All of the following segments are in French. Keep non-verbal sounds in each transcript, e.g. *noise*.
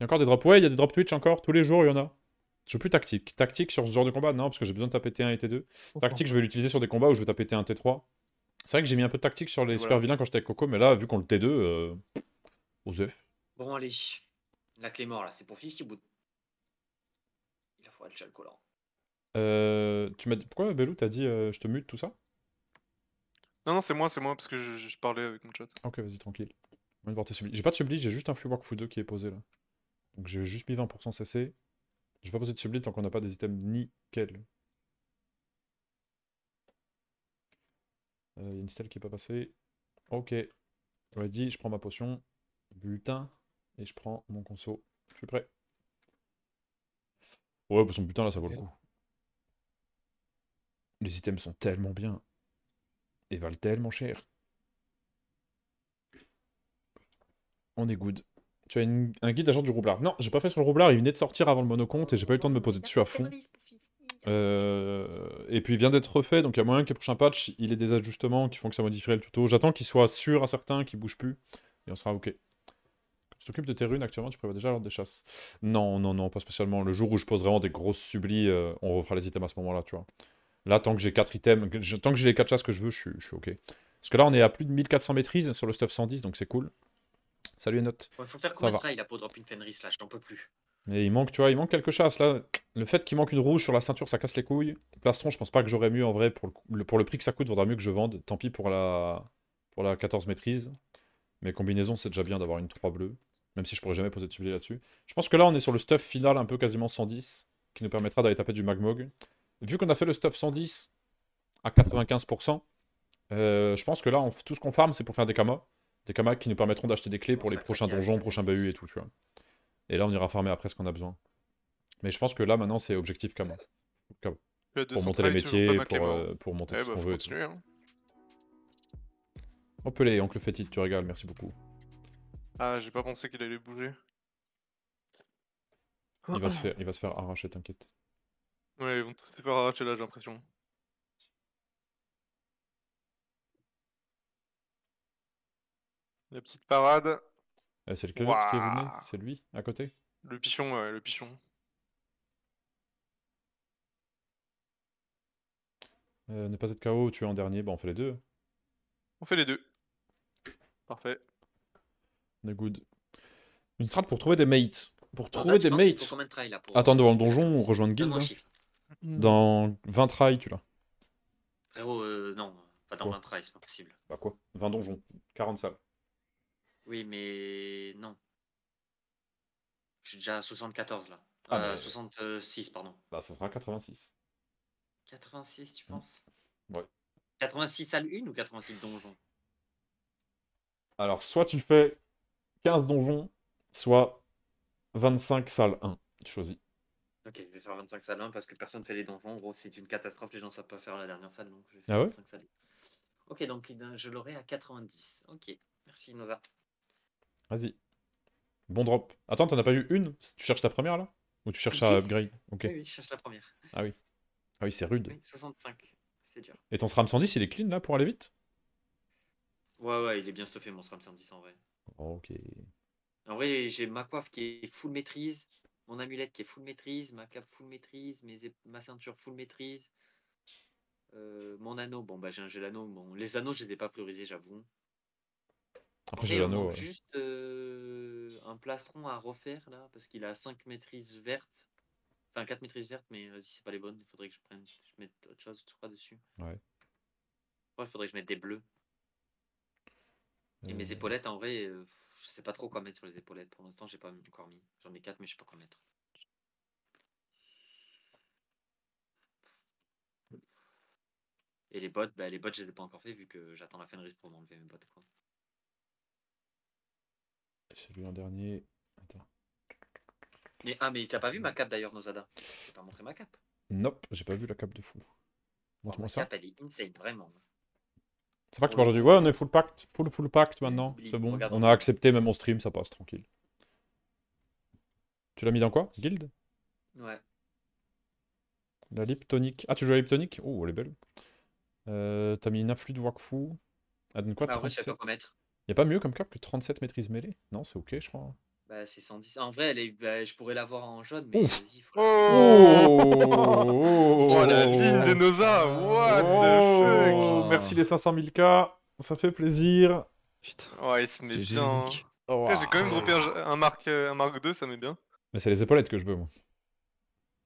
Il y a encore des drops. Ouais, il y a des drops Twitch encore. Tous les jours, il y en a. Je veux plus tactique. Tactique sur ce genre de combat, non, parce que j'ai besoin de taper T1 et T2. Tactique, je vais l'utiliser sur des combats où je vais taper T1, T3. C'est vrai que j'ai mis un peu de tactique sur les Voilà. super vilains quand j'étais avec Coco, mais là, vu qu'on le T2, euh... aux. Bon, allez. La clé mort, là, c'est pour 50 Boot. Il a fallu le collant. Euh, tu m'as dit pourquoi Belou t'as dit euh, je te mute tout ça? Non, non, c'est moi, c'est moi, parce que je, je parlais avec mon chat. Ok vas-y tranquille. J'ai pas de sublis, j'ai juste un Flux Fu 2 qui est posé là. Donc j'ai juste mis 20% CC. Je vais pas poser de sublis tant qu'on n'a pas des items nickel. Il y a une stèle qui est pas passée. Ok. Ready, je prends ma potion. Bulletin. Et je prends mon conso. Je suis prêt. Ouais, potion bulletin là ça vaut le coup. Les items sont tellement bien. Et valent tellement cher. On est good. Tu as un guide agent du roublard. Non, j'ai pas fait sur le roublard, il venait de sortir avant le monocompte et j'ai pas eu le temps de me poser dessus à fond. Euh, et puis il vient d'être refait, donc il y a moyen que le prochain patch, il ait des ajustements qui font que ça modifierait le tuto. J'attends qu'il soit sûr à certains, qu'il bouge plus, et on sera ok. Tu t'occupes de tes runes actuellement, tu prévois déjà l'ordre des chasses. Non, non, non, pas spécialement. Le jour où je pose vraiment des grosses sublis, euh, on refera les items à ce moment-là, tu vois. Là, tant que j'ai 4 items, tant que j'ai les 4 chasses que je veux, je suis, je suis ok. Parce que là, on est à plus de 1400 maîtrises sur le stuff 110, donc c'est cool. Salut Enot. Il faut faire combien de là pour drop une Fenris là J'en peux plus. Et il manque, tu vois, il manque quelque chasses là. Le fait qu'il manque une rouge sur la ceinture, ça casse les couilles. Plastron, je pense pas que j'aurais mieux en vrai. Pour le, pour le prix que ça coûte, vaudra mieux que je vende. Tant pis pour la, pour la 14 maîtrise. Mais combinaison, c'est déjà bien d'avoir une 3 bleue. Même si je pourrais jamais poser de subli là-dessus. Je pense que là, on est sur le stuff final, un peu quasiment 110. Qui nous permettra d'aller taper du Magmog. Vu qu'on a fait le stuff 110 à 95%, euh, je pense que là, on- tout ce qu'on farm, c'est pour faire des kamas. Des kamas qui nous permettront d'acheter des clés Bon, pour les prochains donjons, prochains BU et tout, tu vois. Et là, on ira farmer après ce qu'on a besoin. Mais je pense que là, maintenant, c'est objectif Kama. Pour 200 monter les métiers, pour, euh, pour monter Eh tout ce bah, qu'on veut. et tout. continuer, hein. Hop les, oncle Fétide, tu régales, merci beaucoup. Ah, j'ai pas pensé qu'il allait bouger. Il va se faire, il va se faire arracher, t'inquiète. Ouais, ils vont se faire arracher là, j'ai l'impression. La petite parade. Eh, c'est lequel qui est venu? C'est lui, à côté? Le pichon, ouais, le pichon. euh, Ne pas être KO, tu es en dernier, bah on fait les deux. On fait les deux. Parfait. On est good. Une strat pour trouver des mates. Pour Dans trouver des mates. combien de trails là pour... Attends devant le donjon, on rejoint le guild. Donne-moi un hein. chiffre. Dans 20 tries, tu l'as. Frérot, euh, non, pas dans Quoi 20 trails, c'est pas possible. Bah quoi? 20 donjons, 40 salles. Oui, mais non. Je suis déjà à 74 là. Ah, Euh, mais- 66, pardon. Bah ça sera 86. 86, tu Mm. penses? Ouais. 86 salles 1 ou 86 donjons? Alors, soit tu fais 15 donjons, soit 25 salles 1. Tu choisis. Ok, je vais faire 25 salles 1 parce que personne fait les donjons. En gros, c'est une catastrophe, les gens savent pas faire la dernière salle. Donc je vais faire Ah ouais? 25 salles. Ok, donc euh, je l'aurai à 90. Ok, merci Noza. Vas-y. Bon drop. Attends, t'en as pas eu une Tu cherches ta première là? Ou tu cherches à upgrade? Ok. Oui, oui, je cherche la première. Ah oui. Ah oui, c'est rude. Oui, 65. C'est dur. Et ton SRAM 110, il est clean là pour aller vite? Ouais, ouais, il est bien stuffé mon SRAM 110 en vrai. Ok. En vrai, j'ai ma coiffe qui est full maîtrise, mon amulette qui est full maîtrise, ma cape full maîtrise, mes ma ceinture full maîtrise. Euh, mon anneau, bon bah j'ai un gel anneau, bon les anneaux je les ai pas priorisés j'avoue. Après, j'ai l'anneau. ouais. juste euh, un plastron à refaire là, parce qu'il a 5 maîtrises vertes. Enfin 4 maîtrises vertes, mais vas-y c'est pas les bonnes, il faudrait que je prenne, je mette autre chose, je crois, dessus. Ouais. Ouais, il faudrait que je mette des bleus. Et mes Euh, épaulettes en vrai, euh, je sais pas trop quoi mettre sur les épaulettes. Pour l'instant j'ai pas encore mis. J'en ai 4 mais je sais pas quoi mettre. Et les bottes, bah, les bottes, je les ai pas encore fait vu que j'attends la Fenris pour m'enlever mes bottes. Quoi. C'est lui en dernier. Attends. Mais, ah, mais t'as pas vu ma cape d'ailleurs, Nozada J'ai pas montré ma cape. Nope, j'ai pas vu la cape de fou. Oh, Montre-moi ma ça. cape, elle est insane, vraiment. C'est pas que tu dit, ouais, on est full pact, full full pact maintenant, c'est bon. regarde On a accepté même en stream, ça passe, tranquille. Tu l'as mis dans quoi? Guild? Ouais. La lip tonique. Ah, tu joues à la lip tonique Oh, elle est belle. Euh, T'as mis une afflux de Wakfu. Elle donne quoi? Bah, en vrai, je sais 37 pas quoi mettre. Y a pas mieux comme cap que 37 maîtrise mêlée Non, c'est ok, je crois. Bah, c'est 110. En vrai, elle est... bah, je pourrais l'avoir en jaune, mais Ouf. vas-y. frère. Oh Oh, la ligne de Noza What the Oh, fuck? Merci les 500 000 k, ça fait plaisir. Putain. Ouais, il se met bien. Oh, j'ai quand même droppé un, un Mark, euh, un Mark 2, ça met bien. Mais c'est les épaulettes que je veux, moi.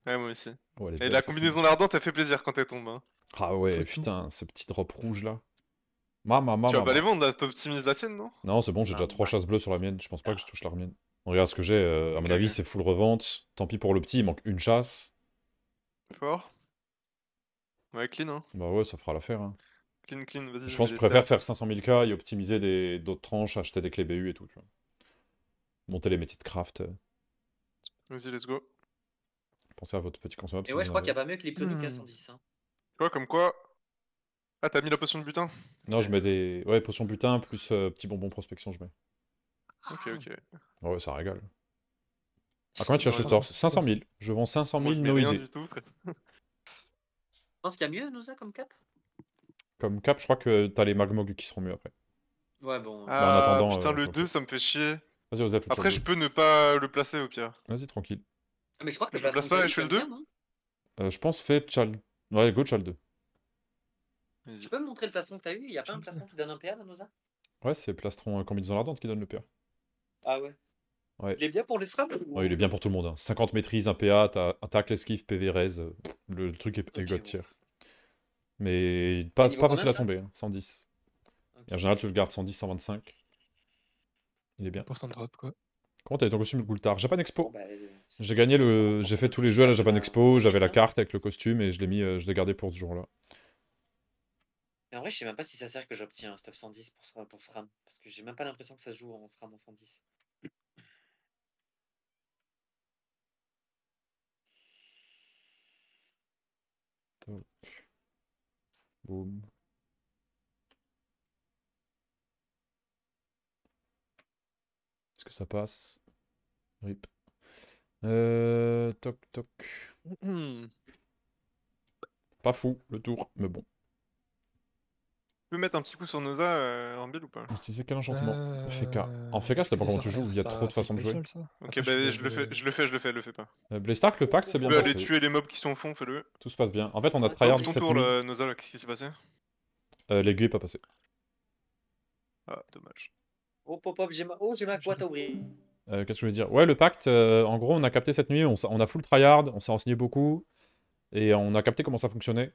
Ouais, moi aussi. Oh, Et la combinaison ardente, elle fait plaisir quand elle tombe. Hein. Ah ouais, Faut tout. putain, ce petit drop rouge là. Mama, mama. Tu vas pas les vendre, t'optimises la tienne, non? Non, c'est bon, j'ai Ah, déjà trois max. chasses bleues sur la mienne. Je pense pas que je touche la mienne. Regarde ce que j'ai. euh, à mon avis, c'est full revente. Tant pis pour le petit, il manque une chasse. Fort. Ouais, clean, hein. Bah ouais, ça fera l'affaire. hein. Clean, clean, vas-y. Je pense que je préfère faire 500 000 k et optimiser des- d'autres tranches, acheter des clés BU et tout. Tu vois. Monter les métiers de craft. euh, Vas-y, let's go. Pensez à votre petit consommable. Et ouais, je crois qu'il n'y a pas mieux que l'Hyptonic à Hmm. 110. Hein. Quoi, comme quoi Ah, t'as mis la potion de butin? Non, je mets des. Ouais, potion butin plus euh, petit bonbon prospection, je mets. Ok, ok. Ouais, ça régale. Ah, combien tu achètes Ouais. Thor 500 000. Je vends 500 Moi, 000 je mets rien no idée. du tout, frère. Je pense qu'il y a mieux, Noza, comme cap? Comme cap, je crois que t'as les magmog qui seront mieux après. Ouais, bon. Ah, attendant, putain, euh, le ça va 2, ça me fait chier. Vas-y, Osef, le Après, je peux ne pas le placer au pire. Vas-y, tranquille. Ah, mais je crois que je le place pas et je fais le eu, deux bien, non? Euh, je pense fait Chal. Ouais, go Chal 2. Tu peux me montrer le plastron que t'as eu? Il y a pas un plastron qui donne un PA, là, Noza Ouais, c'est plastron euh, combinaison ardente qui donne le PA. Ah ouais. Ouais. Il est bien pour les straps? Ouais, il est bien pour tout le monde. hein. 50 maîtrises, un PA, t'as attaque, esquive, PV, res. euh, le, le truc est, est Ok, god bon. tier. Mais pas, niveau pas combien, facile à ça tomber, hein, 110. Ok. Et en général, tu le gardes 110, 125. Il est bien. Pour de drop, quoi. Comment t'as eu ton costume de Goultard Japan Expo Bon, bah, euh, c'est- J'ai gagné le. J'ai fait tous les jeux à la Japan Expo, j'avais la carte avec le costume et je l'ai mis, euh, je l'ai gardé pour ce jour-là. En vrai, je sais même pas si ça sert que j'obtiens un stuff 110 pour, SRAM- pour SRAM. Parce que j'ai même pas l'impression que ça se joue en SRAM en 110. Boum. Est-ce que ça passe? Rip. Euh, toc toc. *clears throat* Pas fou le tour, mais bon. Tu peux mettre un petit coup sur Noza euh, en build ou pas? Utiliser quel enchantement Euh, FK. En FK, ça dépend les comment tu joues, il y a trop de façons de pas jouer. Ok, Après, bah je le, fais, je le fais, je le fais, le fais pas. Euh, Blaystark, le pacte, c'est Tu bien peux aller tuer les mobs qui sont au fond, fais-le. Tout se passe bien. En fait, on a tryhard ton 7 tour, 000. là, Noza, qu'est-ce qui s'est passé? Euh, L'aiguille est pas passé. Ah, dommage. Oh, pop-up, j'ai ma... Oh, j'ai ma boîte à ouvrir. Euh, Qu'est-ce que je veux dire? Ouais, le pacte, euh, en gros, on a capté cette nuit, on, on a full tryhard, on s'est renseigné beaucoup, et on a capté comment ça fonctionnait.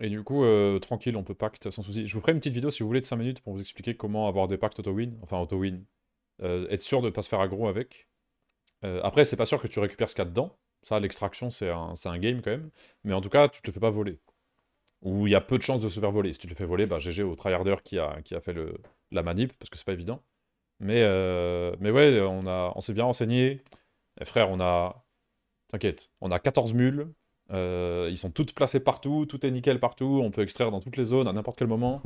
Et du coup, euh, tranquille, on peut pacte sans souci. Je vous ferai une petite vidéo si vous voulez de 5 minutes pour vous expliquer comment avoir des pactes auto-win, enfin auto-win, Euh, être sûr de ne pas se faire aggro avec. Euh, après, c'est pas sûr que tu récupères ce qu'il y a dedans. Ça, l'extraction, c'est un, un game quand même. Mais en tout cas, tu te le fais pas voler. Ou il y a peu de chances de se faire voler. Si tu te le fais voler, bah GG au tryharder qui a, fait la manip, parce que c'est pas évident. Mais, euh, ouais, on, s'est bien renseigné. Et frère, on a. T'inquiète, on a 14 mules. Euh, ils sont toutes placées partout, tout est nickel partout. On peut extraire dans toutes les zones à n'importe quel moment.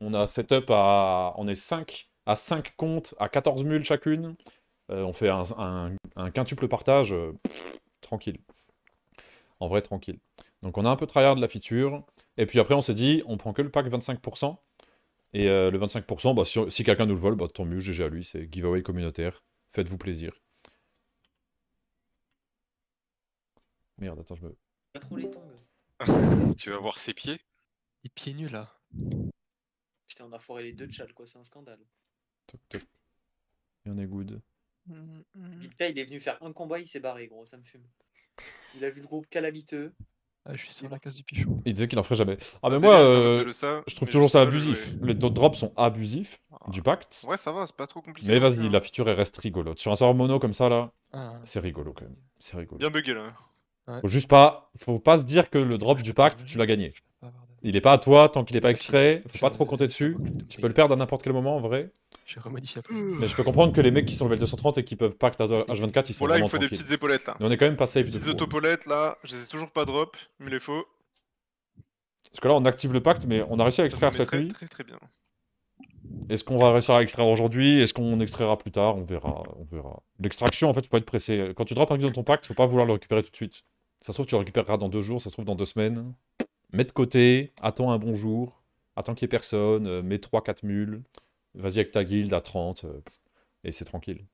On a setup à. On est 5 à 5 comptes à 14 mules chacune. Euh, on fait un, quintuple partage. euh, tranquille. En vrai, tranquille. Donc on a un peu tryhard la feature. Et puis après, on s'est dit, on prend que le pack 25%. Et euh, le 25%, bah, si, si quelqu'un nous le vole, bah, tant mieux, GG à lui, c'est giveaway communautaire. Faites-vous plaisir. Merde, attends, je me. Pas trop les tongs. *laughs* Tu vas voir ses pieds Les pieds nus, là. Putain, on a foiré les deux de Chal, quoi, c'est un scandale. Toc toc. Il y en est good. Vika, il est venu faire un combat, il s'est barré, gros, ça me fume. Il a vu le groupe calamiteux. Ah, je suis sur la case du pichon. Il disait qu'il en ferait jamais. Ah, mais Ah, moi, euh, ça, je trouve toujours ça abusif. Les taux de drop sont abusifs Ah. du pacte. Ouais, ça va, c'est pas trop compliqué. Mais vas-y, la feature elle reste rigolote. Sur un serveur mono comme ça, là, Ah, c'est rigolo quand même. C'est rigolo. Bien bugué là. Faut juste pas, faut pas se dire que le drop du pacte, tu l'as gagné. Il est pas à toi tant qu'il est pas extrait. Faut pas trop compter dessus. Tu peux le perdre à n'importe quel moment en vrai. J'ai remodifié après. Mais je peux comprendre que les mecs qui sont level 230 et qui peuvent pacte à H24, ils sont Bon, là, il faut des petites épaulettes là. Mais on est quand même pas safe de Petites hein. autopolettes là, je les ai toujours pas drop, il me les faut. Parce que là, on active le pacte, mais on a réussi à extraire cette très, nuit. très très bien. Est-ce qu'on va réussir à extraire aujourd'hui? Est-ce qu'on extraira plus tard? On verra. On verra. L'extraction, en fait, faut pas être pressé. Quand tu drops un guide dans ton pacte, faut pas vouloir le récupérer tout de suite. Ça se trouve, tu le récupéreras dans deux jours, ça se trouve dans deux semaines. Mets de côté, attends un bon jour, attends qu'il y ait personne, euh, mets 3-4 mules, vas-y avec ta guilde à 30, euh, et c'est tranquille.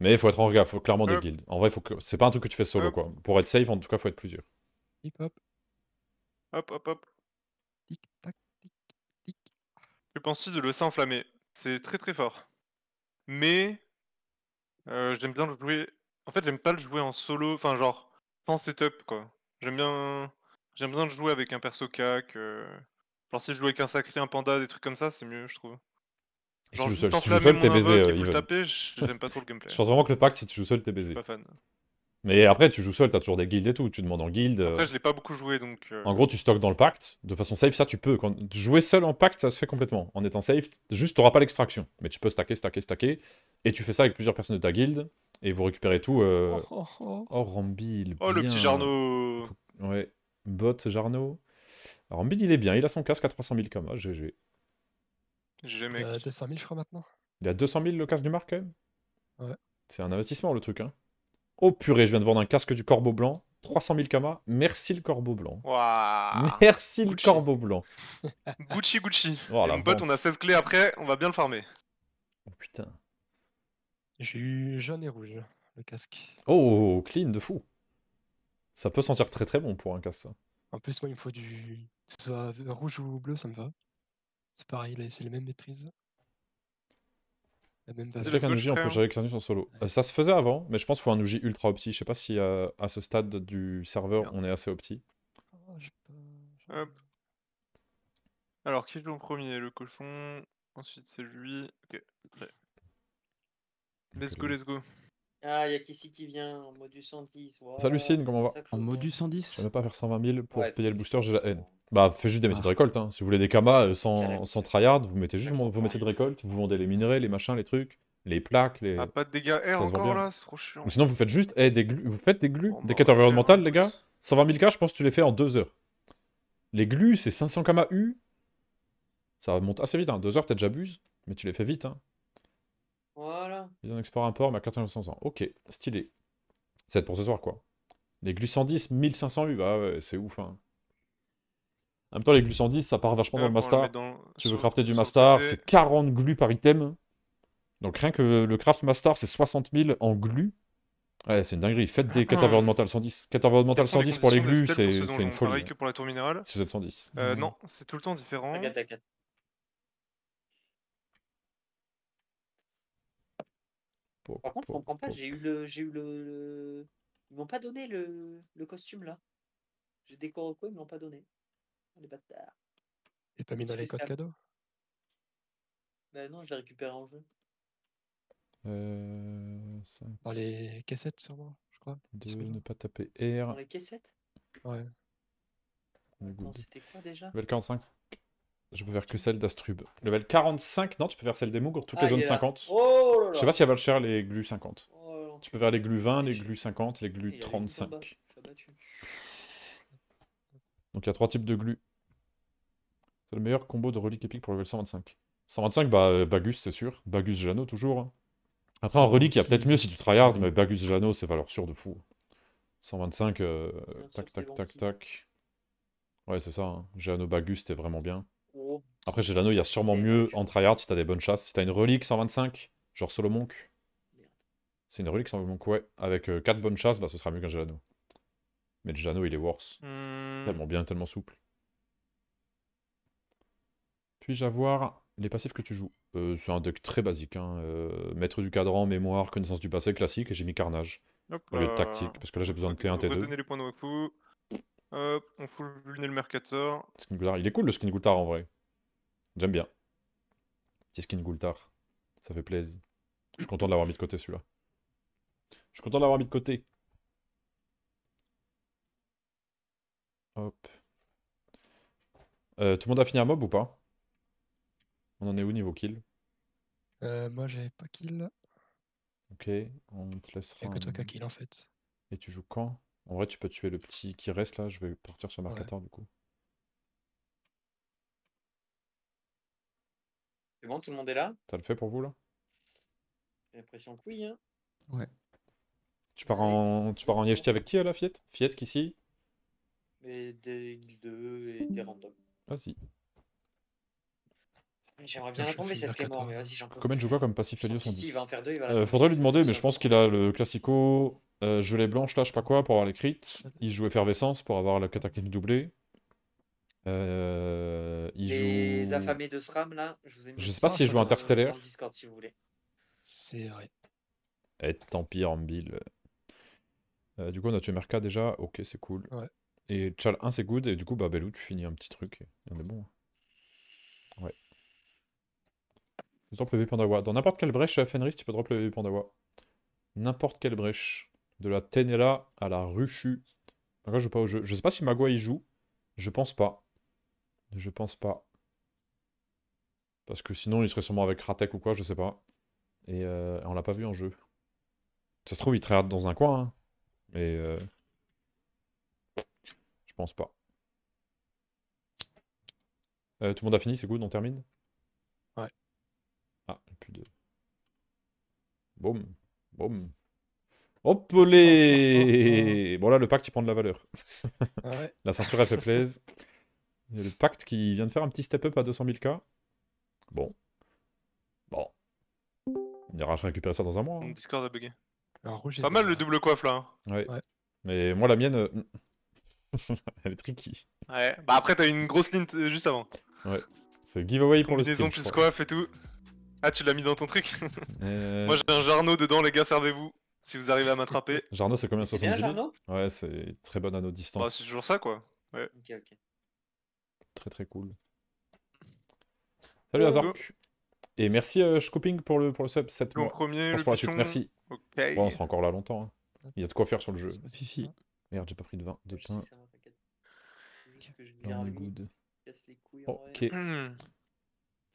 Mais il faut être en regard, faut clairement des guildes. En vrai, faut que... c'est pas un truc que tu fais solo, Hop. quoi. Pour être safe, en tout cas, faut être plusieurs. Hip hop, Hop, hop, hop. tic tac, tic tic. Que penses-tu de l'océan enflammé C'est très très fort. Mais euh, j'aime bien le jouer. En fait, j'aime pas le jouer en solo, enfin genre sans setup quoi. J'aime bien, j'aime bien le jouer avec un perso cac. euh, Genre si je joue avec un sacré, un panda, des trucs comme ça, c'est mieux, je trouve. Si Genre tu joues seul, si tu joues seul, t'es baisé, euh, j'aime pas trop le gameplay. Je pense vraiment que le pacte, si tu joues seul, t'es Je baisé. suis pas fan. Mais après, tu joues seul, t'as toujours des guildes et tout. Tu demandes en guilde. euh, Après, je l'ai pas beaucoup joué donc. euh, En gros, tu stockes dans le pacte. De façon safe, ça, tu peux. Quand... Jouer seul en pacte, ça se fait complètement. En étant safe, juste, t'auras pas l'extraction. Mais tu peux stacker, stacker, stacker. Et tu fais ça avec plusieurs personnes de ta guilde. Et vous récupérez tout. euh, Oh, oh, oh. Oh, Rambil. Oh le petit. Jarno Ouais. Bot Jarno. Rambil, il est bien. Il a son casque à 300 000 km. GG. J'ai jamais. Euh, 200 000 je crois maintenant. Il a 200 000 le casque du marque, quand même? Ouais. C'est un investissement, le truc. Hein. Oh purée, je viens de vendre un casque du corbeau blanc. 300 000 kama. Merci le corbeau blanc. Waouh Merci le corbeau blanc. *laughs* Gucci Gucci. Oh, mon pote, on a 16 clés après, on va bien le farmer. Oh putain. J'ai eu jaune et rouge, le casque. Oh, clean de fou. Ça peut sentir très très bon pour un casque, ça. En plus, moi, il me faut du. Que ce soit rouge ou bleu, ça me va. C'est pareil, c'est les mêmes maîtrises. La même le qu'un Uji, on peut gérer avec Xanus en solo Euh, Ça se faisait avant, mais je pense qu'il faut un Uji ultra opti. Je sais pas si euh, à ce stade du serveur, Merde. on est assez opti. Oh, Hop. Alors, qui joue en premier? Le cochon. Ensuite, c'est lui. Ok, prêt. Let's go, let's go. Ah, il y a Kissy qui vient en modus 110. Salut Cine, comment on va je En modus Je 110 vais même pas faire 120 000 pour Ouais, payer le booster, j'ai la haine. Bah, fais juste des métiers de Ah. récolte. Hein. Si vous voulez des kamas euh, sans, sans tryhard, vous mettez juste Ouais, vos métiers de récolte, vous vendez les minerais, les machins, les trucs, les plaques, les. Ah, pas de dégâts air se vend encore bien. là, c'est trop chiant. Ou sinon, vous faites juste eh, des glues. Vous faites des glues, Bon, des quêtes environnementales, les gars. écoute. 120 000 k, je pense que tu les fais en 2 heures. Les glues, c'est 500 kama U. Ça monte assez vite, hein. 2 heures, peut-être j'abuse, mais tu les fais vite. Hein. Voilà. Ils en export import, mais à 8500 ans. Ok, stylé. C'est pour ce soir, quoi. Les glues 110, 1500 U, bah ouais, c'est ouf. Hein. En même temps, les glues 110, ça part vachement dans Hop, le met dans- Tu veux sur- crafter du côté. c'est 40 glues par item. Donc rien que le craft Mastar, c'est 60 000 en glues. Ouais, c'est une dinguerie. Faites des *clears throat* quêtes Ah. environnementales 110. Quêtes environnementales Quelles sont 110 pour les d'Estelle c'est c'est une folie. Pareil que pour la tour minérale Si vous êtes 110. Euh, Mhm. Non, c'est tout le temps différent. T'inquiète, t'inquiète. Po- Par contre, je comprends pas, j'ai eu le. J'ai eu le. le- Ils m'ont pas donné le, le costume là. J'ai des Koroko, ils me l'ont pas donné. Oh, Les bâtards. T'es pas mis dans les codes ça. cadeaux? Bah non, je l'ai récupéré en jeu. Euh, 5, Dans les caissettes, sûrement, je crois. 2, Disponible. ne pas taper Dans R. les caissettes Ouais. Attends, c'était quoi déjà? Level 45. Je peux faire que celle d'Astrub. Level 45, non, tu peux faire celle des Mougres, toutes Ah, les il zones est là. 50. Oh là là Je sais pas si elles valent cher les glues 50. Oh là là. Tu peux faire les glues 20, les glues 50, les là-bas, 35. j'ai abattu. Donc il y a trois types de glues. C'est le meilleur combo de relique épique pour level 125. 125, bah euh, Bagus, c'est sûr. Bagus Jano, toujours. hein. Après, en relique, il y a peut-être mieux si tu tryhard, mais Bagus Jano, c'est valeur sûre de fou. 125, euh, tac, tac, tac, tac. Ouais, c'est ça. Hein. Jano Bagus, c'était vraiment bien. Après, chez Jano, il y a sûrement mieux en tryhard si t'as des bonnes chasses. Si t'as une relique 125, genre Solo Monk. C'est une relique Solo Monk, ouais. Avec 4 bonnes chasses, bah ce sera mieux qu'un Jano. Mais le Jano, il est worse. Hmm, Tellement bien, tellement souple. Puis-je avoir les passifs que tu joues? Euh, C'est un deck très basique. Hein. euh, maître du cadran, mémoire, connaissance du passé classique, et j'ai mis carnage hop au lieu de tactique, parce que là j'ai besoin de T1, On va T2. donner les points de. Hop, on fout le le Mercator. Skin. Il est cool le skin Gultar en vrai. J'aime bien. Petit skin Gultar. Ça fait plaisir. Je suis content de l'avoir mis de côté celui-là. Je suis content de l'avoir mis de côté. Hop. Euh, tout le monde a fini un mob ou pas? On en est où niveau kill? Euh, moi, j'avais pas kill. Ok, on te laissera. Y'a que toi qui a kill en fait. Et tu joues quand? En vrai, tu peux tuer le petit qui reste là. Je vais partir sur Ouais. Mercator du coup. C'est bon, tout le monde est là? T'as le fait pour vous là? J'ai l'impression que oui. Hein. Tu pars en, tu pars en Yeshti avec qui à la Fiette Fiette qui ici Et des guildes 2 et des randoms. Vas-y. J'aimerais bien la tomber cette Clément, mais 14. vas-y, j'en peux Combien plus. joue quoi comme passif Helios en Si, il 10 va en faire deux, il va la Euh. Faudrait lui demander, mais je Ça, pense qu'il a le classico euh, gelée blanche là, je sais pas quoi, pour avoir les crits. Il joue effervescence pour avoir le cataclysme doublé. Euh, il Les joue. affamés de SRAM là, je vous ai mis Je sais pas s'il joue Interstellaire. Dans le Discord si vous voulez. C'est vrai. Eh, tant pis, Rambil. Euh, du coup, on a tué Merca déjà. Ok, c'est cool. Ouais. Et Chal 1, c'est good. Et du coup, bah, Belou, tu finis un petit truc. Et on est bon. Ouais. Tu drop le VP Pandawa. Dans n'importe quelle brèche Fenris, tu peux drop le VP Pandawa. N'importe quelle brèche. De la Tenela à la Ruchu. Magua joue pas au jeu. Je sais pas si Magua y joue. Je pense pas. Je pense pas. Parce que sinon, il serait sûrement avec Ratek ou quoi, je sais pas. Et euh, on l'a pas vu en jeu. Ça se trouve, il tryhard dans un coin. hein. Mais. euh, Je pense pas. Euh, tout le monde a fini, c'est good, on termine? Ouais. Ah, puis de. Boum. Boum. Hop les Bon là, le pacte, il prend de la valeur. Ah ouais. *laughs* La ceinture, elle fait plaise. Il y a le pacte qui vient de faire un petit step-up à 200 000k. Bon. Bon. On ira récupérer ça dans un mois. Mon hein. Discord a bugué. Alors, rouge Pas mal le double coiffe là. hein. Ouais. Ouais. Mais moi, la mienne, euh, *laughs* elle est tricky. Ouais. Bah après, t'as une grosse ligne euh, juste avant. C'est giveaway pour le stream, je plus coiffe et tout. Ah, tu l'as mis dans ton truc Euh, *laughs* Moi j'ai un Jarno dedans, les gars, servez-vous. Si vous arrivez à m'attraper. *laughs* Jarno, c'est combien C'est bien 70 000 Jarno? Ouais, c'est très bonne à nos Bah, distances. c'est toujours ça quoi. Ok, ok. très très cool. Salut Azork. Et merci euh, Scooping pour le, pour le sub 7 Mon mois. premier. Pense pour la suite, merci. Ok. Bon, on sera encore là longtemps. hein. Il y a de quoi faire sur le jeu. Ça suffit. Merde, j'ai pas pris de vin, de pain. on est good. Ok. Hmm.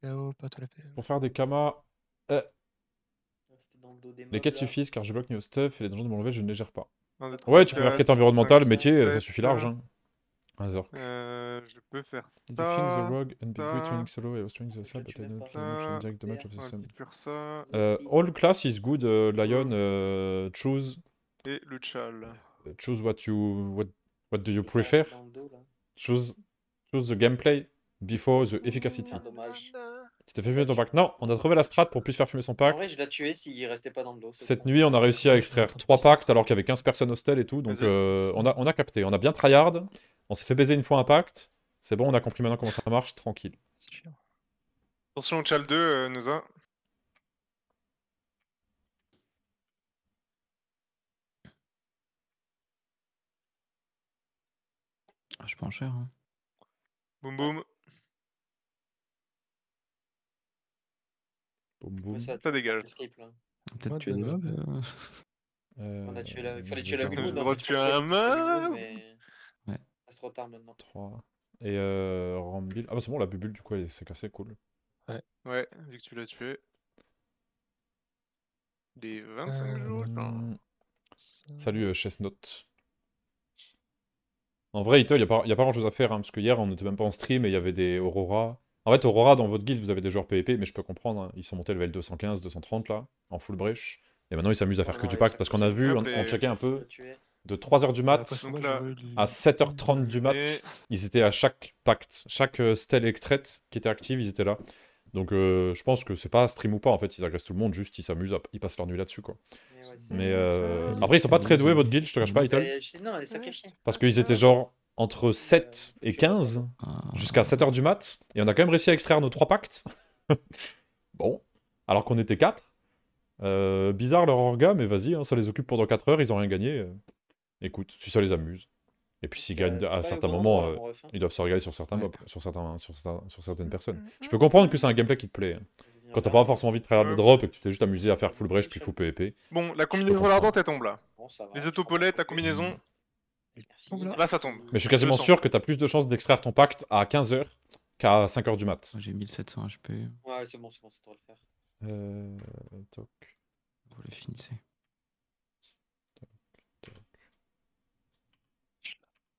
La paix. Pour faire des kamas, Rester dans le dos des les quêtes suffisent car je bloque New Stuff et les donjons de mon level, je ne les gère pas. Ouais, tu peux faire quatre, quête environnementale, métier, euh, ça suffit large. Hein. Azork. Euh, je peux faire Did you think the ça, rogue and be ça. great training solo et was training the Je sub, le but tue I même don't pas. play much Ça, in direct damage of the on va sub. vite faire ça. Uh, all class is good, uh, Lion. Uh, choose, Et le chal. choose what you, what, what do you prefer. Choose, choose the gameplay before the efficacy. Tu t'es fait fumer ton pack Non, on a trouvé la strat pour plus faire fumer son En pack. vrai, je l'ai tué s'il restait pas dans le dos. Cette nuit, on a réussi à extraire 3 packs alors qu'il y avait 15 personnes hostels et tout. Donc, euh, on, a, on a capté. On a bien tryhard. On s'est fait baiser une fois un pacte. C'est bon, on a compris maintenant comment ça marche. Tranquille. C'est chiant. Attention au chal 2, euh, Noza. Ah, je prends cher. Hein. Boum boum. Boum, Ouais, boum. ça, Ça dégage. Peut-être tuer euh. On a tué la... Euh, Il fallait tuer la on un mob. Ouais. Se trop tard maintenant. 3. Et euh, Rambil. Ah bah c'est bon, la bubule du coup elle s'est cassée, cool. Ouais, vu que tu l'as tué. Des 25 jours, je crois. Ça- Salut euh, Chestnut. En vrai, Ito, il n'y a, pas- y a pas grand chose à faire, hein, parce que hier on n'était même pas en stream et il y avait des Aurora. En fait, Aurora, dans votre guild, vous avez des joueurs PvP, mais je peux comprendre, hein, ils sont montés level 215, 230 là, en full brèche. Et maintenant ils s'amusent à faire Ah que du ça parce qu'on a vu, on, checkait un peu, de 3h du mat Donc là, à les- 7h30 du mat, Et- ils étaient à chaque pacte, chaque euh, stèle extraite qui était active, ils étaient là. Donc euh, je pense que c'est pas stream ou pas, en fait, ils agressent tout le monde, juste ils s'amusent, à- ils passent leur nuit là-dessus quoi. Mais ouais, c'est- Mais euh, après, ils sont pas très doués, votre guild, je te cache pas, je- Non, elle est sacrifiée. Parce qu'ils étaient genre entre 7 et 15 Ah. jusqu'à 7h du mat. Et on a quand même réussi à extraire nos 3 pactes. *laughs* bon. Alors qu'on était 4. Euh, bizarre leur orga, mais vas-y, hein, ça les occupe pendant 4 heures, ils ont rien gagné. euh. Écoute, si ça les amuse. Et puis s'ils gagnent Euh, à certains moments, euh, ils doivent se régaler sur certains Ouais. mobs, sur, certains, sur, certains- sur certaines personnes. Je peux comprendre que c'est un gameplay qui te plaît. hein. Quand t'as pas forcément envie de le Ouais. drop et que tu t'es juste amusé à faire full brèche puis full PvP. Bon, la combinaison ardente elle tombe là. Bon, ça va, Les autopolettes, la combinaison. Là- Là, ça tombe. Mais je suis quasiment 200. sûr que t'as plus de chances d'extraire ton pacte à 15h qu'à 5h du mat. J'ai 1700 HP. Ouais, c'est bon, c'est bon, ça devrait le faire. Euh, toc. Vous les finissez.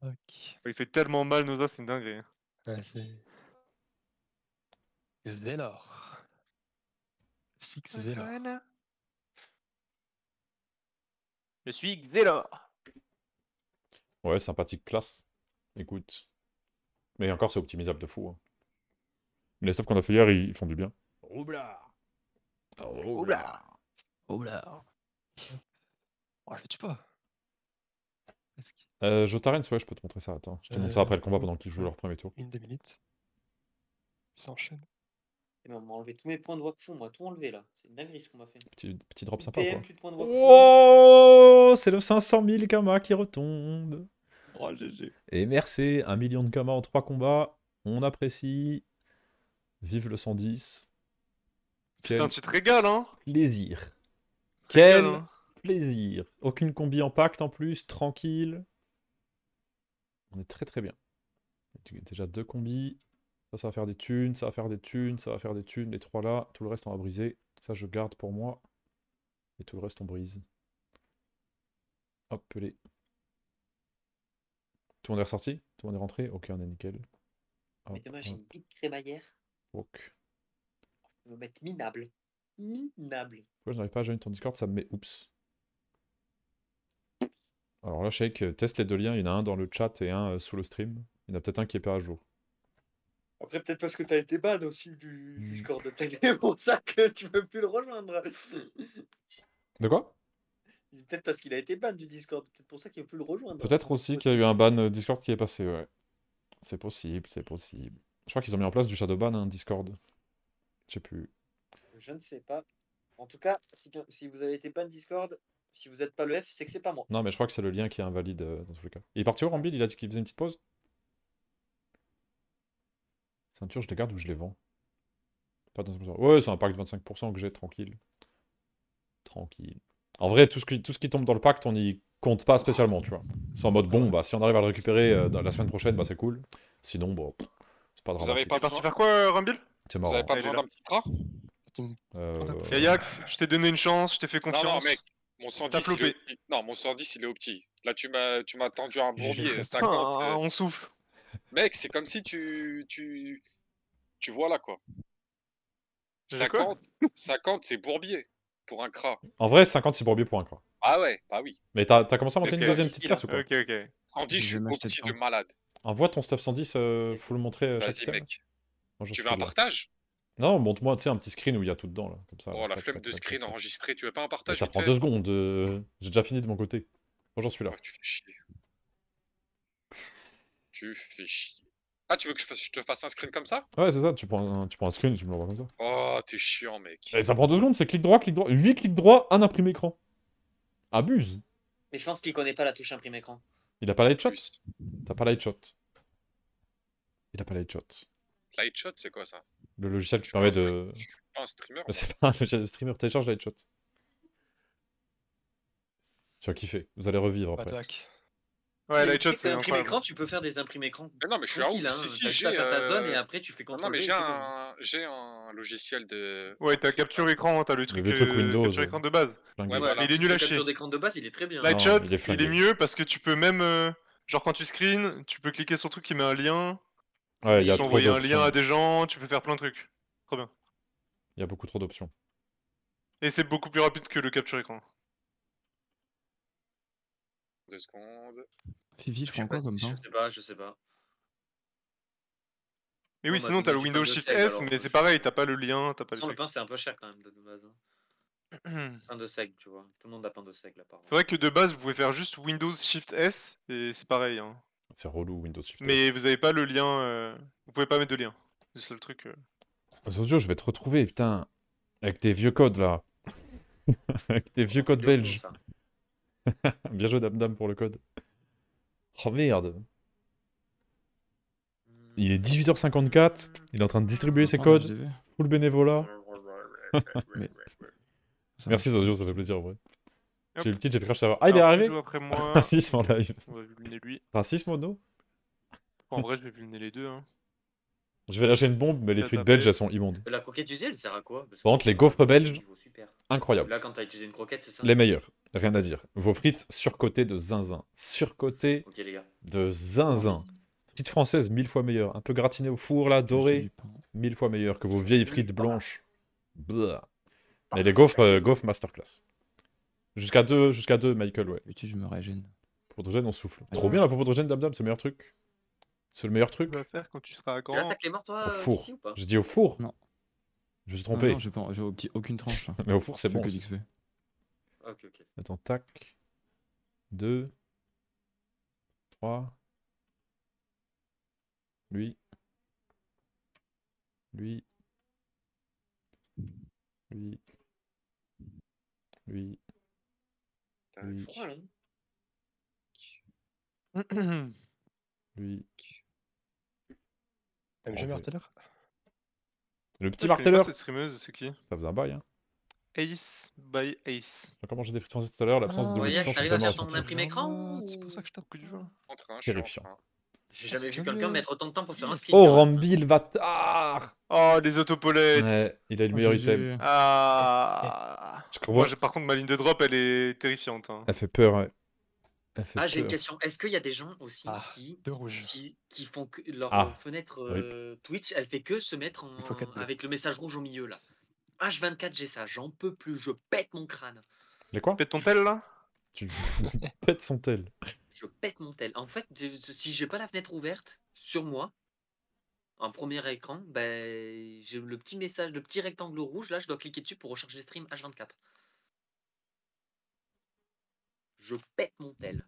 Ok. Il fait tellement mal, Noza, c'est une dinguerie. Ouais, c'est. Zélor. Six Zélor. Je suis Xelor. Ouais, sympathique classe. Écoute. Mais encore, c'est optimisable de fou. hein. Mais les stuffs qu'on a fait hier, ils, ils font du bien. Roublard Roublard. Roublard Oh, je le tue pas. Presque. Euh, Jotaren, ouais, je peux te montrer ça. Attends, je te montre ça après le combat pendant qu'ils jouent leur premier tour. Une, deux minutes. Puis ça enchaîne. Et ben, on m'a enlevé tous mes points de Wakfu, on m'a tout enlevé là. C'est une dinguerie ce qu'on m'a fait. Petit, petit drop sympa, PM, quoi. plus de points de Wakfu. Oh, c'est le 500 000 Kama qui retombe. Oh, GG. Et merci, un million de Kama en trois combats. On apprécie. Vive le 110. Quel Putain, tu te régales, hein plaisir. Régale, Quel hein. plaisir. Aucune combi en pacte en plus, tranquille. On est très très bien. Déjà deux combis. Ça, ça va faire des thunes, ça va faire des thunes, ça va faire des thunes. Les trois là, tout le reste on va briser. Ça je garde pour moi. Et tout le reste on brise. Hop, les. Tout le monde est ressorti? Tout le monde est rentré? Ok, on est nickel. Mais dommage, j'ai une petite crémaillère. ok. Je vais me mettre minable. Minable. Pourquoi je n'arrive pas à joindre ton Discord? Ça me met oups. Alors là, Shake, euh, teste les deux liens. Il y en a un dans le chat et un euh, sous le stream. Il y en a peut-être un qui est pas à jour. Après, peut-être parce que t'as été ban aussi du Hmm. Discord. *laughs* C'est pour ça que tu peux plus le rejoindre. De quoi? Peut-être parce qu'il a été ban du Discord. Peut-être pour ça qu'il ne peut plus le rejoindre. Peut-être aussi qu'il y a eu un ban euh, Discord qui est passé, ouais. C'est possible, c'est possible. Je crois qu'ils ont mis en place du shadow ban, hein, Discord. Je sais plus. Je ne sais pas. En tout cas, si, si vous avez été ban Discord, si vous n'êtes pas le F, c'est que c'est pas moi. Non, mais je crois que c'est le lien qui est invalide euh, dans tous les cas. Il est parti où, Rambil Il a dit qu'il faisait une petite pause? Ceinture, je les garde ou je les vends? Pas dans ce Ouais, c'est un pack de 25% que j'ai, tranquille. Tranquille. En vrai, tout ce, qui, tout ce qui tombe dans le pacte, on n'y compte pas spécialement, tu vois. C'est en mode, bon, bah, si on arrive à le récupérer euh, dans la semaine prochaine, bah, c'est cool. Sinon, bon, c'est pas Vous dramatique. avez pas parti besoin, faire quoi, euh, Rumble? C'est vous marrant. avez pas besoin d'un petit bras Attends, Euh, Kayax, je t'ai donné une chance, je t'ai fait Non, confiance. non, mec. Mon 110, il est au petit. Non, mon 110, il est au petit. Là, tu m'as, tu m'as tendu un bourbier. resté- 50. Ah, euh, on souffle. Mec, c'est comme si tu, tu, tu vois là, quoi. C'est quoi 50, 50 c'est bourbier pour un cra. En vrai, 50, c'est bourbier pour un cra. Ah ouais, bah oui. Mais t'as t'as commencé à monter une deuxième petite classe ou quoi Ok, ok. 110, je Je suis vais au m'acheter petit de malade. Envoie ton stuff 110, euh, faut le montrer. euh, Vas-y, mec. Moi, Tu veux un là. partage? Non, montre-moi, tu sais, un petit screen où il y a tout dedans, là. Comme ça. Oh, la flemme de screen enregistré. Tu veux pas un partage ça prend deux secondes. euh, J'ai déjà fini de mon côté. Moi, j'en suis là. Oh, tu fais chier. Tu fais chier. Ah, tu veux que je, fasse- je te fasse un screen comme ça? Ouais, c'est ça, tu prends, un, tu prends un screen et tu me l'envoies comme ça. Oh, t'es chiant, mec. Et ça prend deux secondes, c'est clic droit, clic droit. 8 clics droit, un imprimé écran. Abuse. Mais je pense qu'il connaît pas la touche imprime écran. Il a pas light shot? T'as pas light shot. Il a pas light shot. Light shot, c'est quoi ça? Le logiciel qui permet de. Je suis pas un streamer. Mais C'est pas un logiciel de streamer, télécharge light shot. Tu vas kiffer, vous allez revivre après. Attaque. Ouais, Lightshot, sais, c'est incroyable. écran, tu peux faire des imprimes écran. Mais non, mais je suis Tranquille, ouf. hein, Si, si, j'ai. à ta zone et euh, après tu fais Non, contrôle mais j'ai un... j'ai un logiciel de. Ouais, t'as capture écran, t'as le truc, euh, Windows, capture euh. écran de base. Flingué. Ouais, voilà. Mais il est nul à chier. capture d'écran de base, il est très bien. Light Non, shot, il est il est, flingué. mieux parce que tu peux même, euh, genre quand tu screen, tu peux cliquer sur le truc qui met un lien, Ouais, il y a trop envoyer un lien à des gens, tu peux faire plein de trucs. Trop bien. Il y a beaucoup trop d'options. Et c'est beaucoup plus rapide que le capture écran. Deux secondes. Fifi, je Je prends quoi comme je temps sais pas, je sais pas. Mais oui, bah, sinon t'as le Windows Shift S, mais euh, c'est je- pareil, t'as pas le lien, t'as pas le le pain, c'est un peu cher quand même de base. hein. *clears throat* Pain de seg, tu vois. Tout le monde a pain de seg là, C'est vrai que de base, vous pouvez faire juste Windows Shift S et c'est pareil. Hein. C'est relou Windows Shift. S. Mais vous avez pas le lien. euh, Vous pouvez pas mettre de lien. C'est le seul truc. euh. Zozio, je vais te retrouver, putain. Avec tes vieux codes là. *laughs* Avec tes vieux codes belges. *laughs* Bien joué Dame Dame pour le code. Oh merde. Il est 18h54. Il est en train de distribuer ses codes. Full bénévolat. *laughs* Mais- Ça Merci. Zozio, ça fait plaisir en vrai. J'ai eu le titre, j'ai fait crash savoir. Ah, il est arrivé après moi. *laughs* Racisme en live. On va vulner lui. Racisme mono En vrai, je vais vulner les deux. Hein. Je vais lâcher une bombe, mais les frites belges, elles sont immondes. La croquette usée, elle sert à quoi? Par contre, les gaufres belges, Niveau super. incroyable. Là, quand t'as utilisé une croquette, c'est ça? Les meilleurs, rien à dire. Vos frites surcotées de zinzin. Surcotées Ok, les gars. de zinzin. Frites françaises, mille fois meilleures. Un peu gratinées au four, là, dorées. Mille fois meilleures que vos vieilles frites blanches. Blah. Mais les gaufres, euh, gaufres masterclass. Jusqu'à deux, jusqu'à deux, Michael, ouais. Et tu, je me régène. Poudre on souffle. Trop bien la poudre gène, Dame Dame, c'est le meilleur truc. C'est le meilleur Tu truc. vas faire quand tu seras Tu grand. les morts, toi, Au euh, four. ou pas J'ai dit au four Non. Je me suis Ah trompé. non, j'ai pas- j'ai au petit- aucune tranche là. *laughs* Mais au four, c'est bon. que d'XP. Ok, ok. Attends, tac. 2. 3. Lui. Lui. Lui. Lui. Lui. Là. Lui. T'aimes En jamais vrai. Arteller Le petit marteleur. Cette streameuse, c'est qui? Ça faisait un bail, hein. Ace by Ace. J'ai encore mangé des frites françaises tout à l'heure, l'absence de Ah, Voyage, puissance est t'arrives à tellement faire ton ressentie. imprimé écran Ah, C'est ou- pour ça que je tape. Coup du vin. En train, je suis en Terrifiant. train. J'ai Ah, jamais vu quelqu'un mettre autant de temps pour faire un Oh, screen. Rambi, le bâtard Oh, les autopolettes Ouais, il a le meilleur item. Ah Je Moi, crois. j'ai- par contre, ma ligne de drop, elle est terrifiante. hein. Elle fait peur, ouais. Ah, j'ai une peur. question. Est-ce qu'il y a des gens aussi Ah. qui, font que leur Ah. euh, fenêtre Rip. euh, Twitch, elle fait que se mettre en, avec le message rouge au milieu là H24, j'ai ça, j'en peux plus, je pète mon crâne. Les quoi? Pète ton tel là? Tu *laughs* pètes son tel. Je pète mon tel. En fait, si j'ai pas la fenêtre ouverte sur moi, en premier écran, ben, j'ai le petit message, le petit rectangle rouge là, je dois cliquer dessus pour recharger le stream H24. Je pète mon tel.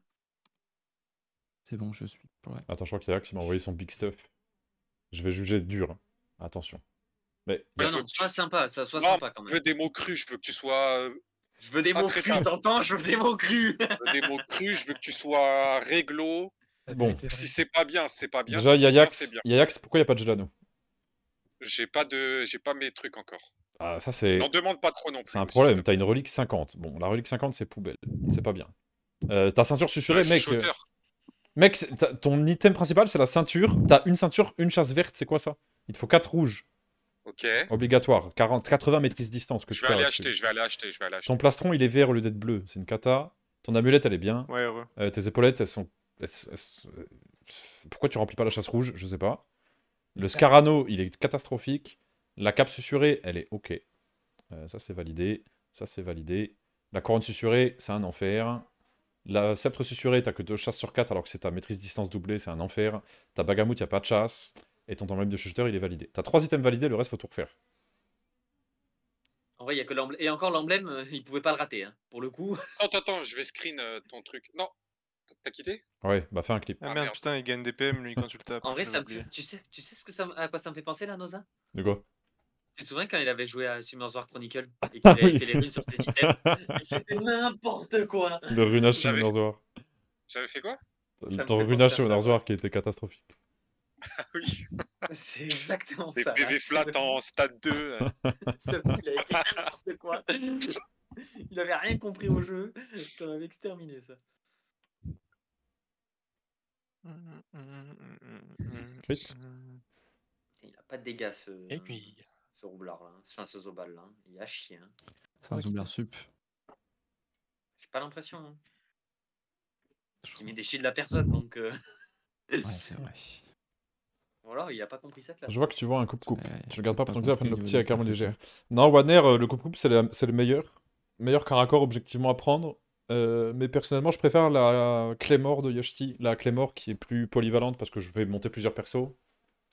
C'est bon, je suis. Ouais. Attends, je crois qu'il y a qui m'a envoyé son big stuff. Je vais juger dur. hein. Attention. Mais non, je veux non, sois tu- sympa, ça, sois Non, sympa quand Je veux des mots crus, je veux que tu sois euh, Je veux des mots crus, t'entends Je veux des mots crus. je veux des mots crus, je veux que tu sois réglo. Bon. Si c'est pas bien, c'est pas bien. déjà, si c'est bien, Yayax, bien. Yayax, pourquoi il n'y a pas de Gelano J'ai pas de, j'ai pas mes trucs encore. Ah, ça c'est. N'en demande pas trop non plus. C'est un problème, t'as une relique 50. Bon, la relique 50, c'est poubelle. C'est pas bien. Euh, ta ceinture susurrée, mec. Euh, shooter. Mec, ton item principal, c'est la ceinture. T'as une ceinture, une chasse verte, c'est quoi ça? Il te faut 4 rouges. Ok. Obligatoire. 40, 80 maîtrise distance. Que Je tu vais aller acheter, je vais aller acheter, je vais aller acheter. Ton plastron, il est vert au lieu d'être bleu. C'est une cata. Ton amulette, elle est bien. Ouais, heureux. Euh, tes épaulettes, elles sont. elles- elles- Pourquoi tu remplis pas la chasse rouge? Je sais pas. Le Scarano, il est catastrophique. La cape susurrée, elle est ok. Euh, ça, c'est validé. Ça, c'est validé. La couronne susurrée, c'est un enfer. La sceptre susurée, t'as que deux chasses sur 4 alors que c'est ta maîtrise distance doublée, c'est un enfer. Ta bagamout, y a pas de chasse. Et ton emblème de chuchoteur, il est validé. T'as trois items validés, le reste, faut tout refaire. En vrai, il y a que l'emblème. Et encore, l'emblème, euh, il pouvait pas le rater. hein. Pour le coup, *laughs* Attends, attends, je vais screen euh, ton truc. Non, t'as quitté? Ouais, bah fais un clip. Ah Ah, merde, merde. putain, il gagne des PM lui quand tu le tapes. en vrai, ça me fait... tu, sais, tu sais ce que ça, me- à quoi ça me fait penser là, Noza? De quoi? Tu te souviens quand il avait joué à Summer's War Chronicle et qu'il Ah avait oui. fait les runes sur ses items Et C'était n'importe quoi Le runage J'avais- Norzoir. J'avais fait quoi? Ça Ton runage ça, Norzoir qui était catastrophique. Ah oui. C'est exactement Des ça. PV là. flat en stade 2. euh. ça- Il avait fait n'importe quoi. Il avait rien compris au jeu. Ça m'avait exterminé ça. Crit Il a pas de dégâts ce, Aiguille. Ce roublard là. Enfin ce zobal là. Il a chier. hein. C'est un zoomer sup. J'ai pas l'impression. Hein. Il met des chiens de la personne donc euh, Ouais, c'est vrai. *laughs* voilà, il a pas compris ça classe. Je vois que tu vois un coupe-coupe. Ouais, tu regardes pas pas pour ton compris le petit arme stats légère. Non, Wanner, euh, le coupe-coupe, c'est le, c'est le meilleur. Meilleur caracor objectivement à prendre. Euh, mais personnellement, je préfère la Claymore de Yashti. La Claymore qui est plus polyvalente parce que je vais monter plusieurs persos.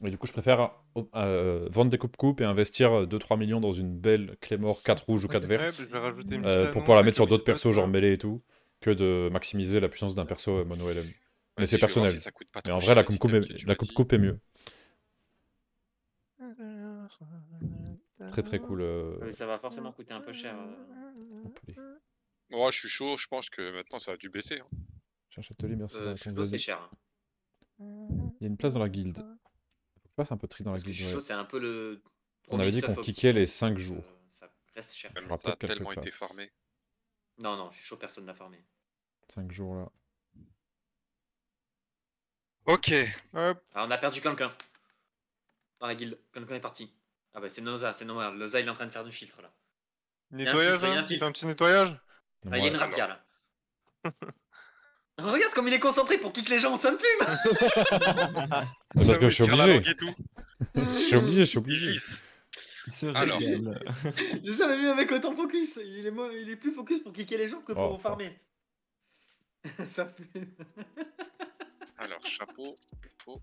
Et du coup, je préfère euh, vendre des coupes-coupes et investir 2-3 millions dans une belle Claymore 4 rouges ou 4 Ouais, vertes. euh, pour pouvoir la avec mettre sur d'autres persos, genre mêlée et tout. Que de maximiser la puissance d'un perso euh, mono LM. Mais c'est personnel. si ça coûte pas Mais en vrai, cher, la coupe-coupe est, la mieux. Très très cool. euh, Mais ça va forcément coûter un peu cher. euh. Ouais, je suis chaud, je pense que maintenant ça a dû baisser. hein. Atelier, merci. Euh, la c'est cher. hein. Il y a une place dans la guilde. Que je fasse un peu de tri dans la Parce c'est un peu le. On avait dit qu'on kickait les optique, 5 donc, jours. euh, Ça reste cher. Même ça a tellement été farmé. Non, non, je suis chaud, personne n'a farmé. 5 jours là. Ok. Hop, Ah, on a perdu quelqu'un. Dans la guilde. Quelqu'un est parti. Ah bah c'est Noza, c'est Noza. Noza il est en train de faire du filtre là. nettoyage y a un un petit nettoyage? Ah, il y a une razzia là. *laughs* Regarde comme il est concentré pour kick les gens, ça me fume C'est *laughs* parce que je suis obligé. Je suis obligé, je suis obligé. Alors. *laughs* J'ai jamais vu un mec autant focus. Il est, mo- il est plus focus pour kicker les gens que pour Oh, farmer. *laughs* ça fume. Alors, chapeau, faux.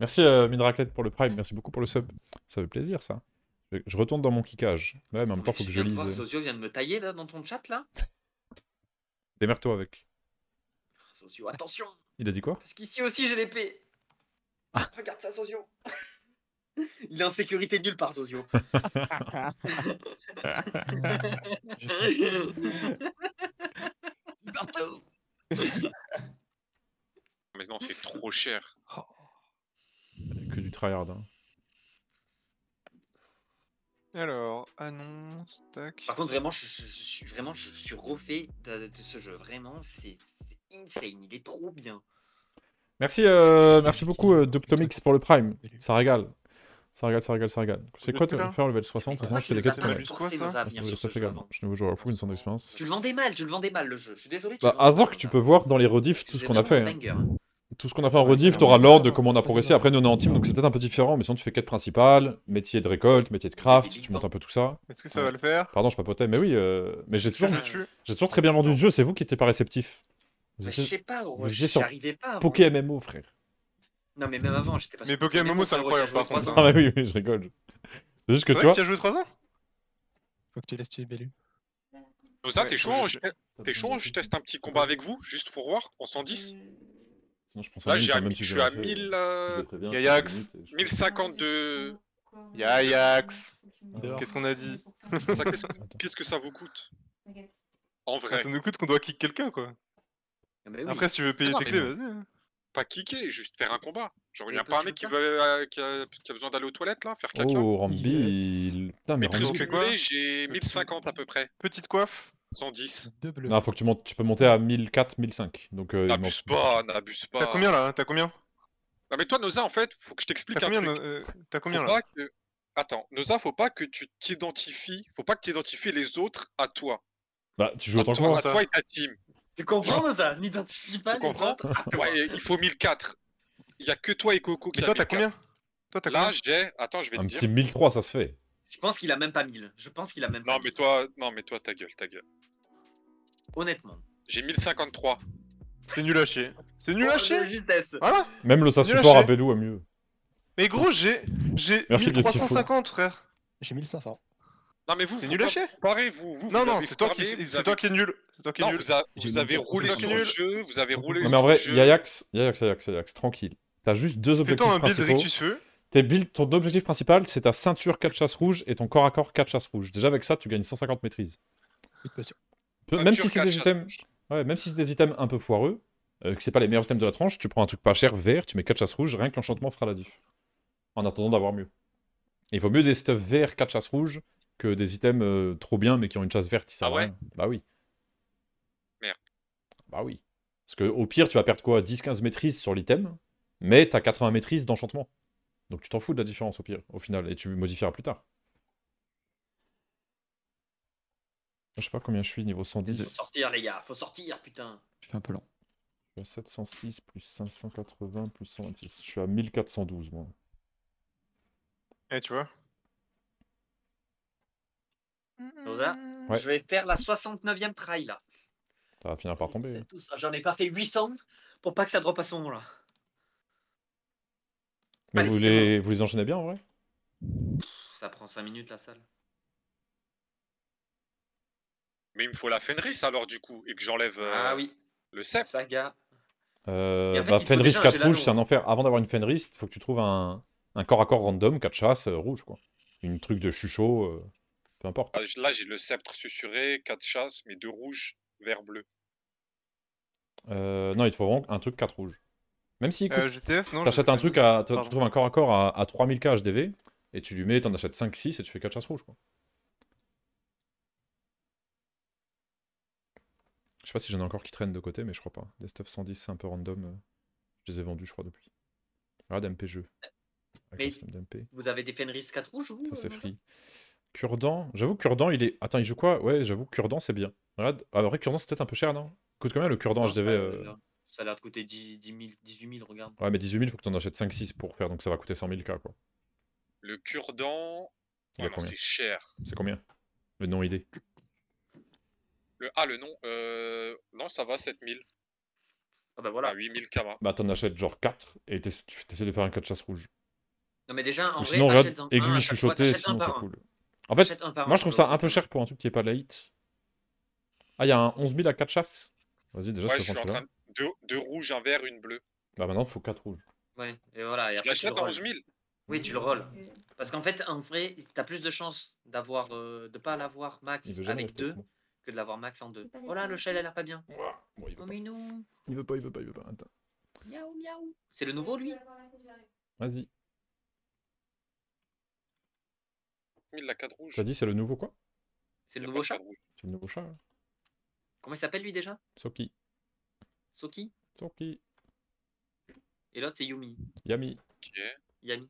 Merci euh, Midraclette pour le prime, merci beaucoup pour le sub. Ça fait plaisir ça. Je, retourne dans mon kickage. Ouais, mais en même temps, faut que je lise. Zozio vient de me tailler là dans ton chat là. Démerde-toi avec. Attention, Il a dit quoi? Parce qu'ici aussi j'ai l'épée. Ah. Regarde ça, Zozio. *laughs* Il est en sécurité nulle part, Zozio. Partout. *laughs* Mais non, c'est trop cher. Que du tryhard. Hein. Alors, annonce, tac. Par contre, vraiment, je, je- je suis vraiment, je suis refait de, de ce jeu. Vraiment, c'est insane. Il est trop bien. Merci, euh, merci beaucoup euh, Doptomix pour le prime. Ça régale. Ça régale, ça régale, ça régale. C'est quoi te là faire level 60 Pourquoi Moi je fais tu les nous as 4 pas tonnes. forcé Quoi, nos ça à venir Ça sur ce fait jeu égal. avant Je suis nouveau joueur fou, une sans expérience. Tu le vendais mal, tu le vendais mal le jeu. Je suis désolé. tu Bah, Azork, tu peux voir dans les rediffs tout ce qu'on a fait. Hein. Tout ce qu'on a fait en Ouais, rediff, t'auras ouais, l'ordre de comment on a progressé. Après, nous on est en team, donc c'est peut-être un peu différent, mais sinon tu fais quête principale, métier de récolte, métier de craft, tu montes un peu tout ça. Est-ce que ça va le faire? Pardon, je papotais, mais oui, euh, mais j'ai toujours, j'ai toujours très bien vendu le jeu, c'est vous qui étiez pas réceptif. Vous Mais je sais pas, gros. vous je- étiez sur J'arrivais pas. Poké MMO, frère. Non, mais même avant, j'étais pas. Mais Pokémon, Momo, c'est incroyable, joué par contre. ans. Ah, oui, oui, je rigole. C'est juste que tu vois. tu as joué 3 ans? Faut que tu laisses tuer Bellu. Ouais, t'es chaud, je- t'es chaud, je teste un petit combat avec vous, juste pour voir, en 110 Sinon, je pense Là, j'ai à- je suis à lancé, 1000, euh, euh, je vais très bien, Yayax. je fais une minute et je- 1050 de... Yayax Dehors. Qu'est-ce qu'on a dit? *laughs* Qu'est-ce que ça vous coûte? En vrai, Ça nous coûte qu'on doit kick quelqu'un, quoi. Ah, oui. Après, si tu veux payer Non, tes clés, vas-y. hein. pas kicker, juste faire un combat. Genre, il Et y a pas un mec qui, veut, euh, qui, a, qui a besoin d'aller aux toilettes, là, faire caca? Oh, Rambi, Yes. Putain, mais Rambi... j'ai? 1050 à peu près. Petite coiffe. 110. Deux bleus. Non, faut que tu montes, tu peux monter à 1004, 1005. Donc, euh, N'abuse manque- pas, n'abuse pas. T'as combien là hein T'as combien? Non mais toi, Noza, en fait, faut que je t'explique un combien, truc. euh, T'as Faut combien là? pas que... Attends, Noza, faut pas que tu t'identifies, faut pas que tu identifies les autres à toi. Bah, tu joues autant que toi, moi. à ça toi et ta team. Tu comprends ça N'identifie pas Tu les comprends? autres à toi. Ouais, il faut 1004. Il y a que toi et Coco qui Mais toi, t'as 1004. combien? Toi, t'as Là, combien? j'ai... Attends, je vais te Un dire. petit 1003, ça se fait. Je pense qu'il a même pas 1000. Je pense qu'il a même pas Non, 1000. mais toi, non, mais toi, ta gueule, ta gueule. Honnêtement. J'ai 1053. C'est nul à chier. C'est nul à chier justesse. Voilà Même le sa Nul à support à chier. Bédou a mieux. Mais gros, j'ai. J'ai Merci, le petit fou. 1350, frère J'ai 1500. Non, mais vous, C'est faut nul à chier. comparer, vous. vous Non, vous non, avez c'est toi, qui... farmé, vous c'est avez- toi qui est nul. C'est toi qui est Non, nul. vous, a- J'ai vous avez roulé c'est toi sur qui es le nul. jeu, vous avez roulé Non, mais en vrai, le jeu. Yayax, Yayax, Yayax, Yayax, tranquille. T'as juste deux objectifs Fais-toi un build principaux. Rictus Feu. Tes builds, ton objectif principal, c'est ta ceinture 4 chasses rouges et ton corps à corps 4 chasses rouges. Déjà, avec ça, tu gagnes 150 maîtrises. Peu- même si c'est des items, rouges. ouais, même si c'est des items un peu foireux, euh, que c'est pas les meilleurs items de la tranche, tu prends un truc pas cher, vert, tu mets 4 chasses rouges, rien que l'enchantement fera la diff. En attendant d'avoir mieux. Et il vaut mieux des stuffs verts 4 chasses rouges que des items euh, trop bien mais qui ont une chasse verte qui sert Ah à ouais rien. Bah oui. Merde. Bah oui. Parce que au pire, tu vas perdre quoi 10-15 maîtrises sur l'item, mais t'as 80 maîtrises d'enchantement. Donc tu t'en fous de la différence au pire, au final, et tu modifieras plus tard. Je sais pas combien je suis, niveau Faut 110. sortir, les gars. Faut sortir, putain. Je suis un peu lent. Je suis à 706 plus 580 plus 126. Je suis à 1412 moi. Eh, tu vois. Rosa, Ouais. Je vais faire la 69e try là. Ça va finir par tomber. Hein. J'en ai pas fait 800 pour pas que ça drop à ce moment-là. Mais Allez, vous les, vous les enchaînez bien en vrai? Ça prend 5 minutes la salle. Mais il me faut la Fenris alors du coup, et que j'enlève euh, Ah oui, le sceptre. saga. euh, en fait, bah, Fenris déjà un 4 Gélano, rouge, c'est un enfer. Avant d'avoir une Fenris, il faut que tu trouves un, un corps à corps random, 4 chasses, euh, rouge quoi. Une truc de chuchot, euh, peu importe. Ah, Là, j'ai le sceptre susurré, 4 chasses, mais 2 rouges, vert bleu. Euh, non, il te faut vraiment un truc 4 rouge. Même si, écoute, Euh, GTS, non t'achètes un truc à. Tu trouves un corps à corps à, à 3000k HDV, et tu lui mets, t'en achètes 5-6 et tu fais 4 chasses rouges quoi. Je sais pas si j'en ai encore qui traînent de côté, mais je crois pas. Des stuff 110, c'est un peu random. euh, Je les ai vendus, je crois, depuis. Regarde MP jeu. Mais-. Vous avez des Fenris 4 rouges vous Ça, c'est free. Cure-dent, j'avoue, Cure-dent, il est. Attends, il joue quoi? Ouais, j'avoue, Cure-dent, c'est bien. Regarde, ah, après, Cure-dent, c'est peut-être un peu cher, non? Coûte combien le Cure-dent non, HDV euh, Ça a l'air de coûter 10, 10 000, 18 000, regarde. Ouais, mais 18 000, faut que t'en achètes 5-6 pour faire, donc ça va coûter 100 000K, quoi. Le cure-dent. Oh c'est cher. C'est combien? Le nom ID Le... Ah, le nom. Euh... Non, ça va, 7000. Ah bah à voilà. 8000 Kama. Bah, t'en achètes genre 4 et tu essaies de faire un 4 chasse rouge. Non mais déjà, en Ou vrai, sinon, regarde, un aiguille à chuchotée, sinon c'est cool. En fait, moi un, je trouve ça un peu cher pour un truc qui est pas late. Ah, il y a un 11 000 à 4 chasses? Vas-y, déjà, Ouais, je je te suis en train de. Deux, deux rouges, un vert, une bleue. Bah, maintenant, il faut 4 rouges. Ouais, et voilà. Et Je l'achète à rolls. 11 000. Oui, tu le rolls. Parce qu'en fait, en vrai, t'as plus de chances d'avoir, euh, de pas l'avoir Il max avec rester 2 avec moi. que de l'avoir max en 2. Oh là, le shell, elle a l'air pas bien. Bon, il veut Oh pas. Il veut pas, il veut pas, il veut pas. Attends. Miaou, miaou. C'est le nouveau, lui? Vas-y. 1000 la 4 rouge. T'as dit, c'est le nouveau quoi? C'est le nouveau chat? C'est le nouveau chat là Comment il s'appelle, lui, déjà? Soki. Soki Soki. Et l'autre, c'est Yumi. Yami. Ok. Yami.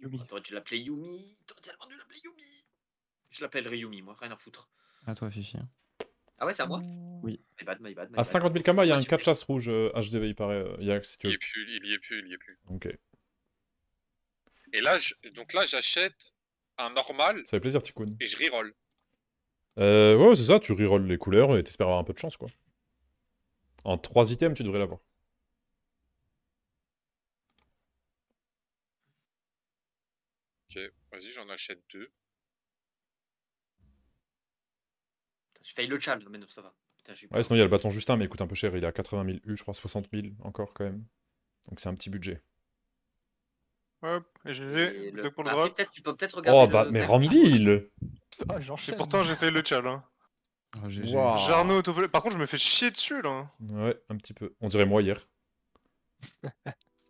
Yumi. T'aurais dû l'appeler Yumi. T'aurais tellement dû l'appeler Yumi. Je l'appellerai Yumi, moi, rien à foutre. À toi, Fifi. Ah ouais, c'est à moi Oui. My bad, my bad, my À bad. 50 000 kamas, il y a un Super. 4 chasse rouge euh, HDV, il paraît. euh, Yax, si tu Il y veux. est plus, il y est plus, il y est plus. Ok. Et là, je- donc là, j'achète un normal Ça fait plaisir, Tikkun. et je reroll. Euh, ouais, c'est ça, tu rerolls les couleurs et t'espères avoir un peu de chance, quoi. En 3 items, tu devrais l'avoir. Ok, vas-y, j'en achète deux. Je failli le chal, mais non, ça va. Putain, j'ai eu Ouais, peur. sinon il y a le bâton Justin, mais il coûte un peu cher. Il est à 80 000 U, je crois 60 000 encore quand même. Donc c'est un petit budget. Hop, et Et GG, le- deux pour le Après, drop. peut-être, tu peux peut-être regarder. Oh bah, le mais. Rambil Ah, Et j'enchaîne. pourtant, j'ai fait le chal. Hein. Oh, GG. Waouh. Jarno autovolé. Par contre, je me fais chier dessus là. Ouais, un petit peu. On dirait moi hier.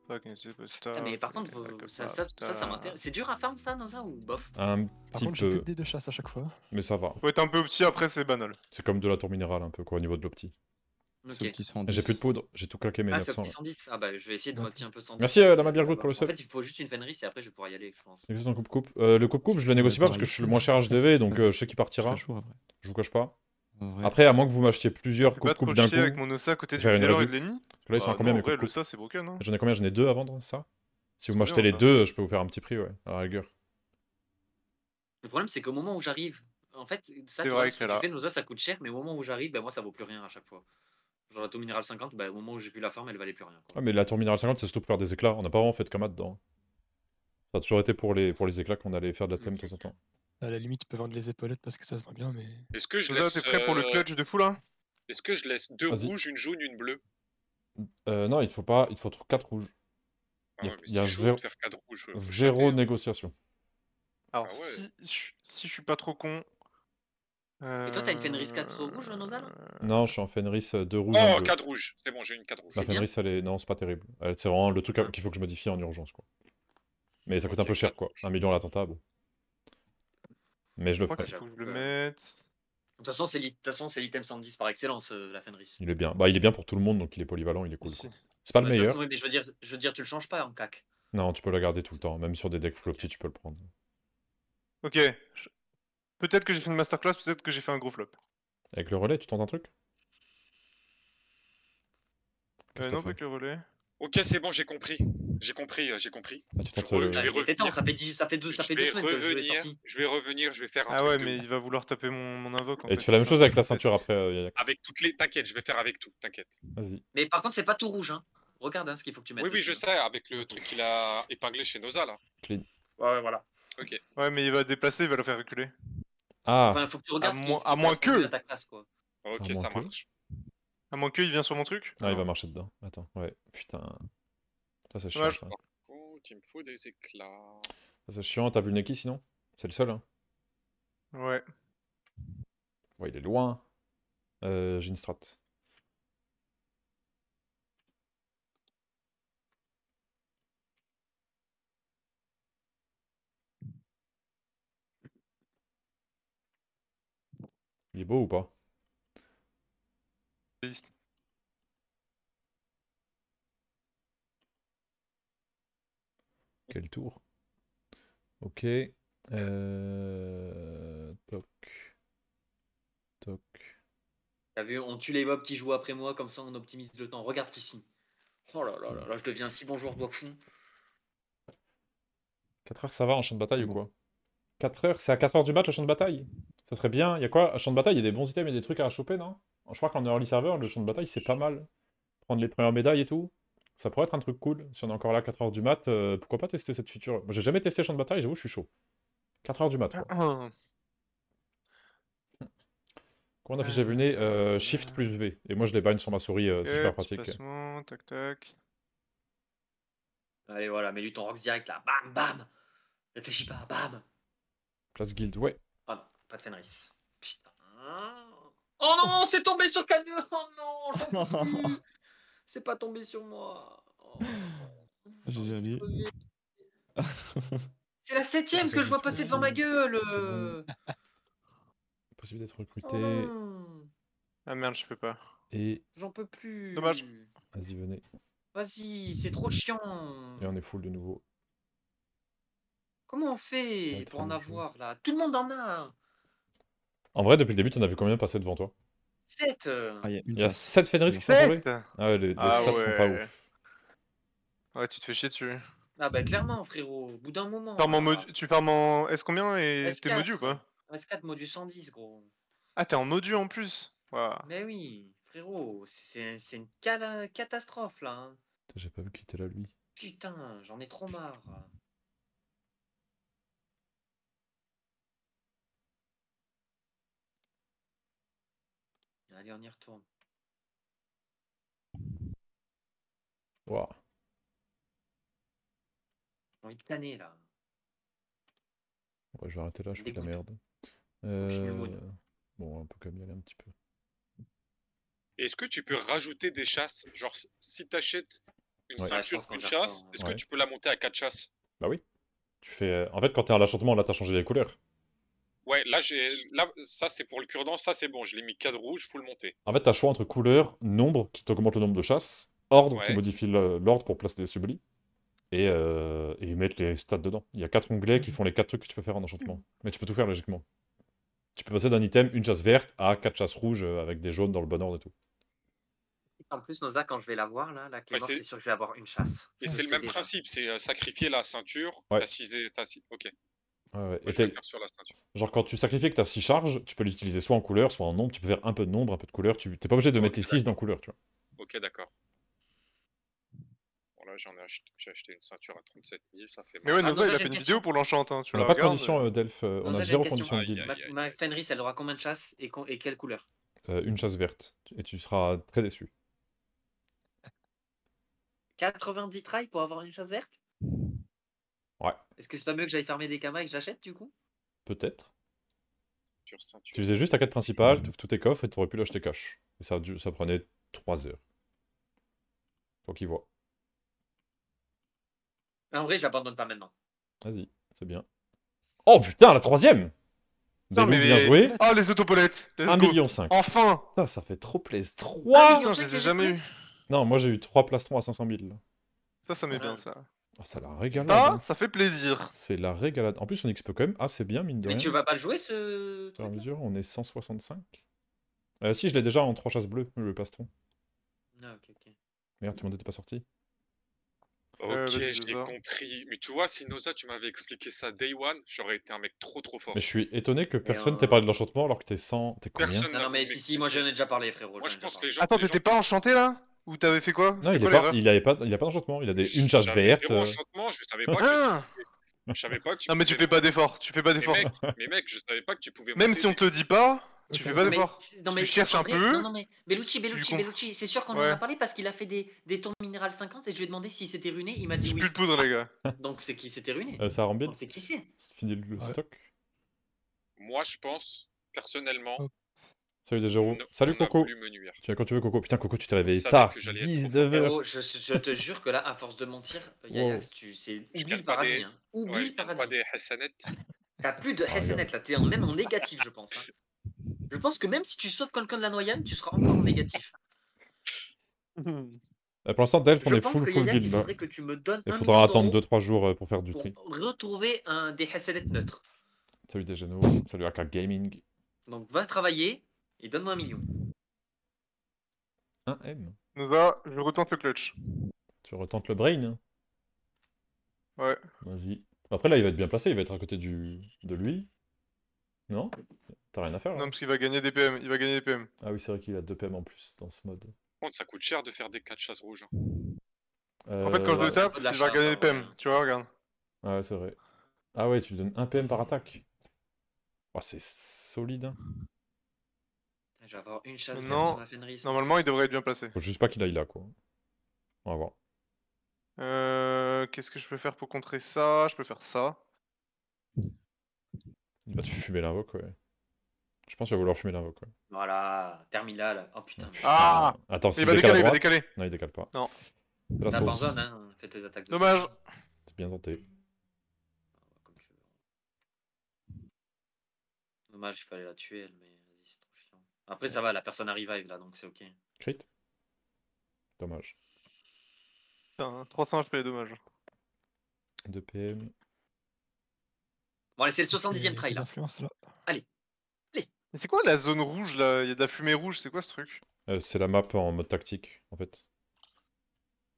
Putain, mais par contre, vous- ça, ça, ça, ça m'intéresse. C'est dur à farm ça, Noza, ou bof? Un Par petit contre, j'ai que peu. des de chasse à chaque fois. Mais ça va. Faut être un peu petit, après c'est banal. C'est comme de la tour minérale un peu quoi au niveau de l'opti. En J'ai 10. plus de poudre, j'ai tout claqué mes Ah, c'est 900 au là. 110 Ah bah, je vais essayer de Ouais. m'opti un peu 110. Merci euh, Dama Birgood pour le En sub. fait, il faut juste une Fenris et après je vais pouvoir y aller, je pense. Existe en coupe-coupe. Euh, le coupe-coupe, je le négocie pas parce que je suis le moins cher HDV, donc euh, je sais qu'il partira. chaud après. Je vous cache pas. Après, à moins que vous m'achetiez plusieurs trop coupe-coupe d'un coup. avec mon ossa à côté du Taylor et de que là, ils sont à Bah combien non, mes ça c'est broken. Hein. J'en ai combien? J'en ai deux à vendre, ça? Si vous m'achetez les ça. deux, je peux vous faire un petit prix, ouais, à la rigueur. Le problème, c'est qu'au moment où j'arrive, en fait, ça, tu vrai vois, que ce que là- tu fais, Noza, ça coûte cher, mais au moment où j'arrive, ben moi, ça vaut plus rien à chaque fois. Genre la taux minéral 50, ben, au moment où j'ai pu la farm, elle valait plus rien. quoi. Ah, mais la tour minérale 50, c'est surtout pour faire des éclats. On n'a pas vraiment fait de kama dedans. Ça a toujours été pour les, pour les éclats qu'on allait faire de la thème de temps en temps. À la limite, tu peux vendre les épaulettes parce que ça se vend bien, mais. Est-ce que je Là, laisse. t'es prêt pour le euh, clutch de fou là Est-ce que je laisse deux Vas-y. rouges, une jaune, une bleue? Euh, non, il te faut pas, il te faut 4 rouges. Ah Y a- ouais, mais y a zéro- quatre rouges. hein. négociation. Alors, Ah ouais. si, je- si je suis pas trop con. Et toi, t'as une Fenris 4 rouge, euh, Nozal Non, je suis en Fenris 2 rouges, un Oh, bleu. 4 rouges. C'est bon, j'ai une 4 rouges. La. Fenris, elle est... Non, c'est pas terrible. Elle- C'est vraiment le truc qu'il faut que je modifie en urgence, quoi. Mais ça coûte un peu cher, quatre quoi. rouges. Un million à la tentable. Mais je le Je ferai. qu'il faut que je le Ouais. mette. De toute façon, c'est l'i- de toute façon, c'est l'item 110 par excellence, euh, la Fenris. Il est bien. Bah, il est bien pour tout le monde, donc il est polyvalent, il est cool. C'est pas le Bah, meilleur. façon, oui, mais je veux dire, je veux dire, tu le changes pas en cac. Non, tu peux la garder tout le temps. Même sur des decks full opti, tu peux le prendre. Ok. je- Peut-être que j'ai fait une masterclass, peut-être que j'ai fait un gros flop. Avec le relais, tu tentes un truc? Euh, non, que le relais. Ok, c'est bon, j'ai compris. J'ai compris, euh, j'ai compris. Ah, tu tentes Je re- le- je vais Il était temps, revenir. ça fait, 10, ça fait, deux, ça Je fait deux vais semaines que revenir, je vais revenir, je vais faire un Ah ouais, mais il va vouloir taper mon, mon invoque. en Et fait, tu fais la même ça. chose avec la ceinture après, euh. Avec toutes les. T'inquiète, je vais faire avec tout, t'inquiète. Vas-y. Mais par contre, c'est pas tout rouge. Hein. Regarde hein, ce qu'il faut que tu mettes. Oui, oui, je dessus. sais, avec le truc qu'il a épinglé chez Noza là. Ouais, ouais, voilà. Ouais, mais il va déplacer, il va le faire reculer. Ah, Enfin, faut que tu regardes À ce moins- à que- à ta classe, quoi. Ok, ça que- marche. À moins qu'il vienne sur mon truc. ah, il va marcher dedans. Attends, ouais. Putain. Ça, c'est chiant, ça. Par contre, il me faut des éclats. Ça, c'est chiant. T'as vu le Neki sinon? C'est le seul, hein. Ouais. Ouais, il est loin. Euh, j'ai une strat. Il est beau ou pas? Quel tour? Ok. Euh... Toc. Toc. T'as vu, on tue les mobs qui jouent après moi, comme ça on optimise le temps. Regarde qu'ici. Oh là là là là, je deviens un si bon joueur de fou. 4 heures, ça va en champ de bataille ou quoi? 4 heures C'est à 4 heures du match le champ de bataille? Ça serait bien. Il y a quoi? À champ de bataille, il y a des bons items et des trucs à choper, non? Je crois qu'en early server, le champ de bataille, c'est pas mal. prendre les premières médailles et tout. Ça pourrait être un truc cool. Si on est encore là 4h du mat, euh, pourquoi pas tester cette feature? Moi, j'ai jamais testé champ de bataille, j'avoue, je suis chaud. 4h du mat, quoi. *coughs* Ah, Combien d'affiches vous nez euh, Shift plus V. Et moi, je les bind sur ma souris, euh, c'est super pratique. placement, tac tac. Allez, voilà, mets-lui ton Rox direct là. Bam, bam Réfléchis pas, bam Place guild, ouais. Oh non, pas de Fenris. Putain. Oh non, c'est tombé sur Caneux Oh non. *laughs* C'est pas tombé sur moi. Oh. J'ai jamais. *laughs* C'est la septième que je vois passer devant ma gueule. bon. *laughs* Possible d'être recruté. Oh Ah merde, je peux pas. Et J'en peux plus. Dommage. vas-y, venez. Vas-y, c'est trop chiant. Et on est full de nouveau. Comment on fait pour en avoir là? Tout le monde en a. En vrai, depuis le début, t'en as vu combien passer devant toi? 7 Ah, il y a une Il y a chance. 7 Fenris qui sont tombés Sept Ah ouais, les, les Ah stats sont pas ouais. ouf. Ouais, tu te fais chier dessus. Ah bah clairement frérot, au bout d'un moment. Tu farmes en là. modu- Tu farmes en S combien et t'es S4. modu ou pas? S4 module 110 gros. Ah, t'es en modu en plus. Mais oui, frérot, c'est c'est une cala- catastrophe là. hein. Putain, J'ai pas vu qui était là, lui. Putain, j'en ai trop marre. Allez, on y retourne. Waouh. J'ai envie de canner là. Ouais, je vais arrêter là, je fais de la merde. Euh. Bon, on peut quand même y aller un petit peu. Est-ce que tu peux rajouter des chasses? Genre, si t'achètes une Ouais. Ceinture, une chasse, est-ce ouais. que tu peux la monter à 4 chasses? Bah oui. Tu fais... En fait, quand t'es à l'achetement, là, t'as changé les couleurs. Ouais, là, j'ai, là, ça c'est pour le cure-dent, ça c'est bon, je l'ai mis 4 rouge, full monté. En fait, t'as le choix entre couleur, nombre, qui t'augmente le nombre de chasses, ordre, qui modifie l'ordre pour placer des sublis, et, euh, et mettre les stats dedans. Il y a 4 onglets qui font les 4 trucs que tu peux faire en enchantement. Mais tu peux tout faire logiquement. Tu peux passer d'un item, une chasse verte, à 4 chasses rouges euh, avec des jaunes dans le bon ordre et tout. En plus, Noza, quand je vais la voir là, la Clémence, c'est- c'est sûr que je vais avoir une chasse. Et c'est le même déjà. principe, c'est euh, sacrifier la ceinture, Ouais. t'as 6 t'as six- Ok, Ouais, ouais. moi, Et je vais t'es- le faire sur la ceinture. Genre quand tu sacrifies que t'as 6 charges, tu peux l'utiliser soit en couleur, soit en nombre. Tu peux faire un peu de nombre, un peu de couleur. Tu t'es pas obligé de mettre les 6 dans couleur, tu vois. Ok, d'accord. Bon, là, j'en ai acheté, j'ai acheté une ceinture à 37 000, ça fait Mais ouais, Ah, Noza, Noza, il a fait une question. vidéo pour l'enchant, hein, tu On n'a pas de condition, euh, Delph. euh, on a zéro condition de aïe, Ma, ma Fenris, elle aura combien de chasses et, et quelle couleur? Euh, une chasse verte. Et tu seras très déçu. 90 tries pour avoir une chasse verte? Ouais. Est-ce que c'est pas mieux que j'aille farmer des kamas et que j'achète du coup? Peut-être. Tu faisais juste ta quête principale, tu ouvres tous tes coffres et tu aurais pu l'acheter cash. Et ça, ça prenait 3 heures. Toi qui vois. En vrai, j'abandonne pas maintenant. Vas-y, c'est bien. Oh putain, la troisième Vous avez bien joué. Oh, les autopolettes Let's 1 go. million 5. Enfin Putain, ça fait trop plaisir. Ah, 3 Putain, je les ai jamais eu. Non, moi j'ai eu 3 plastrons à 500 000. là. Ça, ça met bien, Ah. ça. Ah, ça la régalade. Ça, hein. ça fait plaisir. C'est la régalade. En plus, on XP quand même assez bien, mine de Mais rien. tu vas pas le jouer ce Au fur et à truc mesure, on est 165. Euh, si, je l'ai déjà en 3 chasses bleues, le plastron. Ah, ok, ok. Merde, tout le monde n'était pas sorti. Ok, Euh, j'ai compris. Mais tu vois, si Noza, tu m'avais expliqué ça day one, j'aurais été un mec trop trop fort. Mais je suis étonné que personne euh, t'ait parlé de l'enchantement alors que t'es 100. T'es combien Personne Non, mais si, si, moi j'en ai déjà parlé, frérot. Moi, je pense que les parlé. gens. Attends, gens t'étais pas enchanté là? Ou t'avais fait quoi? Non, il, quoi pas, il, avait pas, il a pas d'enchantement, il a des, une J'avais verte. zéro euh, enchantement, je savais pas que Ah tu... Je savais pas que tu Non, mais tu fais pas d'effort, tu fais pas d'effort. mais mec, je savais pas que tu pouvais Même monter si on te le dit pas, tu fais pas Non, mais- d'effort. c'est- Tu mais cherches un peu, Non, non, mais Bellucci, Bellucci, Bellucci, c'est sûr qu'on en a parlé parce qu'il a fait des, des tours minéral 50 et je lui ai demandé si c'était ruiné. Il m'a dit oui. plus de poudre, les gars. Donc c'est qui c'était ruiné euh, ça rembille sait qui c'est. Fini le Ouais. stock? Moi, je pense, personnellement, Oh. Salut a- Salut Coco. Tu viens quand tu veux, Coco. Putain, Coco, tu t'es réveillé tard. que j'allais être trop 19 heures. Frérot, je, je te jure que là, à force de mentir, Yayax, tu c'est oublie le paradis. des- Hein. Oublie Ouais, le pas paradis. des. T'as plus de Ah, SNL là, t'es même en négatif, je pense. hein. Je pense que même si tu sauves quelqu'un de la noyade, tu seras encore en négatif. Euh, *laughs* pour l'instant, Delph, on est full, full il guild. là. faudrait que tu me donnes. Il faudra attendre d'euros 2-3 jours euh, pour faire du tri. retrouver un des SNL neutres. Salut Génos. Salut AK Gaming. Donc va travailler et donne-moi un million. 1M. Nova, je retente le clutch. Tu retentes le brain. hein. Ouais. Vas-y. Après, là, il va être bien placé. Il va être à côté du... de lui. Non? T'as rien à faire là? Non, parce qu'il va gagner des PM. Il va gagner des PM. Ah oui, c'est vrai qu'il a 2 PM en plus dans ce mode. contre, ça coûte cher de faire des 4 chasses rouges. hein. En fait, quand Euh, je le tape, faut de la je vais regarder les charge, en PM. Tu vois, regarde. Ouais, c'est vrai. Ah ouais, tu lui donnes 1 PM par attaque. Oh, c'est solide. hein. Je vais avoir une chasse Non. verte sur. Normalement, il devrait être bien placé. Faut juste pas qu'il aille là, quoi. On va voir. Euh, Qu'est-ce que je peux faire pour contrer ça? Je peux faire ça. Il va te fumer l'invoque, ouais. Je pense qu'il va vouloir fumer l'invoque, ouais. Voilà, terminal. Oh putain. Putain. Ah Attends, Il va décaler, il va décaler. Non, il décale pas. Non. C'est la sauce. T'abandonnes, hein. Fais tes attaques. de Dommage. C'est bien tenté. Dommage, il fallait la tuer, elle, mais vas-y, c'est trop chiant. Après, ça va, la personne a revive là, donc c'est ok. Crit Dommage. Putain, 300 HP, dommage. 2 PM. Bon, allez, c'est le 70ème Les- try là. là. Mais c'est quoi la zone rouge là? Il y a de la fumée rouge, c'est quoi ce truc? Euh, c'est la map en mode tactique, en fait.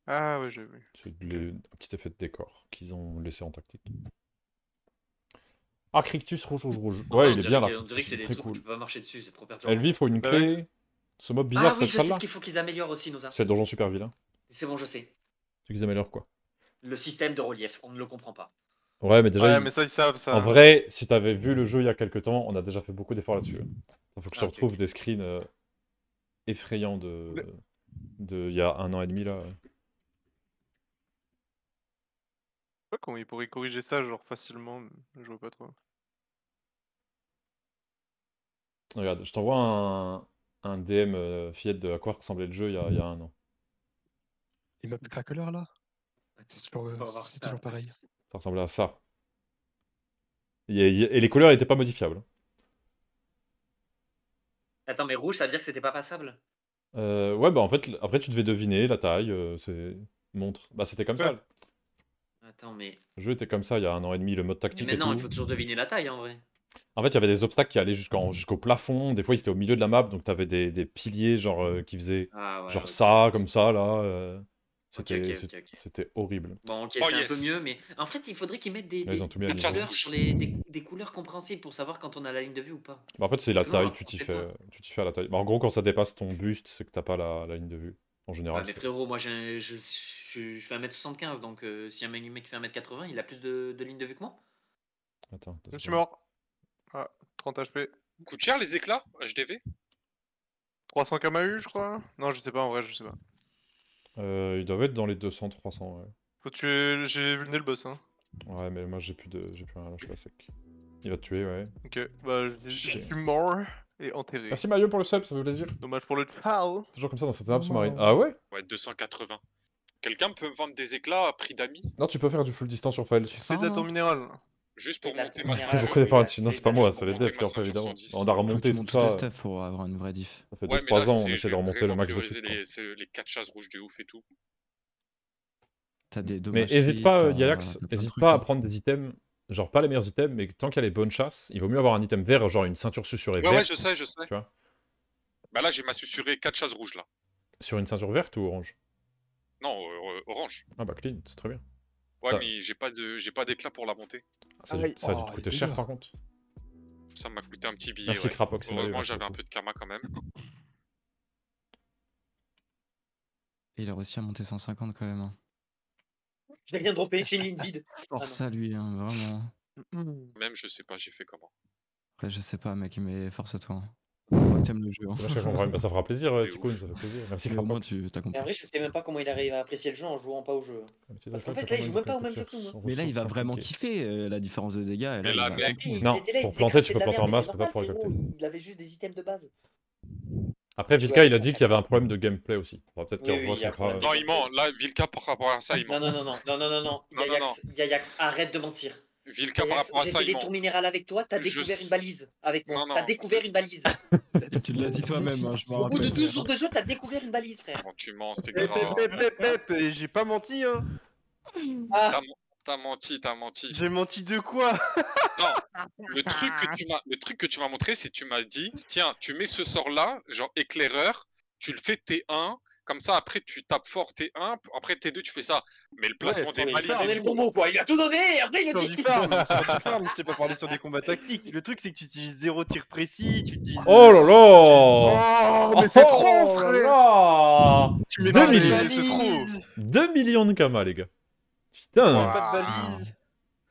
Ah ouais, j'ai vu. C'est un petit effet de décor qu'ils ont laissé en tactique. Ah, Crictus rouge, rouge, rouge. Ouais, il est bien là. On dirait que c'est des très trucs où cool. tu peux pas marcher dessus, c'est trop perturbant. Elvi, il faut une ouais. clé. Ce mob bizarre, ah oui, cette je sais salle-là ce qu'il faut qu'ils améliorent aussi, nous. C'est le donjon super vilain. C'est bon, je sais. C'est qu'ils améliorent quoi Le système de relief, on ne le comprend pas. Ouais, mais déjà, Ouais, ils- mais ça, ils savent ça. en vrai, si t'avais vu le jeu il y a quelques temps, on a déjà fait beaucoup d'efforts là-dessus. Il faut que je Ah, retrouve des screens euh, effrayants de... de il y a un an et demi là. Je sais pas comment ils pourraient corriger ça, genre facilement. Je vois pas trop. Regarde, je t'envoie un, un DM euh, fillette de à quoi ressemblait le jeu il y a, il y a un an. Les maps craqueleurs là? C'est toujours, euh, c'est pareil. Ça ressemblait à ça. Et, et les couleurs n'étaient pas modifiables. Attends, mais rouge, ça veut dire que c'était pas passable? Euh, ouais, bah en fait, après tu devais deviner la taille, euh, c'est montre. Bah c'était comme ça. Attends, mais, Le jeu était comme ça il y a un an et demi, le mode mais tactique et maintenant, il faut toujours deviner la taille en vrai. En fait, il y avait des obstacles qui allaient jusqu'en- jusqu'au plafond. Des fois, ils étaient au milieu de la map, donc t'avais des, des piliers genre euh, qui faisaient Ah ouais. genre ça, comme ça là. euh, C'était horrible. Bon, ok, Oh, c'est un yes. peu mieux, mais en fait, il faudrait qu'ils mettent des, des, des couleurs sur les, des, des couleurs compréhensibles pour savoir quand on a la ligne de vue ou pas. Bah, en fait, c'est la taille, tu t'y fais, pas. tu t'y fais à la taille. Bah, en gros, quand ça dépasse ton buste, c'est que t'as pas la, la ligne de vue. En général. mais c'est- frérot, moi je, je, je fais 1m75, donc euh, si un mec, fait 1m80, il a plus de, de ligne de vue que moi? Attends, Je suis mort. Ah, 30 HP. Coûte cher les éclats HDV 300 KMU, je crois. Non, je sais pas en vrai, je sais pas. Euh, ils doivent être dans les 200-300, ouais. Faut tuer. J'ai vu le boss, hein. Ouais, mais moi, j'ai plus de, j'ai plus rien là, je suis à sec. Il va te tuer, ouais. Ok, bah, suis mort et enterré. Merci Mario pour le sub, ça fait plaisir. Dommage pour le ciao. Toujours comme ça dans cette map sous-marine. Ah ouais? Ouais, 280. Quelqu'un peut me vendre des éclats à prix d'amis? Non, tu peux faire du full distance sur Files. C'est de la tour minérale. Juste pour monter ma. Non, c'est pas moi, c'est les devs qui ont fait évidemment. ceinture 110. On a Faut remonté tout ça. steps pour avoir une vraie diff. Ça fait Ouais, mais 2-3 là, ans, on essaie de remonter le max de les, c'est les 4 chasses rouges de ouf et tout. T'as des Mais dommages. hésite pas, t'as- Yayax, t'as plein de hésite trucs, pas à hein. prendre des items, genre pas les meilleurs items, mais tant qu'il y a les bonnes chasses, il vaut mieux avoir un item vert, genre une ceinture susurrée Ouais, ouais, verte. je sais, je sais. Tu vois Bah là, j'ai ma susurrée 4 chasses rouges là. Sur une ceinture verte ou orange? Non, euh, orange. Ah bah clean, c'est très bien. Ouais, Ça- mais j'ai pas de j'ai pas d'éclat pour la monter. Ça a dû, Aïe. ça a dû Oh, te les coûter cher par contre. Ça m'a coûté un petit billet. Merci ouais. Crapox, Heureusement, j'avais un peu de karma quand même. Il a réussi à monter 150 quand même. hein. Je de dropper, j'ai une ligne vide. *laughs* Force à lui, hein, vraiment. Même, je sais pas, j'ai fait comment. Après, je sais pas, mec, mais force à toi. hein. T'aimes le jeu. hein. Bah, ça fera plaisir, T'es *laughs* Ticoun, ouf. ça fait plaisir. Merci Mais au moins, Crapox. tu t'as Mais compris. en vrai, je sais même pas comment il arrive à apprécier le jeu en jouant pas au jeu. Parce qu'en fait, là, il joue même pas au même jeu que nous. Mais là, il va vraiment kiffer euh, la différence de dégâts. et là. Non, pour planter, tu peux planter en masse, tu peux pas pour récolter. Il avait juste des items de base. Après, Vilka, il a dit qu'il y avait un problème de gameplay aussi. Peut-être qu'il son Non, il ment. Là, Vilka, par rapport à ça, il Non, ment. non, non, non, non, non, non, non. Non, non, Yayax, Yayax, arrête de mentir. Vilka, par rapport à j'ai ça, fait des tours minérales avec toi, t'as Je découvert une sais. balise avec moi. Non, non. T'as découvert une balise. Et *laughs* tu l'as dit toi-même, hein, je Au bout de rappelle. 12 jours de jeu, t'as découvert une balise, frère. Quand tu mens, c'était Pep, grave. pep, pep, pep, pep, et j'ai pas menti, hein. Ah, T'as menti, t'as menti. J'ai menti de quoi? *laughs* Le truc que tu m'as, le truc que tu m'as montré, c'est que tu m'as dit, tiens, tu mets ce sort-là, genre éclaireur, tu le fais T1, Comme ça, après, tu tapes fort T1. Après, T2, tu fais ça. Mais le placement Ouais, des Il balises a le mot, quoi. Il a tout donné, et après il a dit. farm, *laughs* je t'ai pas parlé sur des combats tactiques. Le truc, c'est que tu utilises zéro tir précis, tu utilises. Oh là là Oh, mais c'est trop, Oh là frère là Tu mets Deux pas de millions. balise, c'est trop 2 millions de kamas, les gars. Putain Pas de balise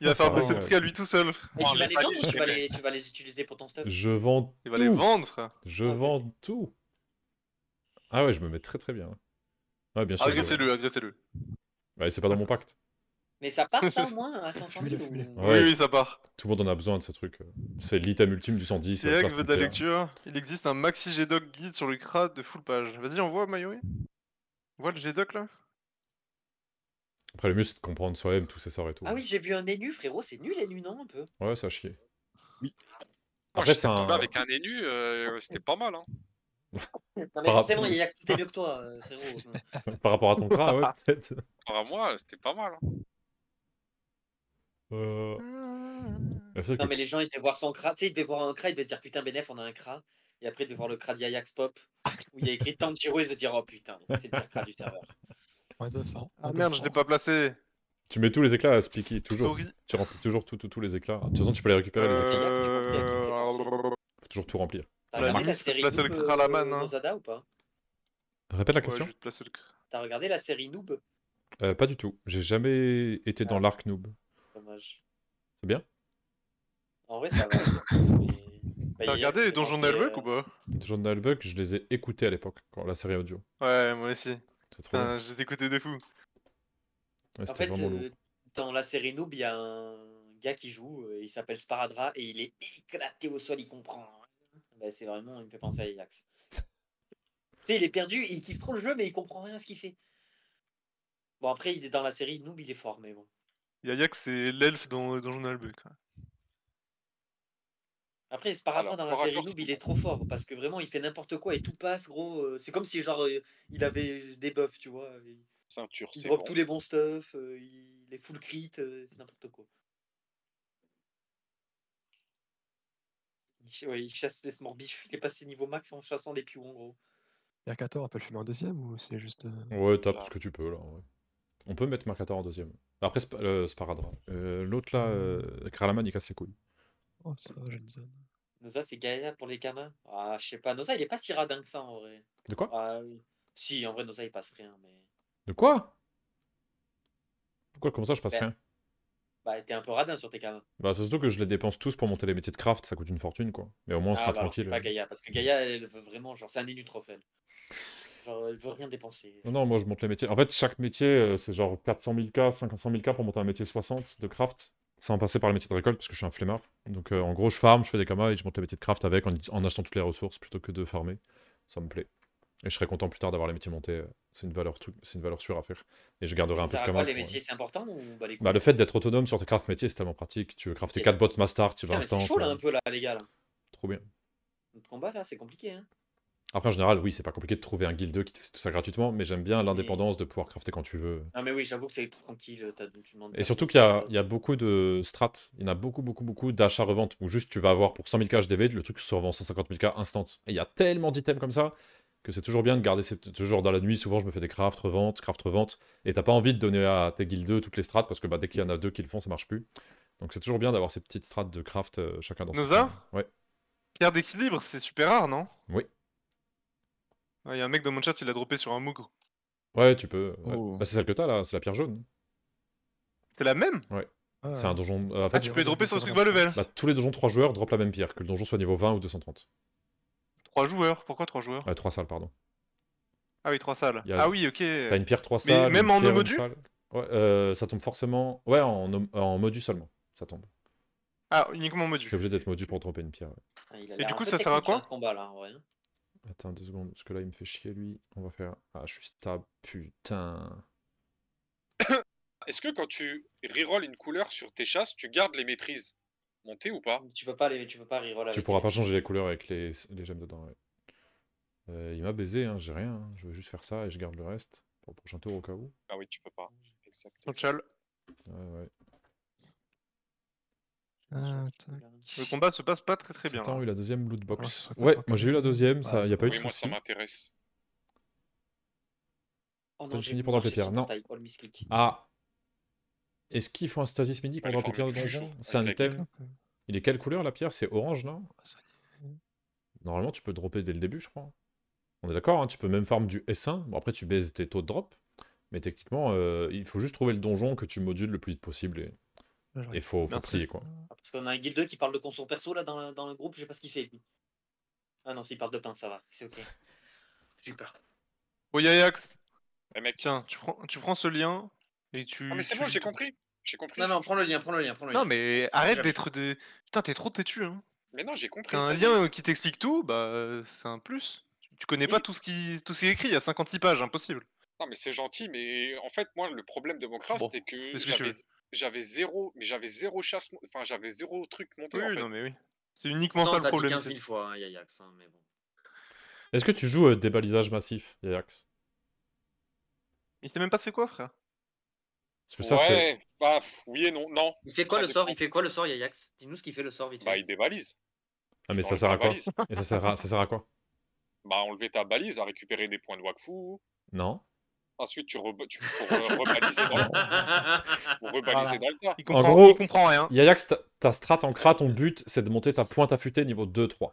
Il va Ah, ça faire va, un de prix à lui tout seul. Et tu vas les vendre ou tu vas mais- les, tu vas les utiliser pour ton stuff? Je vends Il va les tout. vendre, frère. Je Ah, vends tout. Ah ouais, je me mets très très bien. Ouais, bien sûr. je- Agressez-le, agressez-le. Ouais, c'est pas dans mon pacte. Mais ça part ça au *laughs* moins à 500 000 Fuis-le, fuis-le. ou... Ouais. Oui, oui, ça part. Tout le monde en a besoin de ce truc. C'est l'item ultime du 110. Si la Ex place veut de la lecture, il existe un maxi G-Doc guide sur le crade de full page. Vas-y, envoie Mayuri. Vois le G-Doc là Après, le mieux, c'est de comprendre soi-même tous ces sorts et tout. Ah oui, j'ai vu un énu, frérot, c'est nul énu, non un peu? Ouais, ça a chier. Moi, Après, je c'est suis un- avec un énu, euh, c'était pas mal. Hein. Non mais Par forcément, rapport- il y a que tout est mieux que toi, euh, frérot. *laughs* Par rapport à ton cra, ouais, peut-être. Par à moi, c'était pas mal. Hein. Euh... Non que- mais les gens ils devaient voir son cra, tu sais ils devaient voir un cra, ils devaient se dire putain Benef on a un cra, et après ils devaient voir le cra d'Ajax Pop, où il y a écrit Tanjiro, ils se dire oh putain, c'est le pire cra du serveur. Ouais, ça sent. Ah merde, je l'ai pas placé. Tu mets tous les éclats à Spiky, toujours. Story. Tu remplis toujours tout, tout- tous les éclats. De toute façon, tu peux les récupérer, les éclats. Il fait penser. Faut toujours tout remplir. T'as La regardé la série le Noob cra à la euh, hein. Ou pas? Répète la Ouais, question je vais te placer le cra. T'as regardé la série Noob? Euh, Pas du tout. J'ai jamais été dans Ah. l'arc noob. Dommage. C'est bien? En vrai ça va. *laughs* mais- Bah, T'as regardé les donjons d'Albuck euh, ou pas? Les gens de Nullbuck, je les ai écoutés à l'époque, quand la série audio. Ouais, moi aussi. C'est trop je les écoutais de fou. Ouais, En fait, euh, dans la série Noob, il y a un gars qui joue, il s'appelle Sparadra et il est éclaté au sol, il comprend. Bah, c'est vraiment, il me fait penser à Ajax. tu sais, il est perdu, il kiffe trop le jeu, mais il comprend rien à ce qu'il fait. Bon, après, il est dans la série Noob, il est fort, mais bon. Yayak, c'est l'elfe dans Donjon d'Albuck. Après, Sparadra Alors, dans la série Noob, il est trop fort parce que vraiment, il fait n'importe quoi et tout passe, gros. euh, C'est comme si, genre, euh, il avait des buffs, tu vois. Il, Ceinture, il c'est drop bon. tous les bons stuff, euh, il est full crit, c'est n'importe quoi. Il, ch- ouais, il chasse les smorbifs, il est passé niveau max en chassant des pious, en gros. Mercator, on peut le fumer en deuxième ou c'est juste. euh, Ouais, tape Ah. ce que tu peux là. ouais. On peut mettre Mercator en deuxième. Après, Sp- euh, Sparadra. Euh, L'autre là, euh, Kralaman, il casse les couilles. Oh, ça, je ne sais. Noza, c'est Gaïa pour les Kamas Ah, je sais pas. Noza, il est pas si radin que ça, en vrai. De quoi? Ah oui. Si, en vrai, Noza, il passe rien, mais... De quoi? Pourquoi Comment ça, je passe Ben, rien? Bah, t'es un peu radin sur tes Kamas. Bah, c'est surtout que je les dépense tous pour monter les métiers de craft, ça coûte une fortune quoi. Mais au moins, on Ah, sera bah, alors, c'est tranquille. pas Gaïa, parce que Gaïa, elle veut vraiment, genre, c'est un énutrophe, elle. Genre, elle veut rien dépenser. Non, non, moi je monte les métiers. En fait, chaque métier, euh, c'est genre 400 000 K, 500 000 K pour monter un métier 60 de craft, sans passer par le métier de récolte, parce que je suis un flemmard. Donc euh, en gros, je farm, je fais des kamas et je monte les métiers de craft avec, en, en achetant toutes les ressources plutôt que de farmer. Ça me plaît. Et je serais content plus tard d'avoir les métiers montés. euh, C'est une valeur truc, c'est une valeur sûre à faire. Et je garderai un peu de quoi, les euh, métiers, c'est important ou bah, les Bah, le fait d'être autonome sur tes craft métiers, c'est tellement pratique. Tu veux crafter Ok. 4 bots master, tu vas mais c'est instant. chaud, là, euh, un peu, là, les gars, là. Trop bien. Notre combat, là, c'est compliqué, hein. Après, en général, oui, c'est pas compliqué de trouver un guildeux qui te fait tout ça gratuitement, mais j'aime bien l'indépendance de pouvoir crafter quand tu veux. Non, mais oui, j'avoue que c'est tranquille, tu demandes Et surtout qu'il y, il y a beaucoup de strats, il y en a beaucoup, beaucoup, beaucoup d'achats-reventes où juste tu vas avoir pour 100 000 k HDV, le truc se revend 150 000 k instant. Et il y a tellement d'items comme ça que c'est toujours bien de garder ces toujours dans la nuit. Souvent, je me fais des crafts, reventes, craft, reventes. Et t'as pas envie de donner à tes guildeux toutes les strats parce que bah, dès qu'il y en a deux qui le font, ça marche plus. Donc c'est toujours bien d'avoir ces petites strats de craft euh, chacun dans son Noza coin. Ouais. Pierre d'équilibre, c'est super rare, non? Oui. Il y a un mec dans mon chat, il a droppé sur un mougre. Ouais, tu peux. ouais. Oh. Bah, c'est celle que t'as là, c'est la pierre jaune. C'est la même? Ah, C'est un donjon. euh, en fait, Ah, tu peux les dropper sur le truc bas level bah, tous les donjons 3 joueurs drop la même pierre, que le donjon soit niveau 20 ou 230. 3 joueurs, pourquoi 3 joueurs? Ouais, 3 salles, pardon. Ah oui, 3 salles. A- Ah oui, ok. T'as une pierre 3 Mais salles. même une en salle. Ouais, euh, ça tombe forcément. Ouais, en, en modu seulement. Ça tombe. Ah, uniquement modu. T'es obligé d'être modu pour dropper une pierre. ouais. Ah, Et du coup, ça sert à quoi hein, combat, là, en vrai. hein. Attends deux secondes, parce que là il me fait chier lui. On va faire. Ah, je suis stab. Putain. *coughs* Est-ce que quand tu reroll une couleur sur tes chasses, tu gardes les maîtrises? Montées ou pas? Tu peux pas, les... tu peux pas reroll Tu pourras les- pas changer les couleurs avec les, les gemmes dedans. ouais. Euh, il m'a baisé, hein, j'ai rien. hein. Je veux juste faire ça et je garde le reste pour le prochain tour au cas où. Ah oui, tu peux pas. Exact. Social. Ouais, ouais. Ah. Le combat se passe pas très très bien. Ont eu la deuxième loot Ah, box. ouais, moi j'ai eu la deuxième, Ah, ça, y a pas eu Oui, de moi ça m'intéresse. Oh mini pour drop les pierres. Non. Oh. Ah. Est-ce qu'il faut un stasis mini Tu pour vas les drop les pierres de donjon C'est un item. Il est quelle couleur la pierre? C'est orange, non? Ah, Normalement, tu peux dropper dès le début, je crois. On est d'accord, hein, tu peux même farm du S1. Bon, après, tu baises tes taux de drop. Mais techniquement, euh, il faut juste trouver le donjon que tu modules le plus vite possible. Et il faut, faut prier, quoi. Ah, Parce qu'on a un guild qui parle de conso perso là dans, le- dans le groupe, je sais pas ce qu'il fait. Ah non, s'il parle de pain, ça va, c'est ok. J'ai eu peur. Oh Yayax, Eh mec, tiens, tu prends, tu prends ce lien et tu. ah, mais c'est tu- bon, j'ai compris. J'ai compris. Non, non, prends le lien, prends le lien, prends le lien. Non, mais arrête d'être de. Putain, t'es trop têtu, hein. Mais non, j'ai compris. T'as un ça. lien qui t'explique tout, bah c'est un plus. Tu connais pas tout ce qui tout ce qui est écrit, il y a 56 pages, impossible. Non, mais c'est gentil, mais en fait, moi, le problème de mon Bon, c'était que j'avais zéro, mais j'avais zéro chasse, enfin, j'avais zéro truc monté Oui, en oui, fait. non mais oui. C'est uniquement Non, ça le problème. 15 c'est- 000 fois, hein, Yayax, hein, mais bon. Est-ce que tu joues euh, débalisage massif, Yayax Il sait même pas c'est quoi, frère. Parce que ça, c'est. ouais, bah, oui et non, non. Il fait quoi Ça le sort. Il fait quoi le sort, Yayax Dis-nous ce qu'il fait le sort vite fait. Bah, il débalise. Ah, mais ça sert à quoi? Et ça sert à, ça sert à quoi? Bah, enlever ta balise, à récupérer des points de Wakfu. Non Ensuite, tu, tu pour rebaliser dans le, *laughs* pour rebaliser Voilà. dans le tas. Il comprend, gros- il comprend rien. Yayax, ta- ta strat en crat, ton but, c'est de monter ta pointe affûtée niveau 2-3.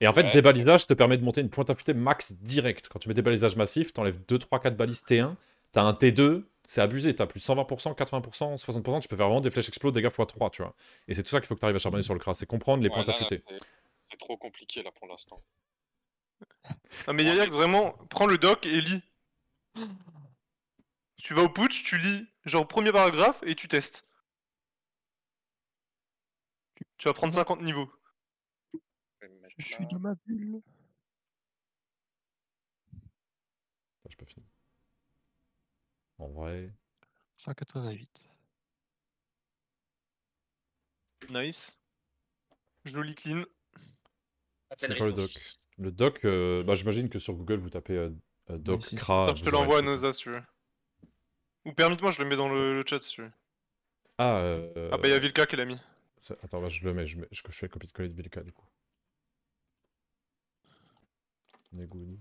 Et en fait, Ouais, débalisage te permet de monter une pointe affûtée max direct. Quand tu mets débalisage massif, t'enlèves 2, 3, 4 balises T1, t'as un T2, c'est abusé, t'as plus 120%, 80%, 60%, tu peux faire vraiment des flèches explos dégâts x3, tu vois. Et c'est tout ça qu'il faut que tu arrives à charbonner sur le cras, c'est comprendre les Ouais, pointes là, affûtées. c'est- trop compliqué là pour l'instant. Non mais Yayax, vraiment, prends le doc et lis. Tu vas au putsch, tu lis genre premier paragraphe et tu testes. Tu vas prendre 50 niveaux. Je suis dans ma bulle. Je peux finir. En vrai. 188. Nice. Joli clean. À C'est quoi le doc Le doc, euh, bah, j'imagine que sur Google, vous tapez euh, euh, doc, si. cra. Attends, je te l'envoie à. Noza si tu veux. Ou permette-moi, je le mets dans le, le chat si tu veux. Ah, euh, Ah bah y'a Vilka qui l'a mis. ça- Attends, bah, je le mets, je, mets, je, je fais copie de coller de Vilka du coup. On est good.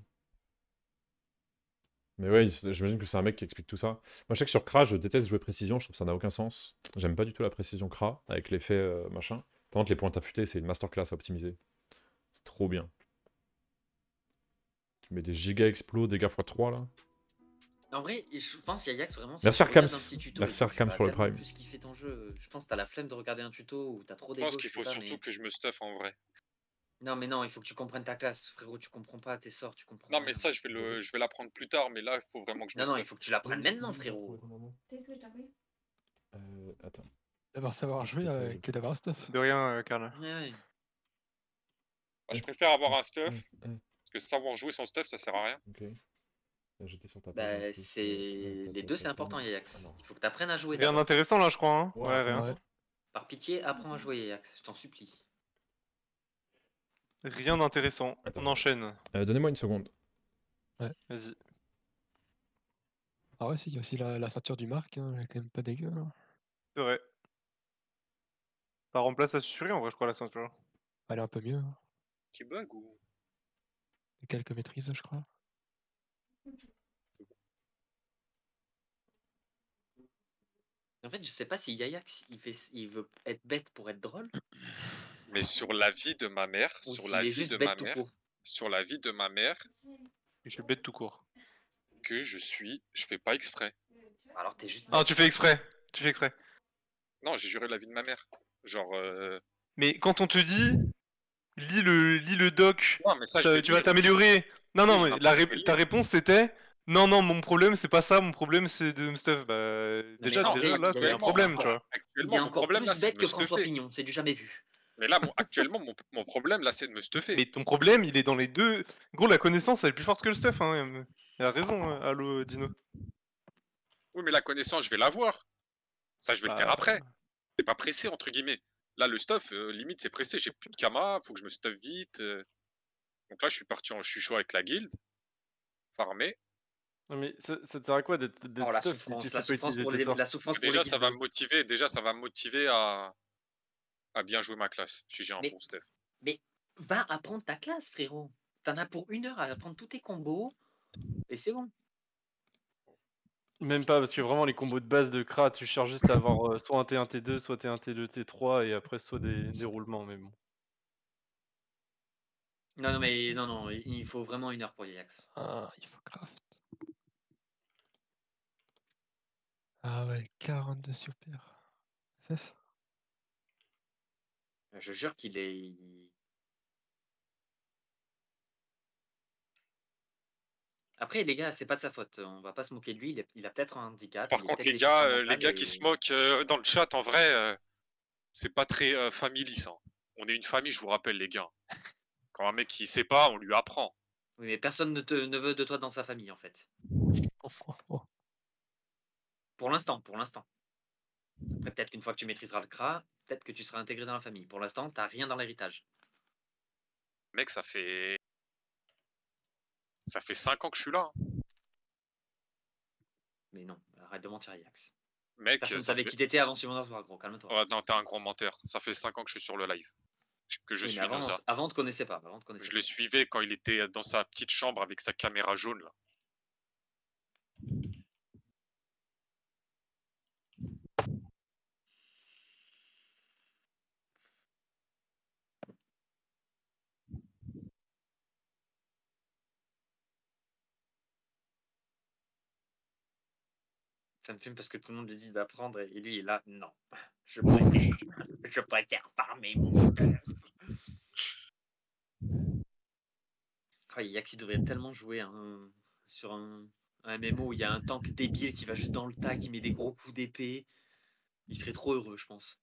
Mais ouais, j'imagine que c'est un mec qui explique tout ça. Moi, je sais que sur Kra, je déteste jouer précision, je trouve que ça n'a aucun sens. J'aime pas du tout la précision Kra, avec l'effet euh, machin. Par contre, les pointes affûtées, c'est une masterclass à optimiser. C'est trop bien. Tu mets des giga explos, dégâts x3 là. En vrai, je pense vraiment. Merci regardes Arkhams. un petit tuto Merci Arkhams vas pour le Prime. plus kiffer ton jeu. Je pense que t'as la flemme de regarder un tuto ou t'as trop Je pense qu'il faut surtout mais- que je me stuff en vrai. Non, mais non, il faut que tu comprennes ta classe. Frérot, tu comprends pas tes sorts, tu comprends Non, mais ça, je vais le, je vais l'apprendre plus tard, mais là, il faut vraiment que je me Non, non, il faut que tu l'apprennes maintenant, frérot. Euh, attends. D'avoir savoir jouer euh, que d'avoir un stuff. De rien, euh, Karl. Ouais, ouais. Bah, je préfère avoir un stuff, parce que savoir jouer sans stuff, ça sert à rien. ok. J'étais sur ta Bah, c'est. euh, Les deux, c'est ta- important, ta- Yayax. Ah. Il faut que tu apprennes à jouer. Rien d'abord. d'intéressant là, je crois. Hein Ouais, ouais, rien. Ouais. Par pitié, apprends à jouer, Yayax. Je t'en supplie. Rien d'intéressant. On enchaîne. Euh, Donnez-moi une seconde. Vas-y. Ah ouais, si, il y a aussi la, la ceinture du Marc, hein, elle est quand même pas dégueu. hein. C'est vrai. Ça remplace la susurée en vrai, je crois, la ceinture. Elle est un peu mieux. hein. Qui bug ou? Et Quelques maîtrises, je crois. En fait, je sais pas si Yayax, il, fait... il veut être bête pour être drôle. *coughs* Mais sur la vie de ma mère, Ou sur la vie juste de bête ma mère, sur la vie de ma mère, Je suis bête tout court. que je suis, je fais pas exprès. Alors, t'es juste. Ah, bête. tu fais exprès. Tu fais exprès. Non, j'ai juré la vie de ma mère. Genre, euh... Mais quand on te dit, lis le, lis le doc, non, mais ça, je ça- vais tu vas t'améliorer. Non, non, mais la ré- ta réponse c'était, non, non, mon problème c'est pas ça, mon problème c'est de me stuff. Bah, déjà, non, déjà là, c'est un problème, tu vois. Il Actuellement, mon encore problème plus là, bête que François. Pignon. C'est du jamais vu. Mais là, actuellement, mon, mon problème là, c'est de me stuffer. Mais ton problème, il est dans les deux. Gros, la connaissance, elle est plus forte que le stuff. Hein. Il a raison, euh, allô, Dino. Oui, mais la connaissance, je vais l'avoir. Ça, je vais le faire Bah, après. C'est pas pressé, entre guillemets. Là, le stuff, euh, limite, c'est pressé. J'ai plus de kama, faut que je me stuff vite. euh. Donc là, je suis parti en chuchot avec la guilde. Farmer. Non, mais ça, ça te sert à quoi d'être Oh, la si souffrance, la pour les, la souffrance pour les Déjà, ça va me motiver. Déjà, ça va me motiver à, à bien jouer ma classe. Si j'ai un Mais- bon stuff. Va apprendre ta classe, frérot. T'en as pour une heure à apprendre tous tes combos. Et c'est bon. Même pas, parce que vraiment, les combos de base de Kra, tu cherches juste à avoir euh, soit un T1, T2, soit T1, T2, T3, et après soit des, des roulements, mais bon. Non, non, mais non, non, il faut vraiment une heure pour Yayax. Ah, il faut craft. Ah ouais, 42 super. FF Je jure qu'il est. il- Après, les gars, c'est pas de sa faute. On va pas se moquer de lui. Il, est- il a peut-être un handicap. Par il est contre, peut-être les gars, euh, les gars qui se moquent euh, dans le chat, en vrai, euh, c'est pas très euh, family ça. On est une famille, je vous rappelle, les gars. Quand un mec qui sait pas, on lui apprend. Oui, mais personne ne, te, ne veut de toi dans sa famille, en fait. *laughs* Pour l'instant, pour l'instant. Après, peut-être qu'une fois que tu maîtriseras le CRA, peut-être que tu seras intégré dans la famille. Pour l'instant, t'as rien dans l'héritage. Mec, ça fait. Ça fait 5 ans que je suis là. hein. Mais non, arrête de mentir, Yax. Mec, Personne ne ça savait fait... qui t'étais avant Simon Dorsoir, gros. Calme-toi. Ouais, non, t'es un gros menteur. Ça fait 5 ans que je suis sur le live. Que je Oui, suis avant, Noza. avant, on te connaissait pas. Avant, on te connaissait Je pas. le suivais quand il était dans sa petite chambre avec sa caméra jaune là. Ça me fume parce que tout le monde lui dit d'apprendre et lui il est là. Non. *laughs* Je préfère, *laughs* je préfère farmer mon stuff. Ah, Yax, il devrait tellement jouer sur un, MMO où il y a un tank débile qui va juste dans le tas, qui met des gros coups d'épée. Il serait trop heureux, je pense.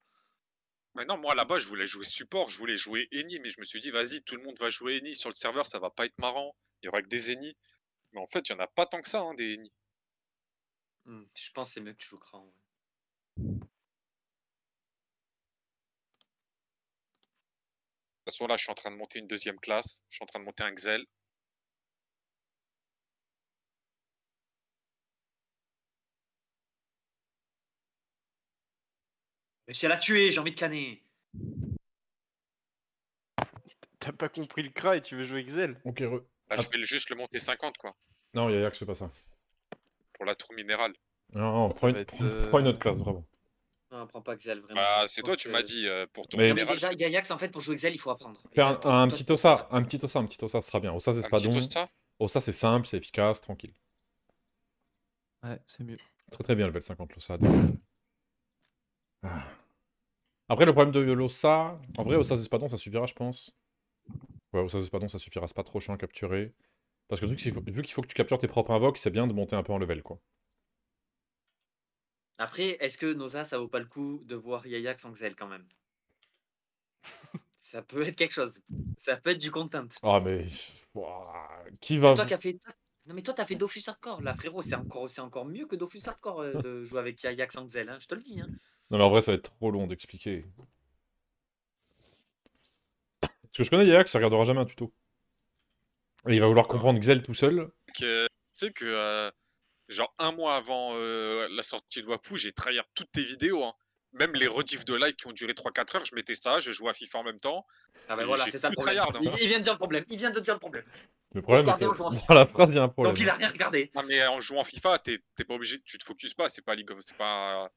Maintenant, moi là-bas, je voulais jouer support, je voulais jouer Eni, mais je me suis dit, vas-y, tout le monde va jouer Eni sur le serveur, ça va pas être marrant. Il y aura que des Eni. Mais en fait, il y en a pas tant que ça, hein, des Eni. Hmm, je pense que c'est mieux que tu joues Kran. ouais. De toute façon, là, je suis en train de monter une deuxième classe. Je suis en train de monter un Xel. Réussi à la tuer, j'ai envie de canner. T'as pas compris le Kra et tu veux jouer Excel Ok, re... Là, Ah. je vais juste le monter 50, quoi. Non, Yayax, fais pas ça. Pour la tour minérale. Non, non, prends, Ça une, va être, prends- euh, prends une autre classe, vraiment. Non, prends pas Xel, vraiment. Bah, c'est toi, tu m'as dit, euh, pour tour Mais- minérale. déjà, en fait, pour jouer Xel, il faut apprendre. Un, petit ossa, un petit ossa, un petit ossa, ce sera bien. Ossa, c'est pas don. Ossa, c'est simple, c'est efficace, tranquille. Ouais, c'est mieux. Très très bien, level 50, l'ossa. Ah. Après, le problème de l'ossa, en vrai, ossa, espadon, ça suffira, je pense. Ouais, ossa, espadon, ça suffira, c'est pas trop chiant à capturer. Parce que le truc, c'est vu qu'il faut que tu captures tes propres invoques, c'est bien de monter un peu en level, quoi. Après, est-ce que Noza, ça vaut pas le coup de voir Yayax en Xel quand même? *laughs* Ça peut être quelque chose. Ça peut être du content. Ah, mais. Ouah, Qui va. Toi qui as fait. Non mais toi t'as fait Dofus Hardcore là frérot c'est encore c'est encore mieux que Dofus Hardcore euh, de *laughs* jouer avec Yayax en Xel hein, je te le dis hein. Non, mais en vrai, ça va être trop long d'expliquer. Parce que je connais Yayax, il regardera jamais un tuto. Et il va vouloir comprendre Xel tout seul. que- Tu sais que, euh, genre, un mois avant euh, la sortie de Wapou, j'ai trahir toutes tes vidéos. hein. Même les rediffs de live qui ont duré 3-4 heures, je mettais ça, je jouais à FIFA en même temps. Ah Et voilà c'est ça le tout problème. tryhard, hein. Il, il vient de dire le problème il vient de dire le problème. Le problème, c'est dans la phrase, il y a un problème. Donc il a rien regardé. Ah, mais en jouant FIFA, t'es t'es pas obligé, tu te focuses pas, c'est pas League of, c'est pas,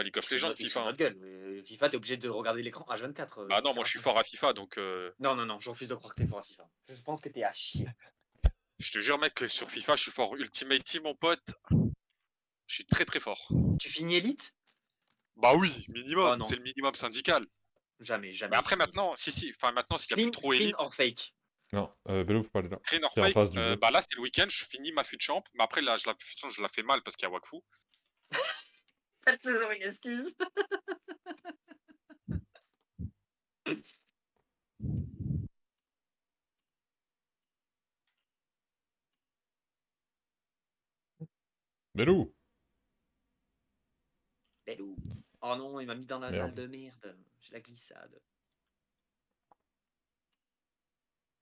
pas League of Legends, FIFA. hein. notre gueule. mais FIFA t'es obligé de regarder l'écran H24. euh, Ah non, moi je suis fort à FIFA, donc euh, Non non non je refuse de croire que t'es fort à FIFA. Je pense que t'es à chier. *laughs* je te jure, mec, que sur FIFA, je suis fort. Ultimate Team, mon pote, je suis très très fort. Tu finis élite? Bah oui, minimum, Oh c'est le minimum syndical. Jamais jamais. Mais après, maintenant, si, si, enfin maintenant, s'il y a Screen, plus trop élite, or fake? Non, euh, Bello, faut pas aller là. Green or fake, euh, bah là c'est le week-end, je finis ma fut champ, mais après là je la, je la fais mal parce qu'il y a Wakfu. T'as toujours une excuse. Bello Belou. Oh non il m'a mis dans la Merde. dalle de merde. J'ai la glissade.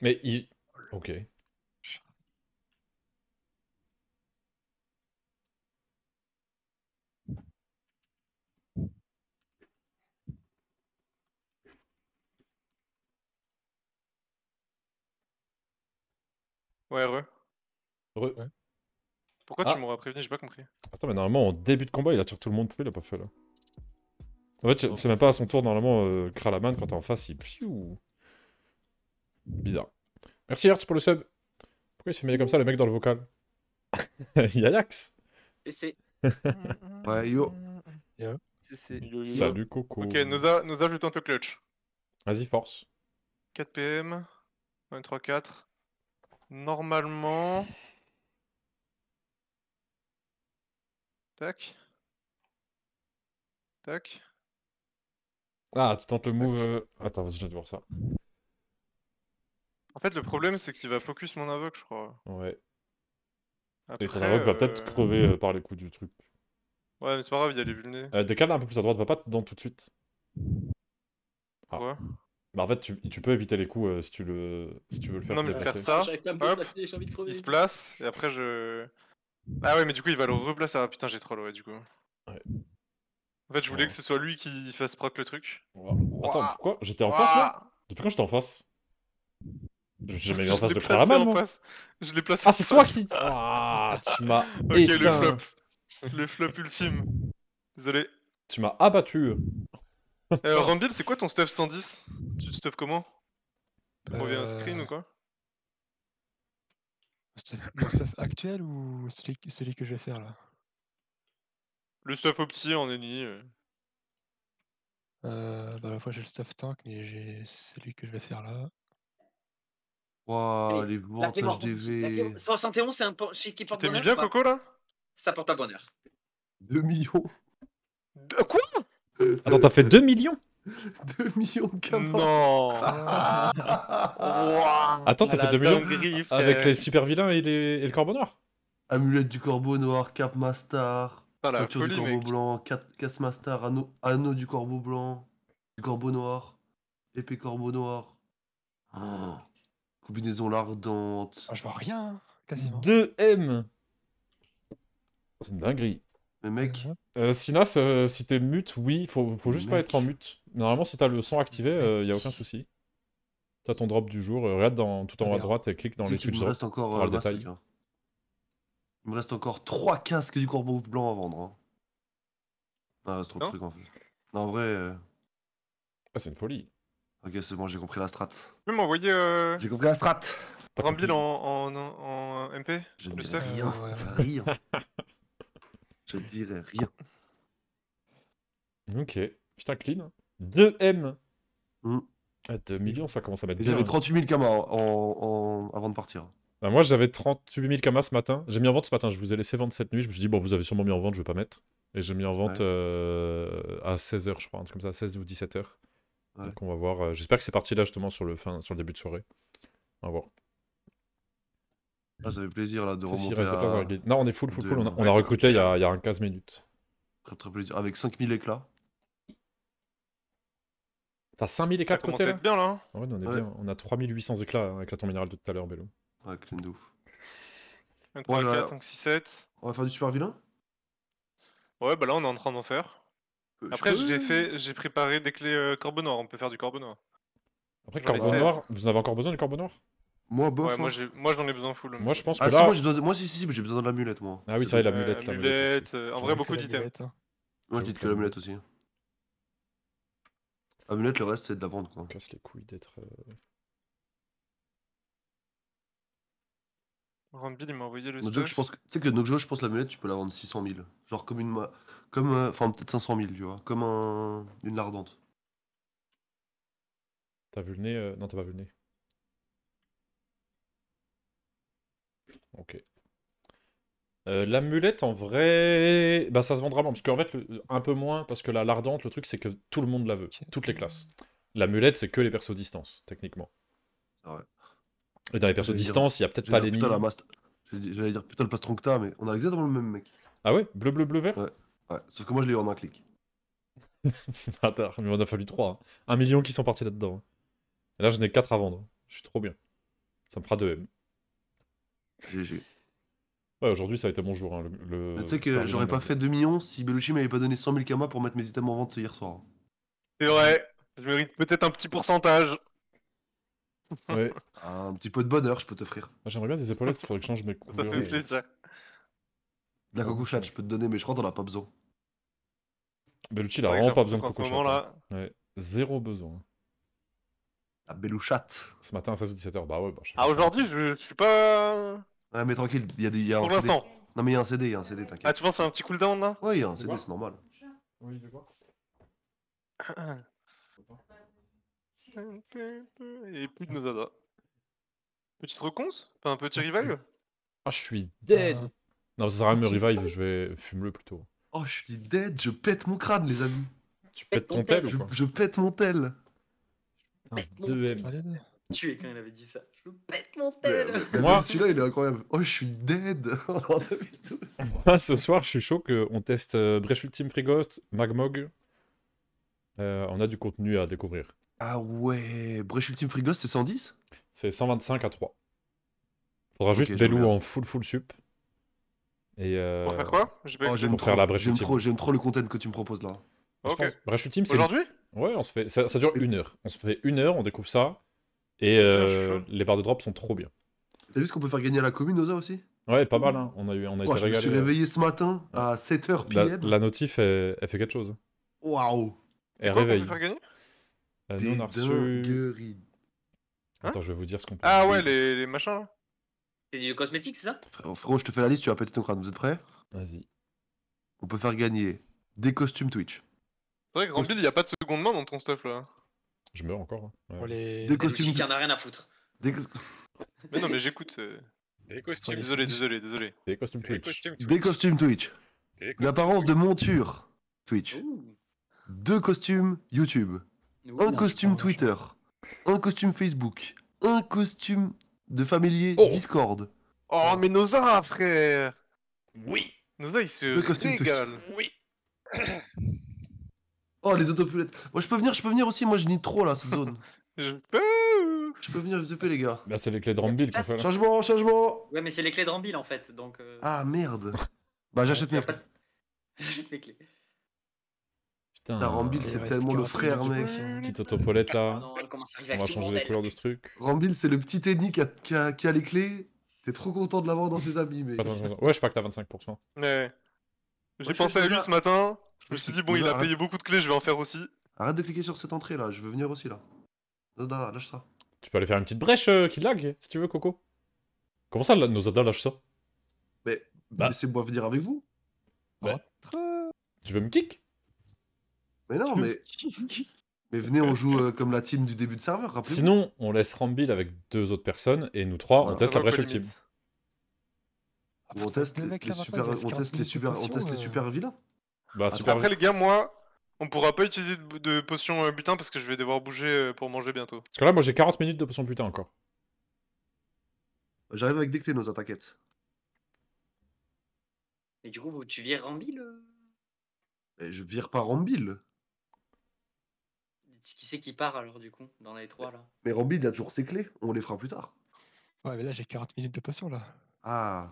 Mais il. Ok. Ouais, re. Re- Ouais. Pourquoi Ah. tu m'auras prévenu? J'ai pas compris. Attends, mais normalement, en début de combat, il attire tout le monde. Pourquoi il a pas fait là? En fait, c'est- même pas à son tour, normalement, euh, Kralaman, quand t'es en face, il. Pfiou. Bizarre. Merci Hertz pour le sub. Pourquoi il se fait mêler comme ça, le mec dans le vocal? *laughs* Yayax Et c'est. *laughs* Ouais, yo. Yo. Salut Coco. Ok, Noza, Noza, je tente le clutch. Vas-y, force. 4 PM. 1, 3, 4. Normalement. Tac. Tac. Ah, tu tentes le move. euh, Attends, vas-y, je viens de voir ça. En fait, le problème, c'est qu'il va focus mon invoque, je crois. Ouais. Après, Et ton invoque va peut-être euh, crever euh, par les coups du truc. Ouais, mais c'est pas grave, il y a les vulnés. Euh, décale un peu plus à droite, va pas dedans tout de suite. Ah. Quoi? Bah, en fait, tu, tu peux éviter les coups euh, si, tu le... si tu veux le faire Non, mais faire ça, hop, il se place, et après je. Ah ouais, mais du coup, il va le replacer. Ah putain, j'ai troll, ouais, du coup. Ouais. En fait, je voulais Ouais. que ce soit lui qui fasse proc le truc. Ouah. Attends, Ouah. pourquoi? J'étais en face là? Depuis quand j'étais en face? Je me suis jamais mis en face l'ai de placé Kralaman, en moi face. Je l'ai placé Ah, c'est toi qui. Ah, tu m'as. Ok, le flop. Le flop ultime. Désolé. Tu m'as abattu. Euh, Rambil, c'est quoi ton stuff 110 Tu stuff comment? On revient Euh, un screen ou quoi? Mon stuff, mon stuff actuel ou celui, celui que je vais faire là? Le stuff opti en ennemi. euh. euh, bah, à la fois j'ai le stuff tank, mais j'ai celui que je vais faire là. Waouh, Allez, les clé la clé- DV. 71, c'est un po- chiffre qui Tu porte t'es mis bonheur bien, ou pas Coco, là? Ça porte pas bonheur. 2 millions. Ah, Quoi? Attends, t'as fait 2 millions *laughs* 2 millions de camas. Non *laughs* Attends, t'as fait 2 millions avec les super vilains et, les... et le corbeau noir Amulette du corbeau noir, cap master, Ah, ceinture folie, du corbeau mec. blanc, casse master, anneau, anneau du corbeau blanc, du corbeau noir, épée corbeau noir. Oh. Combinaison l'ardente. Ah, je vois rien, quasiment. 2M C'est une dinguerie. Mais mec, Euh, Sinas, euh, si t'es mute, oui, faut, faut juste pas être en mute. Normalement, si t'as le son activé, il y a aucun souci. T'as ton drop du jour, euh, regarde dans, tout en haut à droite et clique dans les Twitch me drops. reste encore t'auras euh, le mince, détail. hein. Il me reste encore 3 casques du corbeau blanc à vendre. Hein. Ah, c'est trop de Non trucs en fait. Non, en vrai, euh, Ah, c'est une folie. ok, c'est bon, j'ai compris la strat. Tu peux m'envoyer euh, J'ai compris la strat. T'as Rambil en, en, en, en MP stuff rien. Euh. Rien. *laughs* *laughs* Je ne dirai rien. Ok, putain, clean. 2M Mm. ah, 2 millions, ça commence à mettre. J'avais hein. 38 000 camas en, en- avant de partir. Bah, moi, j'avais 38 000 kamas ce matin. J'ai mis en vente ce matin, je vous ai laissé vendre cette nuit. Je me suis dit, bon, vous avez sûrement mis en vente, je vais pas mettre. Et j'ai mis en vente Ouais. euh, à 16h, je crois, un truc comme ça, 16 ou 17h. Ouais. Donc on va voir. euh, J'espère que c'est parti là justement sur le, fin, sur le début de soirée. On va voir. Là, ça fait plaisir là, de Ça, remonter reste dans à... Non, on est full, full, de- full. On a, on a recruté il y a, il y a un 15 minutes. Très très plaisir. Avec 5000 éclats. T'as 5000 éclats de côté là bien là. hein. Ah ouais, on est Ouais. bien. On a 3800 éclats hein, avec la ton minéral de tout à l'heure, Bello. Ouais, clean de ouf. 1, 3, Ouais, 4, ouais. 5, 6, 7. On va faire du super vilain? Ouais, bah là on est en train d'en faire. Euh, je Après, peux- j'ai fait, j'ai préparé des clés euh, corbeau noir. On peut faire du corbeau noir. Après, corbeau 16. noir, vous en avez encore besoin du corbeau noir Moi, bof. Ouais, hein. moi j'ai, moi j'en ai besoin full. Moi, je pense que Ah, si, là. moi, j'ai besoin de- moi, si, si, si, j'ai besoin de l'amulette, moi. Ah oui, c'est vrai, l'amulette. Euh, l'amulette aussi. amulette, euh, en vrai ai que beaucoup la d'items. mulette, hein. Moi, je dis que l'amulette aussi. Amulette, le reste, c'est de la vente, quoi. On casse les couilles d'être. euh, Rambil il m'a envoyé le Nokjo, stuff. je pense que, tu sais que Nokjo, je pense l'amulette, tu peux la vendre 600 000. Genre comme une. ma- Comme. euh, Enfin, peut-être 500 000, tu vois. Comme un... une lardante. T'as vu le nez euh, Non, t'as pas vu le nez. Ok. Euh, L'amulette, en vrai, bah ça se vendra moins. Parce qu'en fait, le- un peu moins, parce que la lardante, le truc, c'est que tout le monde la veut. Toutes les classes. L'amulette, c'est que les persos distance, techniquement. Ah ouais. Et dans les persos J'allais dire- distance, il y a peut-être J'allais pas les dire, putain, la master- J'allais j'allais dire putain le plastron que t'as, mais on a exactement le même mec. Ah ouais? Bleu, bleu, bleu, vert? Ouais. Ouais, sauf que moi je l'ai eu en un clic. *laughs* Attends, mais on a fallu 3. Un million qui sont partis là-dedans. hein. Et là, j'en ai 4 à vendre. Je suis trop bien. Ça me fera 2 M. GG. Ouais, aujourd'hui, ça a été mon jour. hein, le, le Mais tu sais que j'aurais pas fait 2 millions si Belushi m'avait pas donné 100 000 kamas pour mettre mes items en vente hier soir. C'est vrai, je mérite peut-être un petit pourcentage. *laughs* Ouais. Un petit peu de bonheur, je peux t'offrir. Ah, J'aimerais bien des épaulettes, il faudrait que je change mes Ça couleurs. De la coco chat, je peux te donner, mais je crois que t'en as pas besoin. Bellucci, il a Ouais, vraiment pas besoin de coco chat. hein. Ouais, zéro besoin. La belouchate. Ce matin à 16 ou 17h, bah ouais, bah Ah, aujourd'hui, je, je suis pas. Ouais, mais tranquille, il y a, des, il y a Pour un CD. l'instant. Non, mais il y a un CD, il y a un CD, Ah, t'inquiète. tu penses à un petit cooldown là? Ouais, il y a un CD, c'est normal. Oui, il fait quoi Et plus de Nozada. Petite reconce Enfin, un petit revive Ah, je suis dead. Non, ça sert à rien de me revive, je vais fume-le plutôt. Oh, je suis dead, je pète mon crâne, les amis. Tu pètes ton tel. ou Je, quoi? je pète mon tel. Putain, mon 2M. Allez, allez. Tu es quand il avait dit ça. Je pète mon tel. Moi- Celui-là, il est incroyable. Oh, je suis dead *laughs* en 2012. Moi, ce soir, je suis chaud qu'on teste euh, Brèche Ultime Free Ghost, Magmog. Euh, on a du contenu à découvrir. Ah ouais, Brèche Ultime Free Ghost, c'est 110 C'est 125 à 3. Faudra juste Belou en full full sup. Et euh, Pour faire quoi? Oh, j'aime Pour trop, faire la brèche ultime. trop, j'aime trop le content que tu me proposes là. Ok. Brèche Ultime, c'est. Aujourd'hui? Ouais, on se fait. Ça, ça dure une heure. On se fait une heure, on découvre ça. Et euh, les barres de drop sont trop bien. T'as vu ce qu'on peut faire gagner à la commune, Oza aussi? Ouais, pas mal, hein. On a, eu, on a Oh, été Je me suis réveillé ce matin à 7h La, PM. la notif, elle, elle fait quelque chose. Waouh Elle Quoi qu'on peut réveille. faire gagner? Euh, Des nous, on a reçu. Hein Attends, je vais vous dire ce qu'on peut. Ah ouais, les, les machins là C'est du cosmétique, c'est ça? Frérot, frérot, je te fais la liste, tu vas péter ton crâne. Vous êtes prêts? Vas-y. On peut faire gagner des costumes Twitch, C'est vrai il y a pas de seconde main dans ton stuff là. Je meurs encore. hein. Ouais. Les... Des costumes. il en a rien à foutre. Des, cos- *laughs* Mais non, mais j'écoute. euh, Des costumes. Désolé, désolé, désolé. Des costumes Des Twitch. costumes Twitch. des costumes Twitch. Des costumes L'apparence de monture Twitch. Ouh. Deux costumes YouTube. Ouh. Un costume je prends, Twitter. Un costume Facebook. Un costume de familier Oh. Discord. Oh, mais Noza, frère Oui. Noza, il se Le costume Twitch. régale. Oui. *clears throat* Oh, les autopulettes. Moi, je peux venir, je peux venir aussi. Moi, je nie trop là, cette zone. *laughs* Je peux. Je peux venir FZP, les gars. Bah, c'est les clés de Rambil qu'on Ah, fait là. Changement, changement. Ouais, mais c'est les clés de Rambil en fait, donc. euh, Ah merde. *laughs* Bah, j'achète mes. pas de- *laughs* J'achète mes clés. Putain. La Rambil, c'est tellement le 40 frère, mec. Petite autopolette là. non, arriver On va changer les couleurs de ce truc. Rambil, c'est le petit Teddy qui a, qui, a, qui a les clés. T'es trop content de l'avoir dans tes amis, mec. Attends, attends, attends. Ouais, je crois que t'as 25%. Ouais. J'ai pensé à lui ce matin. Je me suis dit, bon, il a payé beaucoup de clés, je vais en faire aussi. Arrête de cliquer sur cette entrée là, je veux venir aussi là. Zoda, lâche ça. Tu peux aller faire une petite brèche euh, qui lag, si tu veux, Coco. Comment ça, là, nos Zoda lâche ça? Mais Bah. laissez-moi venir avec vous. Tu veux me kick? Mais non, mais. Mais venez, on joue euh, comme la team du début de serveur, rappelez-vous. Sinon, on laisse Rambil avec deux autres personnes et nous trois, on teste la brèche ultime. On teste, les, super, on 40 teste les minutes de super, on potion, teste les euh. super vilains. Bah, super. Après, les gars, moi, on pourra pas utiliser de, de potion euh, butin parce que je vais devoir bouger euh, pour manger bientôt. Parce que là, moi, j'ai 40 minutes de potion putain encore. J'arrive avec des clés, nos t'inquiète. Et du coup, tu vires Rambil euh? Et je vire pas Rambil. Qui c'est qui part alors, du coup, dans les trois là? Mais Rambil, il a toujours ses clés. On les fera plus tard. Ouais, mais là, j'ai 40 minutes de potion, là. Ah.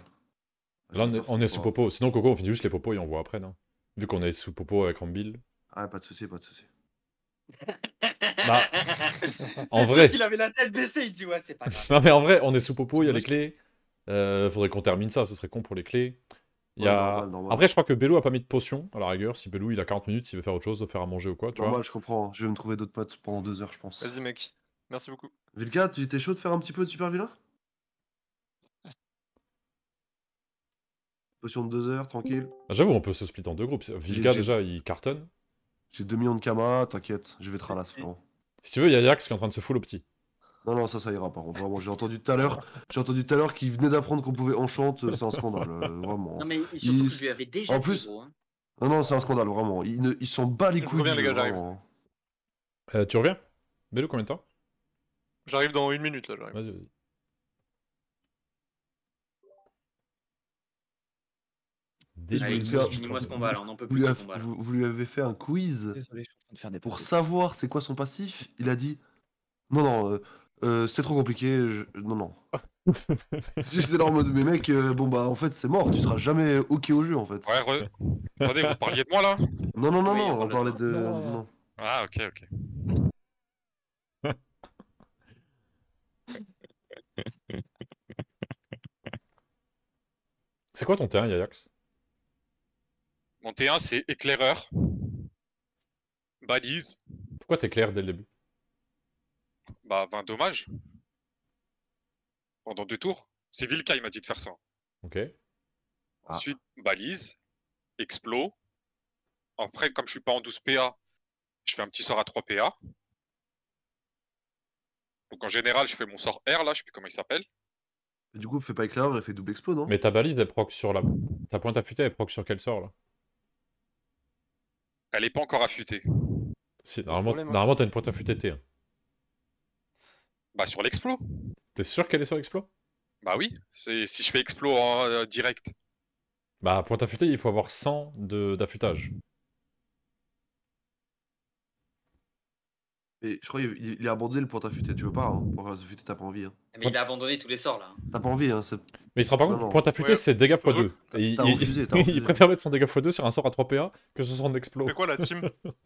Là, on est, on est sous popo. Sinon, Coco, on finit juste les popos et on voit après, non? Vu qu'on est sous popo avec Rambil. Ah, pas de soucis, pas de soucis. Bah, *laughs* en C'est vrai. qu'il avait la tête baissée, il dit ouais, c'est pas grave. Non, mais en vrai, on est sous popo, il y a les clés. Euh, faudrait qu'on termine ça, ce serait con pour les clés. Il y Ouais, a... normal, normal. Après, je crois que Bello a pas mis de potion, à la rigueur. Si Bello il a 40 minutes, s'il veut faire autre chose, de faire à manger ou quoi, tu Normal, vois. je comprends. Je vais me trouver d'autres potes pendant deux heures, je pense. Vas-y, mec. Merci beaucoup. Vilka, tu étais chaud de faire un petit peu de super vilain? Potion de deux heures, tranquille. Ah, J'avoue, on peut se split en deux groupes. Vilga, déjà, il cartonne. J'ai 2 millions de kama, t'inquiète, je vais te ralasser. Si tu veux, il y a Yax qui est en train de se full au petit. Non, non, ça, ça ira par contre. Vraiment, j'ai entendu tout à l'heure, j'ai entendu tout à l'heure qu'il venait d'apprendre qu'on pouvait enchante, c'est un scandale, euh, vraiment. Non, mais surtout Il- que je lui avais déjà en dit, plus- gros, hein. Non, non, c'est un scandale, vraiment. Il, ne... il s'en bat les Je couilles. reviens, du les gars, vraiment. Euh, tu reviens? Bello, combien de temps? J'arrive dans une minute là, j'arrive. Vas-y, vas-y. Allez, finis-moi ce combat là, on en peut Vous plus de combat vous- vous lui avez fait un quiz Désolé, je suis en train de faire des pour savoir c'est quoi son passif. Il a dit Non, non, euh, euh, c'est trop compliqué. je- Non, non. *laughs* J'étais là en mode Mais mec, euh, bon bah en fait c'est mort, tu seras jamais ok au jeu en fait. Ouais, re- attendez, vous parliez de moi là? Non, non, non, Oui, non, on on parlait de. Non. non. Ah, ok, ok. *laughs* C'est quoi ton terrain, Yax Mon T1, c'est éclaireur. Balise. Pourquoi t'es clair dès le début? Bah, 20 dommages. Pendant deux tours. C'est Vilka, il m'a dit de faire ça. Ok. Ah. Ensuite, balise, explo. Après, comme je suis pas en 12 PA, je fais un petit sort à 3 PA. Donc en général, je fais mon sort R là, je sais plus comment il s'appelle. Et du coup, fais pas éclaireur et fais double explo, non? Mais ta balise, elle proc sur la. Ta pointe affûtée, elle proc sur quel sort là? Elle est pas encore affûtée. Si, normalement, problème, hein. normalement t'as une pointe affûtée T. hein. Bah sur l'explo. T'es sûr qu'elle est sur explo Bah oui, c'est si je fais explo en euh, direct. Bah, pointe affûtée, il faut avoir 100 de- Et je crois qu'il il a abandonné le point affûté. Tu veux pas, hein Pour affûté, t'as pas envie. Hein. Mais il a abandonné tous les sorts là. T'as pas envie, hein. Mais il se rend pas compte, non. pointe affûtée, Ouais. c'est dégâts Faut x2. T'as- Et il, il- refusé, *laughs* il refusé. préfère mettre son dégâts x2 sur un sort à 3 PA que sur son explo. C'est quoi la team *laughs*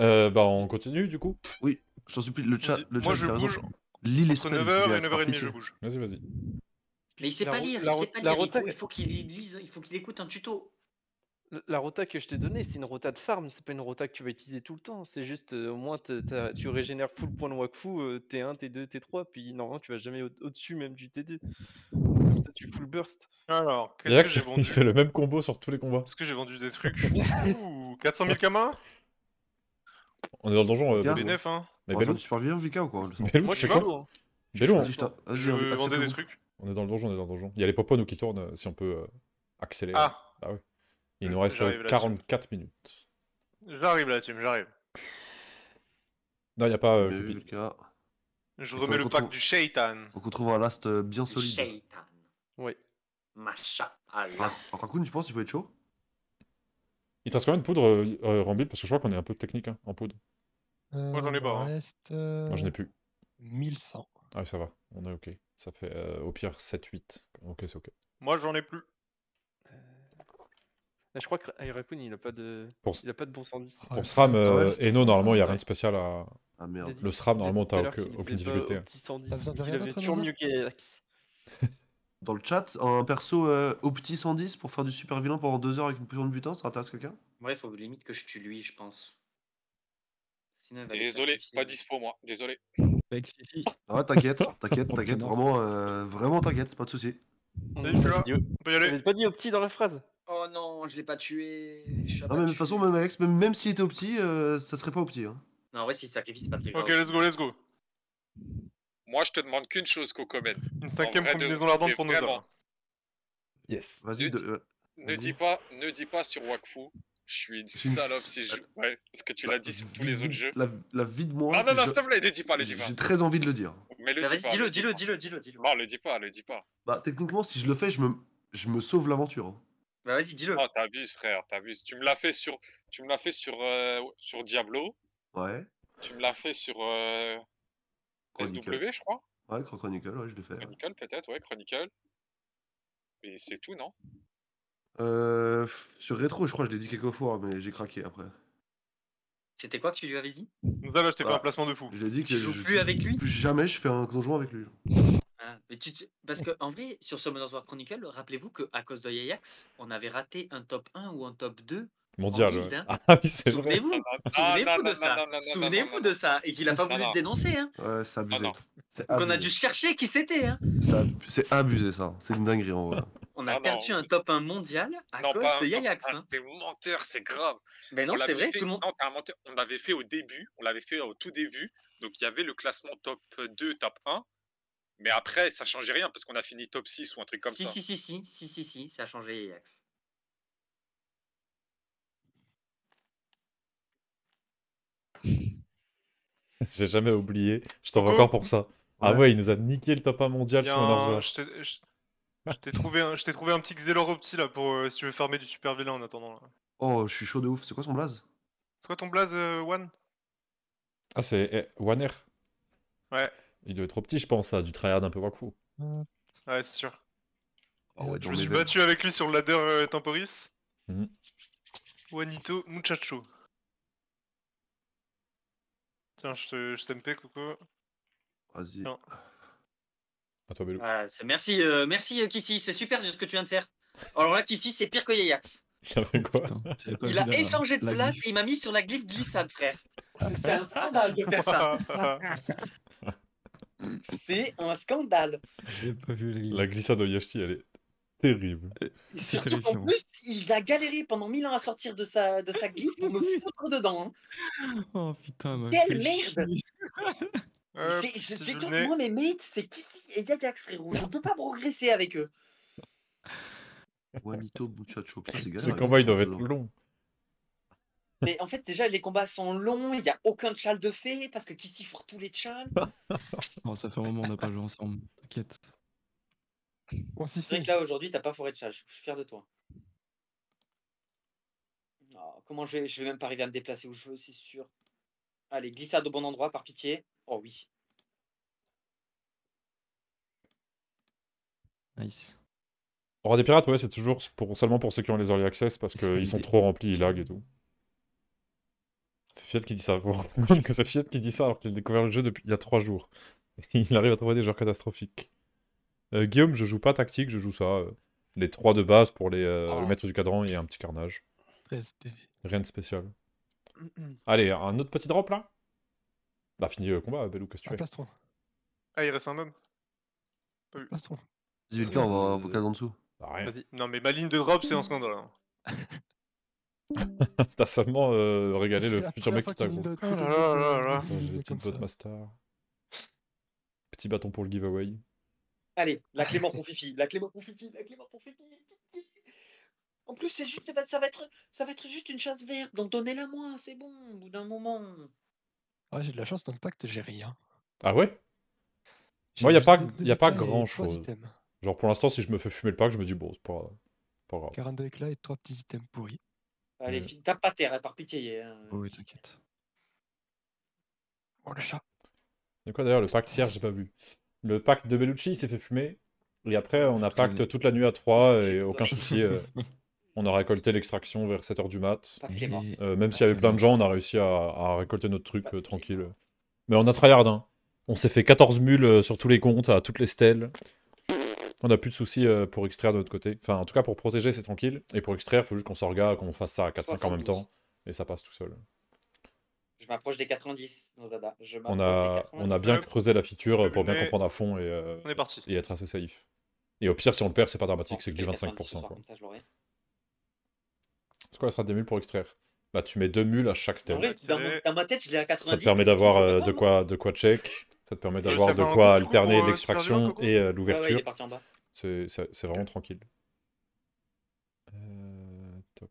Euh, bah, on continue du coup Je t'en supplie, le chat. Le Moi, chat, je bouge Lis les entre spells, 9h et Viviac, par 9h30, pitié. je bouge. Vas-y, vas-y. Mais il sait La pas lire, la il sait pas lire. Il faut, rota- il faut qu'il lise, il faut qu'il écoute un tuto. La- La rota que je t'ai donnée, c'est une rota de farm, c'est pas une rota que tu vas utiliser tout le temps. C'est juste euh, au moins tu régénères full point de Wakfu, euh, T1, T2, T3, puis normalement tu vas jamais au- au-dessus même du T2. Comme ça tu full burst. Alors, qu'est-ce que j'ai il vendu? fait le même combo sur tous les combats. Est-ce que j'ai vendu des trucs Ouh, 400 000 kamas On est dans le donjon. Euh. Belou. BNF, hein Mais On va faire Belou, du super vivant, Vika ou quoi Belou, Moi tu je fais suis quoi? hein. Belou, hein. Je vendais des trucs. on est dans le donjon, on est dans le donjon. Il y a les popons qui tournent, euh, si on peut euh, accélérer. Ah Il nous je- reste j'arrive euh, là-dessus. 44 minutes. J'arrive la team, j'arrive. Non, il n'y a pas euh. Je remets le pack trouve- du Shaitan. Faut qu'on trouve un last euh, bien solide. Shaitan. Ouais. Macha Ah, Allah. Raccoon, tu penses qu'il peut être chaud? Il te reste combien de poudre, euh, euh, Rambil Parce que je crois qu'on est un peu technique hein, en poudre. Moi, j'en ai Euh, pas, hein. reste, euh, Moi, je n'ai plus. 1100. Ah, ça va, on est ok. Ça fait euh, au pire 7-8. Ok, c'est ok. Moi, j'en ai plus. Je crois que Irakun il a pas de. Pour, Il a pas de bon 110. Ouais, pour SRAM, euh, trop normalement, il n'y a rien de spécial à. Ah Il merde. Le SRAM, il a normalement, t'as aucune pas difficulté. au hein. petit 110, T'as besoin de qu'il rien avait toujours mieux. Dans le chat, un perso euh, au petit 110 pour faire du super vilain pendant 2 heures avec une potion de butin, ça intéresse quelqu'un Ouais, faut limite que je tue lui, je pense. Sinon, il Désolé, pas dispo moi, désolé. Avec Fifi. Ah ouais, t'inquiète, t'inquiète, Oh, t'inquiète, vraiment, euh, vraiment t'inquiète, c'est pas de soucis. On On peut y aller t'avais pas dit au petit dans la phrase. Oh non, je l'ai pas tué. De toute façon, même Alex, même, même s'il était au petit, euh, ça serait pas au petit. Hein. Non, en vrai, s'il se sacrifie, c'est pas très grave. Ok, let's go, let's go. Moi, je te demande qu'une chose, Cocomen. Une cinquième vrai de- combinaison mais pour nos vraiment. hommes. Yes. Vas-y, de- euh, Ne Vas-y. dis pas, ne dis pas sur Wakfu. Je suis une C'est une- salope si je. Ouais, parce que tu l'as dit sur tous les autres jeux. La, la vie de moi. Ah non, non, s'il te plaît, ne dis pas, le dis J'ai pas. j'ai très envie de le dire. Mais le dis Vas-y, pas. dis-le, le dis dis-le, dis-le, dis-le, dis-le. Non, le dis pas, le dis pas. Bah techniquement, si je le fais, je me, je me sauve l'aventure. hein. Bah vas-y, dis-le. Oh, t'abuses, frère, t'abuses. Tu me l'as fait sur, tu me l'as fait sur, euh, sur Diablo. Ouais, Tu me l'as fait sur euh, Chronicle. SW, je crois. ouais, Chronicle, ouais, je l'ai fait. Chronicle, peut-être, ouais, Chronicle. Et c'est tout, non? Euh, sur rétro, je crois je l'ai dit quelques fois, mais j'ai craqué après. C'était quoi que tu lui avais dit? Nous là, je t'ai fait un placement de fou. Je l'ai dit que Tu joues je- plus avec lui? plus jamais je fais un donjon avec lui. Mais tu- tu- Parce que en vrai, sur Summoners War Chronicle, rappelez-vous qu'à cause de Yayax, on avait raté un top 1 ou un top 2. Mondial. hein. *laughs* Ah oui, c'est. Souvenez-vous Souvenez-vous non, de non, ça non, non, non, non, Souvenez-vous non, de ça Et qu'il a pas Non, voulu non. se dénoncer, hein Ouais, c'est abusé. non. C'est Qu'on a dû chercher qui c'était, hein C'est ab- C'est abusé ça. C'est une dinguerie en vrai. On a Ah non. perdu un top 1 mondial à Non, cause de Yayax, hein T'es menteur, c'est grave. Mais non, On c'est vrai, fait- tout le monde... Non, t'es un menteur. On l'avait fait au début, on l'avait fait au tout début. Donc il y avait le classement top 2, top 1. Mais après, ça changeait rien parce qu'on a fini top 6 ou un truc comme si, ça. si, si, si, si, si, si, ça a changé Yayax. *laughs* J'ai jamais oublié. Je t'en veux encore pour ça. Ah Ouais. il nous a niqué le top 1 mondial a sur. Je t'ai- je- trouvé, un- je t'ai trouvé un petit Xelor au petit là pour euh, si tu veux farmer du super vilain en attendant. là. Oh, je suis chaud de ouf. C'est quoi son blaze? C'est quoi ton blaze, euh, One Ah, c'est eh, One Air. Ouais. Il doit être trop petit, je pense, ça, du tryhard un peu wakfu. Ouais, c'est sûr. Ah ouais, Je me suis battu avec lui sur le ladder euh, Temporis. Mhm. Juanito Muchacho. Tiens, je te je t'MP, Coco. Vas-y. À toi, Belou. Ah, merci, euh, merci euh, Kissy, c'est super ce que tu viens de faire. Alors là, Kissy, c'est pire que Yayax. Il a fait quoi? Putain, j'avais pas Il vu a la- échangé de la place et il m'a mis sur la glyphe glissade, frère. *laughs* C'est un scandale de faire ça. *laughs* C'est un scandale. J'avais pas vu le La glissade Oyashi, elle est terrible. Surtout qu'en plus, il a galéré pendant mille ans à sortir de sa, de sa glyphe pour me foutre dedans. hein. Oh putain, m'a Quelle merde. Euh, c'est tout- moi, mes mates, c'est Kissy et Yagax, frérot. Je peux pas progresser avec eux. Juanito c'est galère. Ces combats, ils doivent être longs. Mais en fait, déjà, les combats sont longs. Il n'y a aucun chal de fait parce que Kissy foire tous les chals. *laughs* Oh, ça fait un moment qu'on n'a pas joué ensemble. T'inquiète. On s'y C'est vrai fait. que là, aujourd'hui, t'as pas foiré de chal. Je suis fier de toi. Oh, comment je vais, je vais même pas arriver à me déplacer où je veux, c'est sûr. Allez, glissade au bon endroit, par pitié. Oh oui. Nice. Roi des pirates, ouais, c'est toujours pour, seulement pour ceux qui ont les early access parce qu'ils sont trop remplis, ils lag et tout. C'est Fiat qui dit ça. Vous vous compte que c'est Fiat qui dit ça alors qu'il a découvert le jeu depuis il y a 3 jours. *laughs* Il arrive à trouver des joueurs catastrophiques. Euh, Guillaume, je joue pas tactique, je joue ça. euh, les 3 de base pour les, euh, Oh. le maître du cadran et un petit carnage. 13 PV. Rien de spécial. Allez, un autre petit drop là? Bah, fini le combat, Belou, qu'est-ce que tu Un fais? Plastron. Ah, il reste un homme. Plastron. Vas-y, Lucas, on va on va cadrer en dessous. Bah, rien. Non, mais ma ligne de drop, c'est un scandale. hein. *laughs* *laughs* T'as seulement euh, régalé le futur mec qui t'a gros. Oh là là là des petites bottes master. Petit bâton pour le giveaway. Allez, la Clément pour Fifi. La Clément pour Fifi. La Clément pour Fifi. En plus, c'est juste, ça va être, ça va être juste une chasse verte. Donc donnez-la moi, c'est bon. Au bout d'un moment. Ah, j'ai de la chance dans le pacte, j'ai rien. Ah ouais? Moi, y a juste pas, y a pas grand chose. items. Genre pour l'instant, si je me fais fumer le pack, je me dis bon, c'est pas, pas grave. 42 éclats et 3 petits items pourris. Allez, fi- tape pas terre, hein, par pitié. hein. Oh, oui, t'inquiète. Oh le chat. C'est quoi d'ailleurs le pacte hier, j'ai pas vu. Le pacte de Bellucci, il s'est fait fumer. Et après, on a pacte toute la nuit à 3 J'ai et aucun souci. euh, *laughs* on a récolté l'extraction vers 7h du mat. Euh, même s'il y avait plein de gens, on a réussi à, à récolter notre truc euh, tranquille. Mais on a tryhard, hein. On s'est fait 14 mules euh, sur tous les comptes, à toutes les stèles. On a plus de soucis euh, pour extraire de notre côté. Enfin, en tout cas, pour protéger, c'est tranquille. Et pour extraire, il faut juste qu'on s'orga, qu'on fasse ça à 4-5 en même 72. temps. Et ça passe tout seul. Je m'approche des 90, nos dada. Je On a, des on a 90. bien creusé la feature euh, pour bien comprendre à fond et, euh, On est parti. et être assez safe. Et au pire, si on le perd, c'est pas dramatique, Bon, c'est que du j'ai 90 ce 25%. soir, Quoi. Comme ça, je l'aurai. C'est quoi la strat des mules pour extraire? Bah, tu mets deux mules à chaque En stèle. vrai, dans, mon- dans ma tête, je l'ai à 90. Ça te permet d'avoir euh, de quoi, de quoi check. Ça te permet d'avoir de quoi alterner l'extraction et euh, Ouais, ouais, il l'ouverture. est parti en bas. C'est vraiment tranquille. Euh, toc.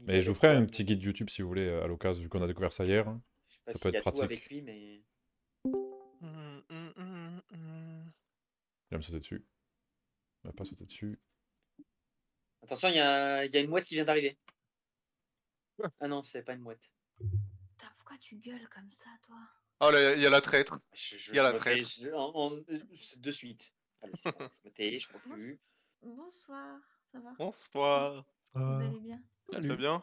Il Mais a je vous ferai un petit guide YouTube si vous voulez à l'occasion, vu qu'on a découvert ça hier. je sais pas ça peut être a tout pratique. avec lui, mais... Hum, hum, hum. Il va me sauter dessus. Il va pas sauter dessus. Attention, il y, a... il y a une mouette qui vient d'arriver. Ah non, c'est pas une mouette. Putain, pourquoi tu gueules comme ça, toi? Oh là, il y a la traître. Je, je, Il y a la traître. je- en- en- euh, de suite. Allez, c'est bon, je me tais, je peux plus. Bonsoir, ça va? Bonsoir. Vous allez bien? Bien?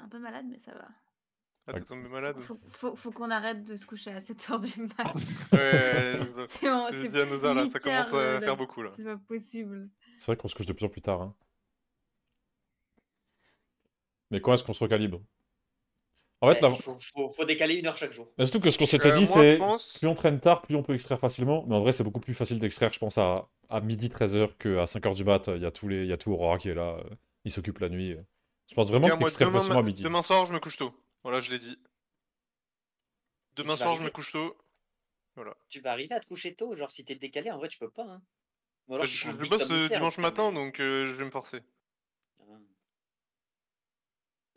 Un peu malade, mais ça va. Ah, t'es tombé malade Faut, faut, faut qu'on arrête de se coucher à 7h du *laughs* mat. Ouais, *laughs* c'est bon, c'est là, ça 8 commence à heures, faire beaucoup, là. C'est pas possible. C'est vrai qu'on se couche de plus en plus tard. hein. Mais quand est-ce qu'on se recalibre? En fait, Ouais, il faut, faut- faut décaler une heure chaque jour. Surtout que ce qu'on s'était Euh, dit, c'est pense- plus on traîne tard, plus on peut extraire facilement. Mais en vrai, c'est beaucoup plus facile d'extraire, je pense, à, à midi 13h qu'à 5h du mat. Il y a, tous les, il y a tout Aurora qui est là. euh, Il s'occupe la nuit. Je pense vraiment que t'extraies facilement à midi. demain soir, je me couche tôt. Voilà, je l'ai dit. Demain soir, je me couche tôt. Voilà. Tu vas arriver à te coucher tôt, genre si t'es décalé, en vrai, tu peux pas. Hein. Ou alors, tu un je bosse euh, dimanche matin, donc euh, je vais me forcer.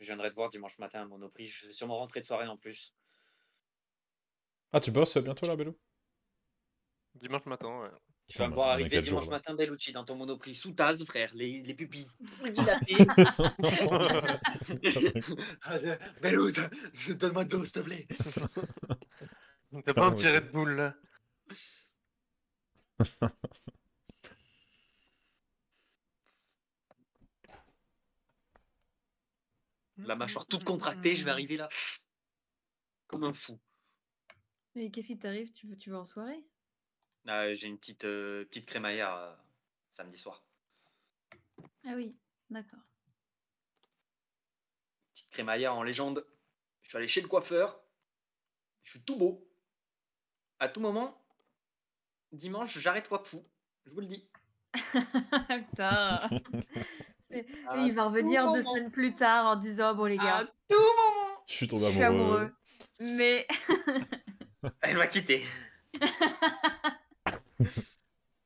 Ah. Je viendrai te voir dimanche matin à Monoprix. Je vais sûrement rentrer de soirée en plus. Ah, tu bosses bientôt là, Bélo Dimanche matin, ouais. Tu vas me Putain, voir arriver dimanche jours, matin, Bellucci, dans ton Monoprix, sous tasse, frère, les, les pupilles *laughs* dilatées. *laughs* Bellout, donne-moi de l'eau, s'il te plaît. *laughs* T'as pas un petit Red Bull là La mâchoire toute contractée, je vais arriver là. Comme un fou. Mais qu'est-ce qui t'arrive? Tu, vas en soirée? Ah, J'ai une petite, euh, petite crémaillère euh, samedi soir. Ah oui, d'accord. Petite crémaillère en légende. Je suis allé chez le coiffeur. Je suis tout beau. À tout moment, dimanche, j'arrête Wakfu. Je vous le dis. *laughs* Putain. *laughs* À Il va revenir deux moment. semaine plus tard en disant Bon, les À gars, tout moment. Je suis je tombé suis amoureux. amoureux. Mais. *laughs* Elle m'a quitté. *laughs*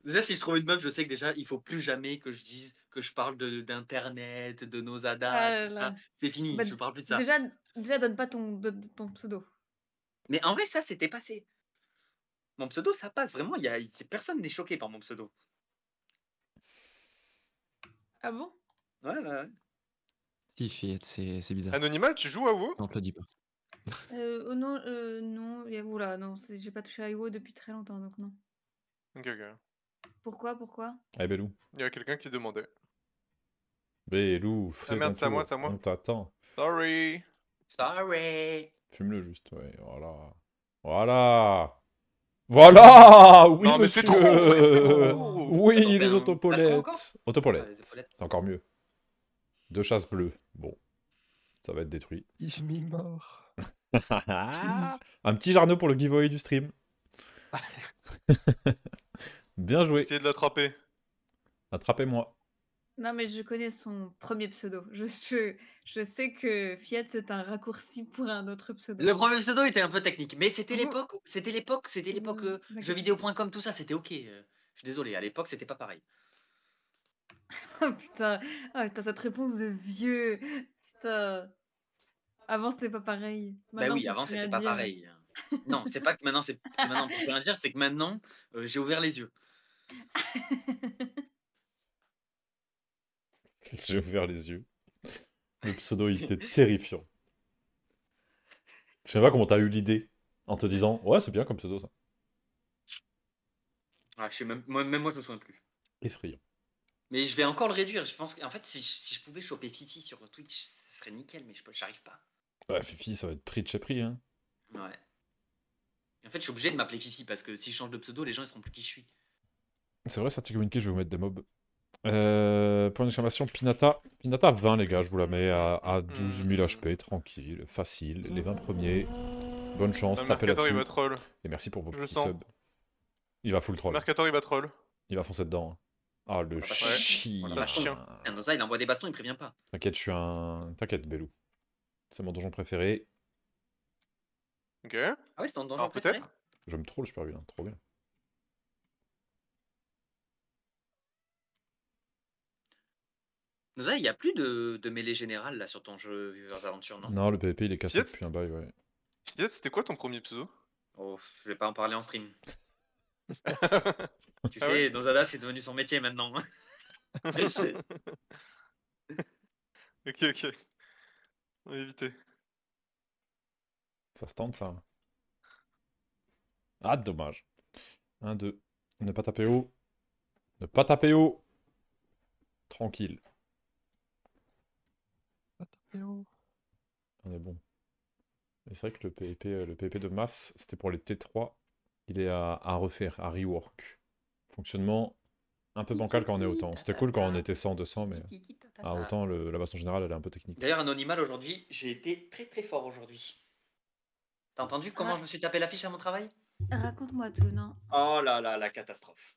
déjà, si je trouve une meuf, je sais que déjà, il faut plus jamais que je dise que je parle de- d'internet, de, nos adas. Ah. C'est fini, Bah, je parle plus de ça. déjà, déjà, donne pas ton, ton pseudo. Mais en vrai, ça, c'était passé. Mon pseudo, ça passe vraiment. Il y a, il y a- personne n'est choqué par mon pseudo. Ah bon? Ouais, ouais, ouais. Si, fillette, c'est c'est bizarre. Anonymal, tu joues à WoW? On te le dit pas. *laughs* euh, oh non, euh, non, et oula, non, c'est- j'ai pas touché à IO depuis très longtemps, donc non. Ok, ok. Pourquoi, pourquoi? Allez, Belou. Il y a quelqu'un qui demandait. Belou, fais merde, ton c'est à moi, tour. c'est à moi. On t'attend. Sorry. Sorry. Fume-le juste, ouais, voilà. Voilà Voilà Oui, Non, mais c'est monsieur trop Oui, les ben, autopolettes encore Ah, les Autopolettes, épaulettes. c'est encore mieux. Deux chasses bleues, bon. Ça va être détruit. Il m'est mort. Un petit jarno pour le giveaway du stream. *laughs* Bien joué. Essayez de l'attraper. Attrapez-moi. Non, mais je connais son premier pseudo. Je, je, je sais que Fiat, c'est un raccourci pour un autre pseudo. Le premier pseudo était un peu technique, mais c'était l'époque, c'était l'époque, c'était l'époque euh, jeuxvideo.com, tout ça, c'était ok. euh, Je suis désolé, à l'époque, c'était pas pareil. *laughs* Oh putain, oh, putain, cette réponse de vieux. Putain. Avant, c'était pas pareil. Bah Maintenant, oui, avant, c'était pas dire. pareil. Non, c'est pas que maintenant, c'est maintenant, peut rien dire, c'est que maintenant, euh, j'ai ouvert les yeux. *laughs* J'ai ouvert les yeux. Le pseudo, il était terrifiant. Je sais pas comment t'as eu l'idée en te disant Ouais, c'est bien comme pseudo ça. Ah, je sais même, moi, même moi, je me souviens plus. Effrayant. Mais je vais encore le réduire. Je pense qu'en fait, si je, si je pouvais choper Fifi sur Twitch, ce serait nickel, mais je j'arrive pas. Ouais, Fifi, ça va être prix de chez prix. Hein. Ouais. En fait, je suis obligé de m'appeler Fifi parce que si je change de pseudo, les gens ils seront plus qui je suis. C'est vrai, Static Communiqué, je vais vous mettre des mobs. Euh, point d'exclamation, Pinata. Pinata 20, les gars, je vous la mets à, à 12 000 HP, tranquille, facile, les 20 premiers. Bonne chance, Ah, tapez là-dessus. Et merci pour vos Je le petits sens. subs. Il va full troll. Mercator, il va troll. Il va foncer dedans. Ah, le chien. Voilà, Noza, il envoie des bastons, il prévient pas. T'inquiète, je suis un. T'inquiète, Belou. C'est mon donjon préféré. Ok. Ah ouais, c'est ton donjon Alors, préféré peut-être. Je me troll, super bien, trop bien. Noza, il y a plus de, de mêlée générale là sur ton jeu Viveurs Aventures, non? Non, le PvP il est cassé Fiat depuis un bail, ouais. Fiat, c'était quoi ton premier pseudo? Oh, je vais pas en parler en stream. *laughs* tu Ah sais, ouais Nozada, c'est devenu son métier maintenant. *laughs* Ok, ok. On va éviter. Ça se tente ça. Ah, dommage. 1, 2. Ne pas taper haut. Ne pas taper haut. Tranquille. On est bon. Et c'est vrai que le PvP, euh, le PvP de masse, c'était pour les T3. Il est à, à refaire, à rework. Fonctionnement un peu bancal quand on est autant. C'était cool quand on était 100, 200, mais à autant le- la baston générale, elle est un peu technique. D'ailleurs, Anonymal aujourd'hui, j'ai été très très fort aujourd'hui. T'as entendu comment Ah. je me suis tapé l'affiche à mon travail? Raconte-moi tout, non? Oh là là, la catastrophe.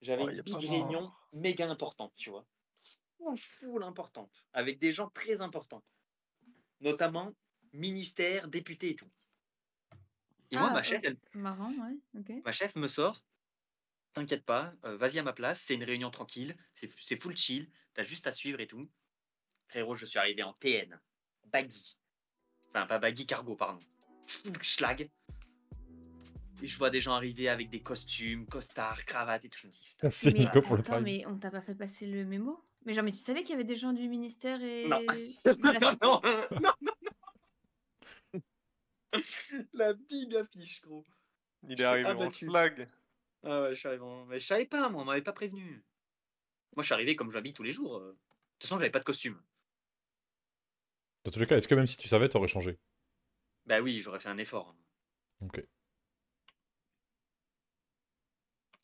J'avais Oh, une big réunion méga importante, tu vois. Full, full importante. Avec des gens très importants. Notamment ministère, député et tout. Et moi, Ah, ma chef, oh, elle, Marrant, ouais, ok. ma chef me sort. T'inquiète pas, euh, vas-y à ma place, c'est une réunion tranquille, c'est full chill, t'as juste à suivre et tout. Frérot, je suis arrivé en TN, baggy. Enfin, pas baggy, cargo, pardon. Full schlag. Et je vois des gens arriver avec des costumes, costards, cravates et tout. Je me dis, putain, Merci mais Nico pour le attends, travail. mais on t'a pas fait passer le mémo? Mais genre, mais tu savais qu'il y avait des gens du ministère et. Non, *laughs* non, non, non, non. *laughs* La big affiche, gros. Il est arrivé en abattu. flag. Ah ouais, je suis arrivé en- Mais je savais pas, moi, on m'avait pas prévenu. Moi, je suis arrivé comme j'habite tous les jours. euh. De toute façon, j'avais pas de costume. Dans tous les cas, est-ce que même si tu savais, t'aurais changé? Bah oui, j'aurais fait un effort. Ok.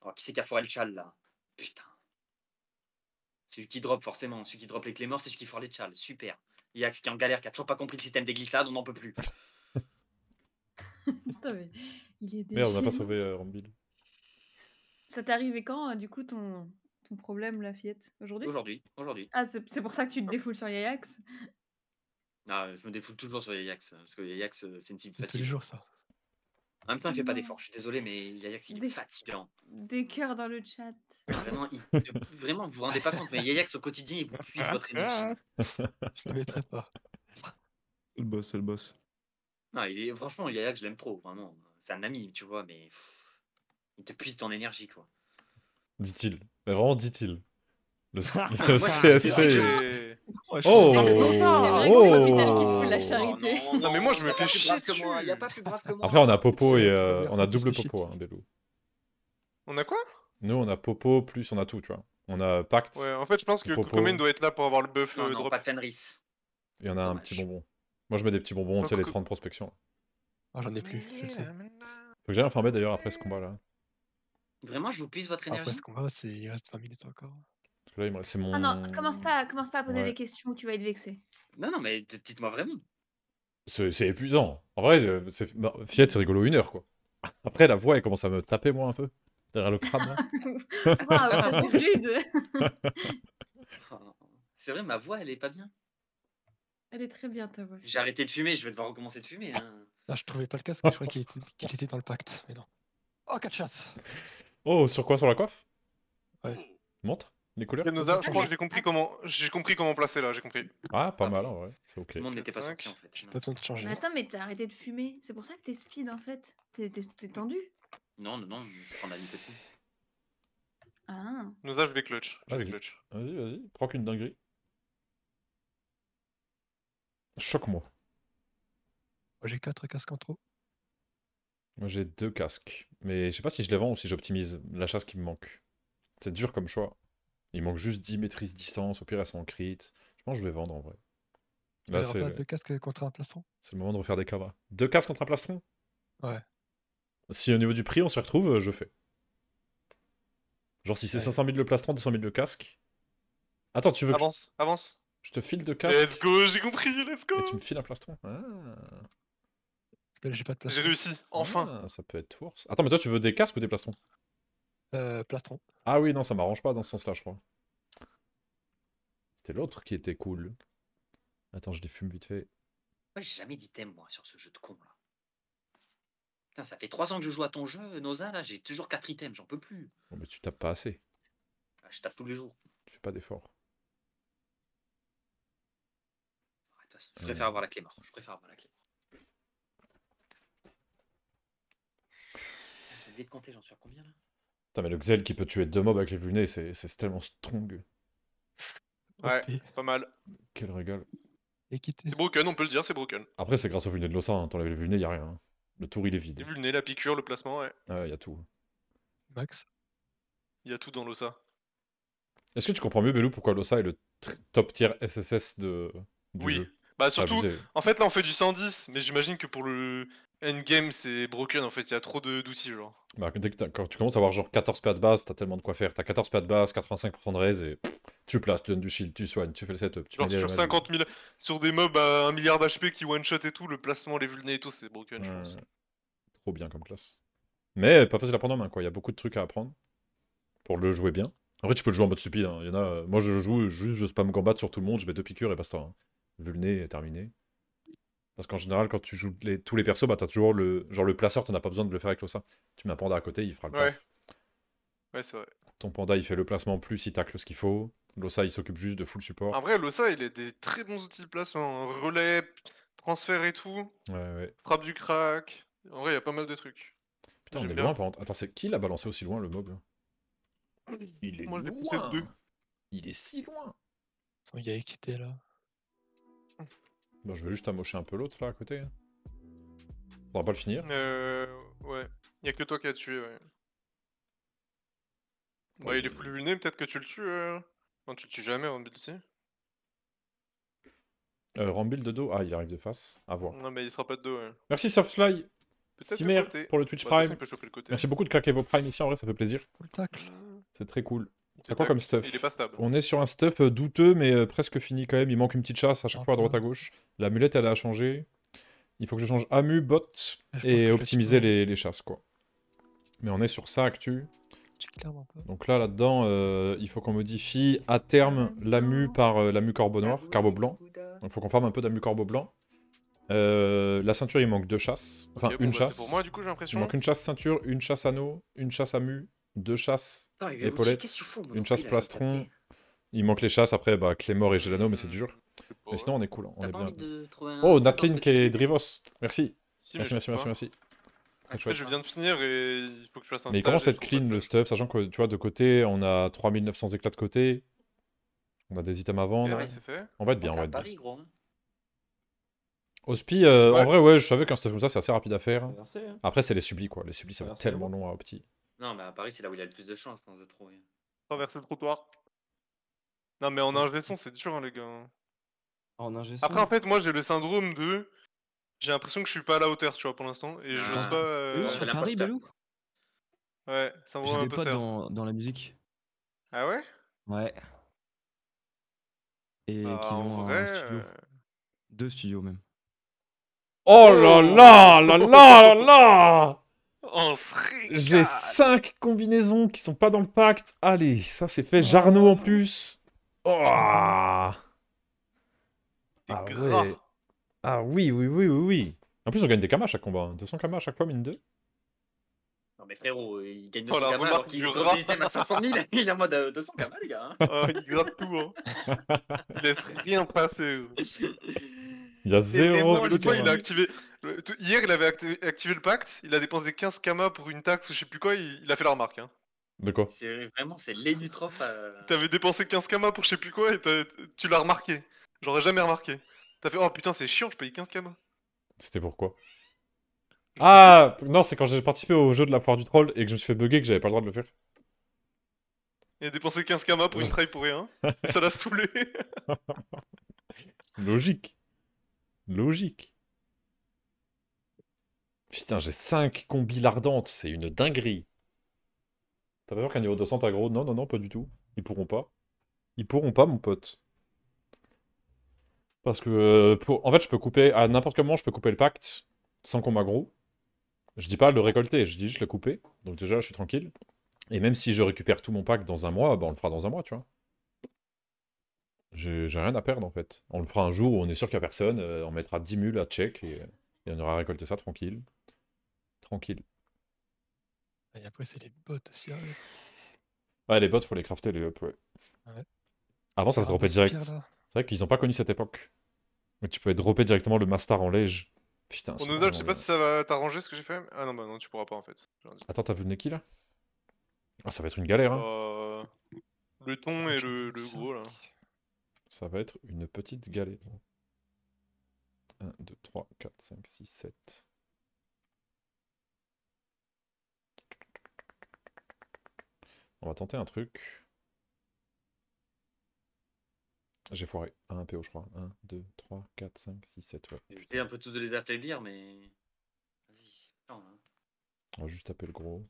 Oh, qui c'est qui a foiré le chal là? Putain. Celui qui drop, forcément. Celui qui drop les clés morts, c'est celui qui fort les Charles. Super. Yax qui est en galère, qui a toujours pas compris le système des glissades, on n'en peut plus. *laughs* Putain, mais il est Merde, on n'a pas sauvé euh, Rambil. Ça t'est arrivé quand, euh, du coup, ton, ton problème, la fillette Aujourd'hui? Aujourd'hui, aujourd'hui. Ah, c'est c'est pour ça que tu te défoules sur Yayax? Ah, je me défoule toujours sur Yax. Parce que Yax, euh, c'est une cible C'est tous les facile. jours ça. En même temps, il fait pas d'effort. Je suis désolé, mais Yax, il est Des- fatigant. Des cœurs dans le chat. Vraiment, il- vraiment, vous vous rendez pas compte, mais Yayax au quotidien, il vous puise votre *laughs* énergie. Je le mettrai pas. C'est le boss, c'est le boss. Non, il est, franchement, Yayax, je l'aime trop, vraiment. C'est un ami, tu vois, mais pff, il te puise ton énergie, quoi. Dit-il. Mais vraiment, dit-il. Le, *laughs* CSC. Oh désolé. C'est vrai que Vital qui se fout de la Oh charité. Non, mais moi, je me y fais chier dessus. y a pas plus brave que moi. Après, on a Popo et euh, on a double Popo, hein, Belou. On a quoi? Nous, on a Popo, plus on a tout, tu vois. On a Pacte, Ouais, en fait, je pense que Popo. Doit être là pour avoir le buff Non, euh, non, drop. pas de Fenris. et on a un petit bonbon. Moi, je mets des petits bonbons, tu sais, les Coco- 30 prospections. Ah, j'en ai plus, je le sais. Faut que j'aille informer d'ailleurs après ce combat là. Vraiment, je vous puise votre Après énergie ce combat, c'est... il reste 20 minutes encore. Parce que là, il me reste- c'est mon. Ah non, commence pas, commence pas à poser Ouais. des questions où tu vas être vexé. Non, non, mais dites-moi vraiment. C'est épuisant. En vrai, euh, c'est... bah, Fiat, c'est rigolo une heure, quoi. *laughs* Après, la voix, elle commence à me taper, moi, un peu. Derrière le crâne, là. *laughs* Waouh, c'est rude. *laughs* Oh, C'est vrai, ma voix, elle est pas bien. Elle est très bien ta voix. J'ai arrêté de fumer, je vais devoir recommencer de fumer. Hein. Là, je trouvais pas le casque, je crois qu'il était... qu'il était dans le pacte. Mais non. Oh, 4 chasses Oh, sur quoi Sur la coiffe? Ouais. Montre les couleurs Yanoza, je crois que j'ai compris comment j'ai compris comment placer là, j'ai compris. Ah, pas mal, en vrai. C'est ok. Tout le monde n'était pas sorti en fait. Pas besoin de changer. Mais attends, mais t'as arrêté de fumer. C'est pour ça que t'es speed en fait. T'es t'es- t'es tendu. non, non, non, je prends la nicotine. Ah. Yanoza, je vais clutch. Je vais Vas-y. clutch. Vas-y, vas-y. Prends qu'une dinguerie. Choque-moi. Moi, j'ai 4 casques en trop. Moi, j'ai deux casques. Mais je sais pas si je les vends ou si j'optimise la chasse qui me manque. C'est dur comme choix. Il manque juste 10 maîtrises distance. Au pire, elles sont en crit. Je pense que je vais vendre en vrai. Là, c'est pas le... de casque contre un plastron? c'est le moment de refaire des cavas. Deux casques contre un plastron? Ouais. Si au niveau du prix, on se retrouve, je fais. Genre, si c'est Ouais. 500 000 le plastron, 200 000 le casque. Attends, tu veux que Avance, avance. Je te file deux casques Let's go, j'ai compris, let's go. et tu me files un plastron Ah. Parce que là, j'ai pas de J'ai plastron. réussi, enfin. Ah, ça peut être worse. Attends, mais toi, tu veux des casques ou des plastrons? Euh, plastron. Ah oui, non, ça m'arrange pas dans ce sens-là, je crois. C'était l'autre qui était cool. Attends, je les fume vite fait. Ouais, j'ai jamais d'item moi sur ce jeu de con là. Putain, ça fait 3 ans que je joue à ton jeu, Noza, là, j'ai toujours 4 items, j'en peux plus. Bon, mais tu tapes pas assez. Ah, je tape tous les jours. Tu fais pas d'effort. Arrête, de toute façon, Je préfère avoir la clé morte. Je préfère avoir la clé. J'ai oublié de compter, j'en suis à combien là? Putain, mais le Xel qui peut tuer deux mobs avec les lunets, c'est c'est tellement strong. Ouais, c'est pas mal. Quel régal. Équité. C'est broken, on peut le dire, c'est broken. Après, c'est grâce au lunet de l'Ossa, hein. t'enlèves les lunets, y a rien. hein. Le tour, il est vide. Le nez, la piqûre, le placement, ouais. Ah, y a tout. Max? Il y a tout dans l'ossa. Est-ce que tu comprends mieux, Belou, pourquoi l'Ossa est le top tier SSS de... du Oui. jeu? Bah Ah, surtout, en fait là on fait du 110, mais j'imagine que pour le endgame c'est broken en fait, il y a trop d'outils genre. Bah, dès que quand tu commences à avoir genre 14 PA de base, t'as tellement de quoi faire. T'as 14 PA de base, 85% de raise et tu places, tu donnes du shield, tu soignes, tu fais le setup, tu Genre sur remages. 50 000, sur des mobs à 1 milliard d'HP qui one shot et tout, le placement, les vulnés et tout, c'est broken je pense. Trop bien comme classe. Mais pas facile à prendre en main, quoi. Il y a beaucoup de trucs à apprendre pour le jouer bien. En vrai, tu peux le jouer en mode stupide. hein. Il y en a, moi, je joue, juste je spam combat sur tout le monde, je mets deux piqûres et basta. Hein. Vulné est terminé. Parce qu'en général, quand tu joues les- tous les persos, bah, t'as toujours le. Genre, le placeur, t'en as pas besoin de le faire avec l'Ossa. Tu mets un panda à côté, il fera le Ouais. taf. Ouais, c'est vrai. Ton panda, il fait le placement plus, il tacle ce qu'il faut. L'Ossa, il s'occupe juste de full support. En vrai, l'ossa il a des très bons outils de placement. hein. Relais, transfert et tout, Ouais, ouais. frappe du crack. En vrai, il y a pas mal de trucs. Putain, on est bien. loin par contre. Attends, c'est qui l'a balancé aussi loin le mob *clears throat* Il est Moi, loin. Il est si loin Attends, Il y a équité là? Bon, je vais juste amocher un peu l'autre là à côté. hein. On va pas le finir. Euh. Ouais. Il y a que toi qui as tué, ouais. Ouais, Ouais, il est plus vulné, peut-être que tu le tues. Euh... Non, tu le tues jamais en build si. Euh, Rambil de dos. Ah, il arrive de face. À voir. Non, mais il sera pas de dos, ouais. Merci Softfly. Simer pour le Twitch Bah, façon, Prime. le. Merci beaucoup de claquer vos primes ici, en vrai, ça fait plaisir. Full tacle. C'est très cool. T'as quoi comme stuff Il est pas stable. On est sur un stuff euh, douteux, mais euh, presque fini quand même. Il manque une petite chasse à chaque fois à droite à gauche. L'amulette, elle a changé. Il faut que je change Amu, Bot et optimiser les, les chasses, quoi. Mais on est sur ça, actu. Donc là, là-dedans, euh, il faut qu'on modifie à terme l'Amu par euh, l'Amu Corbeau Noir, Carbo Blanc. Donc il faut qu'on forme un peu d'Amu Corbeau Blanc. Euh, la ceinture, il manque deux chasses. Enfin, bon, une bah, chasse. Pour moi, du coup, j'ai Il manque une chasse ceinture, une chasse anneau, une chasse Amu, deux chasses vient épaulettes, une chasse plastron. Il manque les chasses, après, bah, Clémor et Gélano, mais c'est dur. Bon, Mais sinon, on est cool, on T'as est pas bien. envie de trouver un. Oh, tu et fais- Drivos. Merci. si, Merci, merci, merci, merci. Après, chouette. je viens de finir et il faut que je fasse un Mais il commence à être clean le stuff, sachant que tu vois, de côté, on a 3900 éclats de côté. On a des items à vendre. ouais. On va être bien, on va être bien. Paris, gros. hein. Hospi, euh, en vrai, ouais, je savais qu'un stuff comme ça, c'est assez rapide à faire. Hein. Après, c'est les sublis, quoi. Les sublis, ça va tellement là-bas. long à opti. Non, mais à Paris, c'est là où il a le plus de chance, je pense, de trouver. Traverser le trottoir. Non, mais en ingé son, c'est dur, hein, les gars. En ingé Après, en fait, moi, j'ai le syndrome de. J'ai l'impression que je suis pas à la hauteur, tu vois, pour l'instant. Et j'ose Ah. pas. Euh, sur. Paris, Belou? Ouais, ça me J'ai rend un des peu potes serre. dans, dans la musique. Ah ouais? Ouais. Et Bah, qui en ont vrai. un studio. euh, Deux studios même. Oh là là là là là là Régale. J'ai 5 combinaisons qui sont pas dans le pacte. Allez, ça c'est fait. Jarno en plus. Oh ah ouais. Ah oui, oui, oui, oui, oui. En plus, on gagne des kamas à chaque combat. hein. 200 kamas à chaque fois, mine 2. Non, mais frérot, il gagne Oh, 200 la kamas alors qu'il du drop rat. des items à 500 000. *laughs* Il est en mode euh, 200 kamas, les gars. hein. Ah, il gratte tout, hein. *laughs* Il laisse rien passer. Il y a C'est 0 vraiment Non, mais le l'autre fois, il a activé. Hier, il avait acti- activé le pacte. Il a dépensé 15 kamas pour une taxe ou je sais plus quoi. Il, il a fait la remarque. Hein. De quoi? C'est vraiment, c'est l'énutrophe à. T'avais dépensé 15 kamas pour je sais plus quoi et t'as- tu l'as remarqué. J'aurais jamais remarqué. T'as fait oh putain, c'est chiant, je paye 15 kamas. C'était pourquoi? Ah Non, c'est quand j'ai participé au jeu de la foire du troll et que je me suis fait bugger que j'avais pas le droit de le faire. Il a dépensé 15 kamas pour une try pour rien. *laughs* ça l'a saoulé. *laughs* Logique. Logique. Putain, j'ai 5 combis lardentes, c'est une dinguerie. T'as pas peur qu'un niveau 200 aggro Non, non, non, pas du tout. Ils pourront pas. Ils pourront pas, mon pote. Parce que, euh, en fait, je peux couper, à n'importe quel moment, je peux couper le pacte sans qu'on m'aggro. Je dis pas le récolter, je dis juste le couper. Donc déjà, je suis tranquille. Et même si je récupère tout mon pack dans un mois, bah on le fera dans un mois, tu vois. J'ai rien à perdre en fait. On le fera un jour où on est sûr qu'il n'y a personne, euh, on mettra 10 mules à check et, et on aura récolté ça tranquille. Tranquille. Et après, c'est les bots aussi. hein. Ouais, les bots, faut les crafter, les up, ouais. Ouais. Avant, ça se Ah, dropait bah, direct. C'est vrai qu'ils ont pas connu cette époque. Mais tu pouvais dropper directement le Master en lège. Putain, c'est nodal, je sais pas si ça va t'arranger ce que j'ai fait. Ah non, bah non, tu pourras pas en fait. Attends, t'as vu le Neki là? Ah, ça va être une galère, hein. Euh, Le ton et le, gros là. Ça va être une petite galère. 1, 2, 3, 4, 5, 6, 7. On va tenter un truc. J'ai foiré. 1 PO, je crois. 1, 2, 3, 4, 5, 6, 7. Ouais. J'essaie un peu tous de les affaiblir, mais. Vas-y, hein. On va juste taper le gros.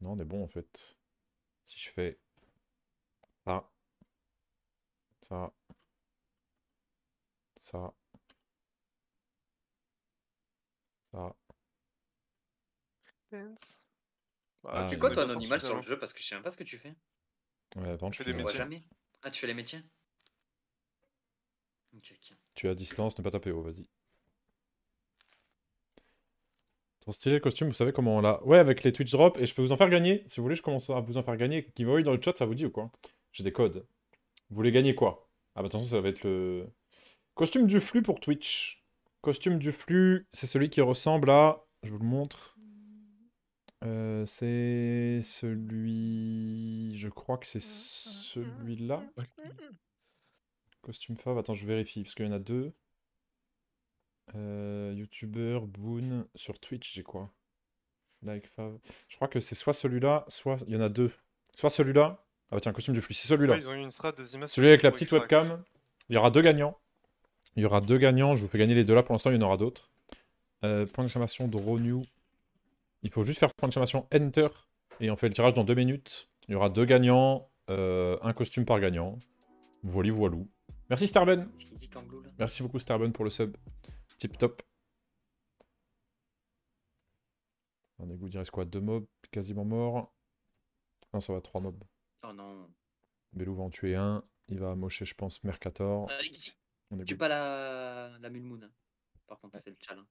Non, on est bon en fait. Si je fais ça, ça, ça, ça. Dance. Ah, Bah, il quoi, toi, Anonymal, sorti, sur le ça, jeu Parce que je sais même pas ce que tu fais. Ouais, par contre, Je fais des On voit métiers. jamais. Ah, tu fais les métiers Ok, ok. Tu es à distance, ne pas taper haut, vas-y. Trop stylé le costume, vous savez comment on l'a. Ouais, avec les Twitch Drop, et je peux vous en faire gagner. Si vous voulez, je commence à vous en faire gagner. Giveaway dans le chat, ça vous dit ou quoi? J'ai des codes. Vous voulez gagner quoi? Ah bah attention, ça va être le. Costume du flux pour Twitch. Costume du flux, c'est celui qui ressemble à. Je vous le montre. Euh, c'est celui. Je crois que c'est celui-là. Costume Fav, attends, je vérifie, parce qu'il y en a deux. Euh, YouTuber, Boon, sur Twitch, j'ai quoi? Like Fav. Je crois que c'est soit celui-là, soit. Il y en a deux. Soit celui-là. Ah bah tiens, costume du flux, c'est celui-là. Ouais, ils ont eu une strat de Zima Celui avec la petite extract. webcam. Il y aura deux gagnants. Il y aura deux gagnants. Je vous fais gagner les deux là. Pour l'instant, il y en aura d'autres. Euh, point d'exclamation Draw New. Il faut juste faire point d'exclamation Enter Et on fait le tirage dans deux minutes. Il y aura deux gagnants, euh, un costume par gagnant. Voilà, voilou. Merci Starben. Merci beaucoup Starben pour le sub. Tip top. On est il reste quoi Deux mobs quasiment morts. Non, ça va, trois mobs. Oh non. Belou va en tuer un. Il va amocher, je pense, Mercator. Euh, good. pas la, la Mulmoon. Par contre, c'est le challenge.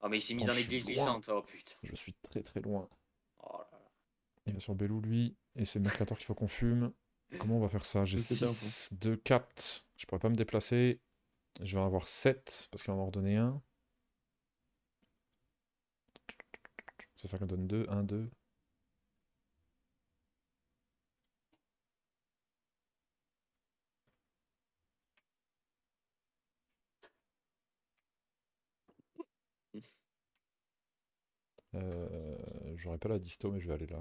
Oh, mais il s'est mis Oh, dans loin. glissantes. Oh putain. Je suis très très loin. Oh là là. Il va sur Belou, lui. Et c'est Mercator qu'il faut qu'on fume. Comment on va faire ça? J'ai Je sais bien, 6, 2, 4. Je pourrais pas me déplacer. Je vais en avoir 7 parce qu'il va m'en redonner un. C'est ça qu'on donne 2. 1, 2. Euh, J'aurais pas la disto, mais je vais aller là.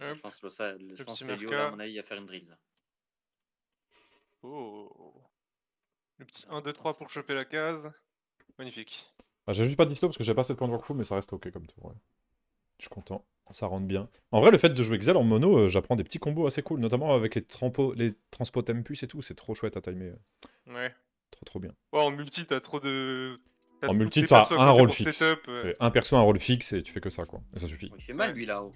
Je pense que ça, je Le pense que Léo, Merca. à mon avis, il va faire une drill. Là. Oh. Le petit 1, 2, 3 pour choper la case. Magnifique. Ah, j'ai juste pas de disto parce que j'ai pas assez de points de mais ça reste ok comme tour. ouais. Je suis content, ça rentre bien. En vrai, le fait de jouer Xel en mono, euh, j'apprends des petits combos assez cool, notamment avec les, trampo, les tempus et tout, c'est trop chouette à timer. euh, Ouais. Trop trop bien. Ouais, en multi, t'as trop de. En multi, persos à un rôle fixe. setup, ouais. Et Un perso, un rôle fixe et tu fais que ça, quoi. Et ça suffit. Il fait mal, lui, là-haut.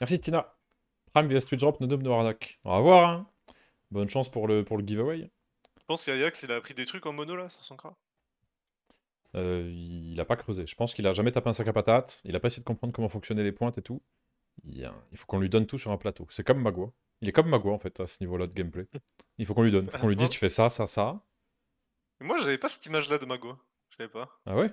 Merci Tina. Prime vs Twitch Drop, no dub, no arnaque. On va voir, hein. Bonne chance pour le, pour le giveaway. Je pense qu'Ajax, il a appris des trucs en mono là sur son cra. Euh, il a pas creusé. Je pense qu'il a jamais tapé un sac à patates. Il a pas essayé de comprendre comment fonctionnaient les pointes et tout. Il, a- il faut qu'on lui donne tout sur un plateau. C'est comme Magua. Il est comme Magua en fait à ce niveau-là de gameplay. Il faut qu'on lui donne. Il faut qu'on lui dise tu fais ça, ça, ça. Moi, j'avais pas cette image là de Mago. Je savais pas. Ah ouais?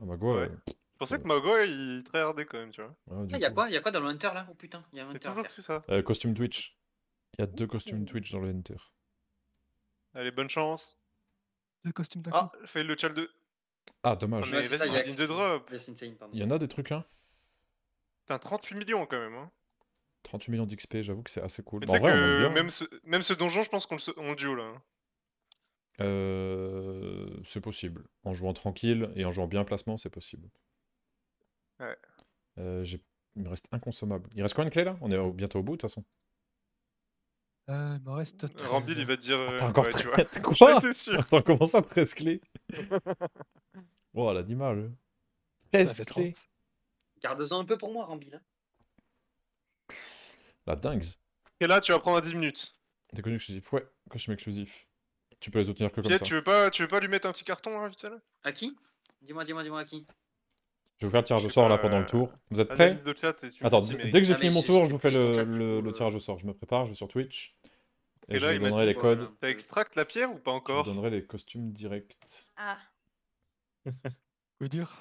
Ah, Magua. Ouais. euh, Je pensais que Mago, il tryhardait quand même, tu vois. ouais, du Ah, il y a coup. quoi? Il y a quoi dans le Hunter là? Oh putain, il y a un C'est Hunter à toujours faire. cru ça. Euh, costume Twitch. Il y a deux costumes Twitch dans le Enter. Allez, bonne chance. Deux costumes d'un Ah, coup. fail le chal 2. Ah, dommage. mais Ouais, c'est ça, vas-y, il y a ligne de drop. Yes, insane, pardon. Il y en a des trucs, hein? Putain, 38 millions quand même. Hein. 38 millions d'XP, j'avoue que c'est assez cool. Mais Bah, tu en sais vrai, on aime que bien. même ce, même ce donjon, je pense qu'on le, s- on le duo là. hein. Euh, c'est possible. En jouant tranquille et en jouant bien placement, c'est possible. Ouais. Euh, j'ai- Il me reste inconsommable. Il reste combien de clés là? On est bientôt au bout de toute façon. Euh, il me reste 13. Rambil, il va te dire. T'as encore ouais, tu 13 vois. *laughs* Quoi? Attends, comment ça 13 clés? *laughs* Oh, l'animal. 13 c'est clés 30. Garde-en un peu pour moi, Rambi. Là. La dingue. Et là, tu vas prendre à 10 minutes. T'es connu exclusif Ouais, costume exclusif. Tu peux les obtenir que comme Piet, ça. tu veux, pas, tu veux pas lui mettre un petit carton là, vite là? À qui? Dis-moi, dis-moi, dis-moi à qui? Je vais vous faire le tirage au sort là pendant le euh, tour. Vous êtes prêts? Attends, dès que j'ai Ah, fini mon tour, je vous fais le, tirage au sort. Je me prépare, je vais sur Twitch. Et, Et je là, vous donnerai les quoi, codes. là T'as extract la pierre ou pas Je vous encore? donnerai les costumes directs. Ah, *laughs* Coup dur.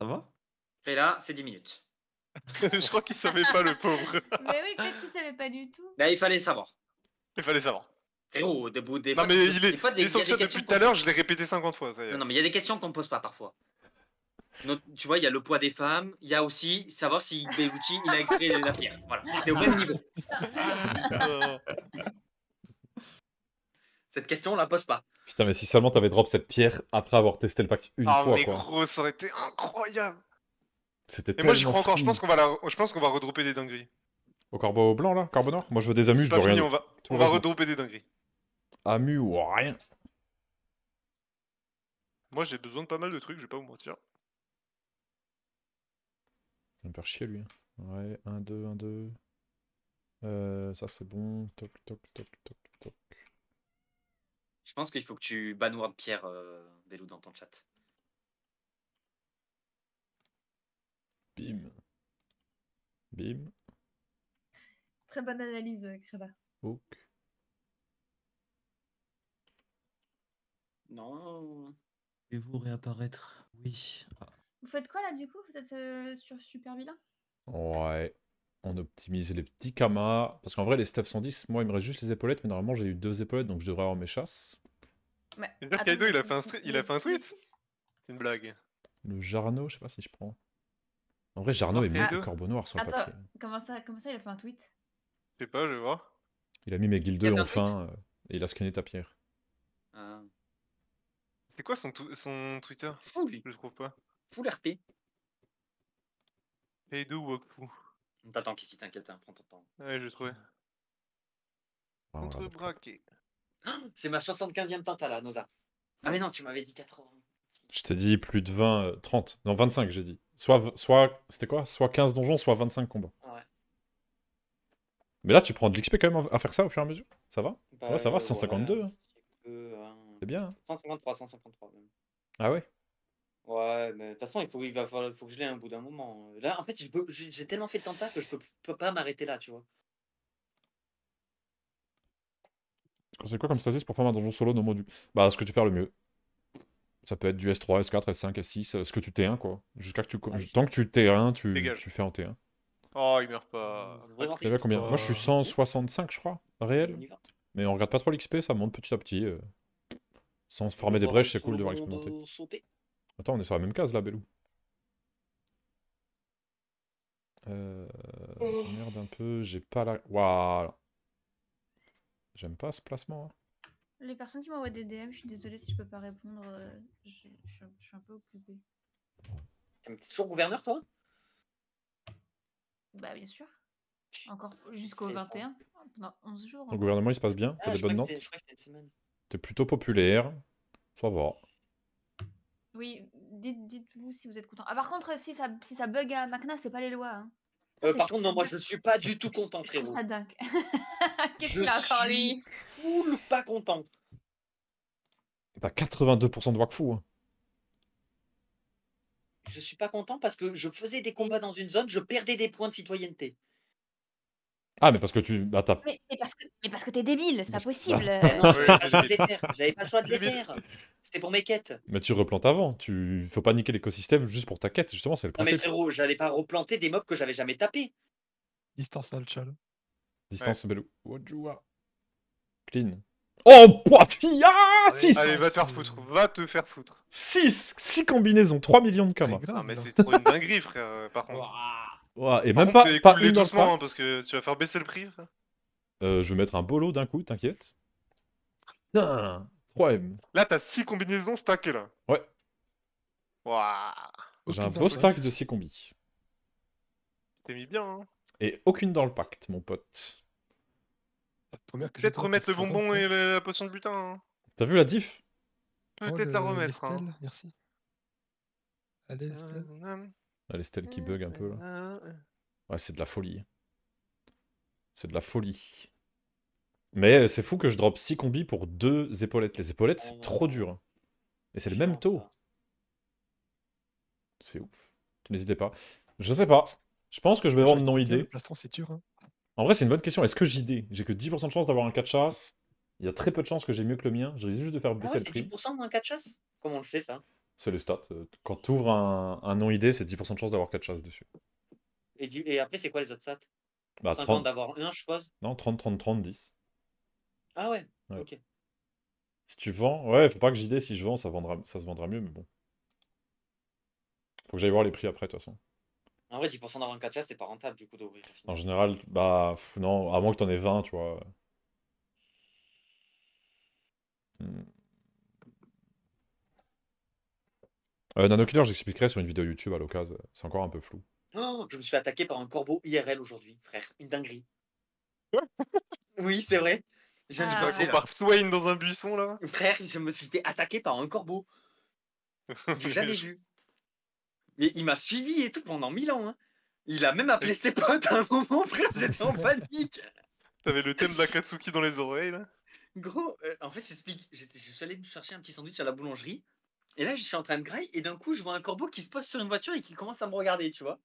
Ça va? Et là, c'est 10 minutes. *laughs* Je crois qu'il savait pas le pauvre. *laughs* mais oui, peut-être qu'il savait pas du tout. Là, il fallait savoir. Il fallait savoir. Frérot, debout des Non fois, mais il des est, fois, il des- est il y le a chat des depuis questions tout à l'heure, je l'ai répété 50 fois, ça y est. Non, non, mais il y a des questions qu'on ne pose pas parfois. Donc, tu vois, il y a le poids des femmes, il y a aussi savoir si Bellucci il a extrait la pierre. Voilà, c'est au même niveau. Euh, Cette question, on la pose pas. Putain, mais si seulement t'avais drop cette pierre après avoir testé le pacte une Ah fois, mais quoi. gros, ça aurait été incroyable. C'était Et moi j'y tellement crois encore, je pense qu'on va la... je pense qu'on va redropper des dingueries. Au corbeau blanc, là Corbeau noir Moi, je veux des amus, je veux rien on va, on va redropper des dingueries. Amu ou rien. Moi j'ai besoin de pas mal de trucs, je vais pas vous mentir. Il va me faire chier, lui. hein. Ouais, 1, 2, 1, 2. Euh, ça, c'est bon. Toc, toc, toc, toc, toc. Je pense qu'il faut que tu bannes Pierre, euh, Belou, dans ton chat. Bim. Bim. Très bonne analyse, euh, Creda. Non. Et vous réapparaître? Oui. Ah, Vous faites quoi là du coup? Vous êtes euh, sur Super Vilain? Ouais. On optimise les petits kamas. Parce qu'en vrai, les stuff 110, moi, il me reste juste les épaulettes. Mais normalement, j'ai eu deux épaulettes, donc je devrais avoir mes chasses. Mais, attends, Kaido, il a fait un, stri- il a fait un tweet C'est une blague. Le Jarno, je sais pas si je prends. En vrai, Jarno est mieux que Corbeau Noir sur le Attends, papier. comment ça, comment ça il a fait un tweet? Je sais pas, je vais voir. Il a mis mes guildeux enfin. euh, et il a scanné ta pierre. Ah. C'est quoi son, tw- son Twitter? Fou, lui. Je le trouve pas. Full RP. Ou Wakfu T'attends qu'ici, t'inquiète, hein, prends ton temps. Ouais, j'ai trouvé. Ah, voilà. Contrebraqué. C'est ma 75e tentale, Noza. Ah mais non, tu m'avais dit 80. Je t'ai dit plus de 20, euh, 30. Non, 25, j'ai dit. Soit, soit c'était quoi? Soit 15 donjons, soit 25 combats. Ouais. Mais là, tu prends de l'XP quand même à faire ça au fur et à mesure? Ça va? Bah, Ouais, ça va, euh, 152. hein. Euh, hein, C'est bien. hein. 153, 153 même. Ah ouais? Ouais, mais de toute façon, il faut, il va falloir, faut que je l'ai un bout d'un moment. Là, en fait, j'ai tellement fait de tenta que je peux, peux pas m'arrêter là, tu vois. C'est quoi comme stasis pour faire un donjon solo non module? Bah, ce que tu perds le mieux. Ça peut être du S3, S4, S5, S6, euh, ce que tu T1 quoi. Jusqu'à que tu. Ah, Tant que tu T1, tu, tu fais en T1. Oh, il meurt pas. Combien? Moi je suis Oh, 165 je crois, réel. Mais on regarde pas trop l'XP, ça monte petit à petit. Sans se farmer des brèches, c'est cool de voir sauter. Attends, on est sur la même case là, Belou. Euh... Merde un peu, j'ai pas la... Waouh J'aime pas ce placement. hein. Les personnes qui m'envoient des DM, je suis désolée si je peux pas répondre. euh, Je je suis un- je suis un peu occupée. T'es toujours gouverneur, toi? Bah, bien sûr. Encore jusqu'au fait ça. 21, pendant 11 jours. Ton gouvernement il se passe bien, Ah, t'as des bonnes notes, c'était- je crois que c'était une semaine. T'es plutôt populaire. Ça va. Oui, dites- dites-vous si vous êtes content. Ah, par contre, si ça, si ça bug à Macna, c'est pas les lois. Hein. Ça, Euh, par contre, non, moi je suis pas du tout content, dingue. Je trouve frérot. ça dingue. *laughs* Qu'est-ce Je qu'il a encore, suis lui full pas content. T'as 82% de Wakfu. Hein. Je suis pas content parce que je faisais des combats dans une zone, je perdais des points de citoyenneté. Ah, mais parce que tu. Bah, t'as. mais, mais parce que, mais parce que t'es débile, c'est pas Parce possible. *laughs* Non, j'avais pas le choix de les faire. J'avais pas le choix de les Débile. faire. C'était pour mes quêtes. Mais tu replantes avant. Tu faut pas niquer l'écosystème juste pour ta quête. Justement, c'est le Non mais principe. frérot, j'allais pas replanter des mobs que j'avais jamais tapés. Distance à le chal. Distance Belou. Wajua. Clean. Oh, poitilla 6 Allez, va te faire foutre. Va te faire foutre. 6 6 combinaisons, 3 millions de grave. Non, mais c'est trop une dinguerie, frère, euh, par contre. Et Par même contre, pas, pas une dans le hein, pacte. parce que tu vas faire baisser le prix. Euh, je vais mettre un bolo d'un coup, t'inquiète. Putain 3M. Là, t'as 6 combinaisons stackées, là. Ouais. Waouh. J'ai un beau stack de 6 combis. T'es mis bien, hein. Et aucune dans le pacte, mon pote. Peut-être remettre le bonbon et la, la potion de butin. Hein. T'as vu la diff? Oh, Peut-être la remettre. Hein. Merci. Allez, Estelle. Ah, les stèles qui bug un peu là. Ouais, c'est de la folie. C'est de la folie. Mais euh, c'est fou que je drop 6 combis pour 2 épaulettes. Les épaulettes, c'est Oh. trop dur. hein. Et c'est le même taux. C'est ouf. N'hésitez pas. Je sais pas. Je pense que je vais Je vendre vais non te dire, idée. Le plastron, c'est dur. hein. En vrai, c'est une bonne question. Est-ce que JD J'ai que 10% de chance d'avoir un 4 chasse. Il y a très peu de chances que j'ai mieux que le mien. J'ai juste de faire Ah baisser ouais, le c'est prix. 10% d'un 4 chasse Comment on le sait ça? C'est les stats. Euh, Quand tu ouvres un, un non ID, c'est 10% de chance d'avoir 4 chasses dessus. et, du- et après, c'est quoi les autres stats? Bah, 50 30, d'avoir un, je suppose? Non, 30, 30, 30, 10. Ah ouais, Ouais. ok. Si tu vends, ouais, faut pas que JD, si je vends, ça, vendra, ça se vendra mieux, mais bon. Faut que j'aille voir les prix après, de toute façon. En vrai, 10% d'avoir un 4 chasse, c'est pas rentable du coup d'ouvrir. En général, bah, pff, non, à moins que t'en aies 20, tu vois. Hmm. Euh, Nano Killer, j'expliquerai sur une vidéo YouTube à l'occasion. C'est encore un peu flou. Oh, je me suis fait attaquer par un corbeau IRL aujourd'hui, frère. Une dinguerie. *laughs* oui, c'est vrai. Je viens d'y Ah. penser, part Swain dans un buisson, là. Frère, je me suis fait attaquer par un corbeau. J'ai jamais *laughs* vu. Mais il m'a suivi et tout pendant mille ans. hein. Il a même appelé ses potes à un moment, frère. J'étais en panique. T'avais le thème de la Katsuki dans les oreilles, là. Gros, euh, en fait, j'explique. J'étais- Je suis allé me chercher un petit sandwich à la boulangerie. Et là, je suis en train de grailler. Et d'un coup, je vois un corbeau qui se pose sur une voiture et qui commence à me regarder, tu vois.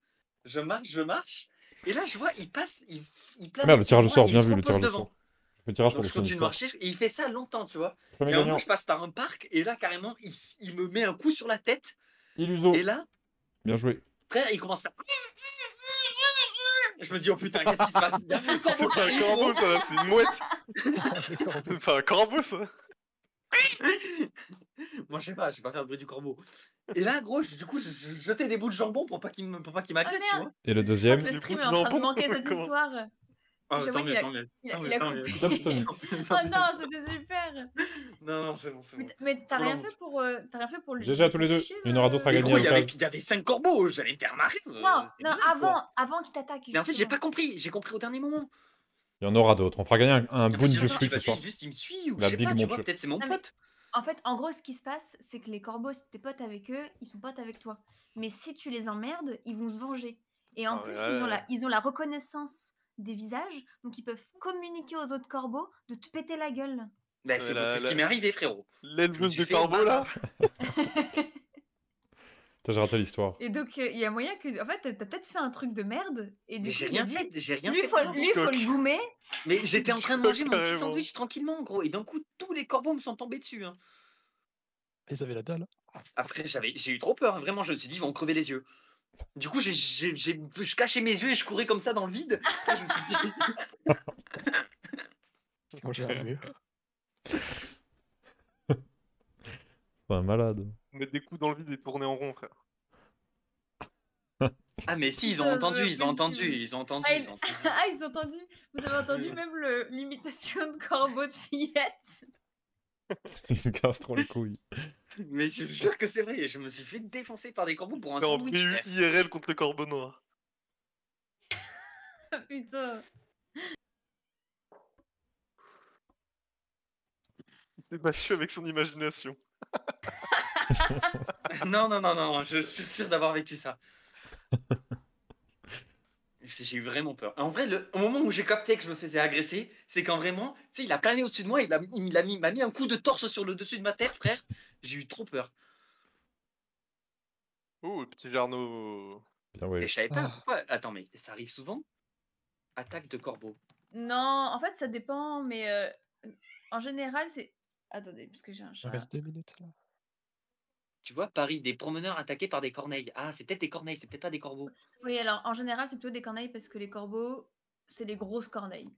Je marche, je marche. Et là, je vois, il passe. Il, il plane merde, le tirage au sort, bien vu, le tirage au sort. Le tirage pour Donc le je continue de marcher. Et il fait ça longtemps, tu vois. Premier Et à un moment, je passe par un parc. Et là, carrément, il, me met un coup sur la tête. Illuso. Et là, Bien joué. frère, il commence à faire. Je me dis, oh putain, qu'est-ce qui se passe? C'est un corbeau, ça, c'est une mouette. *laughs* C'est pas un corbeau, ça. *laughs* *laughs* Moi, je sais pas, je vais pas faire le bruit du corbeau. Et là, gros, je- du coup, je, je jetais des bouts de jambon pour pas qu'il me- pour pas qu'il m'agresse, tu vois. Et le deuxième le stream est en train de manquer *laughs* cette comment histoire. Oh, J'avoue tant mieux, tant mieux. Oh non, c'était super. Non, non, c'est bon, c'est Mais bon. Mais t'as rien fait pour, euh, t'as rien fait pour le. GG à tous les deux. Il y en aura d'autres à euh, gagner il y avait, 5 corbeaux, j'allais me faire marrer. euh, Non, non, avant, avant qu'il t'attaque. Mais en fait, j'ai pas compris. J'ai compris au dernier moment. Il y en aura d'autres. On fera gagner un, un j'ai du qu'il ce soir. Juste, il me suit ou La je sais big pas, tu vois, monture. peut-être c'est mon Non, mais- pote. En fait, en gros, ce qui se passe, c'est que les corbeaux, si t'es pote avec eux, ils sont potes avec toi. Mais si tu les emmerdes, ils vont se venger. Et en Ah plus, ouais. ils, ont la, ils ont la reconnaissance des visages, donc ils peuvent communiquer aux autres corbeaux de te péter la gueule. Bah, c'est la- ce qui m'est arrivé, frérot. L'éleveuse de fait corbeau là *laughs* J'ai raté l'histoire. Et donc, euh, il y a moyen que. En fait, t'as peut-être fait un truc de merde. Et du j'ai rien dit, fait, j'ai rien Lui, fait. faut, lui, faut le goumer. Mais j'étais en train de manger mon petit sandwich tranquillement, gros. Et d'un coup, tous les corbeaux me sont tombés dessus. hein. Ils avaient la dalle. Après, j'avais, j'ai eu trop peur. hein, Vraiment, je me suis dit, ils vont crever les yeux. Du coup, j'ai, j'ai, j'ai- je cachais mes yeux et je courais comme ça dans le vide. *laughs* Après, je me suis dit, Moi, j'ai rien mieux. C'est un malade. Mettre des coups dans le vide et tourner en rond, frère. *laughs* ah, mais si, ils ont entendu, ils ont entendu, ils ont entendu. Ah, ils il- ont *laughs* entendu. Ah, ils ont entendu Vous avez entendu même le- l'imitation de corbeau de fillette *laughs* Il me casse trop les couilles. Mais je jure que c'est vrai, je me suis fait défoncer par des corbeaux pour un en sandwich. PU frère. IRL contre les corbeaux noirs. Ah, Putain. Il s'est battu avec son imagination. Non, non, non, non, je suis sûr d'avoir vécu ça. J'ai eu vraiment peur. En vrai, le, au moment où j'ai capté que je me faisais agresser, c'est quand vraiment, tu sais, il a plané au-dessus de moi, il a- il m'a mis, un coup de torse sur le dessus de ma tête, frère. J'ai eu trop peur. Ouh, le petit Jarno. Bien Et ouais. je savais pas Ah. pourquoi. Attends, mais ça arrive souvent? Attaque de corbeau. Non, en fait, ça dépend, mais euh, en général, c'est. Attendez, parce que j'ai un Il chat. reste deux minutes là. Tu vois, Paris, des promeneurs attaqués par des corneilles. Ah, c'est peut-être des corneilles, c'est peut-être pas des corbeaux. Oui, alors en général, c'est plutôt des corneilles parce que les corbeaux, c'est les grosses corneilles.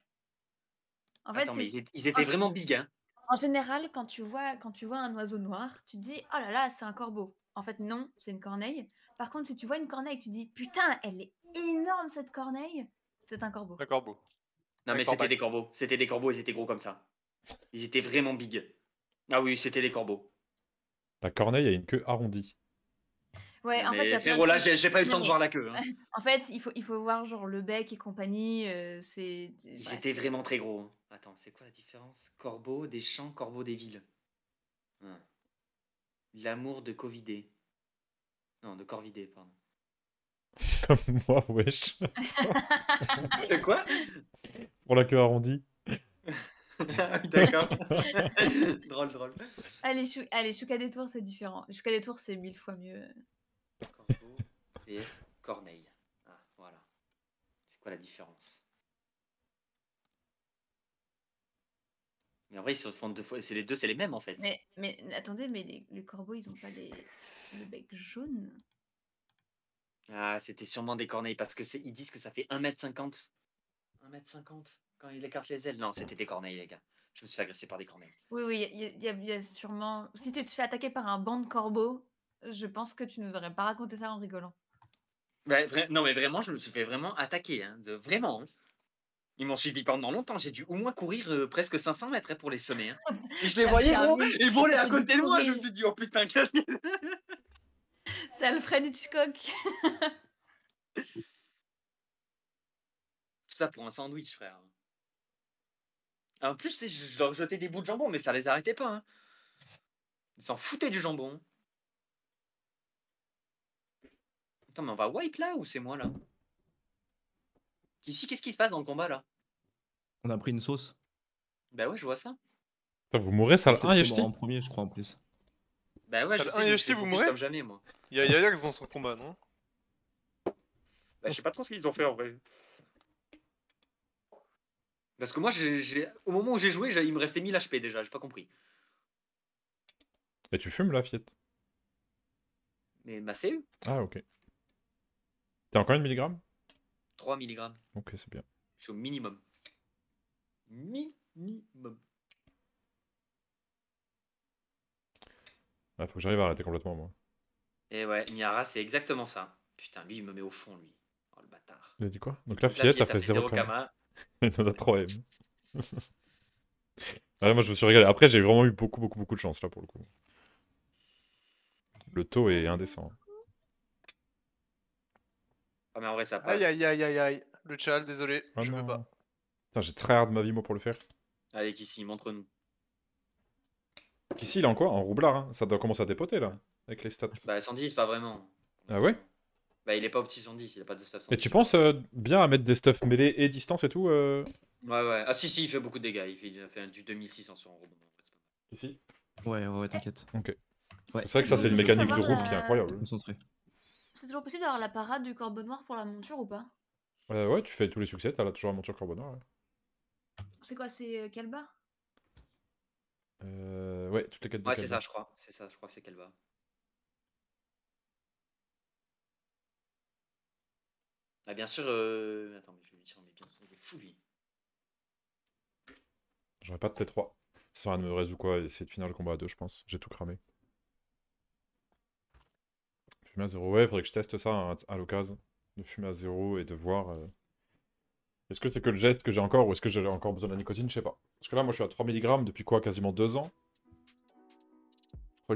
En fait, Attends, mais c'est- ils étaient, ils étaient vraiment big, hein. en général, quand tu vois quand tu vois un oiseau noir, tu te dis oh là là, c'est un corbeau. En fait, non, c'est une corneille. Par contre, si tu vois une corneille, tu te dis putain, elle est énorme cette corneille, c'est un corbeau. Un corbeau. Non, Un mais c'était des corbeaux. C'était des corbeaux, ils étaient gros comme ça. Ils étaient vraiment big. Ah oui, c'était des corbeaux. La corneille a une queue arrondie. Ouais, en mais fait, il y a plein de frérot, là, j'ai pas eu le temps de voir la queue. hein. *laughs* En fait, il faut, il faut voir genre le bec et compagnie. euh, c'est. Ils étaient vraiment très gros. hein. Attends, c'est quoi la différence? Corbeau des champs, corbeau des villes. Ah. L'amour de Covidé. Non, de Corvidé, pardon. Comme *laughs* moi, wesh. *laughs* C'est quoi? Pour la queue arrondie. Ah *laughs* oui, D'accord. *laughs* drôle, drôle. Allez, chou... Allez, Chouka des Tours, c'est différent. Chouka des Tours, c'est mille fois mieux. Corbeau vs Corneille. Ah, voilà. C'est quoi la différence? Mais en vrai, ils se font deux fois. C'est les deux, c'est les mêmes en fait. Mais, mais attendez, mais les, les corbeaux, ils ont pas les... le bec jaune? Ah, c'était sûrement des corneilles parce que c'est ils disent que ça fait 1m50. 1m50 quand il écarte les ailes. Non, c'était des corneilles, les gars. Je me suis fait agresser par des corneilles. Oui, oui, il y, a- y a- y a sûrement. Si tu te fais attaquer par un banc de corbeaux, je pense que tu nous aurais pas raconté ça en rigolant. Vra- non, mais vraiment, je me suis fait vraiment attaquer. Hein, de... Vraiment. hein. Ils m'ont suivi pendant longtemps. J'ai dû au moins courir euh, presque 500 mètres hein, pour les semer. hein. Et je les voyais, gros. Ils volaient à côté de moi. Je me suis dit, oh putain, qu'est-ce que. C'est Alfred Hitchcock. Tout ça pour un sandwich, frère. En plus, c'est- je leur jetais des bouts de jambon, mais ça les arrêtait pas. hein. Ils s'en foutaient du jambon. Attends, mais on va wipe là ou c'est moi là? Ici, qu'est-ce qui se passe dans le combat là? On a pris une sauce. Bah ouais, je vois ça. Putain, vous mourrez, salle Peut-être 1, que Yeshti mort en premier, je crois en plus. Bah ouais, je Ah, sais, je suis vous mourrez? comme jamais, moi. Il y a Yayax dans son combat, non? Bah, je sais pas trop ce qu'ils ont fait en vrai. Parce que moi, j'ai, au moment où j'ai joué, il me restait 1000 HP déjà, j'ai pas compris. Et tu fumes la fiette Mais ma CU, Ah, ok. T'es encore une milligramme? 3 mg. Ok, c'est bien. Je suis au minimum. Minimum. Ah, faut que j'arrive à arrêter complètement, moi. Et ouais, Miara, c'est exactement ça. Putain, lui, il me met au fond, lui. Oh, le bâtard. Il a dit quoi? Donc la Donc, fillette a fait 0 zéro kama. Et Noza 3M. Ouais, moi je me suis régalé. Après, j'ai vraiment eu beaucoup, beaucoup, beaucoup de chance là pour le coup. Le taux est indécent. Ah, mais en vrai, ça passe. Aïe aïe aïe aïe aïe. Le chal, désolé, Ah je peux pas. Putain, j'ai très hard ma vie moi pour le faire. Allez, Kissy, montre-nous. Ici, il est en quoi? En roublard, hein. ça doit commencer à dépoter là, avec les stats. Bah, 110, pas vraiment. Ah ouais? Bah, il est pas au petit 110, il a pas de stuff 110. Et tu penses euh, bien à mettre des stuffs mêlés et distance et tout euh, Ouais, ouais. Ah, si, si, il fait beaucoup de dégâts. Il, fait, il a fait un- du 2600 sur un robot. Ici Ouais, ouais, ouais, t'inquiète. Ok. Ouais. C'est vrai que ça, c'est une possible mécanique de groupe qui est la- incroyable. Concentré. C'est toujours possible d'avoir la parade du corbeau noir pour la monture ou pas? Euh, ouais, tu fais tous les succès, t'as là toujours la monture carboneur. Ouais. C'est quoi C'est euh, quel bar Euh, ouais, toutes les quêtes de Ouais, c'est Kalba. ça, je crois. C'est ça, je crois, c'est Kalba. Ah, bien sûr. Euh... Attends, mais je vais lui dire, mais bien sûr, il est fou lui. J'aurais pas de T3. Ça sert à rien de me ou quoi, essayer de finir le combat à deux, je pense. J'ai tout cramé. Fumer à zéro, ouais, faudrait que je teste ça à, à l'occasion. De fumer à zéro et de voir. euh, Est-ce que c'est que le geste que j'ai encore, ou est-ce que j'ai encore besoin de la nicotine? Je sais pas. Parce que là, moi, je suis à 3 mg depuis quoi? Quasiment 2 ans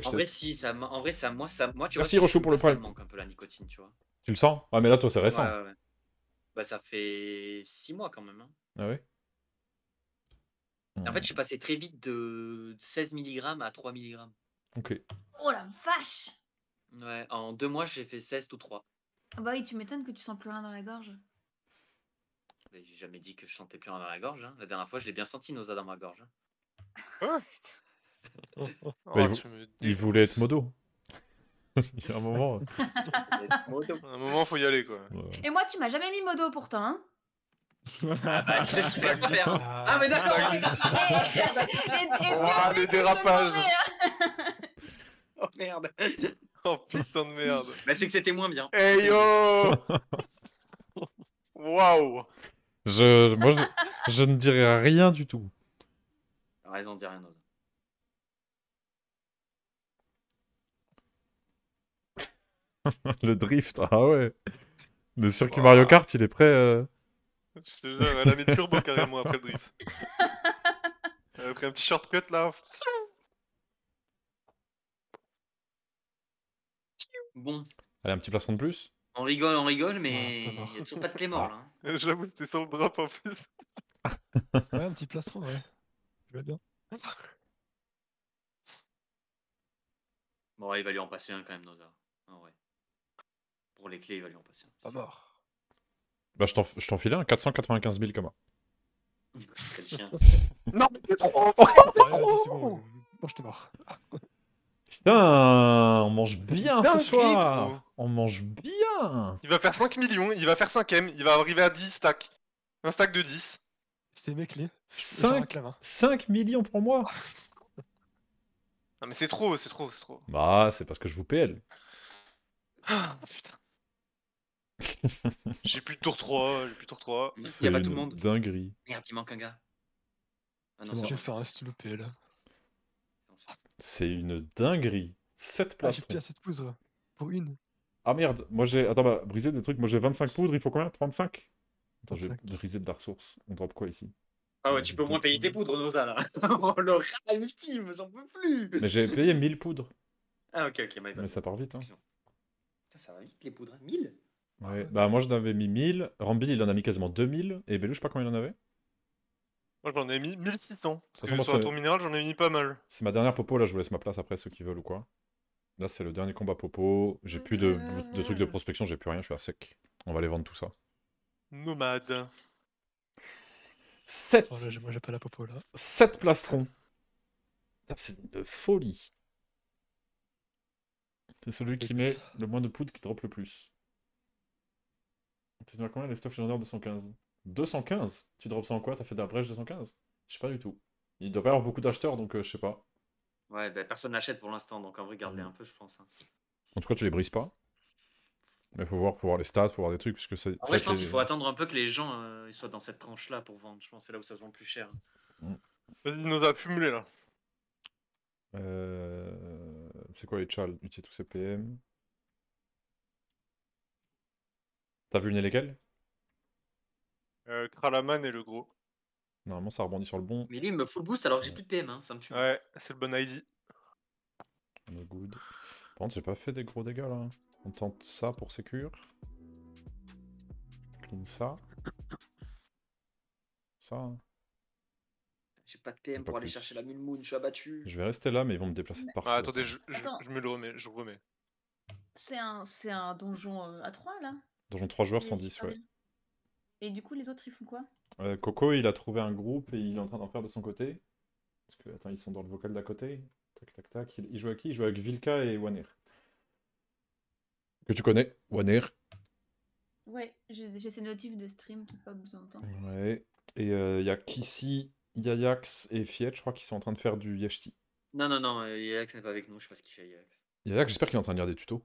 En vrai, si, ça, en vrai, ça, moi, ça, moi, tu Merci, vois, si Rochou, pour le pas, ça me prime. manque un peu la nicotine, tu vois. Tu le sens? Ah, mais là, toi, c'est récent. Ouais, ouais, ouais. Bah, ça fait 6 mois quand même. hein. Ah ouais En fait, je suis passé très vite de 16 mg à 3 mg. Ok. Oh la vache Ouais, en deux mois, j'ai fait 16 ou 3. Ah Bah oui, tu m'étonnes que tu sens plus rien dans la gorge. J'ai jamais dit que je sentais plus rien dans la gorge. hein. La dernière fois, je l'ai bien senti, Noza, dans ma gorge. hein. *laughs* Ah. Bah, Oh, il, vou- me il voulait être modo. *laughs* Il y a un moment. *laughs* À un moment, faut y aller quoi. euh, Et moi, tu m'as jamais mis modo pourtant, hein Ah bah, c'est faire. Ah, mais d'accord Et, et, et les je le dérapages. hein. *laughs* Oh merde Oh putain de merde. Bah, c'est que c'était moins bien. Hey yo Waouh je, moi, je, je ne dirais rien du tout. T'as raison de dire rien, Noza. *laughs* Le drift, ah ouais. Le circuit Mario Kart, il est prêt. euh, Je te jure, elle a mis turbo carrément après le drift. Elle a pris un petit shortcut là. Bon, Allez, un petit plastron de plus. on rigole, on rigole, mais il pas mort. y a toujours pas de clé mort là. hein. *laughs* J'avoue, c'était sur le drop en plus. *laughs* Ouais, un petit plastron, ouais. Je vais bien. Bon, ouais, il va lui en passer un quand même, Noza. Ah ouais. Pour les clés, il va lui en passer Pas mort. Bah, je t'en je t'en filais un 495 000 comme un. Quel chien. *laughs* Non, mais c'est trop Ouais, vas-y, c'est bon. Bon, j'étais mort. Putain, on mange bien ce soir. On mange bien. Il va faire 5 millions, il va faire 5ème, il va arriver à 10 stacks. Un stack de 10. C'était mes clés. 5, 5 millions pour moi. Non mais c'est trop, c'est trop, c'est trop. Bah, c'est parce que je vous PL. Ah, putain. J'ai plus de tour 3, j'ai plus de tour 3. Il C'est y a pas tout une le monde. dinguerie. Merde, il manque un gars. Ah non, J'ai c'est fait un stylo PL. C'est une dinguerie. 7 Ah, j'ai plus assez de poudre. Pour une. Ah merde, moi j'ai. Attends, bah, briser des trucs. Moi j'ai 25 poudres, il faut combien? 35 Attends, je vais 35. briser de la ressource. On drop quoi ici? Ah ouais, tu peux au moins payer tes poudres, Noza là. *laughs* oh, le rat ultime, j'en peux plus. Mais j'ai payé 1000 poudres. Ah ok, ok, my bad. Mais ça part vite. Hein. Putain, ça va vite les poudres. hein. 1000 Ouais. Bah, moi j'en avais mis 1000. Rambil il en a mis quasiment 2000. Et Belou, je sais pas combien il en avait. Moi j'en ai mis 1600. Parce façon, que sur la c'est- tour minérale, j'en ai mis pas mal. C'est ma dernière popo. Là, je vous laisse ma place après, ceux qui veulent ou quoi. Là, c'est le dernier combat popo. J'ai plus de, de trucs de prospection, j'ai plus rien, je suis à sec. On va aller vendre tout ça. Nomade. 7 Attends, là, moi j'ai pas la popo là. 7 plastrons. C'est une folie. C'est celui qui met le moins de poudre qui drop le plus. T'es à combien les stuff légendaires 215 215 Tu drops ça en quoi? T'as fait de la brèche 215 Je sais pas du tout. Il doit pas y avoir beaucoup d'acheteurs donc euh, je sais pas. Ouais, bah personne n'achète pour l'instant, donc en vrai, garde-les Mm. un peu, je pense. hein. En tout cas, tu les brises pas. Mais faut voir, faut voir les stats, faut voir des trucs, parce que c'est. En vrai, je pense les- qu'il faut attendre un peu que les gens euh, ils soient dans cette tranche-là pour vendre. Je pense que c'est là où ça se vend plus cher. Vas-y, nous a accumulé là. Euh, C'est quoi les chals? Utiliser tous ces PM. T'as vu lesquels Euh, Kralaman et le gros. Normalement, ça rebondit sur le bon. Mais lui, il me full boost alors que j'ai plus de PM, hein, ça me tue. Ouais, c'est le bon ID. On est good. Par contre, j'ai pas fait des gros dégâts là. On tente ça pour sécure. Clean ça. Ça. hein. J'ai pas de PM Pas pour aller chercher la Mule Moon, je suis abattu. Je vais rester là, mais ils vont me déplacer de partout. Ah, attendez, je, je, Attends. je me le remets, je remets. C'est un, c'est un donjon euh, à 3 là? Donjon 3 joueurs, Il est 110, super ouais. Et du coup, les autres ils font quoi? Euh, Coco, il a trouvé un groupe et il est en train d'en faire de son côté. Parce que, attends, ils sont dans le vocal d'à côté. Tac, tac, tac. Il, il joue avec qui? Il joue avec Vilka et Wanir. Que tu connais, Wanir. Ouais, j'ai ces notifs de stream qui pop de temps en temps. Ouais. Et il y a Kissy, Yayax et Fiat, je crois, qui sont en train de faire du Yashti. Non, non, non, euh, Yax n'est pas avec nous, je sais pas ce qu'il fait Yax. Yayax, j'espère qu'il est en train de lire des tutos.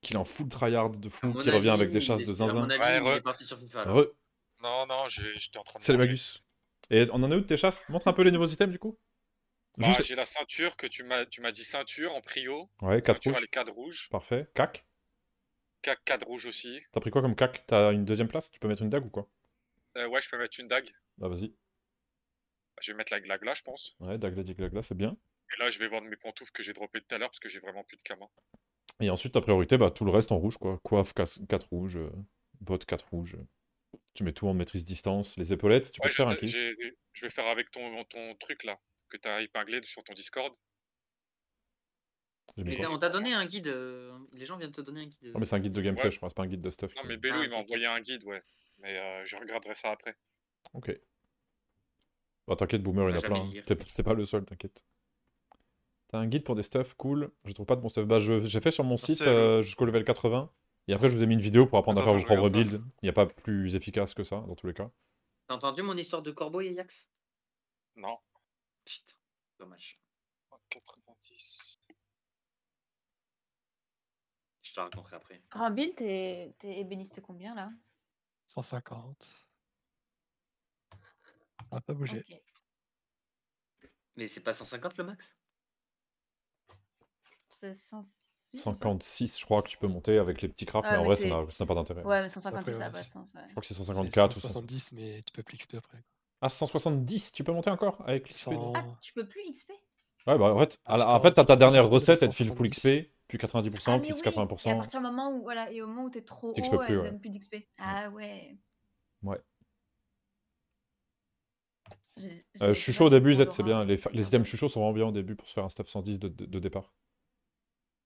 Qu'il est en full tryhard de fou, qui revient avec des chasses de À zinzin. mon avis, Ouais, il re- est parti sur FIFA. là. Re- Non, non, j'ai- j'étais en train de C'est le. Magus. Et on en est où de tes chasses? Montre un peu les nouveaux items du coup. Bah, Juste. J'ai la ceinture que tu m'as tu m'as dit ceinture en prio. Ouais, 4 Ceinture, rouges. elle est 4 rouges. Parfait. Cac. 4, 4 rouges aussi. T'as pris quoi comme cac? T'as une deuxième place? Tu peux mettre une dague ou quoi? Euh, ouais, je peux mettre une dague. Bah vas-y. Je vais mettre la glague là, je pense. Ouais, dague, dague, là, c'est bien. Et là, je vais vendre mes pantoufles que j'ai droppées tout à l'heure parce que j'ai vraiment plus de kama. Et ensuite, ta priorité, bah tout le reste en rouge quoi. Coiffe 4 rouges, euh, bottes 4 rouges. Tu mets tout en maîtrise distance. Les épaulettes, tu peux Ouais, te je, faire un vais- kiff. je vais faire avec ton, ton truc là que t'as épinglé sur ton Discord. Mais on t'a donné un guide. euh, Les gens viennent te donner un guide. euh. Oh, mais c'est un guide de gameplay, Ouais. je crois, c'est pas un guide de stuff. Non, quoi. mais Bello, Ah, il m'a envoyé un guide, ouais. Mais euh, je regarderai ça après. Ok. Bah t'inquiète, Boomer, il y en a plein. hein. t'es pas le seul, t'inquiète. T'as un guide pour des stuff, cool. Je trouve pas de bon stuff. Bah j'ai fait sur mon Merci, site euh, jusqu'au level 80. Et après, je vous ai mis une vidéo pour apprendre à faire vos propres builds. Il n'y a pas plus efficace que ça, dans tous les cas. T'as entendu mon histoire de corbeau, Yax Non. Putain, dommage. 90. Je te raconterai après. Rambil, t'es t'es ébéniste combien là? 150. Ça n'a pas bougé. Mais c'est pas 150 le max? C'est 106, c'est ça 56, je crois que tu peux monter avec les petits crafts, Ah, mais en mais vrai, ça c'est- n'a pas d'intérêt. Ouais, mais 156, Après, ça n'a ouais, pas de c'est- sens. ouais. Je crois que c'est C'est 154 ou 100. 170, mais tu peux plus XP après. Ah, 170, tu peux monter encore avec l'XP 100... Ah, tu peux plus XP Ouais, bah en fait, Ah, à en fait, t'as ta dernière recette, elle te file full 170. XP, puis 90%, Ah, mais plus oui, Et à 80%. partir du moment où, voilà, et au moment où t'es trop haut, plus, elle ouais. donne plus d'XP. Ah ouais. Ouais. Euh, chaud au début, Z, c'est bien. Les, les items chaud sont vraiment bien au début pour se faire un stuff 110 de, de- de départ.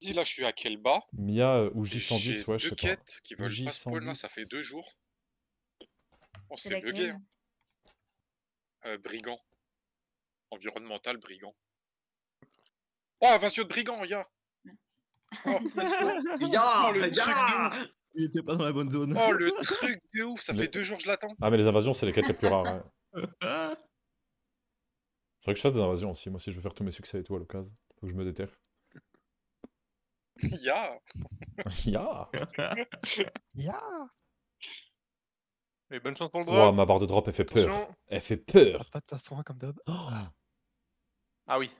Si là, je suis à quel bas Mia euh, ou et J110, J'ai ouais, je sais pas. quêtes qui veulent pas spawn là, ça fait J110. deux jours. C'est c'est bugué. hein. Euh, brigand. Environnemental, brigand. Oh, invasion de brigand, ya *laughs* Oh, let's go. Ya Oh, le truc de ouf Il était pas dans la bonne zone. Oh, le truc de ouf Ça Les- fait deux jours que je l'attends Ah, mais les invasions, c'est les quêtes les plus rares. Ouais. *laughs* Faudrait que je fasse des invasions aussi. Moi, si je veux faire tous mes succès et tout à l'occasion, faut que je me déterre. Ya Ya *laughs* Ya Et bonne chance pour le Ouah, drop. ma barre de drop, elle fait peur. Elle fait peur. Pas de plastron comme d'hab. Oh. Ah oui.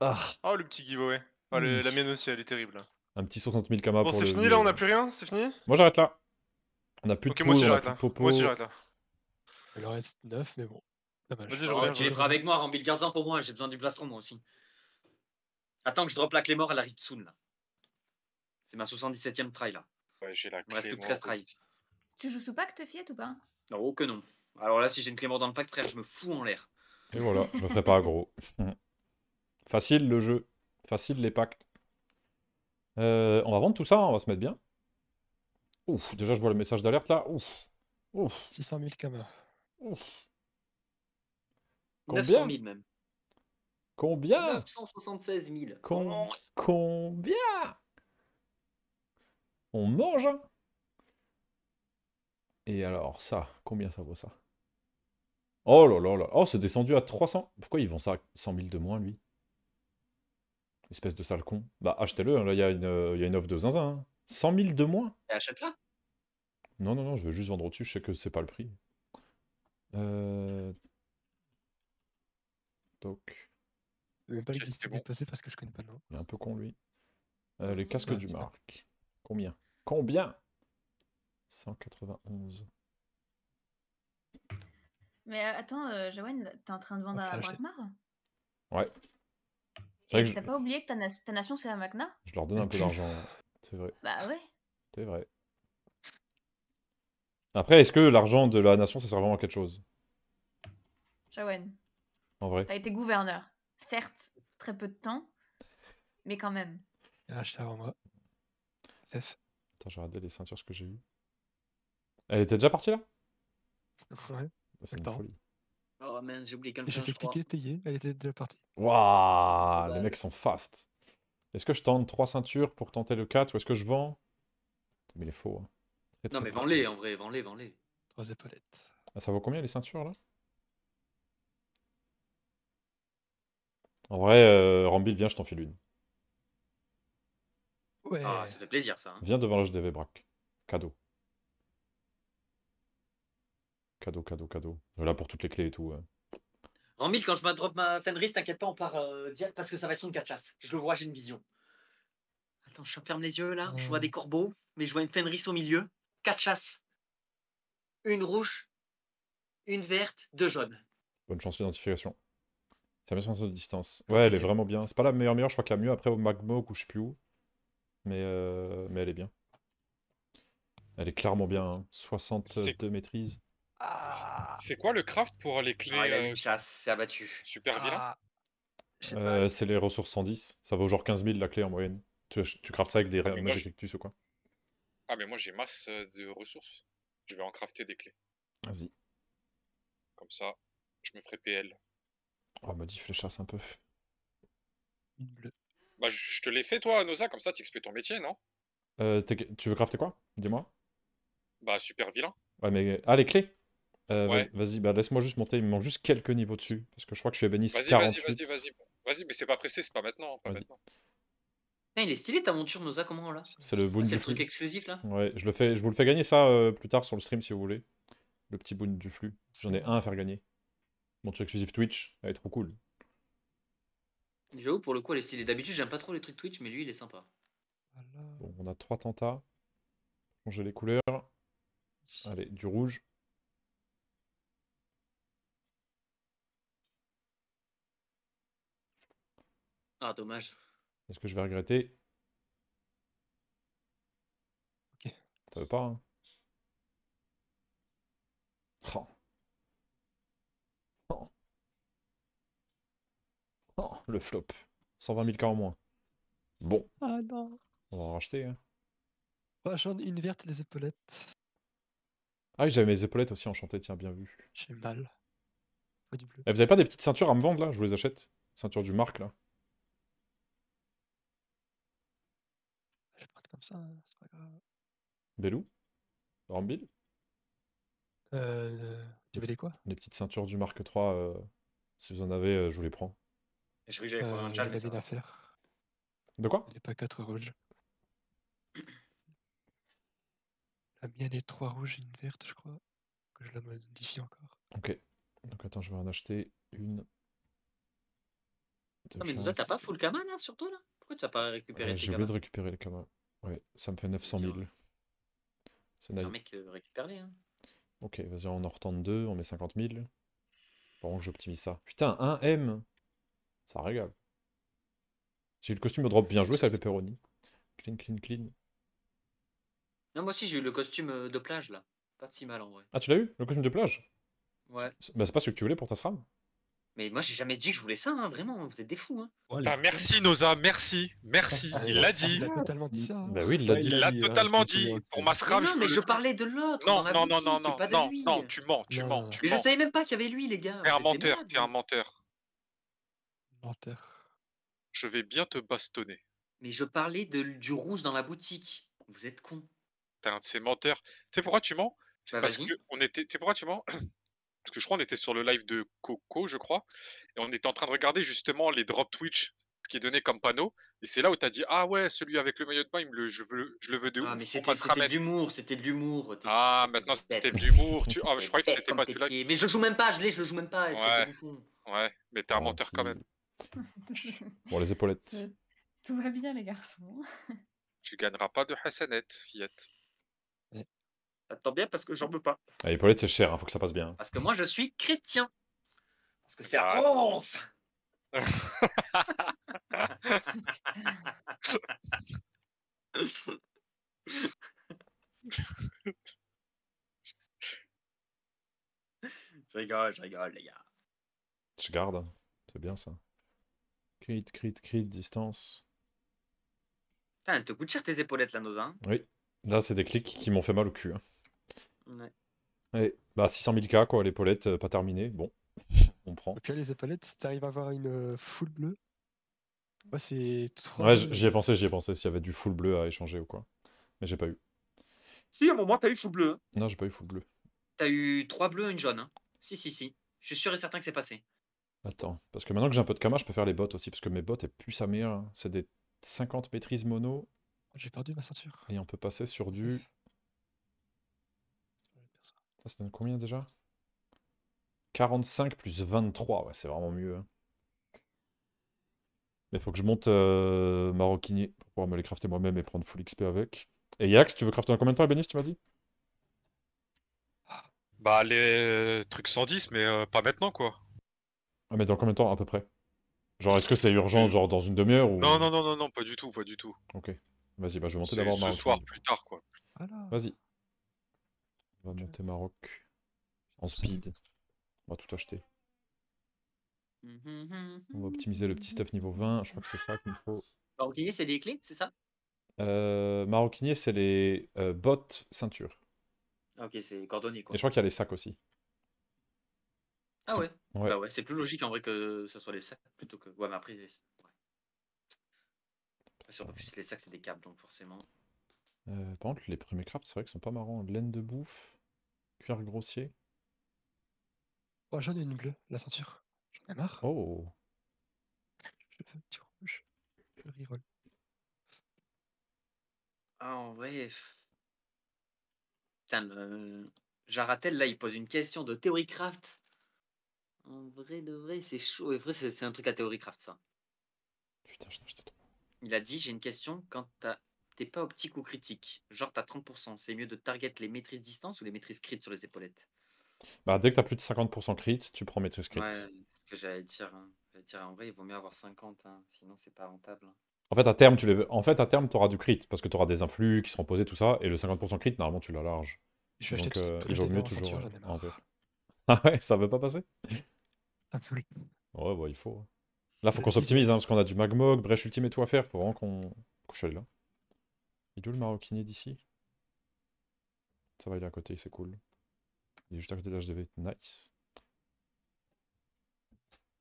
Ah, Oh, le petit giveaway. Oh, le- Oui. la mienne aussi, elle est terrible. là. un petit 60 000 kama Bon, pour c'est le. fini là, on a plus rien C'est fini? Moi, j'arrête là. On a plus de moi aussi j'arrête là. popo. Moi aussi j'arrête là. Il en reste 9, mais bon. Dommage. Vas-y, je Oh, reviens. tu je les feras avec moi, Rambil, garde-en pour moi, j'ai besoin du plastron moi aussi. Attends que je drop la clé mort à la Ritsun là. C'est ma 77ème try là. Ouais, j'ai la Il me reste clé plus que 13 mort tries. aussi. Tu joues sous pacte, Fiat, ou pas? Non, oh que non. Alors là, si j'ai une clé mort dans le pacte, frère, je me fous en l'air. Et voilà, je me ferai pas aggro. *laughs* Facile le jeu. Facile les pactes. Euh, on va vendre tout ça, on va se mettre bien. Ouf, déjà je vois le message d'alerte là. Ouf. Ouf. 600 000 kama. Ouf. 900 Combien 000 même. Combien? 976 000. Com- Combien? On mange hein Et alors ça, combien ça vaut ça? Oh là là là. Oh, c'est descendu à 300. Pourquoi ils vend ça à 100 000 de moins lui? Espèce de sale con. Bah achetez-le, hein, là il y, a une, euh, il y a une offre de zinzin. hein. 100 000 de moins? Et achète-la. Non, non, non, je veux juste vendre au-dessus, je sais que c'est pas le prix. Euh... Donc, Je pas parce que je connais pas le nom. il est un peu con lui. Euh, les casques du marque. Combien? Combien? 191. Mais euh, attends, euh, Jawen, t'es en train de vendre à. Brakmar Ouais. Et je, t'as pas oublié que ta, na- ta nation c'est à Magna? Je leur donne un peu *laughs* d'argent. C'est vrai. Bah ouais. C'est vrai. Après, est-ce que l'argent de la nation, ça sert vraiment à quelque chose? Jawen, En vrai t'as été gouverneur. Certes, très peu de temps, mais quand même. A acheté avant moi. F. Attends, j'ai regardé les ceintures ce que j'ai eu. Elle était déjà partie là? Ouais. C'est une folie. Oh mince, j'ai oublié quelqu'un, J'ai fait je cliquer, payer, elle était déjà partie. Waouh, les mecs sont fast. Est-ce que je tente 3 ceintures pour tenter le 4 ou est-ce que je vends? Mais il est faux. hein. Très, Non très mais vends-les en vrai, vends-les, vends-les. Trois épaulettes. Ah, ça vaut combien les ceintures là? En vrai, euh, Rambil, viens, je t'en file une. Ouais. Ah, ça fait plaisir ça. hein. Viens devant l'âge des Brac. Cadeau. Cadeau, cadeau, cadeau. Là pour toutes les clés et tout. ouais. Ramil, quand je m'a drop ma Fenris, t'inquiète pas, on part euh, direct parce que ça va être une 4 chasse. Je le vois, j'ai une vision. Attends, je ferme les yeux là, je vois des corbeaux, mais je vois une Fenris au milieu. 4 chasses. Une rouge, une verte, deux jaunes. Bonne chance d'identification. C'est la même sens de distance. Ouais, elle est vraiment bien. C'est pas la meilleure meilleure, je crois qu'il y a mieux après au Magmok ou je sais plus où. Mais, euh, mais elle est bien. Elle est clairement bien. hein. 62 maîtrise. Ah, C'est quoi le craft pour les clés Ah, il a euh, une chasse, c'est abattu. super vilain ah, Euh, c'est les ressources 110. Ça vaut genre 15 000 la clé en moyenne. Tu, tu craftes ça avec des Ah, moi, magic cactus ou quoi? Ah, mais moi j'ai masse euh, de ressources. Je vais en crafter des clés. Vas-y. Comme ça, je me ferai PL. Oh, modifie les chasses un peu. Une bleue. Bah, je te l'ai fait toi, Noza, comme ça tu expliques ton métier, non? Euh, tu veux crafter quoi? Dis-moi. Bah, super vilain. Ouais, mais. Ah, les clés? Euh, Ouais. Vas-y, bah laisse-moi juste monter. Il me manque juste quelques niveaux dessus. Parce que je crois que je suis ébéniste Vas-y, 48. vas-y, vas-y, vas-y. Vas-y, mais c'est pas pressé, c'est pas maintenant. Pas Vas-y. maintenant. Putain, il est stylé ta monture, Noza, comment là? C'est le boon Ah, C'est du le truc flux. exclusif là Ouais, je, le fais, je vous le fais gagner ça euh, plus tard sur le stream si vous voulez. Le petit boon du flux. J'en ai un à faire gagner. Mon truc exclusif Twitch, elle est trop cool. J'avoue, pour le coup, elle est stylée. D'habitude, j'aime pas trop les trucs Twitch, mais lui, il est sympa. Voilà. Bon, on a trois tentas. Changer les couleurs. Allez, du rouge. Ah, dommage. Est-ce que je vais regretter? Ok. Ça veut pas, hein? Oh. Oh, le flop. 120 000 cas en moins. Bon, Ah non. on va en racheter. Hein. Une verte et les épaulettes. Ah oui, j'avais mes épaulettes aussi enchantées, tiens, bien vu. J'ai mal. Pas du bleu. Eh, vous avez pas des petites ceintures à me vendre là? Je vous les achète. Ceinture du Marc là. Je vais prendre comme ça, hein, c'est pas grave. Belou Rambil Euh, tu veux les quoi? Les petites ceintures du Mark 3, euh, si vous en avez, euh, je vous les prends. Je croyais que euh, un une va. à faire. De quoi? Elle est pas 4 rouges. *clears throat* La mienne est 3 rouges et une verte, je crois. Que je la modifie encore. Ok. Donc attends, je vais en acheter une. Non, mais Noza, t'as pas full Kama là sur toi là? Pourquoi tu as pas récupéré Ouais, tes J'ai oublié de Kama récupérer les camas. Ouais, ça me fait 900 000. dire, C'est Un naïf. mec, euh, récupère-les. Hein. Ok, vas-y, on en retente deux, on met 50 000. Pendant que j'optimise ça. Putain, 1 M Ça régale. J'ai eu le costume au drop bien joué, ça le pepperoni. Clean, clean, clean. Non, moi aussi, j'ai eu le costume euh, de plage là. Pas si mal en vrai. Ah, tu l'as eu Le costume de plage? Ouais. C'est- Bah, c'est pas ce que tu voulais pour ta SRAM Mais moi, j'ai jamais dit que je voulais ça, hein, vraiment. Vous êtes des fous. Hein. Putain, merci Noza, merci, merci. Ah, Il l'a dit. Il a totalement dit ça. hein. Bah oui, il l'a Ouais, dit. Il l'a dit, totalement ouais, dit. Pour Masram, non, je mais je le- parlais de l'autre. Non, non, non, non, non, non, non, tu mens, tu Non, mens, non. tu Mais je mens. savais même pas qu'il y avait lui, les gars. T'es un menteur, t'es un menteur. Menteur. Je vais bien te bastonner. Mais je parlais de, du rouge dans la boutique. Vous êtes con. T'es un de ces menteurs. Tu sais pourquoi tu mens? C'est Bah, parce que on était. Tu pourquoi tu mens? *clears throat* Parce que je crois qu'on était sur le live de Coco, je crois, et on était en train de regarder justement les drops Twitch, ce qui est donné comme panneau. Et c'est là où t'as dit ah ouais, celui avec le maillot de bain, il me le, je veux, je le veux de Ah, ouf. mais on c'était de l'humour, c'était de l'humour. Ah, maintenant c'était de l'humour. Tu... *laughs* Ah, je croyais que c'était pas celui-là. Mais je le joue même pas, je l'ai, je le joue même pas. Ouais. Ouais, mais t'es un menteur quand même. *laughs* Bon, les épaulettes. Tout va bien, les garçons. Tu gagneras pas de Hassanet, fillette. Ça tombe bien parce que j'en veux pas. Ah, les épaulettes, c'est cher, hein, faut que ça passe bien. Parce que moi, je suis chrétien. Parce que c'est la Ah. France. *laughs* je rigole, je rigole, les gars. Je garde, hein. c'est bien ça. Crit, crit, crit, distance. Putain, elle te coûte cher tes épaulettes, la Noza. hein. Oui, là, c'est des clics qui m'ont fait mal au cul. hein. Ouais. Ouais, bah 600 000 K, quoi, l'épaulette, euh, pas terminée. Bon, *laughs* on prend. Et puis là, les épaulettes, si t'arrives à avoir une euh, full bleue, moi c'est trop. Ouais, j- j'y ai pensé, j'y ai pensé s'il y avait du full bleu à échanger ou quoi. Mais j'ai pas eu. Si, à un moment, t'as eu full bleu. hein. Non, j'ai pas eu full bleu. T'as eu trois bleus, une jaune. hein. Si, si, si. Je suis sûr et certain que c'est passé. Attends, parce que maintenant que j'ai un peu de kama, je peux faire les bots aussi, parce que mes bots est plus sa mère. hein. C'est des 50 maîtrises mono, J'ai perdu ma ceinture. et on peut passer sur du... Ça, ça donne combien déjà? 45 plus 23, ouais, c'est vraiment mieux. hein. Mais faut que je monte euh, maroquinier pour pouvoir me les crafter moi-même et prendre full XP avec. Et Yax, tu veux crafter dans combien de temps, Bénis, tu m'as dit? Bah, les trucs 110, mais euh, pas maintenant, quoi. Ah, mais dans combien de temps à peu près? Genre, est-ce que c'est urgent, genre dans une demi-heure ou... Non, non, non, non, non, pas du tout, pas du tout. Ok. Vas-y, bah je vais monter d'abord ce Maroc. soir, plus tard, quoi. Voilà. Vas-y. On va monter Maroc. En speed. On va tout acheter. On va optimiser le petit stuff niveau 20. Je crois que c'est ça qu'il me faut. Maroquinier, c'est les clés, c'est ça? Euh, maroquinier, c'est les euh, bottes ceinture. Ah, Ok, c'est cordonnier, quoi. Et je crois qu'il y a les sacs aussi. Ah ouais Ouais. Bah ouais, c'est plus logique en vrai que ce soit les sacs plutôt que. Ouais, mais après, les- ouais. Sur Rufus, les sacs, c'est des câbles, donc forcément. Euh, par contre, les premiers crafts, c'est vrai qu'ils sont pas marrants. Laine de bouffe, cuir grossier. Oh, j'en ai une bleue, la ceinture. J'en ai marre. Oh, *laughs* Je fais un petit rouge. Je reroll. Ah, en vrai. Putain, le... Jaratel, là, il pose une question de théorie craft. En vrai, de vrai, c'est chaud. Et vrai, c'est un truc à théorie craft, ça. putain, je acheté trop. Il a dit j'ai une question quand t'es pas optique ou critique. Genre, t'as 30%. C'est mieux de target les maîtrises distance ou les maîtrises crit sur les épaulettes? Bah, dès que t'as plus de 50% crit, tu prends maîtrise crit. Ouais, c'est ce que j'allais dire. hein. J'allais dire, en vrai, il vaut mieux avoir 50, hein, sinon c'est pas rentable. hein. En fait, à terme, tu les. En fait, à terme, t'auras du crit, parce que t'auras des influx qui seront posés, tout ça, et le 50% crit, normalement, tu l'as large. Je vais Donc, acheter tout- euh, tous il les vaut mieux toujours ceinture, Ah ouais, ça veut pas passer? Saoule. Ouais, bah, il faut. hein. Là, faut Le qu'on s'optimise, hein, parce qu'on a du Magmog, Brèche Ultime et tout à faire. Faut vraiment qu'on couche là. Il est où le maroquinier d'ici? Ça va, il est à côté, c'est cool. Il est juste à côté de l'HDV. Nice.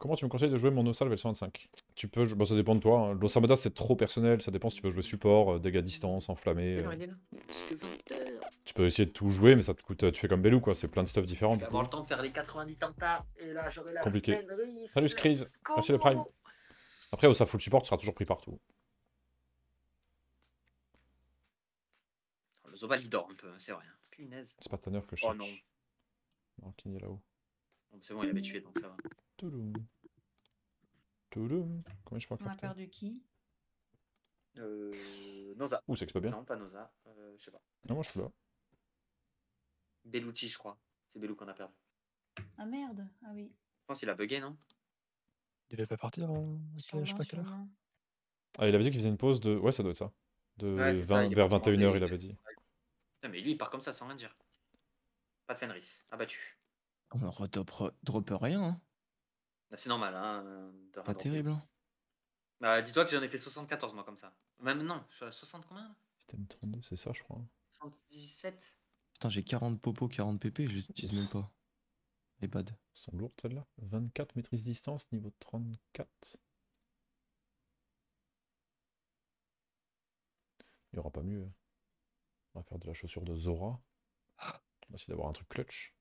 Comment tu me conseilles de jouer mon Ossa level 125 Tu peux, bon, ça dépend de toi. Hein. L'Osamoda c'est trop personnel, ça dépend si tu veux jouer support, euh, dégâts à distance, enflammé. Non, euh. il est là. Parce que 20 heures. Tu peux essayer de tout jouer, mais ça te coûte. Tu fais comme Belou quoi, c'est plein de stuff différents. Je du vais coup. avoir le temps de faire les 90 tentats. Et là, j'aurai la Compliqué. Salut Screeze, merci le Prime. Après, Ossa full support tu seras toujours pris partout. Le Zobal, il dort un peu, hein, c'est vrai. hein. Punaise. C'est pas Tanner que je Oh cherche. non. Maroquinier là-haut. Bon, C'est bon, il avait tué, donc ça va. Touloum. Touloum. Combien je peux On a perdu qui? Euh... Noza. Ouh, c'est que c'est pas bien. Non, pas Noza. Euh, je sais pas. Non, moi je suis là. Bellucci, je crois. C'est Bellou qu'on a perdu. Ah merde, ah oui. Je pense qu'il a bugué, non? Il devait pas partir en... je sais Sûrement, pas quelle heure. Ah, il avait dit qu'il faisait une pause de. Ouais, ça doit être ça. De Ouais, ça, 20 il est vers parti 21h, manger. il avait dit. Non, mais lui, il part comme ça, sans rien dire. Pas de Fenris. Abattu. On ne redroppe drop rien, hein. Là, C'est normal, hein. euh, de rien Pas terrible. hein. Bah, dis-toi que j'en ai fait 74, moi, comme ça. Même non, je suis à 60 combien là? Système 32, c'est ça, je crois. 77 Putain, j'ai 40 popos, 40 pp, je les utilise même pas. Les pads. Elles sont lourdes celles-là. 24 maîtrise distance, niveau 34. Il n'y aura pas mieux. hein. On va faire de la chaussure de Zora. On va essayer d'avoir un truc clutch.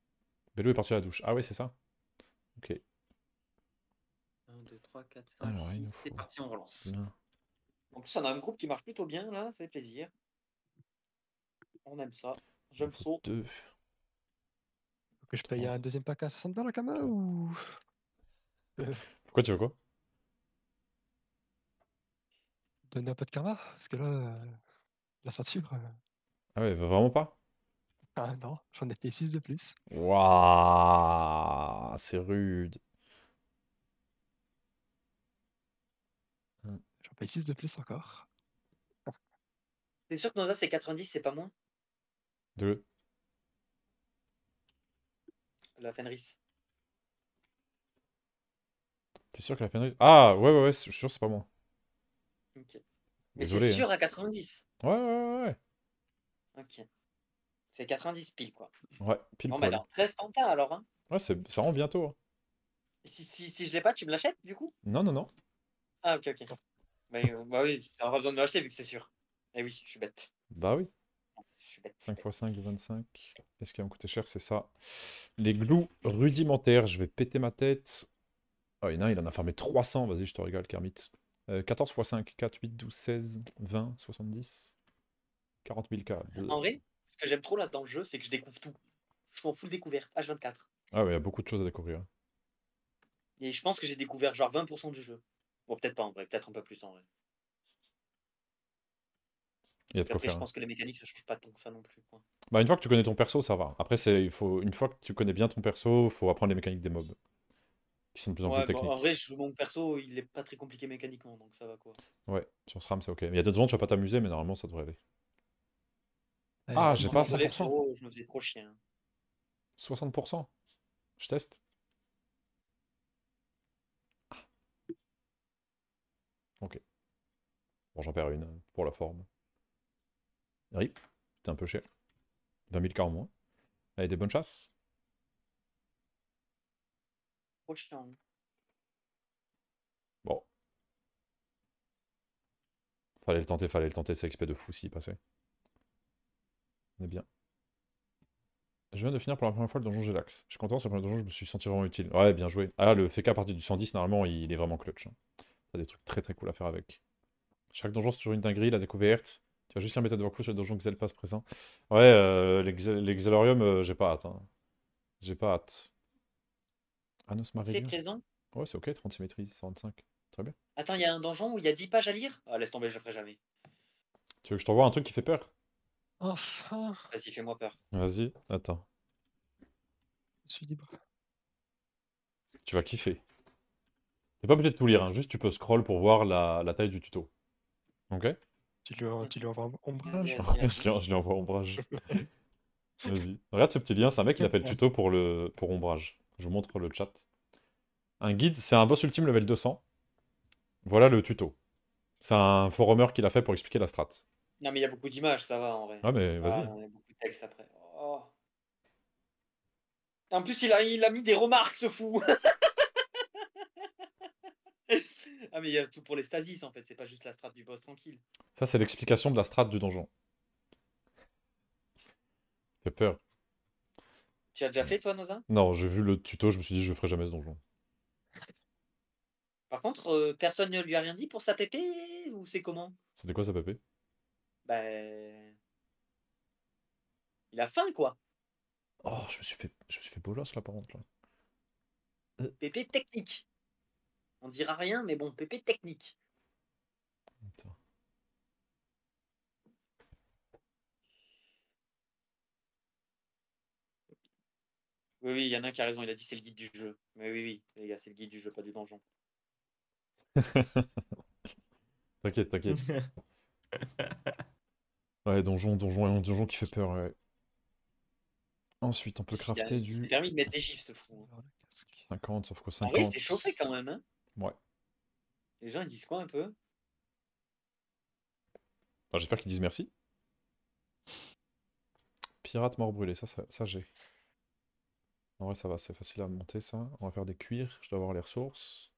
Bello est parti à la douche. Ah ouais, c'est ça Ok. 1, 2, 3, 4, 5, Alors, il nous 6. C'est parti, on relance. plein. En plus, on a un groupe qui marche plutôt bien, là. Ça fait plaisir. On aime ça. J'aime faux. deux. Que je paye un deuxième pack à 60 balles à Kama ou? *laughs* Pourquoi tu veux quoi? Donner un peu de karma Parce que là, euh, la ceinture. euh, Ah ouais, vraiment pas? Ah non, j'en ai fait 6 de plus. Waouh, c'est rude. J'en paye 6 de plus encore. T'es sûr que Noza c'est 90, c'est pas moins? Deux. La Fenris. T'es sûr que la Fenris... Ah, ouais, ouais, ouais, je suis sûr, c'est pas moi. Ok. Mais Désolé. c'est hein. sûr à 90. Ouais, ouais, ouais, ouais. Ok. C'est 90 pile quoi. Ouais, pile Bon bah poil. dans 13 Tanta alors hein. Ouais, c'est- ça rend bientôt. hein. Si, si, si je l'ai pas, tu me l'achètes du coup? Non, non, non. Ah ok ok. Bah, euh, bah oui, t'auras pas besoin de me l'acheter vu que c'est sûr. Eh oui, je suis bête. Bah oui. Je suis bête. 5 x 5, 25. Est-ce qui va me coûter cher, c'est ça. Les glous rudimentaires, je vais péter ma tête. Oh, il y en a un, il en a farmé 300. Vas-y, je te régale, Kermit. Euh, 14 x 5, 4, 8, 12, 16, 20, 70. 40 000 K. En vrai, ce que j'aime trop là dans le jeu, c'est que je découvre tout. Je suis en full découverte, H24. Ah ouais, il y a beaucoup de choses à découvrir. Et je pense que j'ai découvert genre 20% du jeu. Bon, peut-être pas en vrai, peut-être un peu plus en vrai. Il y a Parce de quoi qu'après, faire. je pense que les mécaniques ça change pas tant que ça non plus. Quoi. Bah, une fois que tu connais ton perso, ça va. Après, c'est, il faut, une fois que tu connais bien ton perso, il faut apprendre les mécaniques des mobs. Qui sont de plus en Ouais, plus bon, techniques. en vrai, je- mon perso il est pas très compliqué mécaniquement donc ça va quoi. Ouais, sur SRAM, c'est ok. Il y a d'autres gens, tu vas pas t'amuser, mais normalement, ça devrait aller. Ah, c'est j'ai pas Je me faisais 100%. trop- je me faisais trop chien. 60%. Je teste. Ah. Ok. Bon, j'en perds une euh, pour la forme. RIP, c'était un peu cher. 20 000 cas en moins. Allez, des bonnes chasses. Bon. Fallait le tenter, fallait le tenter, c'est XP de fou s'il passait. On est bien. Je viens de finir pour la première fois le donjon Gelax. Je suis content, c'est le premier donjon, je me suis senti vraiment utile. Ouais, bien joué. Ah, le FK à partir du 110, normalement, il est vraiment clutch. hein. T'as des trucs très très cool à faire avec. Chaque donjon, c'est toujours une dinguerie, la découverte. Tu vas juste lire méthode workflow sur le donjon Xel passe présent. Ouais, euh, les, Xelorium, euh, j'ai pas hâte. hein. J'ai pas hâte. Anos C'est Marillion. présent? Ouais, c'est ok, 36 maîtrises, 45. Très bien. Attends, il y a un donjon où il y a 10 pages à lire? Ah, laisse tomber, je le ferai jamais. Tu veux que je t'envoie un truc qui fait peur? Enfin, Vas-y, fais-moi peur. Vas-y, attends. je suis libre. Tu vas kiffer. T'es pas obligé de tout lire, hein, juste tu peux scroll pour voir la, la taille du tuto. Ok? Tu lui, en- tu lui envoies ombrage je, lui, en- je lui envoie ombrage. *laughs* Vas-y. Regarde ce petit lien, c'est un mec qui l'appelle tuto pour, le, pour ombrage. Je vous montre le chat. Un guide, c'est un boss ultime level 200. Voilà le tuto. C'est un forumer qui l'a fait pour expliquer la strat. Non, mais il y a beaucoup d'images, ça va en vrai. Ah mais vas-y. Ah, il y a beaucoup de après. Oh. En plus, il a, il a mis des remarques, ce fou. *laughs* ah, mais il y a tout pour les stasis en fait, c'est pas juste la strat du boss tranquille. Ça, c'est l'explication de la strat du donjon. Fait peur. Tu as déjà fait toi, Noza? Non, j'ai vu le tuto, je me suis dit je ferai jamais ce donjon. Par contre, euh, personne ne lui a rien dit pour sa pépé ou c'est comment? C'était quoi ça, Pépé? Ben. Il a faim quoi. Oh, je me suis fait, je me suis fait bolos là par contre. Là. Pépé technique. On dira rien, mais bon, pépé technique. Attends. Oui, oui, il y en a un qui a raison, il a dit c'est le guide du jeu. Mais oui, oui, les gars, c'est le guide du jeu, pas du donjon. *laughs* T'inquiète, t'inquiète. *laughs* Ouais, donjon, donjon, un donjon qui fait peur, ouais. Ensuite, on peut a- crafter il s'est du permis de mettre des gifs, ce fou. hein. Alors, le casque. 50, sauf que En 50. vrai, il s'est chauffé quand même. Hein Ouais. les gens, ils disent quoi un peu? Enfin, J'espère qu'ils disent merci. Pirate mort brûlé, ça, ça, ça, j'ai. En vrai, ça va, c'est facile à monter ça. On va faire des cuirs, je dois avoir les ressources.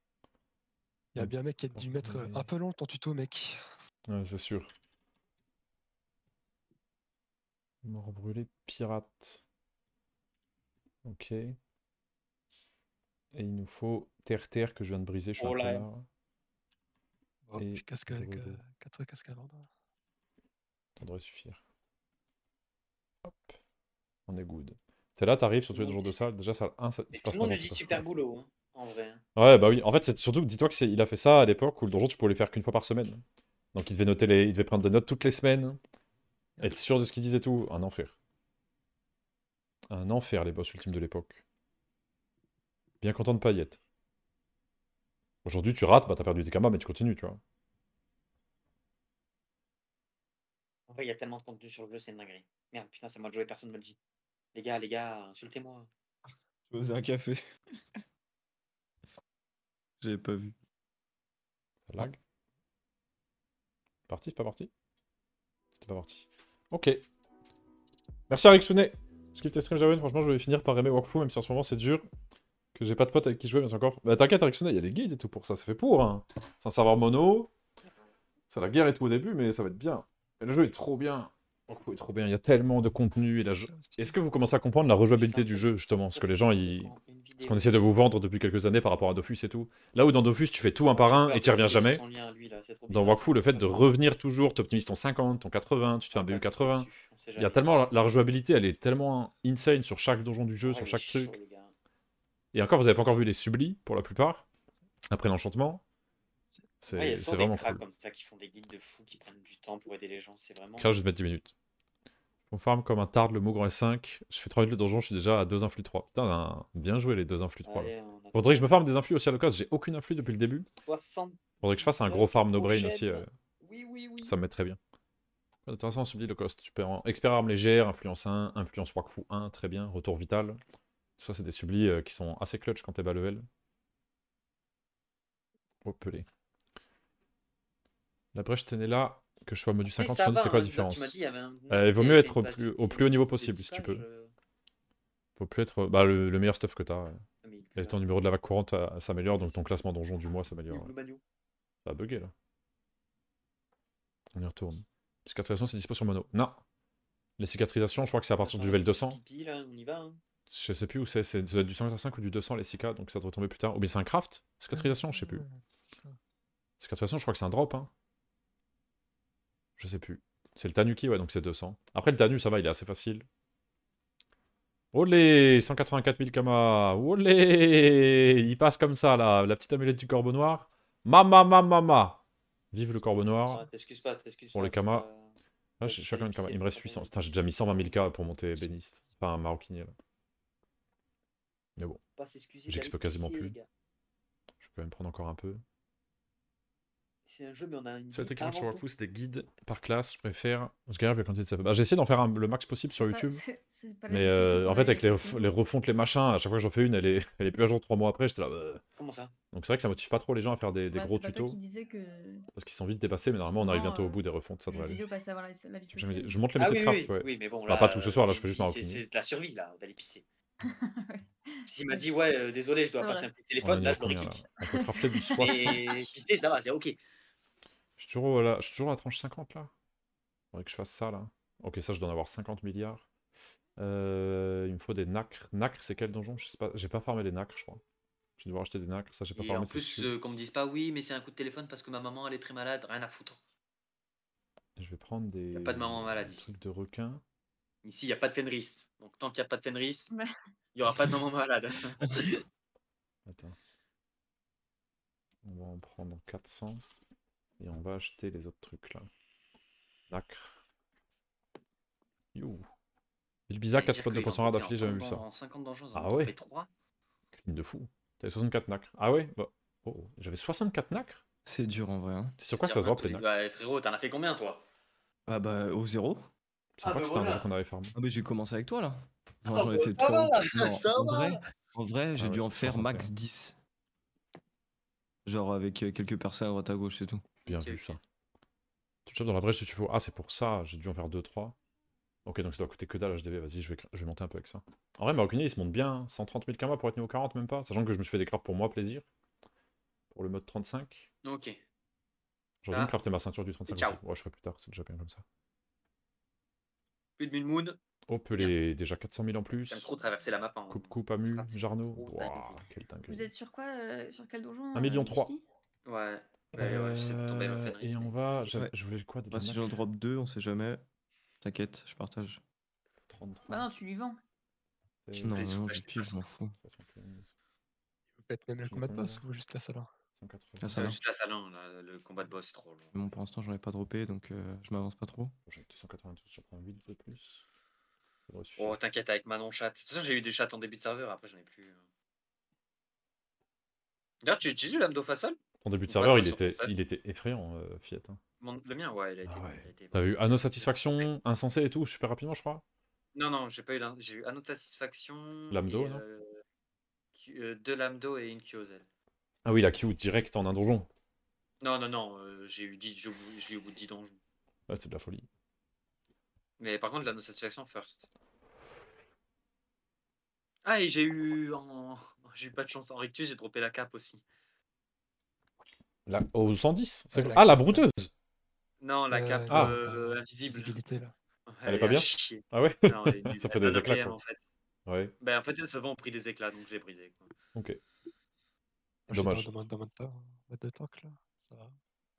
Il y a bien un mec qui a dû mettre un peu long ton tuto, mec. Ouais, c'est sûr. Mort brûlé, pirate. Ok. Et il nous faut terre-terre que je viens de briser, je suis Oh un là. Oh, Et j'ai casque avec brûler. 4 casques à vendre. Ça devrait suffire. Hop. On est good. T'es là, t'arrives sur tous les jours de salle. Déjà, salle 1, ça, il se tout passe le monde lui dit super boulot, hein, en vrai. Ouais, bah oui. En fait, c'est surtout, dis-toi que c'est, il a fait ça à l'époque où le donjon, tu pouvais les faire qu'une fois par semaine. Donc, il devait noter les, il devait prendre des notes toutes les semaines, être sûr de ce qu'il disait et tout. Un enfer. un enfer, les boss ultimes de l'époque. Bien content de pas y être. Aujourd'hui, tu rates, bah t'as perdu tes kamas, mais tu continues, tu vois. En vrai, il y a tellement de contenu sur le jeu, c'est une dinguerie. Merde, putain, c'est moi de jouer, personne me le dit. Les gars, les gars, insultez-moi. Je faisais un café. *laughs* J'avais pas vu. Ça lag Parti, c'est pas parti? C'était pas parti. Ok. Merci Arixune. Je kiffe tes streams, Jawen. Franchement, je vais finir par aimer Wakfu, même si en ce moment c'est dur. Que j'ai pas de potes avec qui jouer, mais c'est encore. Bah t'inquiète, Arixune, il y a des guides et tout pour ça. Ça fait pour. Hein. C'est un savoir mono. C'est la guerre et tout au début, mais ça va être bien. Et le jeu est trop bien. Wakfu est trop bien. Il y a tellement de contenu. Et la Est-ce que vous commencez à comprendre la rejouabilité du jeu, justement Parce que les gens, ils. Ce qu'on essaie de vous vendre depuis quelques années par rapport à Dofus et tout. Là où dans Dofus, tu fais tout un par un et tu reviens jamais. Dans Wakfu, le fait de revenir toujours, tu optimises ton 50, ton 80, tu te fais un BU 80. Il y a tellement. La, rejouabilité, elle est tellement insane sur chaque donjon du jeu, sur chaque truc. Et encore, vous avez pas encore vu les sublis pour la plupart. Après l'enchantement. C'est Ouais, vraiment des cracks cool. comme ça qui font des guides de fous, qui prennent du temps pour aider les gens. C'est vraiment. Car je vais te mettre 10 minutes. On farm comme un tard le mot grand S5. Je fais 3 minutes de donjon, je suis déjà à 2 influx 3. Putain, un- bien joué les 2 influx 3. Allez, on a Faudrait que je me farme des influx aussi à l'occasion, j'ai aucune influx depuis le début. 60. Faudrait que je fasse un gros farm no brain aussi. euh, Oui, oui, oui. Ça me mettrait bien. Intéressant, subli le cost. Tu peux en expert arme légère, influence 1, influence Wakfu 1, très bien. Retour vital. Ça, c'est des sublis euh, qui sont assez clutch quand t'es bas level. Hopelé. La brèche t'es né là, que je sois à module Après, 50, ça 70, va, c'est quoi la hein, différence tu m'as dit, il y avait un mec Euh, Il vaut mieux être au plus, au haut niveau possible, du si tu peux. euh, Faut plus être bah, le, le meilleur stuff que t'as. ah, il Et ton numéro de la vague courante euh, s'améliore, donc ton classement donjon du mois Il s'améliore. Ça a bugué là. On y retourne. Cicatrisation, c'est dispo sur mono. Non. Les cicatrisations, je crois que c'est à partir du level 200. pipi, là, on y va. hein. Je sais plus où c'est, c'est doit du 185 ou du 200 les cica, donc ça devrait tomber plus tard. Ou bien c'est un craft? Cicatrisation, je sais plus. Cicatrisation, je crois que c'est un drop, hein. Je sais plus. C'est le Tanuki, ouais, donc c'est 200. Après le Tanu, ça va, il est assez facile. Olé 184 000 kamas Olé Il passe comme ça, là. La petite amulette du corbeau noir. Mama, mama, mama Vive le corbeau noir. Ah, T'excuses pas, t'excuses Pour pas. les pas- Là, je je suis combien de kamas Il me reste 800. Putain, j'ai déjà mis 120 000 k pour monter béniste. Enfin, maroquinier, là. Mais bon, d'aller quasiment plus. Je peux même prendre encore un peu. C'est un jeu, mais on a une. Truc qui marche sur Wakfu, c'est des guides par classe. Je préfère. Avec la quantité de ça. Bah, j'ai essayé d'en faire un- le max possible sur Bah, YouTube. c'est- c'est pas Mais euh, en fait, avec les, a ref- fait. les refontes, les machins, à chaque fois que j'en fais une, elle est, elle est plus à jour trois mois après. J'étais là. bah. Comment ça? Donc c'est vrai que ça motive pas trop les gens à faire des, des Bah, gros c'est pas toi tutos. qui disais que Parce qu'ils sont vite dépassés, mais normalement on arrive bientôt au euh, bout des refontes, ça devrait aller. la, la. Je monte les Ah métiers oui, de oui, craft, ouais. oui, mais bon, Bah, là, pas tout ce soir, là, c'est je fais juste. C'est c'est de la survie, là, d'aller pisser. *laughs* S'il m'a dit, ouais, euh, désolé, je dois passer vrai. un coup de téléphone, On là, je l'aurais kick. On du *laughs* 60. Mais pisser, ça va, c'est ok. Je suis toujours, à la... je suis toujours à la tranche 50 là. Faudrait que je fasse ça là. Ok, ça je dois en avoir 50 milliards. Euh, il me faut des nacres. Nacres, c'est quel donjon? Je sais pas. J'ai pas farmé les nacres, je crois. Je vais devoir acheter des nacres. Ça, j'ai pas Et farmé. en plus, euh, qu'on me dise pas, oui, mais c'est un coup de téléphone parce que ma maman, elle est très malade, rien à foutre. Je vais prendre des. a pas de maman malade ici. trucs de requin. Ici, il n'y a pas de Fenris. Donc, tant qu'il n'y a pas de Fenris, il Bah. n'y aura pas de maman malade. *laughs* Attends. On va en prendre 400. Et on va acheter les autres trucs là. Nacre. You. Bilbiza, 4 spots de poisson rare d'affilée, j'ai jamais vu ça. En 50 donjons, on Ah en ouais fait 3. Ligne de fou. T'avais 64 nacres. Ah ouais bah... Oh, j'avais 64 nacres? C'est dur en vrai. Hein. C'est sur quoi que ça se drop les nacres Bah, frérot, t'en as fait combien, toi? Ah bah au zéro. Je pas bah que c'était un jeu qu'on avait farmé. Ah bah j'ai commencé avec toi là. Genre, Ah j'en ai bah, fait ça trois. va, Non, ça en va. vrai, en vrai j'ai Ah dû ouais, en faire 61. max 10. Genre avec euh, quelques personnes à droite à gauche, c'est tout. Bien vu ça. Tu chopes dans la brèche si tu faut. Ah, c'est pour ça, j'ai dû en faire 2-3. Ok, donc ça doit coûter que dalle HDV. Vas-y, je vais, cra- je vais monter un peu avec ça. En vrai, Maroquinier, il se monte bien. 130 000 kamas pour être niveau 40, même pas. Sachant que je me suis fait des crafts pour moi, plaisir. Pour le mode 35. Ok. J'aurais dû Ah. me crafter ma ceinture du 35 Et ciao. aussi. Ouais, je ferai plus tard, c'est déjà bien comme ça. Plus de Moon Moon. Hop, les déjà 400 000 en plus. J'aime trop traverser la map en. Coupe, coupe, Amu, Jarno. Ouah, quel dingue. Vous êtes sur quoi euh, Sur quel donjon Un million euh, trois. Michki Ouais. Ouais, ouais, je sais tomber ma Fenris. et on va. j'avais- Ouais. Je voulais quoi Bah, si j'en drop deux, on sait jamais. T'inquiète, je partage. 33. Bah non, tu lui vends. Non, non, je je pile, je m'en fous. 75, Vous faites même le Je combat de boss ou juste la salle 180. Ah, juste la salon, là, le combat de boss, trop long. Bon, pour l'instant, j'en ai pas droppé donc euh, je m'avance pas trop. J'ai été 192, je prends 8 de plus. Oh, t'inquiète, avec Manon chat. De toute façon, j'ai eu des chats en début de serveur, après j'en ai plus. euh. D'ailleurs, tu utilises lambda facile Ton début de serveur, il était, il était effrayant, euh, Fiat. hein. Mon- Le mien, ouais, il a été. Ah ouais. T'as bon. Anno Satisfaction, Insensé et tout, super rapidement, je crois? Non, non, j'ai pas eu l'un. J'ai eu satisfaction. Lambdo, et, non? euh, Q- Deux Lambdo et une QOZ. Ah oui, la Q direct en un donjon. Non, non, non, euh, j'ai eu 10, j'ai eu j'ai eu au bout de 10 donjons. Ouais, c'est de la folie. Mais par contre, la no satisfaction first. Ah, et j'ai eu en. *laughs* J'ai eu pas de chance en rectus, j'ai droppé la cape aussi. La... Au 110 c'est Ouais, quoi la Ah, la brouteuse Non, la Euh, cape Ah. euh, invisible. Visibilité, là. Ouais, Elle est pas bien chier. Ah ouais Non, elle. *laughs* Ça fait Elle des éclats, en fait. Ouais, Ben, en fait, elles se vont au prix des éclats, donc je l'ai brisé. quoi. ok. Moi, suis Dommage. De tank, là. Ça va.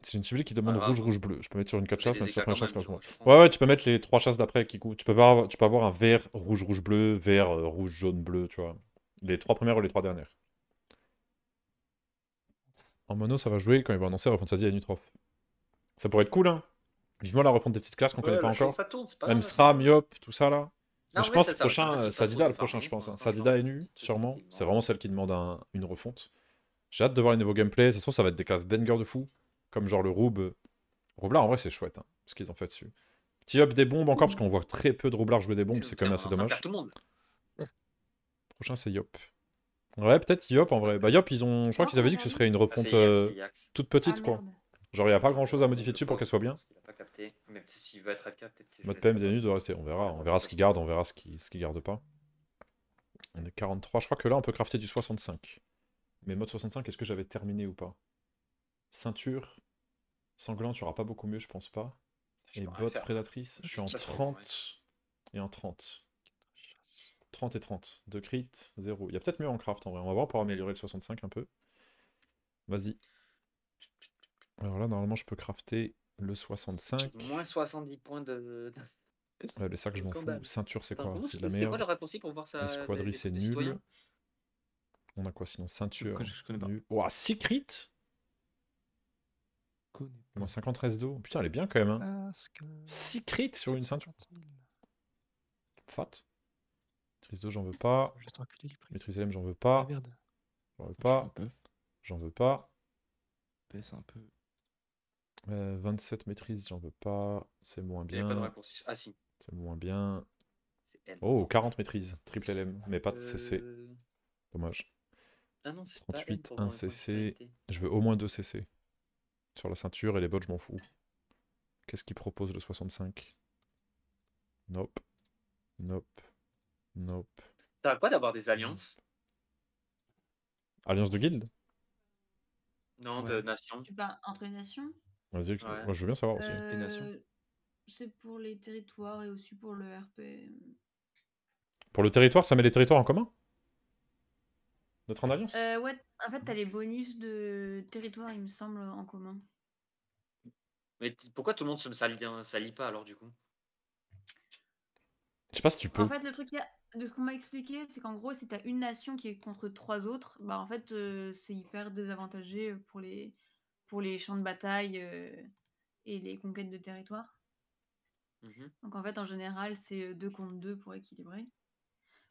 C'est une cible qui demande rouge, rouge, bleu. Je peux mettre sur une 4 Mais chasses, mettre sur de chasses même, comme comprends. Ouais, ouais, tu peux mettre les 3 chasses d'après qui coûtent. Tu peux, avoir... tu peux avoir un vert, rouge, rouge, bleu, vert, euh, rouge, jaune, bleu, tu vois. Les 3 premières ou les 3 dernières. En mono, ça va jouer quand ils vont annoncer la refonte Sadi et Nutrof. Ça pourrait être cool, hein. Vivement la refonte des petites classes qu'on connaît pas encore. Ça tourne, c'est pas Même mal, SRA, Myop, tout ça là. Non, Mais je ouais, pense ça, prochain, euh, Sadida, de le prochain, je pense. hein. Sadida et farming. Nu, sûrement. C'est vraiment celle qui demande un- une refonte. J'ai hâte de voir les nouveaux gameplays. Ça se trouve, ça va être des classes banger de fou. Comme genre le Roub. Roublard, en vrai, c'est chouette. Hein, ce qu'ils ont fait dessus. Petit up des bombes encore, parce qu'on voit très peu de Roublard jouer des bombes. C'est quand même assez dommage. perdre tout le monde. Prochain, c'est Yop. Ouais, peut-être Yop en vrai. Bah, Yop, ils ont... je crois qu'ils avaient dit que ce serait une Ah, refonte Yax, euh, toute petite, Ah, quoi. Genre, il n'y a pas grand chose à modifier dessus pour qu'elle soit bien. pense qu'il a pas capté. Même s'il veut être AFK, peut-être que je Mode PM nuits doit rester. On verra. On verra ce qu'il garde, on verra ce qu'il ce qu'il garde pas. On est 43. Je crois que là, on peut crafter du 65. Mais mode 65, est-ce que j'avais terminé ou pas? Ceinture. Sanglante, tu auras pas beaucoup mieux, je pense pas. Je Et botte prédatrice, je suis en Ça, c'est 30 et en 30. 30 et 30. De crit, 0. Il y a peut-être mieux en craft en vrai. On va voir pour améliorer le 65 un peu. Vas-y. Alors là, normalement, je peux crafter le 65. Moins 70 points de. Ouais, les sacs, je m'en fous. Ceinture, c'est quoi? C'est la C'est quoi le raccourci pour voir ça Escadrille, c'est nul. On a quoi sinon Ceinture. je connais pas. nul. Ouah, 6 crits Moins 50 reste d'eau. Putain, elle est bien quand même. Hein. Parce que... 6 crits sur une ceinture. 750 000. Fat. Maîtrise d'eau, j'en veux pas. Maîtrise LM, j'en veux Ah pas. merde. J'en veux pas. J'en veux pas. Baisse un peu. Euh, 27 maîtrise, j'en veux pas. C'est moins Il n'y a pas de bien. raccourci. Ah si, C'est moins bien. Oh, 40 maîtrise. Triple LM. Mais pas de CC. Euh, Dommage. Ah non, c'est pas N 38, pour voir un les points de CC. vitalité. Je veux au moins 2 CC. Sur la ceinture et les bottes, je m'en fous. Qu'est-ce qu'il propose le 65 Nope. Nope. Nope. Ça va quoi d'avoir des alliances? Alliance de guilde Non, Ouais. de nations. Tu parles entre les nations? Vas-y, Ouais. moi je veux bien savoir aussi. Les nations. Euh, C'est pour les territoires et aussi pour le RP. Pour le territoire, ça met les territoires en commun? D'être en alliance Euh, ouais, en fait, t'as les bonus de territoire, il me semble, en commun. Mais pourquoi tout le monde se s'allie s'allie pas alors du coup? Je sais pas si tu peux. En fait, le truc qu'il y a- de ce qu'on m'a expliqué, c'est qu'en gros, si t'as une nation qui est contre trois autres, bah en fait, euh, c'est hyper désavantagé pour les, pour les champs de bataille euh, et les conquêtes de territoire. Mhm. Donc en fait, en général, c'est 2 contre 2 pour équilibrer.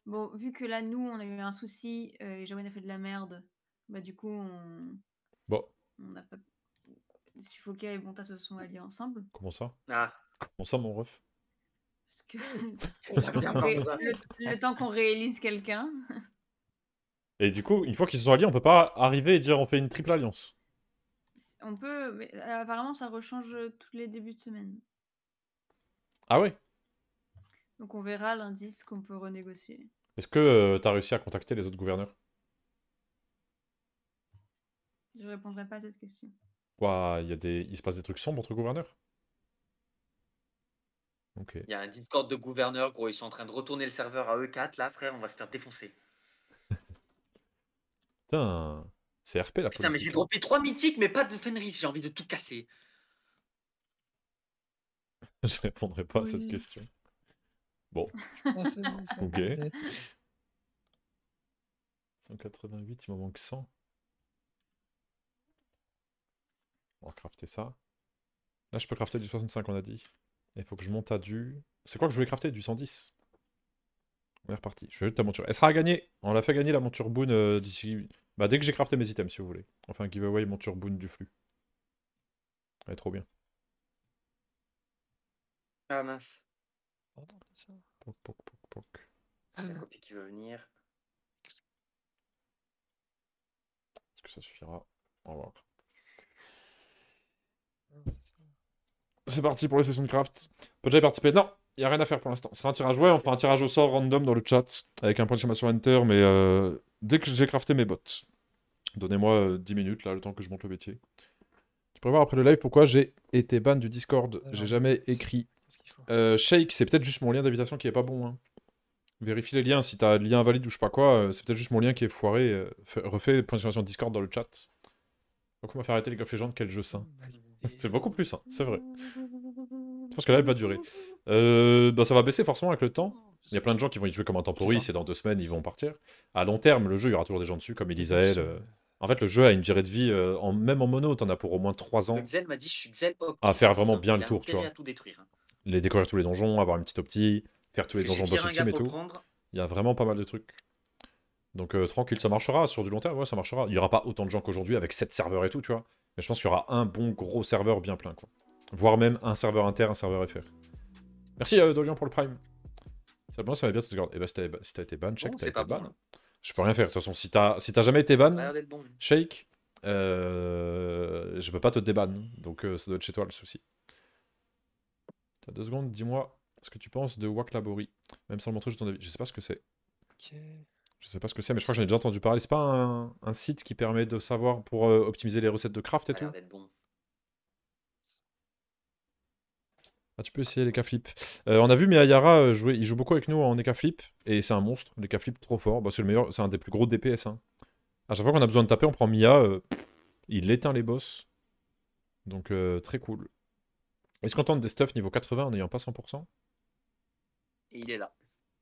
Bon, vu que là, nous, on a eu un souci euh, et Joanne a fait de la merde, bah du coup, on Bon, on n'a pas... Suffoquet et Bonta se sont alliés ensemble. comment ça? Ah, Comment ça, mon ref? Parce que *laughs* le, le temps qu'on réalise quelqu'un. *laughs* Et du coup, une fois qu'ils se sont alliés, on peut pas arriver et dire on fait une triple alliance. On peut, mais euh, apparemment ça rechange tous les débuts de semaine. Ah ouais? Donc on verra lundi ce qu'on peut renégocier. Est-ce que euh, t'as réussi à contacter les autres gouverneurs? Je répondrai pas à cette question. Quoi, il y a des... il se passe des trucs sombres entre gouverneurs? Ok. il y a un Discord de gouverneurs, gros, ils sont en train de retourner le serveur à E4, là frère, on va se faire défoncer. *laughs* Putain, c'est RP la Putain, mais j'ai droppé 3 mythiques, mais pas de Fenris, j'ai envie de tout casser. *laughs* Je répondrai pas à cette question. Bon, Ah, c'est bon, ça. Ok. Ouais. 188, il m'en manque 100. On va crafter ça. Là, je peux crafter du 65, on a dit. Il faut que je monte à du... C'est quoi que je voulais crafter? Du 110 On est reparti. Je fais juste ta monture. Elle sera à gagner. On l'a fait gagner la monture Boon euh, d'ici. Bah, dès que j'ai crafté mes items, si vous voulez. Enfin, giveaway monture Boon du flux. Elle est trop bien. Ah mince. Pardon, c'est ça. Poc, poc, poc, poc. La copie qui va venir. Est-ce que ça suffira? On va voir. Ah, c'est. C'est parti pour les sessions de craft. Peut déjà y participer Non, il n'y a rien à faire pour l'instant. Ce sera un tirage. Ouais, on fera un tirage au sort random dans le chat avec un point d'exclamation enter, mais euh, dès que j'ai crafté mes bots. Donnez-moi euh, 10 minutes là, le temps que je monte le métier. Tu pourrais voir après le live pourquoi j'ai été ban du Discord. J'ai Alors, jamais écrit. Euh, Shake, c'est peut-être juste mon lien d'invitation qui est pas bon. hein. Vérifie les liens. Si t'as le lien invalide ou je sais pas quoi, euh, c'est peut-être juste mon lien qui est foiré. euh, fais- refais point d'exclamation Discord dans le chat. Donc on va faire arrêter les of Legends, quel jeu sain. *laughs* C'est beaucoup plus sain, c'est vrai. Je pense que la live va durer. Euh, bah, ça va baisser forcément avec le temps. Il y a plein de gens qui vont y jouer comme un temporary, c'est dans deux semaines, ils vont partir. À long terme, le jeu, il y aura toujours des gens dessus, comme Elisael. euh. En fait, le jeu a une durée de vie, euh, en, même en mono, t'en as pour au moins 3 ans. Xel m'a dit je suis Xel. À faire vraiment bien le tour, tu vois. à tout détruire. hein. Les découvrir tous les donjons, avoir une petite opti, faire tous les donjons boss ultime et tout. Il y a vraiment pas mal de trucs. Donc euh, tranquille, ça marchera sur du long terme, ouais, ça marchera. Il y aura pas autant de gens qu'aujourd'hui avec 7 serveurs et tout, tu vois. Mais je pense qu'il y aura un bon gros serveur bien plein, quoi. Voire même un serveur inter, un serveur FR. Merci euh, Dolian pour le prime. Ça bon, ça va bien tout se garder. Et bah si t'as si t'as été ban, check, Bon, t'as c'est été pas ban. bon, hein. Je peux rien faire. De toute façon, si t'as si t'as jamais été ban, bon. Shake, euh, je peux pas te déban. Donc euh, ça doit être chez toi le souci. T'as deux secondes, dis-moi ce que tu penses de Waklabori. Même sans le montrer, je ton avis. Je sais pas ce que c'est. Je sais pas ce que c'est, mais je crois que j'en ai déjà entendu parler. C'est pas un, un site qui permet de savoir pour euh, optimiser les recettes de craft et tout bon. Ah, tu peux essayer les K-Flip. Euh, on a vu Miyayara euh, jouer, il joue beaucoup avec nous en K-Flip, et c'est un monstre. Les K-Flip trop fort. Bah, c'est le meilleur, c'est un des plus gros DPS. Hein. À chaque fois qu'on a besoin de taper, on prend Mia, euh, il éteint les boss. Donc euh, très cool. Est-ce qu'on tente des stuff niveau 80 en n'ayant pas 100% Et il est là.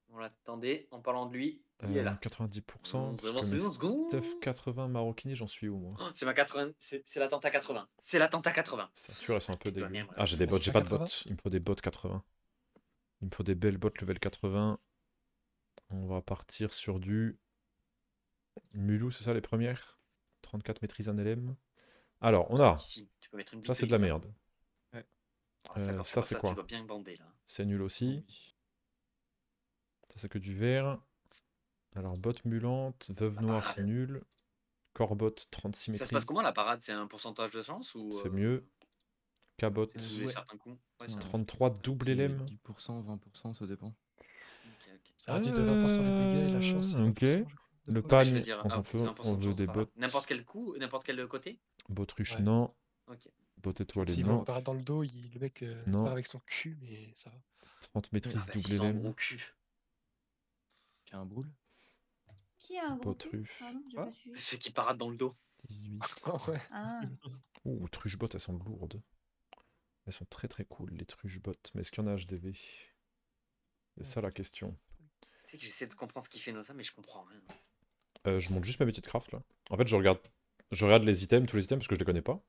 On l'attendait en parlant de lui. Il est Euh, là. 90%. On parce avance que mes une seconde. stuff 80 maroquini, j'en suis où moi Oh, C'est ma 80. C'est l'attente à 80. C'est l'attente à 80. Ça tue, elles sont un peu dégueu. merde. Ah, j'ai des bots, j'ai pas de 80. bots. Il me faut des bots 80. Il me faut des belles bots level 80. On va partir sur du Mulou, c'est ça les premières? 34 maîtrise un LM. Alors, on a. Ici, tu peux mettre une Ça, c'est de la merde. Ah, Euh, ça, pas c'est quoi. C'est nul aussi. Ça, c'est que du vert. Alors, bot mulante, veuve noire, c'est nul. Corbot, 36 Ça maîtrise. se passe comment la parade? C'est un pourcentage de chance ou C'est euh, mieux. Cabot, vous jouez certains coups? Ouais, ça marche. 33, double LM. 10%, 20%, ça dépend. Ok, ok. Ça réduit de 20% les dégâts et la chance. c'est Euh, 20%, ok. Le pan, on s'en ah, fout, on 1% de veut des là. N'importe quel coup, n'importe quel côté? Botruche, Ouais. non. Ok. Non. va apparaître dans le dos, il- le mec euh, Non. part avec son cul, mais ça va. 30 maîtrise, Ah double LM. gros cul. Qui a un boule? Qui a un gros pas suivi. Ceux qui paradent dans le dos. 18. Ah ouais. Ah, *laughs* Ouh, truche-bot, elles sont lourdes. Elles sont très très cool, les truche-bot. Mais est-ce qu'il y en a HDV C'est ça la question. Sais que j'essaie de comprendre ce qui fait Noza, mais je comprends rien. Euh, je monte juste ma petite craft là. En fait, je regarde, je regarde les items, tous les items, parce que je les connais pas.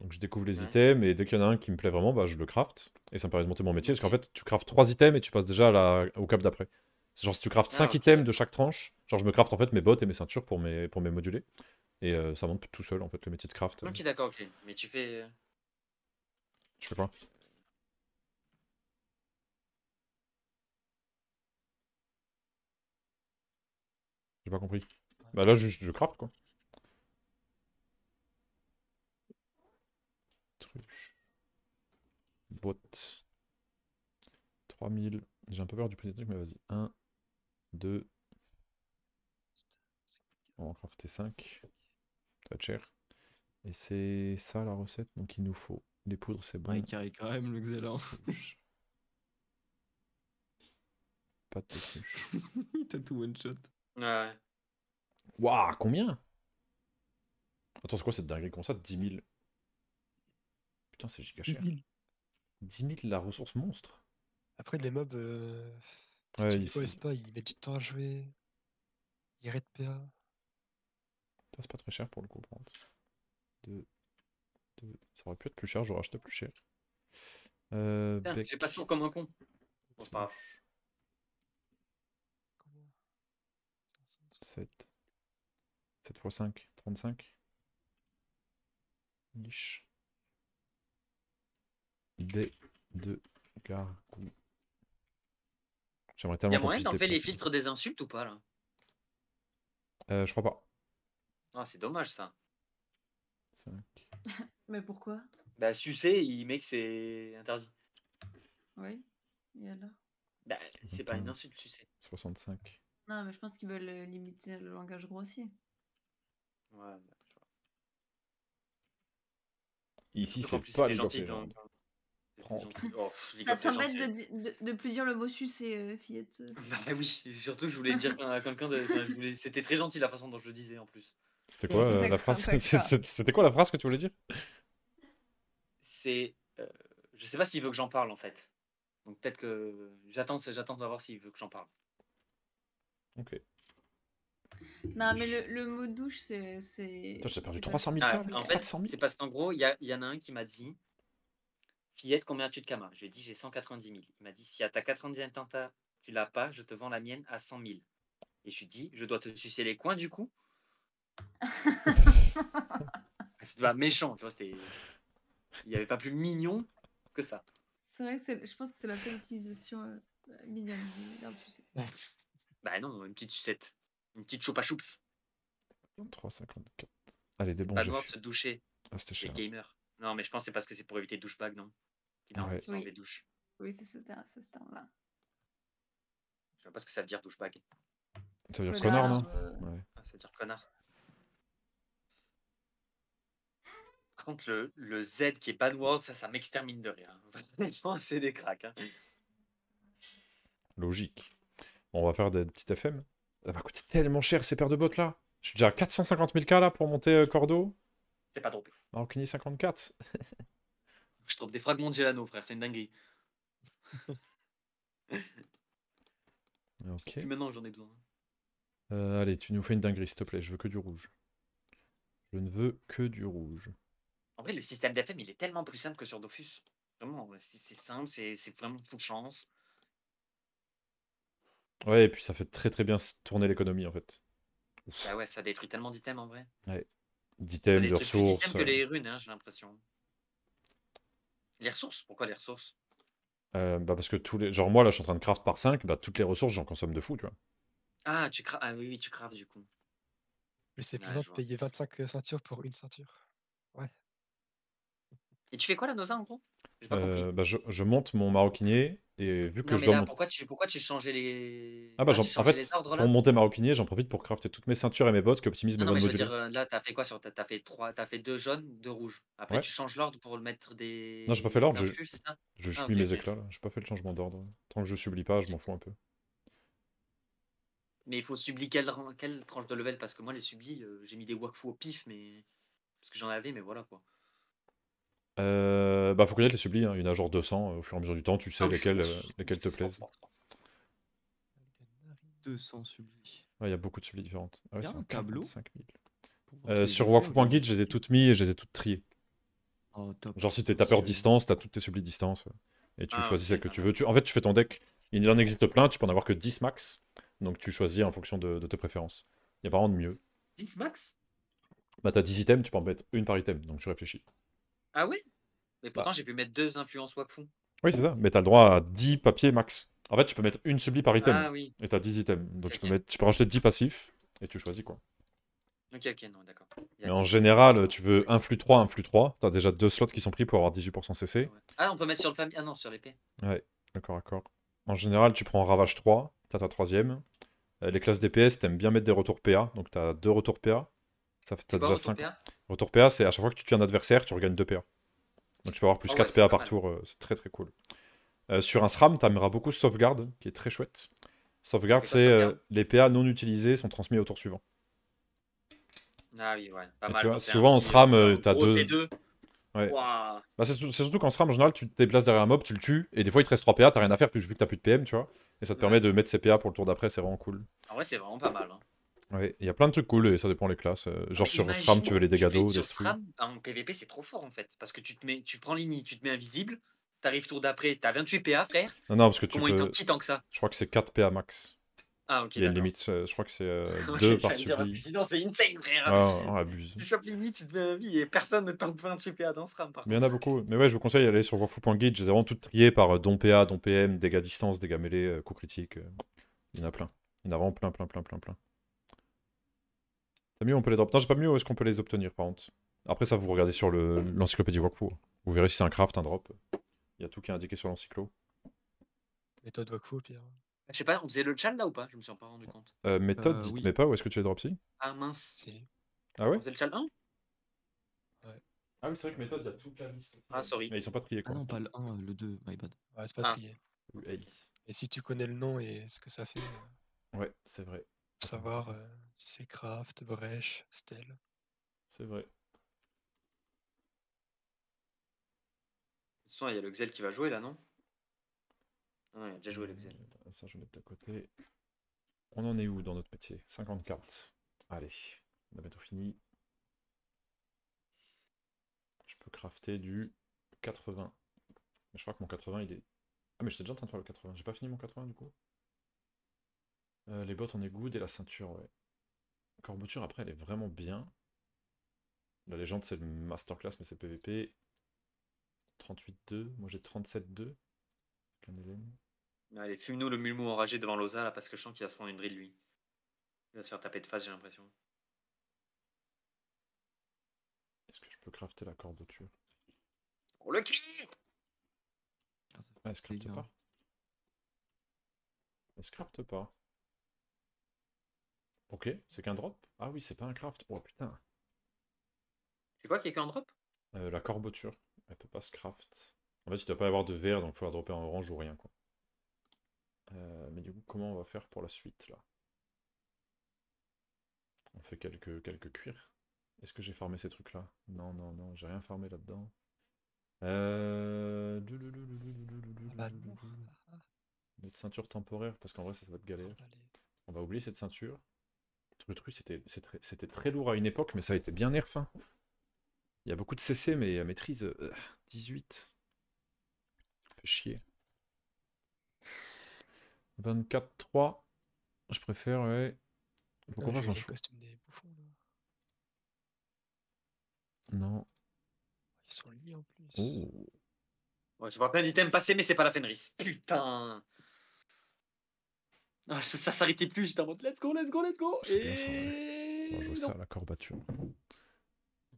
Donc je découvre les items, et dès qu'il y en a un qui me plaît vraiment, bah, je le craft. Et ça me permet de monter mon métier, parce qu'en fait, tu craftes 3 items et tu passes déjà à la- au cap d'après. C'est genre si tu craftes Ah, 5 ok. items de chaque tranche, genre je me crafte en fait mes bottes et mes ceintures pour mes, pour mes modulés. Et euh, ça monte tout seul en fait le métier de craft. Ok, d'accord, ok. Mais tu fais. euh, Je fais quoi J'ai pas compris. Bah là, je, je craft quoi. Truche. Bot. 3000. J'ai un peu peur du petit truc, mais vas-y. 1, 2. On va en crafter 5. Ça va être cher. Et c'est ça la recette, donc il nous faut. Les poudres, c'est bon. Ouais, il carry quand même le Xelan. Truche. Pas de truche. *laughs* T'as tout one shot. Ouais. Waouh, combien? Attends, c'est quoi cette dinguerie Comment ça 10 000 Putain, c'est giga cher. 10 000 la ressource monstre Après, les mobs, euh, si Ouais, tu il- pas, ils mettent du temps à jouer. Ils raident PA. Ça, c'est pas très cher pour le coup. par contre. Deux- deux- Ça aurait pu être plus cher, j'aurais acheté plus cher. Euh, Putain, bec, J'ai pas ce tour comme un con. Bon, c'est pas grave. Comment 7. 7 x 5, 35. Niche. B de gargouille. J'aimerais Il y tellement a qu'on moyen d'enlever les filtres des insultes ou pas là? Euh, je crois pas. Ah, c'est dommage ça. 5. *laughs* Mais pourquoi? Bah, sucer, il met que c'est interdit. Oui. Et alors? Bah, c'est pas une 21. insulte, sucer. 65. Non, mais je pense qu'ils veulent euh, limiter le langage grossier. Ouais, bah, je vois. Ici, c'est plus, pas gentil, donc, c'est plus 30. gentil. Oh, Ça of te Legends, permet de, de, de plus dire le mot sucer, euh, fillette. *laughs* Bah oui, surtout je voulais dire à quelqu'un de. voulais- C'était très gentil la façon dont je le disais en plus. C'était quoi euh, la phrase? *laughs* C'était quoi la phrase que tu voulais dire? C'est. euh, je sais pas s'il veut que j'en parle en fait. Donc peut-être que. J'attends j'attends d'avoir s'il veut que j'en parle. Ok. Non, mais le, le mot douche, c'est. j'ai perdu c'est pas 300 000 facile. Ah, en fait, 400 000. c'est parce qu'en gros, il y, a- il y en a un qui m'a dit Fillette, combien tu de Kama Je lui ai dit J'ai 190 000. Il m'a dit Si à ta 90e tenta, tu l'as pas, je te vends la mienne à 100 000. Et je lui ai dit Je dois te sucer les coins du coup *laughs* C'était pas méchant, tu vois. c'était- Il n'y avait pas plus mignon que ça. C'est vrai que c'est- je pense que c'est la seule utilisation euh, mignonne. Bah non, une petite sucette. Une petite choupa choups. 354. Allez, des bons Pas droit de se doucher. Ah, c'était Les cher. gamers. Non, mais je pense que c'est parce que c'est pour éviter douchebag, non? Il a Ouais. envie Oui. des douches. Oui, c'est ce terme- c'est ce terme-là. Je sais pas ce que ça veut dire douchebag. Ça veut dire connard, non euh, Ouais. Ah, ça veut dire connard. Par contre, le, le Z qui est bad word, ça, ça m'extermine de rire. hein. *laughs* Franchement, c'est des cracks. hein. Logique. Bon, on va faire des petites FM. Ça va coûter tellement cher ces paires de bottes là. Je suis déjà à 450 000 k là pour monter euh, Cordo. C'est pas droppé. Maroquinier 54. Je trouve des fragments de Gelano, frère, c'est une dinguerie. Ok. Puis maintenant, j'en ai besoin. Euh, allez, tu nous fais une dinguerie, s'il te plaît. Je veux que du rouge. Je ne veux que du rouge. En vrai, le système d'FM, il est tellement plus simple que sur Dofus. Vraiment, c'est simple, c'est vraiment full chance. Ouais, et puis ça fait très très bien tourner l'économie en fait. Bah ouais, ça détruit tellement d'items en vrai. Ça D'items, de détruit plus d'items ressources. que euh, les runes, hein, j'ai l'impression. Les ressources Pourquoi les ressources? Euh, bah parce que tous les. Genre moi là je suis en train de craft par 5, bah toutes les ressources j'en consomme de fou, tu vois. Ah, tu cra... ah oui, oui, tu craves du coup. Mais c'est Ouais, plaisant de payer 25 ceintures pour une ceinture. Et tu fais quoi la Noza en gros? Pas. Euh, bah, je, je monte mon maroquinier et vu que Non, je mais dois là, monter. pourquoi tu, pourquoi tu changeais les. Ah bah Ah, en fait, ordres là? pour monter maroquinier, j'en profite pour crafter toutes mes ceintures et mes bottes qui optimisent mes Non, non, mais modes je veux modulés. dire, là, t'as fait quoi sur ta- T'as fait trois, t'as fait deux jaunes, deux rouges. Après, Ouais. tu changes l'ordre pour le mettre des. Non, j'ai pas fait l'ordre, Je Ah, suis mes éclats là, j'ai pas fait le changement d'ordre. Tant que je sublis pas, je m'en fous un peu. Mais il faut subli quelle, ran- quelle tranche de level? Parce que moi, les sublis, euh, j'ai mis des wakfu au pif, mais. Parce que j'en avais, mais voilà quoi. Euh, bah faut connaître les sublis, hein. il y en a genre 200 euh, au fur et à mesure du temps, tu sais Ah lesquels, euh, *laughs* lesquels te plaisent. 200 sublis. Ouais, il y a beaucoup de sublis différentes. Ah ouais, Il y a c'est un tableau 45 000. Pour voir Euh, sur Wakfu.guide, je les ai toutes mis et je les ai toutes triées. Oh, top. Genre si t'es tapeur distance, t'as toutes tes sublis distance. Et tu Ah, choisis celle que tu mal. veux. Tu... En fait, tu fais ton deck. Il en existe plein, tu peux en avoir que 10 max. Donc tu choisis en fonction de, de tes préférences. Il y a pas vraiment de mieux. 10 max? Bah t'as 10 items, tu peux en mettre une par item, donc tu réfléchis. Ah ouais? Mais pourtant, Bah. j'ai pu mettre deux influences wakfu. Oui, c'est ça, mais t'as le droit à 10 papiers max. En fait, tu peux mettre une subli par item. Ah oui. Et t'as 10 items. Donc tu, peux mettre... tu peux rajouter 10 passifs et tu choisis quoi. Ok, ok, non, d'accord. Mais en 10. général, tu veux un flux 3, un flux 3. T'as déjà deux slots qui sont pris pour avoir 18% CC. Ouais. Ah, on peut mettre sur le famille. Ah non, sur l'épée. D'accord, d'accord. En général, tu prends Ravage 3, t'as ta troisième. Euh, les classes DPS, t'aimes bien mettre des retours PA, donc t'as deux retours PA. Ça fait t'as déjà retour 5. PA Retour PA, c'est à chaque fois que tu tues un adversaire, tu regagnes 2 PA. Donc tu peux avoir plus Ah ouais, 4 c'est PA par mal. tour, euh, c'est très très cool. Euh, sur un SRAM, t'aimeras beaucoup sauvegarde, qui est très chouette. Sauvegarde, C'est euh, les PA non utilisés sont transmis au tour suivant. Ah oui, ouais. Pas Et mal. tu vois, souvent en SRAM, t'as gros deux- T2. Ouais. Bah, c'est sur- c'est surtout qu'en SRAM, en général, tu te déplaces derrière un mob, tu le tues, et des fois il te reste 3 PA, t'as rien à faire, plus vu que t'as plus de PM, tu vois. Et ça te Ouais. permet de mettre ses PA pour le tour d'après, c'est vraiment cool. En vrai, c'est vraiment pas mal. hein. Ouais, il y a plein de trucs cool et ça dépend les classes. euh, genre mais sur SRAM, tu veux les dégâts d'eau, Sur. SRAM, en PVP, c'est trop fort en fait. Parce que tu te mets, tu prends l'ini, tu te mets invisible, t'arrives tour d'après, t'as 28 PA, frère. Non, non, parce que tu Comment il peux. qui tank ça? Je crois que c'est 4 PA max. Ah, ok. Il y a une limite, euh, je crois que c'est euh, *laughs* Ok, deux j'allais par dire, parce que sinon, c'est insane, frère. Ah, on abuse. Tu chopes Lini, tu te fais un vie et personne ne tank 20 PA dans ce ram. Par Mais il y en a beaucoup. Mais ouais, je vous conseille d'aller sur workful.guide. Je les ai vraiment toutes triées par euh, don PA, don PM, dégâts distance, dégâts mêlés, euh, coups critiques. euh. Il y en a plein. Il y en a vraiment plein, plein, plein, plein, plein. T'as mieux, on peut les drop. Non, j'ai pas mieux où est-ce qu'on peut les obtenir par contre? Après, ça, vous regardez sur le- l'encyclopédie workful. Vous verrez si c'est un craft, un drop. Il y a tout qui est indiqué sur l'encyclo. Méthode Wakfu, Pierre. Je sais pas, on faisait le chat là ou pas? Je me suis pas rendu compte. Euh, méthode, Euh, dites oui. mais pas où est-ce que tu les drops si? Ah mince. Si. Ah ouais? On faisait le chat 1 Ah oui, c'est vrai que méthode, il y a toute la liste. Ah, sorry. Mais ils sont pas triés Ah quoi. non, pas le 1, le 2, my bad. Ouais, c'est pas Ah. trié. Ou Alice. Et si tu connais le nom et ce que ça fait, euh, Ouais, c'est vrai. Savoir euh, si c'est craft, brèche, stèle. C'est vrai. De toute façon, il y a le Xel qui va jouer là, non? Ah non, il a déjà joué le Xel. Euh, Ça, je vais mettre à côté. On en est où dans notre métier? 50 cartes. Allez, on a bientôt fini. Je peux crafter du 80. Mais je crois que mon 80, il est... Ah, mais j'étais déjà en train de faire le 80. J'ai pas fini mon 80 du coup? Euh, Les bottes, on est good. Et la ceinture, ouais. Corboture, après, elle est vraiment bien. La légende, c'est le masterclass, mais c'est PVP. 38-2. Moi, j'ai 37-2. Qu'un élève. Allez, fume-nous le mulmou enragé devant Loza là parce que je sens qu'il va se prendre une drill lui. Il va se faire taper de face, j'ai l'impression. Est-ce que je peux crafter la corboture Oh le cri Ah, elle se crafte pas. Elle se crafte pas. Ok, c'est qu'un drop Ah oui, c'est pas un craft. Oh putain. C'est quoi qui est qu'en drop Euh, la corboture, elle peut pas se craft. En fait, il doit pas y avoir de vert, donc faut la dropper en orange ou rien quoi. Euh, mais du coup, comment on va faire pour la suite là On fait quelques, quelques cuirs. Est-ce que j'ai farmé ces trucs là Non, non, non, j'ai rien farmé là-dedans. Euh... Ah bah non. Notre ceinture temporaire, parce qu'en vrai, ça, ça va être galère. On va oublier cette ceinture. Trutru, c'était c'est très, c'était très lourd à une époque, mais ça a été bien nerf. hein. Il y a beaucoup de CC, mais maîtrise euh, 18. Fait chier. 24-3. Je préfère, ouais. Faut qu'on Ah, fasse j'ai un choix. Non. Ils sont lui en plus. Oh. Ouais, je vois plein d'items passés, mais c'est pas la Fenris. Putain *laughs* Ça, ça s'arrêtait plus, j'étais en mode let's go, let's go, let's go C'est bien ça, Et... On va jouer ça non. à la corbature.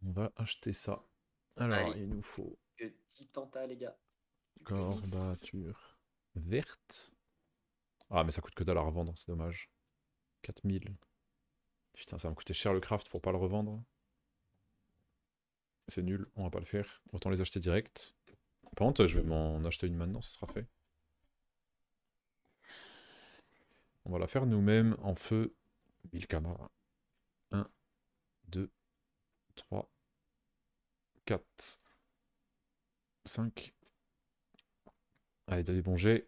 On va acheter ça. Alors, Allez. il nous faut Petit tenta, les gars? corbature verte. Ah, mais ça coûte que dalle à revendre, c'est dommage. 4000. Putain, ça va me coûter cher le craft pour pas le revendre. C'est nul, on va pas le faire. Autant les acheter direct. Par contre, je vais m'en acheter une maintenant, ce sera fait. On va la faire nous-mêmes en feu. 1000 camarades. 1, 2, 3, 4, 5. Allez, des bons jets.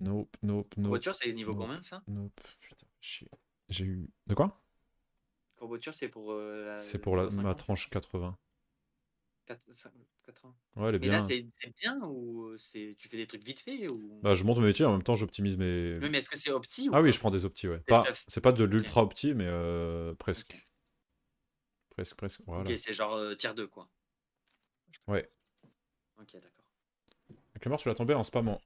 Nope, nope, nope. Corboture, c'est niveau nope, combien ça Nope, putain, chier. J'ai eu. De quoi? Corboture, c'est pour euh, la. C'est pour la, ma 50, tranche 80. 4, 5, 80. Ouais, elle est Mais là, bien. c'est bien ou c'est tu fais des trucs vite fait ou... Bah, je monte mon métier, en même temps, j'optimise mes. Oui, mais est-ce que c'est opti ou Ah oui, je prends des optis, ouais. C'est pas de l'ultra opti, mais euh, presque. Presque, presque. Voilà. Ok, c'est genre euh, tier 2 quoi. Ouais. Ok, d'accord. La Clémor, tu l'as tombé en.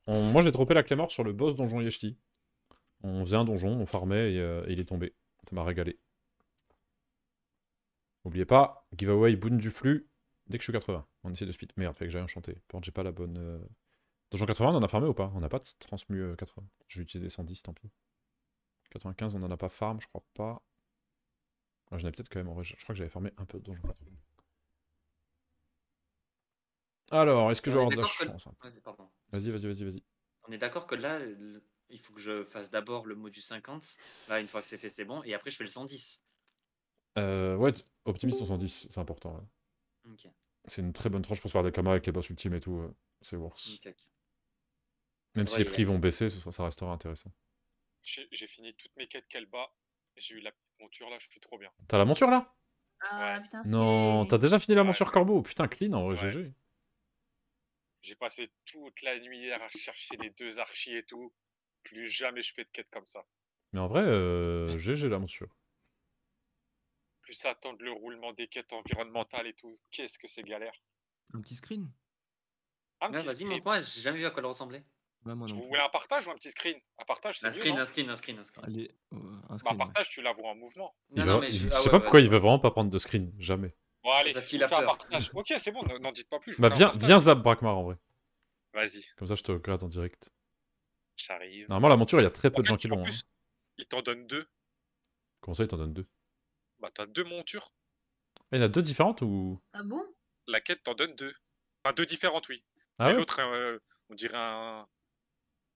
On- Moi, j'ai droppé la Clémor sur le boss donjon Yeshti. On faisait un donjon, on farmait et, euh, et il est tombé. Ça m'a régalé. N'oubliez pas, giveaway boon du flux dès que je suis 80. On essaie de speed. Merde, fait que j'ai. Par contre, j'ai pas la bonne. euh, Donjon 80, on en a farmé ou pas? On n'a pas de transmu euh, 80. Je vais utiliser des 110, tant pis. 95, on en a pas farm, je crois pas. J'en ai peut-être quand même en vrai. Je crois que j'avais farmé un peu de donjon 80. Alors, est-ce que je vais avoir de la que- chance peu Vas-y. Vas-y, vas-y, vas-y. On est d'accord que là, le- il faut que je fasse d'abord le modus 50. Là, une fois que c'est fait, c'est bon. Et après, je fais le 110. Euh, ouais, optimiste en 110, c'est important. ouais. C'est une très bonne tranche pour se faire des camas avec les boss ultimes et tout. euh, c'est worse. ok, ok. Même si les prix vont baisser, ce sera- ça restera intéressant. J'ai fini toutes mes quêtes qu'elle bat. J'ai eu la monture là, je suis trop bien. T'as la monture là? Ah putain, Non, t'as déjà fini la Ouais. monture corbeau? Putain, clean en vrai, Ouais. GG. J'ai passé toute la nuit hier à chercher les deux archis et tout. Plus jamais je fais de quête comme ça. Mais en vrai, euh, GG la monture. Plus attendre le roulement des quêtes environnementales et tout. Qu'est-ce que c'est galère. Un petit screen Un petit Vas-y, screen. montre-moi, j'ai jamais vu à quoi elle ressemblait. Bah, moi non Vous voulez un partage ou un petit screen? Un partage, c'est Un screen, un screen, un screen, un screen. Allez, euh, un Bah, un screen. ouais. partage, tu la vois en mouvement. Il Non, va- non, mais il- je- ah sais ouais, pas pourquoi il veut vraiment pas prendre de screen, jamais. Bon, allez, Parce qu'il a fais un partage. Ok, c'est bon, n'en dites pas plus. je Bah un viens, viens Zap Brakmar en vrai. Vas-y, Comme ça je te regarde en direct. j'arrive. Normalement la monture il y a très peu En de gens fait, qui l'ont. hein. il t'en donne deux. Comment ça il t'en donne deux? Bah, t'as deux montures. Il y en a deux différentes ou? Ah bon? La quête t'en donne deux. Enfin, deux différentes, oui. Ah ouais? l'autre, euh, on dirait un.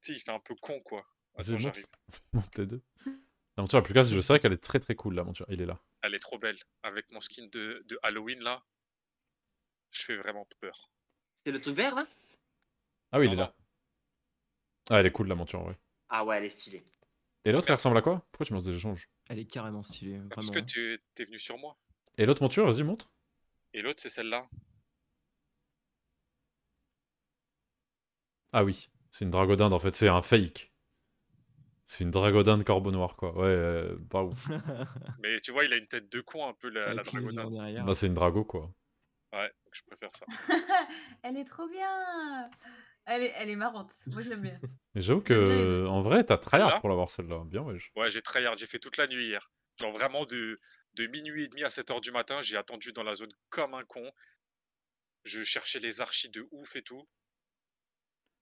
Tu sais, il fait un peu con, quoi. Vas-y, Attends, j'arrive. *laughs* Monte les deux. La monture la plus classe, je sais qu'elle est très très cool la monture. Il est là. Elle est trop belle. Avec mon skin de, de Halloween, là, je fais vraiment peur. C'est le truc vert là? Ah oui il Non, est là. Ah elle est cool la monture en vrai. Ah ouais, elle est stylée. Et l'autre elle ressemble à quoi? Pourquoi tu me lances des échanges? Elle est carrément stylée, vraiment. Parce que hein. tu es venu sur moi. Et l'autre monture, vas-y montre. Et l'autre, c'est celle-là. Ah oui, c'est une dragodinde en fait, c'est un fake. C'est une dragodinde corbeau noir quoi. Ouais, euh, pas ouf. *laughs* Mais tu vois, il a une tête de con, un peu la, la yeux dragonade. derrière. Bah c'est une drago quoi. Ouais, donc je préfère ça. *laughs* Elle est trop bien elle est, elle est marrante. Moi, je l'aime bien. *laughs* Mais j'avoue que en vrai t'as tryhard pour l'avoir celle-là. Bien wesh. Ouais, j'ai tryhard, j'ai fait toute la nuit hier. Genre vraiment de, de minuit et demi à 7h du matin, j'ai attendu dans la zone comme un con. Je cherchais les archis de ouf et tout.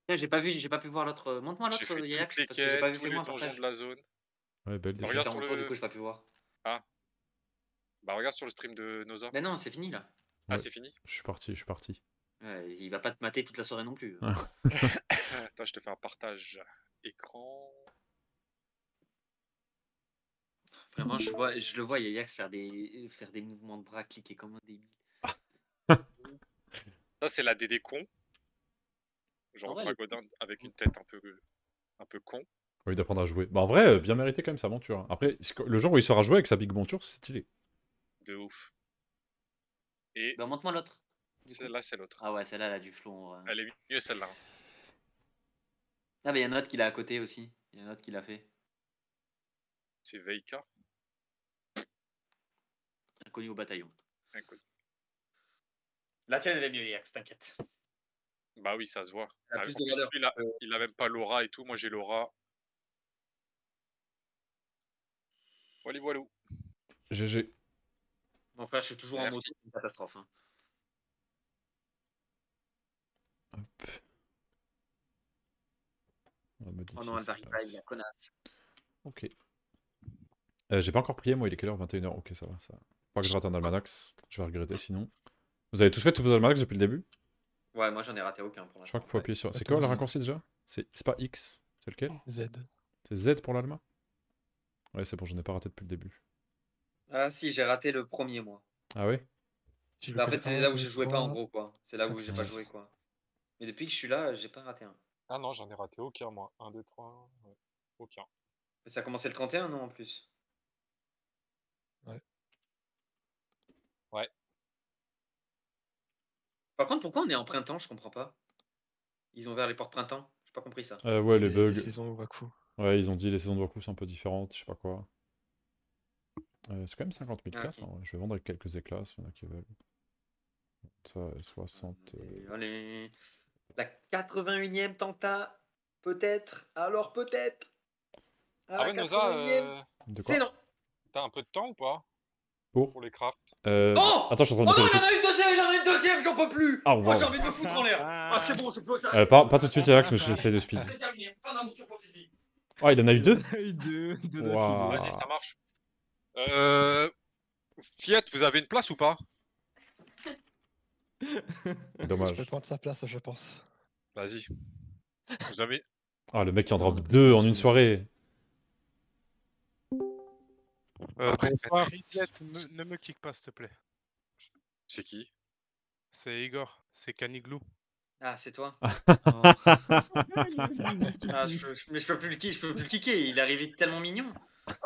Ouais, J'ai pas vu, j'ai pas pu voir l'autre. Montre-moi J'ai l'autre fait Yax, toutes les parce que j'ai pas quêtes, vu tous les donjons de la zone. Ouais, belle Bah, déjà. regarde sur le- du coup, j'ai pas pu voir. Bah regarde sur le stream de Noza. Mais non, c'est fini là. Ah, Ouais. c'est fini? Je suis parti, je suis parti. Ouais, il va pas te mater toute la soirée non plus. Ouais. *laughs* Attends, je te fais un partage écran. Vraiment, je, vois, je le vois Yax faire des, faire des mouvements de bras, cliquer comme un débile. Ça, c'est la DD con. Genre En vrai, dragodin avec une tête un peu, un peu con. Oui, d'apprendre à jouer. Bah en vrai, euh, bien mérité quand même sa monture. hein. Après, le jour où il saura jouer avec sa big monture, c'est stylé. De ouf. Et Bah, montre-moi l'autre. Celle-là, c'est l'autre. Ah ouais, celle-là, elle a du flon. ouais. Elle est mieux celle-là. hein. Ah, bah, il y a un autre qui l'a à côté aussi. Il y a un autre qui l'a fait. C'est Veika. Inconnu au bataillon. Inconnu. La tienne, elle est mieux, Yax, t'inquiète. Bah oui, ça se voit. A Ah, plus en de plus, valeur. lui, il, a, il a même pas l'aura et tout. Moi, j'ai l'aura. Voilà, voilà. GG. Mon frère, je suis toujours en mode c'est une catastrophe. hein. Hop. On va modifier Oh non, elle varie pas, il a connasse. Ok. Euh, J'ai pas encore prié, moi, il est quelle heure? 21h. Ok, ça va. Ça... Faut pas que je rate un almanax. Je vais regretter sinon. Vous avez tous fait tous vos almanax depuis le début? Ouais, moi j'en ai raté aucun pour Je crois l'instant. qu'il faut appuyer sur. C'est quoi le raccourci déjà? C'est c'est pas X C'est lequel? Z. C'est Z pour l'alma Ouais, c'est bon, j'en ai pas raté depuis le début. Ah si, j'ai raté le premier mois. Ah ouais? J'ai Bah, en fait, c'est là où je jouais pas en gros quoi. C'est là où j'ai pas joué quoi. Mais depuis que je suis là, j'ai pas raté un. Ah non, j'en ai raté aucun, moi. 1, 2, 3. Ouais. Aucun. Mais ça a commencé le 31 non en plus. Ouais. Ouais. Par contre, pourquoi on est en printemps? Je comprends pas. Ils ont ouvert les portes printemps J'ai pas compris ça. euh, Ouais, les bugs. saisons Wakfu. Ouais, ils ont dit les saisons de Waku sont un peu différentes, je sais pas quoi. Euh, c'est quand même 50 000 Ah, classes. ok. hein. Je vais vendre avec quelques éclats s'il y en a qui veulent. Ça, euh, 60. euh, Et Allez. La 81ème tenta Peut-être. Alors peut-être. Ah la ouais, Noza, 81e. euh, C'est non. t'as un peu de temps ou pas Pour Pour les crafts Euh, Oh Attends, je suis en Oh train de non, il y en a une deuxième, il y en a une deuxième, j'en peux plus Ah, Oh, wow. j'ai envie de me foutre en l'air Ah, c'est bon, c'est bon, ça Euh, pas, pas tout de suite, Yax, mais j'essaie de speed. C'est terminé, fin d'aventure pour Fifi. Oh, il *laughs* en a eu deux deux, deux Waouh. Vas-y, ça marche. Euh... Fiat, vous avez une place ou pas? *laughs* Je Dommage. peux prendre sa place, je pense. Vas-y. Vous avez... *laughs* Ah, le mec qui en drop deux en une soirée. Euh, bonsoir, me- ne me kick pas, s'il te plaît. C'est qui? C'est Igor, c'est Caniglou. Ah, c'est toi Oh. *laughs* ah, je, je- Mais je peux plus le kicker, je peux plus le kicker, il est arrivé tellement mignon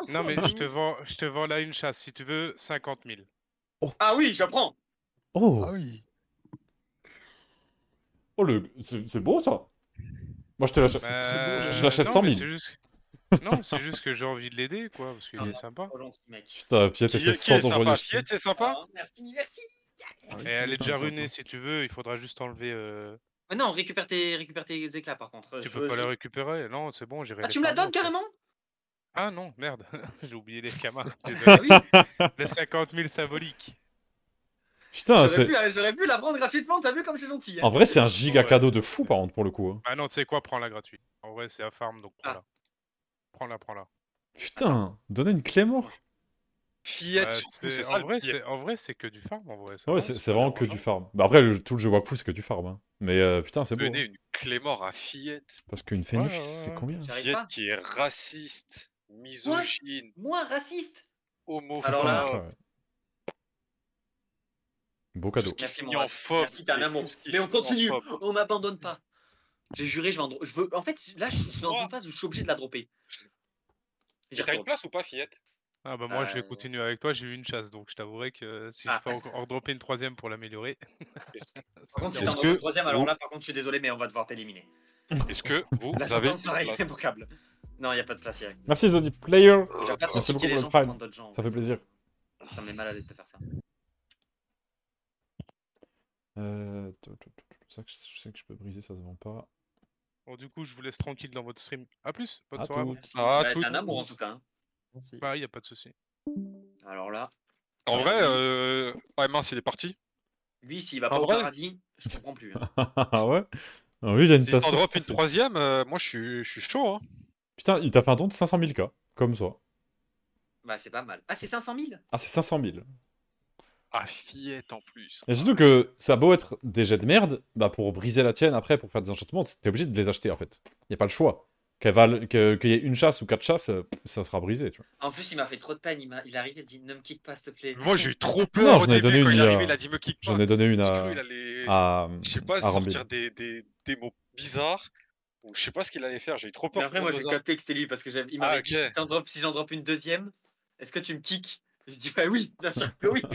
Non, mais je te *laughs* vends, je te vends là une chasse, si tu veux, 50 000. Ah oui, je prends Oh Ah oui. Oh, le... c'est c'est beau ça Moi, je te l'achète. Bah, je l'achète non, 100 mais 000. C'est juste... *laughs* Non, c'est juste que j'ai envie de l'aider, quoi, parce qu'il Ah, est sympa. Putain, Piette Qui, essaie de qui est s'en sympa c'est sympa Ah, merci, merci. Et elle est déjà sympa. runée, si tu veux, il faudra juste enlever... euh, Mais non, récupère tes, récupère tes éclats par contre. Tu Je peux veux- pas la récupérer Non, c'est bon, j'irai Ah, les tu me la donnes carrément? Ah non, merde, *laughs* j'ai oublié les camas. *laughs* Ah oui, Les 50 000 symboliques. Putain, j'aurais c'est... pu, euh, j'aurais pu la prendre gratuitement, t'as vu comme je suis gentil. hein. En vrai, c'est un giga Ouais. cadeau de fou, par contre, pour le coup. hein. Ah non, tu sais quoi, prends-la gratuite. En vrai, c'est à farm, donc Ah. prends-la. Prends-la, prends-la. Putain, donner une clé mort Fiat, Ouais, surtout, c'est- c'est ça en, vrai, c'est... en vrai, c'est que du farm, en vrai. ça Ouais, va, c'est c'est c'est pas vraiment que du farm. Bah après, le- tout le jeu Wakfu, c'est que du farm. hein. Mais euh, putain, c'est beau. Donner hein. une clé mort à Fiat. Parce qu'une phénix, ouais, c'est combien J'arrive Fiat pas. qui est raciste, misogyne, Moi, raciste. homophobe. Alors là- ouais. Beau cadeau. Merci, mon Merci, t'as un amour. Mais on continue, on n'abandonne pas. J'ai juré, je vais en dro- je veux... En fait, là, je suis dans une phase où je suis obligé de la dropper. T'as une place ou pas, Fiat Ah bah moi, je vais Euh, continuer avec toi, j'ai eu une chasse, donc je t'avouerai que si Ah. je peux encore en dropper une troisième pour l'améliorer... *laughs* *laughs* Par contre, si t'en que troisième, alors vous- là, par contre, je suis désolé, mais on va devoir t'éliminer. Est-ce que *laughs* vous La avez serait irrévocable. Non, il n'y a pas de place, Eric. Merci Zodi Player. J'aime pas trop Merci beaucoup les pour le gens Prime. gens, en Ça fait plaisir. Ça me met mal à l'aise de faire ça. Euh... ça que Je sais que je peux briser, ça se vend pas. Bon, du coup, je vous laisse tranquille dans votre stream. A plus, bonne À soirée. Ah, Bah, tout- t'es un amour en tout cas. hein. Merci. Bah, y a pas de souci. Alors là, En vrai, euh... ouais, mince, il est parti. lui, s'il va En pas au vrai paradis, je comprends plus. hein. *laughs* Ah ouais Ah oui, il y a une Si t'en drop une troisième, euh, moi je suis, je suis chaud. Hein. Putain, il t'a fait un don de 500 000 k, comme ça. Bah, c'est pas mal. Ah, c'est 500 000 Ah, c'est 500 000. Ah, Fiat en plus. Et surtout que ça a beau être des jets de merde, bah pour briser la tienne après, pour faire des enchantements, t'es obligé de les acheter en fait. Y a pas le choix. Qu'elle valent- que- Qu'il y ait une chasse ou quatre chasses, euh, ça sera brisé, tu vois. En plus, il m'a fait trop de peine. Il, m'a- il arrive, il a dit Ne me kick pas, s'il te plaît. Moi j'ai eu trop peur Non, j'en ai donné une, il est arrivé, il a dit me kick pas. J'en ai donné une J'ai à. je sais pas, à sortir des, des, des mots bizarres. Ou je sais pas ce qu'il allait faire, j'ai eu trop Mais peur. après, moi, j'ai capté que c'était lui parce que j'avais- il Ah, dit si, t'en drop- si j'en drop une deuxième, est-ce que tu me kicks? Je dis Bah oui, bien sûr que oui. *laughs*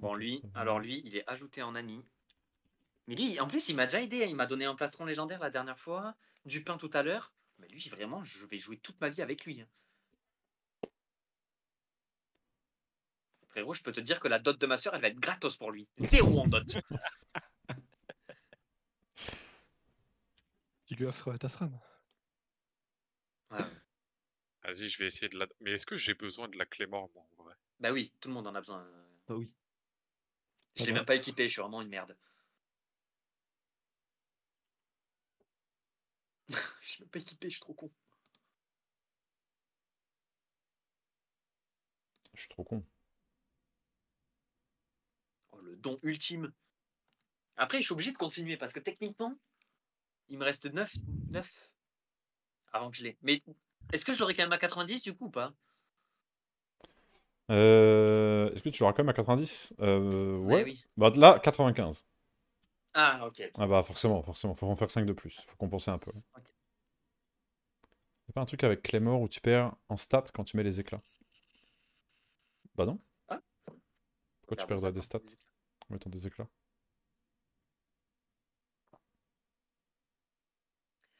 Bon, lui, alors lui, il est ajouté en ami. Mais lui, en plus, il m'a déjà aidé. hein. Il m'a donné un plastron légendaire la dernière fois, du pain tout à l'heure. Mais lui, vraiment, je vais jouer toute ma vie avec lui. hein. Frérot, je peux te dire que la dot de ma soeur, elle va être gratos pour lui. Zéro en dot. *laughs* Tu lui offres ta SRAM. Vas-y, je vais essayer de la. Mais est-ce que j'ai besoin de la clé mort, moi, en vrai? Bah oui, tout le monde en a besoin. Bah oui. Je l'ai bah. même pas équipé, je suis vraiment une merde. *laughs* je l'ai même pas équipé, je suis trop con. Je suis trop con. Oh, le don ultime. Après, je suis obligé de continuer parce que techniquement, il me reste 9, 9 avant que je l'ai. Mais est-ce que je l'aurai quand même à 90 du coup ou pas? Euh, Est-ce que tu l'auras quand même à 90 euh, Ouais, Ouais. oui. Bah là, 95. Ah, ok. Ah bah forcément, forcément, faut en faire 5 de plus. Faut compenser un peu. Ok. Y'a pas un truc avec Claymore où tu perds en stats quand tu mets les éclats? Bah non. Ah. Pourquoi tu perdrais ça, des stats en mettant des éclats?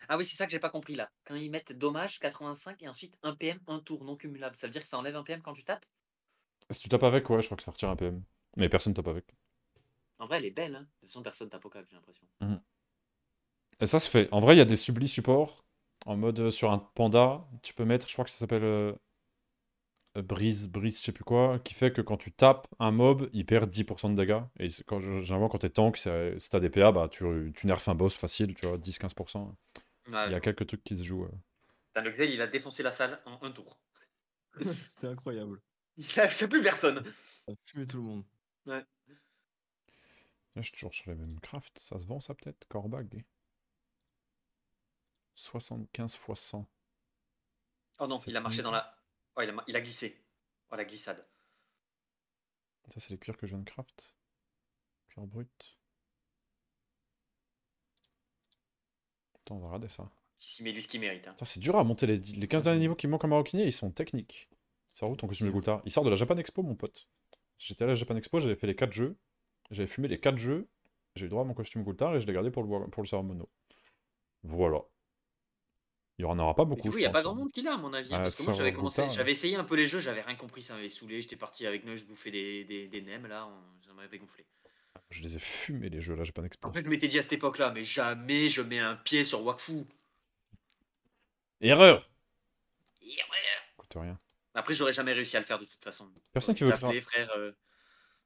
Ah oui, c'est ça que j'ai pas compris là. Quand ils mettent dommage 85 et ensuite 1 PM, un tour non cumulable, ça veut dire que ça enlève un PM quand tu tapes? Si tu tapes avec, ouais, je crois que ça retire un PM. Mais personne tape avec. En vrai, elle est belle, hein. De toute façon, personne tape au câble, j'ai l'impression. Et ça se fait. En vrai, il y a des sublis supports. En mode euh, sur un panda, tu peux mettre, je crois que ça s'appelle euh, euh, brise, brise, je sais plus quoi, qui fait que quand tu tapes un mob, il perd 10% de dégâts. Et quand, généralement, quand t'es tank, c'est- si t'as des PA, bah, tu, tu nerfs un boss facile, tu vois, 10-15%. Ouais, Il y a quelques trucs qui se jouent. euh. Putain, le Xel, il a défoncé la salle en un tour. *laughs* C'était incroyable. Il a fait plus personne. Ça a fumé tout le monde. Là, je suis toujours sur les mêmes crafts. Ça se vend, ça, peut-être? Corbag 75 x 100. Oh non, il a marché dans la. Oh, il a, il a glissé. Oh, la glissade. Ça, c'est les cuirs que je viens de craft. Cuir brut. Attends, on va regarder ça. Qui s'y met lui ce qu'il mérite. hein. C'est dur à monter. Les, les 15 derniers niveaux qui manquent en maroquinier, ils sont techniques. Ça roule ton costume de Goulta. Il sort de la Japan Expo, mon pote. J'étais à la Japan Expo, j'avais fait les 4 jeux. J'avais fumé les 4 jeux. J'ai eu droit à mon costume Goultard et je l'ai gardé pour le, pour le serveur mono. Voilà. Il y en aura pas beaucoup, du coup, je il n'y a pas pense, grand hein. monde qui l'a, à mon avis. hein, Ah, parce que moi, sur, j'avais commencé, Goultard, j'avais essayé un peu les jeux, j'avais rien compris, ça m'avait saoulé. J'étais parti avec Noise bouffer des, des, des nems, là, on- ça m'avait gonflé. Je les ai fumés, les jeux, là, j'ai pas d'expo. En fait, je m'étais dit à cette époque-là, mais jamais je mets un pied sur Wakfu. Erreur Erreur. Écoute rien. Après, j'aurais jamais réussi à le faire de toute façon. Personne qui veut été appelé, cra- frère, euh,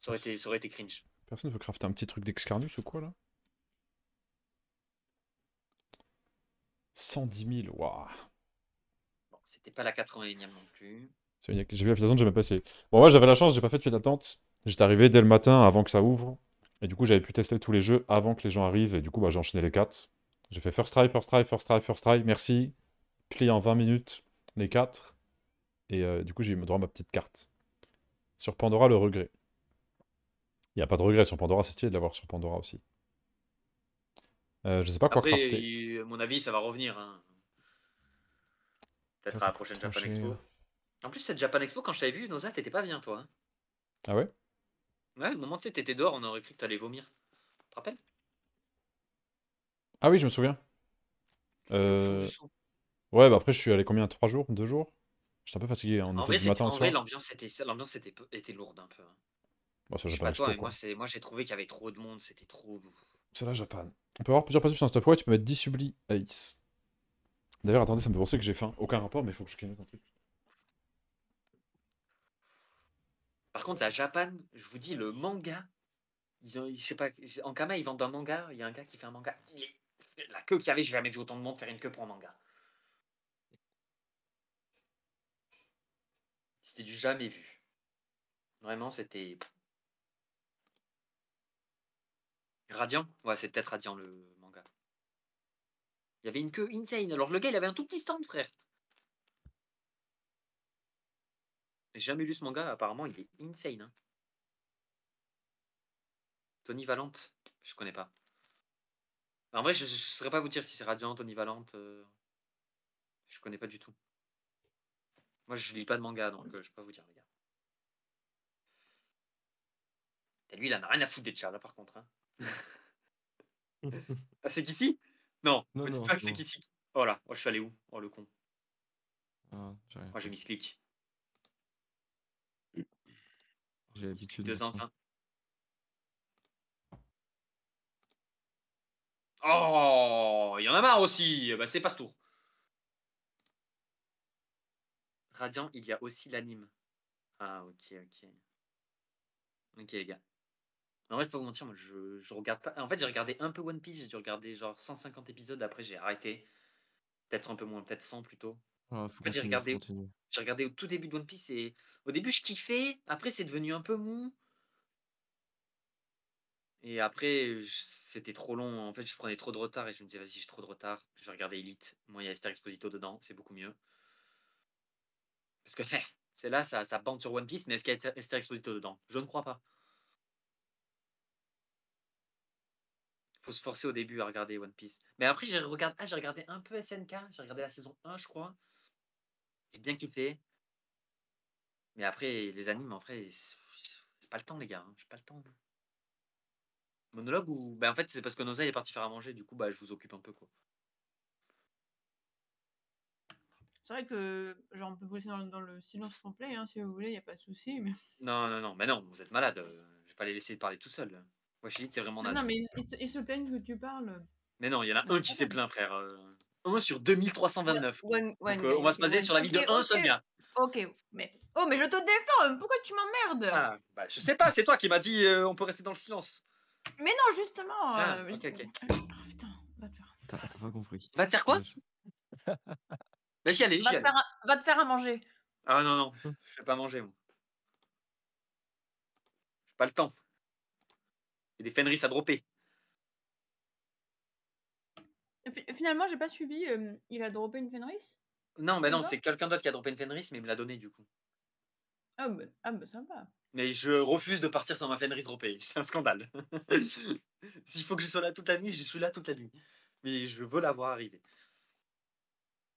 ça, aurait été, ça aurait été cringe. Personne veut crafter un petit truc d'Excarnus ou quoi, là? 110 000, waouh C'était pas la 81ème non plus. J'ai vu la file d'attente, j'ai même pas essayé. Bon, ouais, j'avais la chance, j'ai pas fait de file d'attente. J'étais arrivé dès le matin avant que ça ouvre. Et du coup, j'avais pu tester tous les jeux avant que les gens arrivent. Et du coup, bah, j'ai enchaîné les 4. J'ai fait first try, first try, first try, first try. Merci. Pli en 20 minutes, les 4. Et euh, du coup, j'ai eu droit à ma petite carte. Sur Pandora, le regret. Il n'y a pas de regret sur Pandora, c'est stylé de l'avoir sur Pandora aussi. Euh, je sais pas quoi Après, crafter. il- à mon avis, ça va revenir. hein. Peut-être à la prochaine Japan Expo. En plus, cette Japan Expo, quand je t'avais vu, Noza, t'étais pas bien, toi. hein. Ah ouais? Ouais, au moment où t'étais dehors, on aurait cru que t'allais vomir. Tu te rappelles? Ah oui, je me souviens. Euh, Ouais, bah après, je suis allé combien? 3 jours? 2 jours? J'étais un peu fatigué. hein, On En était vrai, du matin en vrai, l'ambiance était, l'ambiance était, était lourde un peu. ça, Je sais Japan pas Expo, toi, mais moi, c'est, moi j'ai trouvé qu'il y avait trop de monde, c'était trop. C'est la Japan. On peut avoir plusieurs passifs sur un stuff. Ouais, tu peux mettre 10 sublis Ace. D'ailleurs, attendez, ça me fait penser que j'ai faim. Aucun rapport, mais il faut que je keynote un truc. Par contre, la Japan, je vous dis, le manga, ils ont, je sais pas, en Kama, ils vendent un manga. Il y a un gars qui fait un manga. La queue qu'il y avait, j'ai jamais vu autant de monde faire une queue pour un manga. C'était du jamais vu. Vraiment, c'était. Radiant? Ouais, c'est peut-être Radiant le manga. Il y avait une queue insane. Alors le gars, il avait un tout petit stand, frère. J'ai jamais lu ce manga, apparemment, il est insane. hein. Tony Valente, je connais pas. En vrai, je ne saurais pas vous dire si c'est Radiant, Tony Valente. euh, Je connais pas du tout. Moi, je lis pas de manga, donc euh, je peux pas vous dire, les gars. Putain, Lui, il en a rien à foutre des chats, là, par contre. hein. *laughs* ah, c'est qu'ici Non, Non, non, c'est qu'ici. Oh là, oh, je suis allé où? Oh, le con. Ah, j'ai. Moi, j'ai mis clic. J'ai l'habitude. De zinzin. Oh, il y en a marre aussi. Bah, c'est pas ce tour. Radiant, il y a aussi l'anime. Ah, ok, ok. Ok, les gars. En vrai, je peux vous mentir, moi, je, je regarde pas. En fait, j'ai regardé un peu One Piece, j'ai dû regarder genre 150 épisodes, après j'ai arrêté. Peut-être un peu moins, peut-être 100 plutôt. Ah, faut En fait, j'ai regardé, j'ai regardé au tout début de One Piece et au début, je kiffais. Après, c'est devenu un peu mou. Et après, c'était trop long. En fait, je prenais trop de retard et je me disais, vas-y, j'ai trop de retard. Je vais regarder Elite. Moi, il y a Esther Exposito dedans, c'est beaucoup mieux. Parce que *laughs* c'est là, ça, ça bande sur One Piece, mais est-ce qu'il y a Esther- Exposito dedans? Je ne crois pas. Faut se forcer au début à regarder One Piece. Mais après, j'ai regardé, ah, j'ai regardé un peu SNK. J'ai regardé la saison 1, je crois. J'ai bien kiffé. Mais après, les animes, en vrai, j'ai pas le temps, les gars. hein, J'ai pas le temps. Monologue ou. Bah, en fait, c'est parce que Noza il est parti faire à manger, du coup, bah, je vous occupe un peu, quoi. C'est vrai que, genre, on peut vous laisser dans, dans le silence complet, hein, si vous voulez, il a pas de souci. Mais... *laughs* Non, non, non, mais non, vous êtes malade. euh, Je vais pas les laisser parler tout seul. Moi, je dis, c'est vraiment naze. non, mais ils, ils se- ils se plaignent que tu parles. Mais non, il y en a Non, un qui s'est plaint, frère. Sur 2329. One- one Donc, euh, on va se baser sur la vie de ok, un ok. seul gars. Ok, mais. Oh, mais je te défends, pourquoi tu m'emmerdes? Ah, bah, je sais pas, c'est toi qui m'as dit euh, on peut rester dans le silence. Mais non, justement. Ah, euh, ok, ok. Oh, putain, va te faire. T'as pas compris. Va te faire quoi? Bah, j'y allais, Va j'y te, allais. faire à, va te faire à manger. Ah non, non, je vais pas manger, moi. J'ai pas le temps. Il y a des Fenris à dropper. Finalement, j'ai pas suivi. euh, il a droppé une Fenris? Non, bah non, D'accord. c'est quelqu'un d'autre qui a droppé une Fenris, mais il me l'a donné du coup. Ah, bah, ah, bah ça va. Mais je refuse de partir sans ma Fenris droppée. *laughs* C'est un scandale. *laughs* S'il faut que je sois là toute la nuit, je suis là toute la nuit. Mais je veux la voir arriver.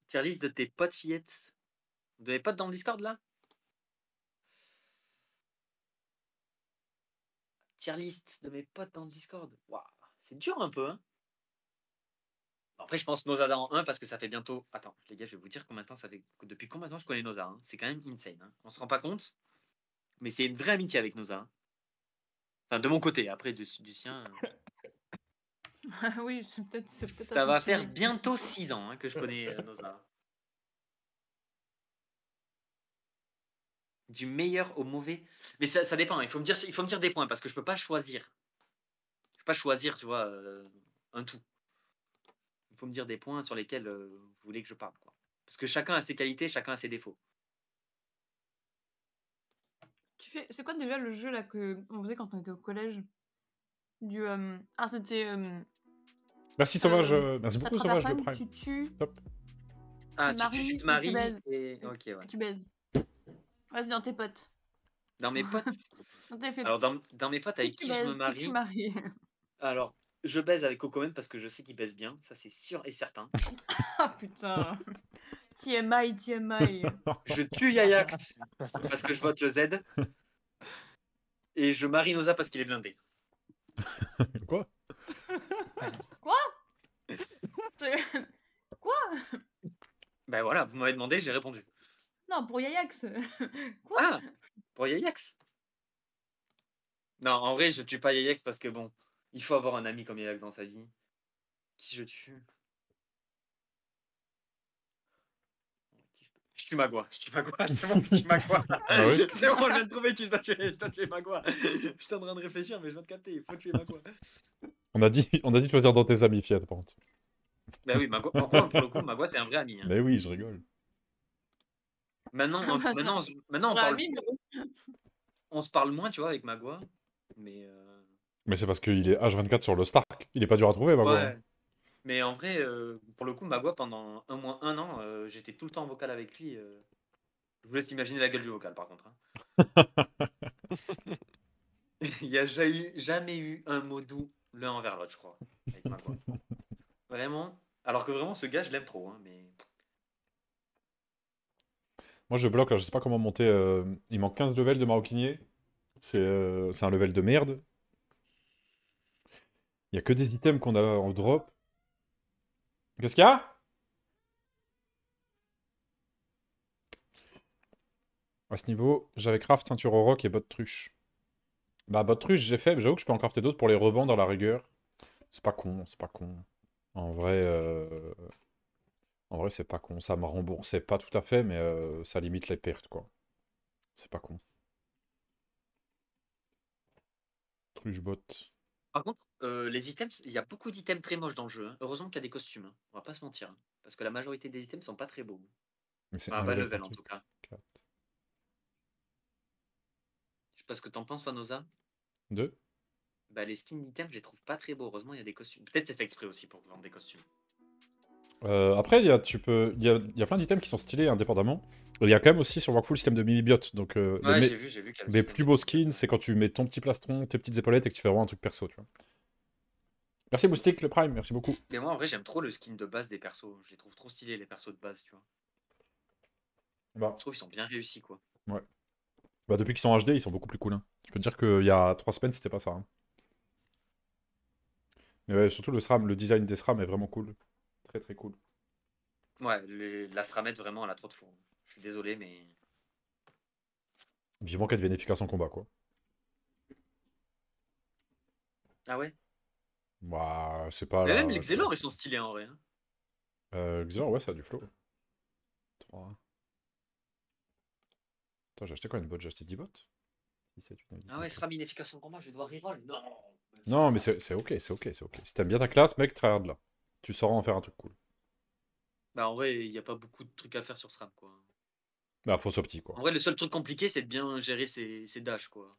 Tier list de tes potes fillettes. Vous avez potes dans le Discord là? Tier list de mes potes dans le Discord. Waouh. C'est dur un peu, hein? Après, je pense Nosada en 1 parce que ça fait bientôt. Attends, les gars, je vais vous dire combien de temps ça fait. Depuis combien de temps je connais Noza hein. C'est quand même insane. Hein. On se rend pas compte, mais c'est une vraie amitié avec Noza. hein. Enfin, de mon côté, après du, du sien. euh, *laughs* oui, peut-être. peut-être Ça va faire bientôt 6 ans hein, que je connais euh, Noza. Du meilleur au mauvais. Mais ça, ça dépend. Il faut, me dire, il faut me dire des points parce que je peux pas choisir. Je peux pas choisir, tu vois, euh, un tout. Faut me dire des points sur lesquels euh, vous voulez que je parle. Quoi. Parce que chacun a ses qualités, chacun a ses défauts. Tu fais... C'est quoi déjà le jeu là que on faisait quand on était au collège? Du. euh, Ah, c'était. euh, Merci Sauvage, euh, merci beaucoup Sauvage personnes, Prime. Tu tues. Top. Ah, tu tu, te maries et tu baises. et... Ok, ouais. et tu baises. Vas-y, dans tes potes. Dans mes *laughs* potes... Alors, dans, dans mes potes qui avec tu qui je me qui marie... Alors, je baise avec Cocomen parce que je sais qu'il baise bien. Ça, c'est sûr et certain. *laughs* Ah putain. TMI, TMI. Je tue Yayax parce que je vote le Z. Et je marie Noza parce qu'il est blindé. Quoi? Quoi? *laughs* Quoi? Ben voilà, vous m'avez demandé, j'ai répondu. Non, pour Yayax. *laughs* Quoi? Ah Pour Yayax Non, en vrai, je tue pas Yayax parce que bon, il faut avoir un ami comme Yayax dans sa vie. Qui je tue? Je tue Magua, je tue Magua, *laughs* c'est bon, je tue Magua. Ah *laughs* oui c'est bon, je viens de trouver qui je dois tuer, je dois tuer Magua. Je suis en train de réfléchir, mais je viens de capter, il faut tuer Magua. On a dit, on a dit de choisir dans tes amis, Fiat, par contre. Bah oui, Magua, pour, le coup, Magua, c'est un vrai ami. hein. Mais oui, je rigole. Maintenant, on, maintenant, maintenant parle, on se parle moins, tu vois, avec Magua. Mais, euh, Mais c'est parce qu'il est H24 sur le Stark. Il est pas dur à trouver, Magua. ouais. mais en vrai, euh, pour le coup, Magua, pendant un mois, un an, euh, j'étais tout le temps en vocal avec lui. euh. Je vous laisse imaginer la gueule du vocal, par contre. hein. *laughs* Il n'y a jamais eu, jamais eu un mot doux l'un envers l'autre, je crois, avec Magua. Vraiment. Alors que vraiment, ce gars, je l'aime trop. hein, mais... Moi, je bloque, je sais pas comment monter. Il manque 15 levels de maroquinier. C'est un level de merde. Il y a que des items qu'on a en drop. Qu'est-ce qu'il y a? À ce niveau, j'avais craft ceinture au rock et botte truche. Bah, botte truche, j'ai fait, mais j'avoue que je peux en crafter d'autres pour les revendre à la rigueur. C'est pas con, c'est pas con. En vrai, euh, vrai, c'est pas con. Ça me remboursait pas tout à fait, mais euh, ça limite les pertes, quoi. C'est pas con. Truche bot. Par contre, euh, les items, il y a beaucoup d'items très moches dans le jeu. hein. Heureusement qu'il y a des costumes. hein. On va pas se mentir. hein. Parce que la majorité des items sont pas très beaux. Mais c'est Enfin, un pas level en tout cas. Quatre. Je sais pas ce que t'en penses, Noza. Deux. Bah, les skins items, je les trouve pas très beaux. Heureusement, il y a des costumes. Peut-être c'est fait exprès aussi pour vendre des costumes. Euh, après, il y a, tu peux, il y a, y a plein d'items qui sont stylés indépendamment. Il y a quand même aussi sur Workful le système de mini-biote. Donc, euh, Ouais, les, j'ai vu, j'ai vu les plus beaux skins, c'est quand tu mets ton petit plastron, tes petites épaulettes et que tu fais vraiment un truc perso, tu vois. Merci Moustique, le Prime, merci beaucoup. Mais moi, en vrai, j'aime trop le skin de base des persos. Je les trouve trop stylés, les persos de base, tu vois. Bah, Je trouve qu'ils sont bien réussis, quoi. ouais. Bah, depuis qu'ils sont en HD, ils sont beaucoup plus cool. hein. Je peux te dire qu'il y a 3 semaines, c'était pas ça. hein. Mais ouais, surtout le SRAM, le design des SRAM est vraiment cool. Très très cool. Ouais, les... la Sramet, vraiment, elle a trop de four. Je suis désolé, mais. Vivement qu'elle devienne efficace en combat, quoi. Ah ouais? Bah, c'est pas. Mais la- même les Xelor, ils sont stylés en vrai. hein. Euh, Xelor, ouais, ça a du flow. 3. Attends, j'ai acheté quoi une bot J'ai acheté 10 bots 17, 8, 9, 10, Ah ouais, 11. sera inefficace en combat, je vais devoir reroll. Non Non, mais c'est c'est ok, c'est ok, c'est ok. Si t'aimes bien ta classe, mec, tryhard là. Tu sauras en faire un truc cool. Bah en vrai, il n'y a pas beaucoup de trucs à faire sur SRAM, quoi. Bah, fausse optique, quoi. En vrai, le seul truc compliqué, c'est de bien gérer ses, ses dashs, quoi.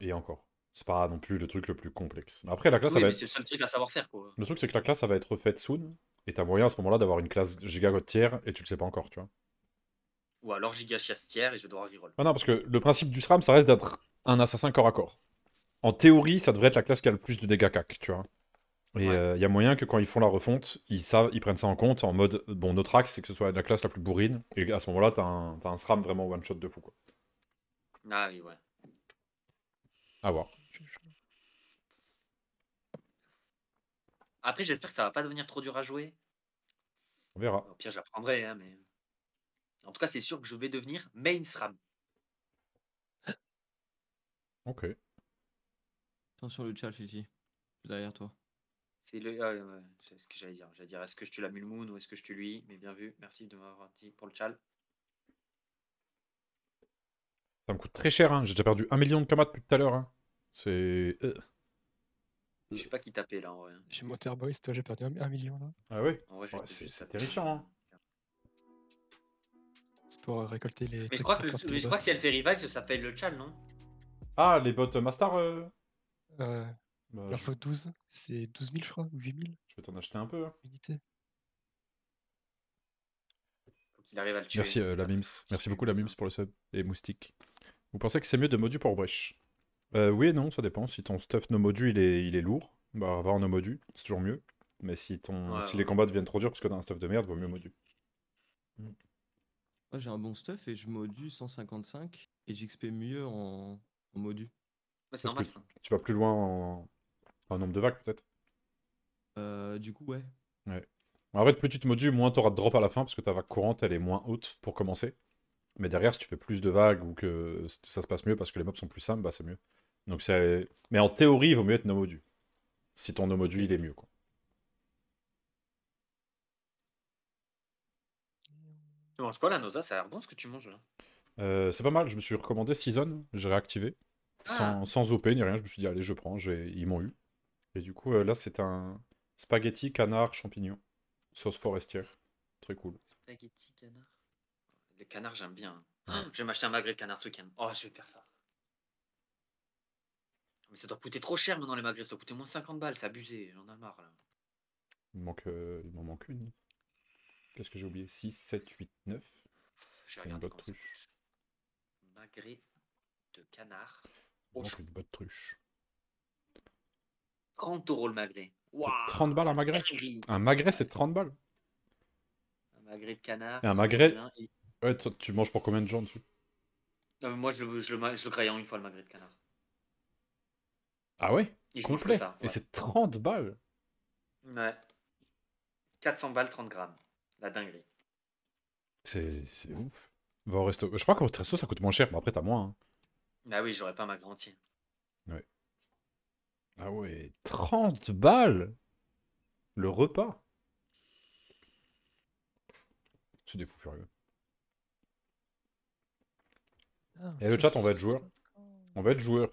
Et encore. C'est pas non plus le truc le plus complexe. Après, la classe, oui, ça va être. c'est le seul truc à savoir faire, quoi. Le truc, c'est que la classe, ça va être refaite soon. Et t'as moyen à ce moment-là d'avoir une classe giga god tier et tu le sais pas encore, tu vois. Ou alors giga chastière et je vais devoir reroll. Ah non, parce que le principe du SRAM, ça reste d'être un assassin corps à corps. En théorie, ça devrait être la classe qui a le plus de dégâts cac, tu vois. Et il Ouais. y a moyen que quand ils font la refonte, ils savent, ils prennent ça en compte en mode bon, notre axe, c'est que ce soit la classe la plus bourrine. Et à ce moment-là, t'as un, t'as un SRAM vraiment one shot de fou, quoi. Ah oui, ouais. À voir. Après, j'espère que ça va pas devenir trop dur à jouer. On verra. Au pire, j'apprendrai, hein, mais. En tout cas, c'est sûr que je vais devenir main SRAM. Ok. Attention le chat, Fifi. Derrière toi. C'est le. ah, ouais, ouais, c'est ce que j'allais dire. J'allais dire, est-ce que je tue la Mulmoon ou est-ce que je tue lui? Mais bien vu. Merci de m'avoir dit pour le chal. Ça me coûte très cher, hein. J'ai déjà perdu un million de kamas depuis tout à l'heure. Hein. C'est. euh. Je sais pas qui tapait là en vrai. hein. Chez Motor Boys, toi, j'ai perdu un, un million là. Ah ouais, En vrai, je Ouais, C'est taper. terrifiant. Hein. C'est pour euh, récolter les Mais je crois pour que, mais je crois que si elle fait revive, ça s'appelle le chal, non? Ah, les bots euh... Euh, bah, il faut 12. C'est 12 000, je crois, ou 8 000 je vais t'en acheter un peu. hein. Faut qu'il arrive à le tuer. Merci euh, la Mims. Merci beaucoup la Mims pour le sub. Et Moustique. Vous pensez que c'est mieux de modu pour Breach euh, Oui et non, ça dépend. Si ton stuff no modu il est, il est lourd, bah va en no modu, c'est toujours mieux. Mais si, ton... Ouais, si ouais. les combats deviennent trop durs parce que t'as un stuff de merde, vaut mieux modu. Moi j'ai un bon stuff et je modue 155 et j'XP mieux en, en modu. Ouais, normal que ça. tu vas plus loin en, en nombre de vagues peut-être. Euh, du coup, ouais. En fait, plus tu te modules, moins t'auras de drop à la fin parce que ta vague courante elle est moins haute pour commencer. Mais derrière, si tu fais plus de vagues ou que ça se passe mieux parce que les mobs sont plus simples, bah c'est mieux. Donc c'est. Mais en théorie, il vaut mieux être no modu. Si ton no modu il est mieux quoi. Tu manges quoi la Noza? Ça a l'air bon ce que tu manges là. Euh, c'est pas mal, je me suis recommandé Season, j'ai réactivé. Sans, Ah. sans OP ni rien, je me suis dit allez je prends, j'ai- ils m'ont eu. Et du coup euh, là c'est un spaghetti canard champignon, sauce forestière. Très cool. Spaghetti canard. Les canards, j'aime bien. Ah, *gasps* je vais m'acheter un magret de canard ce week-end. Oh, je vais faire ça. Mais ça doit coûter trop cher maintenant les magrets. Ça doit coûter moins 50 balles. C'est abusé. J'en ai marre là. Il m'en manque, euh, il m'en manque une. Qu'est-ce que j'ai oublié? 6, 7, 8, 9. Je une ça truche. Magret de canard. Il manque une bonne truche. 30 euros le magret. C'est Waouh 30 balles un magret. Un magret c'est 30 balles Un magret de canard. Et un magret- et- Ouais, tu manges pour combien de gens dessus Non, mais moi, je le, je, ma- je le graille en une fois le magret de canard. Ah ouais? Et je Complet ça, Et c'est 30 balles Ouais. 400 balles, 30 grammes. La dinguerie. C'est c'est ouf. Va au resto. Je crois qu'au resto ça coûte moins cher, mais après t'as moins. hein. Ah oui, j'aurais pas ma grand entier. Ah ouais, 30 balles Le repas C'est des fous furieux. Ah, Et le chat, on va être joueur. On va être joueur.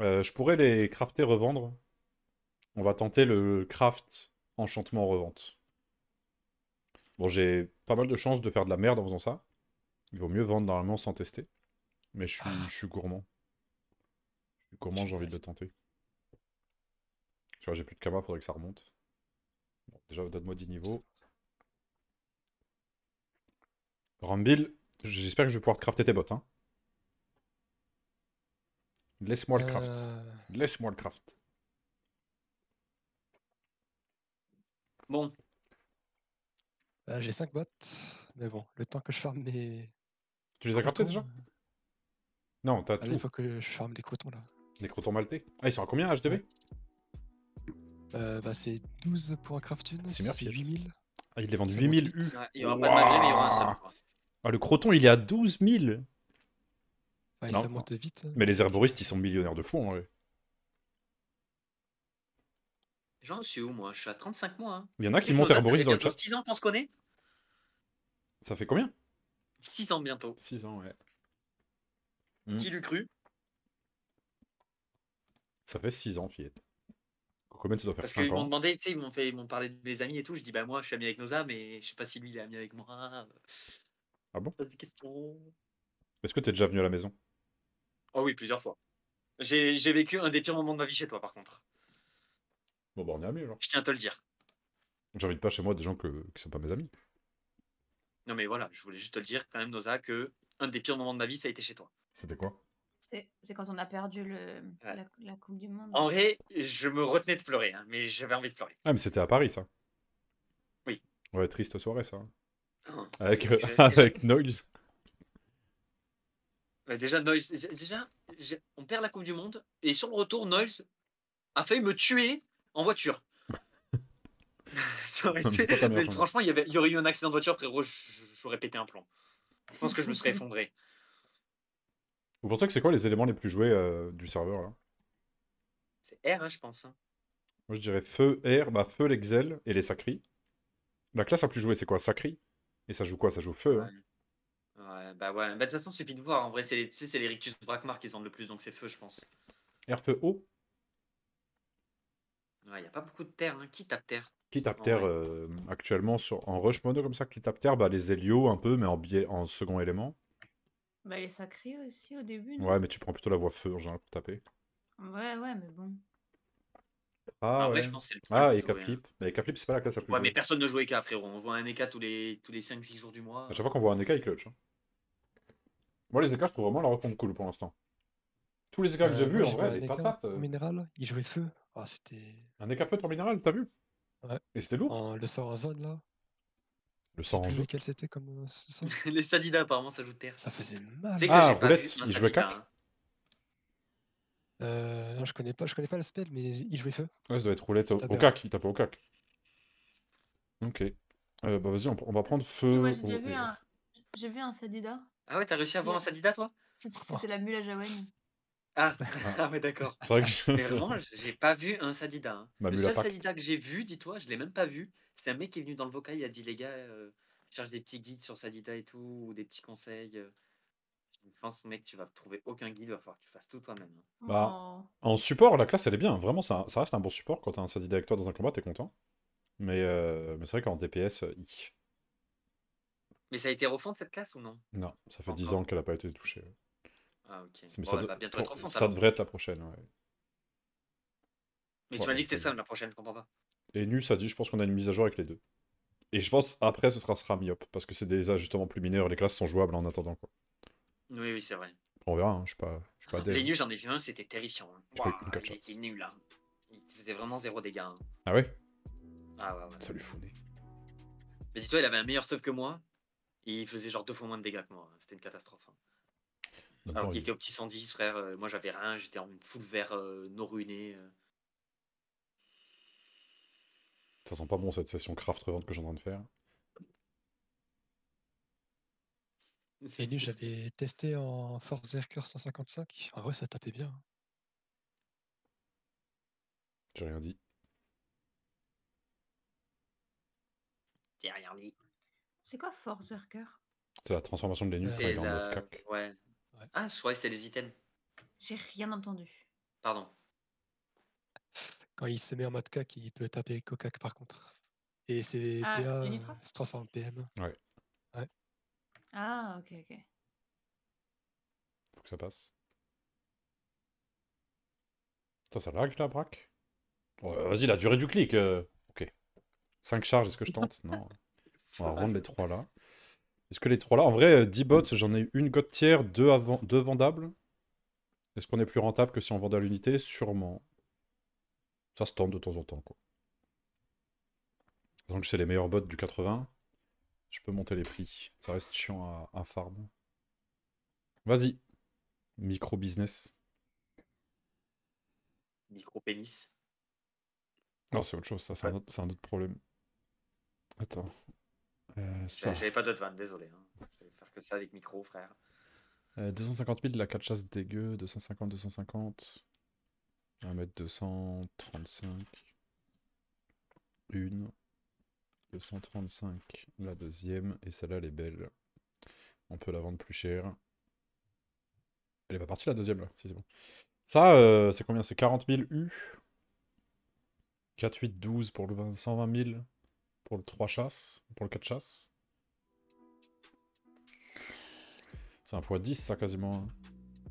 Euh, je pourrais les crafter, revendre. On va tenter le craft enchantement revente. Bon, j'ai pas mal de chances de faire de la merde en faisant ça. Il vaut mieux vendre normalement sans tester. Mais je suis, je suis gourmand. Je suis gourmand, j'ai envie de le tenter. Tu vois, j'ai plus de kama, faudrait que ça remonte. Bon, déjà, donne-moi 10 niveaux. Rambil, j'espère que je vais pouvoir te crafter tes bottes. Hein. Laisse-moi le craft. Euh, Laisse-moi le craft. Bon, bah, j'ai 5 bots, mais bon, le temps que je farme mes. Tu les as craftés crotons, déjà? Euh, Non, t'as ah, là, tout. il faut que je farme les crotons là. Les crotons maltais. Ah, ils sont à combien HDV Euh, bah, c'est 12 pour un craft une, C'est c'est Murphy. 8000. Ah, les vendent Ça 8000 monte U. ouais, il y aura pas de magret, mais il y aura un seul. Ah, le croton, il est à 12 000 Ouais, Non. ça monte vite. Mais les herboristes, ils sont millionnaires de fou en vrai. J'en suis où moi? Je suis à 35 mois. Hein. Il y en a qui montent herboristes dans le chat. 6 ans qu'on se connaît? Ça fait combien? 6 ans bientôt. 6 ans, ouais. Hmm. Qui l'eût cru? Ça fait 6 ans, fillette. Combien ça doit faire Parce 5 qu'ils m'ont demandé, tu sais, ils m'ont fait, ils m'ont parlé de mes amis et tout. Je dis, bah moi, je suis ami avec Noza, mais je sais pas si lui, il est ami avec moi. Ah bon? Pose des questions. Est-ce que t'es déjà venu à la maison? Oh oui, plusieurs fois. J'ai j'ai vécu un des pires moments de ma vie chez toi, par contre. Bon, bah on est amis, genre. Je tiens à te le dire. J'invite pas chez moi des gens que... qui sont pas mes amis. Non, mais voilà, je voulais juste te le dire, quand même, Noza, que un des pires moments de ma vie, ça a été chez toi. C'était quoi? C'est quand on a perdu le, Ouais. la, la Coupe du Monde. En vrai, je me retenais de pleurer, hein, mais j'avais envie de pleurer. Ah, mais c'était à Paris, ça. Oui. Ouais, triste soirée, ça. Oh, Avec, euh, avec Noise. Déjà, Noise, déjà, on perd la Coupe du Monde, et sur le retour, Noise a failli me tuer en voiture. *laughs* Ça aurait été- mais franchement, il y, avait... il y aurait eu un accident de voiture, frérot, j'aurais pété un plomb. Je pense que je me serais *laughs* effondré. Vous pensez que c'est quoi les éléments les plus joués euh, du serveur là? C'est R, hein, je pense. hein. Moi je dirais feu, air, bah feu, l'exel et les sacris. La classe la plus jouée c'est quoi? Sacri Et ça joue quoi? Ça joue feu. hein? Ouais, bah ouais. Bah, de toute façon, suffit de voir. En vrai, c'est les, tu sais, c'est les Rictus Brakmar qui vendent le plus, donc c'est feu, je pense. Air, feu, eau. Ouais, il a pas beaucoup de terre. Hein. Qui tape terre? Qui tape terre euh, actuellement sur, en rush mode comme ça Qui tape terre? Bah, Les Hélio un peu, mais en, biais, en second élément. Bah, les sacrés aussi au début. non? Ouais, mais tu prends plutôt la voie feu en général pour taper. Ouais, ouais, mais bon. Ah, En vrai, ouais. je pense que c'est le ah et joué, Capflip. Mais Capflip, c'est pas la classe la plus Ouais, jouée. mais personne ne joue EK, frérot. On voit un EK tous les, tous les 5-6 jours du mois. À chaque fois qu'on voit un EK, il clutch. hein. Moi, les EK, je trouve vraiment la refonte cool pour l'instant. Tous les EK que Euh, j'ai vus, moi, en vrai, les un EK patates. en euh, minéral, il jouait feu. Ah, c'était. Un EK en minéral, t'as vu? Ouais. Et c'était lourd En- le sort en zone là. Le sort en zone. lequel c'était comme euh, ça? *laughs* les Sadida, apparemment, ça joue terre. Ça faisait mal. Que Ah, roulette, il jouait cac hein. Euh, non, je connais pas, je connais pas le spell, mais il jouait feu. Ouais, ça doit être roulette au, au cac, il tape au cac. Ok. Euh, bah vas-y, on, on va prendre Si, feu. j'ai vu un... J'ai vu un Sadida. Ah ouais, t'as réussi à voir un Sadida, toi? C'était c'était la mule à Jawen. Ah. ah *laughs* ouais, d'accord. C'est vrai que je- Mais vraiment, j'ai pas vu un Sadida. hein. Ma Le mule à seul. Sadida que j'ai vu, dis-toi, je l'ai même pas vu. C'est un mec qui est venu dans le vocal, il a dit les gars, euh, je cherche des petits guides sur Sadida et tout, ou des petits conseils. euh. Je pense, mec, tu vas trouver aucun guide, il va falloir que tu fasses tout toi-même. hein. Bah, Oh. en support, la classe elle est bien. Vraiment, ça, ça reste un bon support. Quand t'as un Sadida avec toi dans un combat, t'es content. Mais, euh, mais c'est vrai qu'en DPS, euh. Mais ça a été refond de cette classe ou non? Non, ça fait 10 Encore. ans qu'elle a pas été touchée. Ah ok. C'est- Mais Bon, ça, va bientôt alors. devrait être la prochaine. Ouais. Mais Ouais, tu m'as dit que c'était ça la prochaine, je comprends pas. Et Nu, ça dit, je pense qu'on a une mise à jour avec les deux. Et je pense après, ce sera, sera myope. Parce que c'est des ajustements plus mineurs. Les classes sont jouables en attendant. Quoi. Oui, oui, c'est vrai. On verra, hein, je suis pas, je suis pas dev. Les nus, j'en ai vu un, c'était terrifiant. hein. Une il était nul là. Il faisait vraiment zéro dégâts. hein. Ah ouais? Ah ouais, ouais. Ça lui fout des- Mais dis-toi, il avait un meilleur stuff que moi. Et il faisait genre deux fois moins de dégâts que moi. C'était une catastrophe. Non, Alors qu'il il- était au petit 110, frère. euh, moi, j'avais rien. J'étais en full vert, euh, non ruiné. euh. Ça sent pas bon cette session craft revente que j'ai en train de faire. *laughs* Et nu, j'avais testé en Force Zerker 155. En vrai, ça tapait bien. J'ai rien dit. J'ai rien dit. C'est quoi Forzerker C'est la transformation de l'Enu quand il C'est la... cac. Ouais. Ouais. Ah, je croyais que c'était les items. J'ai rien entendu. Pardon. Quand il se met en mode cac, il peut taper Cocac par contre. Et ses Ah, PA Nutraf se transforment en PM. Ah, ok, ok. Faut que ça passe. Attends, ça lag la braque? Ouais, Vas-y, la durée du clic. euh, Ok. 5 charges, est-ce que je tente? Non. *laughs* On va rendre les 3 là. Est-ce que les 3 là En vrai, euh, 10 bots, j'en ai une god tiers, 2 avant... deux vendables. Est-ce qu'on est plus rentable que si on vendait à l'unité? Sûrement. Ça se tente de temps en temps, quoi. Donc c'est les meilleurs bots du 80. Je peux monter les prix. Ça reste chiant à, à farm. Vas-y. Micro business. Micro pénis. Non, c'est autre chose, ça, c'est un, autre- c'est un autre problème. Attends. Euh, ça. J'avais pas d'autres vannes, désolé. hein. Je vais faire que ça avec micro, frère. Euh, 250 000 de la 4 chasse dégueu, 250, 250. On va mettre 235. Une. 235 la deuxième. Et celle-là, elle est belle. On peut la vendre plus cher. Elle est pas partie la deuxième là, si c'est bon. Ça, euh, c'est combien? C'est 40 000 U 4, 8, 12 pour le 20 120 000 pour le 3 chasse, pour le 4 chasse. C'est un x10 ça quasiment. hein.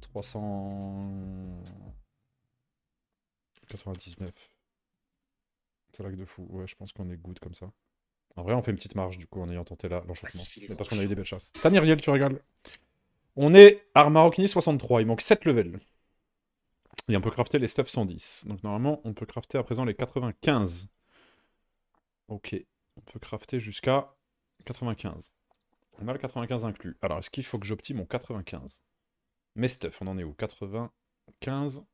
399. C'est lag de fou. Ouais, je pense qu'on est good comme ça. En vrai, on fait une petite marge du coup en ayant tenté là l'enchantement. Trop parce qu'on a eu des belles chasses. Taniriel, tu rigoles. On est Armaroquinier 63. Il manque 7 levels. Et on peut crafter les stuff 110. Donc normalement, on peut crafter à présent les 95. Ok. On peut crafter jusqu'à 95. On a le 95 inclus. Alors, est-ce qu'il faut que j'optime mon 95 Mes stuff, on en est où? 95.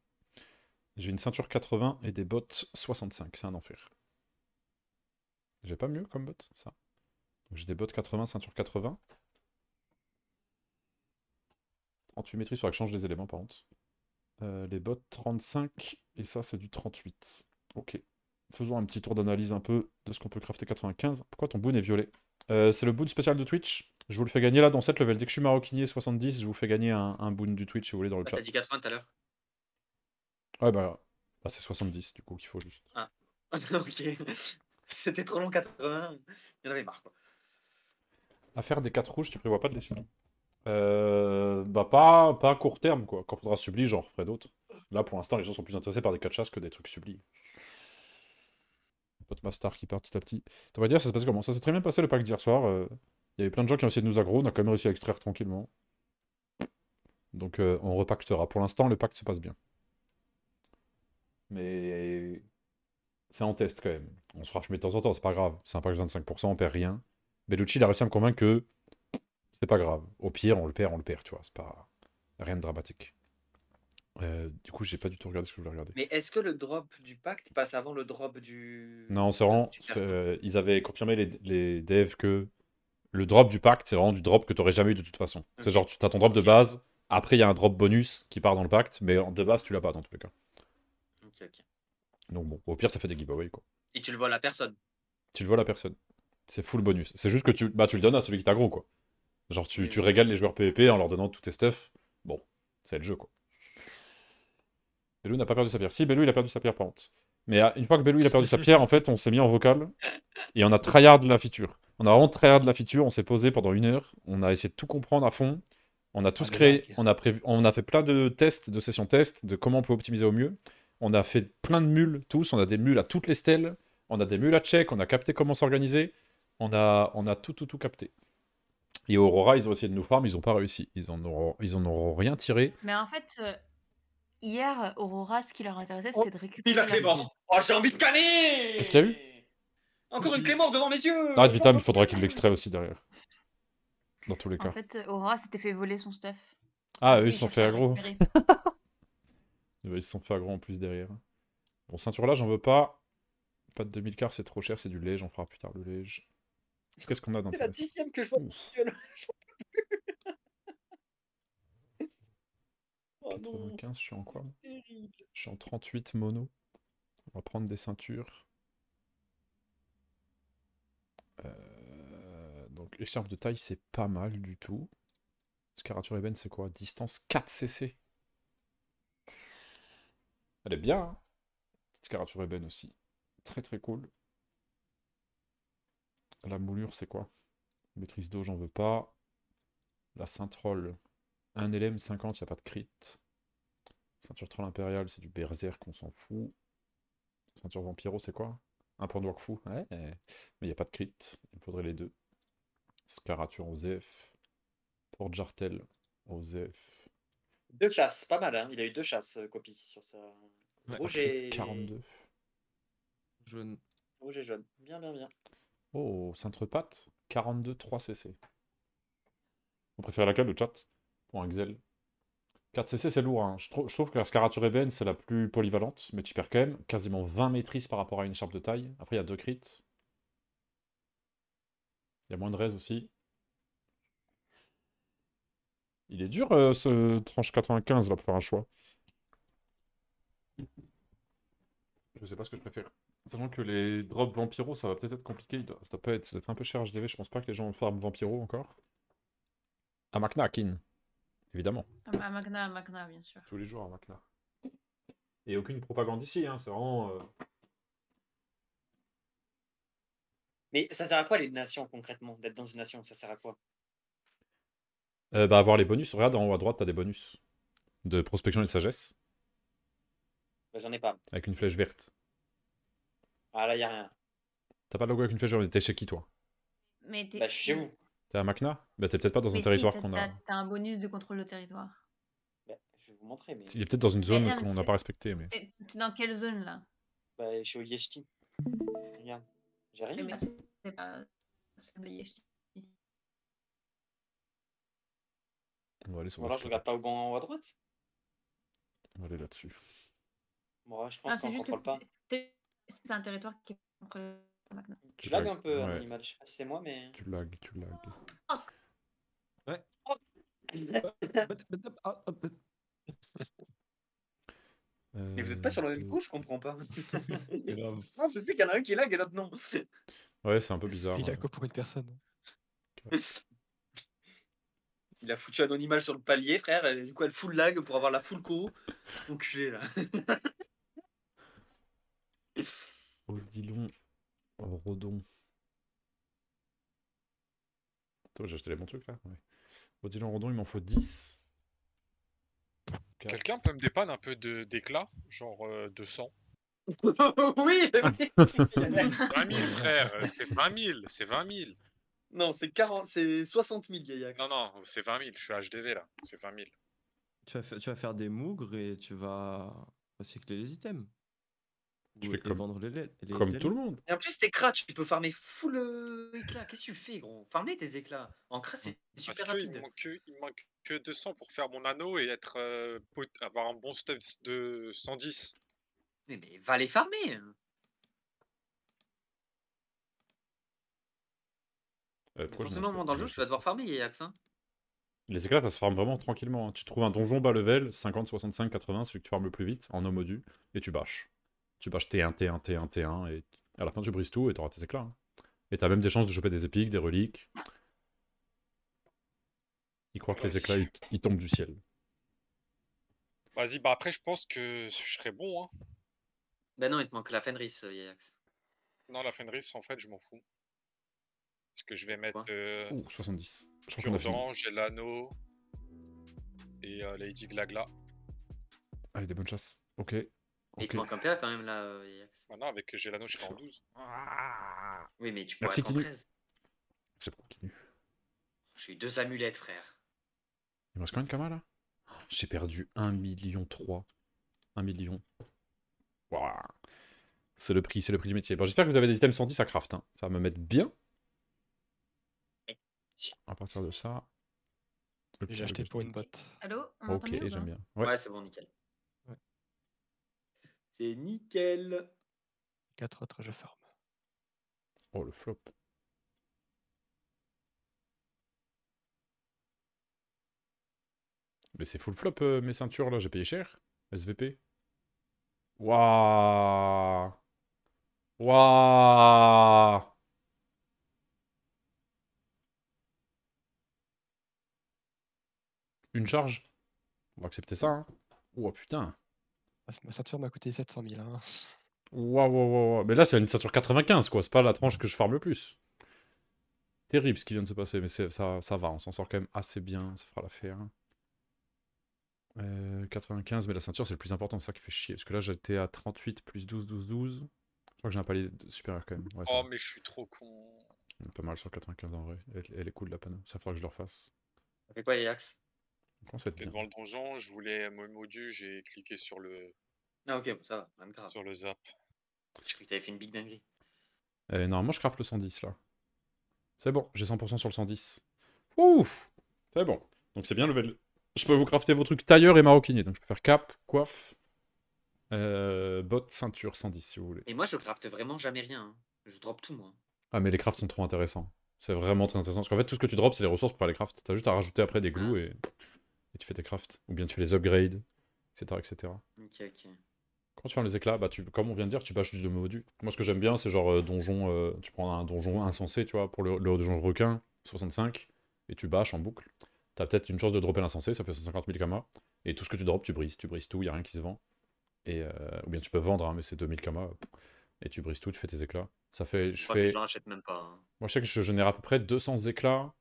J'ai une ceinture 80 et des bottes 65. C'est un enfer. J'ai pas mieux comme bot, ça? J'ai des bots 80, ceinture 80. 38 maîtrises, il faudra que je change les éléments par contre. Euh, les bots 35, et ça c'est du 38. Ok. Faisons un petit tour d'analyse un peu de ce qu'on peut crafter 95. Pourquoi ton boon est violet Euh, C'est le boon spécial de Twitch. Je vous le fais gagner là dans cette level. Dès que je suis maroquinier 70, je vous fais gagner un, un boon du Twitch si vous voulez dans le Bah, chat. T'as dit 80 tout à l'heure. Ouais bah, bah, c'est 70 du coup qu'il faut juste. Ah. *laughs* ok. C'était trop long 80. Il y en avait marre quoi. À faire des 4 rouges, tu prévois pas de les euh, Bah pas, pas à court terme quoi. Quand faudra subli, j'en referai d'autres. Là pour l'instant les gens sont plus intéressés par des 4 chasses que des trucs sublis. Pote Master qui part petit à petit. On va dire ça se passe comment? Ça s'est très bien passé le pack d'hier soir. euh, Il y avait plein de gens qui ont essayé de nous aggro, on a quand même réussi à extraire tranquillement. Donc euh, on repactera. Pour l'instant le pacte se passe bien. Mais c'est en test quand même. On se fera de temps en temps, c'est pas grave. C'est un pack de 25%, on perd rien. Bellucci il a réussi à me convaincre que c'est pas grave. Au pire, on le perd, on le perd, tu vois. C'est pas rien de dramatique. Euh, du coup, j'ai pas du tout regardé ce que je voulais regarder. Mais est-ce que le drop du pacte passe avant le drop du. Non, c'est vraiment. du c'est- perso euh, ils avaient confirmé, les, les devs, que le drop du pacte, c'est vraiment du drop que t'aurais jamais eu de toute façon. C'est genre, tu as ton drop de base, après, il y a un drop bonus qui part dans le pacte, mais en- de base, tu l'as pas dans tous les cas. Ok, ok. Donc bon, au pire, ça fait des giveaways, quoi. Et tu le vois à la personne. Tu le vois à la personne. C'est full bonus. C'est juste que tu, bah, tu le donnes à celui qui t'aggro, quoi. Genre, tu, tu régales les joueurs PvP en leur donnant tous tes stuff. Bon, c'est le jeu, quoi. Belou n'a pas perdu sa pierre. Si, Belou, il a perdu sa pierre, par contre. Mais ah, une fois que Belou, il a perdu sa pierre, en fait, on s'est mis en vocal. Et on a tryhard la feature. On a vraiment tryhard la feature. On s'est posé pendant une heure. On a essayé de tout comprendre à fond. On a tous Ah, créé. On a, prévu, on a fait plein de tests, de sessions tests, de comment on peut optimiser au mieux. On a fait plein de mules, tous. On a des mules à toutes les stèles. On a des mules à check. On a capté comment s'organiser. On a, on a tout, tout, tout capté. Et Aurora, ils ont essayé de nous farm, ils n'ont pas réussi. Ils en auront, ils en auront rien tiré. Mais en fait, euh, hier, Aurora, ce qui leur intéressait, c'était de récupérer. Il a clé la- mort. Oh, j'ai envie de canner Qu'est-ce qu'il y a eu? Encore une clé mort devant mes yeux Arrête, Vitam, il faudra qu'il l'extrait aussi derrière. Dans tous les cas. En fait, Aurora s'était fait voler son stuff. Ah, eux, ils se sont fait aggro. récupérer. *laughs* Ils se sont fait aggro en plus derrière. Bon, ceinture là, j'en veux pas. Pas de 2000 car, c'est trop cher, c'est du lait, on fera plus tard le lait. Qu'est-ce qu'on a C'est la dixième que je vois. *laughs* Ouf. Gueule. oh non, 95, je suis en quoi. Je suis en 38 mono. On va prendre des ceintures. Euh, donc, écharpe de taille, c'est pas mal du tout. Scarature ébène, c'est quoi? Distance 4 cc. Elle est bien, hein Scarature ébène aussi. Très très cool. La moulure, c'est quoi? Maîtrise d'eau, j'en veux pas. La Saint-Troll, 1 LM 50, il a pas de crit. Ceinture troll impériale, c'est du berserk, on s'en fout. Ceinture vampiro, c'est quoi? Un point de wakfu, ouais. Mais il n'y a pas de crit, il me faudrait les deux. Scarature Osef. Porte Jartel Osef. Deux chasses, pas mal, hein. Il a eu deux chasses, euh, copie sur sa. Rouge et. 42. Jaune. Rouge et jaune. Bien, bien, bien. Oh, Cintre Patte, 42 3 cc. Vous préférez laquelle, le chat Pour un Xel 4 cc, c'est lourd. hein. Je, trou- je trouve que la Scarature ébène, c'est la plus polyvalente, mais tu perds quand même quasiment 20 maîtrises par rapport à une écharpe de taille. Après, il y a deux crits. Il y a moins de raise aussi. Il est dur, euh, ce tranche 95, là, pour faire un choix. Je sais pas ce que je préfère. Sachant que les drops Vampiro, ça va peut-être être compliqué. Ça doit, pas être, être un peu cher HDV. Je pense pas que les gens farment Vampiro encore. À Makna, Kin. Évidemment. À à Magna, à Magna, bien sûr. Tous les jours à Makna. Et aucune propagande ici, hein. C'est vraiment. euh, Mais ça sert à quoi les nations concrètement D'être dans une nation, ça sert à quoi? Euh, bah, avoir les bonus. Regarde en haut à droite, t'as des bonus. De prospection et de sagesse. Bah, J'en ai pas. Avec une flèche verte. Ah là, y a rien. T'as pas de logo avec une flèche verte. T'es chez qui, toi? Mais t'es. Bah, je suis chez vous. T'es à Makna Bah, t'es peut-être pas dans un Mais si, territoire t'as- qu'on a. t'as- T'as un bonus de contrôle de territoire. Bah, je vais vous montrer, mais. Il est peut-être dans une zone non, mais qu'on n'a c'est- pas respectée, mais. T'es t'es dans quelle zone là? Bah, je suis au Yeshti. Regarde. J'ai rien. Mais c'est pas. C'est le Yeshti. On va aller sur Ou alors je regarde pas au bon en haut à droite. On va aller là-dessus. Moi, je Ah, pense c'est qu'on juste contrôle pas. c'est- c'est c'est un territoire qui est contrôlé maintenant. Tu lags lag- un peu, ouais. Animal. Je sais pas si c'est moi, mais. Tu lags, tu lags. Mais vous êtes pas sur la même Euh, couche, je comprends pas. *laughs* C'est qu'il y en a un qui lag et l'autre non. Ouais, c'est un peu bizarre. Il a ouais. quoi pour une personne Il a foutu un animal sur le palier, frère, et du coup elle full lag pour avoir la full co. Enculé là. Odilon, Rodon. Attends, j'ai acheté les bons trucs là. Ouais. Odilon, Rodon, il m'en faut 10. Quatre. Quelqu'un peut me dépanner un peu de- d'éclat, genre euh, de sang *laughs* oui, oui. *laughs* 20 000, frère, c'est 20 000, c'est 20 000. Non, c'est 40, c'est 60 000 Gaillax. Non, non, c'est 20 000, je suis HDV là, c'est 20 000. Tu vas, fa- tu vas faire des mougres et tu vas recycler les items. Tu fais comme- vendre les, laits- les Comme les tout le monde. Et en plus, tes crats, tu peux farmer full euh, éclat. Qu'est-ce que tu fais, gros? Farmer tes éclats. En crat, c'est Parce super qu'il rapide. manque, que- il me manque que 200 pour faire mon anneau et être, euh, avoir un bon stuff de 110. Mais, mais va les farmer. hein. Euh, Forcément, moi, dans le jeu, Je- tu vas devoir farmer, Gaillax. Hein. Les éclats, ça se farme vraiment tranquillement. hein. Tu trouves un donjon bas level, 50, 65, 80, celui que tu farmes le plus vite, en homme modu, et tu bâches. Tu bâches T1, T1, T1, T1, et à la fin tu brises tout et t'auras tes éclats. hein. Et t'as même des chances de choper des épiques, des reliques. Ils croient que les éclats, ils, ils tombent du ciel. Vas-y, bah après, je pense que je serais bon. Hein. Ben non, il te manque la Fenris, euh, Gaillax. Non, la Fenris, en fait, je m'en fous. Parce que je vais mettre euh, Ouh, 70. Je crois qu'on a fini. Cure-dent, j'ai l'anneau et euh, Lady Glagla. Allez, des bonnes chasses. Ok. Et il te manque un PA quand même, là, euh, Gaillax. Maintenant, avec j'ai l'anneau, je serai en 12. Oui, mais tu pourrais Merci, être en Kinu. 13. C'est bon, continue. J'ai eu deux amulettes, frère. Il me reste combien de kamas là? J'ai perdu 1 million 3. 1 million. Waouh. C'est le prix, c'est le prix du métier. Bon, j'espère que vous avez des items 110 à craft. hein. Ça va me mettre bien. À partir de ça. J'ai acheté pour une botte. Allô On Ok, j'aime bien. Ouais, Ouais. c'est bon, nickel. C'est nickel. Quatre autres, je farm. Oh, le flop. Mais c'est full flop euh, mes ceintures là, j'ai payé cher. SVP. Waouh. Waouh. Une charge On va accepter ça, hein. Oh putain. Ah, Ma ceinture m'a coûté 700 000. Hein. Waouh, waouh, waouh, waouh. Mais là, c'est une ceinture 95, quoi. C'est pas la tranche que je farme le plus. Terrible ce qui vient de se passer, mais c'est- ça, ça va. On s'en sort quand même assez bien. Ça fera l'affaire. Euh, 95, mais la ceinture, c'est le plus important. C'est ça qui fait chier. Parce que là, j'étais à 38 plus 12, 12, 12. Je crois que j'ai un palier de- supérieur quand même. Ouais, Oh, mais je suis trop con. On est Pas mal sur 95 en vrai. Elle, elle est cool la panneau. Ça faudra que je le refasse. Fait quoi, Gaillax J'étais devant le donjon, je voulais me modu, j'ai cliqué sur le, Ah, ok, ça va, même grave. sur le zap. Je croyais que t'avais fait une big dinguerie. Euh, normalement, je craft le 110 là. C'est bon, j'ai 100% sur le 110. Ouf C'est bon. Donc c'est bien level. Je peux vous crafter vos trucs tailleur et maroquinier. Donc je peux faire cap, coiffe, euh, bottes, ceinture 110 si vous voulez. Et moi, je crafte vraiment jamais rien. hein. Je drop tout, moi. Ah, mais les crafts sont trop intéressants. C'est vraiment très intéressant. Parce qu'en fait, tout ce que tu drops, c'est les ressources pour faire les crafts. T'as juste à rajouter après des glue et... et tu fais tes crafts. Ou bien tu fais les upgrades, etc. etc. Ok, ok. Quand tu fais les éclats, bah tu, comme on vient de dire, tu bâches du modu. Moi, ce que j'aime bien, c'est genre euh, donjon. euh, tu prends un donjon insensé, tu vois, pour le, le donjon requin, 65, et tu bâches en boucle. T'as peut-être une chance de dropper l'insensé, ça fait 150 000 kamas. Et tout ce que tu drops, tu brises. Tu brises tout, y a rien qui se vend. Et, euh, ou bien tu peux vendre, hein, mais c'est 2000 kamas. Et tu brises tout, tu fais tes éclats. Ça fait. Je Je crois que fais. je l'en achète même pas. hein. Moi, je sais que je génère à peu près 200 éclats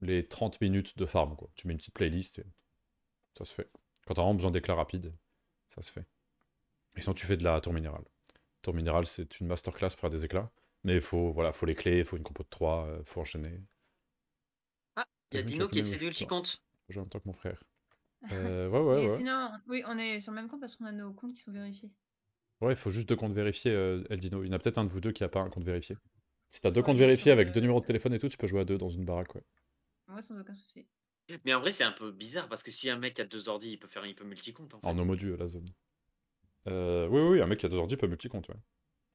les 30 minutes de farm. Quoi. Tu mets une petite playlist et ça se fait. Quand t'as vraiment besoin d'éclats rapides, ça se fait. Et sinon, tu fais de la tour minérale. Tour minérale, c'est une masterclass pour faire des éclats. Mais il faut, voilà, faut les clés, il faut une compo de 3, il faut enchaîner. Ah, il y a Dino qui est connu c'est le lui qui compte. J'ai en même temps que mon frère. *laughs* Euh, ouais, ouais, Et ouais. sinon, oui, on est sur le même compte parce qu'on a nos comptes qui sont vérifiés. Ouais, il faut juste deux comptes vérifiés, euh, Eldino. Il y en a peut-être un de vous deux qui a pas un compte vérifié. Si t'as deux Ouais, comptes vérifiés avec euh, deux numéros de téléphone et tout, tu peux jouer à deux dans une baraque, ouais. Moi, sans aucun souci. Mais en vrai, c'est un peu bizarre parce que si un mec a deux ordi, il peut faire il peut multi-compte. En fait. En no modu, la zone. Euh, oui, oui, oui, un mec qui a deux ordi peut multi-compte, ouais.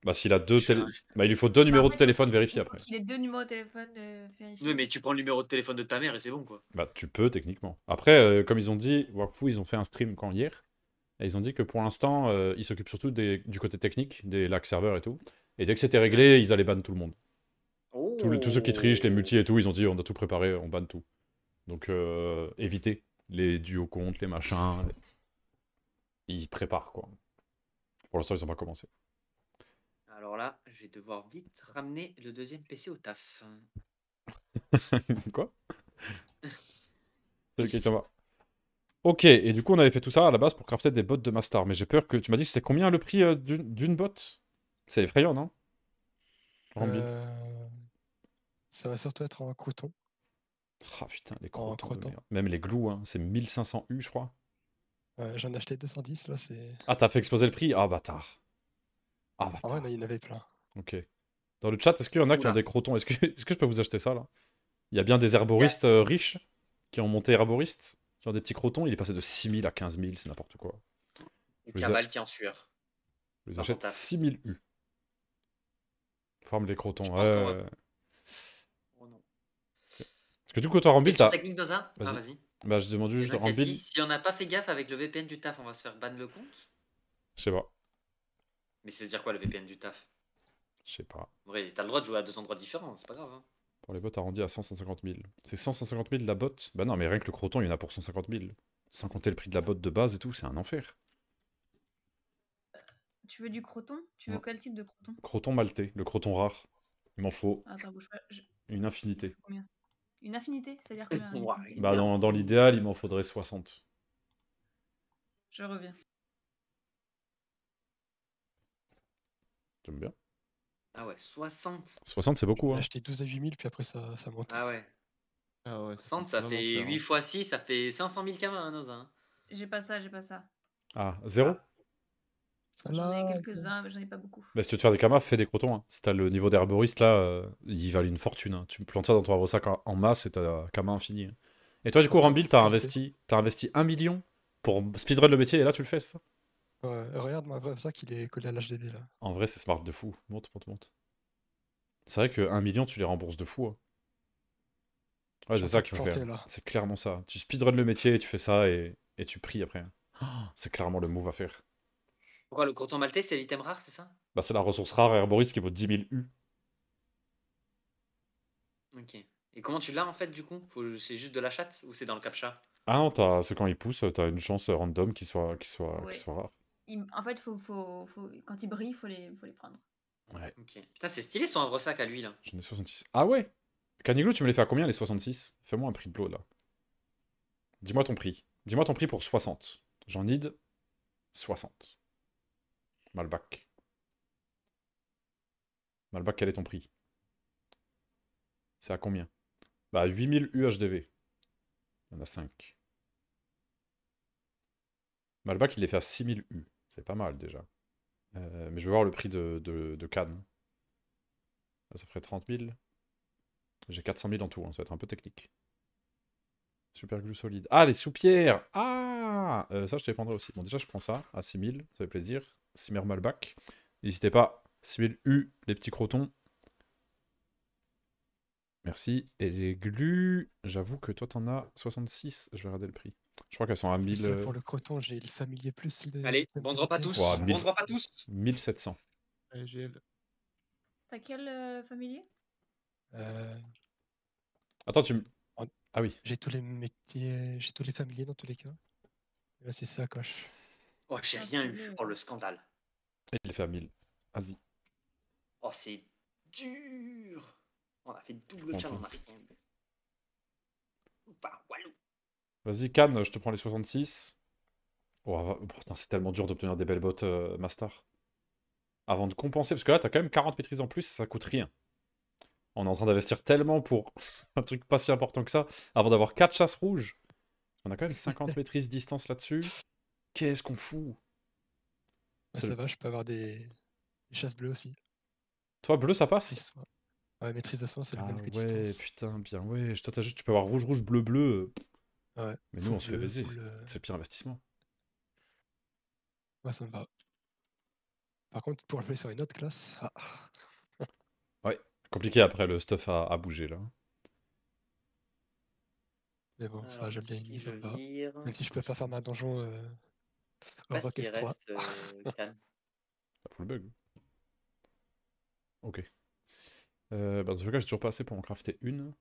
Bah, s'il a deux un- Bah, il lui faut deux numéros de fait, téléphone vérifiés Il après. qu'il ait deux numéros de téléphone euh, vérifiés. Oui, mais tu prends le numéro de téléphone de ta mère et c'est bon, quoi. Bah, tu peux, techniquement. Après, euh, comme ils ont dit, Wakfu, ils ont fait un stream quand hier. Et ils ont dit que pour l'instant, euh, ils s'occupent surtout des- du côté technique, des lacs serveurs et tout. Et dès que c'était réglé, ils allaient ban tout le monde. Tous, les- tous ceux qui trichent, les multi et tout, ils ont dit on a tout préparé, on banne tout. Donc, euh, évitez les duos comptes, les machins. les- Ils préparent, quoi. Pour l'instant, ils n'ont pas commencé. Alors là, je vais devoir vite ramener le deuxième PC au taf. *laughs* Quoi? Salut Kaitama. Ok, et du coup, on avait fait tout ça à la base pour crafter des bottes de Mastar. Mais j'ai peur que. Tu m'as dit c'était combien le prix euh, d'une botte? C'est effrayant, non? Euh, Ça va surtout être en coton. Ah putain, les en crotons de merde. Même les glous, hein, c'est 1500 U, je crois. Euh, J'en ai acheté 210, là, c'est. Ah, t'as fait exploser le prix? Ah, bâtard. Ah, En bâtard. vrai, non, il y en avait plein. Ok. Dans le chat, est-ce qu'il y en a qui ont des crotons Est-ce que, est que je peux vous acheter ça, là? Il y a bien des herboristes euh, riches qui ont monté herboristes, qui ont des petits crotons. Il est passé de 6000 à 15 000, c'est n'importe quoi. Une Je les a- qui est en sueur. Je les Par achète contre, t'as- 6000 U. Forme les crotons. Je Ouais, pense va- ouais. Oh non. Parce que du coup, toi, Rambil, Question t'as. technique dans un Ah, Vas-y. Bah, je demande juste en dit, si on n'a pas fait gaffe avec le VPN du taf, on va se faire ban le compte. Je sais pas. Mais c'est dire quoi le VPN du taf? Je sais pas. En vrai, t'as le droit de jouer à deux endroits différents, c'est pas grave. Hein. Pour les bots arrondis à 100, 150 000. C'est 100, 150 000 la botte? Bah non, mais rien que le croton, il y en a pour 150 000. Sans compter le prix de la botte de base et tout, c'est un enfer. Tu veux du croton? Tu veux Ouais. quel type de croton? Croton maltais, le croton rare. Il m'en faut Attends, bouge pas. je- une infinité. Combien? Une affinité C'est-à-dire que. *laughs* Ouais. Bah dans, dans l'idéal, il m'en faudrait 60. Je reviens. J'aime bien. Ah ouais, 60. 60, c'est beaucoup, J'ai hein. acheté 12 à 8000, puis après, ça, ça monte. Ah ouais. Ah ouais, 60, ça vraiment fait cher, hein. 8 x 6, ça fait 500 000 kamas, hein, Noza, hein. J'ai pas ça, j'ai pas ça. Ah, zéro? Ça J'en ai quelques-uns, mais j'en ai pas beaucoup. Bah si tu veux te faire des camas, fais des crotons. Hein. Si t'as le niveau d'herboriste, là, euh, il valent une fortune. hein. Tu me plantes ça dans ton arbre-sac en, en masse et t'as kama infini. hein. Et toi, du coup, Rambil, t'as investi, t'as investi 1 million pour speedrun le métier et là, tu le fais, ça? Ouais, regarde, mon vrai sac, il est collé à l'HDB, là. En vrai, c'est smart de fou. Monte, monte, monte. C'est vrai que 1 million, tu les rembourses de fou. hein. Ouais, c'est ça qu'il faut faire. là. C'est clairement ça. Tu speedrun le métier, tu fais ça et, et tu pries après. Oh, c'est clairement le move à faire. Pourquoi le coton maltais, c'est l'item rare, c'est ça? Bah, c'est la ressource rare herboriste qui vaut 10 000 U. Ok. Et comment tu l'as en fait du coup? Faut- C'est juste de la chatte ou c'est dans le captcha? Ah non, t'as- c'est quand il pousse, t'as une chance random qui soit, qui soit, Ouais. qui soit rare. Il- En fait, faut, faut, faut... quand ils brillent, faut les, faut les prendre. Ouais, Ok. Putain, c'est stylé son havre sac à lui là. j'en ai 66. Ah ouais Caniglo, tu me les fais à combien les 66 Fais-moi un prix de blow là. Dis-moi ton prix. Dis-moi ton prix pour 60. J'en need 60. Malbac. Malbac, quel est ton prix? C'est à combien? Bah 8000 UHDV. Il y en a 5. Malbac, il les fait à 6000 U. C'est pas mal déjà. Euh, mais je veux voir le prix de, de, Cannes. Ça ferait 30 000. J'ai 400 000 en tout, hein, ça va être un peu technique. Super glue solide. Ah, les soupières Ah Euh, Ça, je te les aussi. Bon, déjà, je prends ça à 6000, ça fait plaisir. Simmer Malbac. N'hésitez pas, 6000 U, les petits crotons. Merci. Et les glues, j'avoue que toi, t'en as 66. Je vais regarder le prix. Je crois qu'elles sont à 1000, Seul euh, Pour le coton, j'ai le familier plus. Les... Allez, les bon drop à petits. tous. Ouah, Bon 1000. drop à tous. 1700. Ouais, j'ai le- T'as quel euh, familier? Euh, Attends, tu me... Ah oui. J'ai tous les métiers, j'ai tous les familiers dans tous les cas. Là, c'est ça, coche. Oh, j'ai Ah, rien c'est eu. Oh, le scandale. Il les fait à 1000. Vas-y. Oh, c'est dur. On a fait double challenge, tout. on a rien eu. Vas-y, Cannes, je te prends les 66. Oh, oh, putain, c'est tellement dur d'obtenir des belles bottes euh, Master. Avant de compenser, parce que là, t'as quand même 40 maîtrises en plus, ça coûte rien. On est en train d'investir tellement pour *laughs* un truc pas si important que ça, avant d'avoir 4 chasses rouges. On a quand même 50 *laughs* maîtrises distance là-dessus. Qu'est-ce qu'on fout? Ça le- va, je peux avoir des, des chasses bleues aussi. Toi, bleu, ça passe? Ouais, maîtrise de soin, c'est Ah le même que ouais, distance. putain, bien ouais. Toi, t'as juste, tu peux avoir rouge, rouge, bleu, bleu. Ouais. Mais nous, on se fait baiser. C'est le pire investissement. Ouais, ça me va. Par contre, pour le jouer sur une autre classe, ah, *laughs* Ouais, compliqué après le stuff à, à bouger là. mais bon, ça Alors, j'aime bien ça me va. Même si je peux pas faire ma donjon euh, Parce qu'il Rockest 3. reste euh, Cannes. Ça fout le bug. Ok. Euh, bah dans ce cas, j'ai toujours pas assez pour en crafter une.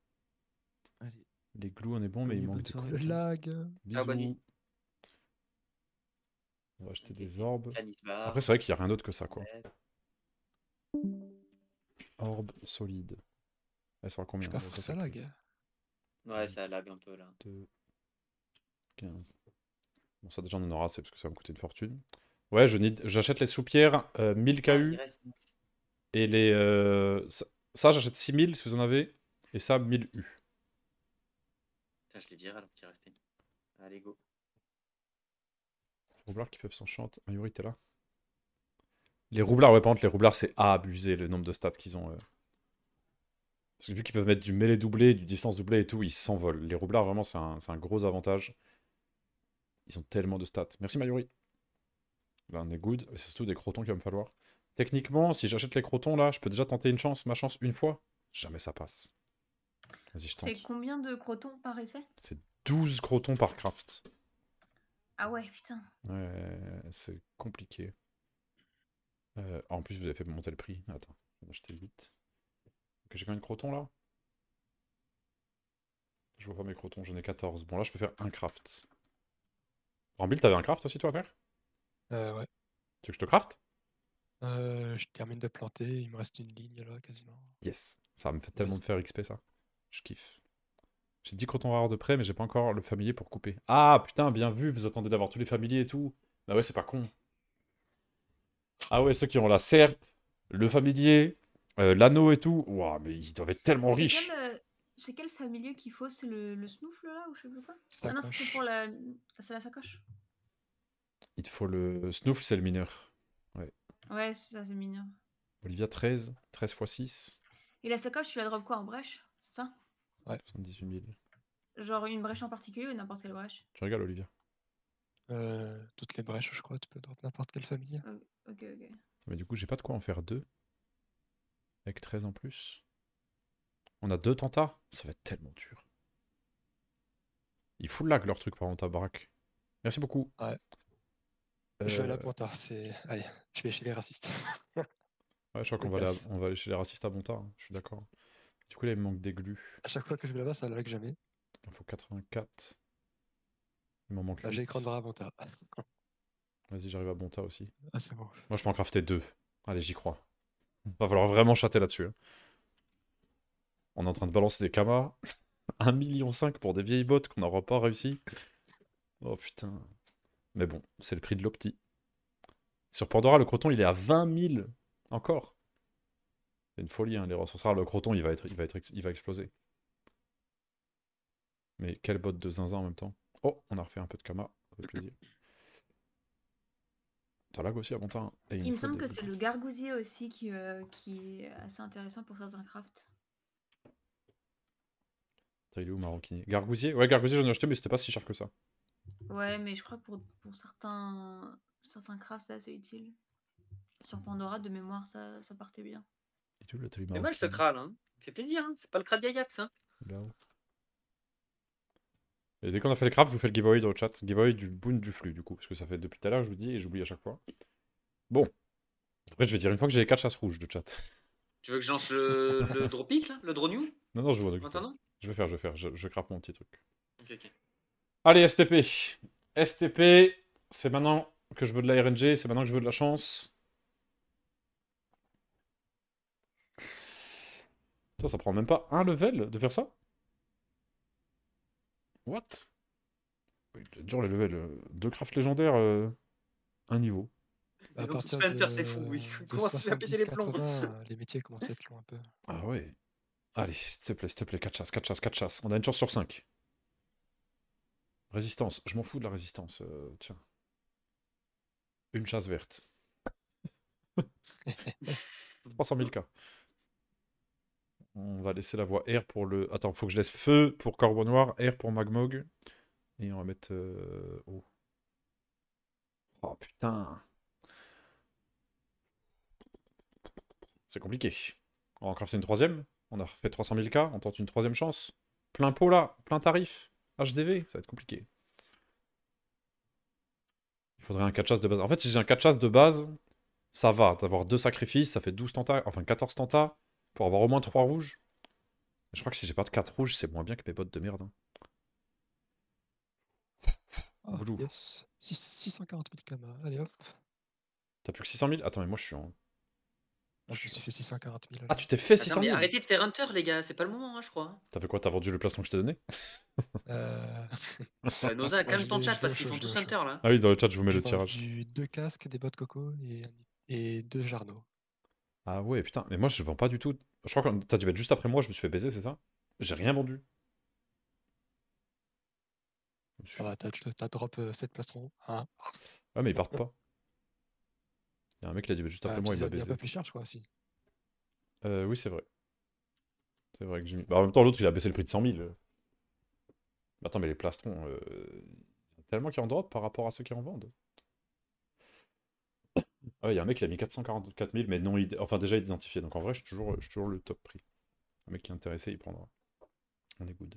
Allez. Les glous, on est bon, mais il manque des croûtons. lag. Ah, bonne nuit. Bisous. On va acheter Ok, des orbes. Barre. Après, c'est vrai qu'il n'y a rien d'autre que ça, quoi. Ouais. Orbe solide. Elle sera Je combien sais pas ça, lag. Ouais, ça lag un peu là. 2, 15. Bon, ça, déjà, on en aura assez parce que ça va me coûter une fortune. Ouais, j'achète les soupières euh, 1000 Ah, KU reste... et les. euh, ça, ça, j'achète 6000 si vous en avez. Et ça, 1000 U. Putain, je l'ai viré alors qu'il restait. Allez, go. Roublards qui peuvent s'enchanter. Mayuri, t'es là? Les roublards, ouais, par contre, les roublards, c'est abusé le nombre de stats qu'ils ont. euh. Parce que vu qu'ils peuvent mettre du mêlée doublé, du distance doublé et tout, ils s'envolent. Les roublards, vraiment, c'est un, c'est un gros avantage. Ils ont tellement de stats. Merci Mayuri. Là, on est good. C'est surtout des crotons qu'il va me falloir. Techniquement, si j'achète les crotons là, je peux déjà tenter une chance, ma chance une fois. Jamais ça passe. Vas-y, je tente. C'est combien de crotons par essai? 12 crotons par craft. Ah ouais, putain. Ouais, c'est compliqué. Euh, en plus, vous avez fait monter le prix. Attends, je vais en acheter 8. Ok, j'ai combien de crotons là? Je vois pas mes crotons, j'en ai 14. Bon, là, je peux faire un craft. Rambil, t'avais un craft aussi, toi, à faire Euh, ouais. Tu veux que je te craft? Euh, je termine de planter, il me reste une ligne là quasiment. Yes. Ça me fait tellement de faire XP, ça. Je kiffe. J'ai 10 crotons rares de près, mais j'ai pas encore le familier pour couper. Ah, putain, bien vu, vous attendez d'avoir tous les familiers et tout. Bah ouais, c'est pas con. Ah ouais, ceux qui ont la serpe, le familier, euh, l'anneau et tout. Ouah, mais ils doivent être tellement riches. euh, c'est quel familier qu'il faut? C'est le, le snoufle là ou je sais plus quoi? Ah non, c'est pour la. C'est la sacoche. Il te faut le snoufle, c'est le mineur. Ouais, c'est ça, c'est mignon. Olivia, 13. 13 x 6. Et la sacoche, tu la drops quoi en brèche? C'est ça? 78 000. Genre une brèche en particulier ou n'importe quelle brèche? Tu rigoles, Olivia. Euh, toutes les brèches, je crois, tu peux drop n'importe quelle famille. Ok, ok. Mais du coup, j'ai pas de quoi en faire deux. Avec 13 en plus. On a deux tentas Ça va être tellement dur. Ils foutent lag leur truc par contre à baraque. Merci beaucoup. Ouais. Je vais pour tard, c'est. Allez, je vais chez les racistes. *laughs* Ouais, je crois qu'on va, aller à- on va aller chez les racistes à Bonta, hein, je suis d'accord. Du coup, là, il me manque des glus. À chaque fois que je vais là-bas, ça lag jamais. Il en faut 84. Il m'en manque Là, j'ai 8. écran de Rabanta. Vas-y, j'arrive à Bonta aussi. Ah, c'est bon. Moi, je peux en crafter deux. Allez, j'y crois. Va falloir vraiment chatter là-dessus. hein. On est en train de balancer des kamas. 1,5 *laughs* million pour des vieilles bottes qu'on n'aura pas réussi. Oh putain. Mais bon, c'est le prix de l'opti. Sur Pandora, le croton, il est à 20 000 encore. C'est une folie, hein, les ressources rares. Le croton, il va, être, il, va être, il va exploser. Mais quelle botte de zinzin en même temps. Oh, on a refait un peu de kama. Ça fait plaisir. Ça lag aussi à mon temps. Et Il me semble des- que c'est le gargousier aussi qui, euh, qui est assez intéressant pour certains crafts. Attends, il est où maroquinier Gargousier? Ouais, Gargousier, j'en ai acheté, mais c'était pas si cher que ça. Ouais, mais je crois que pour, pour certains, certains crafts, c'est assez utile. Sur Pandora, de mémoire, ça, ça partait bien. Et tout C'est mal ce crâne, hein. Fait plaisir, hein. C'est pas le crâne d'Ajax, hein. Là-haut. Et dès qu'on a fait le craft, je vous fais le giveaway dans le chat. Giveaway du boon du flux, du coup. Parce que ça fait depuis tout à l'heure, je vous dis, et j'oublie à chaque fois. Bon. Après, je vais dire une fois que j'ai les 4 chasses rouges de chat. Tu veux que je lance le, le *laughs* Dropit, là? Le Dronew Non, non, je vois. Maintenant? Je vais faire, je vais faire. Je, je craft mon petit truc. Ok, ok. Allez, STP. STP, c'est maintenant que je veux de la RNG, c'est maintenant que je veux de la chance. Ça, ça prend même pas un level de faire ça What? Oui, c'est dur les levels. euh, Deux crafts légendaires, euh, un niveau. À donc, partir de, c'est fou, oui. *laughs* péter les plombs 70-80, les métiers commencent à être longs un peu. Ah ouais. Allez, s'il te plaît, s'il te plaît, 4 chasses, 4 chasses, 4 chasses. On a une chance sur 5. Résistance, je m'en fous de la résistance. euh, tiens. Une chasse verte. 300 000 cas. On va laisser la voie R pour le. Attends, faut que je laisse feu pour Corbeau Noir, R pour Magmog. Et on va mettre euh, O. Oh putain. C'est compliqué. On va en crafter une troisième. On a refait 300 000 k. On tente une troisième chance. Plein pot là, plein tarif. HDV, ça va être compliqué. Il faudrait un 4 chasse de base. En fait, si j'ai un 4 chasse de base, ça va. D'avoir deux sacrifices, ça fait 12 tentas, enfin 14 tentas, pour avoir au moins 3 rouges. Je crois que si j'ai pas de 4 rouges, c'est moins bien que mes bottes de merde. hein. Ah, yes. Six- 640 000 kamas. Allez hop. T'as plus que 600 000 Attends, mais moi je suis en. Ah, je me suis fait 640 000. Ah, tu t'es fait Attends, 600 mais 000 arrêtez de faire Hunter, les gars, c'est pas le moment, hein, je crois. T'as fait quoi? T'as vendu le plastron que je t'ai donné? Euh... Euh, *laughs* *laughs* Noza, Moi, calme ton chat parce qu'ils font tous. Hunter là. Ah oui, dans le chat, je vous mets J'ai le tirage. vendu deux casques, des bottes coco et, et deux jarnos. Ah ouais, putain, mais moi je vends pas du tout. Je crois que t'as dû être juste après moi, je me suis fait baiser, c'est ça? J'ai rien vendu. Ça va, t'as t'as drop 7 plastrons. Hein Ouais, mais ils partent pas. Il y a un mec qui l'a dit juste après Ah, tu moi, il m'a baisé. peu plus cher, je crois, aussi. Euh, oui, c'est vrai. C'est vrai que j'ai mis. Bah, en même temps, l'autre il a baissé le prix de 100 000. Mais attends, mais les plastrons, euh... il y en a tellement qui en drop par rapport à ceux qui en vendent. Ah ouais, il y a un mec qui a mis 444 000, mais non, id- enfin déjà identifié. Donc en vrai, je suis toujours, je suis toujours le top prix. Un mec qui est intéressé, il prendra. On est good.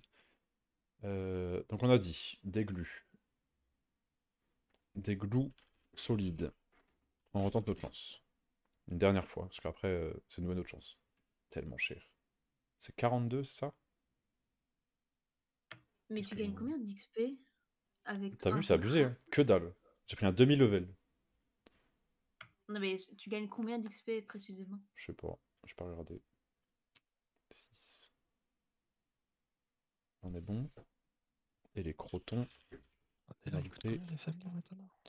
Euh, donc on a dit des glus. Des glus solides. On retente notre chance. Une dernière fois, parce qu'après, euh, c'est de nouveau notre chance. Tellement cher. C'est 42, c'est ça? Mais tu gagnes combien d'XP avec T'as vu, c'est abusé, hein. Que dalle. J'ai pris un demi-level. Non mais tu gagnes combien d'XP précisément? Je sais pas, je pas regardé. 6. On est bon. Et les crotons. Là, maintenant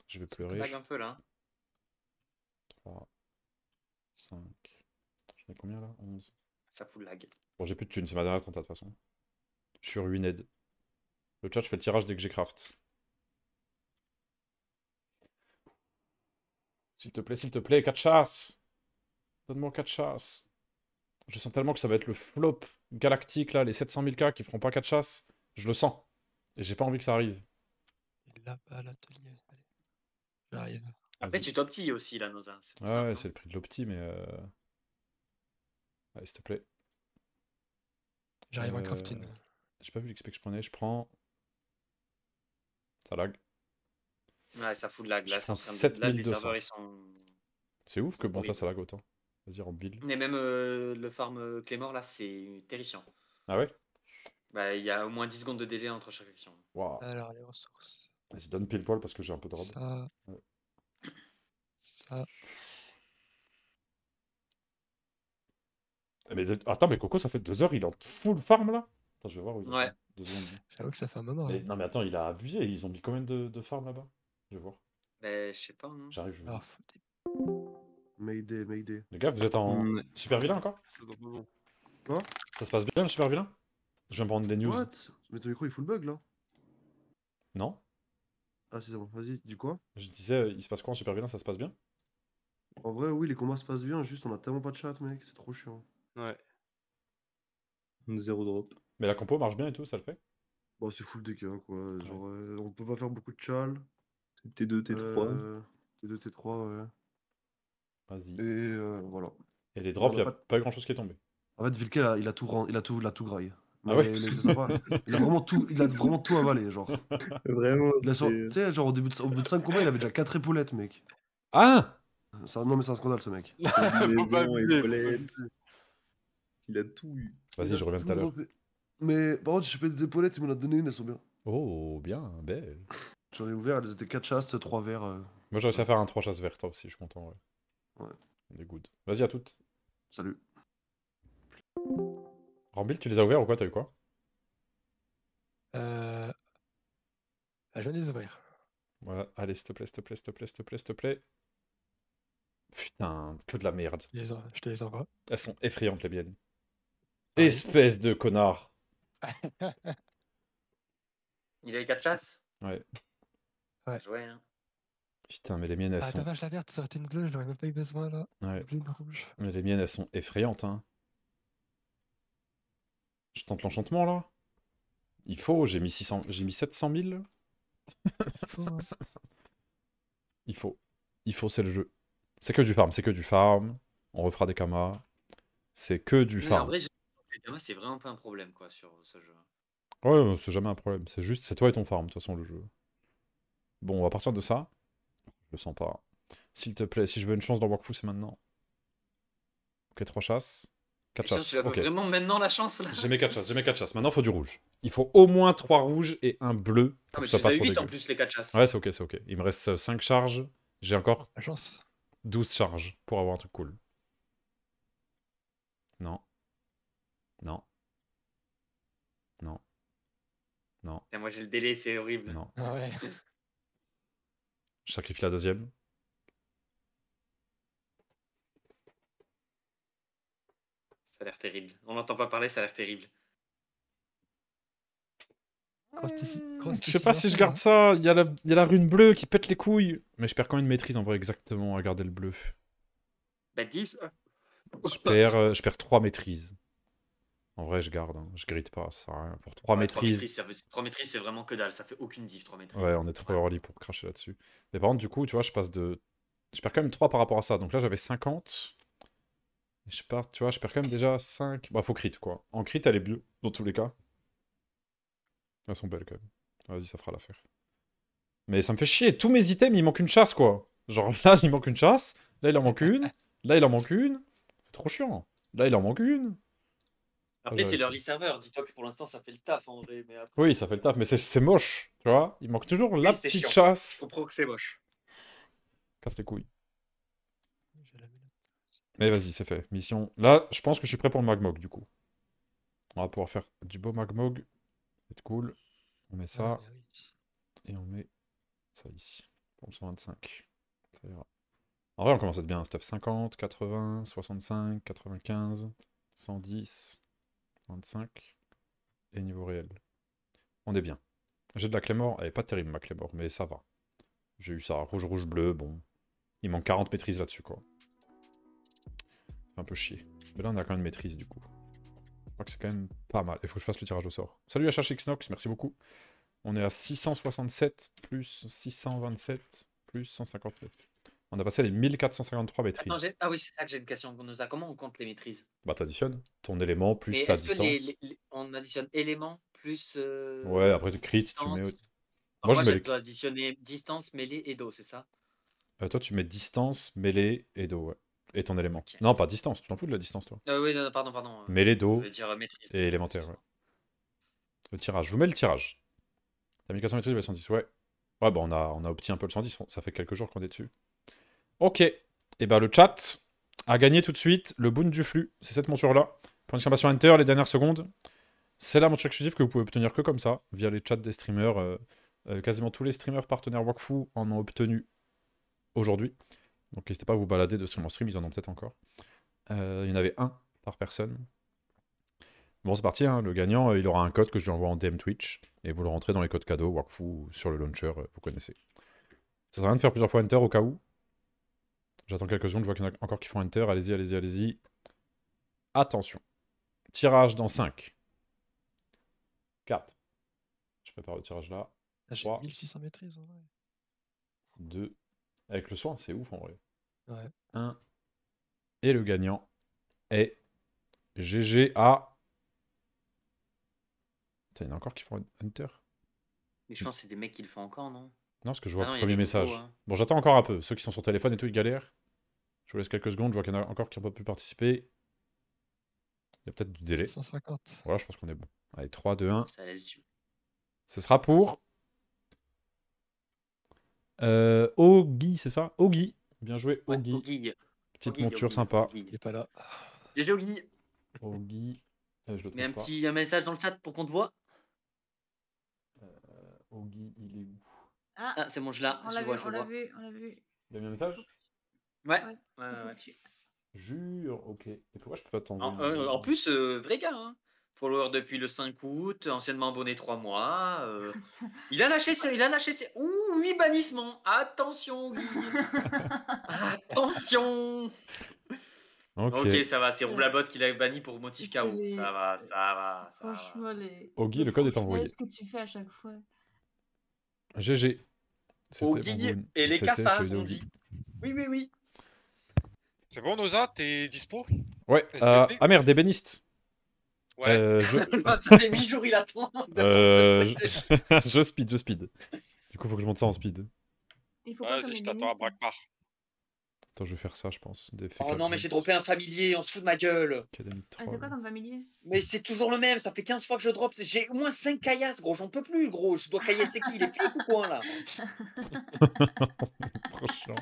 Je vais pleurer. un peu là. 3, 5. J'en ai combien là? 11. Ça fout le lag. Bon, j'ai plus de thunes, c'est ma dernière tenta de toute façon. Je suis ruiné. Le chat, je fais le tirage dès que j'ai craft. S'il te plaît, s'il te plaît, 4 chasses Donne-moi 4 chasses. Je sens tellement que ça va être le flop galactique là, les 700 000 k qui feront pas 4 chasses. Je le sens. Et j'ai pas envie que ça arrive. Là-bas, à l'atelier. Allez. J'arrive. Après, tu t'optilles aussi là, Noza. c'est ça, Ouais, c'est le prix de l'opti, mais. euh, Allez, s'il te plaît. J'arrive en Euh, crafting. J'ai pas vu l'XP que je prenais, je prends. Ça lag. Ouais, ça fout le lag. Je Là, c'est en prends train de... là, les 7200. serveurs ils sont. C'est ouf que bon, Horrible. t'as ça lag autant. Vas-y, rends build. Mais même euh, le farm euh, Claymore là, c'est terrifiant. Ah ouais? Bah, il y a au moins 10 secondes de délai entre chaque action. Waouh. Alors, les ressources. Vas-y, donne pile poil parce que j'ai un peu de robe. Ça. Ouais. Ça. Eh, Mais de- Attends, mais Coco, ça fait deux heures, il est en full farm là Attends, je vais voir où ont Ouais. fait. Deux secondes. J'avoue que ça fait un moment. Mais- hein. non, mais attends, il a abusé. Ils ont mis combien de, de farm là-bas? Je vais voir. Bah, je sais pas. hein. J'arrive, je vais Alors, voir. faut Mayday, Mayday. Les gars, vous êtes en Mm, super vilain encore? Quoi? Ça se passe bien le super vilain? Je viens de prendre les news. What? Mais ton micro il fout le bug là Non Ah si c'est bon, vas-y, dis quoi? Je disais, euh, il se passe quoi? En super vilain Ça se passe bien? En vrai, oui, les combats se passent bien, juste on a tellement pas de chat, mec, c'est trop chiant. Ouais. Zéro drop. Mais la compo marche bien et tout, ça le fait? Bon, c'est full DK quoi, genre euh, on peut pas faire beaucoup de chal. T2, T3. Euh, T2, T3, ouais. Vas-y. Et euh, voilà. Et les drops, il a a pas- pas grand chose qui est tombé. En fait, Vilkel, il a, il a tout, il a tout, il a tout graille. Ah ouais Mais- il a vraiment tout, il a vraiment tout avalé, genre. Vraiment, Tu sais, genre au début de, au bout de 5 combats, il avait déjà 4 épaulettes, mec. Ah Ça- non, mais c'est un scandale, ce mec. *laughs* Maison, abuser, épaulettes. Il a tout eu. Vas-y, je reviens tout à l'heure. Mais par contre, j'ai pas des épaulettes, il m'en a donné une, elles sont bien. Oh, bien, belle. J'en ai ouvert, elles étaient 4 chasses, 3 verres. euh. Moi, j'ai réussi à faire un 3 chasses vertes aussi, je suis content. Ouais. Ouais. On est good. Vas-y, à toutes. Salut. Rambil, tu les as ouverts ou quoi? T'as eu quoi? Euh... ah, je viens de les ouvrir. Ouais, allez, s'il te plaît, s'il te plaît, s'il te plaît, s'il te plaît, s'il te plaît. Putain, que de la merde. Je, les en- je te les envoie. Elles sont effrayantes, les miennes. Ouais. Espèce de connard. *laughs* Il a eu 4 chasses? Ouais. Ouais. Joué, hein. Putain, mais les miennes, elles Ah, sont... ta vache, la verte, ça aurait été une bleue, j'aurais même pas eu besoin là. Ouais. Bleu, une rouge. Mais les miennes, elles sont effrayantes, hein. Je tente l'enchantement, là Il faut, j'ai mis 600... J'ai mis 700 000 Faut, hein. Il faut. Il faut, c'est le jeu. C'est que du farm, c'est que du farm. On refera des kamas. C'est que du Mais en farm. vrai, les c'est vraiment pas un problème quoi sur ce jeu. Ouais, ouais, c'est jamais un problème. C'est juste, c'est toi et ton farm, de toute façon, le jeu. Bon, on va partir de ça. Je le sens pas. S'il te plaît, si je veux une chance dans Wakfu, c'est maintenant. Ok, 3 chasses. 4 Et ça, chasses. tu la veux Ok. vraiment maintenant la chance là J'ai mes 4 chasses, j'ai mes 4 chasses. Maintenant, il faut du rouge. Il faut au moins 3 rouges et un bleu Ah, pour mais que tu pas as eu trop vite en dégueu. plus les 4 chasses. Ouais, c'est ok, c'est ok. Il me reste 5 charges. J'ai encore La chance. 12 charges pour avoir un truc cool. Non. Non. Non. Non. Et moi j'ai le délai, c'est horrible. Non. Ah ouais. Je sacrifie la deuxième. Ça a l'air terrible. On n'entend pas parler, ça a l'air terrible. Grosse Je sais pas si je garde hein. ça. Il y, a la... il y a la rune bleue qui pète les couilles. Mais je perds quand même une maîtrise en vrai, exactement, à garder le bleu. Bah dis ça. Je perds, euh, je perds 3 maîtrises. En vrai, je garde. hein. Je grite pas, ça. Pour 3 Ouais, trois maîtrises. maîtrises, ça veut- trois maîtrises, c'est vraiment que dalle, ça fait aucune diff 3 maîtrises. Ouais, on est trop early pour cracher là-dessus. Mais par contre, du coup, tu vois, je passe de. Je perds quand même 3 par rapport à ça. Donc là, j'avais 50. Et je perds, tu vois, je perds quand même déjà 5. Bah, faut crit, quoi. En crit, elle est bleue, dans tous les cas. Elles sont belles, quand même. Vas-y, ça fera l'affaire. Mais ça me fait chier. Tous mes items, il manque une chasse, quoi. Genre là, il manque une chasse. Là, il en manque une. Là, il en manque une. C'est trop chiant. Là, il en manque une. Après, c'est l'early server. Dis-toi que pour l'instant, ça fait le taf en vrai. Mais après, Oui, ça fait le taf, mais c'est- moche, tu vois. Il manque toujours la Oui, petite chiant. chasse. je comprends que c'est moche. Casse les couilles. J'ai la mélodie aussi. Mais vas-y, c'est fait. Mission. Là, je pense que je suis prêt pour le Magmog, du coup. On va pouvoir faire du beau Magmog. C'est cool. On met ça Ah, bah et on met ça ici. Pour le 125. Ça ira. En vrai, on commence à être bien. Stuff 50, 80, 65, 95, 110, 25. Et niveau réel. On est bien. J'ai de la Clémore. Elle est pas terrible, ma Clémore, mais ça va. J'ai eu ça. Rouge, rouge, bleu. Bon. Il manque 40 maîtrises là-dessus, quoi. Un peu chier. Mais là, on a quand même une maîtrise, du coup. Je crois que c'est quand même pas mal. Il faut que je fasse le tirage au sort. Salut HHXnox, merci beaucoup. On est à 667 plus 627 plus 159. On a passé les 1453 maîtrises. Attends, ah oui, c'est ça que j'ai une question. On nous a comment on compte les maîtrises? Bah, t'additionnes ton élément plus ta que distance. les, les- les- on additionne éléments plus. euh, Ouais, après tu crit, tu mets. Moi, je moi, mets je les- dois additionner distance, mêlée et dos, c'est ça? Euh, toi, tu mets distance, mêlée et dos, ouais. Et ton élément. Non, pas distance, tu t'en fous de la distance, toi. euh, Oui, non, pardon, pardon. euh, Mêlée, Je dos dire euh, maîtrise. et élémentaire, ouais. Le tirage. Je vous mets le tirage. T'as mis 400 maîtrises, le 110, ouais. Ouais, bah on a, on a opté un peu le 110, on- ça fait quelques jours qu'on est dessus. Ok. Et bah le chat a gagné tout de suite le boon du flux. C'est cette monture-là. Point d'exclamation Enter, les dernières secondes. C'est la monture exclusive que vous pouvez obtenir que comme ça, via les chats des streamers. euh, euh, quasiment tous les streamers partenaires Wakfu en ont obtenu aujourd'hui. Donc n'hésitez pas à vous balader de stream en stream, ils en ont peut-être encore. Euh, il y en avait un par personne. Bon, c'est parti, hein, le gagnant, euh, il aura un code que je lui envoie en DM Twitch, et vous le rentrez dans les codes cadeaux, ou sur le launcher, euh, vous connaissez. Ça sert à rien de faire plusieurs fois Enter au cas où. J'attends quelques secondes, je vois qu'il y en a encore qui font Enter, allez-y, allez-y, allez-y. Attention. Tirage dans 5. 4. Je prépare le tirage là. J'ai Trois. 1600 maîtrises en vrai. 2. Avec le soin, c'est ouf en vrai. Ouais. 1. Et le gagnant est GGA. Putain, il y en a encore qui font Hunter Mais je pense que c'est des mecs qui le font encore, non? Non, parce que je vois Ah le non, premier message. hein. Bon, j'attends encore un peu. Ceux qui sont sur téléphone et tout, ils galèrent. Je vous laisse quelques secondes. Je vois qu'il y en a encore qui n'ont pas pu participer. Il y a peut-être du délai. 150. Voilà, je pense qu'on est bon. Allez, 3, 2, 1. Ça laisse du. Ce sera pour. Euh, Ogi, c'est ça? Ogi. Bien joué, Ouais, Ogi. Ogi. Petite monture sympa. Il est pas là. GG Ogi. Ogi. Euh, je le Mets un pas. petit un message dans le chat pour qu'on te voit. Ogi, il est où? Ah, Ah, c'est bon, je l'ai. on Je l'a le vu, vois, on l'a vu, on l'a vu. Il a mis un message? Ouais. Ouais, Ouais, ouais, ouais. Jure, ok. Et pourquoi je peux pas t'envoyer En, euh, en plus, euh, vrai gars. Hein. Follower depuis le 5 août, anciennement abonné 3 mois. euh, *laughs* il a lâché ses, il a lâché ses... Ouh, 8 bannissements. Attention, Guy. *laughs* Attention. Ok. Ok, ça va, c'est Roublabot qui l'a banni pour motif KO. les- Ça va, ça va, ça va. Franchement, les. Ogi, le code est envoyé. profilage que tu fais à chaque fois? GG. Boon. et les cafards ont dit. Oui, oui, oui. C'est bon, Noza, t'es dispo? Ouais. Euh, Ah merde, ébéniste. Ouais. Euh, *laughs* je... Ça fait 8 jours, il attend. *laughs* Euh, je... je speed, je speed. Du coup, faut que je monte ça en speed. Il faut Vas-y, je t'attends à Brakmar. Attends, je vais faire ça, je pense. Des Oh non, mais j'ai droppé un familier, on se fout de ma gueule. Ah, c'est quoi comme familier? Mais c'est toujours le même, ça fait 15 fois que je drop. J'ai au moins 5 caillasses, gros, j'en peux plus, gros. Je dois caillasser qui Il est flic ou quoi, là *laughs* Trop chiant.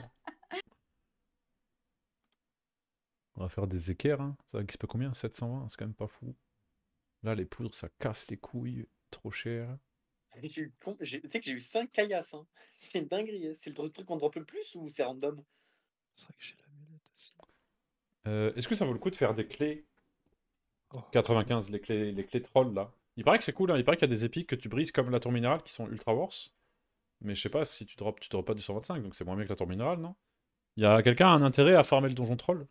On va faire des équerres, hein. Ça explique combien? 720, c'est quand même pas fou. Là, les poudres, ça casse les couilles. Trop cher. Tu sais que j'ai eu 5 caillasses. Hein. *laughs* C'est une dinguerie. hein. C'est le truc qu'on drop le plus ou c'est random? C'est vrai que j'ai l'amulette aussi. Euh, Est-ce que ça vaut le coup de faire des clés? Oh. 95, les clés, les clés trolls là Il paraît que c'est cool, hein. il paraît qu'il y a des épiques que tu brises comme la tour minérale qui sont ultra worse. Mais je sais pas si tu drops, tu drops pas du 125, donc c'est moins bien que la tour minérale, non? Il y a quelqu'un a un intérêt à farmer le donjon troll?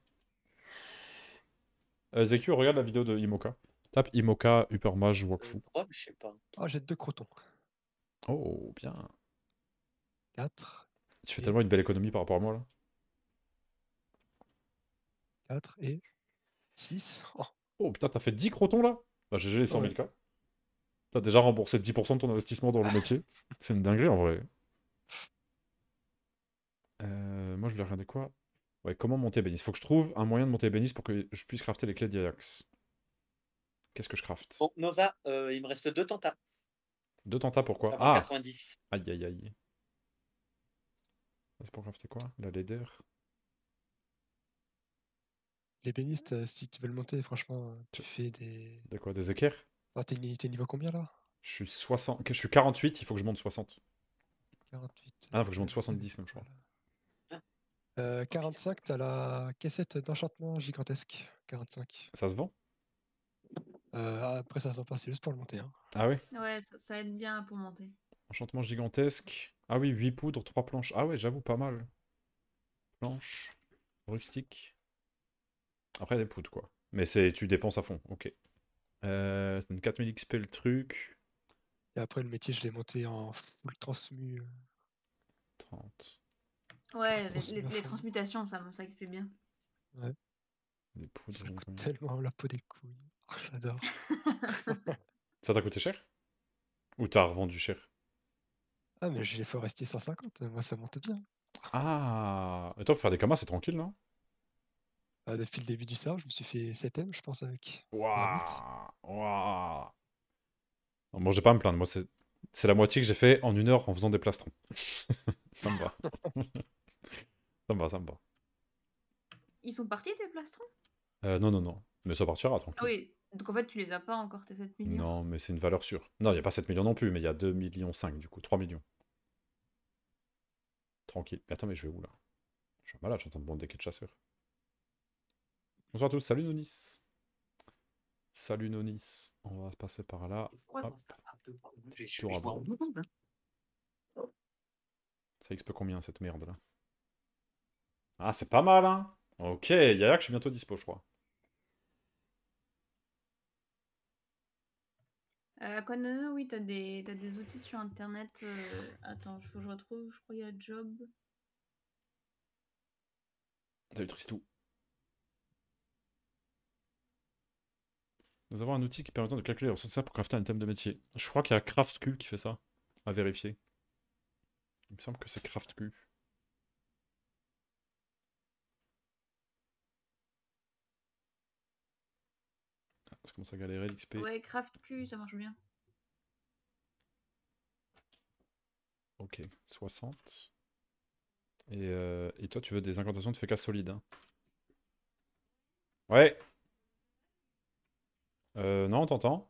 Euh, Zeku, regarde la vidéo de Imoka. Tape Imoka, Hypermage, Wakfu. Oh, je sais pas. Oh, j'ai deux crotons. Oh, bien. 4, Tu fais tellement une belle économie par rapport à moi là. 4 et 6. Oh, Oh putain, t'as fait 10 crotons là? Bah GG les 100 000 Ouais. k. T'as déjà remboursé 10% de ton investissement dans le métier. *laughs* C'est une dinguerie en vrai. Euh, moi je voulais regarder quoi? Ouais, comment monter Bénis Faut que je trouve un moyen de monter Bénis pour que je puisse crafter les clés d'Ajax. Qu'est-ce que je crafte Bon, Noza, euh, il me reste deux tentas. Deux tentas pourquoi? Ah 90. Aïe aïe aïe. C'est pour crafter quoi? La leader L'ébéniste, euh, si tu veux le monter, franchement, euh, tu fais des. De quoi? Des équerres? Ah, t'es ni- t'es niveau combien là? Je suis 60. ok, Je suis 48, il faut que je monte 60. 48. Ah, faut que je monte 70 même, je crois. Euh, 45, t'as la cassette d'enchantement gigantesque. 45. Ça se vend? Euh, après, ça se vend pas, c'est juste pour le monter. Hein. Ah oui? Ouais, ça, ça aide bien pour monter. Enchantement gigantesque. Ah oui, 8 poudres, 3 planches. Ah ouais, j'avoue, pas mal. Planche, rustique. Après, des poudres, quoi. Mais c'est tu dépenses à fond, ok. Euh, ça donne 4000 XP le truc. Et après, le métier, je l'ai monté en full transmu. euh, 30. Ouais, les, transmutations, ça, ça explique bien. Ouais. Des poudres, Ça coûte tellement la peau des couilles. Oh, J'adore. Ça t'a coûté cher? Ou t'as revendu cher? Ah, mais j'ai forestier 150, moi ça monte bien. Ah Et toi, pour faire des kamas, c'est tranquille, non? Ah, depuis le début du serve, je me suis fait 7ème, je pense, avec. Waouh Waouh Moi, j'ai pas à me plaindre. Moi, c'est c'est la moitié que j'ai fait en une heure en faisant des plastrons. *laughs* ça me va. *laughs* ça me va, ça me va. Ils sont partis tes plastrons? Euh, non, non, non. Mais ça partira, tranquille. Ah oui, donc en fait tu les as pas encore tes 7 millions. Non, mais c'est une valeur sûre. Non, il n'y a pas 7 millions non plus, mais il y a 2 millions 5 du coup, 3 millions. Tranquille. Mais attends, mais je vais où là? Je suis malade, j'entends de bon deck de chasseurs. Bonsoir à tous, salut Nonis. Salut Nonis. On va passer par là. Hop. J'ai hein. Ça XP combien cette merde là? Ah, c'est pas mal hein Ok, Yaya, que je suis bientôt dispo, je crois. Euh, quoi, non, non, oui, t'as des, t'as des outils sur internet. euh, Attends, faut que je retrouve, je crois qu'il y a Job. Salut Tristou. Nous avons un outil qui permettant de calculer les ressources pour crafter un thème de métier. Je crois qu'il y a CraftQ qui fait ça. À vérifier. Il me semble que c'est CraftQ. Ça commence à galérer l'XP. Ouais, CraftQ, ça marche bien. Ok, 60. Et, euh, et toi, tu veux des incantations de fécas solides. hein ouais. Euh, non, on t'entend.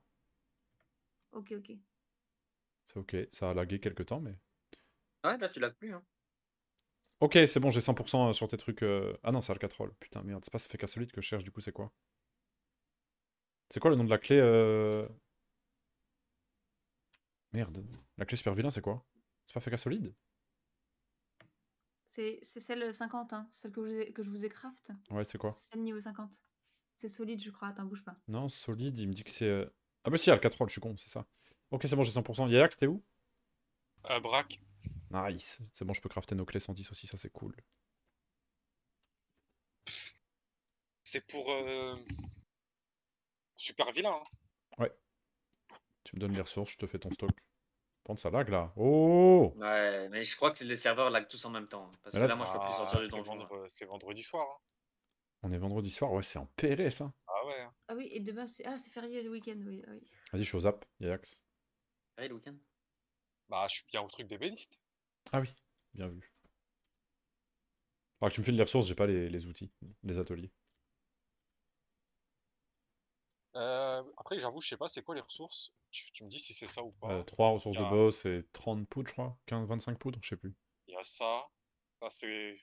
Ok, ok. C'est ok. Ça a lagué quelques temps, mais. Ouais, là tu l'as plus. Hein. Ok, c'est bon, j'ai 100% sur tes trucs. euh, Ah non, c'est Alcatrol. Putain, merde, c'est pas ce fécas solide que je cherche, du coup, c'est quoi? C'est quoi le nom de la clé euh... Merde. La clé super vilain, c'est quoi? C'est pas fécas solide C'est c'est celle 50, hein, celle que, vous ai- que je vous ai craft. Ouais, c'est quoi? C'est celle niveau 50. C'est solide, je crois. Attends, bouge pas. Non, solide, il me dit que c'est. euh, Ah bah si, Alcatrol, je suis con, c'est ça. Ok, c'est bon, j'ai 100%. Yayax, t'es où? Euh, Braque. Nice. C'est bon, je peux crafter nos clés 110 aussi, ça c'est cool. c'est pour euh, super vilain. hein. Tu me donnes les ressources, je te fais ton stock. Contre, ça lag là. Oh Ouais, mais je crois que les serveurs lag tous en même temps. hein, Parce Mais que là- là, moi, je peux plus Ah, sortir du c'est donjon. là. vendre- c'est vendredi soir. hein. On est vendredi soir, ouais, c'est en PLS. Hein. Ah ouais. hein. Ah oui, et demain, c'est ah, c'est férié le week-end, oui. oui. Vas-y, je suis au zap, Yax. Ouais, le week-end? Bah, je suis bien au truc d'ébéniste. Ah oui, bien vu. Que tu me files les ressources, j'ai pas les, les outils, les ateliers. Euh, après, j'avoue, je sais pas, c'est quoi les ressources? Tu, tu me dis si c'est ça ou pas. Euh, 3 ressources Il y de boss et 30 poudres, je crois. 15, 25 poudres, je sais plus. Il y a ça. Ça, c'est.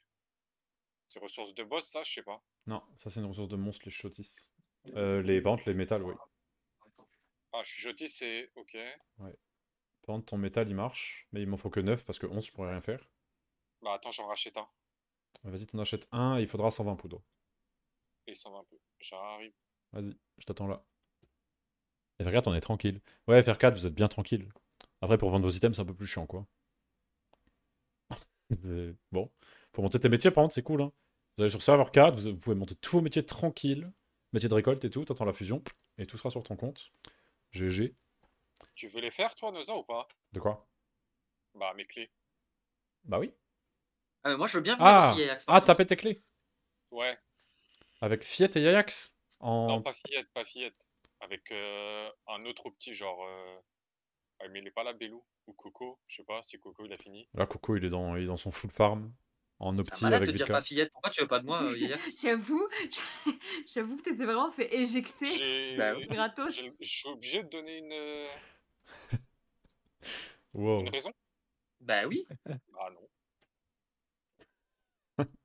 C'est ressources de boss, ça, je sais pas. Non, ça c'est une ressource de monstre, les chotis. Euh, les par contre, les métals, oui. Ah, je suis jeté, c'est. Ok. Par contre, ton métal il marche, mais il m'en faut que 9 parce que 11 je pourrais rien faire. Bah, attends, j'en rachète un. Ouais, Vas-y, t'en achètes un et il faudra 120 poudres. Et il s'en va un peu. J'arrive. Vas-y, je t'attends là. FR4, on est tranquille. Ouais, FR4, vous êtes bien tranquille. Après, pour vendre vos items, c'est un peu plus chiant, quoi. *laughs* Bon. Pour monter tes métiers, par contre, c'est cool. Hein. Vous allez sur serveur 4, vous, vous pouvez monter tous vos métiers tranquilles. Métier de récolte et tout, t'attends la fusion. Et tout sera sur ton compte. GG. Tu veux les faire, toi, Noza, ou pas? De quoi? Bah, mes clés. Bah oui. Ah, mais moi, je veux bien venir Ah, aussi, ah taper tes clés. Ouais. Avec Fiat et Yayax. En... Non, pas fillette, pas fillette. Avec euh, un autre petit, genre. euh, ah, mais il est pas là, Belou. Ou Coco. Je sais pas si Coco, il a fini. Là, Coco, il est dans, il est dans son full farm. En opti avec de dire pas fillette. Pourquoi tu veux pas de moi, *laughs* J'avoue, *laughs* j'avoue que t'étais vraiment fait éjecter J'ai. *laughs* Bah oui. gratos. Je suis obligé de donner une, Wow. une raison? Bah oui. Ah non.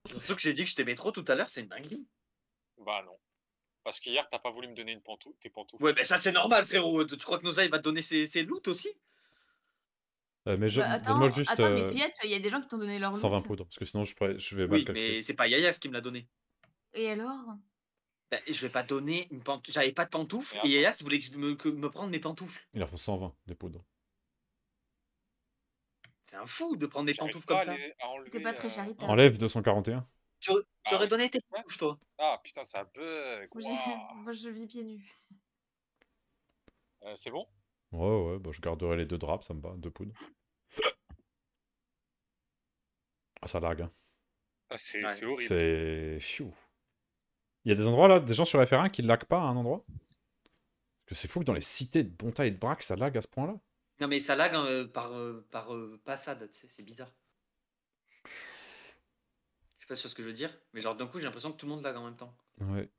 Surtout que j'ai dit que je t'aimais trop tout à l'heure, c'est une dinguerie. Bah non. Parce qu'hier, t'as pas voulu me donner une pantou tes pantoufles. Ouais, mais ça c'est normal, frérot. Tu crois que Noza il va te donner ses, ses loots aussi? Euh, mais je... Bah, attends, donne-moi juste attends, mais euh, Fiat, il y a des gens qui t'ont donné leur 120 loot. poudres. Parce que sinon, je, pourrais- je vais mal Oui, calculer. mais c'est pas Yayax qui me l'a donné. Et alors? Bah, je vais pas donner une pantoufle. J'avais pas de pantoufles Mais et Yayax voulait que je me, que me prendre mes pantoufles? Il en faut 120 des poudres. C'est un fou de prendre des pantoufles comme ça. enlever, T'es pas très euh, charitable. Enlève 241. Tu, aurais- tu Ah aurais ouais, donné tes pantoufles, toi? Ah putain, ça bug. Waouh. *laughs* Moi, je vis pieds nus. Euh, c'est bon? Ouais, ouais, bah, je garderai les deux draps, ça me va, deux poudres. Ah, ça lag. hein. ah, C'est Ouais. c'est horrible. C'est. Il y a des endroits là, des gens sur FR1 qui lag pas à un endroit? Parce que c'est fou que dans les cités de Bonta et de Braque, ça lag à ce point-là. Non, mais ça lag euh, par, euh, par euh, passade, c'est bizarre. Je sais pas sur ce que je veux dire, mais genre d'un coup j'ai l'impression que tout le monde lag en même temps. Ouais.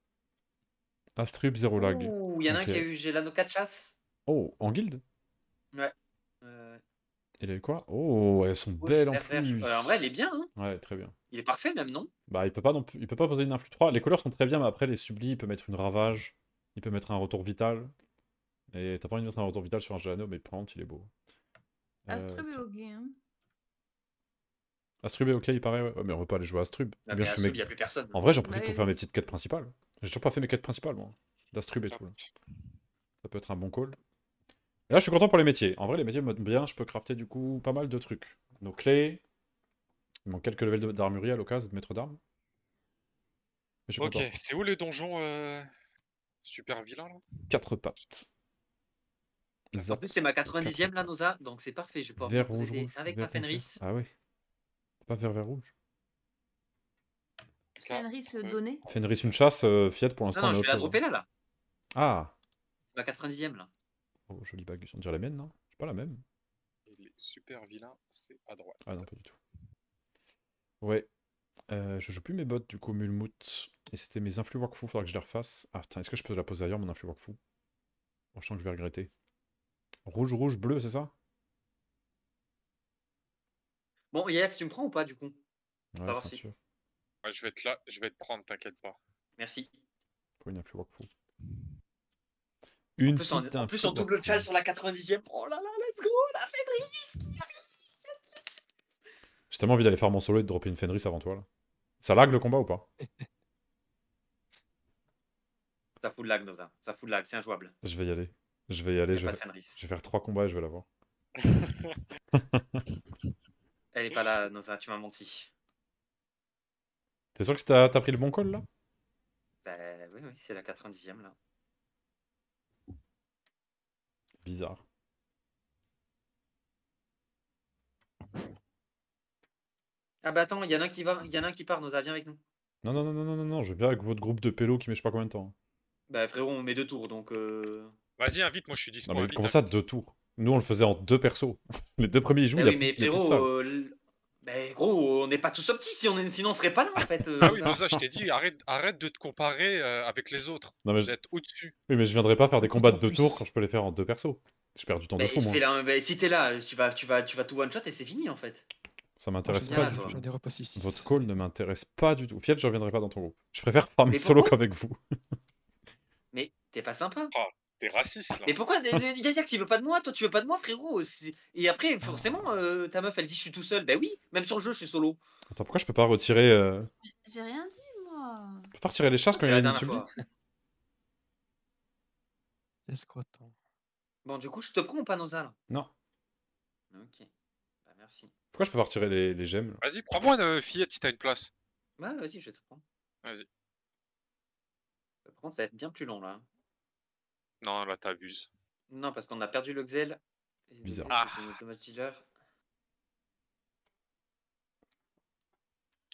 Astrub, zéro lag. Ouh, il y en a un qui a eu 4 chasse. Oh, en guilde Euh, Il a eu quoi? Oh, elles sont belles en plus. Euh, en vrai, elle est bien, hein. Ouais, très bien. Il est parfait même, non? Bah, il peut pas non plus... il peut pas poser une influx 3. Les couleurs sont très bien, mais après, les sublis, il peut mettre une ravage. Il peut mettre un retour vital. Et t'as pas envie de mettre un retour vital sur un Gelano, mais par contre, il est beau. Euh, Astrub est tiens. ok. Hein. Astrub est ok, il paraît, ouais. Ouais, mais on veut pas aller jouer à Astrub. Ah, bien mais je mes- y a plus personne. En vrai, j'en profite Ouais, pour oui. faire mes petites quêtes principales. J'ai toujours pas fait mes quêtes principales, moi. D'Astrub et tout. là. Ça peut être un bon call. Et là, je suis content pour les métiers. En vrai, les métiers me bien. Je peux crafter du coup pas mal de trucs. Nos clés. Il manque quelques levels d'armurerie à l'occasion de maître d'armes. Ok, c'est où le donjon euh, super vilain là? Quatre pattes. En Zap. plus, c'est ma 90e là. Noza, donc c'est parfait. Je vais pouvoir rouge rouge. avec ma. Fenris. Ah ouais. Pas vert vert rouge. Fenris donné. Fenris une chasse, euh, Fiat pour Non, l'instant non, je autre vais la dropper là, là. Ah C'est ma 90e là. Oh, jolie bague. On dirait la mienne, non? C'est pas la même. Et les super vilains, c'est à droite. Ah non, pas du tout. Ouais. Euh, je joue plus mes bottes du coup, Mulmout. Et c'était mes influx faudra que je les refasse. Ah putain, est-ce que je peux la poser ailleurs mon influx Wakfu Bon, je sens que je vais regretter. Rouge, rouge, bleu, c'est ça? Bon, Yayax, tu me prends ou pas du coup? Ouais, voir si- ceinture. Ouais, je vais être là, je vais te prendre, t'inquiète pas. Merci. Pour une. Une En plus, on, en, plus, on double chal sur la 90e. Oh là là, let's go, la Fenris qui arrive. J'ai tellement envie d'aller faire mon solo et de dropper une Fenris avant toi là. Ça lag le combat ou pas? *laughs* Ça fout de lag, Noza. Ça fout de lag, c'est injouable. Je vais y aller. Je vais y aller, je vais... je vais faire trois combats et je vais l'avoir. *laughs* *laughs* Elle est pas là, Noza, tu m'as menti. T'es sûr que t'as t'as pris le bon call là? Bah oui, oui, c'est la 90e là. Bizarre. Ah bah attends, il y en a un qui va, il y en a un qui part, Noza, viens avec nous. Non, non, non, non, non, non, non, je vais bien avec votre groupe de pélo qui met je sais pas combien de temps. Bah frérot, on met deux tours donc. euh, Vas-y, invite, moi je suis dispo. Non, mais invite, comment ça, invite. deux tours? Nous, on le faisait en deux persos. *laughs* Les deux premiers jours, il y a, oui, mais il y a plus de ça. frérot, euh, bah gros, on n'est pas tous optis, si on est... sinon on serait pas là en fait. euh, Ah oui. Noza, je t'ai dit, arrête, arrête de te comparer euh, avec les autres. Non, mais Vous je- êtes au-dessus. Oui, mais je viendrai pas faire des combats de deux tours quand je peux les faire en deux persos. Je perds du temps de Bah, fou, moi. bah, si t'es là, tu vas, tu vas, tu vas tout one shot et c'est fini en fait. Ça m'intéresse pas là, du toi. tout. J'en ai repassé 6. Votre call ne m'intéresse pas du tout. Fiat, je reviendrai pas dans ton groupe. Je préfère farmer solo qu'avec vous. Mais t'es pas sympa. T'es raciste là. Mais pourquoi? Yayax il veut pas de moi, toi tu veux pas de moi frérot Et après forcément euh, ta meuf elle dit je suis tout seul. Bah oui, même sur le jeu je suis solo. Attends, pourquoi je peux pas retirer. euh, J'ai rien dit, moi. Je peux pas retirer les chasses quand il y a une fois. *laughs* Escrotant. Bon du coup je te prends ou pas Noza là? Non. Ok. Bah merci. Pourquoi je peux pas retirer les, les gemmes Vas-y, prends-moi une fillette si t'as une place. Ouais vas-y je vais te prendre. Vas-y. Par contre ça va être bien plus long là. Non, là t'abuses. Non parce qu'on a perdu le Xel. Bizarre. Ah.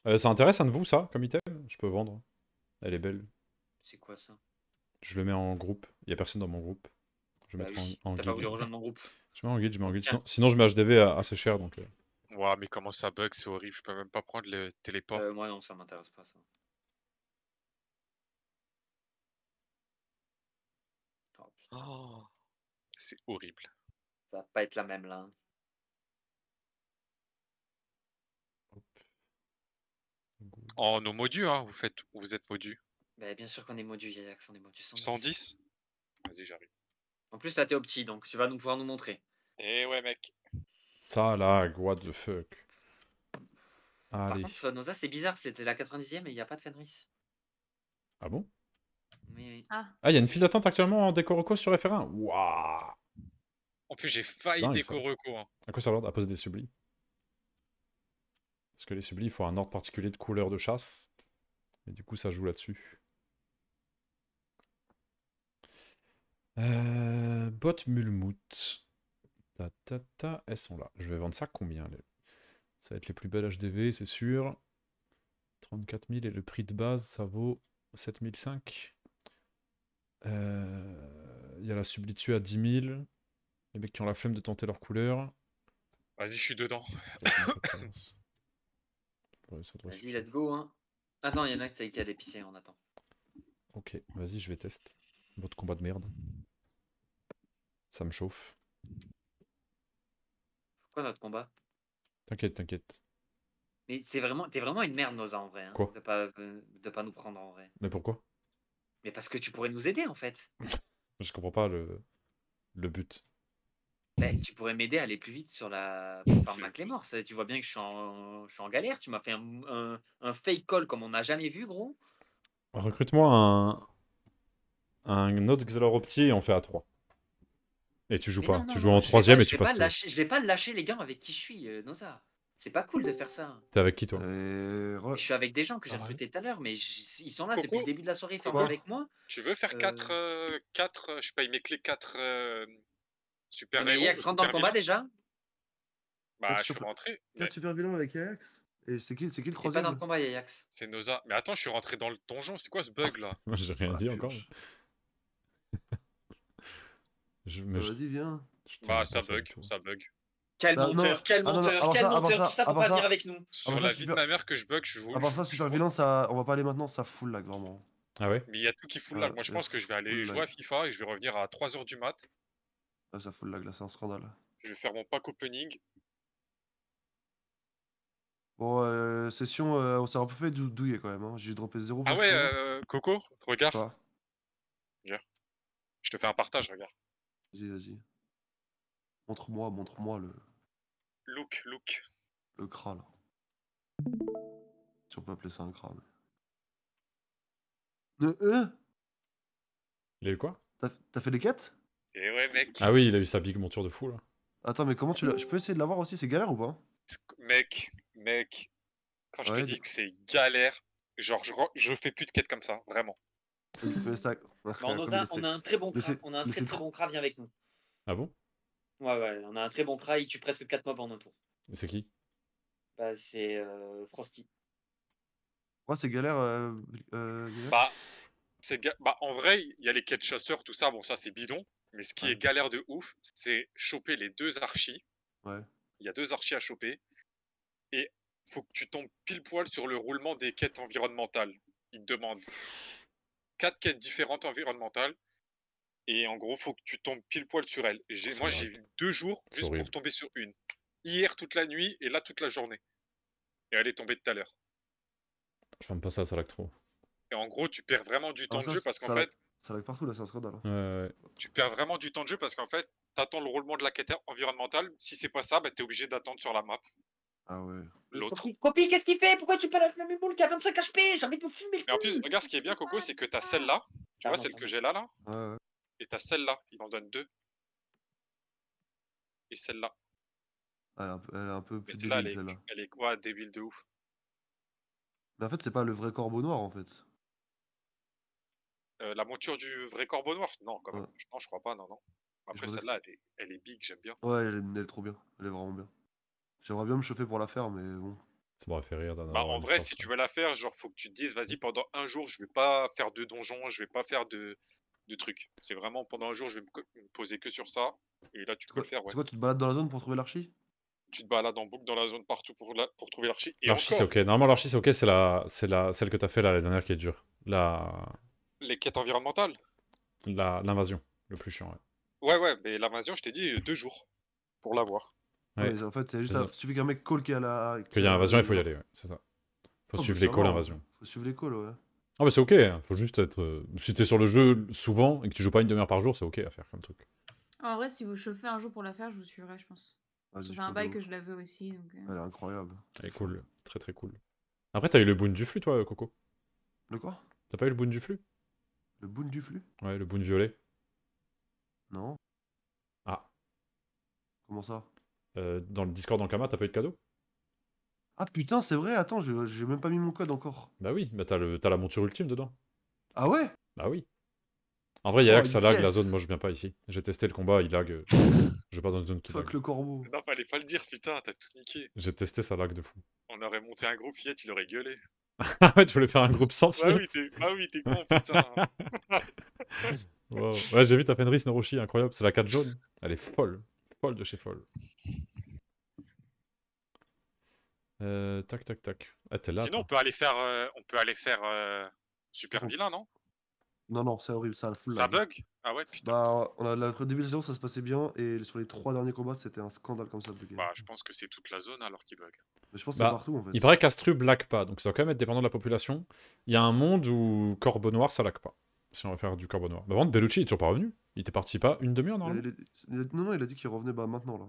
Euh, Ça intéresse un de vous, ça, comme item? Je peux vendre. Elle est belle. C'est quoi ça? Je le mets en groupe. Il y a personne dans mon groupe. Je vais Bah mettre oui, en, en T'as pas guide. voulu rejoindre mon groupe. *laughs* Je mets en guide, je mets en guide. Sinon, sinon je mets HDV à- assez cher. Donc, Ouah, mais comment ça bug, c'est horrible. Je peux même pas prendre le téléport. Euh, moi non ça m'intéresse pas ça. Oh, Oh, c'est horrible. ça va pas être la même là. hein. En nos modus, hein, vous faites, vous êtes modus. Bah bien sûr qu'on est modu Yayax, on est modu 110. 110 Vas-y, j'arrive. En plus là t'es opti donc tu vas nous pouvoir nous montrer. Eh ouais, mec. Ça lag, what the fuck. Par Allez. contre Noza c'est bizarre, c'était la 90e et il n'y a pas de Fenris. Ah bon? Oui, oui. Ah, Ah, il y a une file d'attente actuellement en Décoroco sur F1. Waouh En plus, j'ai failli reco. Hein. À quoi ça va À poser des sublis? Parce que les sublis, il faut un ordre particulier de couleur de chasse. Et du coup, ça joue là-dessus. Euh, bot mulmout. Ta, ta, ta, elles sont là. Je vais vendre ça combien les- Ça va être les plus belles HDV, c'est sûr. 34 000 et le prix de base, ça vaut 7005. Euh, Il y a la subli dessus à 10 000. Les mecs qui ont la flemme de tenter leur couleur. Vas-y, je suis dedans. 414. *laughs* Ouais, ça devrait Vas-y let's go hein. Ah non il y en a qui a l'épicé on attend. Ok, vas-y, je vais tester. Votre combat de merde. Ça me chauffe. Pourquoi notre combat? T'inquiète, t'inquiète. Mais c'est vraiment, t'es vraiment une merde Noza en vrai. Hein, Quoi? De pas, euh, de pas nous prendre en vrai. Mais pourquoi? Mais parce que tu pourrais nous aider en fait. Je comprends pas le, le but. Bah, tu pourrais m'aider à aller plus vite sur la farm McLemore. Ça, Tu vois bien que je suis en, je suis en galère. Tu m'as fait un, un, un fake call comme on n'a jamais vu, gros. Recrute-moi un, un autre Xelor Opti et on fait à 3. Et tu joues Mais pas. non, non, tu joues en troisième et je tu passes lâcher- Je vais pas lâcher les gars avec qui je suis, euh, Noza. C'est pas cool de faire ça. T'es avec qui toi? Re- Je suis avec des gens que j'ai Ah ouais. recrutés tout à l'heure, mais ils sont là Coco depuis le début de la soirée, Coco avec moi. Tu veux faire 4, Euh. 4 je paye mes clés 4 super Mais héros, Yax rentre dans le super combat déjà. Bah, Quatre je suis super- rentré. Quatre mais super vilains avec Ajax? Et c'est qui, c'est qui le T'es pas dans troisième le combat, Yax. C'est Noza. Mais attends, je suis rentré dans le donjon. C'est quoi ce bug là? *laughs* Moi, j'ai rien Ah, dit encore. *laughs* Je, mais Bah, je- Vas-y, viens. Bah, ça bug, ça bug. Quel Ah, non. monteur, quel Ah, non, non, monteur, avant quel ça, avant monteur, ça, tout ça pour avant pas ça. venir avec nous. Sur la vie de ma mère que je bug, je part je- ça, super vilain, ça... on va pas aller maintenant, ça full lag vraiment. Ah ouais? Mais il y a tout qui fout Ouais, lag. Moi, je pense que je vais aller jouer à FIFA et je vais revenir à 3h du mat. Ah, ça full lag là, c'est un scandale. Je vais faire mon pack opening. Bon, euh, session, euh, on s'est un peu fait dou- douiller quand même. Hein. J'ai droppé 0 Ah ouais, euh, Coco, regarde. Je te fais un partage, regarde. Vas-y, vas-y. Montre-moi, montre-moi le, Look, look. le cra là. Si on peut appeler ça un cra. Mais... Euh, euh Il a eu quoi? T'as fait des quêtes? Et ouais, mec. Ah oui, il a eu sa big monture de fou là. Attends, mais comment tu l'as Je peux essayer de l'avoir aussi, c'est galère ou pas? Mec, mec. Quand je Ouais, te dis que c'est galère, genre, je, je fais plus de quêtes comme ça, vraiment. Ça. Bah, on, a, *laughs* on a un très bon Mais cra, c'est- on a un très très bon cra, viens avec nous. Ah bon? Ouais, ouais, on a un très bon cra, il tue presque 4 mobs en un tour. Mais c'est qui? Bah, c'est euh, Frosty. Ouais, c'est galère. euh, euh, galère. Bah, c'est ga- bah, en vrai, il y a les quêtes chasseurs, tout ça, bon, ça c'est bidon. Mais ce qui Ouais. est galère de ouf, c'est choper les deux archis. Ouais. Il y a deux archis à choper. Et faut que tu tombes pile poil sur le roulement des quêtes environnementales. Il te demande quatre quêtes différentes environnementales. Et en gros, faut que tu tombes pile poil sur elles. Et j'ai- moi, j'ai eu deux jours juste horrible. pour tomber sur une. Hier toute la nuit et là toute la journée. Et elle est tombée tout à l'heure. Je ferme pas ça, ça lag trop. Et en gros, tu perds vraiment du Ah, temps ça, de jeu ça- parce qu'en ça fait, Ça lag partout là, c'est un scandale. hein. Ouais, ouais. tu perds vraiment du temps de jeu parce qu'en fait, t'attends le roulement de la quête environnementale. Si c'est pas ça, bah, t'es obligé d'attendre sur la map. Ah ouais. L'autre. Copie, qu'est-ce qu'il fait? Pourquoi tu parles avec la même moule qui a 25 HP J'ai envie de me fumer le Mais en plus, regarde ce qui est bien, Coco, c'est que t'as celle-là. Tu vois, Pardon, celle que j'ai là, là. Ouais, ouais. Et t'as celle-là. Il en donne deux. Et celle-là. Elle est un peu, elle est un peu Mais plus celle-là, elle débile est, celle-là. elle est quoi débile de ouf. Mais en fait, c'est pas le vrai corbeau noir en fait. Euh, la monture du vrai corbeau noir? Non, quand même. Ouais. Non, je crois pas, non, non. Après, celle-là, elle est, elle est big, j'aime bien. Ouais, elle est, elle est trop bien. Elle est vraiment bien. J'aimerais bien me chauffer pour la faire, mais bon. Ça m'aurait fait rire d'en Bah, en vrai, sorte. si tu veux la faire, genre, faut que tu te dises, vas-y, pendant un jour, je vais pas faire de donjon, je vais pas faire de, de trucs. C'est vraiment pendant un jour, je vais me poser que sur ça. Et là, tu peux le faire, ouais. C'est quoi, tu te balades dans la zone pour trouver l'archi? Tu te balades en boucle dans la zone partout pour, la- pour trouver l'archi. L'archi, c'est ok. Normalement, l'archi, c'est ok. C'est la... c'est la... celle que t'as fait là, la dernière qui est dure. La... les quêtes environnementales? la- L'invasion, le plus chiant. Ouais. Ouais, ouais, mais l'invasion, je t'ai dit, deux jours pour l'avoir. Ouais. Ouais, En fait, il suffit qu'un mec call qui a la. qui Qu'il y a a- invasion, il faut y aller. ouais, C'est ça. Faut Oh, suivre les calls va, invasion. Faut suivre les calls, ouais. Ah, mais c'est ok. hein. Faut juste être. euh, Si t'es sur le jeu souvent et que tu joues pas une demi-heure par jour, c'est ok à faire comme truc. En vrai, si vous chauffez un jour pour la faire, je vous suivrai, je pense. Vas-y, Ça fait un bail que je la veux aussi. Donc, euh. Elle est incroyable. Elle est cool. Très très cool. Après, t'as eu le boon du flux, toi, Coco? Le quoi? T'as pas eu le boon du flux? Le boon du flux? Ouais, le boon violet. Non. Ah. Comment ça? Euh, dans le Discord d'Ankama, t'as pas eu de cadeau? Ah putain, c'est vrai, attends, j'ai j'ai même pas mis mon code encore. Bah oui, bah t'as le... t'as la monture ultime dedans. Ah ouais? Bah oui. En vrai, il y a Oh, que ça lag la yes zone, moi je viens pas ici. J'ai testé le combat, il lag. euh, Je vais pas dans une zone qui lag. Fuck le corbeau. Non, fallait pas le dire, putain, t'as tout niqué. J'ai testé, ça lag de fou. On aurait monté un groupe Fiat, il aurait gueulé. *laughs* Ah ouais, tu voulais faire un groupe sans Bah Fiat oui, t'es bah oui, t'es con, putain. *laughs* Wow. Ouais, j'ai vu ta Fenris Noroshi, incroyable. C'est la 4 jaune. Elle est folle. Folle de chez folle. Euh, tac, tac, tac. Ah, t'es là. Sinon, on peut aller faire, euh, on peut aller faire euh, Super Vilain, non? Non, non, c'est horrible, ça a full Ça lag. bug? Ah ouais, putain. Bah, on a la début de saison, ça se passait bien, et sur les trois derniers combats, c'était un scandale comme ça. de bugger. Bah, je pense que c'est toute la zone alors qu'il bug. Mais je pense que Bah, c'est partout en fait. Il paraît qu'Astrub lag pas, donc ça va quand même être dépendant de la population. Il y a un monde où Corbeau Noir ça lag pas. Si on va faire du Corbeau Noir. Bah, par contre, Bellucci il est toujours pas revenu. Il était parti pas une demi-heure normalement. il est- il a- Non, non, il a dit qu'il revenait bah, maintenant là.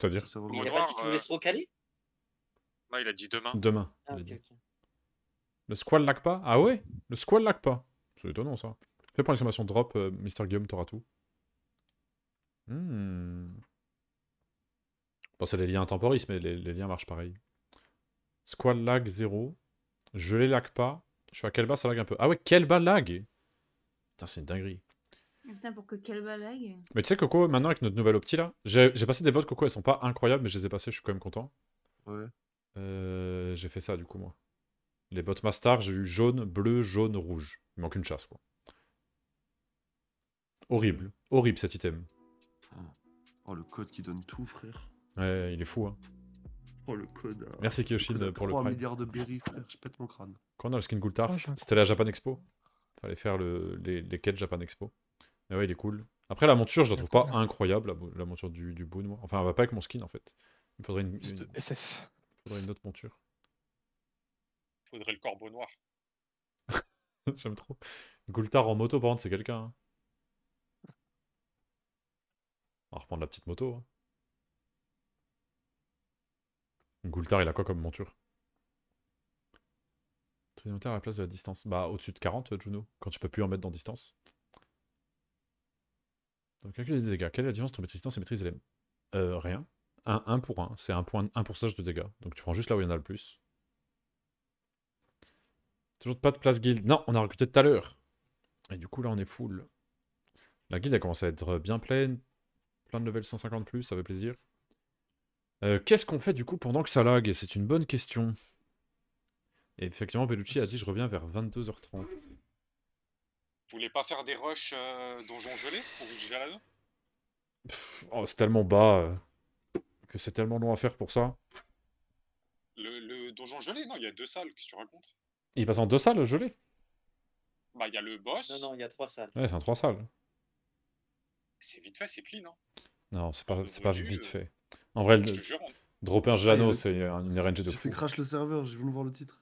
C'est-à-dire il a pas dit qu'il euh, voulait se recaler? Non, il a dit demain. Demain. Ah. Le squal lag pas? Ah ouais? Le squal lag pas? C'est étonnant ça. Fais point d'exclamation drop, euh, Mister Guillaume, t'auras tout. Hmm. Bon, c'est les liens temporis, mais les, les liens marchent pareil. Squal lag 0. Je les lag pas. Je suis à quel bas ça lag un peu. Ah ouais, quel bas lag? Putain, c'est une dinguerie. Putain, pour que Kelba lag. Mais tu sais, Coco, maintenant avec notre nouvelle opti là, j'ai passé des bots Coco, elles sont pas incroyables, mais je les ai passées, je suis quand même content. Ouais. Euh, j'ai fait ça du coup, moi. Les bots Master, j'ai eu jaune, bleu, jaune, rouge. Il manque une chasse, quoi. Horrible. Horrible cet item. Oh, le code qui donne tout, frère. Ouais, il est fou, hein. Oh, le code. euh, Merci le Kyoshin code pour le 3 prime. milliards de berry, frère, je pète mon crâne. Quand on a le skin Gultar, Oh, c'était la Japan Expo. Fallait faire le, les, les quêtes Japan Expo. Mais ouais, il est cool. Après, la monture, je la trouve pas incroyable, la, mo- la monture du, du Boon, moi. Enfin, elle va pas avec mon skin, en fait. Il me faudrait une, Juste une- FF. faudrait une autre monture. Faudrait le corbeau noir. *laughs* J'aime trop. Gultar en moto, par contre, c'est quelqu'un. hein. On va reprendre la petite moto. hein. Gultar, il a quoi comme monture? Tridentaire à la place de la distance. Bah, au-dessus de 40, euh, Juno, quand tu peux plus en mettre dans distance. Donc, calcul des dégâts. Quelle est la différence entre et maîtrise LM euh, Rien. 1, 1 pour 1. C'est un, point, un pourcentage de dégâts. Donc, tu prends juste là où il y en a le plus. Toujours pas de place guild. Non, on a recruté tout à l'heure. Et du coup, là, on est full. La guilde a commencé à être bien pleine. Plein de level 150 plus, ça fait plaisir. Euh, Qu'est-ce qu'on fait du coup pendant que ça lag? C'est une bonne question. Et effectivement, Bellucci a dit je reviens vers 22h30. Vous voulez pas faire des rushs euh, donjon gelé pour oh, c'est tellement bas euh, que c'est tellement long à faire pour ça. le, le donjon gelé Non, il y a deux salles, qu'est-ce que tu racontes? Il passe en deux salles gelées Bah, il y a le boss. Non, non, il y a trois salles. Ouais, c'est en trois salles. C'est vite fait, c'est clean. Hein. Non, c'est pas, c'est pas vite fait. En vrai, le- Je te jure. on- dropper un Gelano, c'est une RNG de fou. fait crash le serveur, j'ai voulu voir le titre.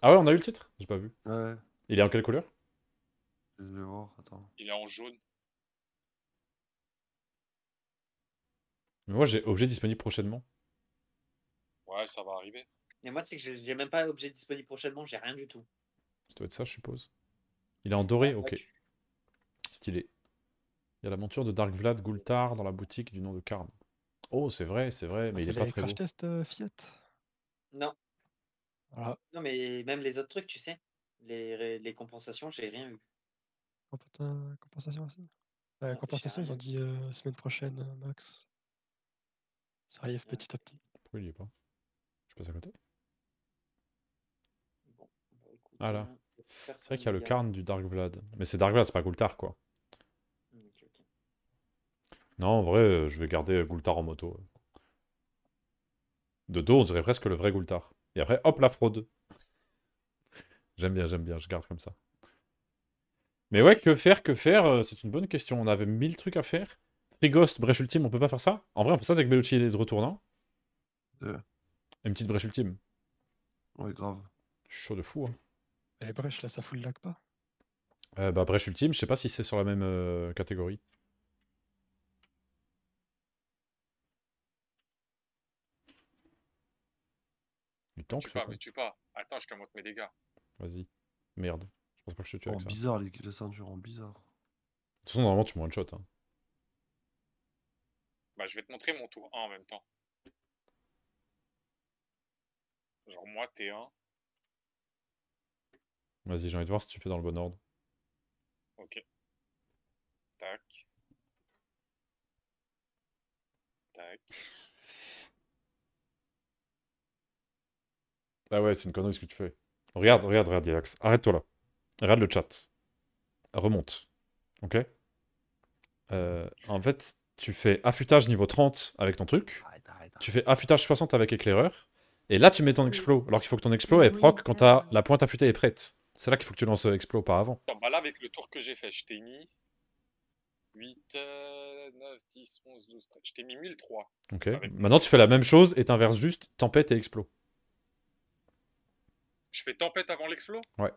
Ah ouais, on a eu le titre? J'ai pas vu. Ouais, Il est en quelle couleur? Je vais voir, attends. Il est en jaune. Mais Moi, j'ai objet disponible prochainement. Ouais, ça va arriver. Et moi, c'est que j'ai même pas objet disponible prochainement, j'ai rien du tout. Ça doit être ça, je suppose. Il est en doré, ok. Stylé. Il y a la monture de Dark Vlad Gultar dans la boutique du nom de Karn. Oh, c'est vrai, c'est vrai, mais il est pas très crash beau. test euh, Fiat? Non. Voilà. Non, mais même les autres trucs, tu sais, les, les compensations, j'ai rien eu. Compensation aussi. Euh, compensation, ils ont dit euh, semaine prochaine, euh, max. Ça arrive Ouais. petit à petit. Pourquoi il y est pas? Je passe à côté? Bon, bah, écoute, Ah là. C'est vrai qu'il y a le. Karn du Dark Vlad. Mais c'est Dark Vlad, c'est pas Gultar, quoi. Ok. Non, en vrai, je vais garder Gultar en moto. De dos, on dirait presque le vrai Gultar. Et après, hop, la fraude. *laughs* J'aime bien, j'aime bien, je garde comme ça. Mais ouais, que faire, que faire euh, C'est une bonne question. On avait mille trucs à faire. Free Ghost, brèche ultime, on peut pas faire ça? En vrai, on fait ça dès que Bellucci est de retour, non. Une petite brèche ultime. Ouais, grave. Je suis chaud de fou. Hein. Les brèches, là, ça fout le lag pas? Euh, bah, brèche ultime, je sais pas si c'est sur la même euh, catégorie. Du temps, Tu pas, mais tu pas. Attends, je te montre mes dégâts. Vas-y. Merde. Je pense pas que je te tue En avec ça. De bizarre, les, les ceintures en bizarre. toute façon, normalement, tu me one-shot. Hein. Bah, je vais te montrer mon tour 1 en même temps. Genre, moi, T1. Vas-y, j'ai envie de voir si tu fais dans le bon ordre. Ok. Tac. Tac. Ah ouais, c'est une connerie ce que tu fais. Regarde, regarde, regarde, Galax. Arrête-toi là. Regarde le chat. Remonte. Ok? Euh, En fait, tu fais affûtage niveau 30 avec ton truc. Arrête, arrête. Tu fais affûtage 60 avec éclaireur. Et là, tu mets ton explo. Alors qu'il faut que ton explo est proc quand ta- la pointe affûtée est prête. C'est là qu'il faut que tu lances euh, explo, pas avant. Attends, bah là, avec le tour que j'ai fait, je t'ai mis 8, euh, 9, 10, 11, 12, 13. Je t'ai mis 1003. Ok. Avec- Maintenant, tu fais la même chose et t'inverses juste tempête et explo. Je fais tempête avant l'explo? Ouais.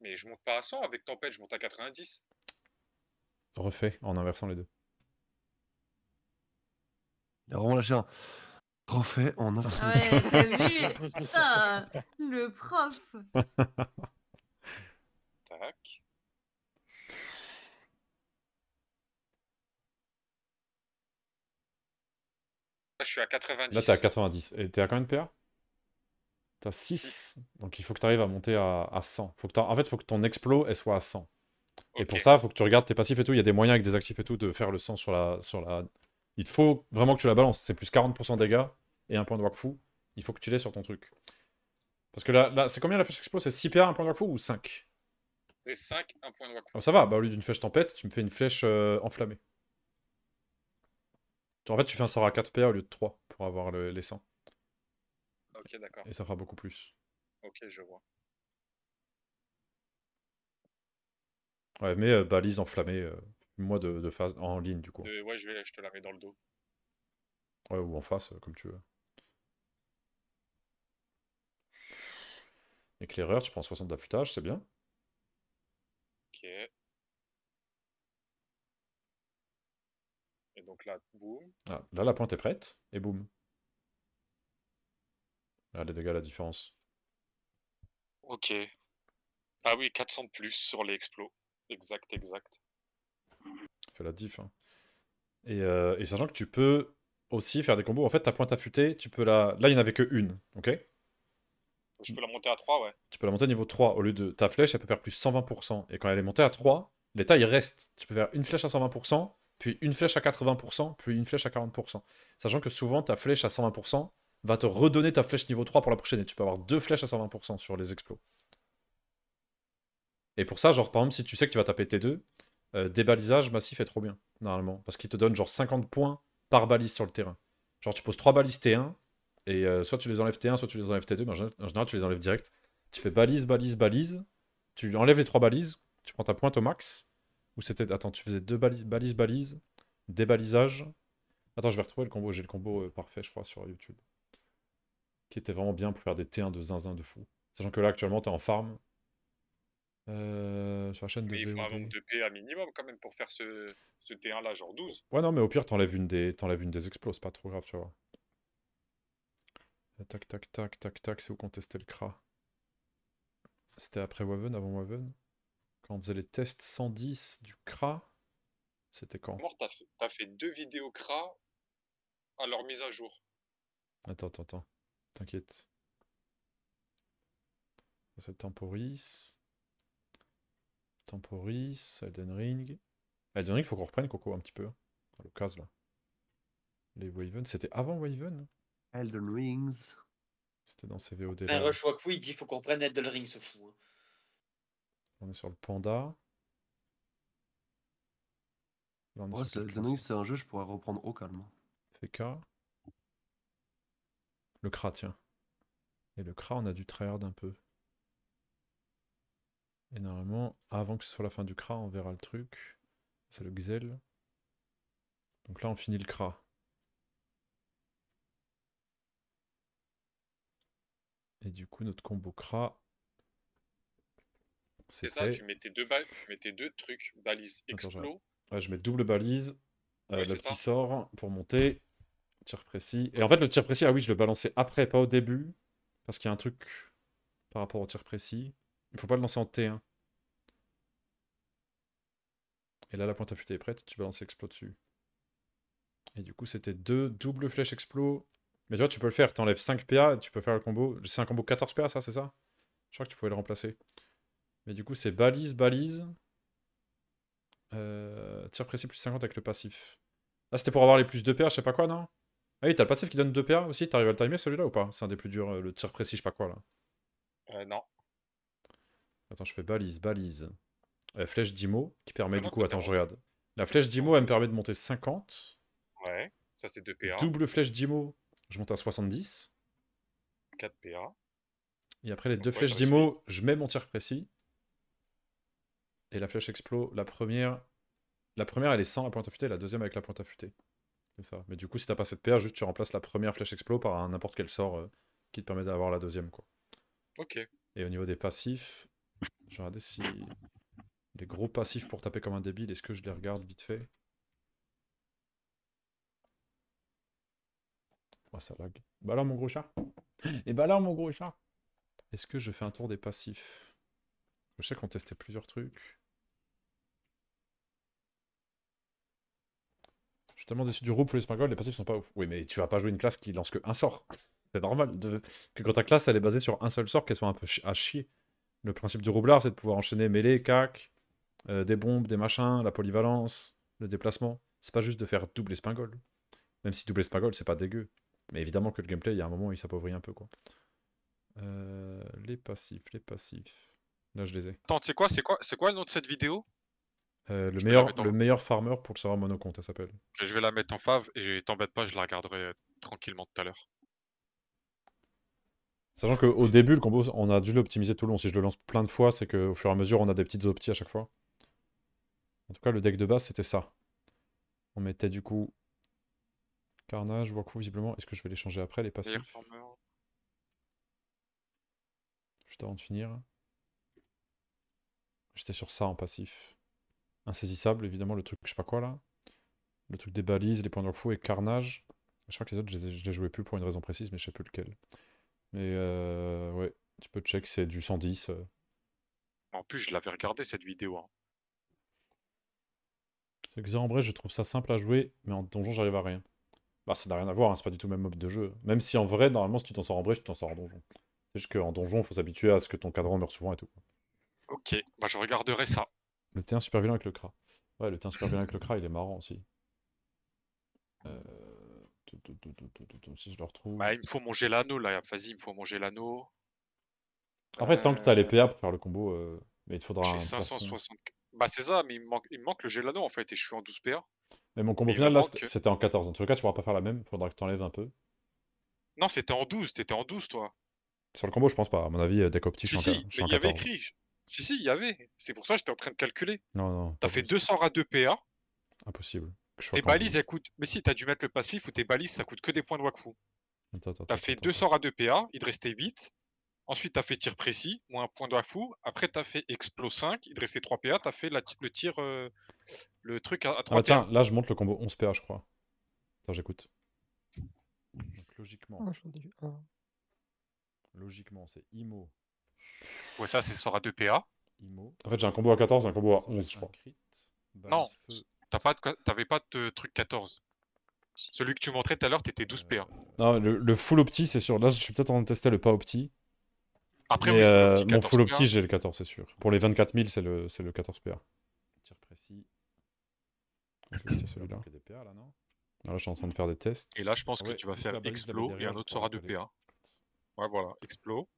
Mais je monte pas à 100 avec tempête, je monte à 90. Refais en inversant les deux. Il a vraiment lâché un. Refait en un. Ah ouais, t'as vu Putain, le prof. *laughs* Tac. Là, je suis à 90. Là, t'es à 90. Et t'es à combien de PA T'as 6. Donc il faut que tu arrives à monter à, à 100. Faut que t'as- en fait, il faut que ton explo elle soit à 100. Et pour ça, il faut que tu regardes tes passifs et tout. Il y a des moyens avec des actifs et tout de faire le 100 sur la. Sur la... Il te faut vraiment que tu la balances. C'est plus 40% dégâts et un point de Wakfu. Il faut que tu l'aies sur ton truc. Parce que là, là c'est combien la flèche explo? C'est 6 PA, un point de Wakfu ou 5 C'est 5, un point de Wakfu. Ah, Ça va, bah, au lieu d'une flèche tempête, tu me fais une flèche euh, enflammée. En fait, tu fais un sort à 4 PA au lieu de 3 pour avoir le- les 100. Ok, d'accord. Et ça fera beaucoup plus. Ok, je vois. Ouais, mais euh, balise enflammée, euh, moi de, de phase en ligne du coup. De- Ouais, je, vais, je te la mets dans le dos. Ouais, ou en face, euh, comme tu veux. Éclaireur, tu prends 60 d'affûtage, c'est bien. Ok. Et donc là, boum. Ah, là, la pointe est prête, et boum. Là, les dégâts, la différence. Ok. Ah oui, 400 de plus sur les explos. Exact, exact. Ça fait la diff. hein. Et, euh, et sachant que tu peux aussi faire des combos. En fait, ta pointe affûtée, tu peux la. Là, il n'y en avait que une, ok? Je peux la monter à 3, ouais. Tu peux la monter à niveau 3. Au lieu de ta flèche, elle peut faire plus 120%. Et quand elle est montée à 3, l'état il reste. Tu peux faire une flèche à 120%, puis une flèche à 80%, puis une flèche à 40%. Sachant que souvent ta flèche à 120% va te redonner ta flèche niveau 3 pour la prochaine. Et tu peux avoir deux flèches à 120% sur les explos. Et pour ça, genre par exemple, si tu sais que tu vas taper T2, euh, débalisage massif est trop bien, normalement. Parce qu'il te donne genre 50 points par balise sur le terrain. Genre tu poses 3 balises T1, et euh, soit tu les enlèves T1, soit tu les enlèves T2, mais en gé- en général tu les enlèves direct. Tu fais balise, balise, balise, tu enlèves les 3 balises, tu prends ta pointe au max. Ou c'était. Attends, tu faisais deux balises, balise, balise, débalisage. Attends, je vais retrouver le combo, j'ai le combo euh, parfait, je crois, sur YouTube. Qui était vraiment bien pour faire des T1 de zinzin de fou. Sachant que là actuellement t'es en farm. Euh, sur la chaîne de Mais il faut un nombre de PA minimum quand même pour faire ce, ce T1 là, genre 12. Ouais, non, mais au pire, t'enlèves une des, t'enlèves une des explos, c'est pas trop grave, tu vois. Euh, Tac, tac, tac, tac, tac, c'est où qu'on testait le CRA C'était après Waven, avant Waven Quand on faisait les tests 110 du CRA C'était quand? Mort, t'as fait, fait deux vidéos CRA à leur mise à jour. Attends, attends, attends. T'inquiète. Ça, C'est Temporis. Temporis, Elden Ring. Elden Ring, faut qu'on reprenne Coco un petit peu. hein, À l'occasion là. Les Waven, c'était avant Waven Elden Rings. C'était dans ces VOD Un rush Wakfu, il dit faut qu'on reprenne Elden Ring, ce fou. hein. On est sur le panda. Là, on est Ouais, sur c'est- quel Elden Ring, c'est un jeu, je pourrais reprendre au calme. FK. Le Kra, tiens. Et le Kra, on a dû tryhard un peu. Et normalement, avant que ce soit la fin du Kra, on verra le truc. C'est le Xel. Donc là, on finit le Kra. Et du coup, notre combo Kra, C'est ça, tu mettais deux, balles, tu mettais deux trucs, balise Attends, explo. Ouais, je mets double balise, euh, Ouais, le petit ça. sort pour monter, tir précis. Et en fait, le tir précis, ah oui, je le balançais après, pas au début, parce qu'il y a un truc par rapport au tir précis. Il faut pas le lancer en T1. Et là, la pointe affûtée est prête, tu balances explo dessus. Et du coup, c'était deux double flèches explo. Mais tu vois, tu peux le faire, t'enlèves 5 PA, tu peux faire le combo. C'est un combo 14 PA, ça, c'est ça? Je crois que tu pouvais le remplacer. Mais du coup, c'est balise, balise. Euh, tir précis plus 50 avec le passif. Là, c'était pour avoir les plus 2 PA, je sais pas quoi, non? Ah oui, t'as le passif qui donne 2 PA aussi, t'arrives à le timer celui-là ou pas? C'est un des plus durs, euh, le tir précis, je sais pas quoi, là. Euh, non. Attends, je fais balise, balise. Euh, flèche d'IMO, qui permet Comment du coup, attends, je regarde. La flèche d'IMO, elle me permet de monter 50. Ouais, ça c'est 2 PA. Double flèche d'IMO, je monte à 70. 4 PA. Et après les deux ouais, flèches d'IMO, je mets mon tir précis. Et la flèche explo, la première, la première elle est sans la pointe affûtée, la deuxième avec la pointe affûtée. C'est ça. Mais du coup, si t'as pas cette PA, juste tu remplaces la première flèche explo par un n'importe quel sort euh, qui te permet d'avoir la deuxième. Quoi. Ok. Et au niveau des passifs, je vais regarder si les gros passifs pour taper comme un débile, est-ce que je les regarde vite fait? Oh, ça lag. Bah alors mon gros chat Et bah alors mon gros chat Est-ce que je fais un tour des passifs? Je sais qu'on testait plusieurs trucs. Je suis tellement déçu du groupe Full Sparkle, les passifs sont pas ouf. Oui, mais tu vas pas jouer une classe qui lance que un sort. *laughs* C'est normal que quand ta classe elle est basée sur un seul sort, qu'elle soit un peu à chier. Le principe du roublard, c'est de pouvoir enchaîner mêlée, cac, euh, des bombes, des machins, la polyvalence, le déplacement. C'est pas juste de faire double espingole. Même si double espingole, c'est pas dégueu. Mais évidemment que le gameplay, il y a un moment où il s'appauvrit un peu, quoi. Euh, les passifs, les passifs. Là, je les ai. Attends, sais quoi, c'est quoi, c'est quoi le nom de cette vidéo? Euh, le, meilleur, en- le meilleur farmer pour le serveur monocompte, elle s'appelle. Je vais la mettre en fave et t'embête pas, je la regarderai euh, tranquillement tout à l'heure. Sachant qu'au début, le combo, on a dû l'optimiser tout le long. Si je le lance plein de fois, c'est qu'au fur et à mesure, on a des petites optis à chaque fois. En tout cas, le deck de base, c'était ça. On mettait du coup Carnage, Wakfu, visiblement. Est-ce que je vais les changer après, les passifs? Juste avant de finir. J'étais sur ça en passif. Insaisissable, évidemment, le truc, je sais pas quoi là. Le truc des balises, les points de Wakfu et Carnage. Je crois que les autres, je les, ai- je les jouais plus pour une raison précise, mais je sais plus lequel. Mais euh, ouais, tu peux check, c'est du 110. euh. En plus, je l'avais regardé cette vidéo. hein. C'est en vrai, je trouve ça simple à jouer, mais en donjon, j'arrive à rien. Bah, ça n'a rien à voir, hein, c'est pas du tout le même mode de jeu. Même si en vrai, normalement, si tu t'en sors en vrai, tu t'en sors en donjon. C'est juste qu'en donjon, faut s'habituer à ce que ton cadran meurt souvent et tout. Ok, bah je regarderai ça. Le T1 super vilain avec le Kra. Ouais, le T1 super vilain avec le Kra, il est marrant aussi. Euh, Si je le retrouve. Bah, il me faut manger l'anneau là. Vas-y, il me faut manger l'anneau. Après, tant que t'as les Euh, PA pour faire le combo, euh, mais il te faudra J'ai plafond. 560. Bah, c'est ça, mais il me manque, il me manque le Gelano en fait, et je suis en 12 PA. Mais mon combo Mais final, là, manque- c'était en 14. Dans tous les cas, tu pourras pas faire la même. Faudra que t'enlèves un peu. Non, c'était en 12, t'étais en 12 toi. Sur le combo, je pense pas. À mon avis, deck optique, Si, je suis en si, je suis en il y avait 14. écrit. Si, si, il y avait. C'est pour ça que j'étais en train de calculer. Non, non, T'as fait possible. 200 à 2 PA. Impossible. Tes balises, elles coûtent. Mais si, t'as dû mettre le passif ou tes balises, ça coûte que des points de Wakfu. Attends, attends, T'as fait attends, 200 à 2 PA, il te restait 8. Ensuite, t'as fait tir précis, moins un point de Wakfu. Après, t'as fait explos 5, il te restait 3 PA. T'as fait la le tir. euh, le truc à, à 3 Ah bah tiens, PA. là, je monte le combo 11 PA, je crois. Attends, j'écoute. Donc, logiquement, Ah, logiquement, c'est IMO. Ouais, ça, c'est sort à 2 PA. IMO. En fait, j'ai un combo à 14 et un combo à 11, je crois. Non, t'as pas de- t'avais pas de truc 14. Celui que tu montrais tout à l'heure, t'étais 12 PA. Non, le, le full opti, c'est sûr. Là, je suis peut-être en train de tester le pas opti. Après, mais oui, full euh, opti, mon 14 full PA. opti, j'ai le 14, c'est sûr. Pour les 24 000, c'est le, c'est le 14 PA. Tir précis. C'est celui-là. Là, non? Là, je suis en train de faire des tests. Et là, je pense que Ouais, tu vas faire explos et un autre sera 2 coller. PA. Ouais, voilà, explos.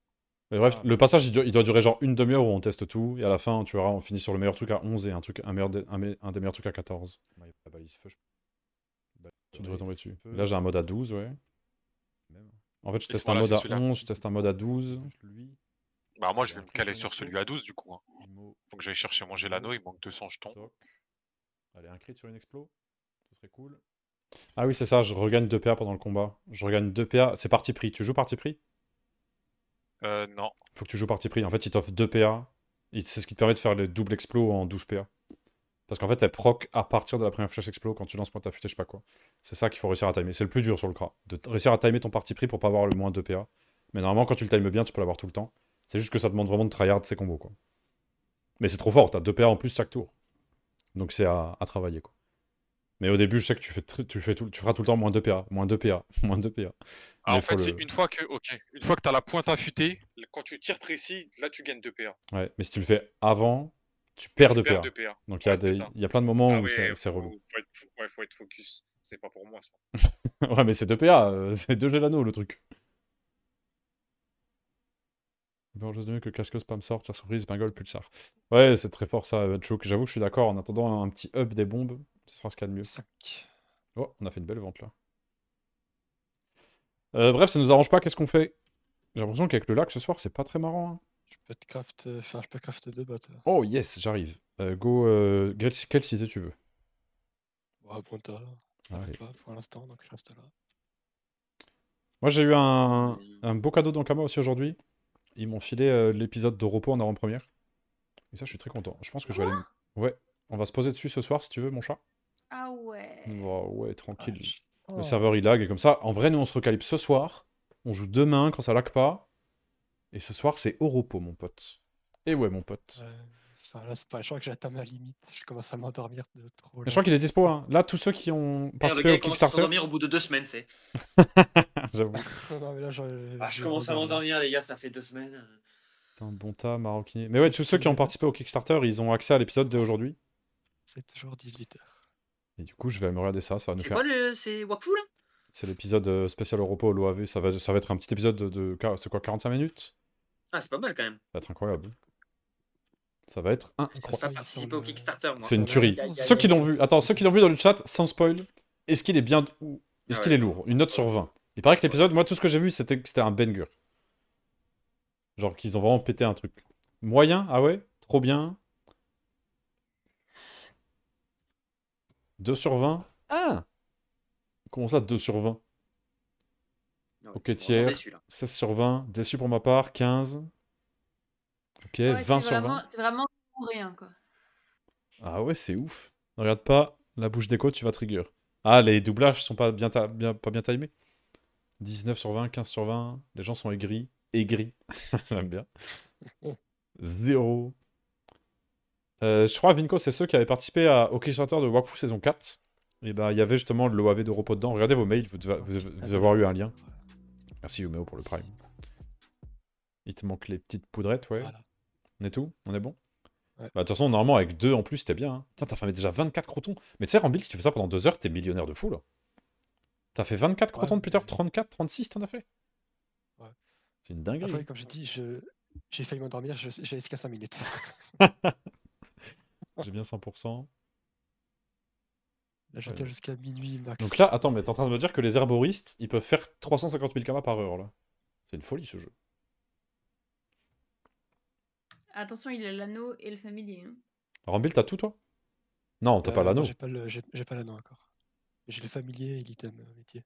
Mais bref, le passage, il doit, il doit durer genre une demi-heure où on teste tout. Et à la fin, tu verras, on finit sur le meilleur truc à 11 et un, truc, un, meilleur de- un, me- un des meilleurs trucs à 14. La balise feu, je- Tu devrais tomber dessus. Là, j'ai un mode à 12, ouais. En fait, je teste un mode à celui-là. 11, je teste un mode à 12. Bah, moi, je vais me caler sur celui à 12, du coup. hein. Faut que j'aille chercher mon Gelano, il manque 200 jetons. Allez, un crit sur une explo. Ce serait cool. Ah oui, c'est ça, je regagne 2 PA pendant le combat. Je regagne 2 PA. C'est parti pris. Tu joues parti pris Euh, non. Faut que tu joues parti pris. En fait, il t'offre 2 PA. C'est ce qui te permet de faire le double explo en 12 PA. Parce qu'en fait, elle proc à partir de la première flèche explo quand tu lances point affûté, je sais pas quoi. C'est ça qu'il faut réussir à timer. C'est le plus dur sur le CRA. De réussir à timer ton parti pris pour pas avoir le moins 2 PA. Mais normalement, quand tu le times bien, tu peux l'avoir tout le temps. C'est juste que ça demande vraiment de tryhard ces combos, quoi. Mais c'est trop fort, t'as 2 PA en plus chaque tour. Donc c'est à travailler, quoi. Mais au début, je sais que tu, fais tu, fais tout, tu feras tout le temps moins 2 PA, moins 2 PA, *laughs* moins 2 PA. Ah, en fait, c'est le- une fois que, ok, une fois que t'as la pointe affûtée, quand tu tires précis, là, tu gagnes 2 PA. Ouais, mais si tu le fais avant, tu perds Tu 2 perds PA. 2 PA. Donc il y, a Ouais, il y a plein de moments Ah où ouais, c'est relou. Faut être, ouais, faut être focus. C'est pas pour moi, ça. *laughs* ouais, mais c'est 2 PA, euh, c'est 2 Gelano le truc. Bon, j'ose mieux que casque spam sort, surprise, épingle, pulsar. Ouais, c'est très fort ça, euh, Choke. J'avoue que je suis d'accord. En attendant un petit up des bombes, ce sera ce qu'il y a de mieux. Oh, on a fait une belle vente là. Euh, bref, ça nous arrange pas, qu'est-ce qu'on fait? J'ai l'impression qu'avec le lac ce soir, c'est pas très marrant. hein. Je peux te craft, euh, enfin, je peux craft deux bots. là. Oh yes, j'arrive. Euh, go, euh, quelle, cité tu veux? Ouais, bon, là. Ça Allez. pas pour l'instant, donc je reste là. Moi j'ai eu un, un beau cadeau d'Ankama aussi aujourd'hui. Ils m'ont filé euh, l'épisode de repos en avant-première. Et ça, je suis très content. Je pense que je vais aller. Ouais, on va se poser dessus ce soir si tu veux, mon chat. Ah ouais. Oh, ouais, tranquille. Oh. Le serveur il lag et comme ça. En vrai, nous on se recalibre ce soir. On joue demain quand ça lag pas. Et ce soir, c'est au repos, mon pote. Et ouais, mon pote. Ouais. Enfin, là, c'est pas... je crois que j'atteins ma limite. Je commence à m'endormir de trop. Mais je crois qu'il est dispo. Hein. Là, tous ceux qui ont le participé au il commence à Kickstarter. s'endormir au bout de deux semaines, c'est. *laughs* J'avoue. Je, Ah, je commence à m'endormir. m'endormir, les gars, ça fait deux semaines. C'est un bon tas maroquinier. Mais ouais, tous ceux qui ont participé au Kickstarter, ils ont accès à l'épisode dès aujourd'hui. C'est toujours 18h. Et du coup, je vais me regarder ça. Ça va nous C'est faire. quoi le. C'est Wakfu là? C'est l'épisode euh, spécial au repos au l'OAV. Ça va, ça va être un petit épisode de. de- C'est quoi, 45 minutes? Ah, c'est pas mal quand même. Ça va être incroyable. Ça va être J'ai incroyable. au Kickstarter, moi. C'est une tuerie. Ceux qui l'ont vu, attends, ceux qui l'ont vu dans le chat, sans spoil, est-ce qu'il est bien ou est-ce Ah qu'il est lourd? Une note sur 20. Il paraît que l'épisode, moi, tout ce que j'ai vu, c'était que c'était un banger. Genre qu'ils ont vraiment pété un truc. Moyen Ah ouais? Trop bien 2 sur 20 Ah Comment ça, 2 sur 20 Ok, tiers. déçu, là. 16 sur 20. Déçu pour ma part. 15. Ok, Ouais, 20 c'est sur vraiment- 20. C'est vraiment pour rien, quoi. Ah ouais, c'est ouf. Ne regarde pas la bouche d'écho, tu vas trigger. Ah, les doublages sont pas bien, ta- bien, pas bien timés. 19 sur 20, 15 sur 20. Les gens sont aigris. Aigris. *laughs* J'aime bien. *laughs* Zéro. Euh, je crois, Vinco, c'est ceux qui avaient participé à, au Kickstarter de Wakfu saison 4. Et ben, il y avait justement le l'OAV de repos dedans. Regardez vos mails, vous devez, vous devez- vous devez avoir eu un lien. Merci Yumeo pour le prime. Il te manque les petites poudrettes, ouais. Voilà. On est tout? On est bon? Ouais. Bah, de toute façon, normalement, avec deux en plus, c'était bien. Hein. Putain, t'as fait déjà 24 crotons. Mais tu sais, Rambil, si tu fais ça pendant deux heures, t'es millionnaire de fou, là. T'as fait 24 crotons Ouais, depuis tard, mais- 34, 36, t'en as fait? Ouais. C'est une dinguerie. Après, comme j'ai je... j'ai failli m'endormir, je- j'avais fait qu'à 5 minutes. *laughs* J'ai bien 100%. Là, j'étais Ouais. jusqu'à minuit max. Donc là, attends, mais t'es en train de me dire que les herboristes, ils peuvent faire 350 000 kamas par heure, là. C'est une folie, ce jeu. Attention, il a l'anneau et le familier. hein. Rambil, t'as tout, toi? Non, t'as Euh, pas l'anneau. Pas j'ai pas l'anneau encore. J'ai le familier et l'item euh, métier.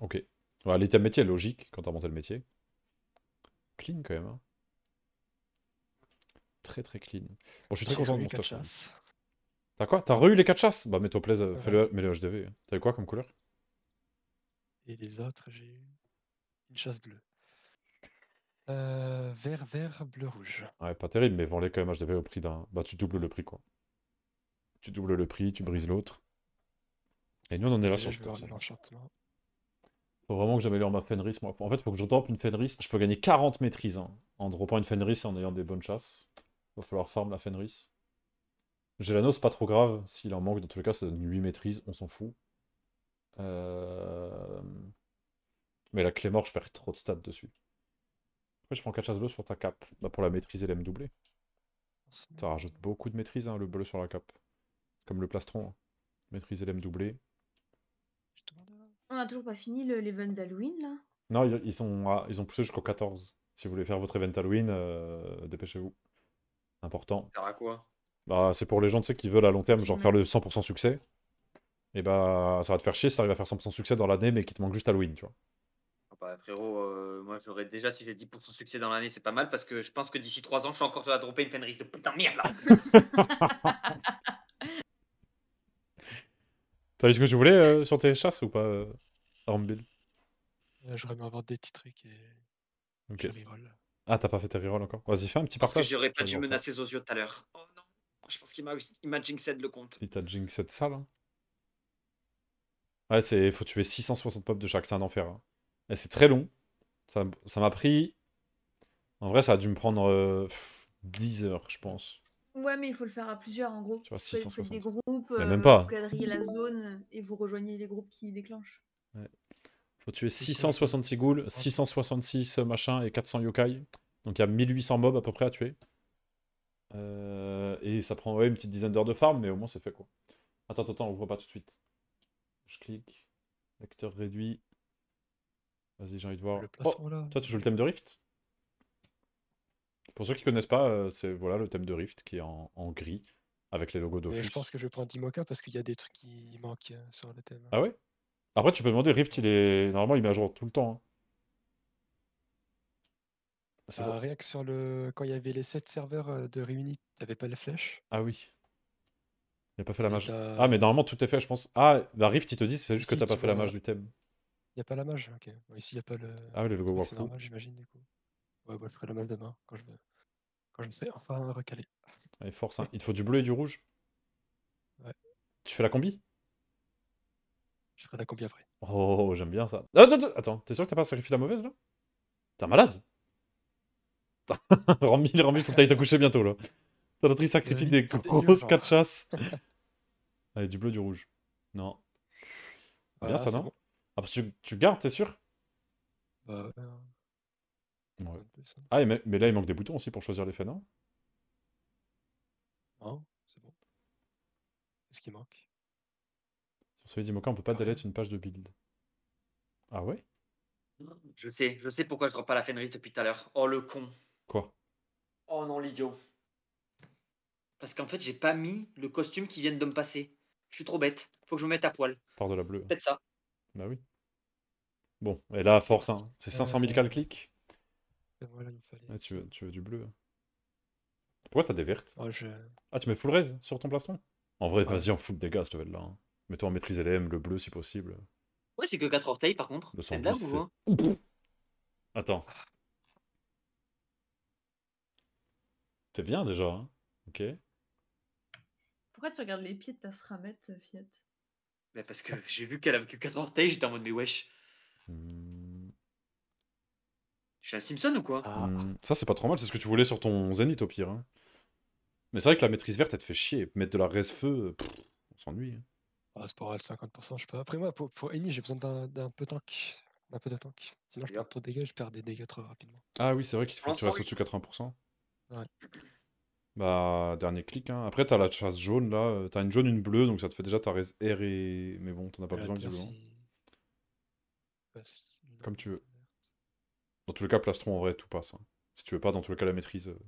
Ok. Ouais, l'item métier, logique, quand t'as monté le métier. Clean, quand même. hein. Très, très clean. Bon, je suis très content de eu mon stuff. hein. T'as quoi? T'as re-eu les 4 chasses? Bah, mets-toi plaise, Ouais. fais-le, mets-le HDV. T'avais quoi comme couleur? Et les autres, j'ai eu une chasse bleue. Euh, vert, vert, bleu, rouge. Ouais, pas terrible, mais vends-les quand même HDV au prix d'un. Bah, tu doubles le prix, quoi. Tu doubles le prix, tu brises l'autre. Et nous, on en est là sur le l'enchantement. Faut vraiment que j'améliore ma Fenris. Moi. En fait, faut que je drop une Fenris. Je peux gagner 40 maîtrises hein, en droppant une Fenris et en ayant des bonnes chasses. Va falloir farm la Fenris. Gelano, c'est pas trop grave. S'il en manque, dans tous les cas, ça donne 8 maîtrises. On s'en fout. Euh, Mais la clé mort, je perds trop de stats dessus. Après, je prends 4 chasses bleues sur ta cape. Bah, pour la maîtriser, l'aime doublée. Ça rajoute beaucoup de maîtrise, hein, le bleu sur la cape. Comme le plastron. hein. Maîtriser l'aime doublée. On a toujours pas fini le l'event d'Halloween là? Non, ils, à- ils ont poussé jusqu'au 14. Si vous voulez faire votre event Halloween, euh, dépêchez-vous. Important. Ça sert à quoi? Bah, c'est pour les gens tu sais, qui veulent à long terme, genre faire le 100% succès. Et bah, ça va te faire chier si t'arrives à faire 100% succès dans l'année, mais qu'il te manque juste Halloween, tu vois. Ah bah, frérot, euh, moi j'aurais déjà, si j'ai 10% de succès dans l'année, c'est pas mal parce que je pense que d'ici 3 ans, je suis encore à dropper une Fenris de putain de merde là. *laughs* T'as vu ce que tu voulais euh, sur tes chasses ou pas, euh, Rambil Euh, J'aurais aimé avoir des petits trucs et Ok. je. Ah, t'as pas fait tes rerolls encore Vas-y, fais un petit Parce que partage. j'aurais pas je dû ça. menacer Zozio tout à l'heure. Oh non, je pense qu'il m'a il m'a jinxed le compte. Il t'a jinx cette salle. hein. Ouais, c'est faut tuer 660 pop de chaque, c'est un enfer. hein. Et c'est très long. Ça ça m'a pris. En vrai, ça a dû me prendre euh, pff, 10 heures, je pense. Ouais, mais il faut le faire à plusieurs en gros. Tu vois, Vous faites- vous faites des 660. groupes, Mais même euh, pas. vous quadrillez la zone et vous rejoignez les groupes qui déclenchent. Faut tuer 666 ghouls, 666 machin et 400 yokai. Donc il y a 1800 mobs à peu près à tuer. Euh, et ça prend ouais, une petite dizaine d'heures de farm, mais au moins c'est fait quoi. Attends, attends, on voit pas tout de suite. Je clique. Lecteur réduit. Vas-y, j'ai envie de voir. Oh, toi, tu joues le thème de Rift? Pour ceux qui connaissent pas, euh, c'est voilà le thème de Rift qui est en, en gris avec les logos Dofus. je pense que je vais prendre Dimoka parce qu'il y a des trucs qui manquent euh, sur le thème. Ah ouais? Après, tu peux demander, Rift, il est. Normalement, il met à jour tout le temps. hein. Ah, bon. rien que sur le. Quand il y avait les 7 serveurs euh, de réunis, t'avais pas les flèches. Ah oui. Il a pas fait la mage. Ah, mais normalement, tout est fait, je pense. Ah, bah Rift, il te dit, c'est juste que t'as pas fait la mage du thème. Il n'y a pas la mage, ok. Bon, ici, il n'y a pas le. Ah oui, le logo C'est normal, j'imagine, du coup. Ouais, bah, je ferai le mal demain, quand je, quand je serai enfin recalé. Allez, force, hein. Il te faut du bleu et du rouge. Ouais. Tu fais la combi? Je ferai la combi après. Oh, j'aime bien ça. Attends, attends, attends, t'es sûr que t'as pas sacrifié la mauvaise, là? T'es un malade *laughs* Rami, Rami, faut que t'ailles te coucher bientôt, là. T'as l'autre, il sacrifie des grosses dur, 4 chasses. *laughs* Allez, du bleu, du rouge. Non. Bien Voilà, ça, non? bon. Ah, parce que tu, tu gardes, t'es sûr? Bah, ouais, hein. Ah, mais, mais là, il manque des boutons aussi pour choisir les faits, non? Non, c'est bon. Qu'est-ce qui manque? Celui d'Imoka, on peut pas delete une page de build. Ah ouais? Je sais, je sais pourquoi je drop pas la Fenris depuis tout à l'heure. Oh le con. Quoi? Oh non, l'idiot. Parce qu'en fait, j'ai pas mis le costume qui viennent de me passer. Je suis trop bête. Faut que je me mette à poil. Part de la bleue. Peut-être ça. Bah oui. Bon, et là, force, hein. c'est 500 000 Euh, cal clics. Et Voilà, il me fallait. Ah, tu, veux, tu veux du bleu Pourquoi t'as des vertes? Oh, je... Ah, tu mets full raise sur ton plastron En vrai, Ouais. vas-y, en full dégâts, ce level-là. hein. Mets-toi en maîtrise LM, le bleu si possible. Ouais, j'ai que 4 orteils par contre. Le C'est une blague 110, ou quoi c'est- Attends. T'es bien déjà, hein Ok. Pourquoi tu regardes les pieds de ta sramette, Fiat? Mais parce que j'ai vu qu'elle avait que 4 orteils, j'étais en mode mais wesh. Je suis un Simpson ou quoi? Ah, Hmm, Ça, c'est pas trop mal, c'est ce que tu voulais sur ton Zénith au pire. hein. Mais c'est vrai que la maîtrise verte, elle te fait chier. Mettre de la res feu, pff, on s'ennuie. hein. Ah, c'est pas grave, 50%, je sais pas. Après, moi, pour, pour Eni, j'ai besoin d'un d'un peu tank. D'un peu de tank. Sinon, je perds trop de dégâts, je perds des dégâts trop rapidement. Ah oui, c'est vrai qu'il faut que tu restes au-dessus de 80%. Ouais. Bah, dernier clic. Hein. Après, t'as la chasse jaune là. T'as une jaune, une bleue, donc ça te fait déjà ta res R et. Mais bon, t'en as pas besoin visiblement. Comme tu veux. Dans tous les cas, plastron en vrai, tout passe. hein. Si tu veux pas, dans tous les cas, la maîtrise. euh,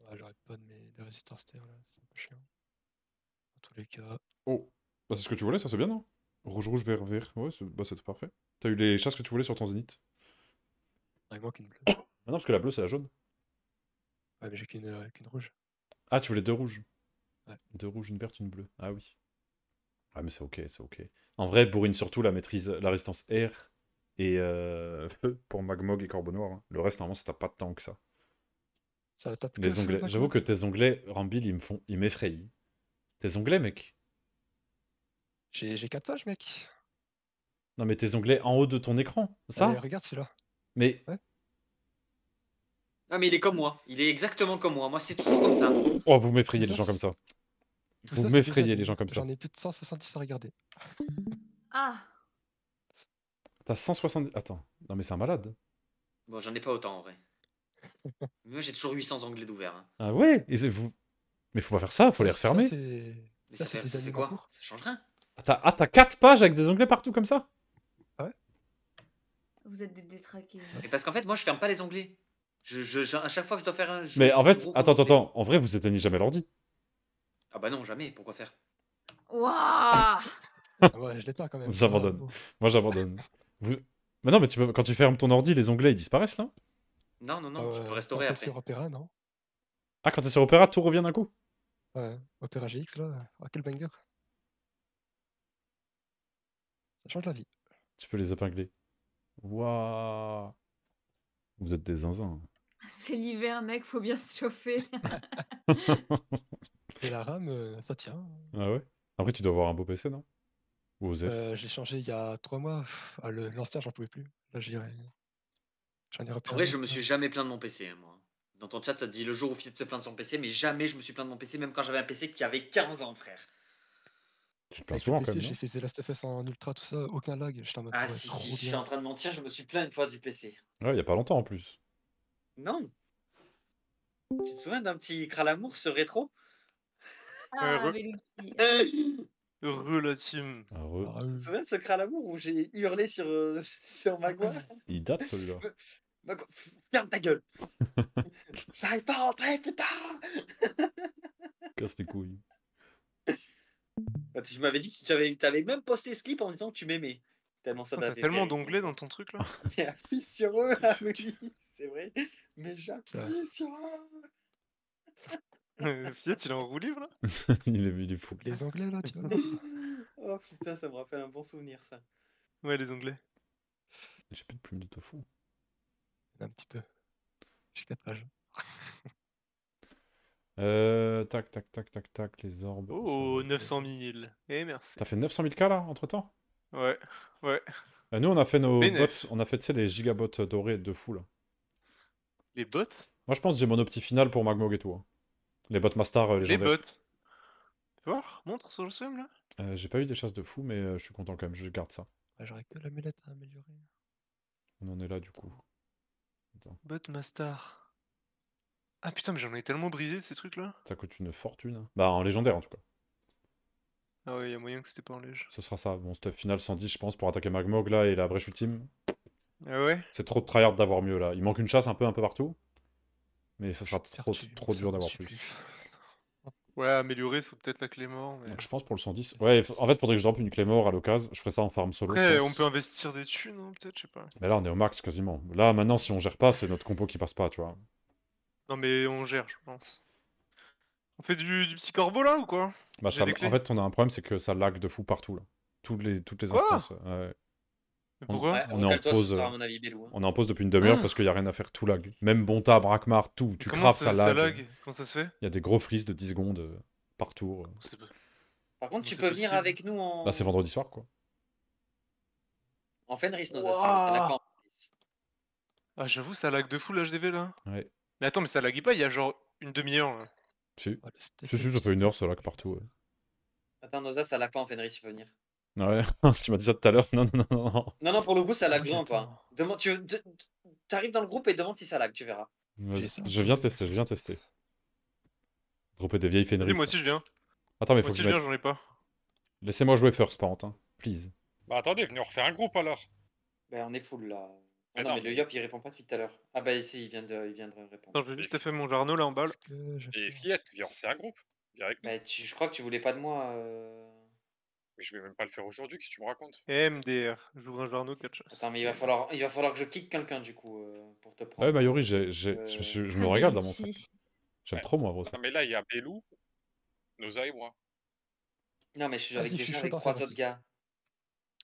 Ouais, j'aurais pas de, mes... de résistance terre là, c'est un peu chiant. Dans tous les cas. Oh, bah, c'est ce que tu voulais, ça c'est bien, non? Rouge, rouge, vert, vert. Ouais, c'est bah, c'était parfait. T'as eu les chasses que tu voulais sur ton Zénith? Ah, il manque une bleue. Ah non, parce que la bleue, c'est la jaune. Ouais, mais j'ai qu'une euh, qu'une rouge. Ah, tu voulais deux rouges Ouais. Deux rouges, une verte, une bleue. Ah oui. Ah, mais c'est ok, c'est ok. En vrai, bourrine surtout la maîtrise, la résistance R et euh, feu *laughs* pour Magmog et Corbeau Noir. hein. Le reste, normalement, ça tape pas de temps que ça. Ça tape que J'avoue que tes onglets, Rambil, ils me font. Ils m'effrayent. Tes onglets, mec? J'ai j'ai 4 pages, mec. Non, mais tes onglets en haut de ton écran. Ça? Allez, regarde celui-là. Mais. Ah, mais il est comme moi. Il est exactement comme moi. Moi, c'est toujours comme ça. Oh, vous m'effrayez les gens comme ça. Tout Vous m'effrayez les gens comme ça. J'en ai plus de 170 à regarder. Ah T'as 170. Attends. Non, mais c'est un malade. Bon, j'en ai pas autant en vrai. *laughs* Moi, j'ai toujours 800 onglets d'ouvert. hein. Ah ouais? Et c'est vous... Mais faut pas faire ça, faut les Ça, refermer. c'est- Mais Ça, ça, c'est fait, des ça fait animaux quoi? Ça change rien. Ah, t'as ah, t'as 4 pages avec des onglets partout comme ça? Vous êtes des détraqués. Mais parce qu'en fait, moi, je ferme pas les onglets. Je, je- je- à chaque fois que je dois faire un. je- Mais en fait, attends, attends, attends. En vrai, vous éteignez jamais l'ordi. Ah bah non, jamais. Pourquoi faire? Waouh Ah ouais, je l'éteins quand même. J'abandonne. Moi, j'abandonne. *laughs* Vous... Mais non, mais tu peux... quand tu fermes ton ordi, les onglets, ils disparaissent là Non, non, non, je ouais, peux restaurer quand après. sur Opera, non? Ah, quand t'es sur Opera, tout revient d'un coup? Ouais, Opera GX là, ah, quel banger. Ça change la vie. Tu peux les épingler. Waouh Vous êtes des zinzins. *laughs* C'est l'hiver, mec, faut bien se chauffer. *laughs* Et la RAM, euh, ça tient. Ah ouais? Après, tu dois avoir un beau PC, non? Ou OZEF Euh, je l'ai changé il y a 3 mois. Pff, ah, le- L'ancien, j'en pouvais plus. Là, j'en ai repris En vrai, je me suis jamais plaint de mon PC, hein, moi. Dans ton chat, ça te dit le jour où Fiat se plaint de son PC, mais jamais je me suis plaint de mon PC, même quand j'avais un PC qui avait 15 ans, frère. Tu te plains Avec souvent quand même. j'ai fait The Last of Us en ultra, tout ça, aucun lag. J'étais en mode, Ah ouais, si, si, je suis en train de mentir, je me suis plaint une fois du PC. Ouais, y a pas longtemps en plus. Non Tu te souviens d'un petit cralamour sur rétro? Ah. Heureux la team. Ah, re- Ah, Tu euh, te souviens de ce cralamour où j'ai hurlé sur, euh, *laughs* sur Magua Il date celui-là. *laughs* Magua, ferme ta gueule *laughs* J'arrive pas à rentrer, putain Casse les couilles. Bah, Tu m'avais dit que tu avais, t'avais même posté ce clip en disant que tu m'aimais. Tellement ça Oh, t'avait tellement d'onglets dans ton truc là. *laughs* T'es appuyé sur eux, *laughs* ah oui, c'est vrai. Mais j'appuie sur eux. Euh, Fiat, il est en roue libre là *laughs* il, est, il est fou. Les Anglais, là, tu vois. Oh putain, ça me rappelle un bon souvenir ça. Ouais, les onglets. J'ai plus de plume de tofu. Un petit peu. J'ai 4 pages. Euh, tac, tac, tac, tac, tac, les orbes. Oh, va. 900 000. Eh merci. T'as fait 900 000 cas là, entre temps Ouais, ouais. Nous, on a fait nos Bénef. bots, on a fait, tu sais, les gigabots dorés de fou là. Les bots? Moi, je pense que j'ai mon opti final pour Magmog et tout. hein. Les bots Mastar euh, Les légendaires. bots. Tu vois Montre sur le stream là. Euh, j'ai pas eu des chasses de fou, mais euh, je suis content quand même, je garde ça. Ouais, J'aurais que l'amulette à améliorer. On en est là du coup. Bot Mastar. Ah putain, mais j'en ai tellement brisé ces trucs là. Ça coûte une fortune. hein. Bah, en légendaire en tout cas. Ah ouais, y a moyen que c'était pas en léger. Ce sera ça. Bon, stuff final 110, je pense, pour attaquer Magmog là et la brèche ultime. Ah ouais? C'est trop de tryhard d'avoir mieux là. Il manque une chasse un peu, un peu partout. Mais ce sera trop, trop ça dur d'avoir plus. *laughs* Ouais, améliorer, c'est peut-être la clé mort. Mais... Donc je pense pour le 110. Ouais, f- en fait, faudrait que je drop une clé mort à l'occasion. Je ferai ça en farm solo. je Après, pense. on peut investir des thunes, hein, peut-être, je sais pas. Mais là, on est au max quasiment. Là, maintenant, si on gère pas, c'est notre compo qui passe pas, tu vois. Non, mais on gère, je pense. On fait du, du petit corbeau là ou quoi? Bah, ça- en fait, on a un problème, c'est que ça lag de fou partout là. Toutes les, toutes les Quoi? instances. ouais. Mais On- pourquoi? Ouais, on est en pause. euh, avis, hein. On est en pause depuis une demi-heure Ah parce qu'il y a rien à faire, tout lag. Même Bonta, Brakmar, tout. Tu Comment craftes, ça, lag. Comment ça se fait? Il y a des gros freezes de 10 secondes euh, par tour. Pas- Par contre, tu peux venir possible? avec nous en, Là, c'est vendredi soir, quoi. en Fenris, nos Ouah. astuces. c'est la camp. Ah, j'avoue, ça lag de fou l'HDV là. Ouais. Mais attends, mais ça laguait pas il y a genre une demi-heure là. Si. Oh, le Si, si, ça fait une heure, ça lag partout. Ouais. Attends, Noza, ça lag pas en Fenris, tu peux venir. Ouais, *laughs* tu m'as dit ça tout à l'heure. Non, non, non, non. Non, non, pour le coup, ça lag vraiment attends. pas. Demande, tu de- arrives dans le groupe et demande si ça lag, tu verras. Vas-y, J'ai ça, Je viens tester, je viens tester. Dropper des vieilles Fenris. moi aussi je viens. Attends, mais Moi faut que aussi je je viens, mette. j'en ai pas. Laissez-moi jouer first, par contre. hein. Please. Bah attendez, venez on refait un groupe alors. Ben, on est full là. Ah Mais non, non, mais le mais- Yop il répond pas depuis tout à l'heure. Ah bah ici, il vient de, il vient de répondre. Attends, j'ai juste fait mon Jarno là en je Et peux- Fillette, viens, on refait un groupe. Avec nous. Bah, tu, je crois que tu voulais pas de moi. euh. Mais je vais même pas le faire aujourd'hui, qu'est-ce que tu me racontes? MDR, j'ouvre un Jarno, 4 choses. Attends, mais il va falloir, il va falloir que je kick quelqu'un du coup euh, pour te prendre. Ouais, Mayori, j'ai, j'ai- je, me suis- je *laughs* me régale dans mon sac. J'aime Ouais. trop, moi, gros. Non mais là, il y a Belou, Noza et moi. Non, mais je suis avec, je suis avec trois autres aussi. gars.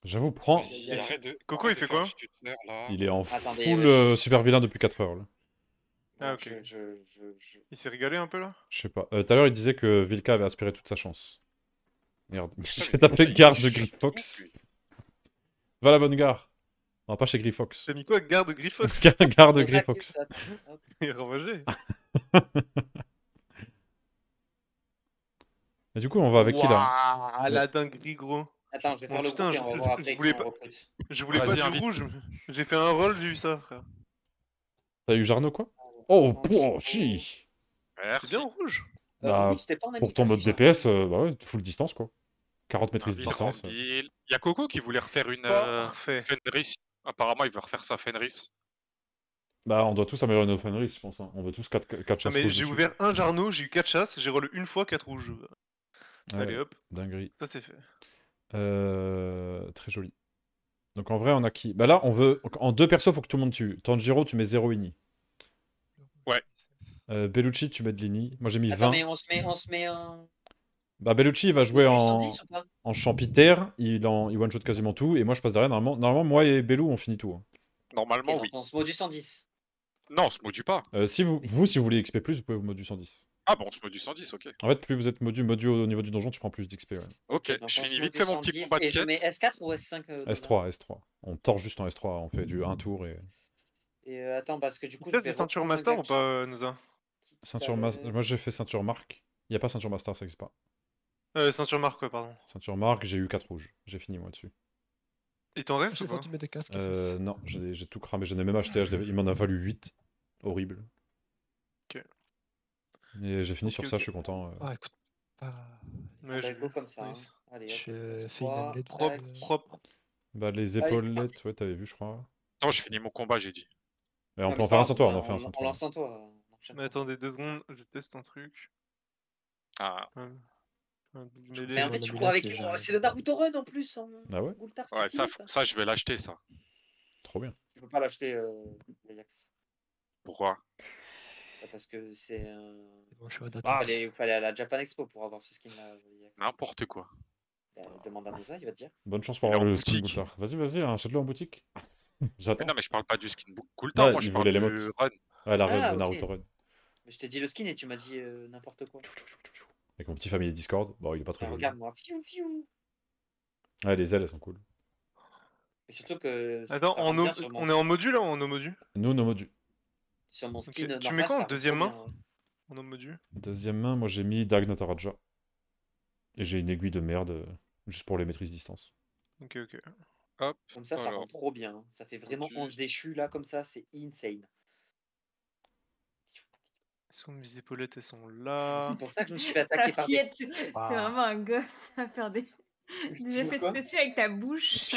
J'avoue, prends. De... Coco, il fait quoi le tuteur, là. Il est en Attendez, full euh, super vilain depuis 4 heures, là. Ah, ok. je- je- je- je- Il s'est régalé un peu là? Je sais pas. Euh, Tout à l'heure, il disait que Vilka avait aspiré toute sa chance. Merde. mais *laughs* J'ai *laughs* tapé il garde de Griffox. Va à la bonne gare. On va pas chez Griffox. T'as mis quoi Garde Griffox? *laughs* Garde de Griffox. Il est ravagé. Et du coup, on va avec qui là? Ah, la dinguerie, gros. Attends, je vais faire le putain, et je- on va je- voir je après voulais pas-. Je voulais pas invite. du rouge. J'ai fait un rôle, j'ai eu ça, frère. T'as eu Jarno quoi? Oh, je- chi C'est Merci. bien en rouge. Euh, Bah, oui, j'étais pas en Pour ton mode DPS, euh, bah ouais, full distance quoi. 40 Un maîtrises deal, distance. un deal. Il y a Coco qui voulait refaire une euh. Fenris. Apparemment, il veut refaire sa Fenris. Bah, on doit tous améliorer nos Fenris, je pense. hein. On veut tous 4, 4 Non, chasses mais j'ai ouvert un Jarno, j'ai eu 4 chasses, j'ai roll une fois 4 rouges. Ouais, Allez hop, dinguerie. ça c'est fait. Euh, très joli. Donc en vrai, on a qui? Bah là, on veut. En deux persos, faut que tout le monde tue. Tanjiro, tu mets 0 ini. Ouais. Euh, Bellucci, tu mets de l'ini. Moi j'ai mis 20. Attends, mais on se met, on se met un. Bah Bellucci, il va jouer en, 110 ou pas? en champitaire. Il, en... il one-shot quasiment tout. Et moi, je passe derrière. Normalement, Normalement moi et Bellou, on finit tout. hein. Normalement, oui. On se module 110. Non, on se module pas. Euh, si vous, vous, si. vous voulez XP, vous pouvez vous modu 110. Ah bon, on se module 110, ok. En fait, plus vous êtes modu, modu au niveau du donjon, tu prends plus d'XP. Ouais. Ok, Donc, je finis module vite fait mon petit 110, combat de Et je mets quête. S4 ou S5 euh, dedans S3, S3. On tord juste en S3. On fait du 1 tour et. Et euh, attends, parce que du coup. Tu je fais vais des ceintures reprendre master ou pas, euh, Noza Ceinture t'a- master. Moi, j'ai fait ceinture marque. Il n'y a pas ceinture master, ça existe pas. Euh, ceinture marque, ouais, pardon. Ceinture marque, j'ai eu 4 rouges. J'ai fini moi dessus. Il t'en reste J'ai ou pas? tu mets des casques. Euh, non, j'ai tout cramé. J'en ai même acheté. Il m'en a fallu 8. Horrible. Et j'ai fini sur ça, je suis content. euh. Ah, écoute. Pas... Ouais, bah, j'ai go comme ça. hein. Allez, hop, Je S3, fais une amulette tac. Propre, propre. Bah, les Allez, épaulettes, ouais, t'avais vu, je crois. Attends, je finis mon combat, j'ai dit. Mais on Non, peut mais en faire un sans toi, on en fait un on- sans On toi. lance sans toi. on Mais attendez deux secondes, je teste un truc. Ah, Je Mais en fait, tu cours avec. c'est le Naruto Run en plus. hein. Ah ouais? Ouais, ça, je vais l'acheter, ça. Trop bien. Tu peux pas l'acheter, euh, Ajax. Pourquoi? Parce que c'est un. Bon, je à date. Il fallait, fallait aller à la Japan Expo pour avoir ce skin-là. Ajax. N'importe quoi. Bah, demande à Moussa, il va te dire. Bonne chance pour avoir en le skin boutique. Goultard. Vas-y, vas-y, hein, achète-le en boutique. *laughs* J'attends. non, mais je parle pas du skin book Cooltar, Ouais, moi je il parle du run. Ouais, la run, Ah, le ok. Naruto Run. Mais je t'ai dit le skin et tu m'as dit euh, n'importe quoi. Avec mon petit famille Discord. Bon, il est pas très Ah, joli. Regarde-moi. Fiou, fiou. Ouais, les ailes, elles sont cool. Et surtout que. Attends, no- on est en module là ou en no module? Nous, nos modus. Sur mon Ok. skin. Tu normal, mets quoi en ça deuxième main. En no module Deuxième main, moi j'ai mis Dag Nataraja. Et j'ai une aiguille de merde, juste pour les maîtrises distance. Ok, ok. Hop. Comme ça, ça alors. rend trop bien. Ça fait vraiment Tu- ange déchu là, comme ça, c'est insane. Est-ce que mes épaulettes elles sont là C'est pour ça que je me suis fait Ta attaquer par des. t'es Ah. vraiment un gosse à faire des, des effets spéciaux avec ta bouche.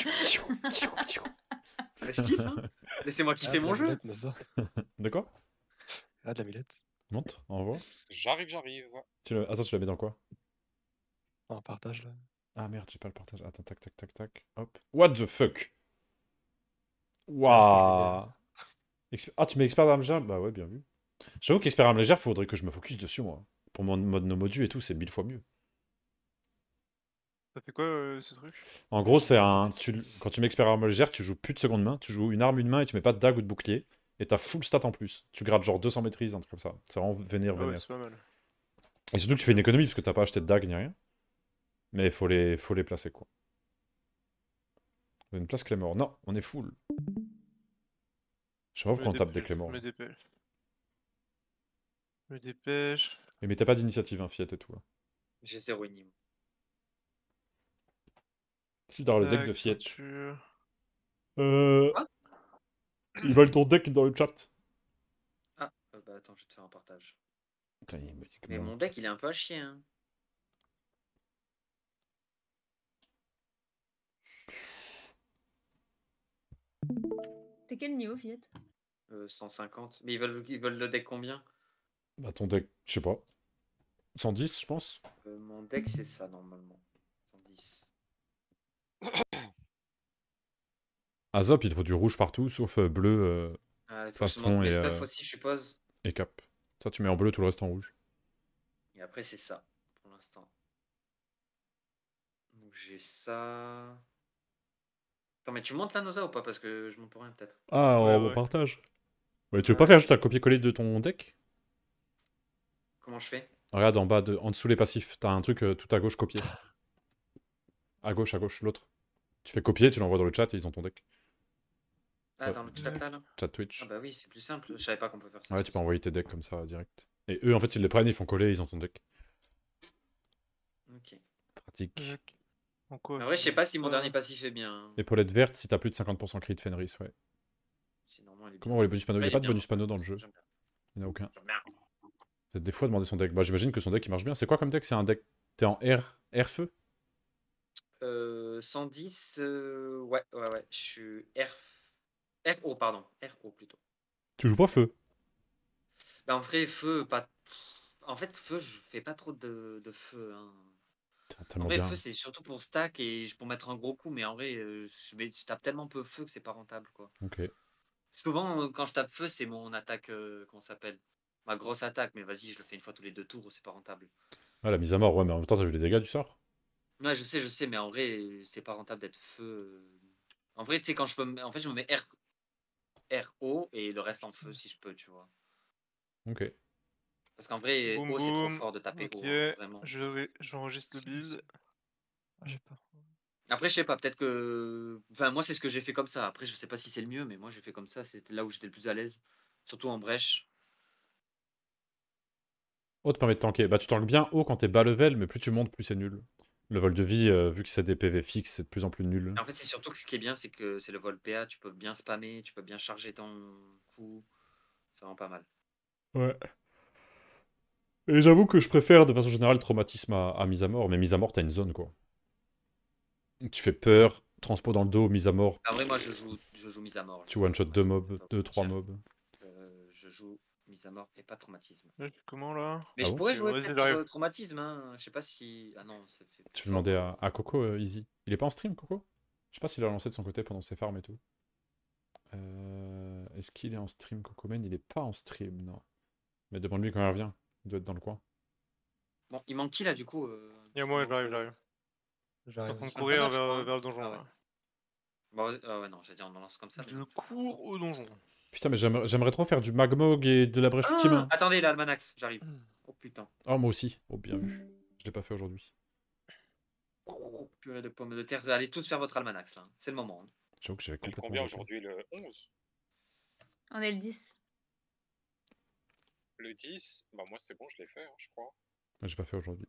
Je kiffe, hein. Laissez-moi Ah, kiffer de mon jeu. *laughs* De quoi? Ah, de l'amulette. Monte, envoie. J'arrive, j'arrive. Tu le- Attends, tu la mets dans quoi? En partage là. Ah merde, j'ai pas le partage. Attends, tac, tac, tac, tac. Hop. What the fuck? Ah, Waouh Exp- Ah, tu mets expert d'arme légère? Bah ouais, bien vu. J'avoue qu'expert d'arme légère, faudrait que je me focus dessus, moi. Pour mon mode no module et tout, c'est mille fois mieux. Ça fait quoi euh, ce truc? En gros, c'est un. tu Quand tu mets expert arme légère, tu joues plus de seconde main. Tu joues une arme, une main et tu mets pas de dague ou de bouclier. Et t'as full stat en plus. Tu grattes genre 200 maîtrises, un truc comme ça. C'est vraiment vénère, Ah ouais, vénère. c'est pas mal. Et surtout que tu fais une économie parce que t'as pas acheté de dague ni rien. Mais il faut les, faut les placer quoi. Une place Claymore. Non, on est full. Je sais pas pourquoi on tape des dépêche, Clément. Me dépêche. Me dépêche. Et mais t'as pas d'initiative, hein, Fiat et tout. hein. J'ai zéro énigme. Si dans le deck de Fiat. Euh... Ils veulent ton deck dans le chat. Ah, euh, bah attends, je vais te faire un partage. Putain, il me dit que Mais mon deck, il est un peu à chier. Hein. T'es quel niveau, Fiat? Euh, 150. Mais ils veulent, ils veulent le deck combien? Bah ton deck, je sais pas. 110, je pense. Euh, Mon deck, c'est ça normalement. 110. Azop, il te faut du rouge partout, sauf euh, bleu euh, Ah, il faut que je te Fastron montre mes et, stuff euh, aussi, je suppose. et cap. Ça, tu mets en bleu, tout le reste en rouge. Et après, c'est ça, pour l'instant. Donc j'ai ça. Attends, mais tu montes la Noza ou pas? Parce que je monte pour rien peut-être. Ah, Ouais, on ouais. partage. Ouais, tu veux pas faire juste un copier-coller de ton deck? Comment je fais? Regarde en bas, de, en dessous les passifs, t'as un truc euh, tout à gauche copié. À gauche, à gauche, l'autre. Tu fais copier, tu l'envoies dans le chat et ils ont ton deck. Ah, Ouais. dans le chat là, là Chat Twitch. Ah bah oui, c'est plus simple. Je savais pas qu'on peut faire ça. Ouais, tu peux envoyer tes decks comme ça direct. Et eux, en fait, ils les prennent, ils font coller, ils ont ton deck. Ok. Pratique. En quoi, En vrai, je sais pas si mon dernier passif est bien. hein. Épaulette verte si t'as plus de 50% crit de Fenris, ouais. Normalement, est Comment bien. les bonus panneaux? Il n'y a pas de bonus panneaux dans le jeu. Il n'y en a aucun. Vous êtes des fois à demander son deck. Bah, j'imagine que son deck il marche bien. C'est quoi comme deck? C'est un deck. T'es en R, R feu? Euh, 110, euh, ouais, ouais, ouais. Je suis R... RO, pardon. RO plutôt. Tu joues pas feu? Bah, en vrai, feu, pas. En fait, feu, je fais pas trop de, de feu. hein. En vrai, bien. feu, c'est surtout pour stack et pour mettre un gros coup, mais en vrai, euh, je, tape tellement peu feu que c'est pas rentable, quoi. Ok. Souvent, euh, quand je tape feu, c'est mon attaque, euh, ça s'appelle? Ma grosse attaque, mais vas-y, je le fais une fois tous les deux tours, c'est pas rentable. Ah, la mise à mort, ouais, mais en même temps, t'as vu les dégâts du sort? Ouais, je sais, je sais, mais en vrai, c'est pas rentable d'être feu. euh. En vrai, tu sais, quand je peux. me- En fait, je me mets R... RO et le reste en feu si je peux, tu vois. Ok. Parce qu'en vrai, Boum, O, c'est trop fort de taper Ok, O, hein, vraiment. je j'enregistre le build. Ah, j'ai peur. Après, je sais pas, peut-être que. Enfin, moi, c'est ce que j'ai fait comme ça. Après, je sais pas si c'est le mieux, mais moi, j'ai fait comme ça. C'était là où j'étais le plus à l'aise. Surtout en brèche. Haut te permet de tanker. Bah, tu tankes bien haut quand t'es bas level, mais plus tu montes, plus c'est nul. Le vol de vie, euh, vu que c'est des PV fixes, c'est de plus en plus nul. En fait, c'est surtout que ce qui est bien, c'est que c'est le vol PA. Tu peux bien spammer, tu peux bien charger ton coup. C'est vraiment pas mal. Ouais. Et j'avoue que je préfère de façon générale traumatisme à, à mise à mort, mais mise à mort, t'as une zone quoi. Tu fais peur, transpo dans le dos, mise à mort, En vrai, moi, je joue, je joue mise à mort. tu one-shot deux mobs, deux, trois mobs. euh, je joue mise à mort et pas traumatisme. Comment là? Mais Ah je bon pourrais jouer j'arrive. euh, traumatisme. Hein. Je sais pas si. Ah non, ça fait. Tu peux demander à, à Coco, euh, Easy. Il est pas en stream, Coco? Je sais pas s'il a lancé de son côté pendant ses farms et tout. Euh, Est-ce qu'il est en stream, Coco Man? Il est pas en stream, non. Mais demande-lui quand il revient. Il doit être dans le coin. Bon, il manque qui là du coup euh, Il y a parce moi, j'arrive, euh, j'arrive. J'arrive. aussi. courir je vers, le donjon Ah ouais. là. Bon, ouais, ah ouais, non, j'allais dire on lance comme ça. mais Je cours au donjon. Putain, mais j'aimerais trop faire du Magmog et de la brèche ultime. Ah, hein. attendez, l'almanax, j'arrive. Oh putain. Oh, moi aussi. Oh, bien vu. Je l'ai pas fait aujourd'hui. Purée de pommes de terre. Allez tous faire votre almanax là. C'est le moment. hein. J'avoue que j'avais complètement. combien aujourd'hui Le 11 On est le 10. Le 10 Bah, moi, c'est bon, je l'ai fait, hein, je crois. J'ai pas fait aujourd'hui.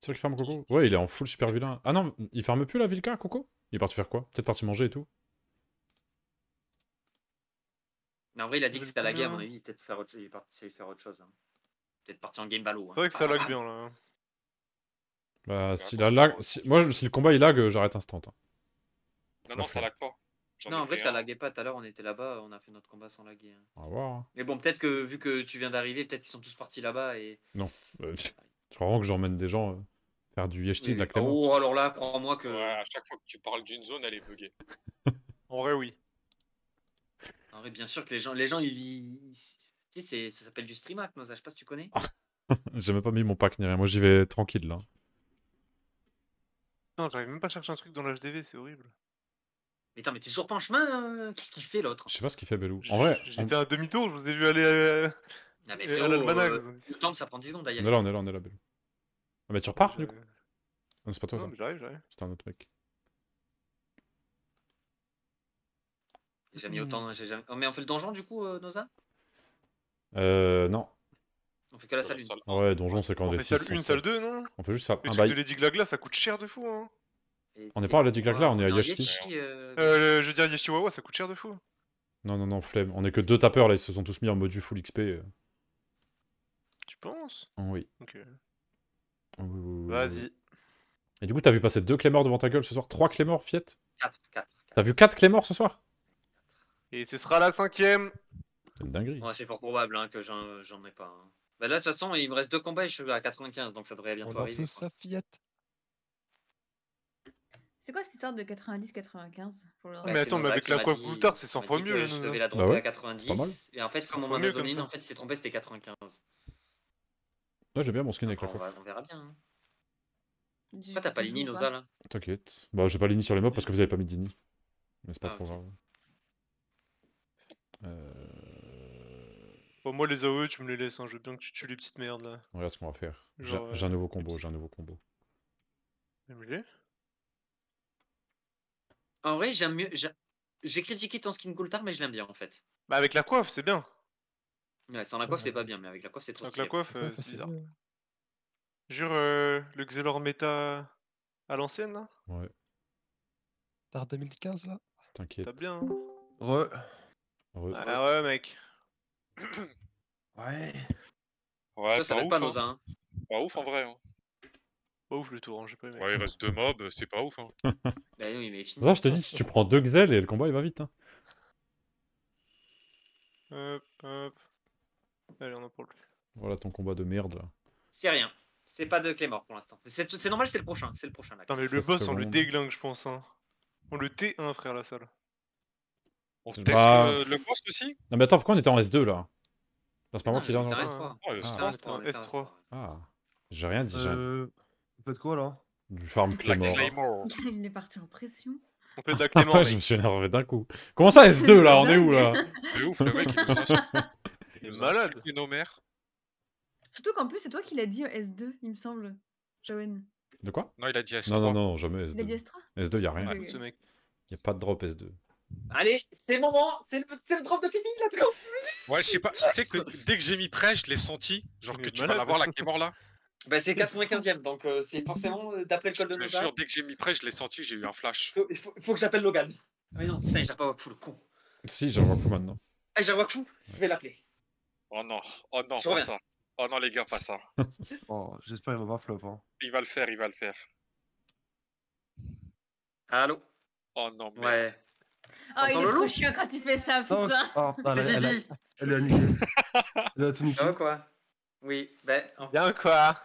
C'est sûr qu'il farme Coco? 10, Ouais, il est 10. en full super vilain. Ah non, il farme plus la Vilka, Coco? Il est parti faire quoi? Peut-être parti manger et tout Mais en vrai, il a dit que c'était à la guerre, à mon avis. Il est peut-être faire autre... il est parti faire autre chose. hein. Peut-être parti en game ballo. hein. C'est vrai que ça lag bien là. Bah, si la lag... hein, si- Moi, si le combat il lag, euh, j'arrête instant. hein. Non, non, ça lag pas. Non, en vrai, fait ça laguait pas. Tout à l'heure, on était là-bas, on a fait notre combat sans laguer. hein. On va voir. Mais bon, peut-être que vu que tu viens d'arriver, peut-être ils sont tous partis là-bas et. Non. *laughs* Euh, Je crois vraiment que j'emmène des gens euh, faire du Yeshti de la Clément. Oh, alors là, crois-moi que. Ouais, à chaque fois que tu parles d'une zone, elle est buggée. *laughs* En vrai, oui. En vrai, bien sûr que les gens, les gens, ils. ils- Tu sais, c'est- ça s'appelle du stream hack, Noza, je sais pas si tu connais. *laughs* J'ai même pas mis mon pack ni rien. Moi, j'y vais tranquille là. Non, j'arrive même pas à chercher un truc dans l'HDV, c'est horrible. Mais attends, mais t'es toujours pas en chemin, euh, qu'est-ce qu'il fait l'autre? Je sais pas ce qu'il fait, Belou. En vrai, j'ai on... fait un demi-tour, je vous ai vu aller euh, Non, mais à frérot, l'almanach. euh, le temps, ça prend 10 secondes à y on est là, on est là, on est là, Belou. Ah, mais tu repars du coup? Euh, Non, c'est pas toi Non, ça. j'arrive, j'arrive. C'était un autre mec. J'ai jamais mis autant. j'ai Jamais... Oh, mais on fait le donjon du coup, euh, Noza Euh, non. On fait que la salle la 1. salle. Ouais, donjon, c'est quand On fait 6 salle 1, salle 2, non? On fait juste ça. Le Un bail. de Lady Glagla, ça coûte cher de fou. Hein. On n'est pas à Lady Glagla, on est à Yashti. euh, Euh, je veux dire, Yeshiwawa, ça coûte cher de fou. Non, non, non, flemme. On est que deux tapeurs là, ils se sont tous mis en module full XP. euh. Tu penses? Oui. Ok. Vas-y. Et du coup, t'as vu passer deux Clémors devant ta gueule ce soir? Trois Clémors, Fiette 4, 4. T'as vu quatre Clémors ce soir? Et ce sera la cinquième. C'est une dinguerie. Ouais, c'est fort probable hein, que j'en j'en ai pas. hein. Bah là, de toute façon, il me reste deux combats et je suis à 95, donc ça devrait On bientôt lance arriver. sa fillette. C'est quoi cette histoire de 90-95 pour le Ah, Ouais, mais c'est attends, mais avec la coiffe dit- plus tard, c'est 100 m'a fois mieux. Je Noza. devais la Bah dropper ouais, à 90. mal. Et en fait, C'est comme on m'a donné, en fait, il s'est trompé, c'était 95. Ouais, j'aime bien mon skin avec la on, coiffe. on verra bien. hein. J'ai- Pourquoi t'as pas Lini, Noza là? T'inquiète. Bah, j'ai pas l'ini sur les mobs parce que vous avez pas mis d'ini. Mais c'est pas Ah, trop grave. Euh... Bon, moi, les AOE, tu me les laisses. Hein. Je veux bien que tu tues les petites merdes là. Regarde ce qu'on va faire. J'ai un euh, nouveau combo, j'ai un nouveau combo. En vrai, j'aime mieux. j'ai- critiqué ton skin Coulthard, mais je l'aime bien en fait. Bah, avec la coiffe, c'est bien. Ouais, sans la coiffe, c'est pas bien, mais avec la coiffe, c'est trop Avec la coiffe, euh, c'est bizarre. bien. Jure, euh, le Xelor méta à l'ancienne là Ouais, Tard 2015 là? T'inquiète. T'as bien. Hein Ouais. Re- ah ouais, mec. Ouais. Ouais, Ça, ça pas ouf. pas hein. Noza. Hein. Pas ouf en vrai. hein. Pas ouf le tour, hein, j'ai pas aimé. Ouais, il reste deux mobs, c'est pas ouf. Hein. *laughs* Bah oui, mais fini. Là, je te dis, si tu prends deux Xel et le combat il va vite. Hein. Hop, hop. Allez, on en parle plus. Voilà ton combat de merde là. C'est rien. C'est pas de Claymore pour l'instant. C'est c'est normal, c'est le prochain. C'est le prochain là. Putain, mais le 16 boss, on le déglingue, je pense. Hein. On le T1, frère, la salle. On Bah, teste le, le boss aussi Non, mais attends, pourquoi on était en S2 là? Là, c'est pas moi qui l'ai il en t'en S3. reste trois. Oh, le Ah. stress. Putain, en putain, S3. putain. Ah, j'ai rien dit. Euh... Vous faites quoi là Du farm La Claymore. Claymore. *laughs* Il est parti en pression. On fait de la Ouais, Clément, je me suis énervé d'un coup. Comment ça S2 là? On est où là? *laughs* C'est ouf, le mec, il. *laughs* Il est malade. insulte nos mères. Surtout qu'en plus, c'est toi qui l'as dit euh, S2, il me semble. De quoi? Non, il a dit S3. Non, non, non, jamais Il a dit S2. S3 S2, y a rien. Ouais. Écoute ce mec. Y a pas de drop S2. Allez, c'est le moment. C'est le, drop de Fifi, let's go. Ouais, je sais pas. Tu sais que dès que j'ai mis prêt, je l'ai senti. Genre que tu vas l'avoir la Claymore là. Bah, c'est 95ème, donc euh, c'est forcément euh, d'après le Je code de te Noza. jure, dès que j'ai mis prêt, je l'ai senti, j'ai eu un flash. Faut- Il faut, il faut que j'appelle Logan. Ah, mais non, putain, il gère pas Wakfu, le con. Si, j'en vois plus maintenant. Ah, gère Wakfu Je vais l'appeler. Oh non, oh non, Je pas reviens. ça. Oh non, les gars, pas ça. *laughs* Oh, j'espère qu'il va pas flop. Hein. Il va le faire, il va le faire. Allô? Oh non, merde. Ouais. Ah, il est le trop chiant quand il fait ça, Ah, putain. C'est elle, elle, a niqué. *laughs* Elle a tout niqué. Va quoi? Oui, bah, en Bien quoi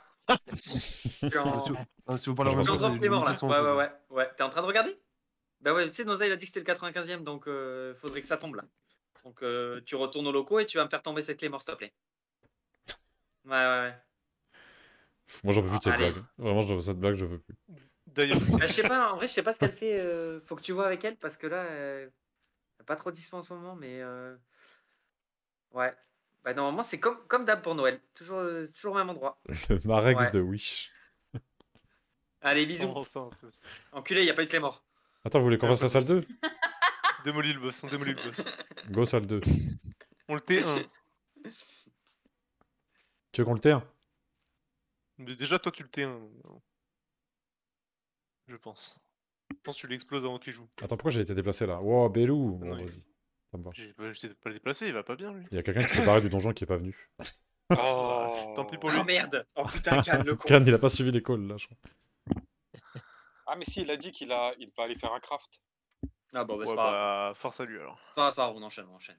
si, vous, parlez en même les morts là. Ouais, ouais, ouais. ouais. T'es en train de regarder? Bah ouais, tu sais, Noza il a dit que c'était le 95ème, donc euh, faudrait que ça tombe là. Donc euh, tu retournes au locaux et tu vas me faire tomber cette clé mort, s'il te plaît. Ouais, ouais, ouais. Moi, j'en peux plus de cette Allez. blague. Vraiment, je cette blague, je veux plus. D'ailleurs, Bah, je sais pas, en vrai, je sais pas ce qu'elle fait. euh, faut que tu vois avec elle parce que là, euh, pas trop dispo en ce moment, mais euh, ouais. Bah, normalement, c'est comme, comme d'hab pour Noël. Toujours, euh, toujours au même endroit. *laughs* Le Marex Ouais. de Wish. Allez, bisous. enfin, un peu. Enculé, y a pas eu de clé mort. Attends, vous voulez qu'on fasse la salle 2 Démolis le boss, on démolit le boss. Go salle 2. On le T1. Tu veux qu'on le T1 Mais déjà, toi, tu le T1. Je pense. Je pense que tu l'exploses avant qu'il joue. Attends, pourquoi j'ai été déplacé là? Wow, Belou Bon, Oui. vas-y. Ça me va. J'ai pas, j'étais pas déplacé, il va pas bien lui. Il y a quelqu'un qui s'est barré du donjon qui est pas venu. *laughs* Oh. *laughs* Tant pis pour lui. Oh merde Oh putain, calme le con. Can, il a pas suivi l'école là, je crois. *laughs* Ah, mais si, il a dit qu'il a... il va aller faire un craft. Ah bon, bah, c'est Ouais, pas grave. bah, force à lui alors. C'est pas grave, on enchaîne, on enchaîne.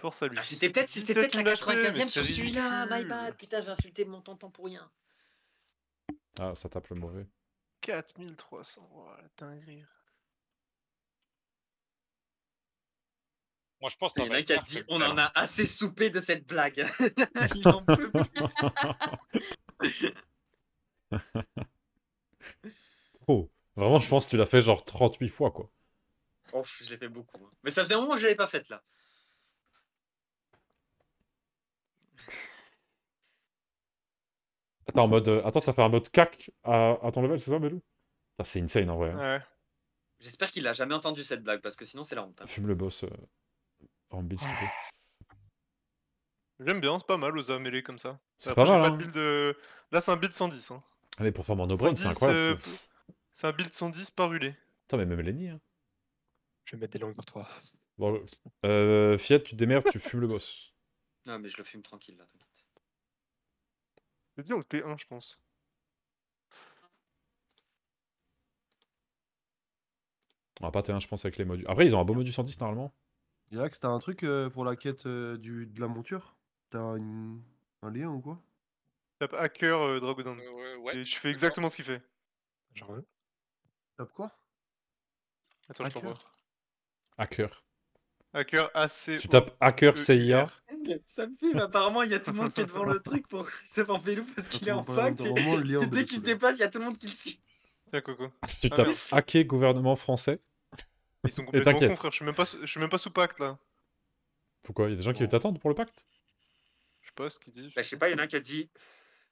Force à lui. Ah, c'était peut-être c'était Peut-être la tu me lâcherais, 95ème mais sur c'est celui-là, my bad. Putain, j'ai insulté mon tonton pour rien. Ah, ça tape le mauvais. 4300, voilà, dinguerie. Moi, je pense que Il ça y en va a qui a dit on en a assez soupé de cette blague. *laughs* Il en peut plus. *laughs* Oh, vraiment, je pense que tu l'as fait genre 38 fois quoi. Oh, je l'ai fait beaucoup. hein. Mais ça faisait un moment que je l'avais pas faite là. Attends, en mode. euh, Attends, t'as fait un mode cac à, à ton level, c'est ça, Belou Putain, C'est insane en vrai. hein. Ouais. J'espère qu'il a jamais entendu cette blague parce que sinon c'est la honte. hein. Fume le boss. Euh... Rambil, s'il te plaît. J'aime bien, c'est pas mal aux mêlés comme ça. C'est pas mal, hein. de build, euh, Là, c'est un build 110. Hein. Ah, mais pour faire mon no brain, c'est 110, incroyable. euh, C'est un build 110 par ulé. Attends, mais même Lenny. Hein. Je vais mettre des langues pour toi. Bon, euh, Fiat, tu te démerdes, tu fumes le boss. Non, mais je le fume tranquille là. Dis on le T1, je pense. On va pas T1, je pense, avec les modules. Après, ils ont un beau module 110 normalement. Yax, t'as un truc euh, pour la quête euh, du, de la monture T'as une- un lien ou quoi? Tape hacker euh, Dragodon. Euh, ouais, Et je fais exactement ce qu'il fait. Genre, Tape quoi? Attends, je Hacker? t'envoie. Hacker. Hacker AC. Tu tapes hacker CIA. Ça me fume, apparemment il y a tout le monde qui est devant le truc pour *laughs* devant Vélou parce qu'il est en Et *laughs* dès qu'il se déplace, il y a tout le monde qui le suit. Tiens, Coco. Tu Ah, tapes hacker gouvernement français. Ils sont Et complètement t'inquiète. cons, frère. Je suis même pas, je suis même pas sous pacte là. Pourquoi? Il y a des gens qui t'attendent pour le pacte? Je sais pas ce qu'il dit. Bah, je sais pas, il y en a un qui a dit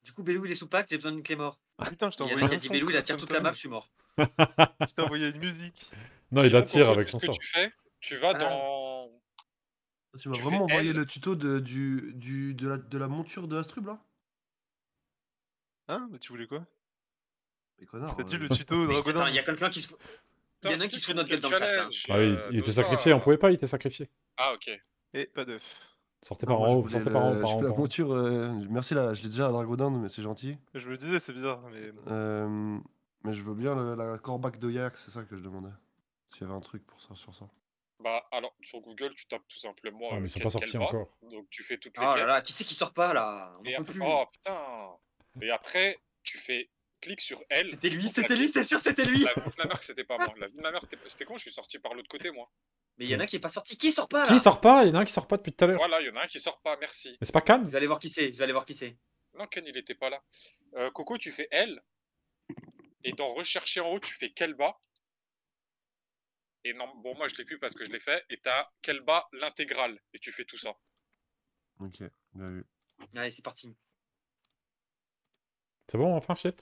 Du coup, Bélou il est sous pack, j'ai besoin d'une clé mort. Putain, je t'ai Il y en envoyé a un qui a dit Bélou il attire toute la map, je suis mort. *laughs* Je t'ai envoyé une musique. Non, il attire avec son que sort. tu fais, tu vas Ah. dans. Tu m'as vraiment envoyé L. le tuto de, du, du, de, la, de la monture de Astrub là Hein? Mais tu voulais quoi? Mais connard. T'as dit euh, le tuto Dragodon Attends, il y a quelqu'un qui se fout. Il y en a un qui se fout notre gueule le dans le chat. challenge, Ah oui, euh, il était sacrifié, on pas. pouvait pas, il était sacrifié. Ah, ok. Et pas d'œuf. Sortez non, par en haut, sortez par en haut, le- par je en haut. voulais la monture, euh, merci là, je l'ai déjà à Dragodin, mais c'est gentil. Je me disais, c'est bizarre, mais. Euh, mais je veux bien le- la coreback de Yax, c'est ça que je demandais. S'il y avait un truc pour ça, sur ça. Bah, alors, sur Google, tu tapes tout simplement. Ah, mais euh, ils sont pas sortis encore. Donc, tu fais toutes les Oh quêtes. là là, qui c'est qui sort pas là? On Et en peut après, plus. oh putain. Et après, tu fais clic sur L. C'était lui, c'était lui, c'est sûr, c'était lui. La vie de ma mère, c'était pas moi. La vie de ma mère, c'était c'était con, je suis sorti par l'autre côté, moi. Mais il y en a qui est pas sorti. Qui sort pas là? Qui sort pas? Il y en a un qui sort pas depuis tout à l'heure. Voilà, il y en a un qui sort pas, merci. Mais c'est pas Cannes Je vais aller voir qui c'est. Je vais aller voir qui c'est. Non, Ken, il était pas là. Euh, Coco, tu fais L. Et dans rechercher en haut, tu fais Kelba. Et non, bon, moi je l'ai plus parce que je l'ai fait. Et t'as Kelba l'intégrale. Et tu fais tout ça. Ok, bien vu. Allez, c'est parti. C'est bon, enfin, Fiat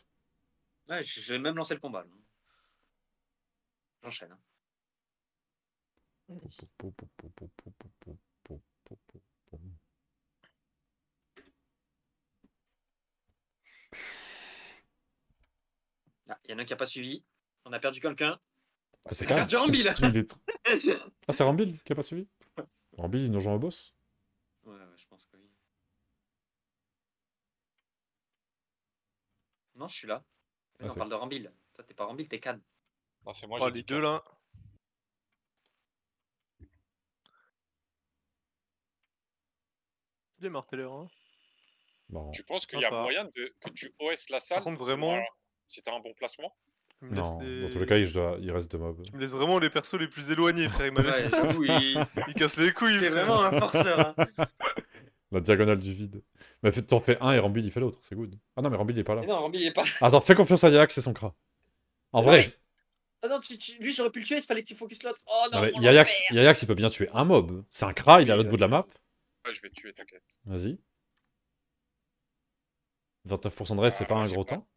Ouais, j'ai même lancé le combat. là. J'enchaîne. hein. Ah, il y en a un qui a pas suivi. On a perdu quelqu'un. Ah, c'est. Il est tr- *laughs* Ah, c'est Rambil qui a pas suivi? Rambil, il nous rejoint au boss Ouais, ouais, je pense que oui. Non, je suis là. Ah, on parle de Rambil. Toi, t'es pas Rambil, t'es Cannes. Non, c'est moi, Oh, j'ai les dit deux là. Il est martelé, hein? Tu penses qu'il y a moyen de, que tu OS la salle? Contre, selon, vraiment- Si t'as un bon placement? Tu me laisses Non, les- dans tous les cas, il, je dois- il reste deux mobs. Tu me laisses vraiment les persos les plus éloignés, frère. Il Ouais, j'avoue, il... *laughs* il casse les couilles. t'es vraiment un forceur. Hein. *laughs* La diagonale du vide. Mais fait- t'en fais un et Rambil il fait l'autre, c'est good. Ah non, mais Rambil il est pas là. Mais non, Rambil, il est pas. Attends, fais confiance à Yax, c'est son cra. En vrai. Ah non, tu, tu- lui, j'aurais pu le tuer, il fallait que tu focus l'autre. Oh non, non, mais mon Yax, enfer. Yax, il peut bien tuer un mob. C'est un cra, il est à l'autre bout de la map. Ouais, je vais te tuer, t'inquiète. Vas-y. 29% de reste, c'est Ah, pas un gros pas- temps.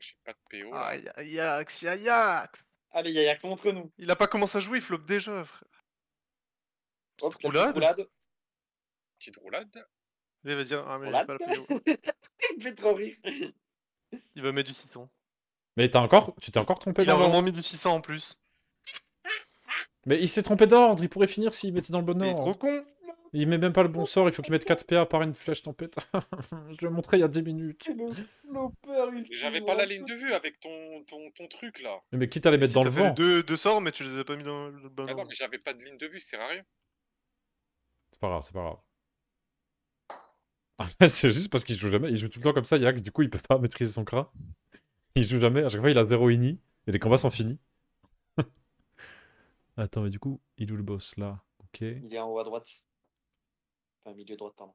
J'ai pas de PO. là. Aïe, aïe, Yax, aïe, Yax. Allez, Yax, montre-nous. Il a pas commencé à jouer, il flop déjà, frère. Hop, Petite la petite roulade. roulade. Petite roulade. Allez, vas-y, ah, mais j'ai pas le PO. *laughs* il me fait trop rire. Il va mettre du citron. Mais t'as encore, tu t'es encore trompé Il a vraiment mis du 600 en plus. Mais il s'est trompé d'ordre, il pourrait finir s'il mettait dans le bon Il est trop ordre. con. Il met même pas le bon sort, il faut qu'il mette 4 PA par une flèche tempête. *laughs* Je l'ai montré il y a 10 minutes. C'est le. J'avais pas la ligne de vue avec ton, ton, ton truc là. Mais quitte à les mettre Si, dans le fait vent. deux, deux sorts, mais tu les as pas mis dans le bon Ah non, mais j'avais pas de ligne de vue, ça sert à rien. C'est pas grave, c'est pas grave. Fait, *laughs* c'est juste parce qu'il joue jamais. Il joue tout le temps comme ça, Yax, du coup, il peut pas maîtriser son cra. Il joue jamais. À chaque fois, il a 0 ini. Et les combats sont finis. *laughs* Attends, mais du coup, il est où le boss là? Ok. Il est en haut à droite. Enfin, milieu droite, pardon.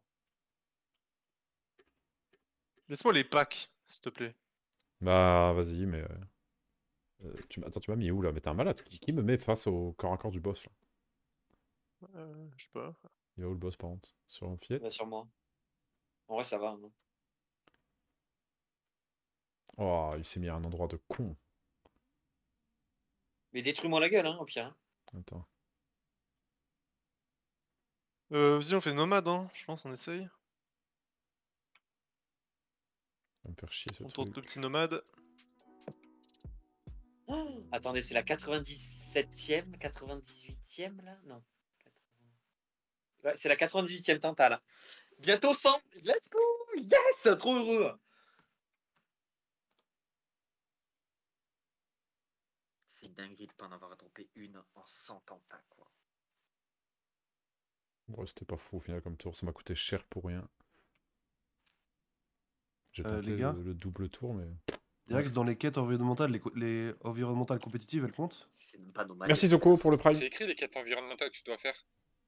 Laisse-moi les packs, s'il te plaît. Bah, vas-y, mais. euh, euh, tu Attends, tu m'as mis où là? Mais t'es un malade. Qui, qui me met face au corps à corps du boss là? Euh, je sais pas. Il va où le boss par contre? Sur un fiet Là, sur moi. En vrai, ça va. hein. Oh, il s'est mis à un endroit de con. Mais détruis-moi la gueule, hein, au pire. hein. Attends. Euh, vas-y, on fait nomade, hein. Je pense, on essaye. Va me faire chier ce On truc. tente le petit nomade. Oh, attendez, c'est la 97e, 98e là? Non. 80. Ouais, c'est la 98e tenta là. Bientôt 100. Let's go Yes Trop heureux C'est une dinguerie de pas en avoir droppé une en 100 tentas quoi. Ouais, c'était pas fou au final comme tour, ça m'a coûté cher pour rien. J'ai Euh, tenté les gars le, le double tour, mais. Direct, dans les quêtes environnementales, les, co- les environnementales compétitives, elles comptent C'est même pas normal. Merci Zoko pour le prime. C'est écrit les quêtes environnementales que tu dois faire.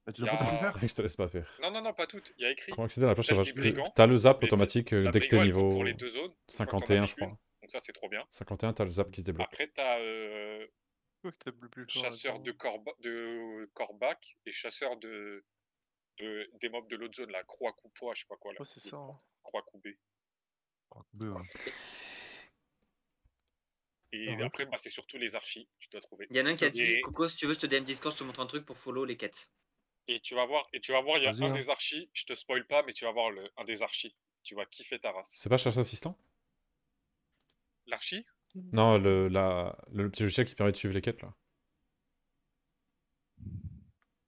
Mais tu Y dois pas tout faire *laughs* Je te laisse pas faire. Non, non, non, pas toutes. Il y a écrit. Comment accéder à la plage Plage sauvage. T'as le zap Mais c'est- automatique euh, la dès que t'es brigand, elle compte niveau pour les deux zones, une fois que t'en as 51, fait je crois. une. Donc ça, c'est trop bien. 51, t'as le zap qui se débloque. Après, t'as euh, Pourquoi que t'as le plus fort chasseur de, corba de corbac et chasseur de, de- des mobs de l'autre zone, là. Croix, coup, poids, je sais pas quoi. Là. C'est ça. hein. Croix, coup, B. Deux, ouais. Et Ah ouais. après, bah, c'est surtout les archis, tu dois trouver. Il y en a un qui a dit Et- Coco, si tu veux, je te DM Discord, je te montre un truc pour follow les quêtes. Et tu vas voir, et tu vas voir, il y a Vas-y, un hein. des archis, je te spoil pas, mais tu vas voir le, un des archis. Tu vas kiffer ta race. C'est pas chercher assistant? L'archi? Non, le, la, le petit logiciel qui permet de suivre les quêtes là.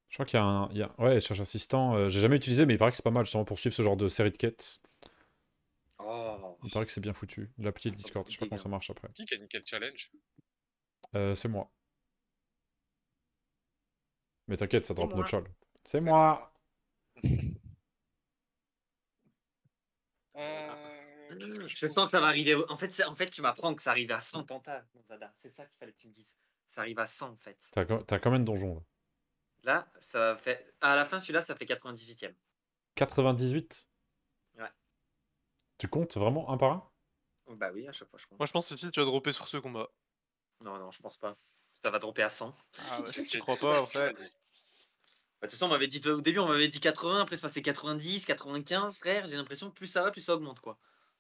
Je crois qu'il y a un. il y a- Ouais, cherche assistant. euh, J'ai jamais utilisé, mais il paraît que c'est pas mal justement pour suivre ce genre de série de quêtes. Oh, Il paraît que c'est bien foutu. L'appli de Discord, je sais pas comment ça marche après. Qui niqué le challenge? Euh, c'est moi. Mais t'inquiète, ça drop notre chol. C'est moi *laughs* Euh, qu'est-ce que je sens que ça va arriver. En fait, en fait tu m'apprends que ça arrive à 100 tentas, mon Zada. C'est ça qu'il fallait que tu me dises. Ça arrive à 100 en fait. T'as combien de donjons là? Là, ça fait. À la fin, celui-là, ça fait 98ème. 98 Ouais. Tu comptes vraiment un par un? Bah oui, à chaque fois, je compte. Moi, je pense que si tu vas dropper sur ce combat. Non, non, je pense pas. Ça va dropper à 100. Ah ouais, *laughs* si tu C'est- crois pas, en fait. Bah, De toute façon, on m'avait dit au début, on m'avait dit 80, après c'est passé 90, 95, frère. J'ai l'impression que plus ça va, plus ça augmente, quoi.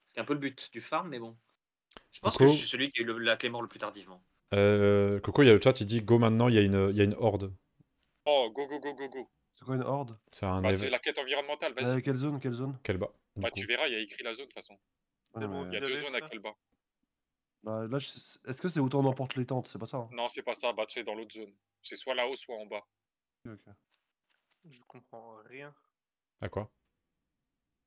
C'est un peu le but du farm, mais bon. Je pense que je suis celui qui a eu le- la clé mort le plus tardivement. Euh, Coco, il y a le chat, il dit Go maintenant, il y, a une- il y a une horde. Oh, go, go, go, go, go. C'est quoi une horde? C'est un Bah, c'est la quête environnementale, vas-y. Euh, Quelle zone Quelle zone? Quel bas? Du Bah, coup. tu verras, il y a écrit la zone de toute façon. Bon, Il y a Il deux zones à ça. Kalba. bah, là, je- Est-ce que c'est autant n'emporte les tentes? C'est pas ça hein Non, c'est pas ça, bah, tu sais, dans l'autre zone. C'est soit là-haut, soit en bas. Ok. Je comprends rien. À quoi?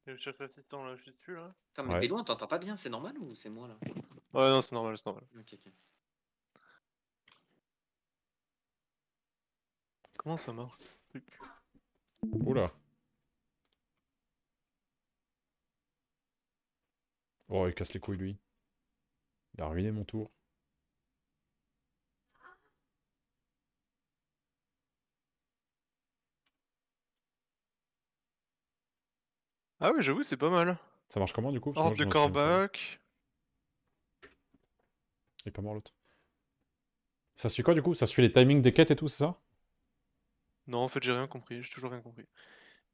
Le chef assistant là, je suis dessus là Attends, mais Ouais. Bédouin, t'entends pas bien, c'est normal ou c'est moi là? Ouais, non, c'est normal, c'est normal. Ok, ok. Comment ça marche Oula. Oh, il casse les couilles, lui. Il a ruiné mon tour. Ah oui, j'avoue, c'est pas mal. Ça marche comment, du coup? Horde de. Corbac. Il est pas mort, l'autre. Ça suit quoi, du coup? Ça suit les timings des quêtes et tout, c'est ça? Non, en fait, j'ai rien compris, j'ai toujours rien compris.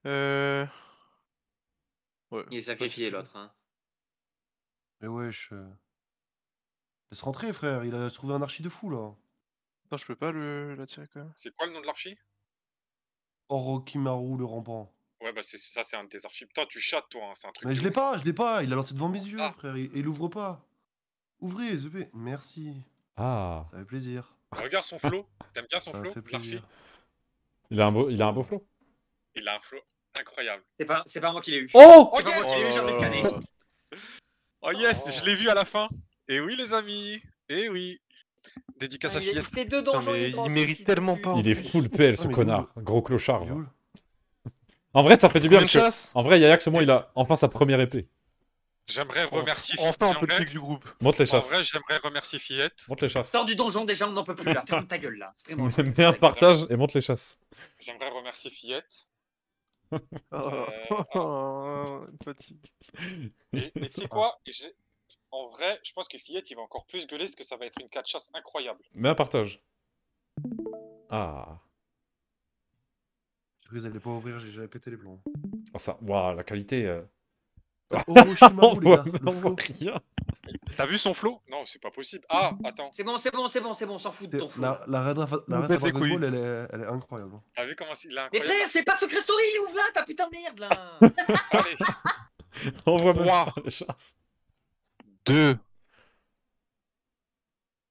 Euh. Ouais. Il est sacrifié l'autre. Hein. Mais wesh. euh, Laisse rentrer, frère. Il a trouvé un archi de fou, là. Non, je peux pas le l'attirer quand même. C'est quoi le nom de l'archi? Orokimaru, le rampant. Ouais, bah, c'est ça, c'est un des archis. Putain, tu chattes, toi, hein, c'est un truc. Mais je l'ai pas, je l'ai pas. Il a lancé devant mes yeux, Ah. frère. Il, il ouvre pas. Ouvrez, ZP. Merci. Ah Ça fait plaisir. Regarde son flow. T'aimes bien son Ça flow, l'archi? Il a, un beau... il a un beau flow. Il a un flow incroyable. C'est pas, c'est pas moi qui l'ai eu. Oh eu, de canner. Oh yes, je l'ai vu à la fin. Et oui, les amis. Et oui. Dédicace à Ah, il, a- il Fillette. fait deux donjons. est drop, il mérite tellement pas. Il est full PL, ce connard. Gros clochard. Il En vrai, ça fait du bien parce que... En vrai, Yayax, au moins, il a enfin sa première épée. J'aimerais remercier. Enfin, un peu de du groupe. Monte les En chasses. vrai, j'aimerais remercier Fillette. Monte les chasses. Sors du donjon déjà, on n'en peut plus là. Ferme ta gueule là. Vraiment. *laughs* je- Mets un partage et monte les chasses. J'aimerais remercier Fillette. *laughs* Oh, Euh, oh, *laughs* une fatigue. Et, tu sais quoi? En vrai, je pense que Fillette, il va encore plus gueuler parce que ça va être une 4 chasse incroyable. Mets un partage. Ah. J'ai cru qu'ils allaient pas ouvrir, j'ai- j'avais pété les plombs. Oh, ça... Waouh, la qualité... euh. Orochimaru, *laughs* on les gars. on voit rien. T'as vu son flow? Non, c'est pas possible. Ah, *laughs* attends. C'est bon, c'est bon, c'est bon, c'est bon, on s'en fout de ton flow. La, la Red. Ball, elle est, elle est incroyable. hein. T'as vu comment il a Mais incroyable? frère, c'est pas Secret Story, ouvre-la, ta putain de merde là *laughs* Allez, pas les chances. 2,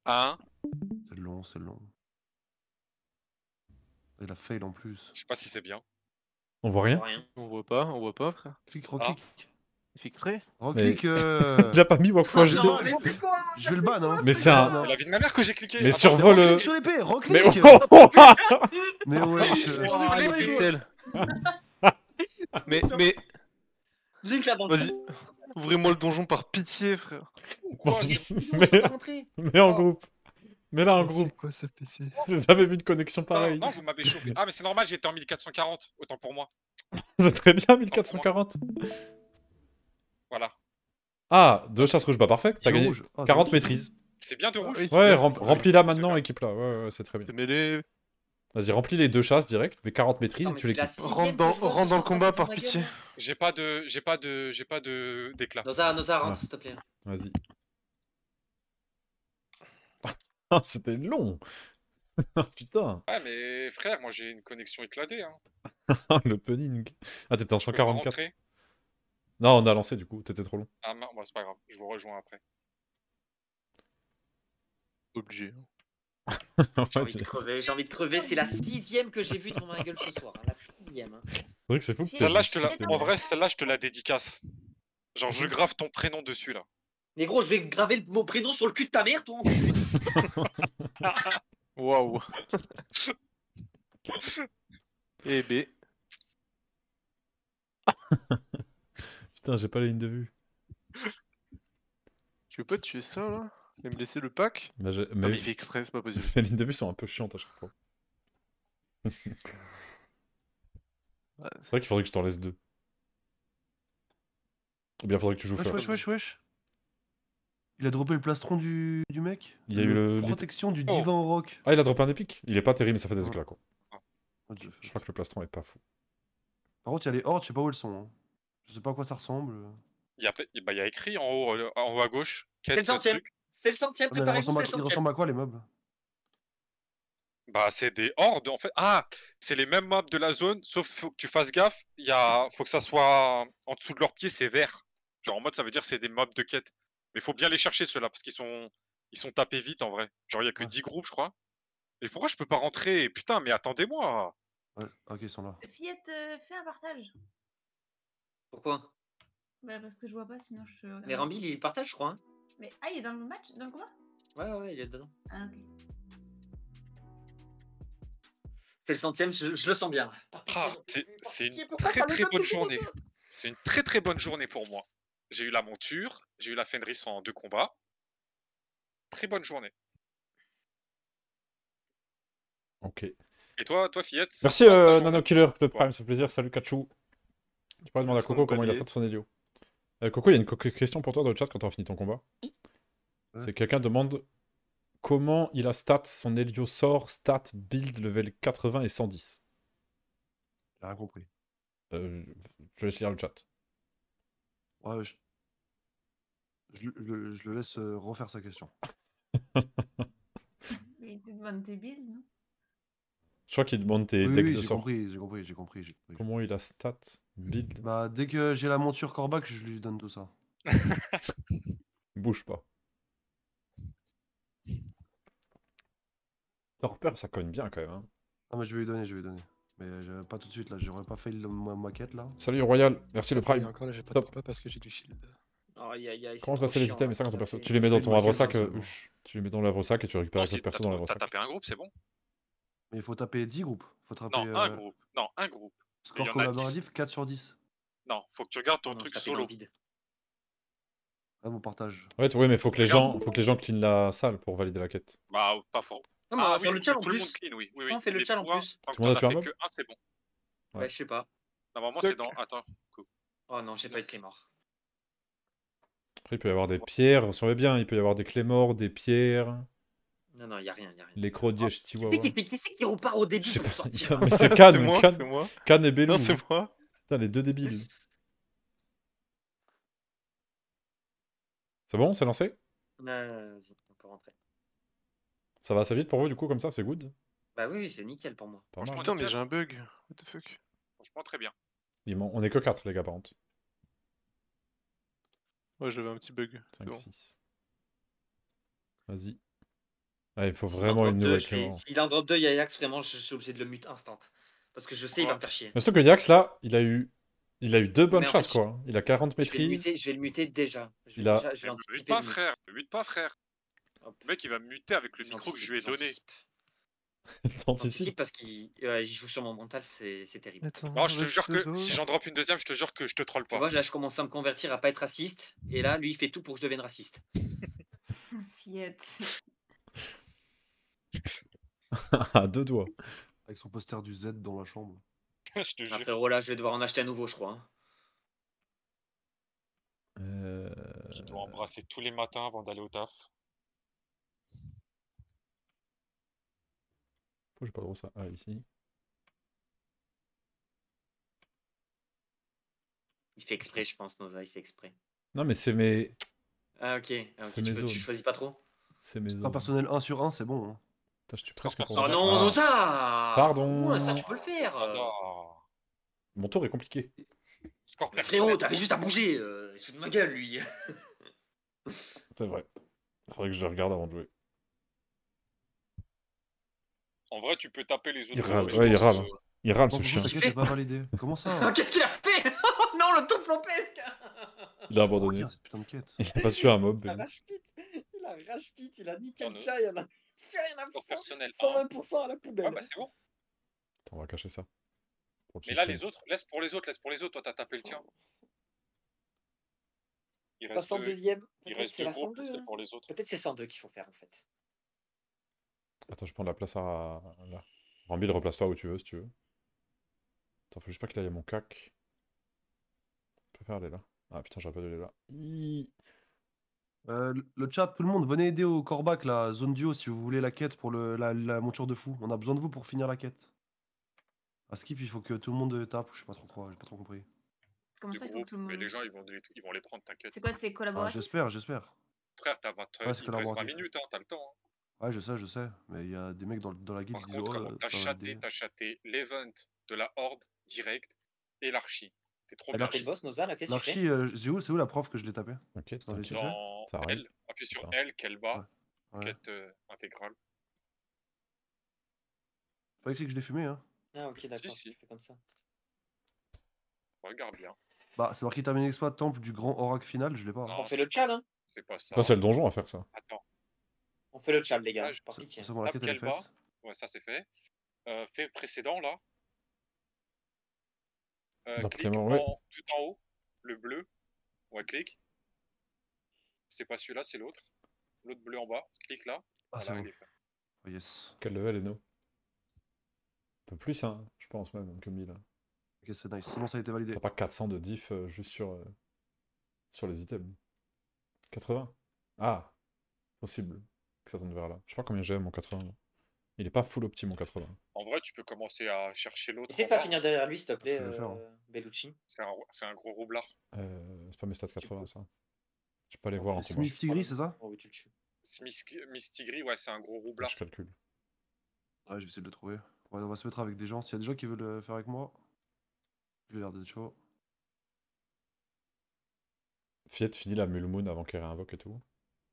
1. C'est long, c'est long. Et la fail en plus. Je sais pas si c'est bien. On voit rien? Rien. On voit pas, on voit pas, frère. Clic, Ah. Filtré Reclic, euh... *laughs* A pas mis Wakfu HD. Non, mais c'est quoi Je vais le ban, hein. Mais c'est un- la vie de ma mère que j'ai cliqué. Mais Attends, survole je Reclic sur l'épée, reclic Mais oh, oh, oh, Mais euh, mais- *laughs* vas-y, ouvrez-moi le donjon par pitié, frère. Mais, en groupe. Mais là en Mais groupe. Quoi ce PC J'ai jamais vu une connexion Non, pareille. non, vous m'avez chauffé. Ah, mais c'est normal, j'étais en 1440. Autant pour moi. *laughs* C'est très bien 1440. Voilà. Ah, deux chasses rouges, bah parfait. T'as le gagné rouge. Ah, 40 t'as- maîtrises. C'est bien de Ah rouge. oui, Ouais, rem- remplis-la maintenant, équipe-là. Ouais, ouais, c'est très bien. Mêlé. Vas-y, remplis les deux chasses direct, mais 40 maîtrises Non, et tu sixième Rentre dans, rentre dans le combat par pitié. J'ai pas de, j'ai pas de, j'ai pas de d'éclat. Noza, Noza, rentre Ah. s'il te plaît. Vas-y. Ah, *laughs* c'était long. *laughs* Putain, Ouais, mais frère, moi j'ai une connexion éclatée. Hein. *laughs* le punning. Ah, t'étais en Je peux pas 144. Non, on a lancé du coup, t'étais trop long. Ah, non, bah, c'est pas grave. Je vous rejoins après. Obligé. *laughs* J'ai envie de c'est crever, j'ai envie de crever. C'est la sixième que j'ai vue devant ma gueule ce soir. hein, La sixième. hein. vrai que c'est fou. que t'aies Celle-là, dit je te la... En vrai, celle-là, je te la dédicace. Genre, Mhm. je grave ton prénom dessus là. Mais gros, je vais graver le- mon prénom sur le cul de ta mère, toi. enculé. *laughs* Waouh. *laughs* Et B. Putain, j'ai pas la ligne de vue. Tu veux pas tuer ça là? Et me laisser le pack? Bah, Non, mais... il fait exprès, c'est pas possible. *laughs* Les lignes de vue sont un peu chiantes à chaque fois. *laughs* Ouais. C'est vrai qu'il faudrait que je t'en laisse deux. Ou bien faudrait que tu joues Wesh, wesh, wesh, wesh. Il a droppé le plastron du, du mec? Il y a eu le- Protection du Oh. divan au rock. Ah, il a droppé un épique Il est pas terrible, mais ça fait des Ouais. éclats quoi. Oh, Dieu. Je crois que le plastron est pas fou. Par contre, il y a les hordes, je sais pas où elles sont. hein. Je sais pas à quoi ça ressemble. Il y a, bah, il y a écrit en haut, euh, en haut à gauche. C'est le quête, centième. C'est le centième, Ah, préparez-vous, c'est le ils centième. ressemblent à quoi les mobs? Bah, c'est des hordes en fait. Ah, c'est les mêmes mobs de la zone, sauf faut que tu fasses gaffe. Il y a, faut que ça soit en dessous de leurs pieds, c'est vert. Genre en mode, ça veut dire que c'est des mobs de quête. Mais faut bien les chercher ceux-là parce qu'ils sont, ils sont tapés vite en vrai. Genre il y a que Ouais. 10 groupes, je crois. Et pourquoi je peux pas rentrer? Putain, mais attendez-moi. Ouais, ok, ils sont là. Fillette, euh, fais un partage. Pourquoi? Bah, parce que je vois pas, sinon je. Mais Rambil, il partage, je crois. hein. Mais ah, il est dans le match, dans le combat? Ouais, ouais, ouais, il est dedans. Ah, ok. C'est le centième, je, je le sens bien. Ah, c'est, c'est une très très bonne journée. C'est une très très bonne journée pour moi. J'ai eu la monture, j'ai eu la Fenris en deux combats. Très bonne journée. Ok. Et toi, toi Fillette? Merci euh, Nano Killer, le Prime, ça fait plaisir. Salut Kachou. Tu pourrais demander à Coco comment il a de son Helio. Euh, Coco, il y a une question pour toi dans le chat quand tu as fini ton combat. Ouais. C'est quelqu'un demande comment il a stat son Helio sort, stat, build, level 80 et 110. J'ai rien compris. Euh, je laisse lire le chat. Ouais, je... Je, le- je le- je le laisse euh, refaire sa question. Mais *laughs* il te demande tes builds, non? Je crois qu'il demande tes Oui, decks oui, de j'ai sort. compris, j'ai compris, j'ai compris, j'ai compris. Comment il a stat, build, Bah, dès que j'ai la monture Corbac, je lui donne tout ça. *laughs* bouge pas. Torpeur, ça cogne bien quand même. hein. Ah, mais je vais lui donner, je vais lui donner. Mais euh, pas tout de suite, là, j'aurais pas fait le- ma maquette, là. Salut Royal, merci le Prime. encore là, j'ai pas de Top. combat parce que j'ai du shield. Aïe, c'est Comment trop passer les items et ça quand ton a perso. Tu les mets dans ton havre-sac. moitié, euh. Tu les mets dans l'havre-sac et tu récupères l'autre t'as perso dans t'as l'havre-sac. tapé un groupe, c'est bon? Mais il faut taper 10 groupes. Faut taper. Non, un euh, groupe. Non, un groupe. Score y en a collaboratif 4 sur 10. Non, faut que tu regardes ton Non, truc solo. vide. Ah, mon partage. Ouais, ouais, mais faut que les gens, faut que les gens clean la salle pour valider la quête. Bah, pas fort. Non, mais on va Ah faire oui, le challenge en tout le plus. monde clean, oui. oui, On oui. fait le challenge en plus. Tant que t'en as un fait que un, c'est bon. Ouais. Ouais, je sais pas. Normalement, c'est dans. Attends. Oh non, j'ai pas été mort. Après, il peut y avoir des pierres, on savait bien, il peut y avoir des clés morts, des pierres, Non, non, y a rien, y a rien. les crodiers Qui c'est chihuahua. qui, qui, c'est qui repart au début pour sortir mais c'est C'est Cannes, moi, Cannes, c'est moi. Cannes et Bellou. Non, c'est moi. Putain, les deux débiles. C'est bon, c'est lancé? Vas-y, on peut rentrer. Ça va assez vite pour vous, du coup, comme ça, c'est good? Bah oui, oui, c'est nickel pour moi. Pas mal. Putain, mais j'ai un bug. What the fuck? Franchement, très bien. Il man- On est que 4, les gars, par contre. Ouais, j'avais un petit bug. c'est 5, bon. 6. Vas-y. Ah, il faut vraiment drop une deux, nouvelle Clément. S'il en drop 2, Yayax, vraiment, je suis obligé de le mute instant. Parce que je sais, il va me faire chier. Mais surtout que Yax, là, il a eu, il a eu deux bonnes fait, chasses, quoi. Il a 40 Je vais, le maîtrises. muter, je vais le muter déjà. Je vais, Il a- déjà, je vais mute pas, frère. Mute pas, frère. Hop. Le mec, il va me muter avec le micro que je lui ai donné. J'anticipe *laughs* parce qu'il ouais, il joue sur mon mental, c'est c'est terrible. Attends, Non, je te jure que si j'en drop une deuxième, je te jure que je te troll Tu pas. vois, là, je commence à me convertir à pas être raciste. Et là, lui, il fait tout pour que je devienne raciste. *laughs* Fillette. *laughs* À deux doigts. Avec son poster du Z dans la chambre. *laughs* je te Ah, jure. frérot, là, je vais devoir en acheter un nouveau, je crois. hein. Euh... Je dois embrasser tous les matins avant d'aller au taf. Faut que j'ai pas trop ça. Ah, ici. Il fait exprès, je pense, Noza, il fait exprès. Non, mais c'est mes... Ah, ok. Ah, ok, C'est tu, mes peux- tu zones. choisis pas trop C'est mes Un zones. personnel 1 sur 1, c'est bon. hein. Putain, je suis presque pour... Oh non, Ah. Noza Pardon. Ouais, ça, tu peux le faire. Ah, Mon tour est compliqué. Score frérot, t'avais juste à bouger. Euh, il se fout de ma gueule, lui. *laughs* C'est vrai. Faudrait que je le regarde avant de jouer. En vrai, tu peux taper les autres. Il je ouais, il euh, Il râle, Oh, ce chien. pourquoi t'inquiète, j'ai pas validé. Comment ça Ah, *laughs* Qu'est-ce qu'il a fait? *laughs* Non, le top flopesque Il a abandonné. Regarde cette putain de quête. Il a pas tué un mob. Il a rage. Il a rage. Il a nickel Oh, non. chai. Il a fait rien à faire. personnel. un. 120% à la poubelle. Ouais, bah c'est bon. Attends, on va cacher ça. Pour le Mais là, les autres, laisse pour les autres, laisse pour les autres. Toi, t'as tapé le tien. Il reste deux. 102ème. Il Peut-être reste c'est deux la groupes, 102. laisse hein. pour les autres. Peut-être c'est 102 qu'il faut faire en fait. Attends, je prends de la place à... Là. Rambil, replace-toi où tu veux, si tu veux. Attends, faut juste pas qu'il aille à mon cac. Je préfère aller là. Ah putain, j'aurais pas dû aller là. Hi. Euh, le- chat, tout le monde, venez aider au Corbac, la zone duo, si vous voulez la quête pour le, la, la monture de fou. On a besoin de vous pour finir la quête. À skip, il faut que tout le monde tape, ou je sais pas trop quoi, j'ai pas trop compris. Comment ça, il faut que tout le mais monde. les gens, ils vont, les- ils vont les prendre, t'inquiète. C'est quoi, c'est Ah, collaboratif? j'espère, j'espère. Frère, t'as 20... Ouais, c'est il te reste 20 collaboratif. minutes, hein, t'as le temps. hein. Ouais, je sais, je sais. Mais il y a des mecs dans, dans la guide Par qui disent oh, t'as chaté, t'as chaté l'event de la Horde direct et l'archi. T'es trop bien. Fait le boss, Noza, là, qu'est-ce que tu fais euh, c'est où, c'est où la prof que je l'ai tapé Ok, Dans les Dans. L, appuie sur. L, quel bas, Ouais. quête euh, intégrale. C'est pas écrit que je l'ai fumé, hein. Ah, ok, d'accord. si. Tu fais comme ça. Regarde bien. Bah, c'est marqué terminer l'exploit temple du grand oracle final, je l'ai pas. Non, On fait le tchal, hein C'est pas ça. C'est le donjon à faire ça. Attends, On fait le tchal, les gars. Ah, je- Par C'est pitié. c'est bon, la quête elle est faite. Ouais, ça c'est fait. Euh, fais précédent là. Euh, Dans ouais. tout en haut, le bleu. Ouais, clique. C'est pas celui-là, c'est l'autre. L'autre bleu en bas. Clique là. Ah, c'est Voilà, bon. il est fait. Oh, yes. Quel level, Eno? Un peu plus, hein, je pense même, que 1000. Ok, c'est nice. Bon, ça a été validé. T'as pas 400 de diff euh, juste sur, euh, sur les items. 80 Ah Possible que ça tombe vers là. Je sais pas combien j'ai mon 80. Il est pas full opti mon 80. En vrai, tu peux commencer à chercher l'autre. Essaye en pas finir derrière lui, s'il te plaît, euh, Bellucci. C'est un, gros roublard. Euh, c'est pas mes stats 80 ça. Je peux pas les voir en C'est combat. Smith Tigri, c'est ça Oh oui, tu le tues. Smith- ouais, c'est un gros roublard. Je calcule. Ouais, je vais essayer de le trouver. Ouais, on va se mettre avec des gens. S'il y a des gens qui veulent le faire avec moi, j'ai l'air d'être chaud. Fiat finit la Mulmoon avant qu'elle réinvoque et tout.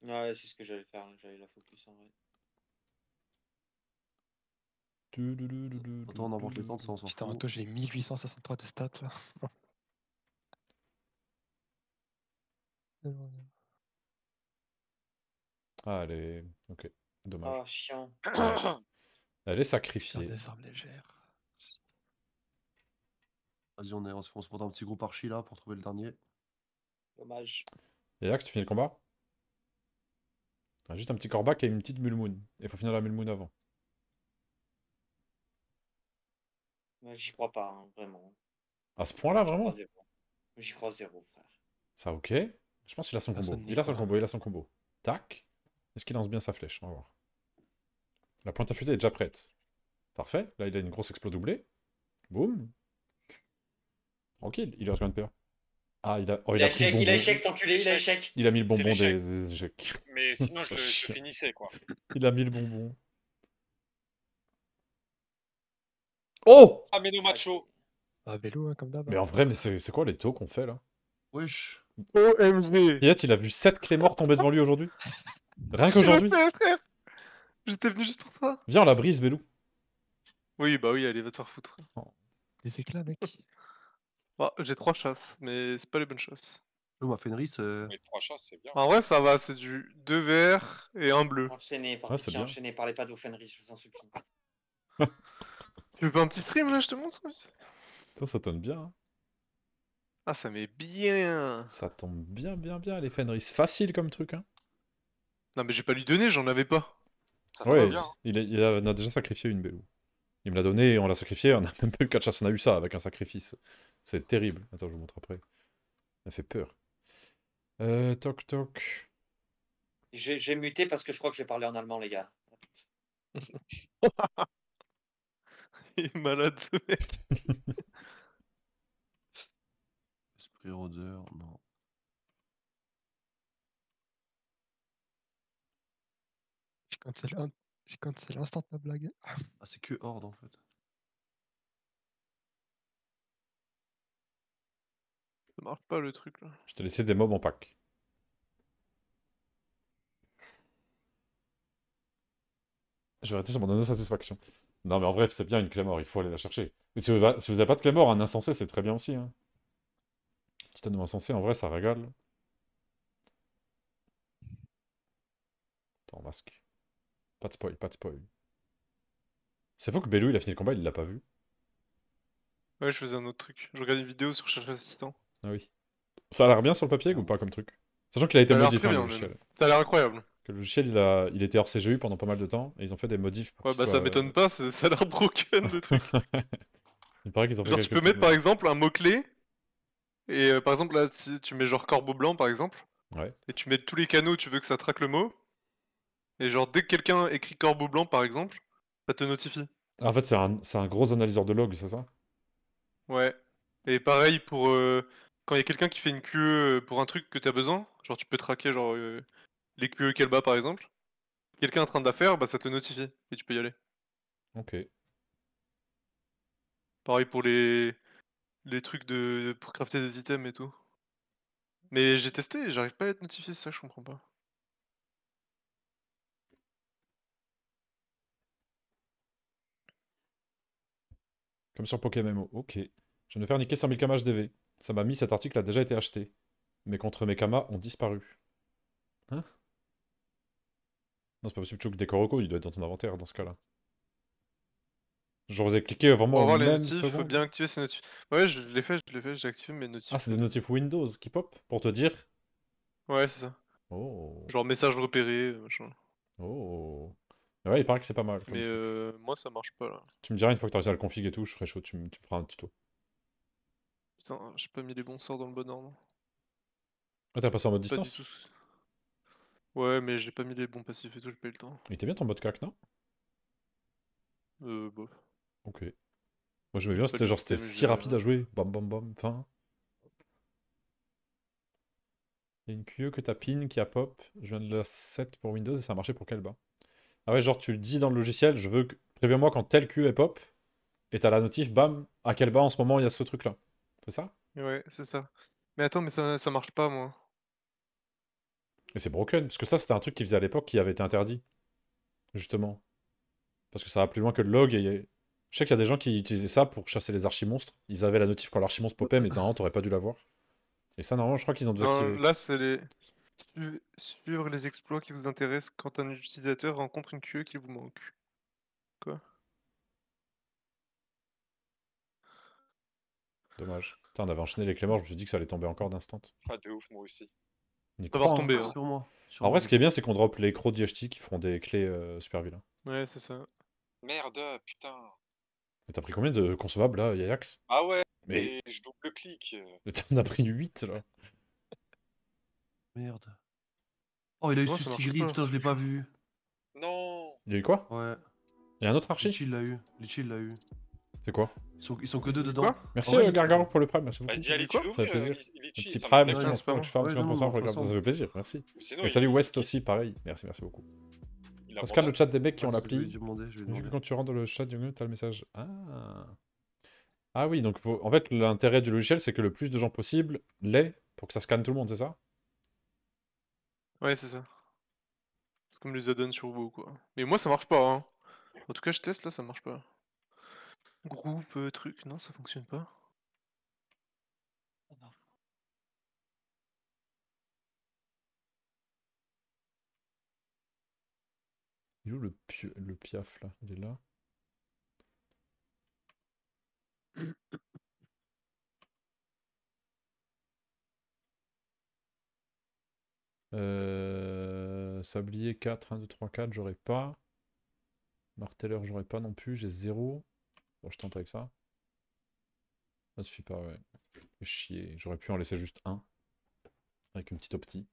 Ouais, c'est ce que j'allais faire. J'allais la focus en vrai. Attends, on invente les plantes, ça on s'en Putain, fout. toi j'ai 1863 de stats là. Ah, elle est. Ok, dommage. Ah, chiant. *coughs* Elle est sacrifiée. des armes légères. Vas-y, on, est, on se on se monte un petit groupe archi là pour trouver le dernier. Dommage. Et Axe, tu finis le combat? Ah, Juste un petit corbac et une petite Mulmoon. Il faut finir la Mulmoon avant. Ouais, J'y crois pas, hein, vraiment. À ce point-là, vraiment. J'y crois zéro, frère. Ça, ok. Je pense qu'il a son Personne combo. Il a son combo, il a son combo. Tac. Est-ce qu'il lance bien sa flèche? On va voir. La pointe affûtée est déjà prête. Parfait. Là, il a une grosse explo doublée. Boum. Tranquille. Il reste combien de PA Ah, il a, oh, Il il a échec, il a échec, cet enculé, il a échec. Il a mis le bonbon des, échecs. Mais sinon, *laughs* je, le- finissais, quoi. Il a mis le bonbon. Oh Ah, mais no macho Ah, Bello, hein, comme d'hab. Mais en vrai, mais c'est c'est quoi les taux qu'on fait là? Wesh. OMG Yet, il a vu 7 clés morts tomber devant lui aujourd'hui. Rien *laughs* qu'aujourd'hui. fait, frère J'étais venu juste pour ça. Viens, on la brise, Belou. Oui, bah oui, allez, va te faire foutre. Des éclats, mec. Ah, J'ai trois chasses, mais c'est pas les bonnes chasses. Oh, ma Fenris, euh, Mais trois chats, c'est bien. En vrai, ça va, c'est du deux verts et un bleu. Enchaînez, par Ouais, c'est pitié, bien. enchaînez, parlez pas d'Offenry, je vous en supplie. *laughs* Tu veux pas un petit stream là, je te montre Putain, ça tombe bien. hein. Ah, ça met bien Ça tombe bien, bien, bien, les Fenris. Facile comme truc, hein. Non, mais j'ai pas lui donné, j'en avais pas. Ça tombe Ouais, bien. il, a, il a- on a déjà sacrifié une Belou. Il me l'a donné, on l'a sacrifié, on a *laughs* même pas eu 4 chasses, on a eu ça avec un sacrifice. C'est terrible. Attends, je vous montre après. Ça fait peur. Euh, toc toc. Vais muter parce que je crois que je vais parler en allemand, les gars. *laughs* *laughs* Il est malade, ce mec. *laughs* esprit rôdeur, non. J'ai cancel, un... j'ai cancel instant ma blague. *laughs* Ah, c'est que Horde en fait. Ça marche pas le truc là. Je t'ai laissé des mobs en pack. Je vais arrêter sur mon anneau satisfaction. Non, mais en bref, c'est bien une clé mort, il faut aller la chercher. Mais si vous, si vous avez pas de clé mort, un insensé, c'est très bien aussi. Hein. Anneau insensé, en vrai, ça régale. Attends, masque. Pas de spoil, pas de spoil. C'est faux que Belou, il a fini le combat, il l'a pas vu. Ouais, je faisais un autre truc. Je regardais une vidéo sur Cherche Assistant. Ah oui. Ça a l'air bien sur le papier ou pas comme truc? Sachant qu'il a été modifié. Ça a l'air incroyable. Que le logiciel, il, a... il était hors CGU pendant pas mal de temps, et ils ont fait des modifs pour Ouais, bah ça m'étonne pas, ça a l'air broken de trucs. *laughs* Il paraît qu'ils ont fait Genre, tu peux mettre par exemple un mot-clé. Et euh, par exemple, là, si tu mets genre corbeau blanc par exemple. Ouais. Et tu mets tous les canaux, tu veux que ça traque le mot. Et genre, dès que quelqu'un écrit corbeau blanc par exemple, ça te notifie. En fait, c'est un, gros analyseur de log, c'est ça? Ouais. Et pareil pour euh, quand il y a quelqu'un qui fait une QE pour un truc que t'as besoin, genre tu peux traquer genre euh, les QE qu'elle bat par exemple. Quelqu'un est en train de la faire, bah ça te notifie et tu peux y aller. Ok. Pareil pour les les trucs de pour crafter des items et tout. Mais j'ai testé, et j'arrive pas à être notifié, ça je comprends pas. Comme sur PokéMMO. Ok. Je viens de faire niquer 100 000 kamas HDV. Ça m'a mis cet article a déjà été acheté. Mais contre mes kamas ont disparu. Hein? Non, c'est pas possible, Chouk Dekoroko, il doit être dans ton inventaire dans ce cas-là. Je vous ai cliqué Pour vraiment les même notifs, faut bien activer ces notifs. Ouais, je l'ai fait, je l'ai fait, j'ai activé mes notifs. Ah, c'est des notifs Windows qui pop pour te dire Ouais, c'est ça. Oh. Genre message repéré, machin. Oh. Ouais, il paraît que c'est pas mal. comme Mais euh, moi ça marche pas là. Tu me diras une fois que tu as réussi à le config et tout, je serais chaud, tu me, tu me feras un tuto. Putain, j'ai pas mis les bons sorts dans le bon ordre. Ah, t'as passé en mode Pas du distance? tout. Ouais, mais j'ai pas mis les bons passifs et tout, j'ai pas eu le temps. Il était bien ton mode cac, non? Euh, bof. Ok. Moi j'aimais bien, c'était genre c'était si rapide à jouer. Bam bam bam, fin. Il y a une QE que t'as pin qui a pop. Je viens de la set pour Windows et ça a marché pour Kelba. Ah ouais, genre tu le dis dans le logiciel, je veux que. Préviens-moi quand tel QE est pop. Et t'as la notif, bam, à Kelba en ce moment il y a ce truc là. C'est ça? Ouais, c'est ça. Mais attends, mais ça, ça marche pas moi. Et c'est broken, parce que ça c'était un truc qu'ils faisaient à l'époque qui avait été interdit. Justement. Parce que ça va plus loin que le log et. Je sais qu'il y a des gens qui utilisaient ça pour chasser les archimonstres. Ils avaient la notif quand l'archimonstre popait, mais normalement *laughs* t'aurais pas dû l'avoir. Et ça, normalement, je crois qu'ils ont Non, désactivé. là c'est les. Su- Suivre les exploits qui vous intéressent quand un utilisateur rencontre une QE qui vous manque. Quoi? Dommage. Putain, on avait enchaîné les clés morts, je me suis dit que ça allait tomber encore d'instant. Pas de ouf, moi aussi. Y Ça va retomber. hein. Sur moi. sur En vrai, ce qui est bien, c'est qu'on drop les crocs d'IHT qui feront des clés euh, super vilains. Ouais, c'est ça. Merde, putain. Mais t'as pris combien de consommables là, Yayax Ah ouais, Mais mais je double-clique. mais *laughs* t'en as pris 8 là. Merde. Oh, il a eu Non, ce gris, putain, je l'ai pas vu. Non Il y a eu quoi? Ouais. Il y a un autre archi? Litchi l'a eu. Litchi l'a eu. C'est quoi Ils sont, ils sont que deux dedans. Quoi Merci Gargaro pour le prime, merci Bah, beaucoup. dis à Litchi Quoi Ça fait plaisir. euh, Le Litchi, petit prime, merci, pas tu fais un petit Ouais, non, 50% non, pour le toute ça fait plaisir, merci. Sinon, Et salut West aussi, pareil. Merci, merci beaucoup. Il On scanne le abandonne. chat des mecs qui ont que je l'appli. que demander. quand tu rentres dans le chat du t'as le message. Ah. Ah oui, donc faut- en fait, l'intérêt du logiciel, c'est que le plus de gens possible l'ait pour que ça scanne tout le monde, c'est ça? Ouais, c'est ça. C'est comme les add-ons sur WoW, quoi. Mais moi, ça marche pas, hein. En tout cas, je teste, là, ça marche pas. Groupe, euh, truc, non, ça fonctionne pas. Il est où le, pi- le piaf là? Il est là? *coughs* Euh... Sablier 4, 1, 2, 3, 4, j'aurais pas. Martelleur, j'aurais pas non plus, j'ai 0. Bon, je tente avec ça. Ça suffit pas, ouais. Chier, j'aurais pu en laisser juste un. Avec une petite opti.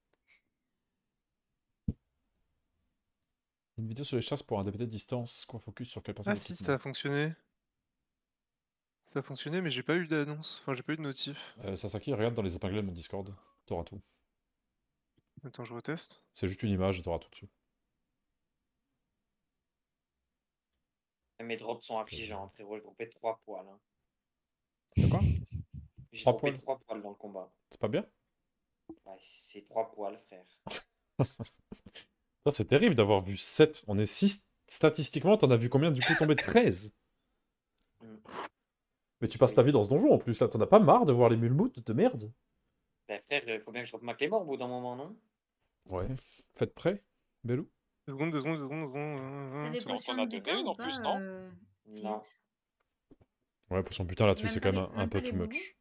Une vidéo sur les chasses pour un DPT de distance. Quoi, focus sur quelle partie Ah si, ça a fonctionné. Ça a fonctionné, mais j'ai pas eu d'annonce. Enfin, j'ai pas eu de notif. Euh, Sasaki, regarde dans les épinglés de mon Discord. T'auras tout. Attends, je reteste. C'est juste une image et t'auras tout dessus. Mes drops sont affichés en frérot, j'ai droppé 3 poils. hein. C'est quoi? J'ai Trois droppé poils? 3 poils dans le combat. C'est pas bien? Ouais, c'est 3 poils, frère. *laughs* C'est terrible d'avoir vu 7. On est 6. Statistiquement, t'en as vu combien du coup tomber 13 Mm. Mais tu passes ta vie dans ce donjon en plus, là. T'en as pas marre de voir les mulmoutes de merde? Bah, frère, il faut bien que je droppe ma clé mort au bout d'un moment, non? Ouais. Faites prêt, Belou Deux secondes, deux secondes, deux secondes, deux secondes. Tu- potions as de donné butin une ou en plus, pas, non euh, Non, Ouais, potion putain là-dessus, c'est quand même un, peu too much.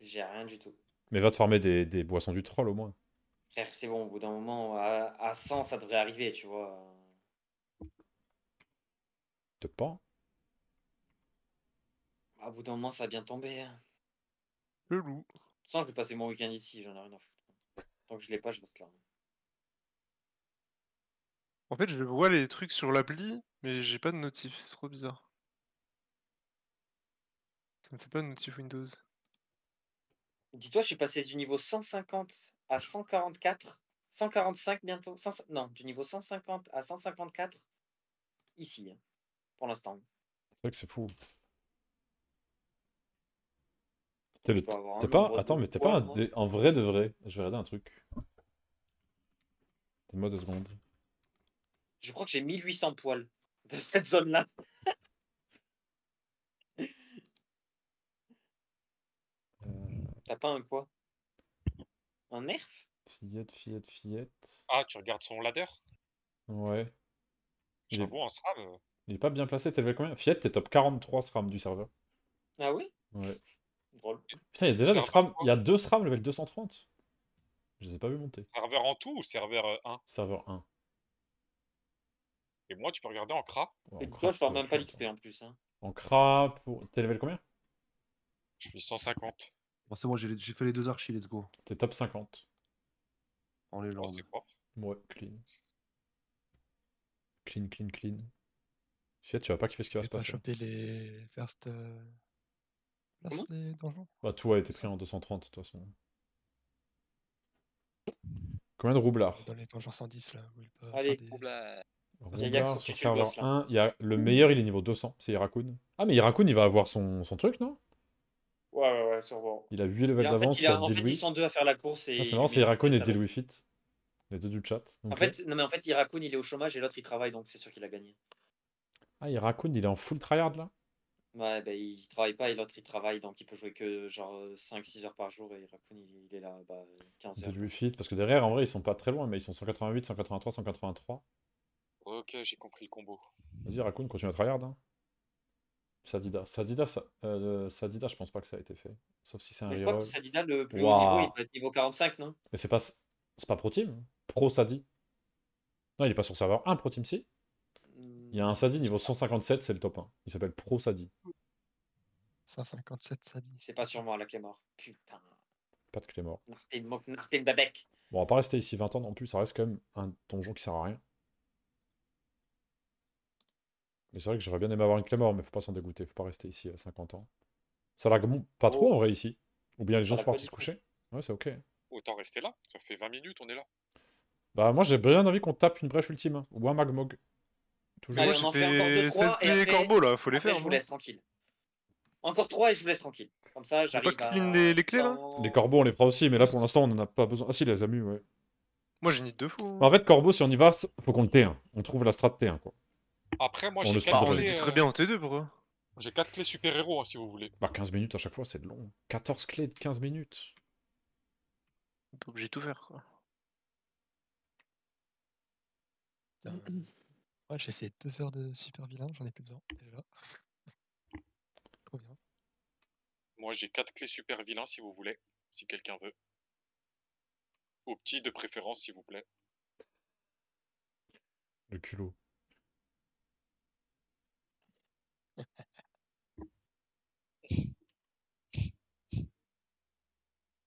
j'ai rien du tout. Mais va te farmer des, des boissons du troll au moins. Frère, c'est bon, au bout d'un moment, à, à 100, ça devrait arriver, tu vois. Peut-être pas. À bout d'un moment, ça va bien tomber. hein. Le loup. Sans, je vais passer mon week-end ici, j'en ai rien à foutre. Tant que je l'ai pas, je reste là. En fait, je vois les trucs sur l'appli, mais j'ai pas de notif. C'est trop bizarre. Ça me fait pas de notif Windows. Dis-toi, je suis passé du niveau 150 à 144, 145 bientôt. 100 non, du niveau 150 à 154 ici, hein, pour l'instant. C'est vrai que c'est fou. T'es le- pas. Attends, mais t'es pas un en vrai de vrai. Je vais regarder un truc. Donne-moi deux secondes. Je crois que j'ai 1800 poils de cette zone-là. T'as pas un quoi? Un nerf? Fillette, fillette, fillette. Ah, tu regardes son ladder? Ouais. Il est, J'avoue, en SRAM, euh, il est pas bien placé, t'es level combien? Fillette, t'es top 43 SRAM du serveur. Ah oui? Ouais. Drôle. Putain, il y a déjà des SRAM. Il y a deux SRAM level 230. Je les ai pas vu monter. serveur en tout ou serveur euh, 1 Serveur 1. Et moi, tu peux regarder en CRA. Ouais, Et en toi, cra, je peux- même pas l'XP en plus. Hein. En cra, pour... t'es level combien? Je suis 150. Bon, c'est bon, j'ai les- j'ai fait les deux archis, let's go. T'es top 50. En Oh, légende. c'est propre. Ouais, clean. Clean, clean, clean. Fillette, tu vas pas kiffer ce qui va se pas passer. chopé les first euh, places des donjons? Bah, tout a été pris en 230 de toute façon. Combien de roublards? Dans les donjons 110 là. Où ils peuvent Allez, des... Roublards sur serveur là. 1, il y a le meilleur, il est niveau 200, c'est Irakun. Ah, mais Irakun, il va avoir son, son truc, non? Ouais, ouais, ouais, sûrement. Il a 8 Et levels en fait, d'avance il a- sur en fait, ils sont deux à faire la course. Et Ah, c'est marrant, c'est Irakun et. Diluit Fit. Les deux du chat. En fait, non, mais en fait, Irakun, il est au chômage et l'autre, il travaille, donc c'est sûr qu'il a gagné. Ah, Irakun, il est en full tryhard là? Ouais, bah, il travaille pas et l'autre, il travaille, donc il peut jouer que genre 5-6 heures par jour et Irakun, il, il est là bah, 15 heures. Fit, parce que derrière, en vrai, ils sont pas très loin, mais ils sont 188, 183, 183. Ok, j'ai compris le combo. Vas-y, Irakun, continue à tryhard. Hein. Sadida. Sadida, ça... euh, Sadida, je pense pas que ça a été fait. Sauf si c'est un Mais je crois que reroll. Sadida, le plus haut niveau, il doit être niveau 45, non? Mais c'est pas, c'est pas Pro Team Pro Sadi Non, il est pas sur serveur 1 Pro Team si? Il y a un Sadi niveau 157, c'est le top 1. Il s'appelle Pro Sadi. 157 ça dit. C'est pas sur moi, la clé mort. Putain. Pas de clé mort. Nartin, Babek. Bon, on va pas rester ici 20 ans non plus, ça reste quand même un donjon qui sert à rien. Mais c'est vrai que j'aurais bien aimé avoir une clé mort, mais faut pas s'en dégoûter, faut pas rester ici euh, 50 ans. Ça lag pas trop Oh. en vrai ici. Ou bien les gens sont partis se coucher. Ouais, c'est ok. Autant rester là. Ça fait 20 minutes, on est là. Bah, moi j'ai bien envie qu'on tape une brèche ultime. hein, Ou un magmog. Toujours. Allez, Moi, on en fait encore deux, fait trois, 16 et après- corbeaux là, faut les après, faire. je vous laisse tranquille. Encore trois et je vous laisse tranquille. Comme ça, j'arrive pas à... clean les- les clés, là? Les corbeaux, on les fera aussi, mais là pour l'instant on en a pas besoin. Ah si, les a mis, ouais. Moi j'ai nid de fou. hein. En fait, corbeau, si on y va, faut qu'on le T1. On trouve la strat T1, quoi. Après, moi, On j'ai le 4 speedrun. on clés. euh, très bien en T2, bro. J'ai 4 clés super-héros, hein, si vous voulez. Bah, 15 minutes à chaque fois, c'est long. 14 clés de 15 minutes. On est obligé de tout faire. Quoi. Putain, *clears throat* Ouais, j'ai fait deux heures de super vilain, j'en ai plus besoin déjà. *laughs* Trop bien. Moi, j'ai 4 clés super vilains, si vous voulez. Si quelqu'un veut. Au petit, de préférence, s'il vous plaît. Le culot.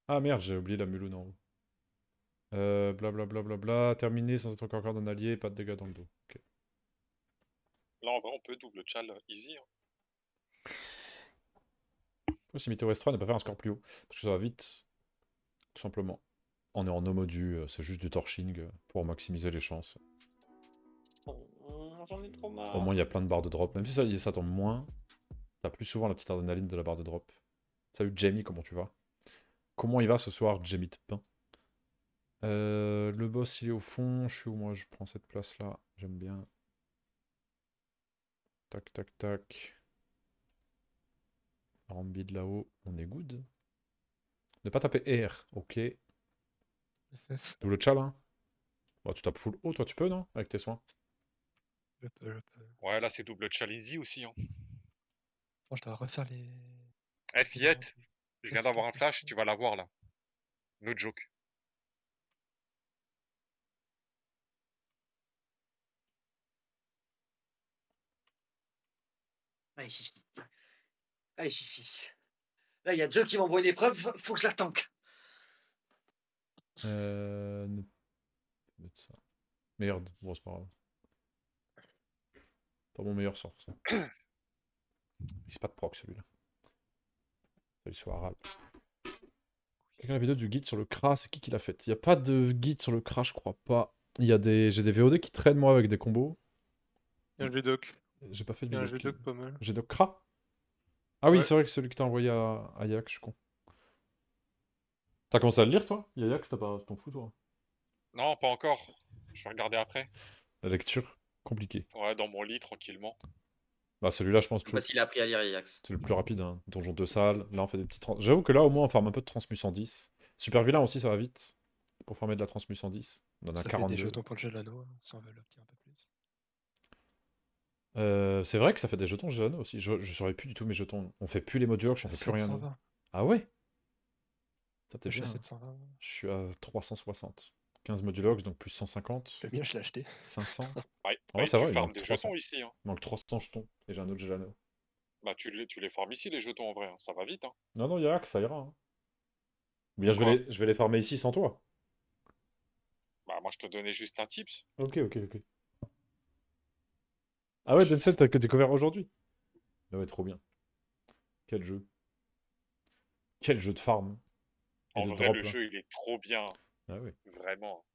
Ah merde, j'ai oublié la muloune en haut. Euh, blablabla, bla, bla, bla, terminé sans être encore d'un allié, pas de dégâts dans le dos. Là, en vrai, on peut double chal easy. hein. Pourquoi si Mytho S3 n'est pas faire un score plus haut Parce que ça va vite. Tout simplement. On est en no modu, euh, c'est juste du torching euh, pour maximiser les chances. J'en ai trop marre. Au moins, il y a plein de barres de drop. Même si ça, ça tombe moins, t'as plus souvent la petite adrénaline de la barre de drop. Salut Jamie, comment tu vas? Comment il va ce soir, Jamie de pain? Euh, Le boss, il est au fond. Je suis où, moi? Je prends cette place-là. J'aime bien. Tac, tac, tac. Rambi de là-haut. On est good. Ne pas taper R. Ok. Double chal, hein Bah, tu tapes full haut, toi, tu peux, non? Avec tes soins. je peux, je peux. Ouais, là, c'est double chal easy aussi. Hein. Je dois refaire les. Eh, fillette, je viens d'avoir un flash, tu vas la voir, là. No joke. Allez, Fifi. Allez, Fifi. Là, il y a Joe qui m'envoie une épreuve, faut que je la tank. Euh... ne- mettre ça. Merde, bon, c'est pas grave. Pas mon meilleur sort, ça. Il se pas de proc, celui-là. Salut, soir, Quelqu'un a la vidéo du guide sur le CRA, c'est qui qui l'a fait Il n'y a pas de guide sur le CRA, je crois pas. Il y a des... J'ai des VOD qui traînent, moi, avec des combos. Il y a un G-Doc. J'ai pas fait de Il y a un vidéo. G-Doc qui- pas mal. J'ai de CRA Ah oui, Ouais. c'est vrai que celui que t'as envoyé à, à Yak, je suis con. T'as commencé à le lire, toi? Yayak, t'as pas... t'en fous, toi? Non, pas encore. Je vais regarder après. La lecture, compliquée. Ouais, dans mon lit, tranquillement. Bah celui-là, je pense Je sais que pas s'il a appris à lire Ajax. c'est le plus rapide. Hein. Donjon 2 salles, là on fait des petits... trans- J'avoue que là au moins on farme un peu de transmu 110. Super vilain aussi, ça va vite. Pour farmer de la transmu 110. On en a Ça fait 42. des jetons pour le jeu de l'anneau, hein, ça enveloppe un peu plus. Euh, c'est vrai que ça fait des jetons Gelano aussi. Je, je saurais plus du tout mes jetons. On fait plus les modules, on fait plus rien. nous. 720. Ah ouais? Ça t'es Je suis bien. à. 720. Je suis à 360. 15 modulox, donc plus 150. Le mien, je l'ai acheté. 500. *laughs* Ouais, Ouais, ouais, ça tu va, il farmes manque des 300. jetons ici. Hein. Il manque 300 jetons. Et j'ai un autre Gelano. Bah, tu les, tu les farmes ici, les jetons, en vrai. hein. Ça va vite. Hein. Non, non, Yarak, ça ira. hein. Ou bien je vais, les, je vais les farmer ici sans toi. Bah, moi, je te donnais juste un tips. Ok, ok, ok. Ah ouais, Denset, t'as que découvert aujourd'hui Ah ouais, trop bien. Quel jeu. Quel jeu de farm. Et En de vrai, drop, le là. jeu, il est trop bien. Ah ouais. Vraiment.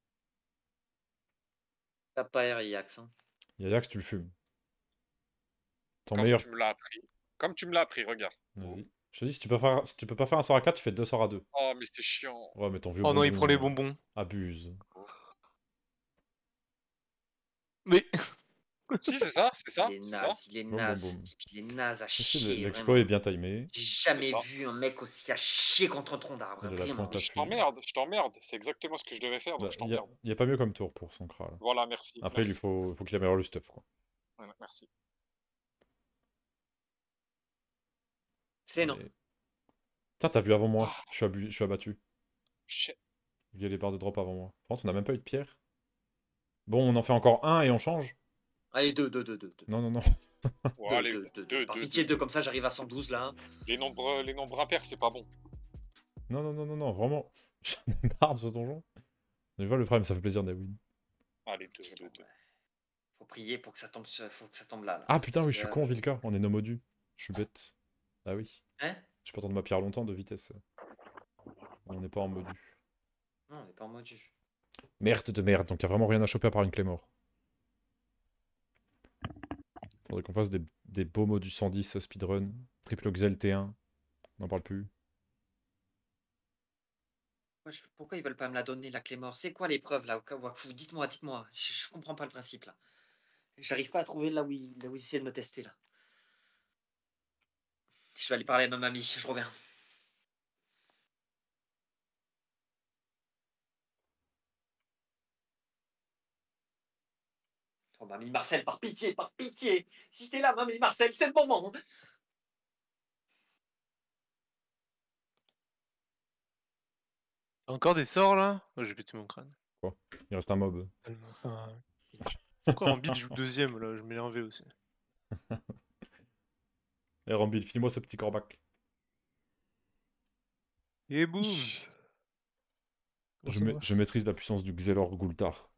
Tape pas R Ajax. Hein. Yayak, tu le fumes. Ton Comme meilleur. tu me l'as appris. Comme tu me l'as appris, regarde. Vas-y. Je te dis, si tu, peux faire... si tu peux pas faire un sort à 4, tu fais deux sorts à 2. Oh, mais c'était chiant. Ouais, mais ton vieux Oh non, il prend les euh, bonbons. Abuse. Mais *laughs* si, c'est ça, c'est ça, Il est c'est ça. naze, il est naze. Il est naze à chier. L'exploit est bien timé. J'ai jamais vu un mec aussi à chier contre un tronc d'arbre. Je t'emmerde, je t'emmerde. C'est exactement ce que je devais faire, Bah, donc je Il y, a... t'emmerde. y a pas mieux comme tour pour son là. Voilà, merci. Après, il faut, faut qu'il améliore le stuff. Quoi. Merci. C'est non. Putain, t'as vu avant moi. Je suis, abu- je suis abattu. Shit. Il y a les barres de drop avant moi. Par contre, on n'a même pas eu de pierre. Bon, on en fait encore un et on change. Allez, deux, deux, deux, deux. deux. Non, non, non. *laughs* Ouais, Deux, allez, deux, deux, deux, Par deux, pitié, deux. deux, comme ça, j'arrive à 112 là. hein. Les nombres, les nombres impairs, c'est pas bon. Non, non, non, non, non, vraiment. *laughs* J'en ai marre de ce donjon. Mais voilà le problème, ça fait plaisir, Nawin. Allez, deux, C'est deux, bon, deux. ouais. Faut prier pour que ça tombe, faut que ça tombe là. là. Ah putain, oui, je suis que- con, Vilka. On est no modu. Je suis bête. Ah oui. Hein? Je peux attendre ma pierre longtemps de vitesse. On n'est pas en modu. Non, on n'est pas en modu. Merde de merde, donc il a vraiment rien à choper à part une clé mort. Qu'on fasse des, beaux modus 110 speedrun. Triple Oxel T1. On n'en parle plus. Pourquoi, ils veulent pas me la donner, la clé mort C'est quoi l'épreuve là, Dites-moi, dites-moi. Je, je comprends pas le principe là. J'arrive pas à trouver là où ils, là où ils essaient de me tester là. Je vais aller parler à ma mamie, je reviens. Oh, mamie Marcel, par pitié, par pitié Si t'es là, mamie Marcel, c'est le moment Encore des sorts là? Oh, J'ai pété mon crâne. Il reste un mob. Enfin, Pourquoi je joue deuxième là? Je m'énervais aussi. *laughs* Et Rambil, finis-moi ce petit corbac. Et boum Je, ma- maîtrise la puissance du Xelor Gultar.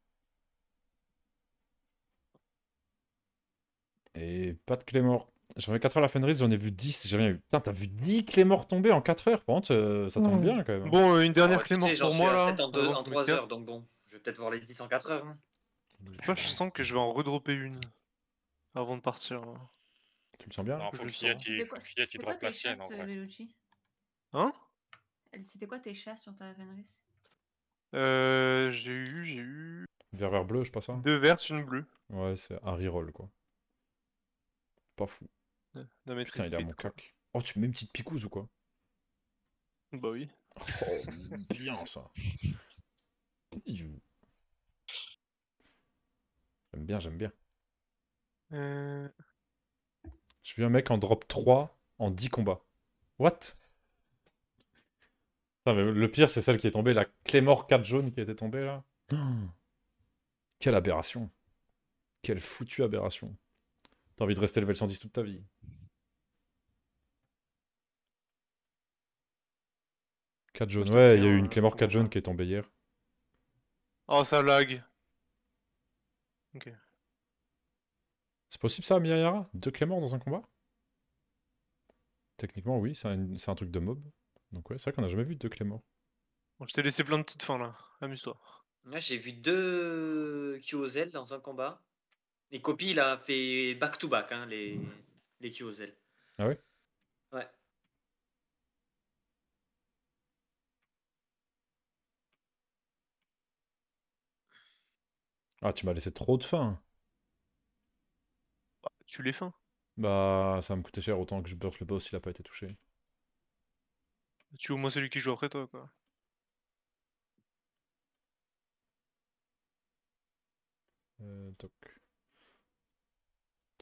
Et pas de clé mort. J'en ai 4 heures la Fenris, j'en ai vu 10, j'ai rien eu. Putain, t'as vu 10 clés morts tomber en 4 heures? Par contre, euh, ça tombe bien quand même. Bon, euh, une dernière Oh, tu clé j'en pour moi à là. 7 en, deux- avant en que je 3 me capte. heures, donc bon. Je vais peut-être voir les 10 en 4 heures. hein. Moi, je sens que je vais en redropper une avant de partir. hein. Tu le sens bien? Non, faut ait sens. il drop la sienne en vrai. euh, Hein? C'était quoi tes chasses sur ta Fenris? Euh, J'ai eu, j'ai eu Vert vert bleu, je passe ça deux vertes, une bleue. Ouais, c'est un reroll quoi. Pas fou. Putain, il est à crit, mon quoi. cac. Oh, tu me mets une petite picouse ou quoi? Bah oui. Oh, *laughs* bien ça. J'aime bien, j'aime bien. Euh, J'ai vu un mec en drop 3 en 10 combats. What? Mais Le pire, c'est celle qui est tombée, la Clémore 4 jaune qui était tombée là. Oh. Quelle aberration. Quelle foutue aberration. T'as envie de rester level 110 toute ta vie. Quatre jaunes. Ouais, il y a eu une Clémore je 4 comprends jaune qui est tombée hier. Oh, ça lag. Ok. C'est possible ça, Miyayara Deux Clémores dans un combat? Techniquement, oui, c'est un, truc de mob. Donc ouais, c'est vrai qu'on a jamais vu deux Clémores. Bon, je t'ai laissé plein de petites fins là. Amuse-toi. Moi, j'ai vu deux QOZ dans un combat. Et Copy, il a fait back-to-back, hein, les, les QOZ. Ah ouais? Ouais. Ah, tu m'as laissé trop de faim. Bah, tu l'es fin. Bah, ça va me coûter cher autant que je burst le boss, il a pas été touché. Tu es au moins celui qui joue après toi quoi. Euh, toc.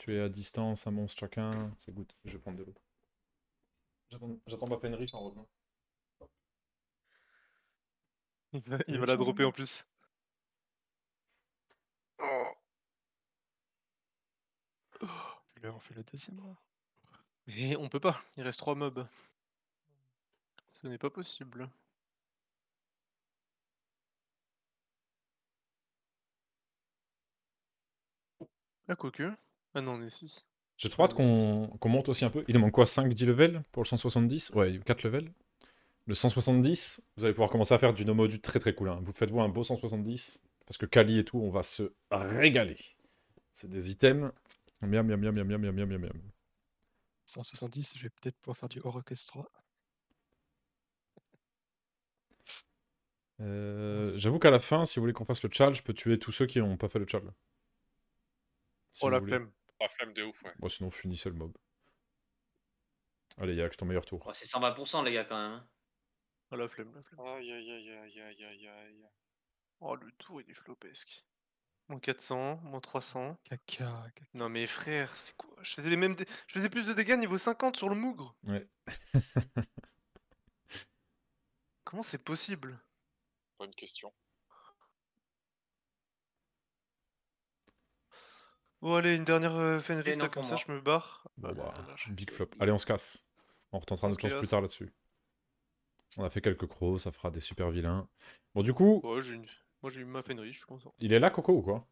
Tu es à distance, un monstre chacun. C'est good, je vais prendre de l'eau. J'attends- ma Fenris en revenant. Il va, il Et va la dropper en plus. Oh. Là, on fait le deuxième. Et on peut pas, il reste trois mobs. Ce n'est pas possible. Ah, quoique. Ah non, on est 6. J'ai trop hâte qu'on monte aussi un peu. Il nous manque quoi 5 10 levels pour le 170 Ouais, 4 levels. Le 170, vous allez pouvoir commencer à faire du no-modu très très cool. hein. Vous faites-vous un beau 170, parce que Kali et tout, on va se régaler. C'est des items. Miam, miam, miam, miam, miam, miam, miam, miam, miam. 170, je vais peut-être pouvoir faire du orchestra. Euh, J'avoue qu'à la fin, si vous voulez qu'on fasse le chal, je peux tuer tous ceux qui n'ont pas fait le chal. Si Oh la flemme. La flemme de ouf, ouais. Bon, sinon, finissez le mob. Allez, Yax, ton meilleur tour. Oh, c'est 120% les gars quand même. hein. Oh la flemme, la flemme. Aïe aïe aïe aïe aïe aïe aïe. Oh le tour il est flopesque. Moins 400, moins 300. Caca, caca. Non mais frère, c'est quoi? Je faisais les mêmes dé- je faisais plus de dégâts niveau 50 sur le mougre. Ouais. *laughs* Comment c'est possible? Bonne question. Bon allez, une dernière euh, Fenris là, comme ça je me barre. Ah, bah, la vache. big flop. Allez, on se casse. On retentera On notre chance plus tard là-dessus. On a fait quelques crocs, ça fera des super vilains. Bon, du coup, Ouais, j'ai une... Moi j'ai eu ma Fenris, je suis content. il est là, Coco, ou quoi?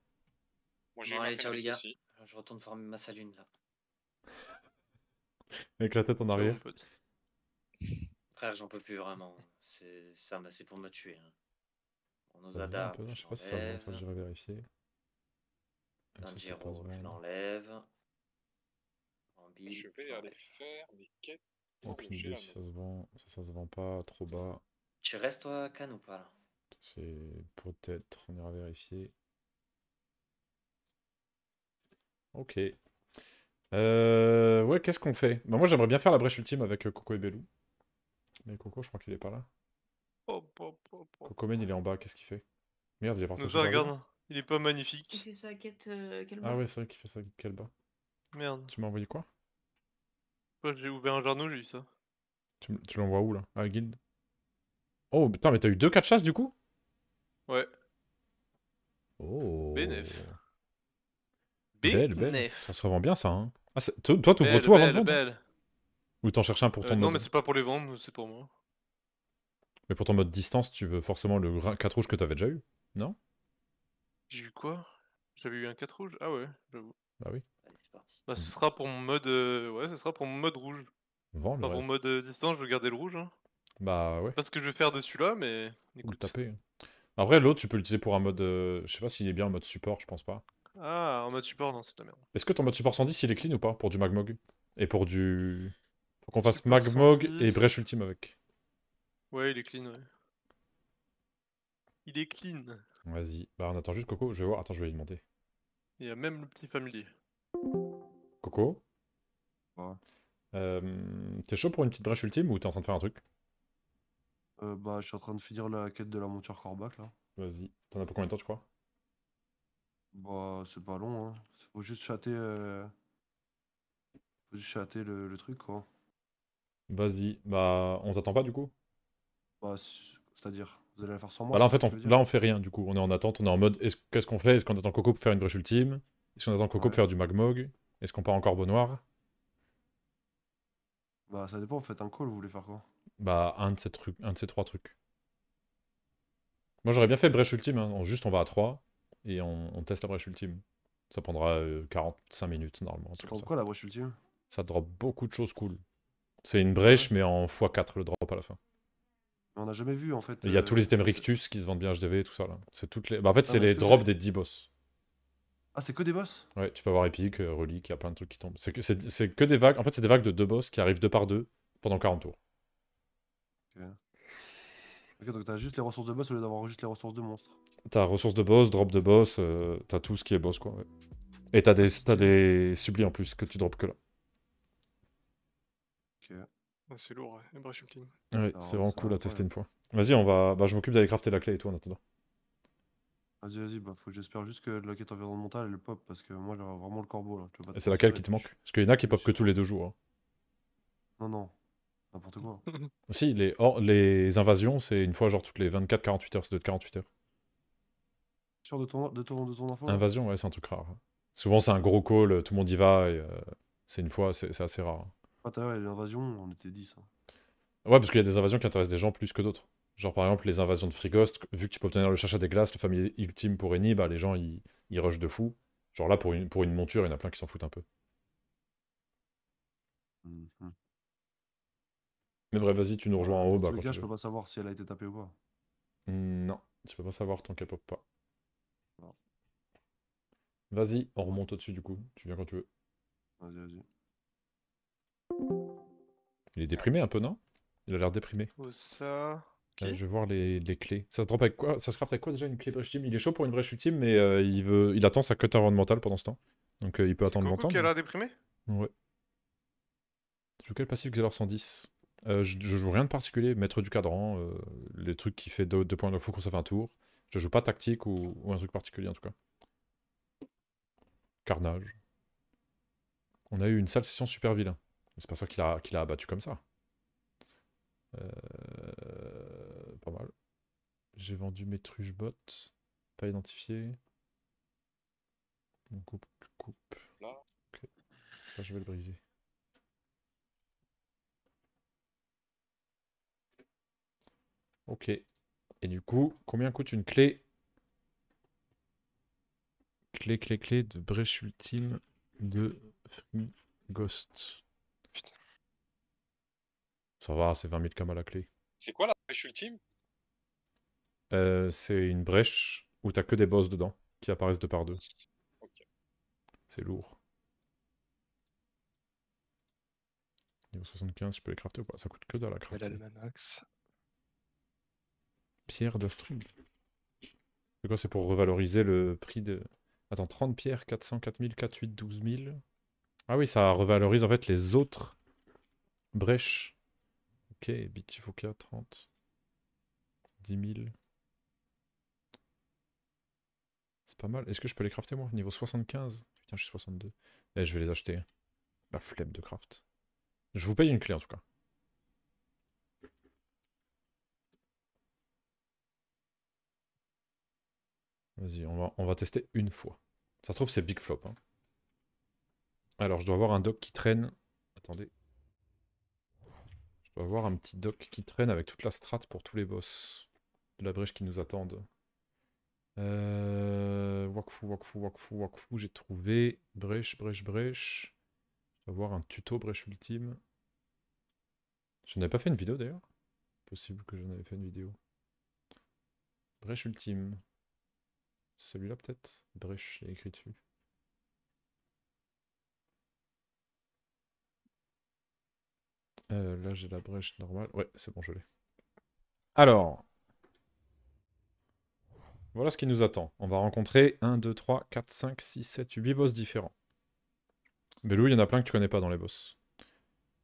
Moi j'ai Bon, eu ma allez, ciao les gars. aussi. Je retourne farmer ma salune là. *laughs* Avec la tête en arrière. Frère, j'en peux plus vraiment. C'est ça, m'a- c'est pour me tuer. hein. On nous non Je sais pas si ça ça j'irai vérifier. Je l'enlève. Je vais aller faire mes quêtes. Aucune idée si ça se vend. Ça, ça se vend pas trop bas. Tu restes toi, Can ou pas là? C'est peut-être, on ira vérifier. Ok. Euh, ouais, qu'est-ce qu'on fait? Bah, Moi, j'aimerais bien faire la brèche ultime avec euh, Coco et Belou. Mais Coco, je crois qu'il est pas là. Hop. Cocomen, il est en bas, qu'est-ce qu'il fait? Merde, il est parti. Nous regarde. Il est pas Il magnifique. fait sa quête euh, Ah ouais, c'est vrai qu'il fait ça. Quel bas Merde. Tu m'as envoyé quoi? Moi, j'ai ouvert un journaux, j'ai eu ça. Tu, l'envoies où là? À la guilde? Oh putain, mais t'as eu deux 4 chasses du coup? Ouais. Oh. B9. Belle, belle. B9. Ça se revend bien ça. Hein. Ah, toi, toi, t'ouvres tout avant de belle, vendre? belle. Ou t'en cherches un pour Euh, ton non, mode mais c'est pas pour les vendre, c'est pour moi. Mais pour ton mode distance, tu veux forcément le 4 rouge que t'avais déjà eu Non? J'ai eu quoi? J'avais eu un 4 rouge Ah ouais, j'avoue. Bah oui. Allez, c'est parti. Bah, ce sera pour mon mode. euh, Ouais, ce sera pour mon mode rouge. Vends le Enfin, pour reste. mode euh, distance, je vais garder le rouge. Hein. Bah ouais, Pas ce que je vais faire de celui-là, mais. ou le Écoute. taper. hein. Après, l'autre, tu peux l'utiliser pour un mode. euh, Je sais pas s'il est bien en mode support, je pense pas. Ah, en mode support, non, c'est de la merde. Est-ce que ton mode support 110 il est clean ou pas Pour du Magmog? Et pour du. Faut qu'on fasse Support Magmog et 110. Brèche Ultime avec. Ouais, il est clean, ouais. Il est clean. Vas-y. Bah on attend juste Coco, je vais voir. Attends, je vais lui demander. Il y a même le petit familier. Coco? Ouais. Euh, T'es chaud pour une petite brèche ultime ou t'es en train de faire un truc? Euh, bah, je suis en train de finir la quête de la monture Corbac là. Vas-y. T'en as pour combien de temps, tu crois? Bah, c'est pas long, hein. Faut juste chatter. euh, Faut juste chatter le, le truc, quoi. Vas-y. Bah, on t'attend pas du coup? Bah, c'est-à-dire, vous allez la faire sans moi Bah là, en fait, on... là, on fait rien du coup. On est en attente, on est en mode est-ce- qu'est-ce qu'on fait? Est-ce qu'on attend Coco pour faire une brèche ultime? Est-ce qu'on attend Coco pour faire du Magmog? Est-ce qu'on part en corbeau noir Bah, ça dépend, vous faites un call, vous voulez faire quoi? Bah, un de ces trucs, un de ces trois trucs. Moi, j'aurais bien fait brèche ultime. hein. Juste, on va à 3 et on, on teste la brèche ultime. Ça prendra euh, 45 minutes normalement. ça. quoi la brèche ultime? Ça drop beaucoup de choses cool. C'est une brèche, mais en x4 le drop à la fin. On n'a jamais vu en fait. Il y a euh, tous les items Rictus qui se vendent bien HDV et tout ça là. C'est toutes les. Bah, en fait, Ah, c'est les drops des 10 boss. Ah, c'est que des boss? Ouais, tu peux avoir épique, euh, relique, il y a plein de trucs qui tombent. C'est que, c'est, c'est que des vagues. En fait, c'est des vagues de deux boss qui arrivent deux par deux pendant 40 tours. Ok, donc t'as juste les ressources de boss au lieu d'avoir juste les ressources de monstres. T'as ressources de boss, drop de boss, euh, t'as tout ce qui est boss quoi. ouais. Et t'as des, t'as des sublis en plus que tu drops que là. Ok. Ah, c'est lourd, ouais. Ultime. Ouais, c'est vraiment cool à tester une fois. Vas-y, on va. Bah, je m'occupe d'aller crafter la clé et tout en attendant. Vas-y, vas-y, bah faut j'espère juste que la quête environnementale elle pop parce que moi j'aurais vraiment le corbeau là. Et c'est laquelle qui te manque Parce qu'il y en a qui pop que tous les deux jours. hein. Non, non, n'importe quoi. *laughs* Si, les, or- les invasions, c'est une fois genre toutes les 24-48 heures, ça doit être 48 heures. Sûr de ton, de ton, de ton info là Invasion, ouais, c'est un truc rare. Souvent, c'est un gros call, tout le monde y va, et euh, c'est une fois, c'est c'est assez rare. Ah, à y a l'invasion, on était 10. hein. Ouais, parce qu'il y a des invasions qui intéressent des gens plus que d'autres. Genre, par exemple, les invasions de Frigost, vu que tu peux obtenir le chacha des glaces, le famille ultime pour Eni, bah les gens, ils, ils rushent de fou. Genre là, pour une, pour une monture, il y en a plein qui s'en foutent un peu. Mhm. Mais bref, vas-y, tu nous rejoins en haut, Dans bah tous les quand cas, tu je veux. peux pas savoir si elle a été tapée ou pas. Hmm, Non, tu peux pas savoir tant qu'elle pop pas. Non. Vas-y, on remonte au-dessus du coup. Tu viens quand tu veux. Vas-y, vas-y. Il est déprimé un peu, non? Il a l'air déprimé. Oh, ça. Je vais voir les, les clés. Ça se drop avec quoi? Ça se craft avec quoi déjà une clé brèche ultime Il est chaud pour une brèche ultime, mais euh, il veut, il attend sa quête environnementale pendant ce temps. Donc euh, il peut C'est attendre longtemps. qui a l'air déprimé? Ouais. Je joue quel passif Xelor 110 Euh, je, je joue rien de particulier. Maître du cadran, les trucs qui fait 2 points de fou quand ça fait un tour. Je joue pas tactique ou, ou un truc particulier en tout cas. Carnage. On a eu une sale session super vilain. C'est pas ça qu'il a, qu'il a abattu comme ça. Euh, pas mal. J'ai vendu mes truches bottes. Pas identifié. On coupe, coupe. Là. Ok. Ça, je vais le briser. Ok. Et du coup, combien coûte une clé? Clé, clé, clé de brèche ultime de Free Ghost. Ça va, c'est 20 000 cam à la clé. C'est quoi la brèche ultime? Euh, c'est une brèche où t'as que des boss dedans qui apparaissent deux par deux. C'est lourd. Niveau 75, je peux les crafter ou pas? Ça coûte que dalle à crafter. Pierre d'Astrud. C'est quoi C'est pour revaloriser le prix de. Attends, 30 pierres, 400, 4000, 4, 8, 12 000. Ah oui, ça revalorise en fait les autres brèches. Ok, Bitifoca, 30. 10 000. C'est pas mal. Est-ce que je peux les crafter moi? Niveau 75 Putain, je suis 62. Eh, je vais les acheter. La flemme de craft. Je vous paye une clé en tout cas. Vas-y, on va, on va tester une fois. Ça se trouve, c'est big flop. hein. Alors, je dois avoir un doc qui traîne. Attendez. Dois avoir un petit doc qui traîne avec toute la strat pour tous les boss de la brèche qui nous attendent. Euh... Wakfu, Wakfu, Wakfu, Wakfu, j'ai trouvé. Brèche, brèche, brèche. Je dois avoir un tuto brèche ultime. Je n'avais pas fait une vidéo d'ailleurs. Possible que j'en avais fait une vidéo. Brèche ultime. Celui-là peut-être? Brèche, il écrit dessus. Euh, là j'ai la brèche normale. Ouais, c'est bon, je l'ai. Alors. Voilà ce qui nous attend. On va rencontrer 1, 2, 3, 4, 5, 6, 7, 8 boss différents. Belou, il y en a plein que tu connais pas dans les boss.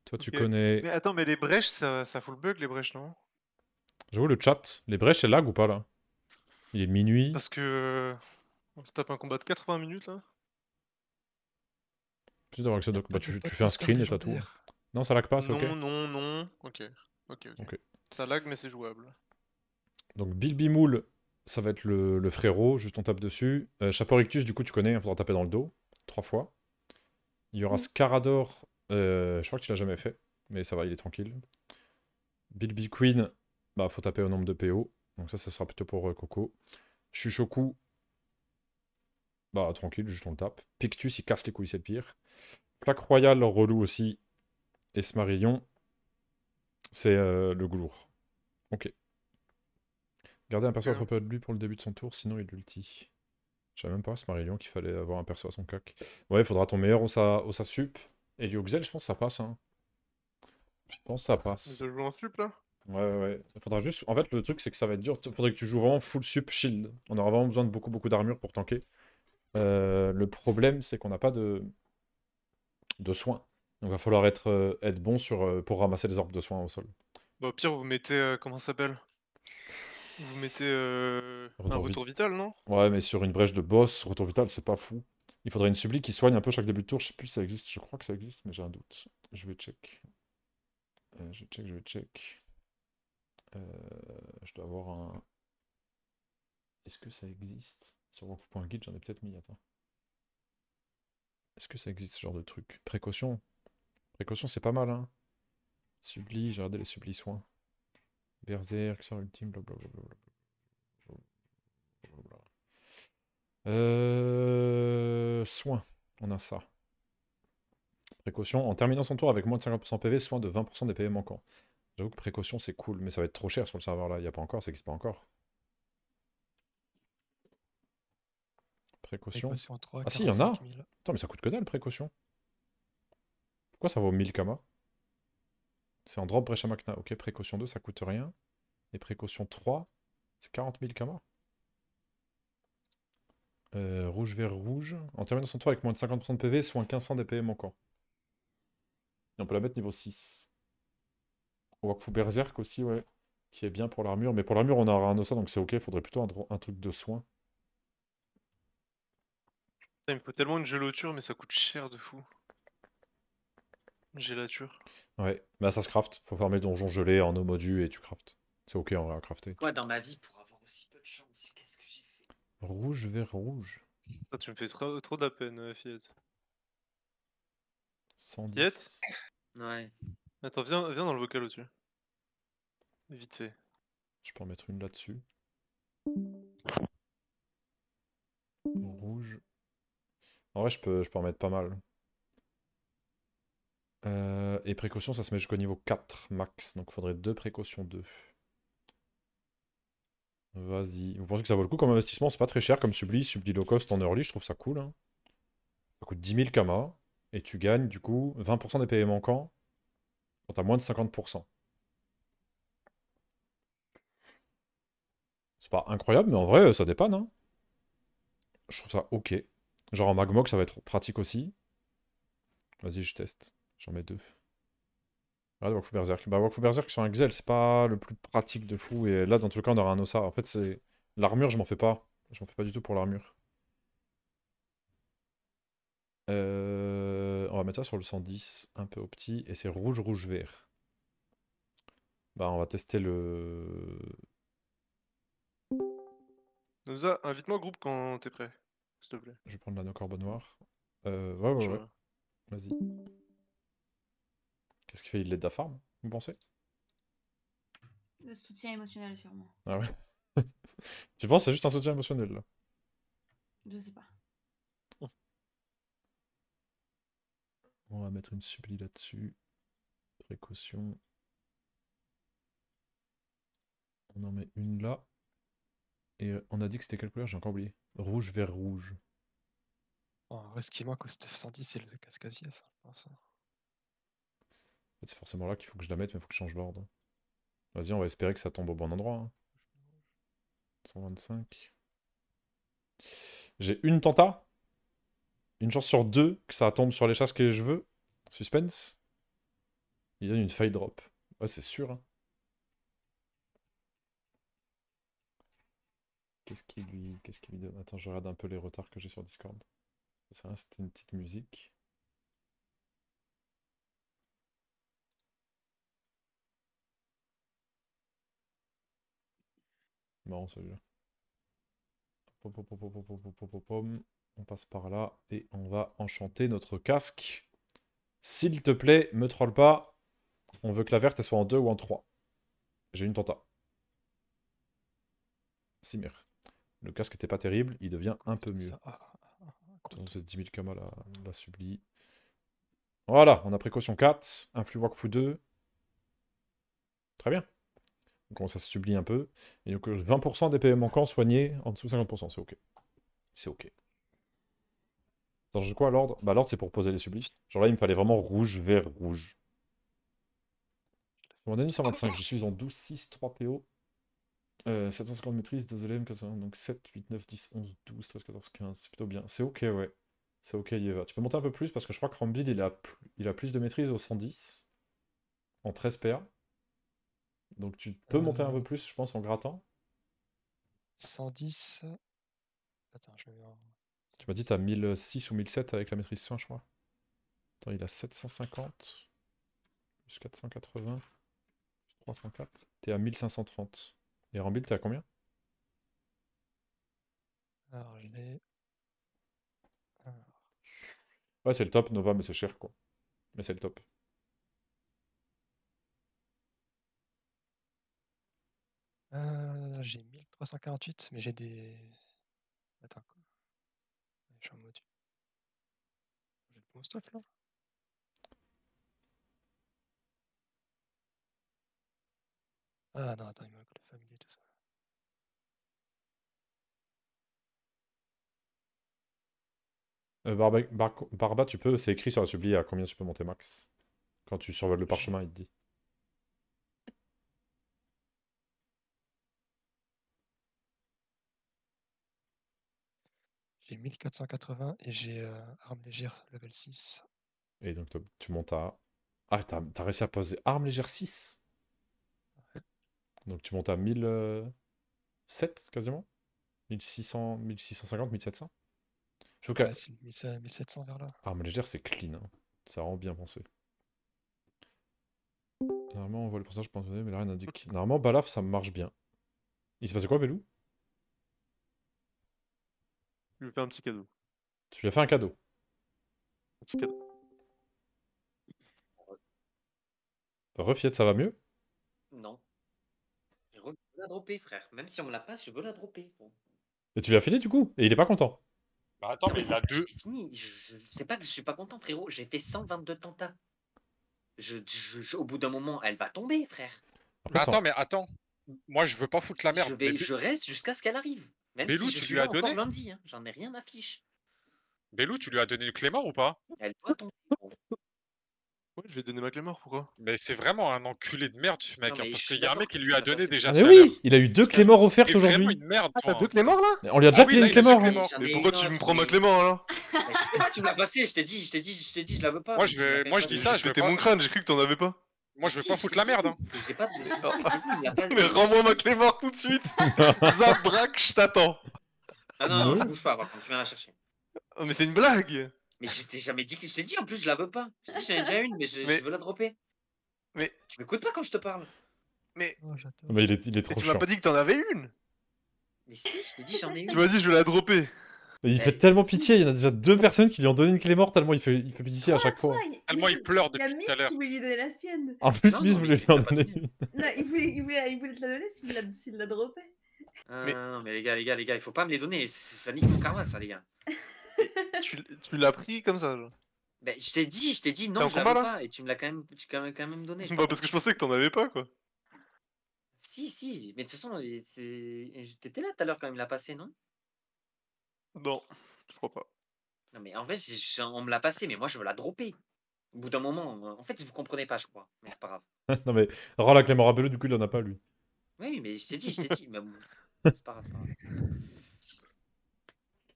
Toi, tu connais. Mais attends, mais les brèches, ça, ça fout le bug, les brèches, non? J'avoue, le chat, les brèches, elles lag ou pas là? Il est minuit. Parce que. euh, On se tape un combat de 80 minutes là Plus d'avoir accès au doc. Bah, tu, tu fais un screen et t'as tout. Non, ça lag pas, c'est Non, ok. non, non. Ok. Ok, ok. Ok. Ça lag, mais c'est jouable. Donc Bilby Moule, ça va être le, le frérot, juste on tape dessus. Euh, Chaporictus, du coup, tu connais, il faudra taper dans le dos, trois fois. Il y aura Scarador, euh, je crois que tu l'as jamais fait, mais ça va, il est tranquille. Bilby Queen, bah faut taper au nombre de PO, donc ça, ça sera plutôt pour euh, Coco. Chuchoku, bah tranquille, juste on le tape. Pictus, il casse les couilles, c'est le pire. Plaque Royale, relou aussi. Et Smarillon, c'est euh, le goulour. Ok. Gardez un perso à Ok. trop peu de lui pour le début de son tour, sinon il ulti. Je savais même pas, Smarillon, qu'il fallait avoir un perso à son cac. Ouais, il faudra ton meilleur Osa, Osa Sup. Et Luxel, je pense que ça passe. Hein. Je pense que ça passe. De jouer en sup là? Ouais, ouais, faudra juste. En fait, le truc, c'est que ça va être dur. Il faudrait que tu joues vraiment full sup shield. On aura vraiment besoin de beaucoup, beaucoup d'armure pour tanker. Euh, le problème, c'est qu'on n'a pas de... de soins. Donc, il va falloir être, euh, être bon sur, euh, pour ramasser les orbes de soins au sol. Bah, au pire, vous mettez. euh, comment ça s'appelle? Vous mettez. euh, un Retour retour vital, non? Ouais, mais sur une brèche de boss, retour vital, c'est pas fou. Il faudrait une subli qui soigne un peu chaque début de tour. Je sais plus si ça existe. Je crois que ça existe, mais j'ai un doute. Je vais check. Euh, je vais check, je vais check. Euh, je dois avoir un. Est-ce que ça existe? Sur Wolf.guide, j'en ai peut-être mis. Attends. Est-ce que ça existe ce genre de truc? Précaution. Précaution, c'est pas mal, hein. Subli, j'ai regardé les sublis soins. Berserk, sort ultime, blablabla. Euh... Soin, on a ça. Précaution, en terminant son tour avec moins de 50% PV, soin de 20% des PV manquants. J'avoue que précaution c'est cool, mais ça va être trop cher sur le serveur là, il n'y a pas encore, ça n'existe pas encore. Précaution. Précaution 3, Ah si, il y en a 45 000. Attends, mais ça coûte que dalle, précaution. Pourquoi ça vaut 1000 kama C'est en drop brèche à Makna. Ok, précaution 2, ça coûte rien. Et précaution 3, c'est 40 000 kama. Rouge vers rouge. En terminant son tour avec moins de 50% de PV, soit 15% des PV manquants. Et on peut la mettre niveau 6. Wakfu Berserk aussi, ouais. Qui est bien pour l'armure. Mais pour l'armure, on aura un Ossa, donc c'est ok. Il faudrait plutôt un, un truc de soin. Il me faut tellement une gélature, mais ça coûte cher de fou. Gélature. Ouais, bah ça se craft. Faut farmer donjon gelé en eau module et tu craftes. C'est ok en vrai à crafter. Quoi dans ma vie pour avoir aussi peu de chance Qu'est-ce que j'ai fait? Rouge vers rouge. Ça, tu me fais trop, trop de la peine, euh, Fiat. 110. Ouais. Attends, viens, viens dans le vocal au-dessus. Vite fait. Je peux en mettre une là-dessus. Rouge. En vrai, je peux, je peux en mettre pas mal. Euh, et précaution, ça se met jusqu'au niveau 4 max. Donc il faudrait 2 précautions 2. Vas-y. Vous pensez que ça vaut le coup comme investissement? C'est pas très cher comme Subli. Subli low cost en early, je trouve ça cool. hein. Ça coûte 10 000 Kama. Et tu gagnes du coup 20% des payés manquants quand t'as moins de 50%. C'est pas incroyable, mais en vrai, ça dépanne. hein. Je trouve ça ok. Genre en Magmog, ça va être pratique aussi. Vas-y, je teste. J'en mets deux. Regarde Wakfu Berserk. Bah, Wakfu Berserk sur un Xel, c'est pas le plus pratique de fou. Et là, dans tout cas, on aura un Ossa. En fait, c'est. L'armure, je m'en fais pas. Je m'en fais pas du tout pour l'armure. Euh, On va mettre ça sur le 110, un peu au petit. Et c'est rouge, rouge, vert. Bah, on va tester le. Noza, invite-moi au groupe quand t'es prêt, s'il te plaît. Je vais prendre l'anneau corbeau noir. Euh, ouais, ouais, ouais. Vas-y. Qu'est-ce qu'il fait Il l'aide à farm, vous pensez? Le soutien émotionnel, sûrement. Ah ouais *laughs* Tu penses que c'est juste un soutien émotionnel là? Je sais pas. On va mettre une suppli là-dessus. Précaution. On en met une là. Et euh, on a dit que c'était quelle couleur? J'ai encore oublié. Rouge, vert, rouge. En vrai, ce qui manque au Steph 110, c'est le je pense. hein. C'est forcément là qu'il faut que je la mette, mais il faut que je change l'ordre. Vas-y, on va espérer que ça tombe au bon endroit. hein. 125. J'ai une tenta. Une chance sur deux que ça tombe sur les chasses que je veux. Suspense. Il donne une faille drop. Ouais, c'est sûr. hein. Qu'est-ce qu'il lui... Lui donne? Attends, je regarde un peu les retards que j'ai sur Discord. Ça, c'était une petite musique. Pom, pom. On passe par là et on va enchanter notre casque. S'il te plaît, me troll pas. On veut que la verte elle soit en 2 ou en 3. J'ai une tenta. Simir. Le casque était pas terrible, il devient un peu mieux. Ah, ah, ah, c'est 10 000 Kama la, la sublie. Voilà, on a précaution 4, influx Wakfu 2. Très bien. On commence à se sublie un peu. Et donc euh, 20% des PE manquants soignés en dessous de 50%, c'est ok. C'est ok. J'ai quoi l'ordre? Bah l'ordre c'est pour poser les sublis. Genre là il me fallait vraiment rouge, vert, rouge. On est 125, je suis en 12, 6, 3 PO. Euh, 750 maîtrise, 2 élèves, 400, donc 7, 8, 9, 10, 11, 12, 13, 14, 15, c'est plutôt bien. C'est ok, ouais. C'est ok, Yeva. Tu peux monter un peu plus parce que je crois que Rambil il a, il a plus de maîtrise au 110 en 13 PA. Donc tu peux monter un Euh. peu plus, je pense, en grattant. 110. Attends, je vais voir. Tu m'as dit t'as 1006 ou 1007 avec la maîtrise soin, je crois. Attends, il a 750 plus 480 plus 304. T'es à 1530. Et Rambil, t'es à combien? Alors, je l'ai. Alors, Ouais, c'est le top, Nova, mais c'est cher, quoi. Mais c'est le top. 348, mais j'ai des. Attends, quoi. Je suis en mode. J'ai le bon stuff là. Ah non, attends, il manque le familier, tout ça. Euh, Barba, Barba, tu peux, c'est écrit sur la subli à combien tu peux monter max? Quand tu survoles le parchemin, il te dit. J'ai 1480 et j'ai euh, arme légère level 6. Et donc tu- montes à. Ah, t'as réussi à poser arme légère 6 Donc tu montes à 1007 quasiment 1600, 1650, 1700 Je Ouais, c'est 1700 1700 vers là. arme légère c'est clean. hein. Ça rend bien pensé. Normalement on voit le pourcentage pensionné, mais là rien indique. Normalement Balaf ça marche bien. Il se passait quoi Belou Je lui fais un petit cadeau. Tu lui as fait un cadeau. Un petit cadeau. Refiette, ça va mieux? Non. Je veux la dropper, frère. Même si on me la passe, je veux la dropper. Bon. Et tu l'as filé du coup? Et il est pas content. Bah attends, Non, mais il a deux. j'ai fini. Je, je sais pas que je suis pas content, frérot. J'ai fait 122 tentats. je, je- je- au bout d'un moment, elle va tomber, frère. Mais attends, mais attends. Moi, je veux pas foutre la merde. Je, vais, mais je reste jusqu'à ce qu'elle arrive. Même Belou, si je tu suis lui as là encore donné lundi, hein, j'en ai rien à fiche. Belou, tu lui as donné le Clément ou pas? Elle doit tomber. gros. Ouais, je vais donner ma Clémor, pourquoi? Mais c'est vraiment un enculé de merde, ce mec. Non, hein, mais parce je suis qu'il y a un d'accord mec qui que lui tu a l'as donné pas déjà Ah tout mais à l'heure. oui, il a eu deux Clémors offertes T'es vraiment aujourd'hui. une merde, Ah, t'as deux Clémor là? On lui a déjà Ah oui, filé là, une il a deux Mais ai pourquoi tu me prends ma mais- Clémor alors? Je sais pas, tu me l'as passé, je t'ai dit, je t'ai dit, je t'ai dit, je la veux pas. Moi, je vais- moi, je dis ça, je veux Pété pas- mon crâne, j'ai cru que t'en avais pas. Moi, je veux Si, pas foutre la merde. hein. mais J'ai *laughs* pas de. j'ai pas de- il l'a pas Mais donné. rends-moi ma Clémor tout de suite *laughs* Zap, braque, je t'attends Ah non, non, je bouge pas, par contre, tu viens la chercher. Oh, Mais c'est une blague Mais je t'ai jamais dit que je t'ai dit, en plus, je la veux pas. Je t'ai dit, j'en ai déjà une, mais je, Mais- je veux la dropper. Mais- Tu m'écoutes pas quand je te parle Mais, Oh. Mais il est, il est mais trop tu m'as pas dit que t'en avais une Mais si, je t'ai dit, j'en ai Tu une. m'as dit je vais la dropper il fait tellement pitié, il y en a déjà deux personnes qui lui ont donné une Clémor tellement il fait, il fait pitié à chaque fois. Tellement il pleure Il depuis tout à l'heure. qui voulait lui donner la sienne. En plus, Miss voulait lui en donner une. Non, il voulait, il voulait, il voulait te la donner s'il la, s'il la droppait. Mais- Non, mais les gars, les gars, les gars, il faut pas me les donner. Ça nique mon karma, ça, les gars. *laughs* Tu, tu l'as pris comme ça genre? Ben, je t'ai dit, je t'ai dit non, je la combat, veux là? pas. Et tu me l'as quand même, tu quand même, quand même donné. Bah parce que je pensais que t'en avais pas quoi. Si, si, mais de toute façon, il- c'est- t'étais là tout à l'heure quand il me l'a passé, non? Non, je crois pas. Non, mais en fait, j'ai- on me l'a passé, mais moi, je veux la dropper. Au bout d'un moment, en fait, vous comprenez pas, je crois. Mais c'est pas grave. *laughs* non mais, rends la Clémor à Bello, du coup il en a pas lui. Oui, mais je t'ai dit, je t'ai *laughs* dit. mais bon, c'est pas grave, c'est pas grave.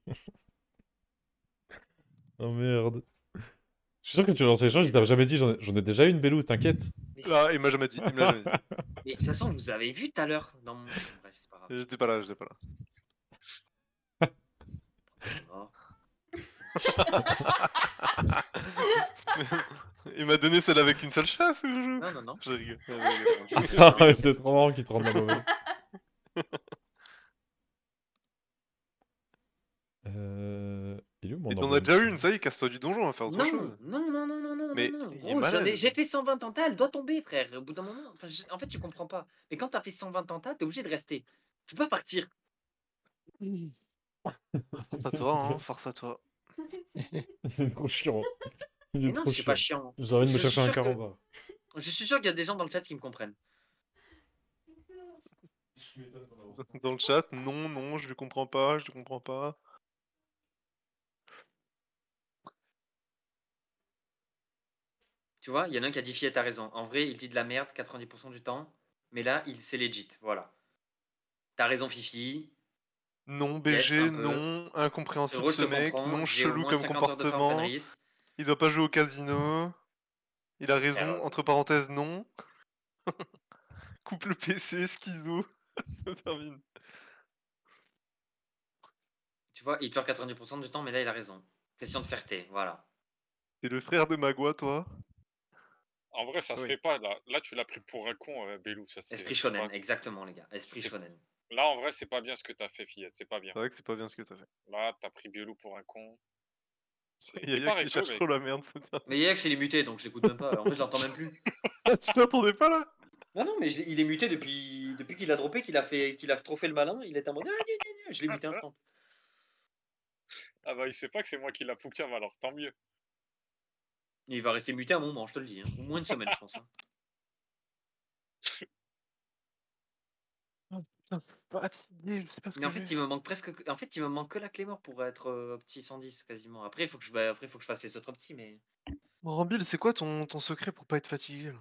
*laughs* Oh merde. Je suis sûr que tu lances l'échange, il t'a jamais dit j'en ai, j'en ai déjà une Bello, t'inquiète. Mais, Ah, il m'a jamais dit, il me l'a jamais dit. mais de toute façon, vous avez vu tout à l'heure. Dans mon... Bref, c'est pas grave. J'étais pas là, j'étais pas là. C'est mort. il m'a donné celle avec une seule chasse ou je... Non, non, non. Je rigole. je rigole. Ah, C'était trop marrant qu'il te rende la mauvaise. *laughs* Euh... Il est où mon Mais t'en emblème as déjà une, ça y est, casse-toi du donjon, on va faire autre Non, chose. non, non, non, non, non, Mais non, Gros, ai- J'ai fait 120 tentales, elle doit tomber, frère. Au bout d'un moment, enfin, je- en fait, tu comprends pas. Mais quand t'as fait 120 tentales, t'es obligé de rester. Tu peux pas partir. Force à toi, hein, force à toi. *laughs* Il est trop chiant. Il est non, trop je suis pas chiant. J'ai envie de me Je chercher suis un sûr que- carambar. Je suis sûr qu'il y a des gens dans le chat qui me comprennent. Dans le chat, non, non, je le comprends pas, je le comprends pas. Tu vois, il y en a un qui a dit Fiat, t'as raison. En vrai, il dit de la merde 90% du temps. Mais là, il c'est legit. Voilà. T'as raison, Fifi. Non, BG, non, incompréhensible ce mec, non, chelou comme 50 heures de comportement. Il doit pas jouer au casino. Il a raison, entre parenthèses, non. Couple PC, schizo. Ça termine. Tu vois, il pleure 90% du temps, mais là, il a raison. Question de fierté, voilà. T'es le frère de Magua, toi En vrai, ça se fait pas. Là, là tu l'as pris pour un con, euh, Belou. Ça, c'est- Esprit shonen, pas- exactement, les gars. Esprit shonen. Là, en vrai, c'est pas bien ce que t'as fait, fillette. C'est pas bien. C'est vrai que c'est pas bien ce que t'as fait. Là, t'as pris Belou pour un con. C'est- Il y a t'es Yak pas qui cherche trop la merde. Mais Yax, il est muté, donc je l'écoute même pas. En fait, je l'entends même plus. *laughs* tu l'entendais pas là? Non, non, mais je l'ai- il est muté depuis, depuis qu'il a droppé, qu'il a, fait, qu'il a trop fait le malin. Il est en mode. Ah, gna, gna, gna. Je l'ai muté instant. *laughs* Ah bah, il sait pas que c'est moi qui l'a poucave, alors tant mieux. Il va rester muté un moment, je te le dis. hein. Au moins une semaine, je pense. hein. *laughs* Fatigué, je sais pas ce Mais en fait, il me manque presque. que- En fait, il me manque que la clé mort pour être euh, petit 110 quasiment. Après, il faut que je, après, faut que je fasse les autres petits, mais. Bon, Rambil, c'est quoi ton, ton secret pour pas être fatigué là?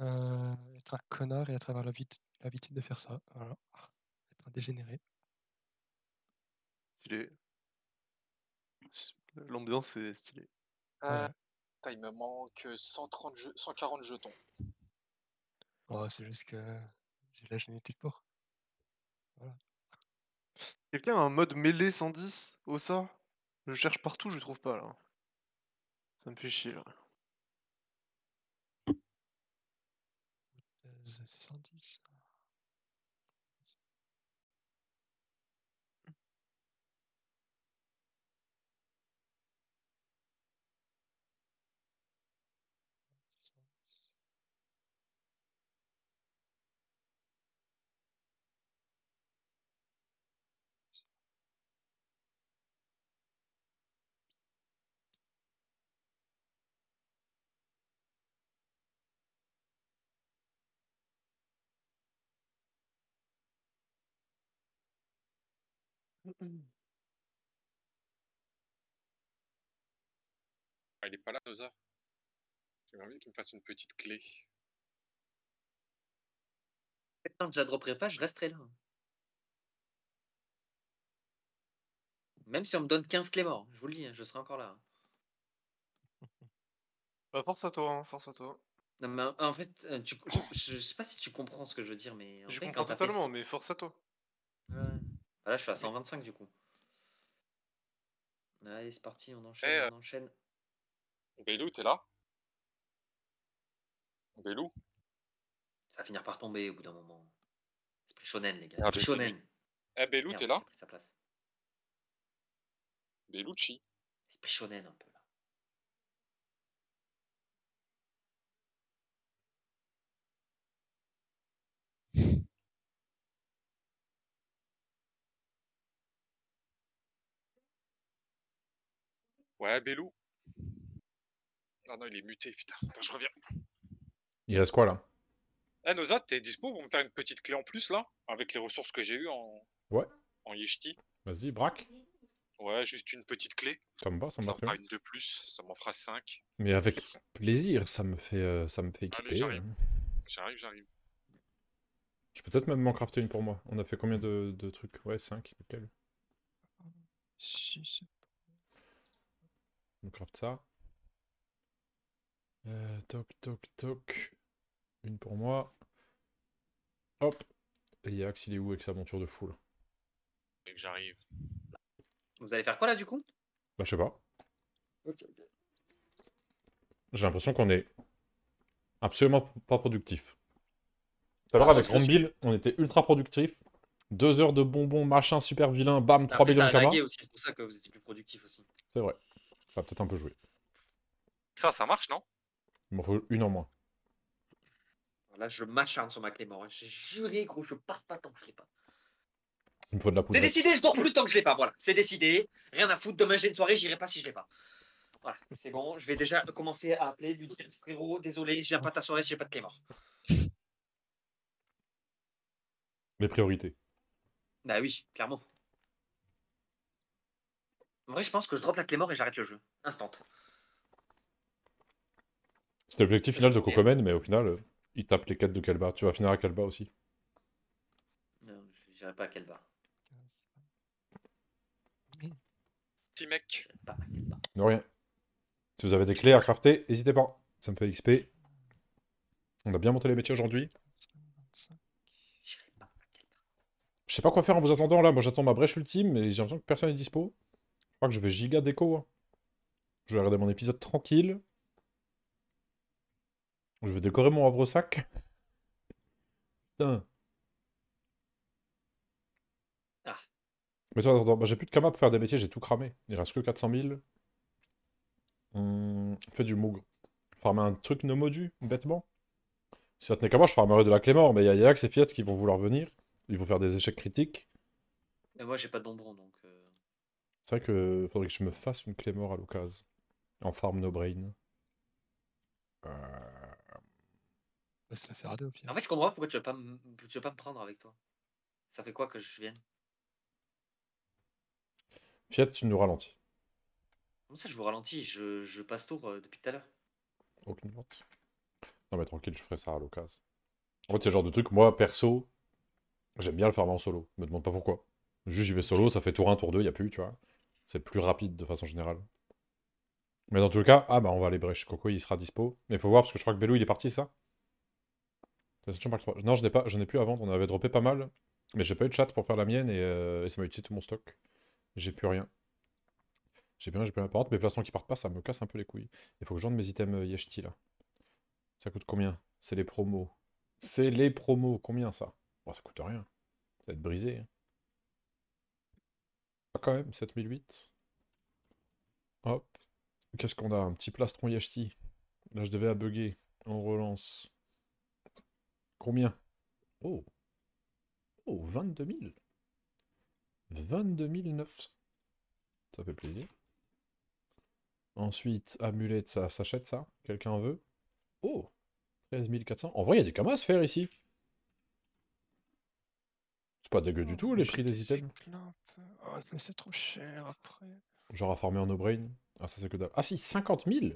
Euh, être un connard et être avoir l'habitude l'habitude de faire ça. Voilà. Être un dégénéré. Stylé. L'ambiance est stylée. Euh, putain, il me manque 130 je- 140 jetons. Oh, c'est juste que de la génétique pour. Voilà. Quelqu'un a un mode mêlée 110 au sort? Je cherche partout, je trouve pas là. Ça me fait chier là. Euh, C'est 110. Ah, il est pas là, Noza. J'aimerais bien qu'il me fasse une petite clé. Tant que je la dropperai pas, je resterai là. Même si on me donne 15 clés morts, je vous le dis, je serai encore là. Bah, force à toi, hein, force à toi. Non, mais en- fait, euh, tu, je, je sais pas si tu comprends ce que je veux dire, mais en Je comprends quand fait totalement, mais force à toi. Ah, Là, je suis à 125 du coup. Allez, c'est parti, on enchaîne, Eh, euh, on enchaîne. Belou, t'es là? Belou Ça va finir par tomber au bout d'un moment. Esprit shonen, les gars. Ah, Esprit shonen. Eh, Belou, Merde, t'es là? sa place. Belucci. Esprit shonen un peu Ouais, Belou. Ah non, il est muté, putain. Attends, je reviens. Il reste quoi là? Eh, Noza, t'es dispo pour me faire une petite clé en plus là? Avec les ressources que j'ai eues en, Ouais. en Yeshti Vas-y, braque. Ouais, juste une petite clé. Ça me va, ça me Ça va très fera une de plus, ça m'en fera 5. Mais avec plaisir, ça me fait, euh, ça me fait Allez, équiper. j'arrive. hein. J'arrive, j'arrive. Je peux peut-être même m'en crafter une pour moi. On a fait combien de, de trucs? Ouais, 5, nickel. Six. On craft ça. Euh, toc, toc, toc. Une pour moi. Hop. Et Yax, il est où avec sa monture de foule j'arrive. Vous allez faire quoi là du coup? Bah, je sais pas. Ok. J'ai l'impression qu'on est absolument pas productif. Tout à l'heure, Ah, avec Grande Bill, on était ultra productif. Deux heures de bonbons, machin, super vilain, bam, 3 Après, billions ça de c'est pour ça que vous étiez plus productif aussi. C'est vrai. Ça a peut-être un peu joué. Ça, ça marche, non? Il m'en faut une en moins. Là, je m'acharne sur ma clé mort. hein. J'ai juré, gros, je pars pas tant que je l'ai pas. Il me faut de la poudre. C'est décidé, je dors plus tant que je l'ai pas. Voilà, c'est décidé. Rien à foutre. Demain, j'ai une soirée, j'irai pas si je l'ai pas. Voilà, c'est bon. Je vais déjà commencer à appeler, lui dire frérot, désolé, je viens pas à ta soirée, j'ai pas de clé mort. Les priorités. Bah oui, clairement. En vrai, je pense que je drop la clé mort et j'arrête le jeu. Instant. C'était l'objectif final de Cocomen, mais au final, euh, il tape les quêtes de Kalba. Tu vas finir à Kalba aussi. Non, j'irai pas à bar. Petit mec. De rien. Si vous avez des clés à crafter, n'hésitez pas. Ça me fait XP. On a bien monté les métiers aujourd'hui. Je sais pas quoi faire en vous attendant là. Moi j'attends ma brèche ultime, mais j'ai l'impression que personne n'est dispo. Je crois que je vais giga déco. hein. Je vais regarder mon épisode tranquille. Je vais décorer mon havre-sac. Putain. Ah. Mais attends, attends, bah, j'ai plus de kama pour faire des métiers, j'ai tout cramé. Il reste que 400 000. Hum, fais du mougre. Farmer un truc no modu, bêtement. Si ça tenait qu'à moi, je farmerais de la clé mort, mais il y a Yax et Fiat qui vont vouloir venir. Ils vont faire des échecs critiques. Mais moi, j'ai pas de bonbons donc. C'est vrai que faudrait que je me fasse une clé mort à l'occasion. En farm no brain. Euh, On va se la faire rader au pire. En fait, je comprends pourquoi tu veux pas me, tu veux pas me prendre avec toi. Ça fait quoi que je vienne? Fiat, tu nous ralentis. Comme ça, je vous ralentis? Je, je passe tour euh, depuis tout à l'heure. Aucune vente. Non mais tranquille, je ferai ça à l'occasion. En fait, c'est le genre de truc, moi, perso, j'aime bien le farmer en solo. Me demande pas pourquoi. Juste, j'y vais solo, ça fait tour 1, tour 2, y a plus, tu vois. C'est plus rapide de façon générale. Mais dans tous les cas, ah bah on va aller brèche. Coco, il sera dispo. Mais faut voir, parce que je crois que Belou, il est parti, ça Station Park 3. Non, je n'ai pas, j'en ai plus à vendre. On avait droppé pas mal. Mais j'ai pas eu de chat pour faire la mienne et, euh, ça m'a utilisé tout mon stock. J'ai plus rien. J'ai rien, j'ai plus rien. Par contre, mes placements qui partent pas, ça me casse un peu les couilles. Il faut que je vende mes items euh, Yeshti là. Ça coûte combien? C'est les promos. C'est les promos. Combien ça? Bon, ça coûte rien. Ça va être brisé. hein. Ah, quand même, 7008. Hop. Qu'est-ce qu'on a? Un petit plastron Yashti. Là, je devais à bugger. On relance. Combien? Oh. Oh, 22 000. 22 900. Ça fait plaisir. Ensuite, amulette, ça s'achète ça Quelqu'un veut? Oh 13 400. En vrai, il y a des camas à se faire ici. Pas dégueu du tout, les prix des items. Oh, mais c'est trop cher après. Genre à farmer en no-brain. Ah, ça c'est que dalle. Ah si, 50 000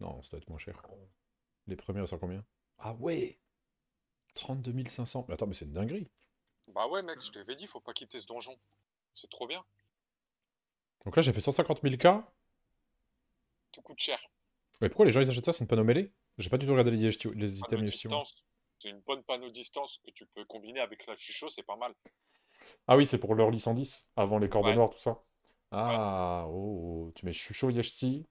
Non, ça doit être moins cher. Les premiers, sont combien? Ah ouais 32 500. Mais attends, mais c'est une dinguerie. Bah ouais, mec, je t'avais dit, faut pas quitter ce donjon. C'est trop bien. Donc là, j'ai fait 150 000 K. Tout coûte cher. Mais pourquoi les gens ils achètent ça? C'est une panneau mêlée? J'ai pas du tout regardé les, les items IHT. C'est une bonne panneau distance que tu peux combiner avec la chucho, c'est pas mal. Ah oui, c'est pour l'early 110, avant les corbeaux Ouais. noirs, tout ça. Ah, oh, oh, tu mets Chucho Yeshti,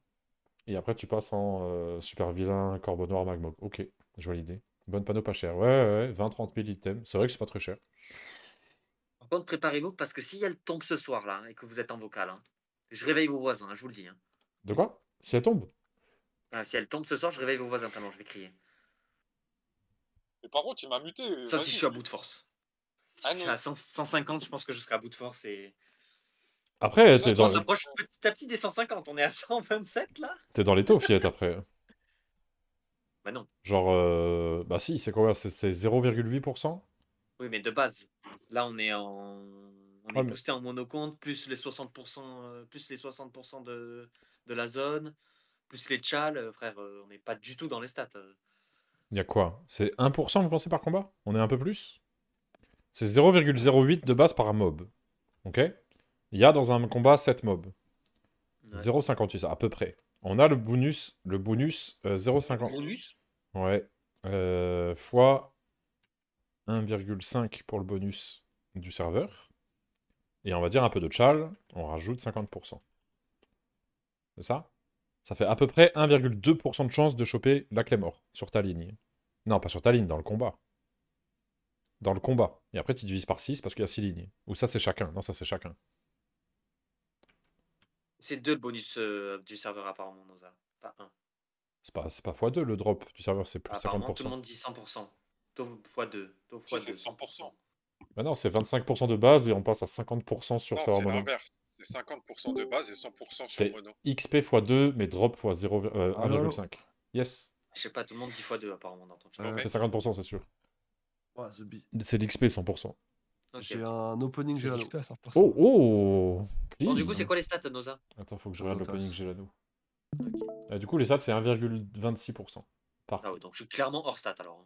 et après tu passes en euh, super vilain, corbeau noir, magmog. Ok, jolie idée. Bonne panneau pas cher. Ouais, ouais, ouais, 20-30 000 items. C'est vrai que c'est pas très cher. Par contre, préparez-vous parce que si elle tombe ce soir là et que vous êtes en vocal, hein, je réveille vos voisins, hein, je vous le dis. hein. De quoi? Si elle tombe? Ah, si elle tombe ce soir, je réveille vos voisins tellement je vais crier. Mais par contre, il m'a muté. Vas-y. si je suis à bout de force. Ah Si à 100 150, je pense que je serai à bout de force et. Après, t'es On dans, s'approche petit à petit des 150. On est à 127 là? T'es dans les taux, fillette, après. Bah non. Genre, euh, bah si, c'est quoi C'est c'est 0,8% Oui, mais de base. Là, on est en. On Ouais, est mais- boosté en monocompte, plus les 60%, euh, plus les 60 de, de la zone, plus les chals, euh, frère, euh, on n'est pas du tout dans les stats. Euh. Il y a quoi? C'est 1% vous pensez par combat? On est un peu plus? C'est 0,08 de base par mob. Ok? Il y a dans un combat 7 mobs. 0,58 à peu près. On a le bonus, le bonus euh, 0,50. Bonus? Ouais. Euh, fois 1,5 pour le bonus du serveur. Et on va dire un peu de chal, on rajoute 50%. C'est ça? Ça fait à peu près 1,2% de chance de choper la clé mort sur ta ligne. Non, pas sur ta ligne, dans le combat. Dans le combat. Et après, tu divises par 6 parce qu'il y a 6 lignes. Ou ça, c'est chacun. Non, ça, c'est chacun. C'est deux le bonus euh, du serveur apparemment, Noza. Pas un. C'est pas, c'est pas x2 le drop du serveur, c'est plus Apparemment, tout le 50%. monde dit 100%. Taux x2. Taux Si, x2. c'est 100%. Bah non, c'est 25% de base et on passe à 50% sur Non, c'est l'inverse. C'est 50% de base et 100% sur C'est mono. XP x2, mais drop x 0, euh, Allô, allô 1,5. Yes, Je sais pas, tout le monde dit x2 apparemment dans ton chat. Euh, c'est 50%, c'est sûr. Ouais, c'est l'XP 100%. Ok, J'ai un opening 100%. Oh, oh Bon, du coup, c'est quoi les stats, Noza? Attends, faut que je regarde l'opening Gelano. Euh, du coup, les stats, c'est 1,26%. Par... Ah ouais, donc je suis clairement hors stat alors.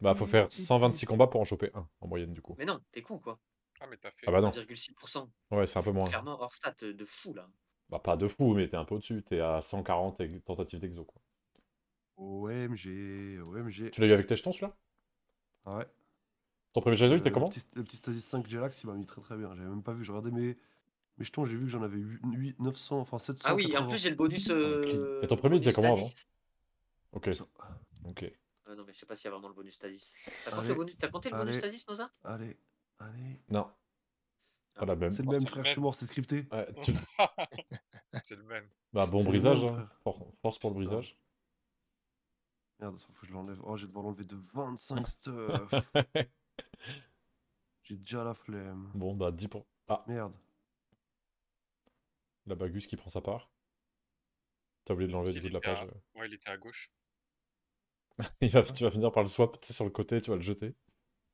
Bah, faut faire 126 combats pour en choper un, en moyenne, du coup. Mais non, t'es con quoi. Ah, mais t'as fait. Ah bah non. 1,6%. Ouais, c'est un peu moins. Clairement hors stat euh, de fou là. Bah, pas de fou, mais t'es un peu au-dessus. T'es à 140 ex- tentatives d'exo, quoi. OMG, OMG. Tu l'as eu avec tes jetons, celui-là? Ah ouais. Ton premier Gelano, il était Euh, comment? le petit, le petit Stasis 5 Gelax, il m'a mis très très bien. J'avais même pas vu. Je regardais mes, mes jetons, j'ai vu que j'en avais 8, 900, enfin 700. Ah oui, en plus j'ai le bonus. Euh, Et ton premier, il était comment avant? Ok. Ok. Ah non, mais je sais pas s'il y a vraiment le bonus Stasis. T'as compté, le bonus... t'as compté le bonus Allez. Stasis, Noza Allez, allez. Non. Pas la même. C'est le Oh, même c'est le frère, je suis mort, c'est scripté. Ouais, *laughs* tu- C'est le même. Bah, bon C'est le brisage, même, hein. frère. For- Force pour le brisage. Merde, ça faut que je l'enlève. Oh, j'ai devoir l'enlever de 25 stuff. *laughs* j'ai déjà la flemme. bon, bah, 10 pour. Ah, Merde. la bagus qui prend sa part. T'as oublié de l'enlever du bout de la était à- page. euh. Ouais, il était à gauche. *laughs* Il va, tu vas finir par le swap, tu sais, sur le côté, tu vas le jeter.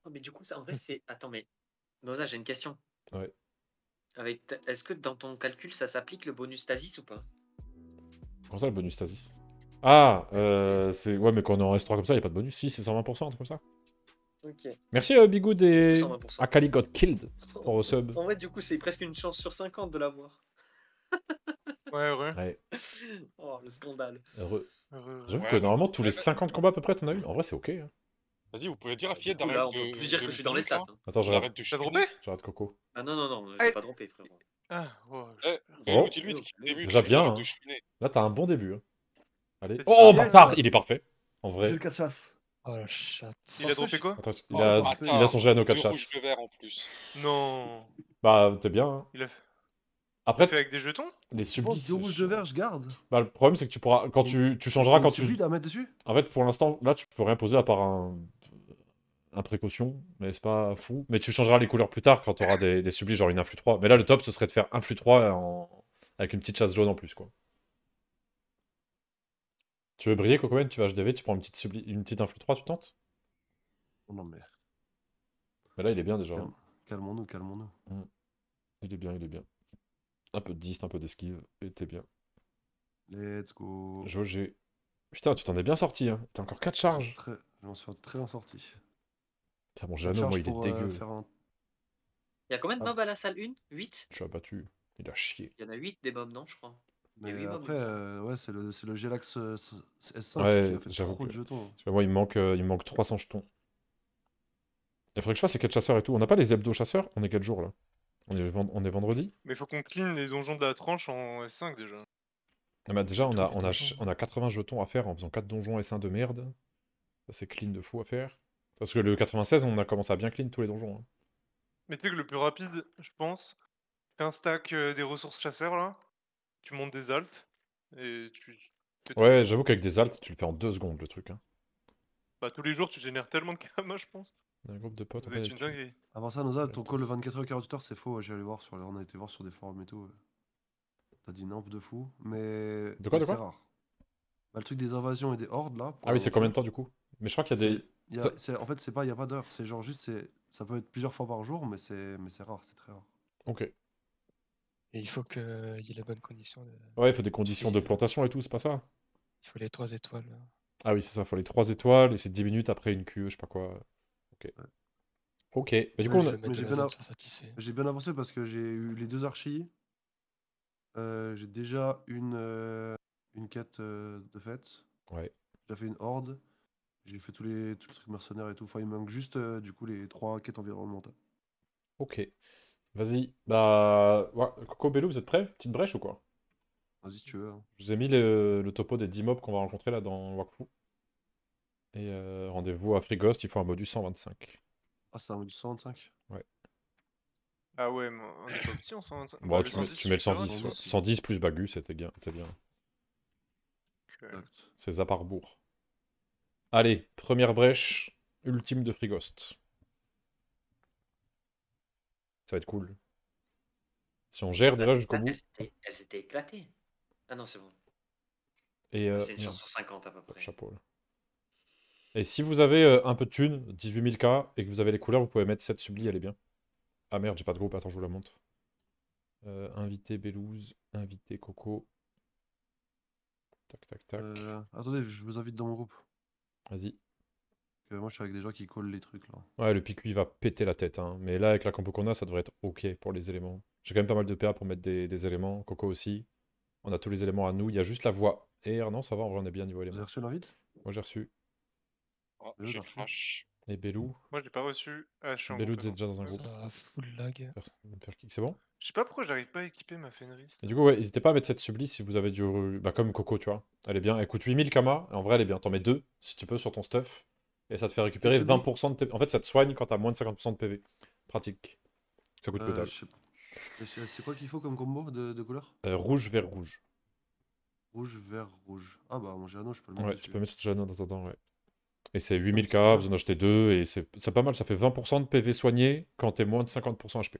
Oh, mais du coup, ça, en vrai, c'est. Attends, mais. Noza, j'ai une question. Ouais. Avec ta- Est-ce que dans ton calcul, ça s'applique le bonus Stasis ou pas? Comment ça, le bonus stasis? Ah, euh, c'est... Ouais, mais quand on est en S3 comme ça, il a pas de bonus. Si, c'est 120%, un truc comme ça. Ok. Merci, euh, Bigoud et... 120%. Akali got killed pour *laughs* le sub. En vrai, du coup, c'est presque une chance sur 50 de l'avoir. *laughs* Ouais, ouais. Ouais, Oh, le scandale. heureux. Heureux, heureux. J'avoue Ouais, que bah, normalement, tous les ouais, bah- 50 combats à peu près, t'en as eu? En vrai, c'est ok. hein. Vas-y, vous pouvez dire à coup, là, d'arrêter on de. peut plus dire de que je suis dans les là. hein. Attends, j'arrête, Arrête de droppé? J'arrête Coco. Ah non, non, non, j'ai pas droppé, frérot. Ah, ouais. Eh, Oh. Dis-lui. Déjà bien, hein. Là, t'as un bon début. hein. Allez. Oh, bâtard Il est parfait. En J'ai vrai. le 4 chasse. Oh la chatte. Il a droppé quoi? Attends, il, Oh, a... il a son Gelano 4 Deux rouges, chasse. deux verts en plus. Non. Bah, t'es bien. hein. Il a fait Après, fait avec des jetons les sublis. deux rouges, deux verts, je garde. Bah, le problème, c'est que tu pourras. Quand tu, tu changeras, quand tu. à mettre dessus En fait, pour l'instant, là, tu peux rien poser à part un, un précaution, mais c'est pas fou. Mais tu changeras les couleurs plus tard quand tu auras des, des sublis, genre une influx 3. Mais là, le top, ce serait de faire influx 3 en... avec une petite chasse jaune en plus, quoi. Tu veux briller, Cocoen Tu vas HDV, tu prends une petite, subli... une petite influx 3, tu tentes? Oh Non, mais. Mais là, il est bien déjà. Calmons-nous, calmons-nous. Il est bien, il est bien. Un peu de dist, un peu d'esquive, et t'es bien. Let's go. Jaugé. Putain, tu t'en es bien sorti, hein. T'as encore 4 charges. Très... Je m'en suis très bien sorti. Putain, mon Jano, moi, il est euh, dégueu. un- Il y a combien de Ah. mobs à la salle? 1 8 Je suis abattu. Il a chié. Il y en a 8 des mobs, non, je crois. Il y a Mais me après, euh, ouais, c'est le, c'est le Gelax euh, s- S5 Ouais, qui a fait j'avoue trop de que- jetons. Parce que moi, il me manque, euh, il me manque 300 jetons. Il faudrait que je fasse les 4 chasseurs et tout. On n'a pas les hebdo chasseurs? On est quel jour là on est, vend- on est vendredi? Mais faut qu'on clean les donjons de la tranche en S5 déjà. Ah bah déjà, on a, on, a, donjons. ch- on a 80 jetons à faire en faisant 4 donjons S1 de merde. Ça, c'est clean de fou à faire. Parce que le 96, on a commencé à bien clean tous les donjons. hein. Mais tu sais que le plus rapide, je pense, fais un stack euh, des ressources chasseurs là, tu montes des altes, et tu... Ouais, j'avoue qu'avec des alts, tu le fais en 2 secondes le truc. Hein. Bah tous les jours tu génères tellement de karma je pense. Un groupe de potes, une dinguerie. Avant ça, Noza, Ouais, ton call de c'est- 24 heures 48 heures, c'est faux. ouais, J'allais voir sur les... On a été voir sur des forums et tout. T'as dit nimp de fou. Mais, De quoi, mais de c'est quoi rare. Bah, le truc des invasions et des hordes là. Ah oui, c'est combien de temps du coup? Mais je crois qu'il y a des. y a- ça- En fait, c'est pas, il y a pas d'heure. C'est genre juste, c'est, ça peut être plusieurs fois par jour, mais c'est, mais c'est rare, c'est très rare. Ok. Et il faut qu'il y ait les bonnes conditions. de- Ouais, il faut des conditions de plantation et tout, c'est pas ça? Il faut les trois étoiles. là. Ah oui, c'est ça, il faut les 3 étoiles et c'est 10 minutes après une queue, je sais pas quoi. Ok. Ok. Bah, du coup, on j'ai- a... Bien. J'ai avancé parce que j'ai eu les deux archis. Euh, j'ai déjà une, euh, une quête euh, de fête. Ouais. J'ai fait une horde. J'ai fait tous les, tous les trucs mercenaires et tout. Enfin, il me manque juste euh, du coup les trois quêtes environnementales. Ok. Vas-y. Bah. ouais, Coco Bello, vous êtes prêts? Petite brèche ou quoi? Vas-y, si tu veux. hein. Je vous ai mis le, le topo des 10 mobs qu'on va rencontrer là dans Wakfu. Et euh, rendez-vous à Frighost, il faut un modus 125. Ah, c'est un mode du 125. Ah ouais, mais on est pas petit en 125. Bon, Bah, tu, mets, tu mets le suffira, 110. c'est ouais. bon. 110 plus Bagu, c'était bien. C'est Zaparbourg. Allez, première brèche, ultime de Frighost. Ça va être cool. Si on gère déjà jusqu'au bout. Elles étaient, elles étaient éclatées. Ah non, c'est bon. Et, euh, c'est une chance sur 50 à peu près. chapeau là. Et si vous avez euh, un peu de thunes, 18 000 K, et que vous avez les couleurs, vous pouvez mettre cette subli, elle est bien. Ah merde, j'ai pas de groupe, attends, je vous la montre. Euh, invité Bélouse, invité Coco. Tac, tac, tac. Euh, attendez, je vous invite dans mon groupe. Vas-y. Euh, moi, je suis avec des gens qui collent les trucs là. Ouais, le PQ il va péter la tête, hein. mais là, avec la compo qu'on a, ça devrait être ok pour les éléments. J'ai quand même pas mal de PA pour mettre des, des éléments, Coco aussi. On a tous les éléments à nous, il y a juste la voix R, non, ça va, en vrai, on est bien niveau Vous avez éléments. reçu l'invite? Moi, j'ai reçu. Oh, marché. crash. Et Belou. Moi j'ai pas reçu. Ah, je suis en Belou, groupe, t'es déjà dans un groupe. Ça full lag. C'est bon? Je sais pas pourquoi j'arrive pas à équiper ma Fenris. Et du coup, ouais, n'hésitez pas à mettre cette subli si vous avez du. Bah, comme Coco, tu vois. Elle est bien. Elle coûte 8000 Kama. Et en vrai, elle est bien. T'en mets deux, si tu peux, sur ton stuff. Et ça te fait récupérer subli 20% de tes... En fait, ça te soigne quand t'as moins de 50% de PV. Pratique. Ça coûte Euh, je. Mais C'est quoi qu'il faut comme combo de, de couleur? Euh, rouge, vert, rouge. Rouge, vert, rouge. Ah bah mon Géano, je peux le mettre Ouais, tu peux mettre cette en attendant, ouais. Et c'est 8000 K, vous en achetez deux. Et c'est pas mal. Ça fait 20% de PV soigné quand t'es moins de 50% HP.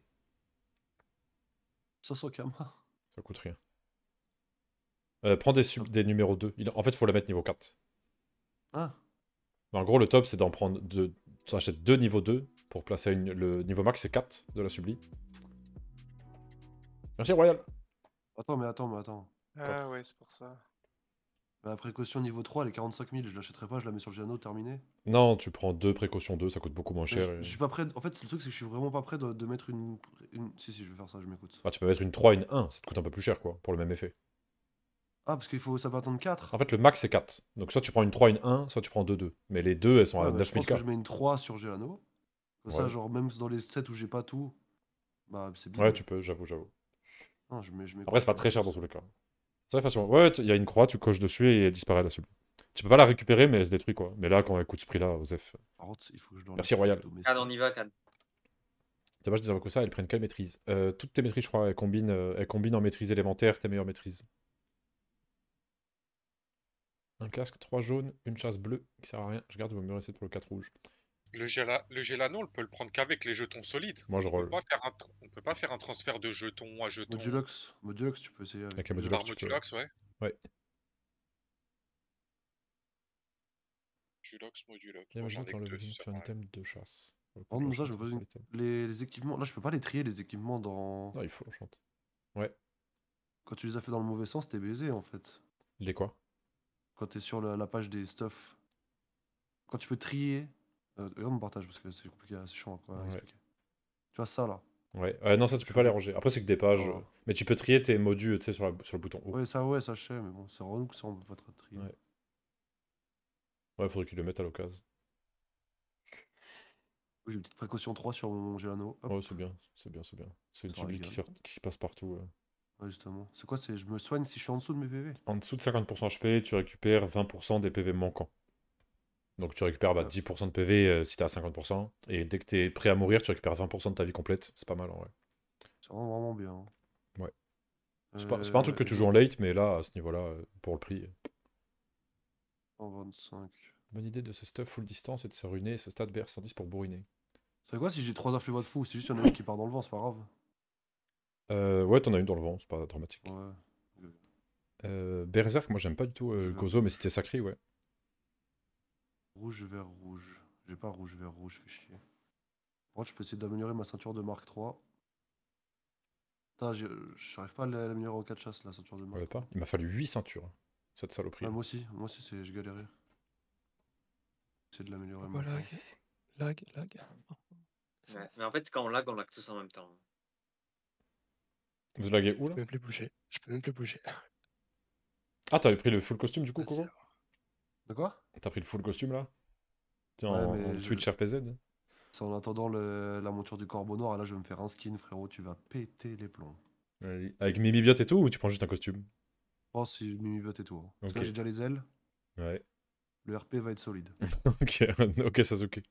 500 Kama. Ça coûte rien. Euh, prends des, sub- des numéros 2. Il- En fait, il faut la mettre niveau 4. Ah, En gros, le top, c'est d'en prendre deux. Tu achètes deux niveaux 2 pour placer une- le niveau max, c'est 4 de la subli. Merci, Royal. attends, mais attends, mais attends. Ah ouais, c'est pour ça. Mais la précaution niveau 3, elle est 45 000. Je l'achèterai pas, je la mets sur le Géano, terminé. Non, tu prends deux précautions 2, ça coûte beaucoup moins cher. je, et- je suis pas prêt. de- En fait, le truc, c'est que je suis vraiment pas prêt de, de mettre une, une. Si, si, je vais faire ça, je m'écoute. Ah, tu peux mettre une 3 et une 1, ça te coûte un peu plus cher, quoi, pour le même effet. Ah, parce qu'il faut. Ça peut attendre 4. En fait, le max, c'est 4. Donc, soit tu prends une 3 et une 1, soit tu prends 2 2. Mais les deux, elles sont à bah, je 9000 pense que K. je mets une 3 sur Géano. Comme ça, genre, même dans les sets où j'ai pas tout, bah, c'est bien. Ouais, tu peux, j'avoue, j'avoue. Non, je mets, je mets Après, c'est pas très cher dans tous les cas. C'est très facile. Ouais, il y a une croix, tu coches dessus et elle disparaît la subli. Tu peux pas la récupérer, mais elle se détruit, quoi. Mais là, quand elle coûte ce prix-là, Osef. Merci, Royal. sets. on y va, Cannes. Dommage des que ça, elles prennent quelle maîtrise? Euh, Toutes tes maîtrises, je crois, elles combinent, euh, elles combinent en maîtrise élémentaire tes meilleures maîtrises. Un casque, 3 jaunes, une chasse bleue, qui sert à rien. Je garde, il vaut mieux rester pour le 4 rouge. Le, Gela... le Gelano, on peut le prendre qu'avec les jetons solides. Moi, je on peut roll. pas faire un tr- On peut pas faire un transfert de jetons à jetons. Modulox. Modulox, tu peux essayer avec. Avec la Modulox. Par tu peux- Modulox, ouais. Ouais. Modulox, Modulox. Moi, que le as un item de chasse. Contre, ça, je me pose c'est une- les, les équipements. Là, je peux pas les trier, les équipements dans. Non, il faut, chante. Ouais. Quand tu les as fait dans le mauvais sens, t'es baisé en fait. Les quoi? Quand t'es sur la, la page des stuff. Quand tu peux trier. Euh, regarde mon partage parce que c'est compliqué, c'est chiant quoi, à Ouais. expliquer. Tu vois ça là? Ouais. ouais, non, ça, tu peux pas les ranger. Après, c'est que des pages. Euh, Mais tu peux trier tes modus, tu sais, sur, la- sur le bouton haut. Ouais, ça, ouais, ça je sais, mais bon, c'est relou que ça on peut pas te trier. Ouais. Ouais, faudrait qu'ils le mettent à l'occasion. J'ai une petite précaution 3 sur mon Gelano. Hop. Ouais, c'est bien, c'est bien, c'est bien. C'est une Ça tubi qui, régale. sort- qui passe partout. euh. Ouais, justement. C'est quoi C'est je me soigne si je suis en dessous de mes PV En dessous de 50% HP, tu récupères 20% des PV manquants. Donc tu récupères bah, 10% de PV euh, si t'es à 50%. Et dès que t'es prêt à mourir, tu récupères 20% de ta vie complète. C'est pas mal en vrai. C'est vraiment, vraiment bien. hein. Ouais. C'est pas, c'est pas un truc que tu joues en late, mais là, à ce niveau-là, euh, pour le prix. 125. Bonne idée de ce stuff full distance et de se ruiner ce stade BR110 pour bourriner. C'est quoi si j'ai 3 influx de fou? C'est juste qu'il y en a une qui part dans le vent, c'est pas grave. Euh, ouais, t'en as une dans le vent, c'est pas dramatique. Ouais. Euh, Berserk, moi j'aime pas du tout euh, Gozo, mais c'était sacré, ouais. Rouge, vert, rouge. J'ai pas rouge, vert, rouge, fais chier. Par contre, je peux essayer d'améliorer ma ceinture de Mark 3. Putain, j'ai- j'arrive pas à l'améliorer en 4 chasse, la ceinture de Mark Ouais, pas. Il m'a fallu 8 ceintures, cette saloperie. Ah, moi aussi, moi aussi, c'est- j'ai galéré. J'essaie de l'améliorer. Maintenant. lag Lag, lag. Ouais, Mais en fait, quand on lag, on lag tous en même temps. Vous laguez où Je là peux même plus bouger. Je peux même plus bouger. Ah, t'avais pris le full costume du coup, Ah, Coco? De quoi? T'as pris le full costume là? T'es Ouais, en, en je- Twitch RPZ C'est en attendant le- la monture du corbeau noir, et là je vais me faire un skin, frérot, tu vas péter les plombs. Avec Mimi Biot et tout, ou tu prends juste un costume? Oh, c'est Mimibot et tout. hein. Parce que là, j'ai déjà les ailes, Ouais. le RP va être solide. *laughs* ok, *laughs* ok, Sasuke.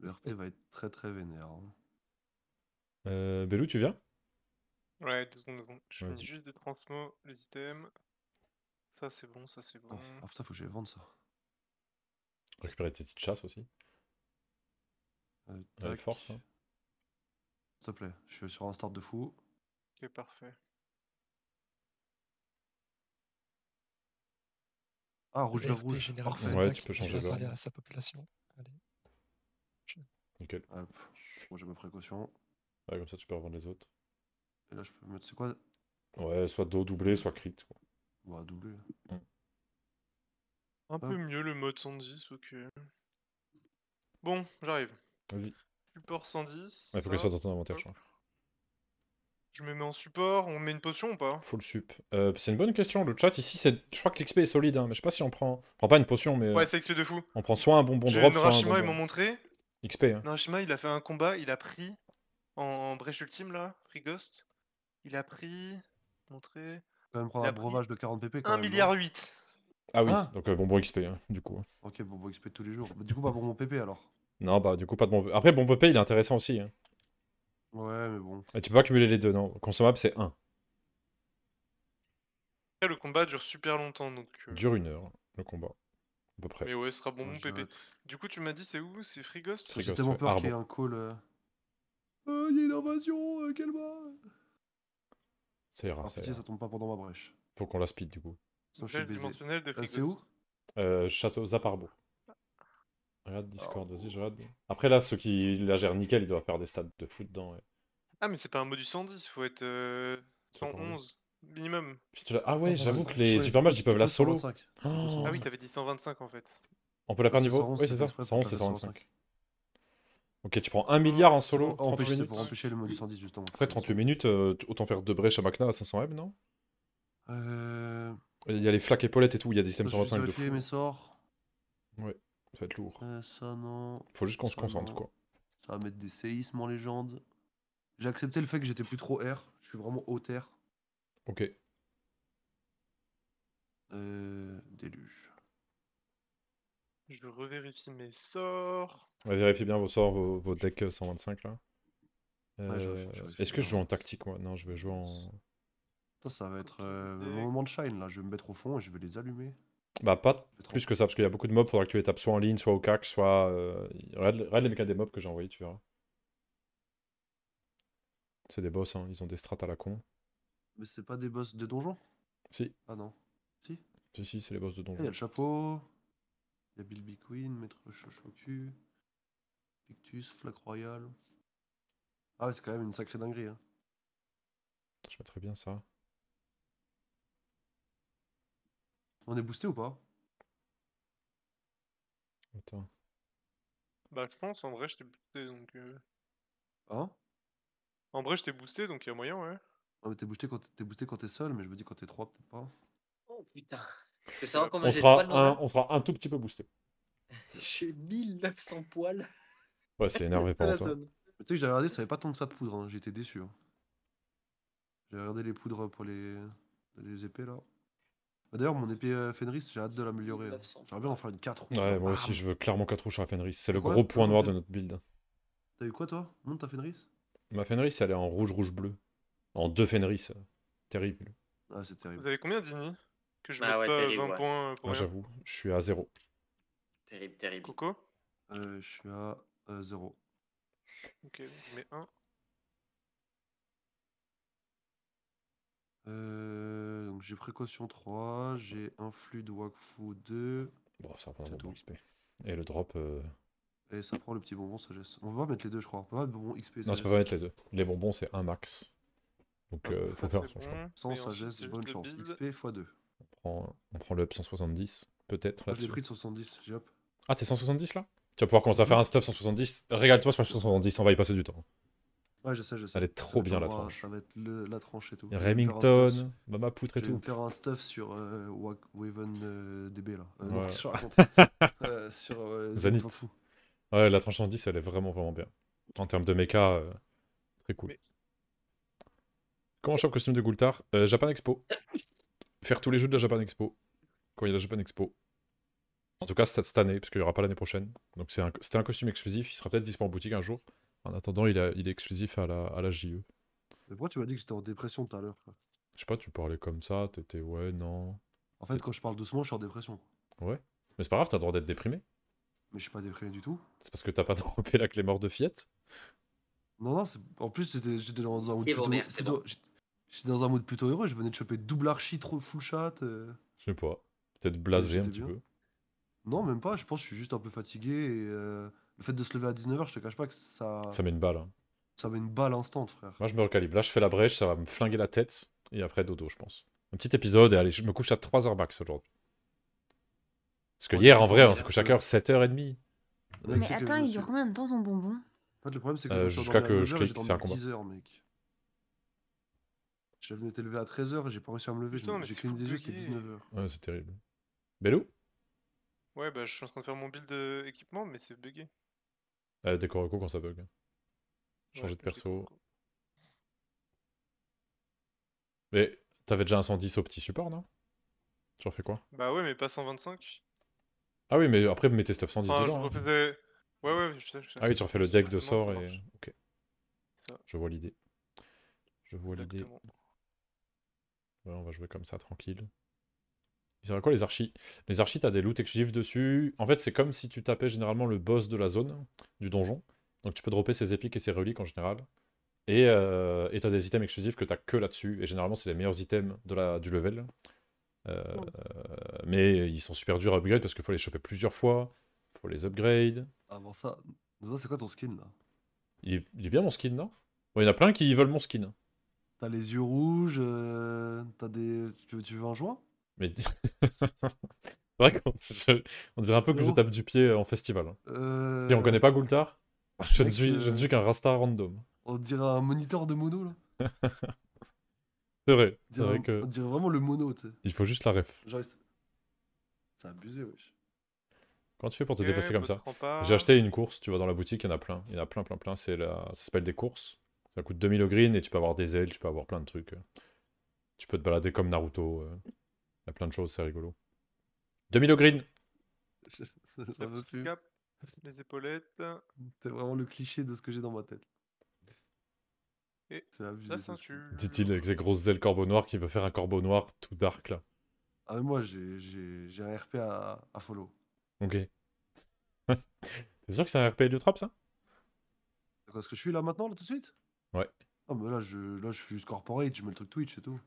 Le RP va être très très vénère. hein. Euh, Belou, tu viens? Ouais, deux secondes, deux secondes. Je finis juste de transmo les items. Ça c'est bon, ça c'est bon. Ah putain, faut que j'aille vendre ça. Récupérer tes petites chasses aussi. Euh, Avec force. hein. S'il te plaît, je suis sur un start de fou. Ok, parfait. Ah, rouge RP rouge. général Parfait. Ouais, tu peux changer de à sa population. Allez. Nickel. Hop. Moi j'ai ma précaution. Ouais, comme ça tu peux revendre les autres. Et là je peux mettre. C'est quoi? Ouais, soit dos doublé, soit crit. quoi. On va doubler. Un peu mieux le mode 110, ok. Bon, j'arrive. Vas-y. Support 110. Il faut qu'elle soit dans ton inventaire, je crois. Je me mets en support, on met une potion ou pas? Full sup. Euh, c'est une bonne question. Le chat ici, c'est... je crois que l'XP est solide, hein, mais je sais pas si on prend. On prend pas une potion, mais. Ouais, c'est XP de fou. On prend soit un bonbon drop, soit un Norashima, ils bonbon. m'ont montré. XP, hein. Norashima, il a fait un combat, il a pris en, en brèche ultime là, Free Ghost. Il a pris. Montré. Quand même prendre Il un breuvage de 40 pp quand 1 même. non milliard 8. Ah oui, Ah. donc euh, bonbon XP, hein, du coup. Ok, bon, bon XP tous les jours. Bah, du coup, pas mon PP alors. Non, bah du coup, pas de bonbon. Après, bonbon PP, il est intéressant aussi. hein. Ouais, mais bon. Et tu peux pas cumuler les deux, non? Consommable, c'est 1. Après, le combat dure super longtemps donc. euh, Dure une heure, le combat. À peu près. Mais ouais, ce sera bon, Moi, mon je PP. Du coup, tu m'as dit c'est où? C'est Free Ghost? Free J'ai tellement ouais. peur qu'il y ait un call. Euh... Euh, y a une invasion, euh, quel va Ça ira, Par ça pitié, ira. ça tombe pas pendant ma brèche. Faut qu'on la speed, du coup. Sinon, je suis Appel baisé. dimensionnel de Euh, c'est où. Euh, Château Zaparbo. Regarde Discord, vas-y, je regarde. Après, là, ceux qui la gèrent nickel, ils doivent faire des stats de fou dedans. ouais. Ah, mais c'est pas un modus 110, faut être euh, 111 minimum. Putain, Ah ouais, j'avoue 125. que les Ouais, super matchs, ils peuvent la solo. 125. Oh. Ah oui, t'avais dit 125 en fait. On peut la faire C'est niveau 111, Oui, c'est ça. exprès pour 111, faire c'est des 125. Ok, tu prends 1 milliard en solo, Pour 38 empêcher, minutes. pour empêcher le modus 110 justement. Après, 38 minutes, euh, autant faire deux brèches à Macna à 500 M, non? Euh... Il y a les flaques épaulettes et tout, il y a des systèmes je vais 125 de fou. mes sorts. Ouais, ça va être lourd. Euh, ça non. Faut juste qu'on se concentre, non. quoi. Ça va mettre des séismes en légende. J'ai accepté le fait que j'étais plus trop R. Je suis vraiment haut R. Ok. Euh... Déluge. Je revérifie mes sorts. On va vérifier bien vos sorts, vos, vos decks euh, 125 là. Euh, je Est-ce que je joue en tactique moi? Non, je vais jouer en. Ça, ça va être euh, moment de shine là. Je vais me mettre au fond et je vais les allumer. Bah, pas plus que ça, parce qu'il y a beaucoup de mobs, faudra que tu les tapes soit en ligne, soit au cac, soit. euh, Regarde, regarde les mécas des mobs que j'ai envoyés, tu verras. C'est des boss, hein, ils ont des strats à la con. Mais c'est pas des boss de donjon Si, Ah non. Si? si, si, c'est les boss de Ah, Il y a donjon. le chapeau. Il y a Bilby Queen, Maître Chochoku. Pictus, Flac Royal. Ah ouais, c'est quand même une sacrée dinguerie. Hein. Je mettrais bien ça. On est boosté ou pas? Attends. Bah, je pense, en vrai, je t'ai boosté donc. euh, Hein? En vrai, je t'ai boosté donc il y a moyen, ouais. Non mais t'es boosté quand t'es boosté quand t'es seul, mais je me dis quand t'es 3 peut-être pas. Oh putain. Savoir combien On de sera, poils, un, on sera un tout petit peu boosté. *laughs* J'ai 1900 poils. Ouais, c'est énervé *laughs* à par toi. tu sais que j'ai regardé, ça avait pas tant que ça de poudre, hein. j'étais déçu. hein. J'ai regardé les poudres pour les, les épées là. Bah, D'ailleurs, mon épée euh, Fenris, j'ai hâte de l'améliorer. hein. 1900 J'aimerais bien en faire une 4 rouges. Ouais, moi aussi, je veux clairement 4 rouges sur la Fenris. C'est le Quoi gros point noir de notre build. T'as eu quoi toi? Monte ta Fenris Ma Fenris, elle est en rouge, rouge, bleu. En deux Fenris. euh, Terrible. Ah, c'est terrible. Vous avez combien Dini? Que je Ah mette ouais, pas terrible, 20 ouais. points euh, pour Ah, rien. J'avoue, je suis à 0. Terrible, terrible. Coco Euh, je suis à 0. Ok, donc je mets 1. Euh, donc j'ai précaution 3, j'ai influx de Wakfu 2, Bon, ça prend un bon tout. XP. Et le drop. euh, et ça prend le petit bonbon sagesse. On va pas mettre les deux, je crois. On peut pas mettre bonbon XP. Non, tu sagesse. peux pas mettre les deux. Les bonbons, c'est un max. Donc, Ah, euh, faut faire c'est son choix. Sans sagesse, bonne chance. XP x2. On prend, on prend le up 170, peut-être Moi je là-dessus. pris de 70, j'ai hop. Ah, t'es 170 là? Tu vas pouvoir commencer à faire un stuff 170. Régale-toi sur la 170, on va y passer du temps. Ouais, je sais, je sais. Elle est trop bien la tranche. Ça va être le- la tranche et tout. Je Remington, Mama Poutre et Je vais tout. me faire un stuff sur euh, Wa- Waven euh, DB là. Euh, non, Ouais. je raconte *laughs* Euh, Sur euh. Fou. Ouais, la tranche 110, elle est vraiment, vraiment bien. En termes de méca, euh, très cool. Mais- Comment je chope costume de Gultar Euh, Japan Expo. Faire tous les jeux de la Japan Expo. Quand il y a la Japan Expo. En tout cas, cette, cette année, parce qu'il n'y aura pas l'année prochaine. Donc c'est un- c'était un, costume exclusif. Il sera peut-être dispo en boutique un jour. En attendant, il, a- il est exclusif à la, à la JE. Mais pourquoi tu m'as dit que j'étais en dépression tout à l'heure Je sais pas, tu parlais comme ça, t'étais ouais, non. En fait, quand je parle doucement, je suis en dépression. Ouais. Mais c'est pas grave, t'as le droit d'être déprimé. Mais je suis pas déprimé du tout. C'est parce que t'as pas *laughs* droppé la clé mort de Fiat. Non, non, en plus, j'étais dans un plutôt. Plutôt- bon. J'étais- dans un mood plutôt heureux. Je venais de choper double archi, trop full shot. euh. Je sais pas. Peut-être blasé un petit bien. peu. Non, même pas. Je pense que je suis juste un peu fatigué. Et euh, le fait de se lever à 19h, je te cache pas que ça, Ça met une balle. hein. ça met une balle instant, frère. Moi, je me recalibre. Là, je fais la brèche, ça va me flinguer la tête. Et après, dodo, je pense. Un petit épisode, et allez, je me couche à 3h max aujourd'hui. Parce que Ouais, hier, en vrai, on s'est couché à c'est- quelle heure? 7h30. Ouais, Mais je attends, il dure combien de temps ton bonbon? En fait, le problème, c'est que Euh, je me suis jusqu'à que je 9h et clique, c'est un combat. 10h, mec. Je m'étais levé à 13h et j'ai pas réussi à me lever. Putain, J'ai c'est cligné des yeux, c'était bugué. 19h. Ouais, c'est terrible. Bello? Ouais, bah je suis en train de faire mon build euh, équipement, mais c'est bugué. Décor Eco quand ça bug. Changer Ouais, de perso. Mais t'avais déjà un 110 au petit support, non? Tu refais quoi? Bah ouais, mais pas 125. Ah oui, mais après, mettez stuff 110 Enfin, je dedans. hein. refaisais. Ouais, ouais, je sais. je sais. Ah oui, tu refais le deck de sort et. Ok. Ça. Je vois l'idée. Je vois l'idée. Ouais, on va jouer comme ça, tranquille. Ils auraient quoi les archis Les archis, t'as des loots exclusifs dessus. En fait, c'est comme si tu tapais généralement le boss de la zone, du donjon. Donc tu peux dropper ses épiques et ses reliques en général. Et euh, t'as des items exclusifs que t'as que là-dessus. Et généralement, c'est les meilleurs items de la, du level. Euh, mais ils sont super durs à upgrade parce qu'il faut les choper plusieurs fois. faut les upgrade. Avant ça, c'est quoi ton skin là? Il est, il est bien mon skin, non? Bon, Il y en a plein qui veulent mon skin. T'as les yeux rouges, euh, t'as des. Tu veux, tu veux un joint? Mais *laughs* c'est vrai qu'on je- on dirait un peu que je tape du pied en festival. hein. euh... Si on connaît pas Gultar, je ne suis, je ne suis qu'un rasta random. On dirait un moniteur de mono là. *laughs* C'est vrai, On c'est vrai dirait, que on dirait vraiment le mono, tu sais. il faut juste la ref. Genre, c'est abusé, wesh. Comment tu fais pour te Ok, déplacer comme ça? J'ai acheté une course, tu vas dans la boutique, il y en a plein. Il y en a plein, plein, plein. C'est la... Ça s'appelle des courses. Ça coûte 2000 au green et tu peux avoir des ailes, tu peux avoir plein de trucs. Tu peux te balader comme Naruto. euh. Il y a plein de choses, c'est rigolo. 2000 au green Ça, ça cape, les épaulettes. C'est vraiment le cliché de ce que j'ai dans ma tête. Et la ça, ce ceinture. Dit-il avec ses grosses ailes corbeau noir qui veut faire un corbeau noir tout dark là. Ah, mais moi, j'ai- j'ai j'ai un RP à, à follow. Ok. *laughs* T'es sûr que c'est un RP Heliotrap ça? D'accord, Est-ce que je suis là maintenant, là, tout de suite? Ouais. Ah, mais là, je, là, je suis juste corporate, je mets le truc Twitch et tout.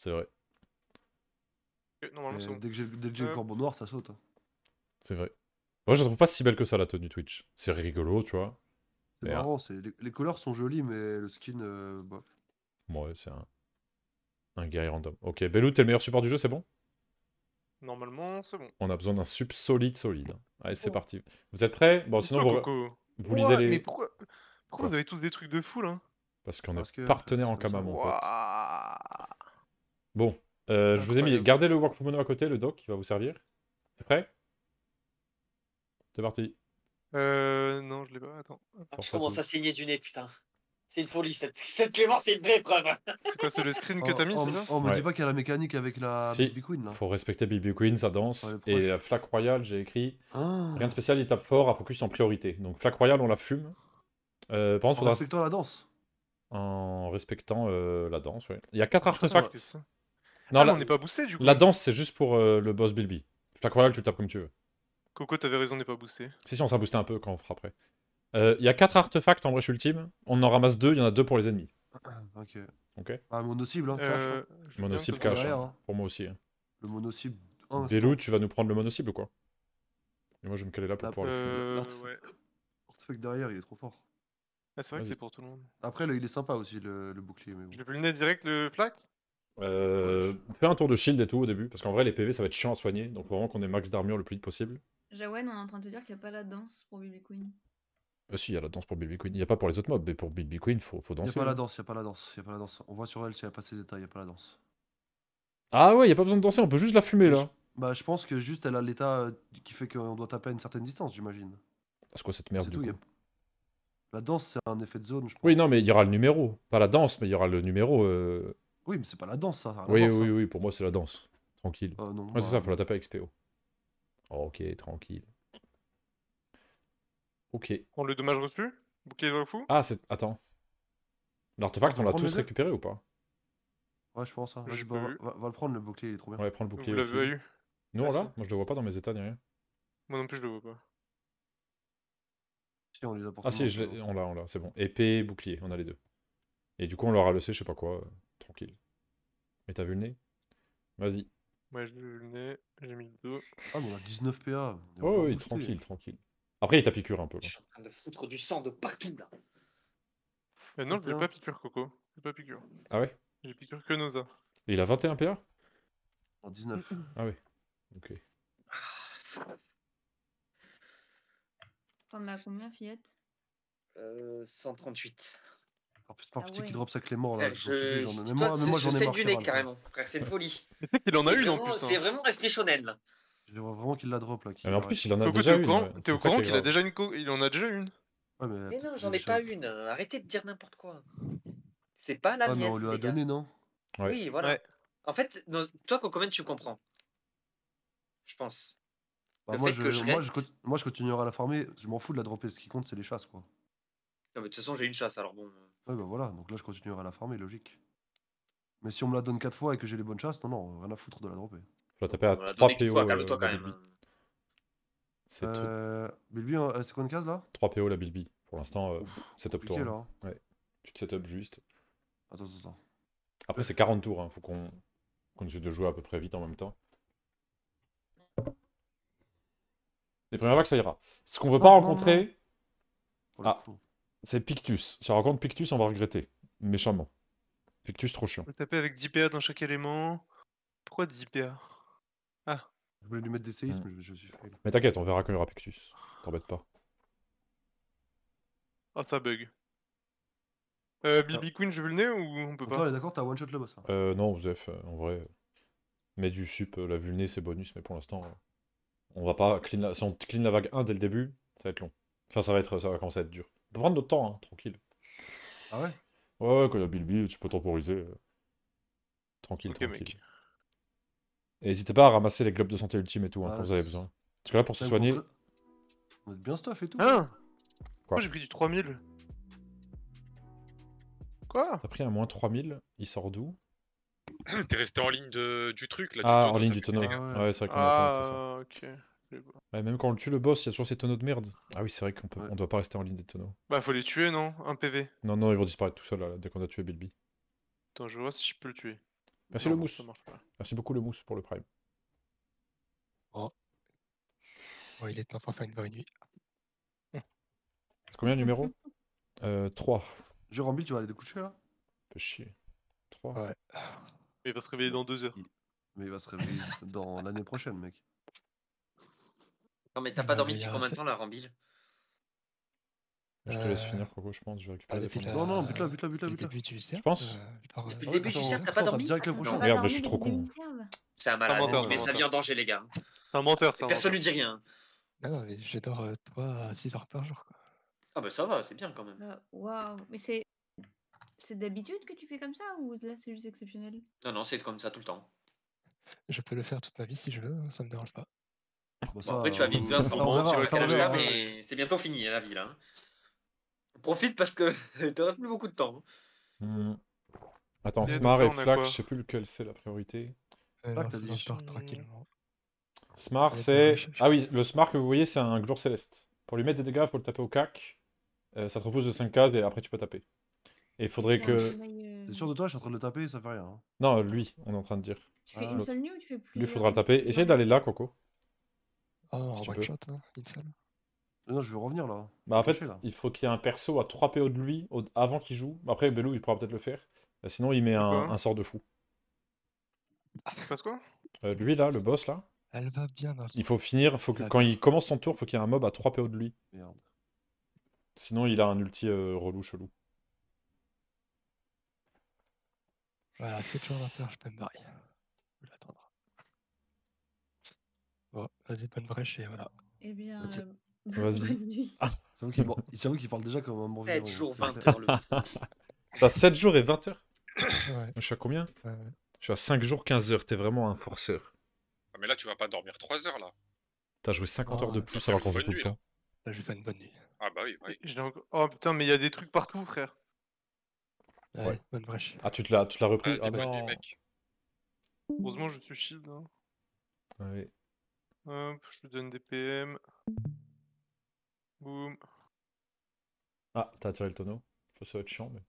C'est vrai. Normalement, Et c'est bon. dès que j'ai dès que j'ai le Hop. corbeau noir, ça saute. C'est vrai. Moi, je la trouve pas si belle que ça, la tenue Twitch. C'est rigolo, tu vois. C'est euh, marrant, c'est... Les, les couleurs sont jolies, mais le skin, euh, bof. Ouais, c'est un... un guerrier random. Ok, Belou, t'es le meilleur support du jeu, c'est bon? Normalement, c'est bon. On a besoin d'un sup solide, solide. Allez, c'est Oh. parti. Vous êtes prêts? Bon, sinon, vous, vous lisez les... Mais pourquoi, pourquoi Quoi vous avez tous des trucs de fou là Parce qu'on Parce est que- partenaire en. Kama, mon pote. Bon, euh, je vous ai mis... Gardez le Work Mono à côté, le doc, qui va vous servir. C'est prêt? C'est parti. Euh. Non, je l'ai pas. Attends. Ah, Je à commence à saigner du nez, putain. C'est une folie, cette, *laughs* cette Clément, c'est une vraie preuve. C'est quoi, c'est le screen que Oh, t'as mis, oh, c'est ça? oh, me Ouais. dis pas qu'il y a la mécanique avec la Si. BB Queen là. Faut respecter BB Queen, sa danse. Ouais, et Flac Royale, j'ai écrit... Ah, Rien de spécial, il tape fort, à focus en priorité. Donc Flac Royale, on la fume. Euh, par contre, en faudra... respectant la danse. En respectant euh, la danse, ouais. Il y a quatre Ah, je crois que ça va. artefacts. ça. Non, ah, la... on n'est pas boosté du coup. la danse, c'est juste pour euh, le boss Bilby. Flac Royale, tu le tapes comme tu veux. Coco, t'avais raison, on n'est pas boosté. Si, si, on s'en boosté un peu quand on fera après. Euh, Il y a quatre artefacts en brèche ultime. On en ramasse deux, il y en a deux pour les ennemis. *coughs* Ok. Ok Ah, mono-cible, hein, cash, Euh, hein. Mono-cible cash, derrière, hein. pour moi aussi. hein. Le mono-cible. un Belou, instant. tu vas nous prendre le mono-cible ou quoi? Et moi, je vais me caler là pour La- pouvoir le fumer. *laughs* L'artefact derrière, il est trop fort. Ah, c'est vrai que c'est pour tout le monde. Après, là, il est sympa aussi, le, le bouclier. Mais bon. Je l'ai vu le nez direct, le Euh, fais un tour de shield et tout au début, parce qu'en vrai, les PV, ça va être chiant à soigner. Donc, faut vraiment qu'on ait max d'armure le plus vite possible. Jawen, on est en train de te dire qu'il n'y a pas la danse pour Baby Queen. Euh, si, il y a la danse pour Bilby Queen. Il n'y a pas pour les autres mobs, mais pour Bilby Queen, faut, faut Il n'y a danser. pas la hein. danse, il n'y a pas la danse, il a pas la danse. On voit sur elle s'il n'y a pas ses états, il n'y a pas la danse. Ah ouais, il n'y a pas besoin de danser, on peut juste la fumer là. Bah, je pense que juste elle a l'état euh, qui fait qu'on doit taper à une certaine distance, j'imagine. C'est quoi cette merde C'est du tout. coup y a- La danse, c'est un effet de zone, je pense. Oui, non, mais il y aura le numéro. Pas la danse, mais il y aura le numéro. euh, Oui, mais c'est pas la danse, ça. ça a rien à Oui, voir, ça. oui, oui, pour moi, c'est la danse. Tranquille. Ah, non, Ouais, c'est bah, ça, faut la taper avec XPO. ok, tranquille. Ok. Prends le dommage reçu Bouclier de fou Ah, c'est. Attends. L'artefact, On on l'a prendre tous les deux récupéré ou pas? Ouais, je pense. hein. J'ai Vas-y, pas bah, vu. va, le prendre, le bouclier, il est trop bien. Ouais, prends le Vous bouclier l'avez aussi. eu Nous, on l'a? Moi, je le vois pas dans mes états ni rien. Moi non plus, je le vois pas. Si, on les a pour Ah tout le si, monde, je l'ai- on l'a, on l'a, c'est bon. Épée, bouclier, on a les deux. Et du coup, on leur a laissé, je sais pas quoi, euh, tranquille. Mais t'as vu le nez? Vas-y. Ouais, j'ai vu le nez, j'ai mis le dos. Ah, mais on a 19 PA. on est Ouais, encore ouais, boosté. tranquille, tranquille. Après, il t'a piqûre un peu. là. Je suis en train de foutre du sang de partout là. Euh, non, je l'ai 21. pas piqûre, Coco. J'ai pas piqûre. Ah ouais? J'ai piqûre que Noza. Et il a 21 PA En 19. Ah ouais. Ok. T'en as combien, fillette Euh, 138. En plus, par Ah petit ouais. qui drop sa Clément, là. Je... j'en ai- moi, c'est- j'en ai marre. du nez carrément. Frère, c'est une folie. *laughs* Qu'il en a C'est une en vraiment- plus. C'est Hein. vraiment expressionnel là. Je vois vraiment qu'il la drop, là. en plus, il en a Coco, déjà t'es au une. t'es C'est au courant qu'il a déjà une co... Il en a déjà une Ouais, mais, Mais non, j'en ai pas une. Arrêtez de dire n'importe quoi. C'est pas la Ouais, mais mienne. on lui a donné, non? Oui, voilà. En fait, toi, quand même, tu comprends. Je pense. Bah, Le moi, fait je, que je moi, je, reste- con- moi, je continuerai à la farmer. Je m'en fous de la dropper. Ce qui compte, c'est les chasses, quoi. Non, mais de toute façon, j'ai une chasse, alors bon. Ouais, bah voilà. Donc là, je continuerai à la farmer, logique. Mais si on me la donne 4 fois et que j'ai les bonnes chasses, non, non, rien à foutre de la dropper. Faut la taper à On l'a 3 donné qu'une PO. euh, calme-toi quand même. Hein. C'est tout. Euh, Bilby, euh, c'est combien de cases là? 3 PO la Bilby. Pour l'instant, euh, setup tour. là. hein. hein. Tu te setup juste. Attends, attends, attends. Après, c'est 40 tours. Hein. Faut qu'on qu'on essaie de jouer à peu près vite en même temps. Les premières vagues, ça ira. Ce qu'on veut pas rencontrer, le Ah. c'est Pictus. Si on rencontre Pictus, on va regretter. Méchamment. Pictus, trop chiant. Je vais taper avec 10 PA dans chaque élément. Pourquoi 10 PA Ah, Je voulais lui mettre des séismes, Mm. mais je, suis fail. Mais t'inquiète, on verra quand il y aura Pictus. T'embête pas. oh, ça bug. Euh, BB Queen, je veux le nez ou on peut pas est d'accord, t'as one shot le boss. hein. Euh, non, Zef, euh, en vrai. Mets du sup, euh, la vulné, c'est bonus, mais pour l'instant, euh, on va pas clean la... Si on clean la vague 1 dès le début, ça va être long. Enfin, ça va, être... ça va commencer à être dur. On peut prendre notre temps, hein, tranquille. Ah ouais? Ouais, ouais, quand il y a Bilby, tu peux temporiser. euh, Tranquille, tranquille. mec. Et n'hésitez pas à ramasser les globes de santé ultime et tout, hein, Ah, quand vous avez besoin. Parce que là, pour se soigner, pour On est bien stuff et tout. Ah Quoi? Pourquoi j'ai pris du 3000 Quoi? T'as pris un moins 3000, il sort d'où? *clears throat* T'es resté en ligne de... du truc là. Ah, du en ligne du tonneau. des Ouais, c'est vrai qu'on a pas noté ça. Ah, ok. Ouais, même quand on le tue le boss, il y a toujours ces tonneaux de merde. Ah oui, c'est vrai qu'on peut... Ouais. on doit pas rester en ligne des tonneaux. Bah, faut les tuer, non? Un PV. Non, non, ils vont disparaître tout seuls là, dès qu'on a tué Bilby. Attends, je vois si je peux le tuer. Merci Non, le mousse. Merci beaucoup le mousse pour le prime. Bon, il est temps pour faire une vraie nuit. C'est combien le numéro? *laughs* Euh, 3. Jérôme tu vas aller te coucher là? Fait chier. 3. Ouais. Il va se réveiller dans deux heures. Mais il va se réveiller dans *laughs* l'année prochaine, mec. Non, mais t'as pas dormi depuis combien de temps, la Rambille Je te laisse Euh, finir, Coco, je pense. Je vais récupérer Ah, des depuis la... Non, non, bute-la, bute-la, bute-la, depuis le début du euh, je Depuis euh, le début du cercle, t'as pas pense, dormi direct le Attends, prochain. t'as pas Merde, mais je suis depuis trop con. C'est un Un malade, menteur, il met un sa menteur. vie en danger, les gars. C'est un menteur, un personne lui dit rien. Non, non, mais je dors 3 à 6 heures par jour. Quoi. Ah bah ça va, c'est bien quand même. Bah, Waouh, mais c'est. C'est d'habitude que tu fais comme ça ou là c'est juste exceptionnel? Non, non, c'est comme ça tout le temps. Je peux le faire toute ma vie si je veux, ça me dérange pas. Bon, Bon, ça, après, tu vas bien pour on le tu verra. mais c'est bientôt fini, hein, la vie, là. hein. Profite parce que *laughs* te reste plus beaucoup de temps. hein. Hmm. Attends, Et Smart et quoi? je sais plus lequel c'est la priorité. Euh, non, tranquillement. Smart, c'est. Ah oui, le Smart que vous voyez, c'est un glour céleste. Pour lui mettre des dégâts, il faut le taper au cac. Euh, ça te repousse de 5 cases et après tu peux taper. Et il faudrait que. euh, T'es sûr de toi? Je suis en train de le taper, ça fait rien. hein. Non, lui, on est en train de dire. Tu fais Ah, une l'autre. seule nuit ou tu fais plus Lui, il faudra le taper. Essaye d'aller là, Coco. Oh, en Si tu one peux. shot, hein, une seule. Mais Non, je vais revenir là. Bah, en fait, là. il faut qu'il y ait un perso à 3 PO de lui au- avant qu'il joue. Après, Belou, il pourra peut-être le faire. Euh, sinon, il met un, Pourquoi un sort de fou. Tu passes quoi? Euh, lui, là, le boss, là, Elle va bien, ma il faut finir. Faut que, quand il commence son tour, faut qu'il y ait un mob à 3 PO de lui. Merde. Sinon, il a un ulti euh, relou, chelou. Voilà, 7 jours 20 je peux me barrer. Je vais l'attendre. Bon, vas-y, bonne brèche et voilà. Eh bien, Bah, euh, *laughs* Vas-y. bonne nuit. J'avoue qu'il bon, j'avoue qu'il parle déjà comme un bon 7 vieux, jours, c'est 20 clair. heures le *laughs* T'as 7 jours et 20 heures Ouais, Je suis à combien ouais, ouais. Je suis à 5 jours, 15 heures. T'es vraiment un forceur. Ah, mais là, tu vas pas dormir 3 heures là. T'as joué 50 Oh, heures de ouais. plus alors qu'on joue bonne tout le nuit, temps. Là, je vais faire une bonne nuit. Ah bah oui, oui. J'ai encore- Oh putain, mais il y a des trucs partout, frère. Ouais. bonne brèche. Ah, tu te l'as tu te l'as repris? Ah bonne nuit, non. mec. Heureusement, je suis shield. hein. Ouais. Hop, je te donne des PM. Boum. Ah, t'as attiré le tonneau. Ça, ça va être chiant, mais.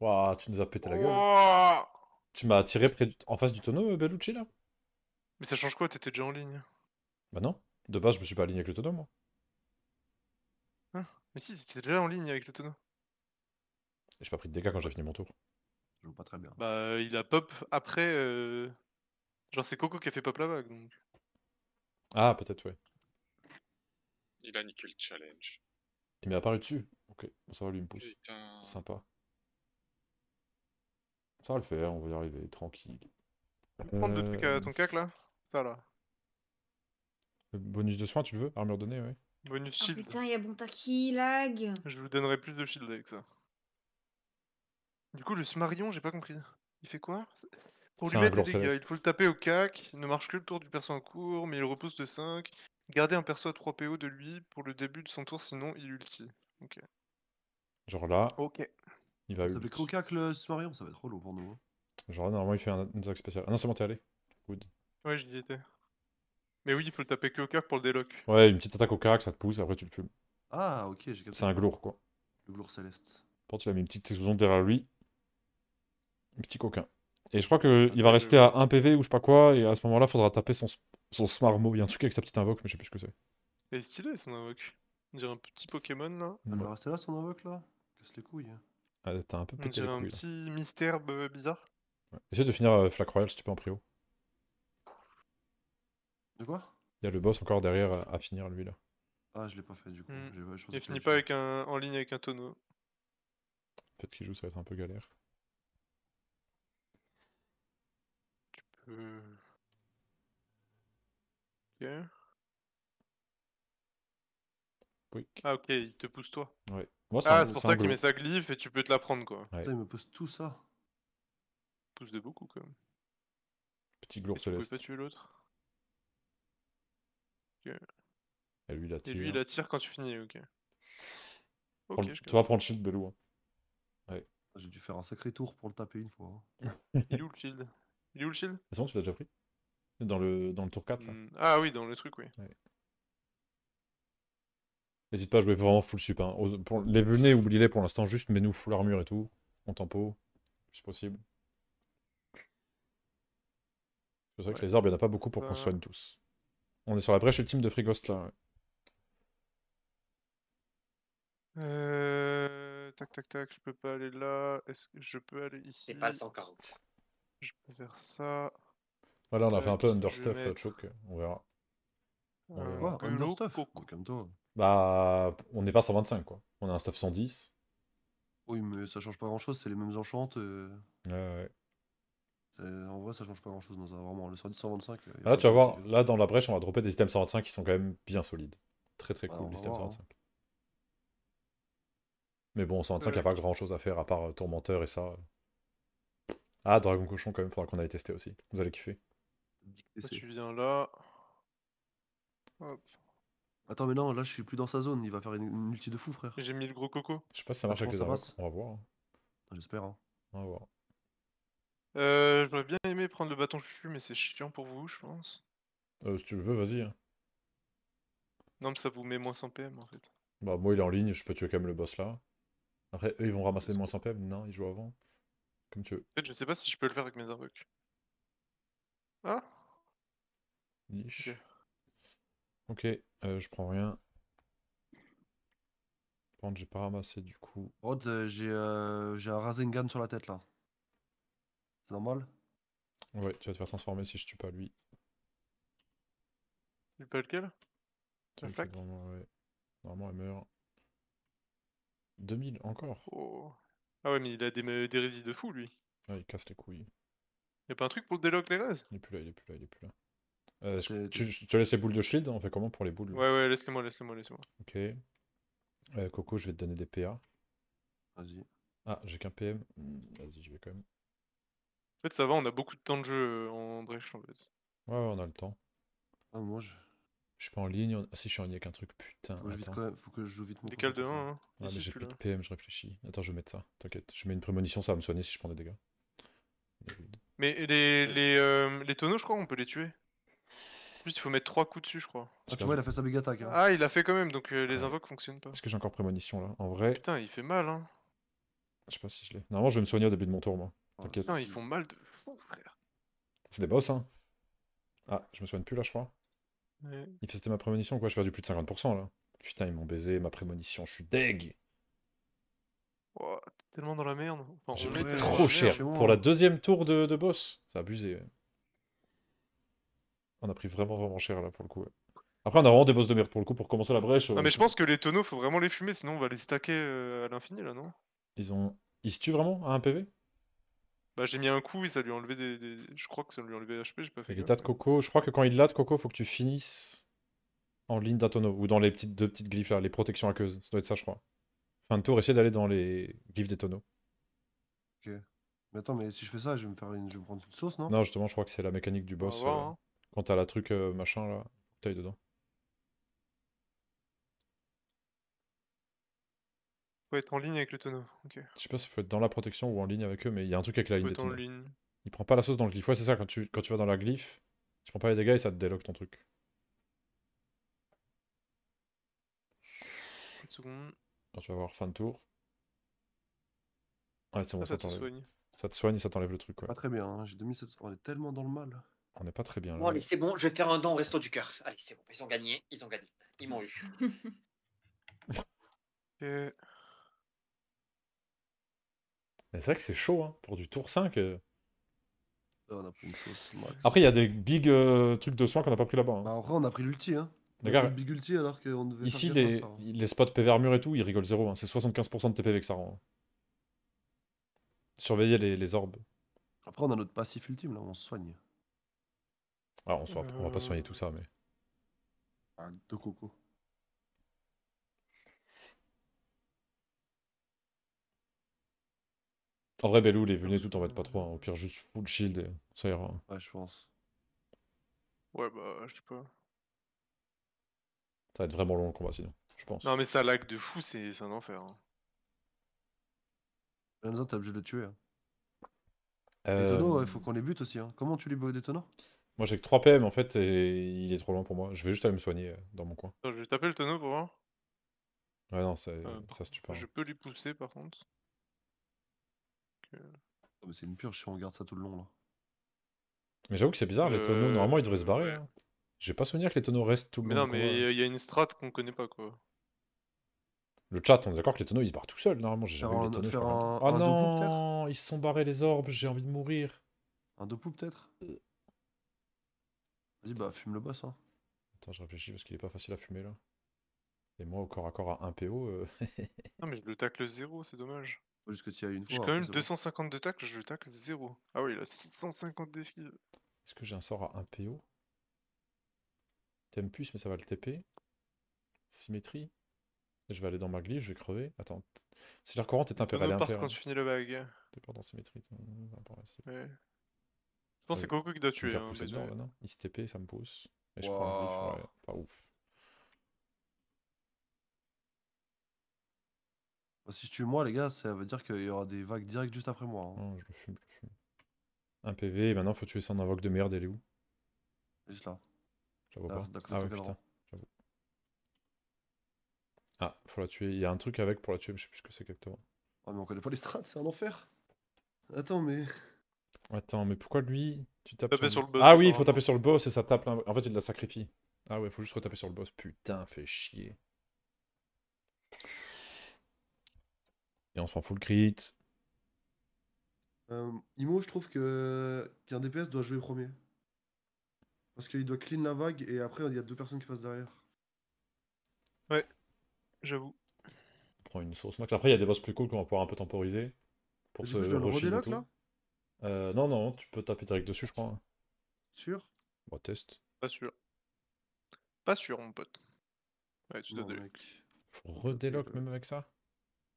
Ouah, tu nous as pété la gueule. Ouah Tu m'as attiré près du- en face du tonneau, euh, Bellucci, là? Mais ça change quoi? T'étais déjà en ligne. Bah non. De base, je me suis pas aligné avec le tonneau, moi. Mais si, t'étais déjà en ligne avec le tonneau. J'ai pas pris de dégâts quand j'ai fini mon tour. Je joue pas très bien. Bah, il a pop après. euh, Genre, c'est Coco qui a fait pop la vague. Donc. Ah, peut-être, ouais. Il a niqué le challenge. Il m'est apparu dessus. Ok, bon, ça va, lui, il me pousse. Putain. Sympa. Ça va le faire, on va y arriver, tranquille. Prendre le truc à Euh, ton cac là? Ça là. le bonus de soin, tu le veux? Armure donnée, ouais. Bonus Oh shield. putain, il y a lag. Je vous donnerai plus de shield avec ça. Du coup, le Smarion, j'ai pas compris. Il fait quoi? Pour lui mettre des dégâts, il faut le taper au cac. Il ne marche que le tour du perso en cours, mais il repousse de 5. Garder un perso à 3 PO de lui pour le début de son tour, sinon il ulti. Ok. Genre là, Ok. il va Ça s'appelait ult. Cocac le Smarion, ça va être relou pour nous. hein. Genre là, normalement, il fait un une attaque spéciale. Ah non, c'est bon, t'es allé. Good. Ouais, j'y étais. Mais oui, il faut le taper que au cac pour le déloc. Ouais, une petite attaque au carac, ça te pousse, après tu le fumes. Ah, ok, j'ai capté. C'est un glour, quoi. Le glour céleste. Contre, il a mis une petite explosion derrière lui. Un petit coquin. Et je crois qu'il va rester à 1 PV ou je sais pas quoi, et à ce moment-là, faudra taper son, son Smarmo. Il y a un truc avec sa petite invoque, mais je sais plus ce que c'est. Elle est stylée son invoque. On dirait un petit Pokémon là. Elle va rester là son invoque là? Casse les couilles. hein. Ah, T'as un peu On pété les dirait un là. petit mystère euh, bizarre. Ouais. Essaye de finir euh, Flack Royal si tu peux en prio. De quoi? Il y a le boss encore derrière à, à finir, lui, là. Ah, je l'ai pas fait du coup. Je pensais Il finit pas avec un... en ligne avec un tonneau. Peut-être qu'il joue, ça va être un peu galère. Euh... Ok. Ah ok, il te pousse toi. Ouais. Moi, Ah, un- c'est pour un ça qu'il met sa glyphe et tu peux te la prendre quoi. Putain, il me pose tout ça. Il pousse de beaucoup quand même. Petit glour Et tu pouvais céleste. pas tuer l'autre? Et lui, il Et lui il attire quand tu finis, ok. Prends Ok, le- je Tu vas prendre shield, Belou. hein. J'ai dû faire un sacré tour pour le taper une fois. hein. capte. *laughs* Il est où le shield? Il est où le tu l'as déjà pris? Dans le, dans le tour 4 là. Hmm. Ah oui, dans le truc, oui. N'hésite pas à jouer vraiment full sup. Hein. Pour les venez, oubliez-les pour l'instant, juste mets-nous full armure et tout, en tempo, plus possible. C'est vrai que les arbres, il n'y en a pas beaucoup pour qu'on euh. soigne tous. On est sur la brèche ultime de Frigost là. Euh... Tac tac tac, je peux pas aller là. Est-ce que je peux aller ici? C'est pas le 140. Je peux faire ça. Voilà, on a fait un peu understuff, mettre- choke, on verra. On Euh, verra. Ouais, Gueulot, understuff. Bah, on n'est pas 125, quoi. On a un stuff 110. Oui, mais ça change pas grand chose, c'est les mêmes enchantes. euh, Ouais, ouais. euh, en vrai, ça change pas grand chose dans un vraiment. Le 110 125. euh, y a Ah, pas Là, tu vas voir, là, dans la brèche, on va dropper des items 125 qui sont quand même bien solides. Très, très cool, on les items voir, hein. 125. Mais bon, 125, il n'y a pas grand chose à faire à part Tourmenteur et ça. Ah, Dragon Cochon, quand même, faudra qu'on aille tester aussi. Vous allez kiffer. Toi, tu viens là. Hop. Attends, mais non, là, je suis plus dans sa zone. Il va faire une, une ulti de fou, frère. J'ai mis le gros coco. Je sais pas si ça marche je avec les invoques. On va voir. J'espère. hein. On va voir. Euh, J'aurais bien aimé prendre le bâton chuchu, mais c'est chiant pour vous, je pense. Euh, si tu le veux, vas-y. hein. Non, mais ça vous met moins 100 PM en fait. Bah, moi, il est en ligne, je peux tuer quand même le boss là. Après, eux, ils vont ramasser les moins 100 PM. Non, ils jouent avant. Comme tu veux. En fait, je sais pas si je peux le faire avec mes invoques. Ah Niche. Ok. Euh, je prends rien. Par contre, j'ai pas ramassé du coup. Euh, j'ai euh, j'ai un Rasengan sur la tête là. C'est normal? Ouais, tu vas te faire transformer si je tue pas lui. Tu pas lequel flaque? ouais. Normalement, elle meurt. 2000 encore. Oh. Ah ouais, mais il a des, me- des résis de fou lui. Ah, il casse les couilles. Y'a pas un truc pour le déloc les raises Il est plus là, il est plus là, il est plus là. Euh, tu, je te laisse les boules de shield On fait comment pour les boules Ouais, ouais, laisse-les-moi, laisse-les-moi, laisse-moi. Ok. Euh, Coco, je vais te donner des PA. Vas-y. Ah, j'ai qu'un PM. Hmm, Vas-y, je vais quand même. En fait, ça va, on a beaucoup de temps de jeu euh, en Brecht en fait. Ouais, ouais, on a le temps. Ah, moi, je... Je suis pas en ligne. Ah, si, je suis en ligne avec un truc, putain. faut, que je vite attends. faut que je joue vite mon Décale de Coco, 1, quoi. hein. Ah, mais j'ai plus de. PM, je réfléchis. Attends, je vais mettre ça, t'inquiète. Je mets une prémonition, ça va me soigner si je prends des dégâts. Mais les, les, euh, les tonneaux, je crois, on peut les tuer. Juste, il faut mettre 3 coups dessus, je crois. Ah, tu vois, il a fait sa big attaque. Hein. Ah, il a fait quand même, donc euh, les Ouais. invoques fonctionnent pas. Est-ce que j'ai encore prémonition là En vrai, Putain, il fait mal, hein. je sais pas si je l'ai. Normalement, je vais me soigner au début de mon tour, moi. T'inquiète. Putain, ils font mal de fou, frère. C'est des boss, hein. Ah, je me soigne plus là, je crois. Ouais. Il fait c'était ma prémonition ou quoi J'ai perdu plus de 50% là. Putain, ils m'ont baisé ma prémonition, je suis deg. Oh, t'es tellement dans la merde. Enfin, J'ai pris trop cher. merde. Pour la hein. deuxième tour de, de boss, c'est abusé. On a pris vraiment vraiment cher là pour le coup. ouais. Après, on a vraiment des boss de merde pour le coup pour commencer la brèche. Non, euh, mais je pense que les tonneaux, faut vraiment les fumer, sinon on va les stacker euh, à l'infini là, non? Ils ont. Ils se tuent vraiment à un PV Bah, j'ai mis un coup et ça lui a enlevé des. des- Je crois que ça lui a enlevé HP, j'ai pas fait. Et tas de coco, je crois que quand il l'a de coco, faut que tu finisses en ligne d'un tonneau ou dans les petites deux petites glyphes là, les protections aqueuses. Ça doit être ça, je crois. Fin de tour, essayer d'aller dans les glyphes des tonneaux. Mais attends, mais si je fais ça, je vais me faire une, je vais me prendre une sauce, non? Non, justement, je crois que c'est la mécanique du boss. voir, euh, hein. Quand t'as la truc euh, machin là, t'ailles dedans. Faut être en ligne avec le tonneau. Ok. Je sais pas s'il faut être dans la protection ou en ligne avec eux, mais il y a un truc avec la ligne des être en tonneaux. ligne. Il prend pas la sauce dans le glyphe. Ouais, c'est ça, quand tu, quand tu vas dans la glyphe, tu prends pas les dégâts et ça te déloque ton truc. 4 secondes. Quand tu vas voir fin de tour. Ouais, c'est bon, Ah, ça ça te soigne. Ça te soigne et ça t'enlève le truc, ouais. Pas très bien, hein. j'ai 2700. On est tellement dans le mal. On n'est pas très bien là. Bon, allez, c'est bon, je vais faire un don au resto du cœur. Allez, c'est bon, ils ont gagné, ils ont gagné. Ils m'ont eu. *laughs* Ok. Mais C'est vrai que c'est chaud, hein, pour du tour 5. euh. On a pris une sauce. max. Après, il y a des big euh, trucs de soins qu'on n'a pas pris là-bas. hein. Bah, après, on a pris l'ulti, hein. On Les a gars, pris le big ulti alors qu'on devait faire Ici, les, ça, hein. les spots PV armure et tout, ils rigolent zéro. hein. C'est 75% de TPV que ça rend. hein. Surveillez les, les orbes. Après, on a notre passif ultime, là, on se soigne. Ah, on, soit- on va pas soigner tout ça, mais. Ah, deux cocos. En vrai, Belou, les vulnés, tout, t'en va pas trop. hein. Au pire, juste full shield et ça ira. hein. Ouais, je pense. Ouais, bah, je sais pas. Ça va être vraiment long le combat sinon, je pense. Non, mais ça lag de fou, c'est un enfer. hein. Lenzo, t'es obligé de le tuer. Hein. Euh, Les tonneaux, il faut qu'on les bute aussi. Hein. Comment tu les bats des tonneaux? Moi, j'ai que 3 PM en fait et il est trop loin pour moi. Je vais juste aller me soigner euh, dans mon coin. Attends, je vais taper le tonneau pour voir. Ouais, non, ça, Euh, ça se tue pas. Je peux lui pousser par contre. Ah, C'est une purge si on regarde ça tout le long, là. Mais j'avoue que c'est bizarre, les tonneaux, normalement, ils devraient se Euh, barrer. ouais. hein. J'ai pas souvenir que les tonneaux restent tout le Mais long non, mais il y a une strat qu'on connaît pas quoi. Le chat, on est d'accord que les tonneaux ils se barrent tout seuls. Normalement, j'ai jamais eu les tonneaux. je un- un Oh non, ils se sont barrés les orbes, j'ai envie de mourir. Un Dopu peut-être Vas-y, bah fume le boss. Hein. Attends, je réfléchis parce qu'il est pas facile à fumer là. Et moi, au corps à corps à 1 PO. euh, Non, mais je le tacle 0, c'est dommage. Faut juste que tu y ailles une fois. J'ai quand après, même c'est bon. 250 de tacle, je le tacle 0. Ah oui, il a 650 d'esquive. Est-ce que j'ai un sort à 1 PO Tempus, mais ça va le TP. Symétrie. Je vais aller dans ma glyphe, je vais crever. Attends. Si la courante est impair, elle est part impair. quand tu finis la bague. Dépendant symétrie. ton- par rapport à la- Ouais. Je pense que c'est. Coco qui doit Je vais me tuer. faire Hein, pousser by the dedans way. là, non Il se TP, ça me pousse. Et je prends Wouah. glyphe, ouais, pas ouf. Bah, si je tue moi, les gars, ça veut dire qu'il y aura des vagues directes juste après moi. hein. Non, je le fume, je le fume. Un PV, et maintenant faut tuer son invoque de merde, elle est où? Juste là. Je la vois Ah, pas. d'accord, Ah ouais, d'accord. putain, j'avoue. Ah, faut la tuer. Il y a un truc avec pour la tuer, mais je sais plus ce que c'est exactement. Ah, mais on connaît pas les strats, c'est un enfer. Attends, mais. Attends, mais pourquoi lui Tu tapes Taper sur le boss, Ah oui, il faut apparemment. taper sur le boss et ça tape. En fait, il la sacrifie. Ah ouais, faut juste retaper sur le boss. Putain, fait chier. Et on se prend full crit. Euh, Imo, je trouve que qu'un DPS doit jouer premier. Parce qu'il doit clean la vague et après il y a deux personnes qui passent derrière. J'avoue. On prend une sauce max. Après, il y a des boss plus cool qu'on va pouvoir un peu temporiser. Pour se coup, je dois le rusher tout. là Euh, Non, non, tu peux taper direct dessus, je crois. Sûr? Bon, test. Pas sûr. Pas sûr, mon pote. Ouais, tu dois Non, deux. mec. Faut redélock même avec ça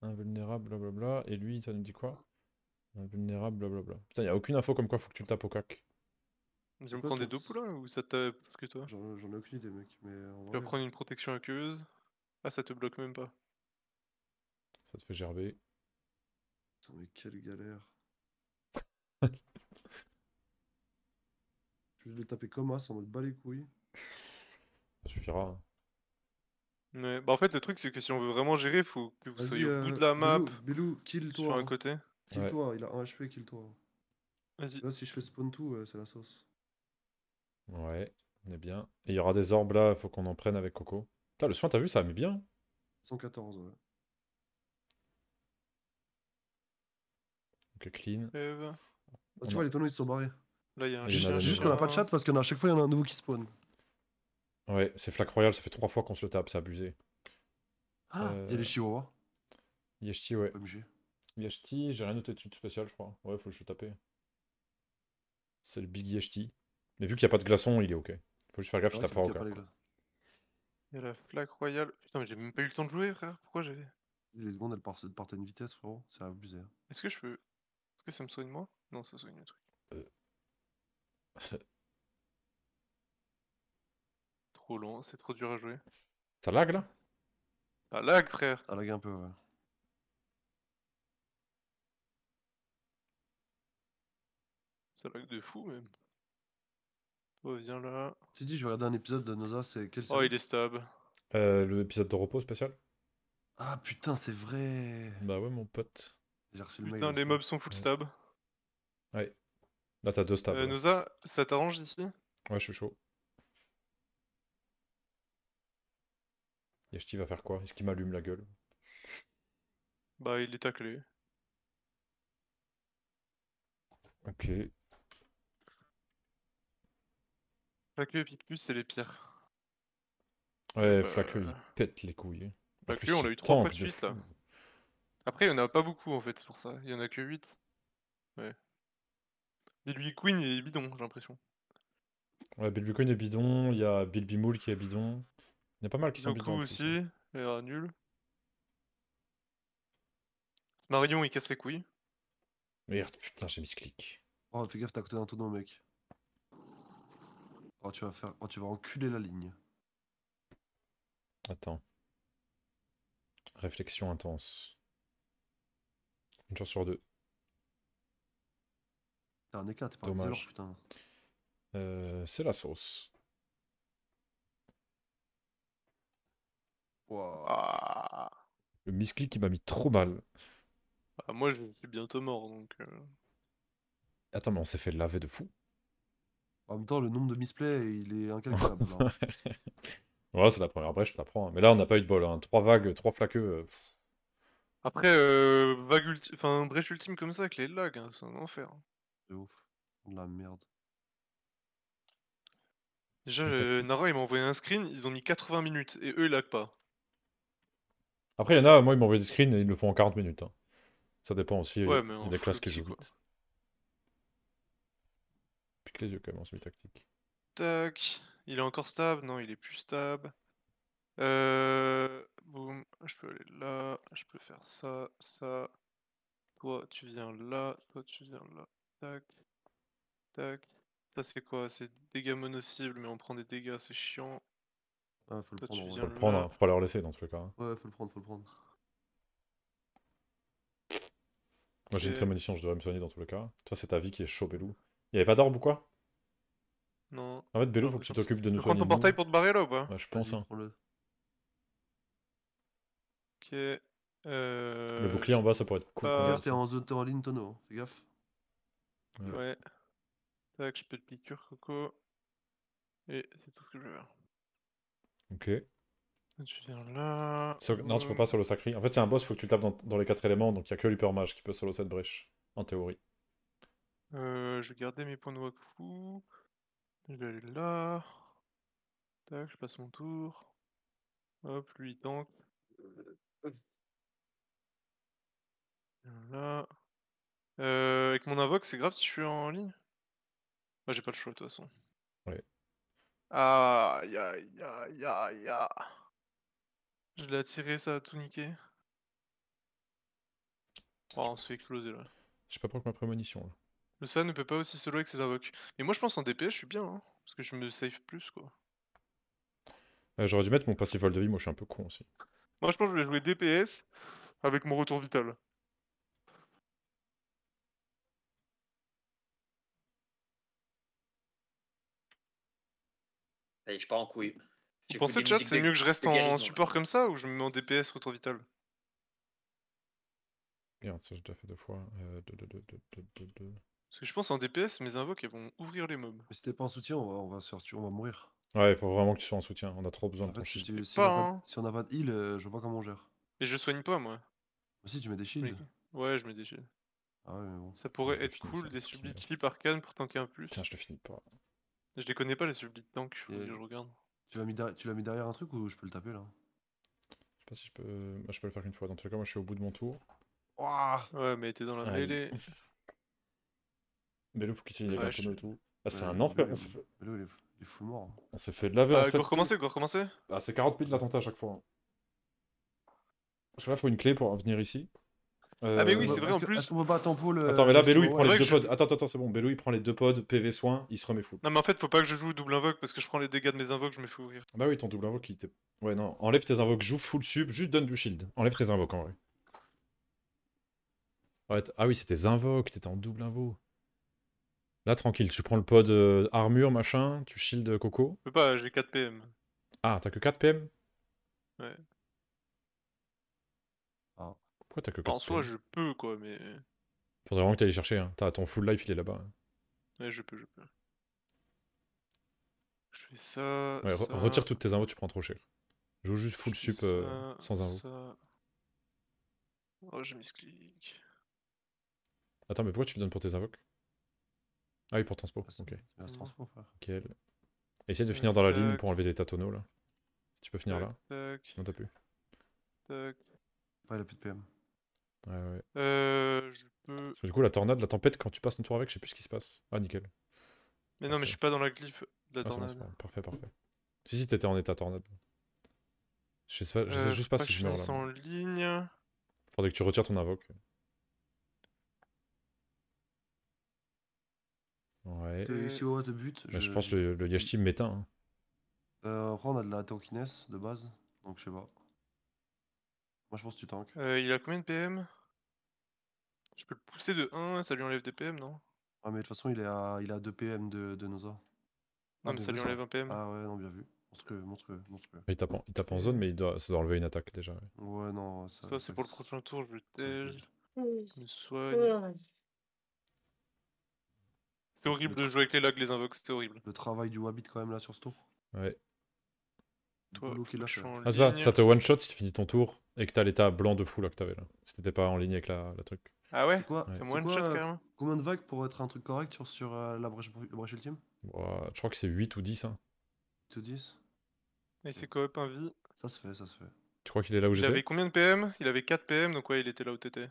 Invulnérable, blablabla. Et lui, ça nous dit quoi? Invulnérable, blablabla. Putain, y a aucune info comme quoi faut que tu le tapes au cac. Tu C'est vas me des dopes là ou ça tape plus que toi? J'en j'en ai aucune idée, mec. Mais en Tu vas vrai, prendre une protection aqueuse? Ah, ça te bloque même pas. Ça te fait gerber. Putain, mais quelle galère. *laughs* Je vais le taper comme as en mode bas les couilles. Ça suffira. hein. Ouais, bah en fait, le truc, c'est que si on veut vraiment gérer, faut que vous soyez au bout euh, de la map, Belou, kill sur toi. un hein. côté. Kill Ouais. toi, il a un HP, kill toi. Vas-y. Là, si je fais spawn tout, euh, c'est la sauce. Ouais, on est bien. Et il y aura des orbes là, faut qu'on en prenne avec Coco. Putain, le soin, t'as vu, ça a mis bien. 114, ouais. Ok, clean. Eve. Ah, On tu a- vois, les tonneaux ils se sont barrés. Là, il y a un chien. juste qu'on a pas de chat parce qu'à chaque fois, il y en a un nouveau qui spawn. Ouais, c'est Flac Royal, ça fait trois fois qu'on se le tape, c'est abusé. Ah, il y a Euh, les chihuahuas. Yeshti, ouais. OMG. Yeshti, j'ai rien noté dessus de spécial, je crois. Ouais, faut que je le taper. C'est le Big Yeshti. Mais vu qu'il n'y a pas de glaçon, il est ok. Faut juste faire gaffe, il Ouais, tape pas gars. Il y a la flaque royale. Putain, mais j'ai même pas eu le temps de jouer, frère. Pourquoi j'ai. Les secondes, elles partent, elles partent à une vitesse, frérot. C'est abusé. hein. Est-ce que je peux. Est-ce que ça me soigne moi? Non, ça soigne le truc. *laughs* Trop lent, c'est trop dur à jouer. Ça lag là? Ah, lag, frère Ça lag un peu, ouais. Ça lag de fou, même. Oh, viens là. Tu dis, je vais regarder un épisode de Noza, c'est quel Oh, il est stab. Euh, Le épisode de repos spécial? Ah putain, c'est vrai. Bah ouais, mon pote. J'ai reçu le mail. Putain, les mobs sont full Ouais. stab. Ouais. Là, t'as deux stabs. Euh. Noza, ça t'arrange ici Ouais, je suis chaud. Yeshti va faire quoi? Est-ce qu'il m'allume la gueule? Bah, il est taclé. Ok. Flaqueux et Picpus, c'est les pires. Ouais, Euh, Flaqueux, il pète les couilles. Flaqueux, on l'a eu trois fois tank de suite là. Après, il y en a pas beaucoup en fait, pour ça. Il y en a que 8. Ouais. Lui, Queen, est bidon, j'ai l'impression. Ouais, Bilbucoin est bidon, il y a Bilbimoul qui est bidon. Il y en a pas mal qui sont bidons. en plus, aussi, hein. il est nul. Marion, il casse les couilles. Merde, putain, j'ai mis ce clic. Oh, fais gaffe, t'es à côté d'un tonneau, mec. Oh, tu vas faire. Oh, tu vas enculer la ligne. Attends. Réflexion intense. Une chance sur deux. T'es un écart, t'es pas un Dommage. zéro, putain. Euh, c'est la sauce. Wow. Ah. Le misclick qui m'a mis trop mal. Bah, moi, je suis bientôt mort donc. euh, Attends, mais on s'est fait laver de fou. En même temps, le nombre de misplays, il est incalculable. là. *laughs* Ouais, c'est la première brèche, je te la prends. hein. Mais là, on n'a pas eu de bol. Hein. Trois vagues, trois flaqueux. euh. Après, euh, vague ulti... enfin, brèche ultime comme ça avec les lags, hein, c'est un enfer. De ouf. De la merde. Déjà, C'est euh. Nara, il m'a envoyé un screen, ils ont mis 80 minutes, et eux, ils lag pas. Après, il y en a, moi, ils m'envoient des screens et ils le font en 40 minutes. hein. Ça dépend aussi. Ouais, il mais des classes qui jouent vite. Pique les yeux quand même en semi-tactique. Tac, il est encore stable? Non, il est plus stable. Euh... Boum, je peux aller là, je peux faire ça, ça. Toi, tu viens là, toi, tu viens là. Tac, tac. Ça, c'est quoi? C'est dégâts mono-cibles, mais on prend des dégâts, c'est chiant. Ah, faut le Toi, prendre. tu en Faut le prendre, hein, faut pas leur laisser dans tous les cas. hein. Ouais, faut le prendre, faut le prendre. Moi, j'ai une prémonition, je devrais me soigner dans tous les cas. Toi, c'est ta vie qui est chaud, Belou. Il y avait pas d'orbe ou quoi? Non. En fait, Belou, Pas faut que tu t'occupes de Tu nous veux prendre soigner. ton portail pour te barrer là ou pas? Ouais, je pense. Hein. Ok. Euh... Le bouclier en bas, ça pourrait être cool. gaffe, t'es en en ligne tonneau. Fais gaffe. Ouais. Ouais. Tac, je peux te piqûre, Coco. Et c'est tout ce que je veux faire. Ok. Tu viens là. So- Non, tu peux pas solo sacri. En fait, c'est un boss, faut que tu le tapes dans, dans les quatre éléments, donc il y a que l'hypermage qui peut solo cette brèche, en théorie. Euh, je vais garder mes points de Wakfu. Je vais aller là. Tac, je passe mon tour. Hop, lui il tank. Là. Euh, avec mon invoque, c'est grave si je suis en ligne? Moi j'ai pas le choix de toute façon. Aïe aïe aïe aïe aïe. Je l'ai attiré, ça a tout niqué. Oh, on se fait exploser là. Je sais pas pourquoi ma prémonition. Là. Le Sa ne peut pas aussi solo avec ses invoques. Mais moi je pense en DPS je suis bien, hein, parce que je me save plus quoi. Euh, J'aurais dû mettre mon passif vol de vie, moi je suis un peu con aussi. Moi je pense que je vais jouer DPS avec mon retour vital. Je pars en couille. Pensez des chat, c'est mieux que je reste en support comme ça ou je me mets en DPS retour vital? Merde, ça j'ai déjà fait deux fois. Euh, deux, deux, deux, deux, deux, deux, deux. Parce que je pense en DPS mes invoques elles vont ouvrir les mobs. Mais si t'es pas en soutien, on va, on va se faire tuer, on va mourir. Ouais, il faut vraiment que tu sois en soutien, on a trop besoin En de ton fait, si, shield. tu- si pas, on a pas, hein. de- si on a pas de heal, euh, je vois pas comment on gère. Et je soigne pas moi. Mais si, tu mets des shields. Ouais, je mets des shields. Ah ouais, mais bon. Ça pourrait être cool, des chip arcane pour tanker un plus. Tiens, je le finis pas. Je les connais pas les sublites tank, faut Et- que je regarde. Tu l'as mis, derrière- tu l'as mis derrière un truc ou je peux le taper là? Je sais pas si je peux. Moi, je peux le faire qu'une fois. Dans tous les cas, moi je suis au bout de mon tour. Ouais, mais t'es dans la mêlée. Belou, faut qu'il signe les Ouais, je- et tout. Ah, c'est Ouais, un enfer, on fait... là, il est, il est full mort. hein. on s'est fait de laver en go sept recommencer, recommencer? Bah, c'est 40 000 l'attentat à chaque fois. hein. Parce que là, faut une clé pour venir ici. Ah, mais oui, Euh, c'est vrai en plus. Peut pas tempo le. Attends, mais là, Belou, il prend les deux pods. Attends, attends, c'est bon. Belou, il prend les deux pods, PV soin, il se remet full. Non, mais en fait, faut pas que je joue double invoque parce que je prends les dégâts de mes invoques, je me fais ouvrir. Bah oui, ton double invoque, il était. Ouais, non, enlève tes invoques, joue full sub, juste donne du shield. Enlève tes invoques en vrai. Ouais, ah oui, tes invoques, t'étais en double invo. Là, tranquille, tu prends le pod euh, armure, machin, tu shield Coco. Je peux pas, j'ai 4 PM. Ah, t'as que 4 PM Ouais. Pourquoi t'as que 4 En soi, je peux quoi, mais. Faudrait vraiment que t'ailles chercher, hein. T'as ton full life, il est là-bas. hein. Ouais, je peux, je peux. Je fais ça. Ouais, ça, retire toutes tes invos, tu prends trop cher. Joue juste full je sup euh, sans invo. ça. Oh, j'ai mis clic. Attends, mais pourquoi tu le donnes pour tes invoques? Ah oui, pour transpo. Ah, Ok, nickel. Essaye de finir dans la ligne pour enlever les tâtonneaux là. Tu peux finir Tac, là tac, Non, t'as plus. tac. Ouais, il a plus de PM. Ouais, ouais. Euh, je peux. Parce que du coup, la tornade, la tempête, quand tu passes ton tour avec, je sais plus ce qui se passe. Ah, nickel. Mais non, mais je suis pas dans la glyphe de la Ah, bon, tornade. c'est bon. Parfait, parfait. Si, si, t'étais en état tornade. Je sais, pas, je sais Euh, juste pas si que je meurs là. en ligne. Faudrait que tu retires ton invoque. Ouais. Les Chihuahuas te butent. Bah, je pense que le, le Yashti m'éteint. hein. Euh, après, on a de la Théokinès de base, donc je sais pas. Moi, je pense que tu tankes. Euh, il a combien de PM Je peux le pousser de 1, ça lui enlève des PM, non? Ah, mais de toute façon, il est à, il est à 2 PM de, de Noza. Non, Ah, mais ça lui enlève un PM. Ah ouais, non, bien vu. Monstrueux, monstrueux, monstrueux. Il tape en, il tape en zone, mais il doit, ça doit enlever une attaque déjà. ouais. Ouais, non. Ça, Ça, c'est pour le prochain tour, je le je me soigne. C'est horrible Le de jouer avec les lags, les invoques, c'était horrible. Le travail du Wabbit quand même là sur ce tour. Ouais. Toi, Ah ça, ça te one shot si tu finis ton tour et que t'as l'état blanc de fou là que t'avais là. Si t'étais pas en ligne avec la, la truc. Ah ouais? C'est quoi, Ouais. C'est one quoi, shot euh, carrément? Combien de vagues pour être un truc correct sur, sur euh, la, brèche, la brèche ultime? Je crois que c'est 8 ou 10. Hein. 8 ou 10 Et c'est coop un vie. Ça se fait, ça se fait. Tu crois qu'il est là où Il j'étais? Avait combien de PM Il avait 4 PM, donc ouais, il était là où t'étais.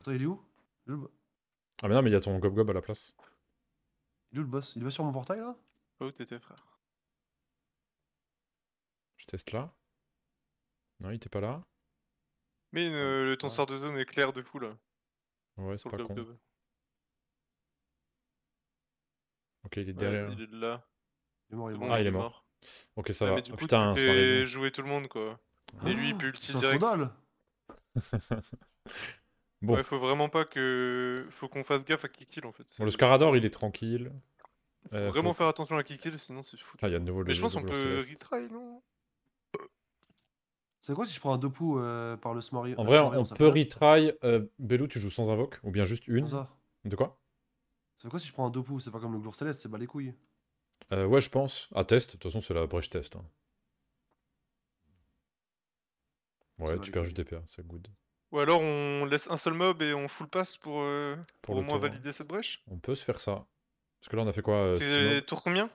Attends, il est où? Il est où, le bo- Ah mais non, mais il y a ton gob gob à la place. il est où le boss? Il va sur mon portail là? Pas où t'étais, frère? Je teste là. Non, il était pas là. Mais euh, le- sort de zone est clair de fou là. Ouais, c'est pas con. Ok, il est Ouais, derrière. il est de là. Il est mort, il est mort. Ah, il est mort. Ok, ça Ouais, va. mais du Oh, coup, putain, tu fais jouer tout le monde quoi. Et lui, il peut ulti Ça direct. *laughs* Bon. Ouais, faut vraiment pas que. Faut qu'on fasse gaffe à qui kill en fait. Bon, le Scarador, il est tranquille. Faut Euh, vraiment faut- faire attention à qui kill, sinon c'est fou. Ah, il y a de nouveau le Mais je pense qu'on peut retry, non? C'est quoi si je prends un deux poux euh, par le Smari En vrai, on peut retry. Euh, Belou, tu joues sans invoque Ou bien juste une ça De quoi C'est quoi si je prends un deux poux C'est pas comme le glour céleste, c'est bas les couilles. Euh, Ouais, je pense. À test, de toute façon, c'est la brèche test. hein. Ouais, tu perds juste des PA, c'est good. Ou alors on laisse un seul mob et on full pass pour, euh, pour, au moins tour. valider cette brèche On peut se faire ça. Parce que là, on a fait quoi euh, C'est tour combien?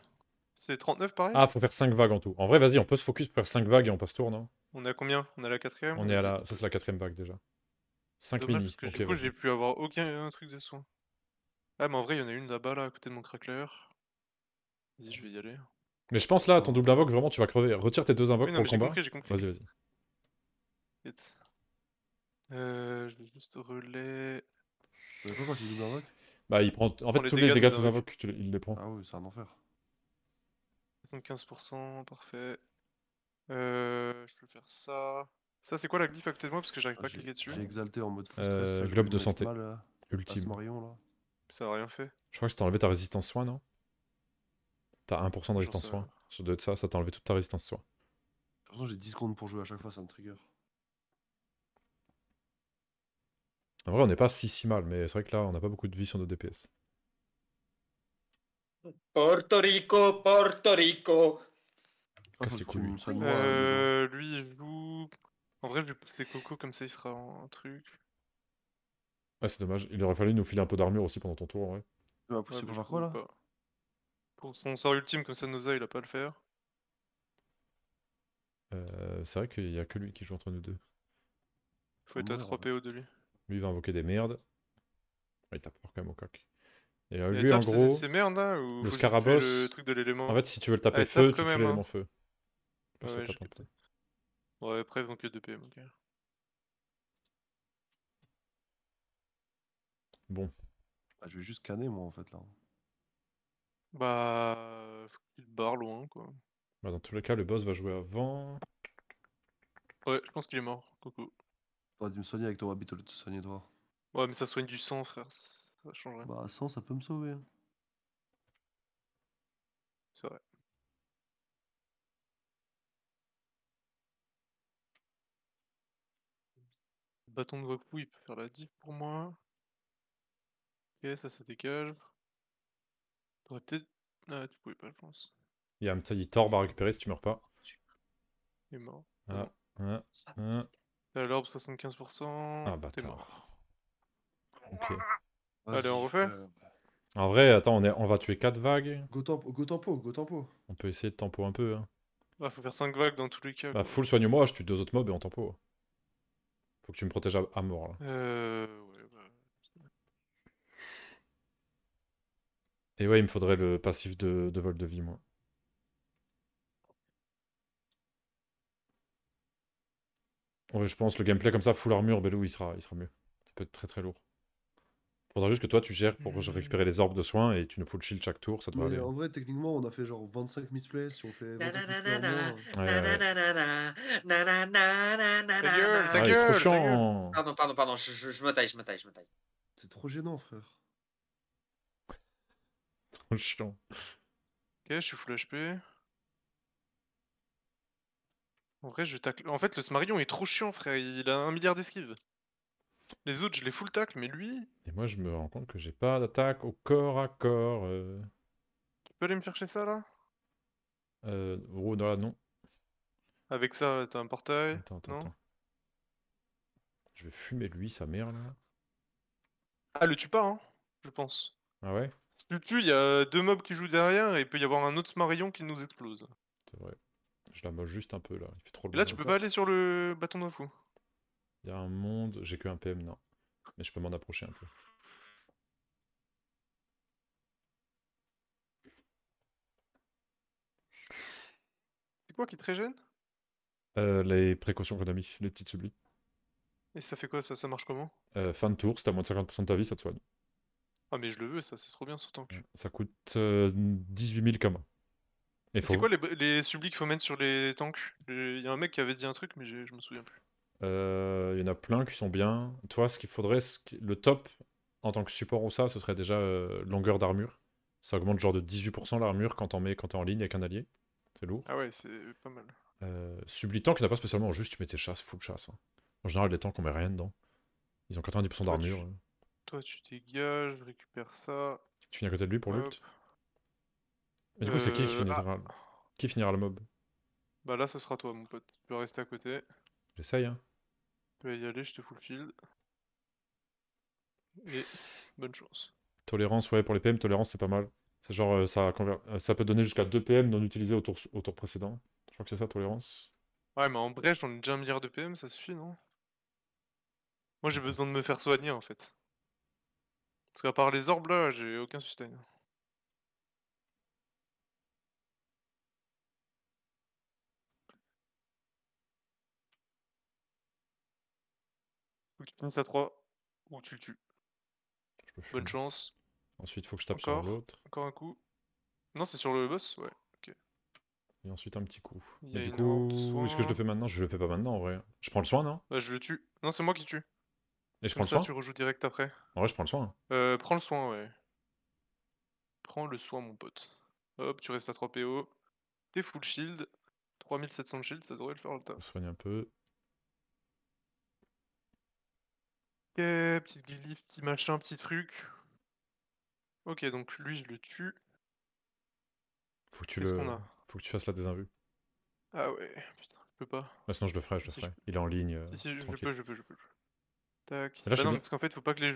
C'est 39 pareil? Ah, faut faire 5 vagues en tout. En vrai, vas-y, on peut se focus pour faire 5 vagues et on passe tour, non? On est à combien? On est à la quatrième? On est à la. Ça, c'est la quatrième vague déjà. 5 Dommage mini. parce que Ok, du coup vas-y. j'ai pu avoir aucun truc de soin. Ah mais en vrai il y en a une là-bas là à côté de mon crackler. Vas-y je vais y aller. Mais je pense là, ton double invoque, vraiment, tu vas crever. Retire tes deux invoques Oui, non, pour le j'ai combat. compris, j'ai compris. Vas-y, vas-y. Vite. Euh, je vais juste relais. C'est quoi quand tu doubles invoque Bah, il prend. En fait, tous les dégâts de tes invoques. il les prend. Ah oui, c'est un enfer. 75%, parfait. Euh, je peux faire ça. Ça c'est quoi la glyphe à côté de moi parce que j'arrive Ah, pas à cliquer dessus. J'ai exalté en mode full Euh, globe de santé. mal, là, Ultime. là. Ça a rien fait. Je crois que t'as enlevé ta résistance soin, non? T'as 1% de résistance soin. Ça doit être ça, ça t'a enlevé toute ta résistance soin. De toute façon, j'ai 10 secondes pour jouer à chaque fois, ça me trigger. En vrai, on n'est pas si si mal, mais c'est vrai que là, on n'a pas beaucoup de vie sur nos DPS. Porto Rico, Porto Rico. Ah, Casse les couilles, Euh, lui il joue. En vrai je vais pousser Coco comme ça il sera en truc. Ouais, c'est dommage. Il aurait fallu nous filer un peu d'armure aussi pendant ton tour, vrai. Tu vas Ouais, pousser pour quoi là pas. Pour son sort ultime comme ça Noza il a pas à le faire. Euh, c'est vrai qu'il y a que lui qui joue entre nous deux. Faut être à mourir, 3 PO de lui. Lui, il va invoquer des merdes. Ouais, il tape fort quand même au coq. Et euh, Et lui, en gros, c'est merde là ou le le truc de l'élément En fait, si tu veux le taper Ah, feu, tape tu tues même, l'élément hein. feu. Plus Ouais, ça ouais, tape. Ouais après ils vont que 2 PM ok. Bon. Ah, Je vais juste canner moi en fait là. Bah faut qu'il barre loin quoi. Bah, dans tous les cas, le boss va jouer avant. Ouais je pense qu'il est mort, Coco. T'aurais dû me soigner avec ton habit au lieu de te soigner toi. Ouais mais ça soigne du sang frère, ça change rien. Bah 100 ça peut me sauver. hein. C'est vrai. Bâton de Wakfu, il peut faire la diff pour moi. Ok, ça, ça dégage. T'aurais peut-être. Ah, tu pouvais pas, je pense. Il y a un petit torb à récupérer si tu meurs pas. Il est mort. Ah, ah, ah. T'as l'orbe 75%. Ah, T'es bâtard. mort. Ok. Allez, on refait. En vrai, attends, on, est... on va tuer 4 vagues. Go tempo, go tempo, go tempo. On peut essayer de tempo un peu. Hein. Ah, faut faire 5 vagues dans tous les cas. Bah, full soigne-moi, je tue deux autres mobs et on tempo. Faut que tu me protèges à, à mort là. Euh. Ouais, bah. Et ouais, il me faudrait le passif de, de vol de vie, moi. Ouais, je pense le gameplay comme ça, full armure, Belou, il sera, il sera mieux. Ça peut être très très lourd. Faudra juste que toi tu gères pour récupérer les orbes de soins et tu nous full shield chaque tour, ça devrait Mais aller. en vrai, techniquement, on a fait genre 25 misplays. Si on fait 25 misplays en Nanana, moins. Ouais, ouais. nanana, nanana, Ta gueule, ta il est gueule, trop chiant Pardon, pardon, pardon, je, me taille, je me taille, je me taille. C'est trop gênant, frère. *laughs* Trop chiant. Ok, je suis full HP. En vrai, je tacle. En fait, le Smarion est trop chiant, frère. Il a un milliard d'esquives. Les autres, je les full tacle, mais lui, Et moi je me rends compte que j'ai pas d'attaque au corps à corps. euh. tu peux aller me chercher ça là? Euh, oh, non, là, non. Avec ça, t'as un portail? Attends, attends, non? attends. Je vais fumer lui, sa mère, là. Ah, le tue pas, hein, je pense. Ah ouais? Si tu le tues, il y a deux mobs qui jouent derrière et il peut y avoir un autre Smarion qui nous explose. C'est vrai. Je la moche juste un peu, là. Il fait trop Et là, bon. tu peux pas aller sur le bâton de fou. Il y a un monde, j'ai que un PM, non. Mais je peux m'en approcher un peu. C'est quoi qui te régène Euh, les précautions qu'on a mis, les petites sublis. Et ça fait quoi ça? Ça marche comment? Euh, fin de tour, si t'as moins de 50% de ta vie, ça te soigne. Ah, mais je le veux, ça, c'est trop bien sur tank. Ça coûte euh, 18 000 kama. Et Et C'est quoi les, les sublis qu'il faut mettre sur les tanks? Il y a un mec qui avait dit un truc, mais j'ai- je me souviens plus. Euh, Il y en a plein qui sont bien. Toi, ce qu'il faudrait, le top en tant que support ou ça, ce serait déjà euh, longueur d'armure. Ça augmente genre de 18% l'armure quand t'en mets quand t'es en ligne avec un allié. C'est lourd. Ah ouais, c'est pas mal. Euh, Subli tank, il n'y en a pas spécialement, juste tu mets tes chasses, full chasse. hein. En général, les tanks, on met rien dedans. Ils ont 90% Toi, d'armure. tu- hein. Toi, tu dégages, je récupère ça. Tu finis à côté de lui pour Hop. l'ult. Mais du coup, c'est qui qui Euh, finira, ah. qui finira le mob? Bah là, ce sera toi, mon pote. Tu peux rester à côté. J'essaye, hein. Vas y aller, je te full shield. Et bonne chance. Tolérance, ouais, pour les PM, tolérance, c'est pas mal. C'est genre, euh, ça, conver- euh, ça peut donner jusqu'à 2 PM non utilisés au tour, au tour précédent. Je crois que c'est ça, tolérance. Ouais, mais en brèche, j'en ai déjà un milliard de PM, ça suffit, non? Moi, j'ai besoin de me faire soigner, en fait. Parce qu'à part les orbes, là, j'ai aucun sustain. Faut finisses à 3, ou tu le tues. Je. Bonne chance. Ensuite, faut que je tape Encore, sur l'autre. encore un coup. Non, c'est sur le boss, ouais. Ok. Et ensuite, un petit coup. Il y Mais a du une coup, est-ce que je le fais maintenant? Je le fais pas maintenant, en vrai. Je prends le soin, non? Bah, je le tue. Non, c'est moi qui tue. Et je Comme prends le soin? tu rejoues direct après. En vrai, je prends le soin. Euh, prends le soin, ouais. Prends le soin, mon pote. Hop, tu restes à 3 PO. T'es full shield. 3700 de shield, ça devrait le faire le taf. soigne un peu. Ok, petite glyphe, petit machin, petit truc. Ok, donc lui, je le tue. Faut que tu le... Faut que tu fasses la désinvue. Ah ouais, putain, je peux pas. Ouais, sinon, je le ferai, je le Si, ferai. Il est en ligne. euh, Si, si, je, peux, je peux, je peux. Tac. Là, bah non, bien. parce qu'en fait, faut pas que les,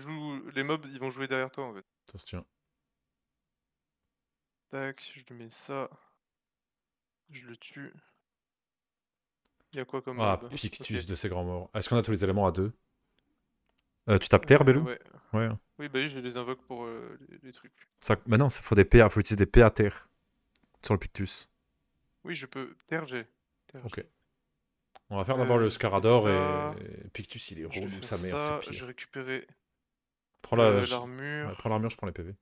les mobs, ils vont jouer derrière toi, en fait. Ça se tient. Tac, je lui mets ça. Je le tue. Il y a quoi comme Ah, Pictus Ok. de ces grands morts. Est-ce qu'on a tous les éléments à deux? Euh, Tu tapes terre, Belou ouais. Ouais. Oui, bah oui, je les invoque pour euh, les, les trucs. Ça... Bah non, il faut des PA, faut utiliser des PA terre. Sur le Pictus. Oui, je peux. Terre, j'ai. Terre, Ok. On va faire d'abord Euh, le je fais Scarador ça. et... Pictus, il est relou, sa mère, ça, c'est je récupérer Prends la... euh, je- l'armure. Ouais, prends l'armure, je prends les PV.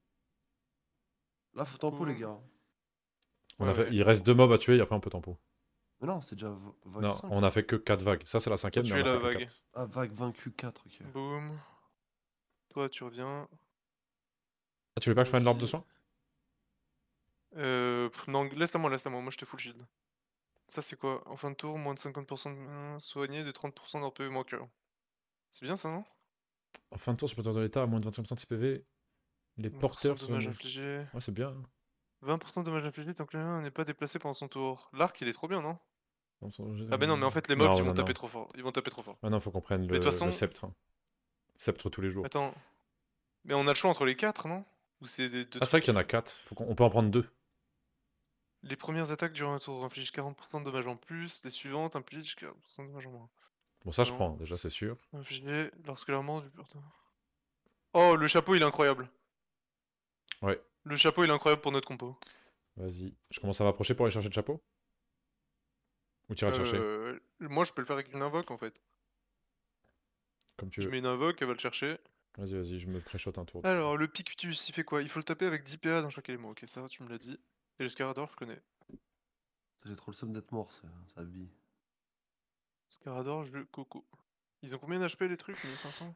Là, faut tempo, les gars. On Ouais, a fait- ouais. Il reste deux mobs à tuer et après on peut tempo. Mais non, c'est déjà vague Non, 5. on a fait que 4 vagues. Ça, c'est la cinquième, on a la vague. Ah, vague vaincu 4, ok. Boum. Toi, tu reviens. Ah, tu veux pas que je prenne l'orbe de soin? Euh, non, laisse-la moi, laisse-la moi. Moi, je te full shield. Ça, c'est quoi? En fin de tour, moins de 50% de main soigné, de 30% d'un PV moins cœur. C'est bien ça, non? En fin de tour, supporter de l'état à moins de 25% de CPV. Les 20% porteurs sont. dommages infligés. Ouais, c'est bien. 20% de dommages infligés tant que l'un n'est pas déplacé pendant son tour. L'arc, il est trop bien, non? Ah, ben non, mais en fait, les mobs, Non, ils vont non, taper trop fort. Ils vont taper trop fort. Ah non, faut qu'on prenne Mais le, de toute façon- le sceptre. hein. Sceptre tous les jours. Attends. Mais on a le choix entre les 4, non? Ou c'est des deux Ah, c'est vrai qu'il y en a 4. Faut qu'on on peut en prendre deux. Les premières attaques durant un tour infligent 40% de dommages en plus, les suivantes infligent 40% de dommages en moins. Bon, ça, je prends, déjà, c'est sûr. Infligé lorsque l'armement du porteur. Oh, le chapeau il est incroyable. Ouais. Le chapeau il est incroyable pour notre compo. Vas-y. Je commence à m'approcher pour aller chercher le chapeau Ou tu iras le chercher Euh, moi je peux le faire avec une invoque en fait. Comme tu Je veux. mets une invoque, elle va le chercher. Vas-y, vas-y, je me préchote un tour. Alors, le Pictus il fait quoi? Il faut le taper avec 10 PA dans chaque élément. Ok, ça tu me l'as dit. Et le Scarador je connais. J'ai trop le seum d'être mort, ça, ça vie. Scarador, je coco. Ils ont combien d'HP les trucs? 1500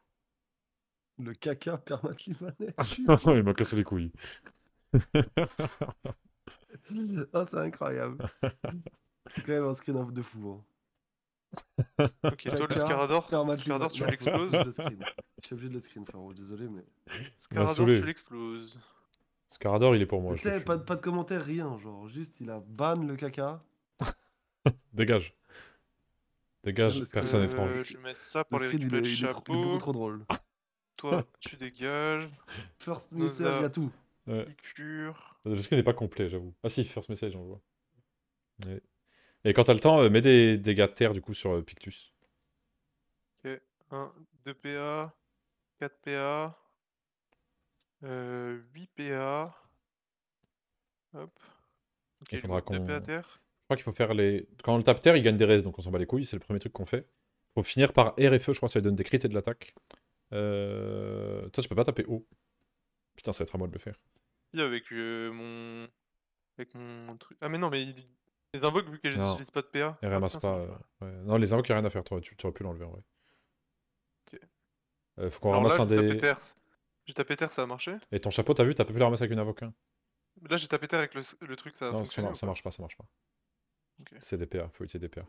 Le caca permate libanais. *laughs* Il m'a cassé les couilles. Oh, *laughs* c'est incroyable. C'est quand même un screen de fou. Hein. *laughs* Ok, toi le Scarador, Scarador tu l'exploses. Je le suis obligé de le screen, frérot, désolé, mais. Scarador tu l'exploses. Scarador, il est pour moi. Tu je le sais, pas, de- pas de commentaire, rien. Genre, juste, il a ban le caca. *laughs* Dégage. Dégage, Le personne Euh, étrange. je vais mettre ça Le pour les screen, il est, il est trop, il est chapeau. beaucoup trop drôle. Toi, tu dégages. First. Messer, il y a tout. Ouais. Piqûre. Le skin n'est pas complet, j'avoue. Ah si, first message, on le voit. Ouais. Et quand t'as le temps, euh, mets des dégâts de terre du coup sur euh, Pictus. 1, 2 PA, 4 PA, euh, 8 PA. Hop. Ok, Il faudra qu'on-. Je crois qu'il faut faire les. Quand on le tape terre, il gagne des res, donc on s'en bat les couilles, c'est le premier truc qu'on fait. Faut finir par R et feu, je crois que ça lui donne des crits et de l'attaque. Euh... Toi, je peux pas taper haut. Putain, ça va être à moi de le faire. Avec euh, mon. Avec mon truc. Ah, mais non, mais il- les invoques, vu que j'utilise pas de PA. Et ramasse putain, ça pas. marche euh, ouais. Non, les invoques, il a rien à faire, tu, tu aurais pu l'enlever en vrai. Ok. Euh, faut qu'on là, ramasse un des. J'ai tapé terre, ça a marché. Et ton chapeau, t'as vu, t'as pas pu le ramasser avec une invoque. hein Là, j'ai tapé terre avec le, le truc, ça a Non, ça, pas marche pas, ça marche pas. C'est des PA, faut utiliser des PA.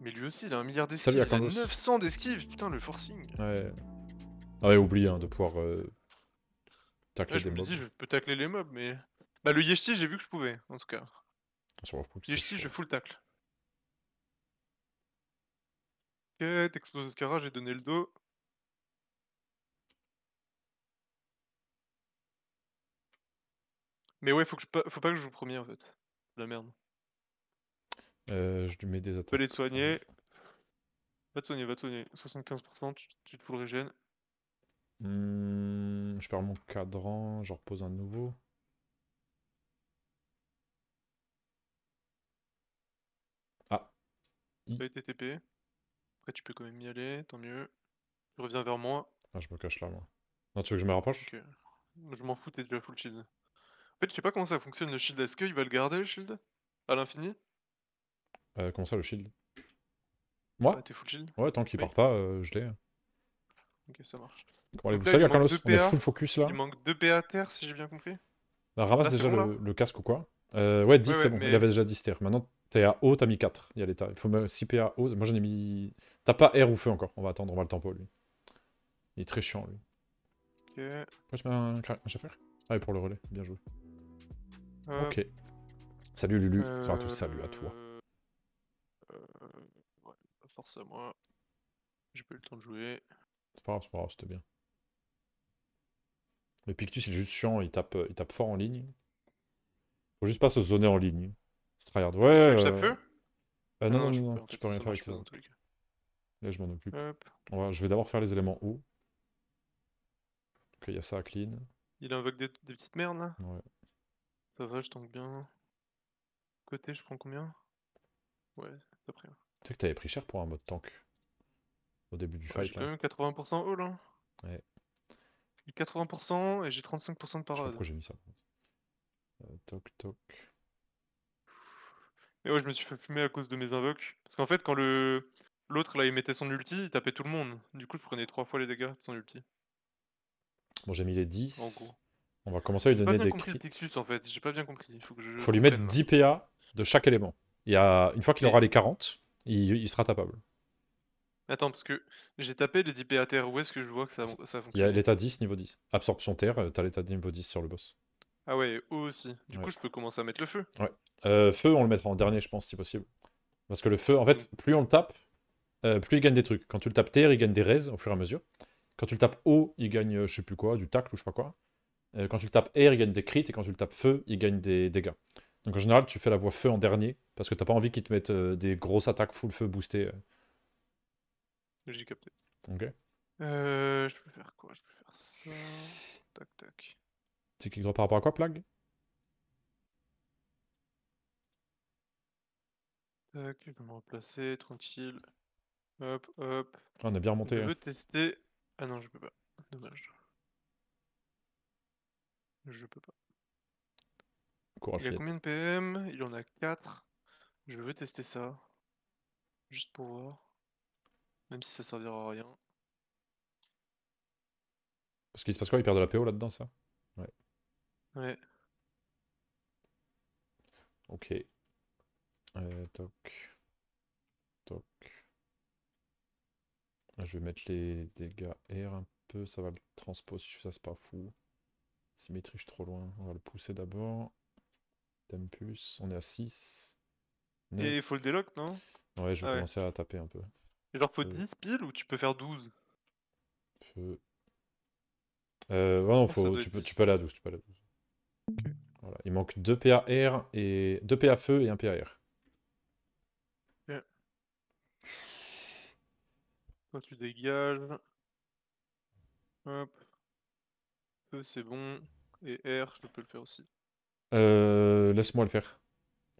Mais lui aussi, il a un milliard d'esquives. Il a Akandos. 900 d'esquives, putain, le forcing. Ouais. Ah ouais, oublie hein, de pouvoir euh, Là, je des me mobs. dis, je peux tacler les mobs, mais. Bah, le Yeshti, j'ai vu que je pouvais, en tout cas. Sur Yeshti, je full tacle. Ok, t'exploses Oscara, j'ai donné le dos. Mais ouais, faut, que je pas... faut pas que je joue premier en fait. La merde. Euh, je lui mets des peux attaques. aller te soigner. Va te soigner, va te soigner. 75%, tu, tu te full régène. Hmm, je perds mon cadran, je repose un nouveau. Ah. I. Pas été TP. Après, tu peux quand même y aller, tant mieux. Tu reviens vers moi. Ah, je me cache là, moi. Non, tu veux que je me rapproche? Ok. Je m'en fous, t'es déjà full shield. En fait, je sais pas comment ça fonctionne le shield. Est-ce qu'il va le garder le shield? À l'infini? Euh, Comment ça, le shield? Moi? Bah, t'es full shield Ouais, tant qu'il Oui. part pas, euh, je l'ai. Ok, ça marche. Bon, allez, vous là, savez, Carlos, on est full focus là. Il manque 2 PA à terre, si j'ai bien compris. Bah, ramasse Là, déjà bon, le, le casque ou quoi euh, Ouais, 10 Ouais, c'est bon, mais- il avait déjà 10 terres. Maintenant, t'es à haut, t'as mis 4. Il y a l'état. Il faut me 6 PA haut. Moi, j'en ai mis. T'as pas R ou feu encore. On va attendre, on va le tempo lui. Il est très chiant lui. Ok. Pourquoi je mets un, un chauffeur Ah, et pour le relais, bien joué. Ok. Salut Lulu. Salut à tous, salut à toi. Euh, euh, ouais, force à moi. J'ai pas eu le temps de jouer. C'est pas grave, c'est pas grave, c'était bien. Le Pictus, il est juste chiant, il tape, il tape fort en ligne. Faut juste pas se zoner en ligne. C'est tryhard. Ouais. Ça euh, euh, Ah non, non, je non, peux- non, en tu peux rien ça faire avec ça. Là, je m'en occupe. Je vais d'abord faire les éléments haut. Ok, il y a ça à clean. Il invoque des, des petites merdes là Ouais. Ça va, je tank bien. Côté, je prends combien? Ouais, c'est après. Tu sais que t'avais pris cher pour un mode tank. Au début du Ouais, fight j'ai quand là. même 80% haut là. Ouais. J'ai 80% et j'ai 35% de parade. pourquoi j'ai mis ça. Euh, toc toc. Mais ouais, je me suis fait fumer à cause de mes invoques. Parce qu'en fait, quand le l'autre là il mettait son ulti, il tapait tout le monde. Du coup, je prenais trois fois les dégâts de son ulti. Bon, j'ai mis les 10. En gros. On va commencer à lui donner des crits. En fait, j'ai pas bien compris. Il faut que je. Faut lui mettre comprenne, là. 10 PA de chaque élément. Il y a... Une fois qu'il aura les 40, il, il sera tapable. Attends, parce que j'ai tapé les 10 PA à terre, où est-ce que je vois que ça, ça Il y a fonctionne? l'état 10, niveau 10. Absorption terre, euh, t'as l'état niveau 10 sur le boss. Ah ouais, haut aussi. Du Ouais. coup, je peux commencer à mettre le feu. Ouais. Euh, feu, on le mettra en dernier, je pense, si possible. Parce que le feu, en fait, plus on le tape, euh, plus il gagne des trucs. Quand tu le tapes terre, il gagne des res au fur et à mesure. Quand tu le tapes haut, il gagne, euh, je sais plus quoi, du tacle ou je sais pas quoi. Quand tu le tapes air, il gagne des crits. Et quand tu le tapes feu, il gagne des dégâts. Donc en général, tu fais la voie feu en dernier. Parce que t'as pas envie qu'ils te mettent des grosses attaques full feu boostées. J'ai capté. Ok. Euh, je peux faire quoi? Je peux faire ça. Tac, tac. Tu cliques droit par rapport à quoi, Plague Tac, je vais me replacer, tranquille. Hop, hop. Ah, On a bien remonté. Je hein. veux tester. Ah non, je peux pas. Dommage. Je peux pas. Courage, Il a Fiat. combien de PM Il en a 4. Je veux tester ça. Juste pour voir. Même si ça servira à rien. Parce qu'il se passe quoi? Il perd de la PO là-dedans, ça? Ouais. Ouais. Ok. Euh, toc. Toc. Je vais mettre les dégâts air un peu. Ça va le transpo si je fais ça, c'est pas fou. Symétrie, je suis trop loin. On va le pousser d'abord. Tempus, on est à 6. Et il faut le déloc, non? Ouais, je vais Ah ouais. commencer à taper un peu. Et genre faut Euh. 10 piles ou tu peux faire 12 Feu. Euh, ouais, non, ça faut, tu, peux, 10. tu peux aller à 12. Tu peux aller à 12. Voilà. Il manque 2 PA air et 2 PA feu et 1 PA air. Toi tu dégages. Hop. Feu c'est bon. Et R, je peux le faire aussi. Euh, Laisse-moi le faire.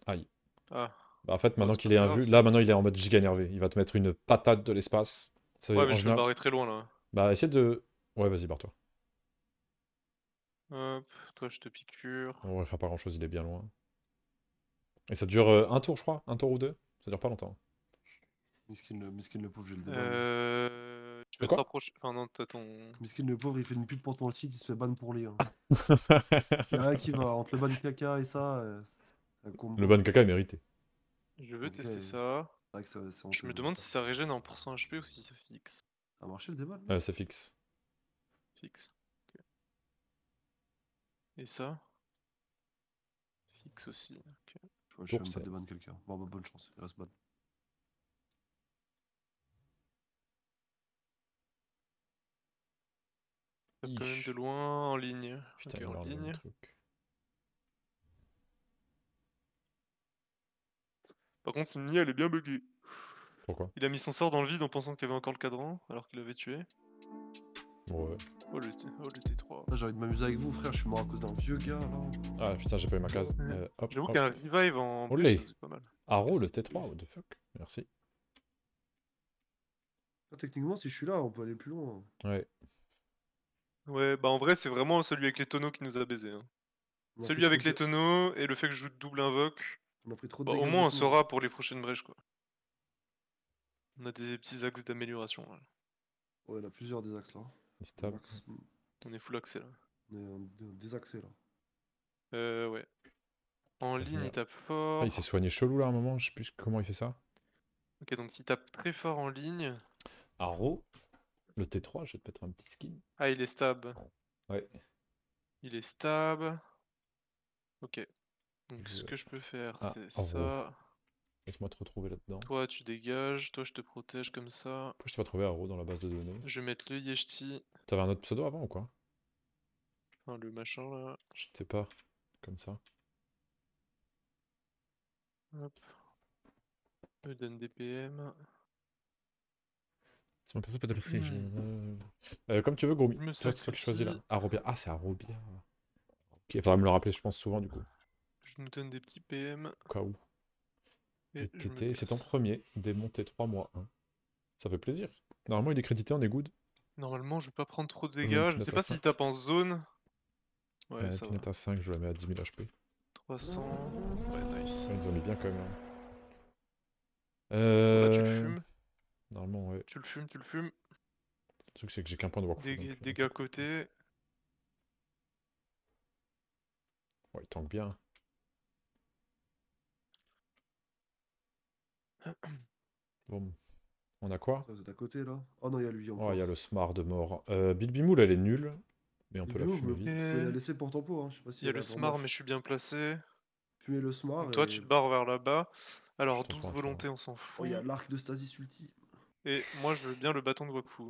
Aïe. Ah. Bah, en fait, maintenant qu'il est invu, là maintenant il est en mode giga énervé. Il va te mettre une patate de l'espace. Ouais mais je peux me général- barrer très loin là. Bah, essaie de. Ouais, vas-y, barre-toi. Hop, toi je te piqûre. On va faire pas grand chose, il est bien loin. Et ça dure euh, un tour, je crois? Un tour ou deux? Ça dure pas longtemps. Miskin le, miskin le pauvre, je le débanne. Euh... Tu De veux te rapprocher Enfin non, t'as ton... Miskin le pauvre, il fait une pute pour ton site, il se fait ban pour les. Hein. *laughs* Qui va. Entre le ban caca et ça, euh, c'est un combo. Le ban caca est mérité. Je veux Ok. tester ça. Que ça- c'est Je me demande si ça régène en pourcent HP ou si ça fixe. Ça a marché le débat Ouais, c'est fixe. Fixe. ok. Et ça? Fixe aussi. ok. Je vois, je même pas ça. déban quelqu'un. Bon, bah, bonne chance, il reste. Tape quand même de loin, en ligne. Putain, Ok, il en ligne. truc. Par contre, Signy, elle est bien buggée. Pourquoi? Il a mis son sort dans le vide en pensant qu'il y avait encore le cadran, alors qu'il l'avait tué. Ouais. Oh le, T... oh, le T3. Là, j'ai envie de m'amuser avec vous, frère. Je suis mort à cause d'un vieux gars là. Ah putain, j'ai pas eu ma case. Euh, J'avoue qu'un revive en Olé. pas mal. Arrow, le T3, what the fuck? Merci. Ah, techniquement, si je suis là, on peut aller plus loin. Ouais. Ouais, bah en vrai, c'est vraiment celui avec les tonneaux qui nous a baisé. hein. Celui avec les tonneaux et le fait que je double invoque. On a pris trop de Bah, au moins, on saura pour les prochaines brèches quoi. On a des petits axes d'amélioration. Ouais, on a plusieurs des axes là. Il se tape. Max- On est full accès là. On est en dé- désaxé là. Euh, ouais. En ligne, il tape fort. Ah, il s'est soigné chelou là à un moment, je sais plus comment il fait ça. Ok, donc il tape très fort en ligne. Arrow, le T3, je vais te mettre un petit skin. Ah, il est stab. Ouais. Il est stab. Ok. Donc ce que je peux faire, Ah, c'est ça. Laisse-moi te retrouver là-dedans. Toi, tu dégages. Toi, je te protège comme ça. Pourquoi je t'ai pas trouvé Arrow dans la base de données? Je vais mettre le Yeshti. T'avais un autre pseudo avant ou quoi? Enfin, le machin là. Je sais pas. Comme ça. Hop. Me donne des PM. C'est mon perso peut être Hmm. euh, Comme tu veux, me Toi, C'est toi qui choisis là. sacrifie. Arrobia. Ah, c'est Arrobia. Ok, il faudra me le rappeler, je pense, souvent du coup. Nous donne des petits PM. Où. Et TT, c'est casse. premier. Démonté 3 mois 1. Ça fait plaisir. Normalement, il est crédité, on est good. Normalement, je vais pas prendre trop de Ah dégâts. Je ne sais pas s'il tape en zone. Ouais, Ouais, ça va. Pinata 5, je la mets à 10 000 HP. 300. Ouais, nice. Ouais, ils ont mis bien quand même. là. Là, Euh... tu le fumes. Normalement, ouais. Tu le fumes, tu le fumes. Le truc, c'est que j'ai qu'un point de workflow. Dég- donc, euh, dégâts côté. Ouais, il tank bien. Bon. On a quoi? Vous êtes à côté là? Oh non, il y a lui encore. Oh, il y a le smart de mort. Euh, Bilbimoul, elle est nulle. Mais on peut la fumer vite. la laisser pour tempo, hein. Je sais pas si Il y a le smart, mais je suis bien placé. Fumer le smart. Toi, et- tu te barres vers là-bas. Alors, t'entends 12 pas, toi. volontés, on s'en fout. Oh, il y a l'arc de Stasis ulti. Et moi, je veux bien le bâton de Wakfu. De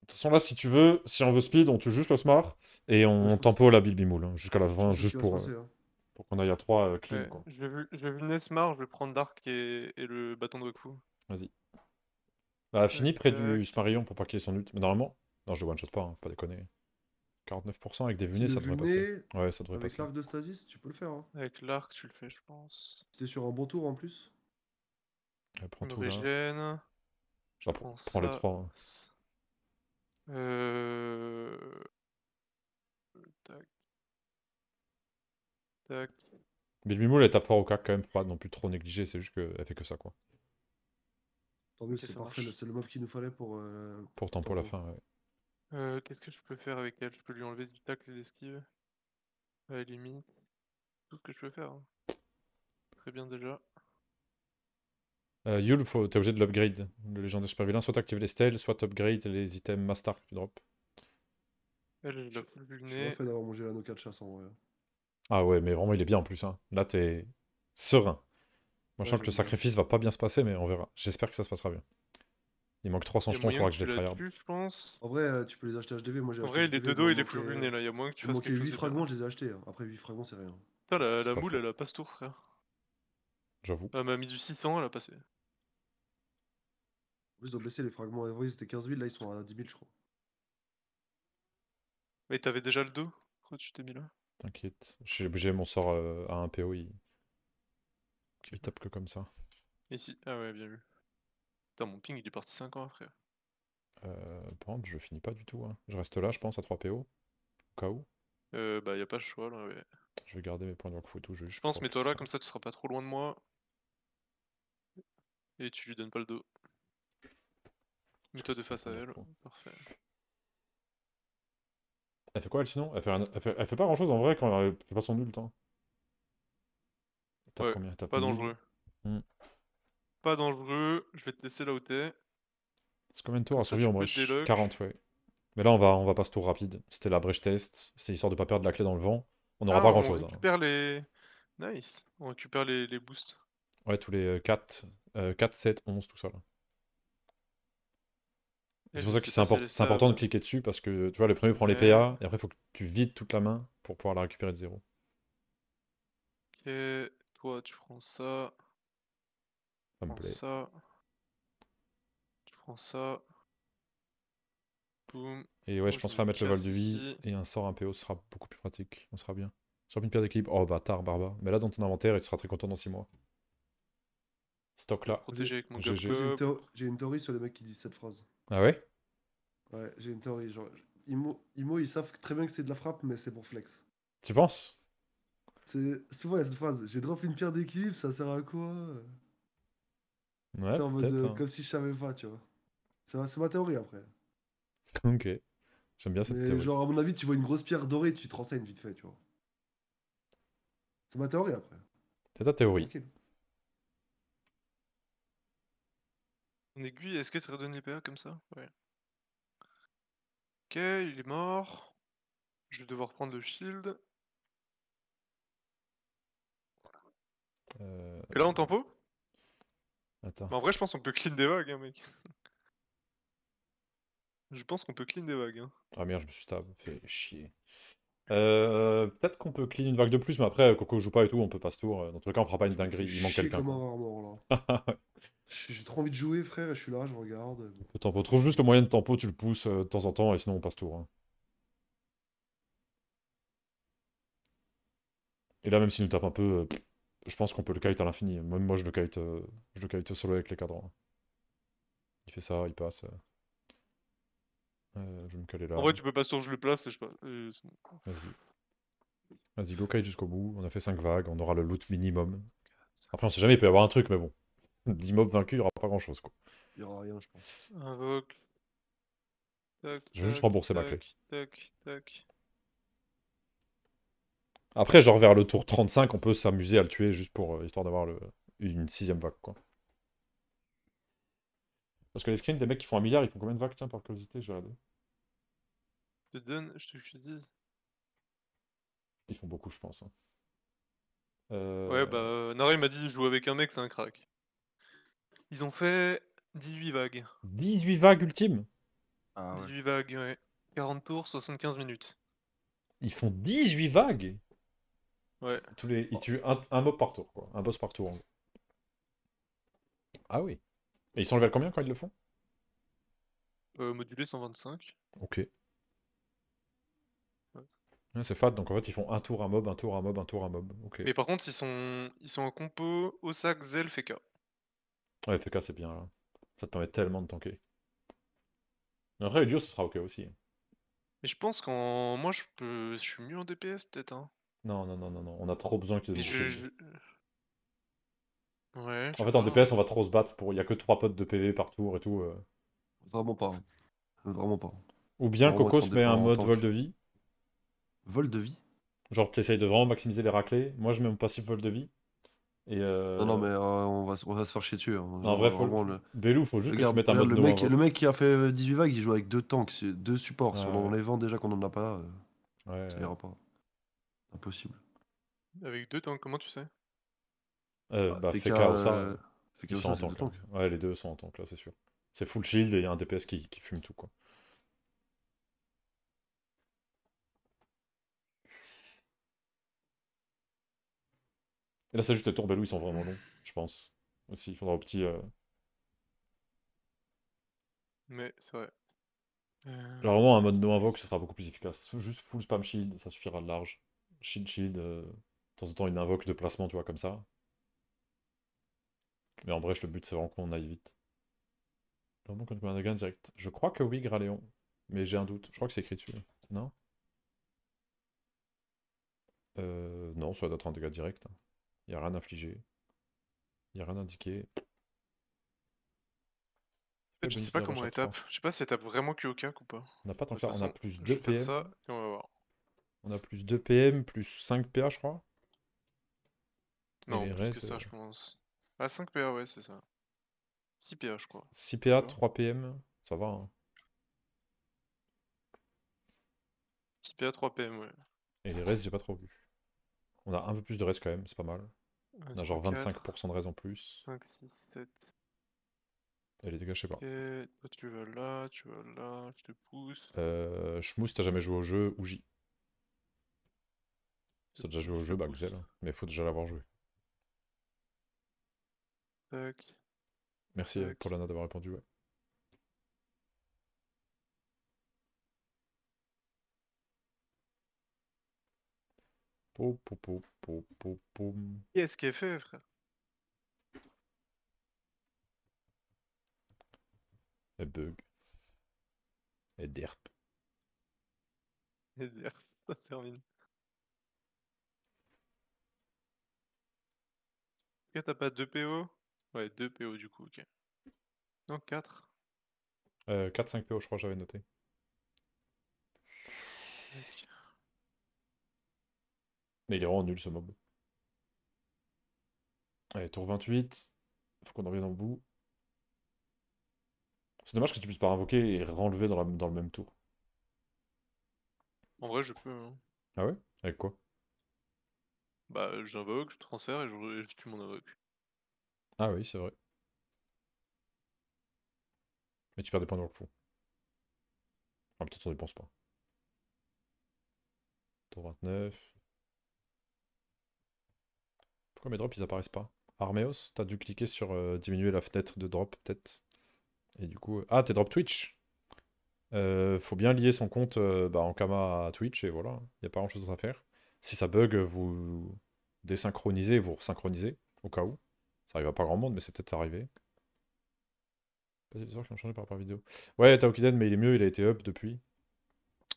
toute façon, là, si tu veux, si on veut speed, on tue juste le smart et on tempo la Bilbimoul hein, jusqu'à la fin, juste pour, euh, passer, hein. Pour qu'on aille à 3 clean. Ouais, Quoi. J'ai vu, j'ai vu Nesmar, je vais prendre Dark et, et le bâton de Wakfu. Vas-y. Bah, fini près du Smarillon pour pas qu'il ait son ult. Mais normalement, non, je le one shot pas, hein, faut pas déconner. 49% avec des le ça devrait vuné, passer. Ouais, ça devrait Avec passer. l'arc de Stasis, tu peux le faire. Hein. Avec l'arc, tu le fais, je pense. T'es sur un bon tour en plus. Je me tout là. régène. Je Bah, prends les. 3. hein. Euh... Tac. Tac. Bilbimoul, elle tape fort au cac quand même, faut pas non plus trop négliger, c'est juste qu'elle fait que ça quoi. Tant mieux, c'est parfait. C'est le mob qu'il nous fallait pour. euh, Pour à la fin, ouais. Euh, Qu'est-ce que je peux faire avec elle? Je peux lui enlever du tac, les esquives. Ouais, limite. Tout ce que je peux faire. hein. Très bien déjà. Euh, Yul, faut- t'es obligé de l'upgrade. Le légendaire super vilain, soit t'actives les stèles, soit t'upgrade les items master que tu drops. Elle, Je suis vulné. refait d'avoir mangé l'anneau 4 chasse en vrai. Ah ouais, mais vraiment, il est bien en plus. Hein. Là, t'es serein. Moi, je Ouais, sens que le sacrifice va pas bien se passer, mais on verra. J'espère que ça se passera bien. Il manque 300 Il y a jetons, il faudra que je les tryhard. En vrai, euh, tu peux les acheter HDV. Moi j'ai En vrai, il est HDV, de dos, il est manquait- vulné là. Il y a moyen que tu Il fasses manquait quelque chose 8 de bien. fragments, je les ai achetés. hein. Après 8 fragments, c'est rien. Putain, la, la moule, elle a pas ce tour, frère. J'avoue. Elle m'a mis du 600, elle a passé. En plus, ils ont baissé les fragments. Avant, ils étaient 15 000, là ils sont à 10 000, je crois. Mais t'avais déjà le dos Pourquoi tu t'es mis là T'inquiète. J'ai mon sort euh, à un PO, il... il tape que comme ça. Ici. Ah ouais, bien vu. Putain, mon ping il est parti 5 ans après. Euh, par contre, je finis pas du tout. hein. Je reste là, je pense, à 3 PO. Au cas où. Euh, bah, y a pas le choix là, ouais. Je vais garder mes points de workfoot tout juste. Je pense, mets-toi ça. là, comme ça tu seras pas trop loin de moi. Et tu lui donnes pas le dos. Mets-toi de face à elle. Parfait. Elle fait quoi elle sinon? Elle fait, rien- elle, fait... elle fait pas grand chose en vrai quand elle fait pas son ult. Hein. Elle tape Ouais, combien? Pas 1000. dangereux. Hmm. Pas dangereux, je vais te laisser là où t'es. C'est combien de tours à tu en délock. 40, ouais. Mais là, on va, on va pas ce tour rapide. C'était la brèche test. C'est histoire de pas perdre la clé dans le vent. On n'aura Ah, pas on grand chose. récupère les. Nice. On récupère les, les boosts. Ouais, tous les 4, 4, 7, 11, tout ça. là. C'est pour ça que c'est import- important de cliquer dessus parce que tu vois, le premier prend les. PA et après, il faut que tu vides toute la main pour pouvoir la récupérer de zéro. Ok, toi tu prends ça. Ça me prends plaît. ça. Tu prends ça. Boum. Et ouais, Moi, je penserai à me mettre le vol de vie et un sort, un PO, ce sera beaucoup plus pratique. On sera bien. Sur une pierre d'équilibre. Oh, bâtard, Barba. Mais là, dans ton inventaire, et tu seras très content dans 6 mois. Stock là. Protégé avec mon GG. gap J'ai une, théo- théorie sur les mecs qui disent cette phrase. Ah ouais? Ouais, j'ai une théorie. Genre, Imo, Imo, ils savent très bien que c'est de la frappe, mais c'est pour flex. Tu penses? C'est souvent il y a cette phrase. J'ai drop une pierre d'équilibre, ça sert à quoi? Ouais, C'est en mode euh, hein. comme si je savais pas, tu vois. C'est ma, c'est ma théorie après. *laughs* Ok. J'aime bien cette Mais théorie. genre, à mon avis, tu vois une grosse pierre dorée, tu te renseignes vite fait, tu vois. C'est ma théorie après. C'est ta théorie. Tranquille. Mon aiguille, est-ce que tu redonnes les PA comme ça? Ouais. Ok, il est mort. Je vais devoir prendre le shield. Euh, Et là, on tempo Attends. En vrai, je pense qu'on peut clean des vagues, hein, mec. Je pense qu'on peut clean des vagues. Hein. Ah merde, je me suis. Fait chier. Euh, Peut-être qu'on peut clean une vague de plus, mais après, Coco joue pas et tout, on peut pas ce tour. Dans tous les cas, on fera pas une dinguerie. Il manque quelqu'un. *laughs* J'ai trop envie de jouer, frère, et je suis là, je regarde. Faut tempo. Trouve juste le moyen de tempo, tu le pousses euh, de temps en temps, et sinon on passe tour. hein. Et là, même s'il nous tape un peu, euh, je pense qu'on peut le kite à l'infini. Même moi, je le kite, euh, je le kite solo avec les cadrans. Il fait ça, il passe. euh. Euh, je vais me caler là. En vrai, tu peux pas sur je le place et je pas. et c'est bon. Vas-y. Vas-y, go kite jusqu'au bout. On a fait 5 vagues, on aura le loot minimum. Après, on sait jamais, il peut y avoir un truc, mais bon. 10 mobs vaincus, il y aura pas grand chose, quoi. Il y aura rien, je pense. Invoque. Tac, Je vais juste tac, rembourser ma clé. tac, Tac. Après, genre vers le tour 35, on peut s'amuser à le tuer juste pour euh, histoire d'avoir le... une sixième vague, quoi. Parce que les screens des mecs qui font un milliard, ils font combien de vagues, tiens, par curiosité, je vais regarder. Je te donne, je te, je te dise. Ils font beaucoup, je pense. hein. Euh, Ouais, bah, euh, Nara il m'a dit joue avec un mec, c'est un crack. Ils ont fait 18 vagues. 18 vagues ultimes? 18 vagues, ouais. 40 tours, 75 minutes. Ils font 18 vagues? Ouais. Tous les... Ils tuent un, un mob par tour, quoi. Un boss par tour, en gros. Ah oui. Et ils sont level combien quand ils le font? Euh, modulé 125. Ok. Ouais, c'est fat, donc en fait ils font un tour un mob, un tour un mob, un tour un mob. Ok. Mais par contre, ils sont, ils sont en compo Osak, Zel, Feka. Ouais, FK c'est bien là. Ça te permet tellement de tanker. Après, le duo, ce sera ok aussi. Mais je pense qu'en. Moi, je peux. Je suis mieux en DPS, peut-être, hein. Non, non, non, non, non. On a trop besoin que tu te Et je. je- Ouais. En fait, en. DPS, on va trop se battre. pour. Il y a que 3 potes de PV par tour et tout. euh. Vraiment pas. hein. Vraiment pas. Ou bien Vraiment Coco se met un mode vol de vie. Vol de vie? Genre, tu essayes de vraiment maximiser les raclés. Moi, je mets mon passif vol de vie. Et euh... Non, non, mais euh, on, va, se- on va se faire chier dessus. hein. Non, en Genre, vrai, faut, le- Belou, faut juste que tu mettes un mode le, mec, le mec qui a fait 18 vagues, il joue avec deux tanks, deux supports. Si on en les vend déjà qu'on en a pas, euh, Ouais, ça ouais. ira pas. Impossible. Avec deux tanks, comment tu sais? Euh, Bah, bah, euh, euh, Feka, ils Osa, sont en tank. Ouais, les deux sont en tank, là, c'est sûr. C'est full shield et il y a un DPS qui, qui fume tout, quoi. Et là, c'est juste les tours Belou, ils sont vraiment longs, je pense. Aussi, il faudra au petit... euh, Mais c'est vrai. Euh, Genre vraiment un mode no invoque, ce sera beaucoup plus efficace. Juste full spam shield, ça suffira de large. Shield, shield, euh, de temps en temps une invoque de placement, tu vois, comme ça. Mais en vrai, le but, c'est vraiment qu'on aille vite. Vraiment contre Managan direct. Je crois que oui, Graléon. Mais j'ai un doute. Je crois que c'est écrit dessus. Non? Euh, Non, ça doit être un dégât direct. Il n'y a rien infligé. Il n'y a rien indiqué. En fait, je sais pas comment elle tape. Je sais pas si elle tape vraiment QOK ou pas. On n'a pas tant que ça. On a plus je 2 vais faire PM. ça et on va voir. On a plus 2 PM, plus 5 PA, je crois. Non, plus que ça, euh, je pense. Ah, 5 PA, ouais, c'est ça. 6 PA, je crois. 6 PA, 3 PM. Ça va, hein. 6 PA, 3 PM, ouais. Et les restes, j'ai pas trop vu. On a un peu plus de restes quand même, c'est pas mal. On a genre trois, quatre. 25% de restes en plus. 5, 6, 7. Et les dégâts, je sais pas. Ok, toi tu vas là, tu vas là, je te pousse. Euh, Schmousse, t'as jamais joué au jeu ou J Si t'as déjà joué au jeu, bah Xel. Mais faut déjà l'avoir joué. Tac. Merci Tac. pour Lana d'avoir répondu, ouais. Po, po, po, po, po, pom. Qu'est-ce qu'elle fait, frère? Et bug. Et derp. Et dire, *laughs* ça termine. Ok, t'as pas 2 PO Ouais, 2 PO du coup, ok. Non, 4. Euh, 4-5 PO, je crois j'avais noté. Mais il est vraiment nul ce mob. Allez, tour 28. Faut qu'on en revienne au bout. C'est dommage que tu puisses pas invoquer et renlever dans, la- dans le même tour. En vrai, je peux. Hein. Ah ouais? Avec quoi? Bah, j'invoque, je transfère et je, je tue mon invoque. Ah oui, c'est vrai. Mais tu perds des points de workful. Ah, peut-être on dépense pas. Tour 29. Pourquoi mes drops ils apparaissent pas? Armeos, t'as dû cliquer sur euh, diminuer la fenêtre de drop peut-être. Et du coup. Ah, t'es drop Twitch Euh, Faut bien lier son compte euh, bah, en Kama à Twitch et voilà. Il a pas grand chose à faire. Si ça bug, vous désynchronisez, vous resynchronisez au cas où. Ça arrive à pas grand monde, mais c'est peut-être arrivé. Pas des histoires qui ont changé par rapport à vidéo. Ouais, Taokiden, mais il est mieux, il a été up depuis.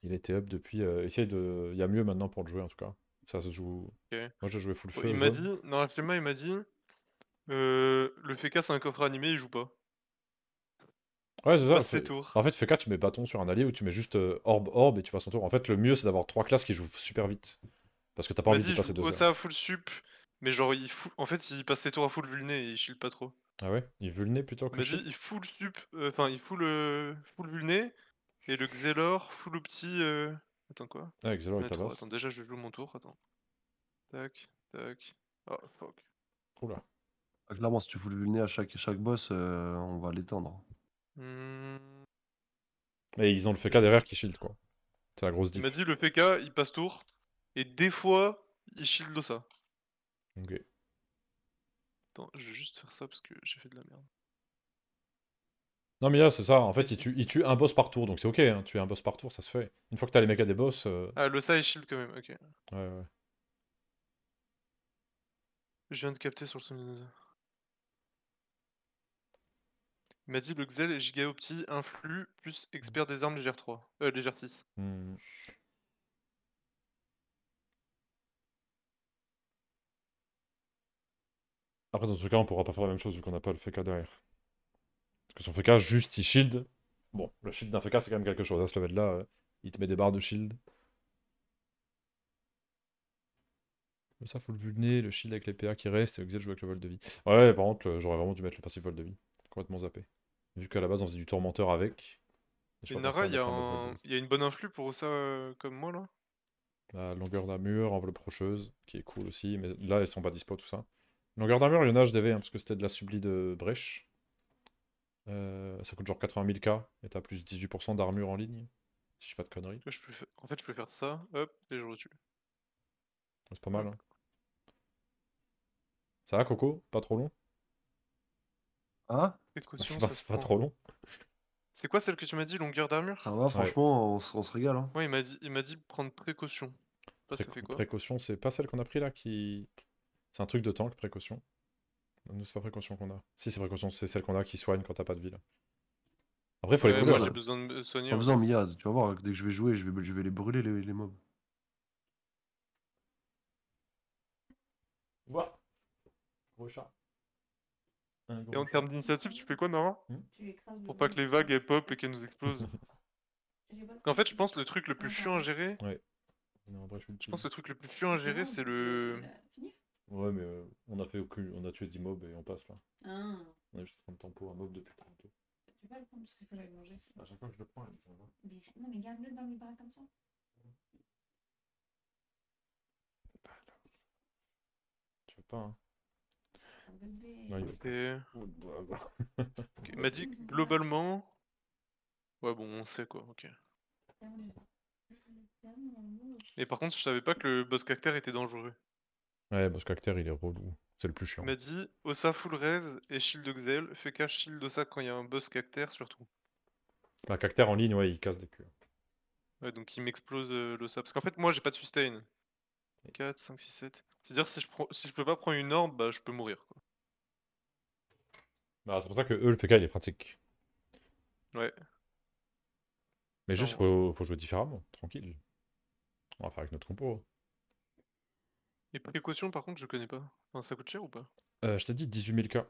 Il a été up depuis. essaye de. Il y a mieux maintenant pour le jouer en tout cas. Ça se joue. Moi j'ai joué full feu. il m'a dit, schéma, il m'a dit euh, le FK c'est un coffre animé, il joue pas. Ouais, c'est ça. Fait- tours. En fait, FK, tu mets bâton sur un allié ou tu mets juste euh, orbe orbe et tu passes ton tour. En fait, le mieux c'est d'avoir trois classes qui jouent super vite. Parce que t'as pas envie d'y passer deux heures. ça à full sup, mais genre il full... en fait il passe ses tours à full vulné et il shield pas trop. Ah ouais? Il vulné plutôt que shield il full sup, euh, enfin il full, euh, full vulné et le Xelor full opti. Euh... Attends quoi? Ah, Xelor, il tabasse. Attends déjà je joue mon tour, attends. Tac, tac. Oh fuck. Oula. Ah, Clairement, si tu fous le nez à chaque, chaque boss, euh, on va l'éteindre. Hmm, Mais ils ont le FK derrière qui shield quoi. C'est la grosse Il diff. m'a dit le PK il passe tour et des fois il shield ça. Ok. Attends, je vais juste faire ça parce que j'ai fait de la merde. Non mais là c'est ça, en fait il tue, il tue un boss par tour, donc c'est ok, hein. tuer un boss par tour ça se fait. Une fois que t'as les mecs à des boss, euh, Ah le ça shield quand même, ok. ouais ouais. Je viens de capter sur le Summoner. Il m'a dit le Xel est giga opti, influx, plus expert des armes légère 3. Euh, légère 6. Hmm. Après dans ce cas on pourra pas faire la même chose vu qu'on n'a pas le FK derrière. Parce que son FK juste il shield. Bon, le shield d'un FK c'est quand même quelque chose, à ce level là, il te met des barres de shield. Ça, faut le vulner, le shield avec les PA qui restent, et Exel joue avec le vol de vie. Ouais, par contre, euh, j'aurais vraiment dû mettre le passif vol de vie. Complètement zappé. Vu qu'à la base, on faisait du tourmenteur avec. Et Nara, il y, a un y une bonne influx pour ça euh, comme moi là. La longueur d'armure, enveloppe rocheuse, qui est cool aussi, mais là, ils sont pas dispo, tout ça. Longueur d'armure, il y en a, je devais, hein, parce que c'était de la sublie de brèche. Euh, ça coûte genre 80 000 K, et t'as plus 18% d'armure en ligne, si je dis pas de conneries. Je peux En fait, je peux faire ça, hop, et je retue. C'est pas mal. Hein. Ça va, Coco? Pas trop long? Hein? Précaution, C'est pas, ça se c'est pas prend. trop long C'est quoi celle que tu m'as dit, longueur d'armure? Ça va, franchement, on, se- on se régale. Hein. Ouais, il m'a dit, il m'a dit prendre précaution. Pas ça Préco- fait quoi? Précaution, c'est pas celle qu'on a pris là qui. C'est un truc de tank, précaution. Nous, c'est pas précaution qu'on a. Si, c'est précaution, c'est celle qu'on a qui soigne quand t'as pas de vie là. Après, faut les brûler. moi, j'ai besoin de soigner. Pas en besoin, fait. Mia, tu vas voir, dès que je vais jouer, je vais, je vais les brûler, les, les mobs. Ouah. Gros chat. Et en termes d'initiative, tu fais quoi, Nara Pour pas que les vagues elles pop et qu'elles nous explosent. *laughs* en fait, je pense le truc le plus chiant à gérer. Ouais. Non, après, je Je pense le truc le plus chiant à gérer, c'est le. Ouais, mais euh, on a fait aucun... on a tué 10 mobs et on passe là. Ah. On a juste 30 tempo, un mob depuis 30 Tu peux pas le prendre parce qu'il faut aller manger. À chaque fois que je le prends, elle s'en va. Mais, non, mais garde-le dans les bras comme ça. Tu veux pas, hein. Non. Et... *laughs* Il m'a dit globalement. Ouais, bon, on sait quoi, ok. Et par contre, je savais pas que le boss cactère était dangereux. Ouais, boss cactère, il est relou. C'est le plus chiant. Il m'a dit Ossa full res et shield Xel, fais cache shield Ossa quand il y a un boss cactère surtout. La cactère en ligne, ouais, il casse des culs. Ouais, donc il m'explose euh, l'Ossa. Parce qu'en fait, moi j'ai pas de sustain. 4, 5, 6, 7. C'est-à-dire, si je, prends... si je peux pas prendre une orbe, bah je peux mourir. Quoi. Bah, c'est pour ça que eux, le PK, il est pratique. Ouais. Mais juste, faut, faut jouer différemment, tranquille. On va faire avec notre compo. Et précaution, par contre, je connais pas. Enfin, ça coûte cher ou pas? Euh, je t'ai dit 18 000 K.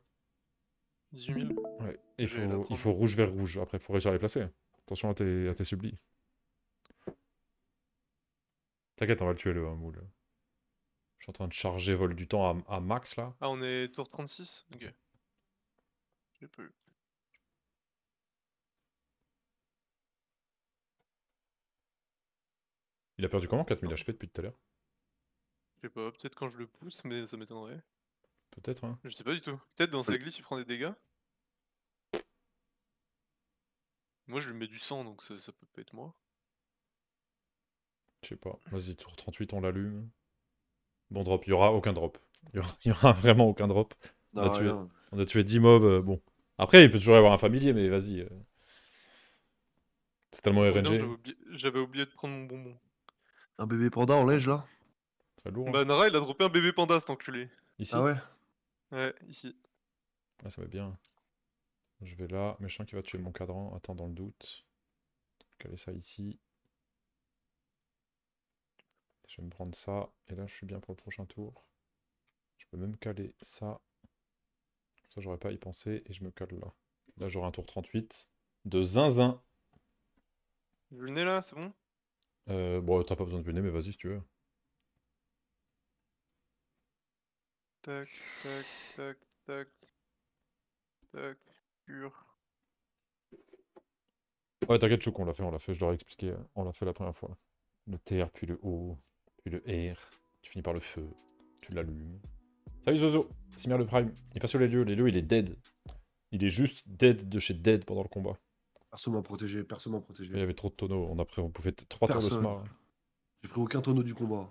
18 000 Ouais. Et il faut, il faut rouge vers rouge. Après, il faut réussir à les placer. Attention à tes, à tes sublis. T'inquiète, on va le tuer le hein, moule. Je suis en train de charger vol du temps à, à max là. Ah, on est tour 36 Ok. J'ai pas eu. Il a perdu comment 4000 HP depuis tout à l'heure? Je sais pas, peut-être quand je le pousse, mais ça m'étonnerait. Peut-être, hein. Je sais pas du tout. Peut-être dans sa glisse, il prend des dégâts. Moi, je lui mets du sang, donc ça, ça peut pas être moi. Je sais pas. Vas-y, tour 38, on l'allume. Bon drop, il y aura aucun drop. Il y aura, il y aura vraiment aucun drop. On a, tué, rien. on a tué 10 mobs, euh, bon. Après, il peut toujours y avoir un familier, mais vas-y. euh. C'est tellement Oh, non, J'avais RNG. oublié... j'avais oublié de prendre mon bonbon. Un bébé panda en lège là? Lourd. hein. Bah, Nara, il a droppé un bébé panda, cet enculé. Ici Ah ouais Ouais, ici. Ah, ça va bien. Je vais là. Méchant qui va tuer mon cadran. Attends, dans le doute. Caler ça ici. Je vais me prendre ça. Et là, je suis bien pour le prochain tour. Je peux même caler ça. Ça, j'aurais pas à y penser. Et je me cale là. Là, j'aurai un tour 38. De zinzin. Le nez là, c'est bon? Euh, bon, t'as pas besoin de venir, mais vas-y si tu veux. Tac, tac, tac, tac. Tac, pur. Ouais, t'inquiète, Chouk, on l'a fait, on l'a fait, je leur ai expliqué. On l'a fait la première fois. Le TR, puis le O, puis le R. Tu finis par le feu. Tu l'allumes. Salut Zozo, Simir le Prime. Il passe sur les lieux. Les lieux, il est dead. Il est juste dead de chez dead pendant le combat. Personne m'a protégé, personne m'a protégé. Il y avait trop de tonneaux. On, a pris, on pouvait 3 tours de smart. J'ai pris aucun tonneau du combat.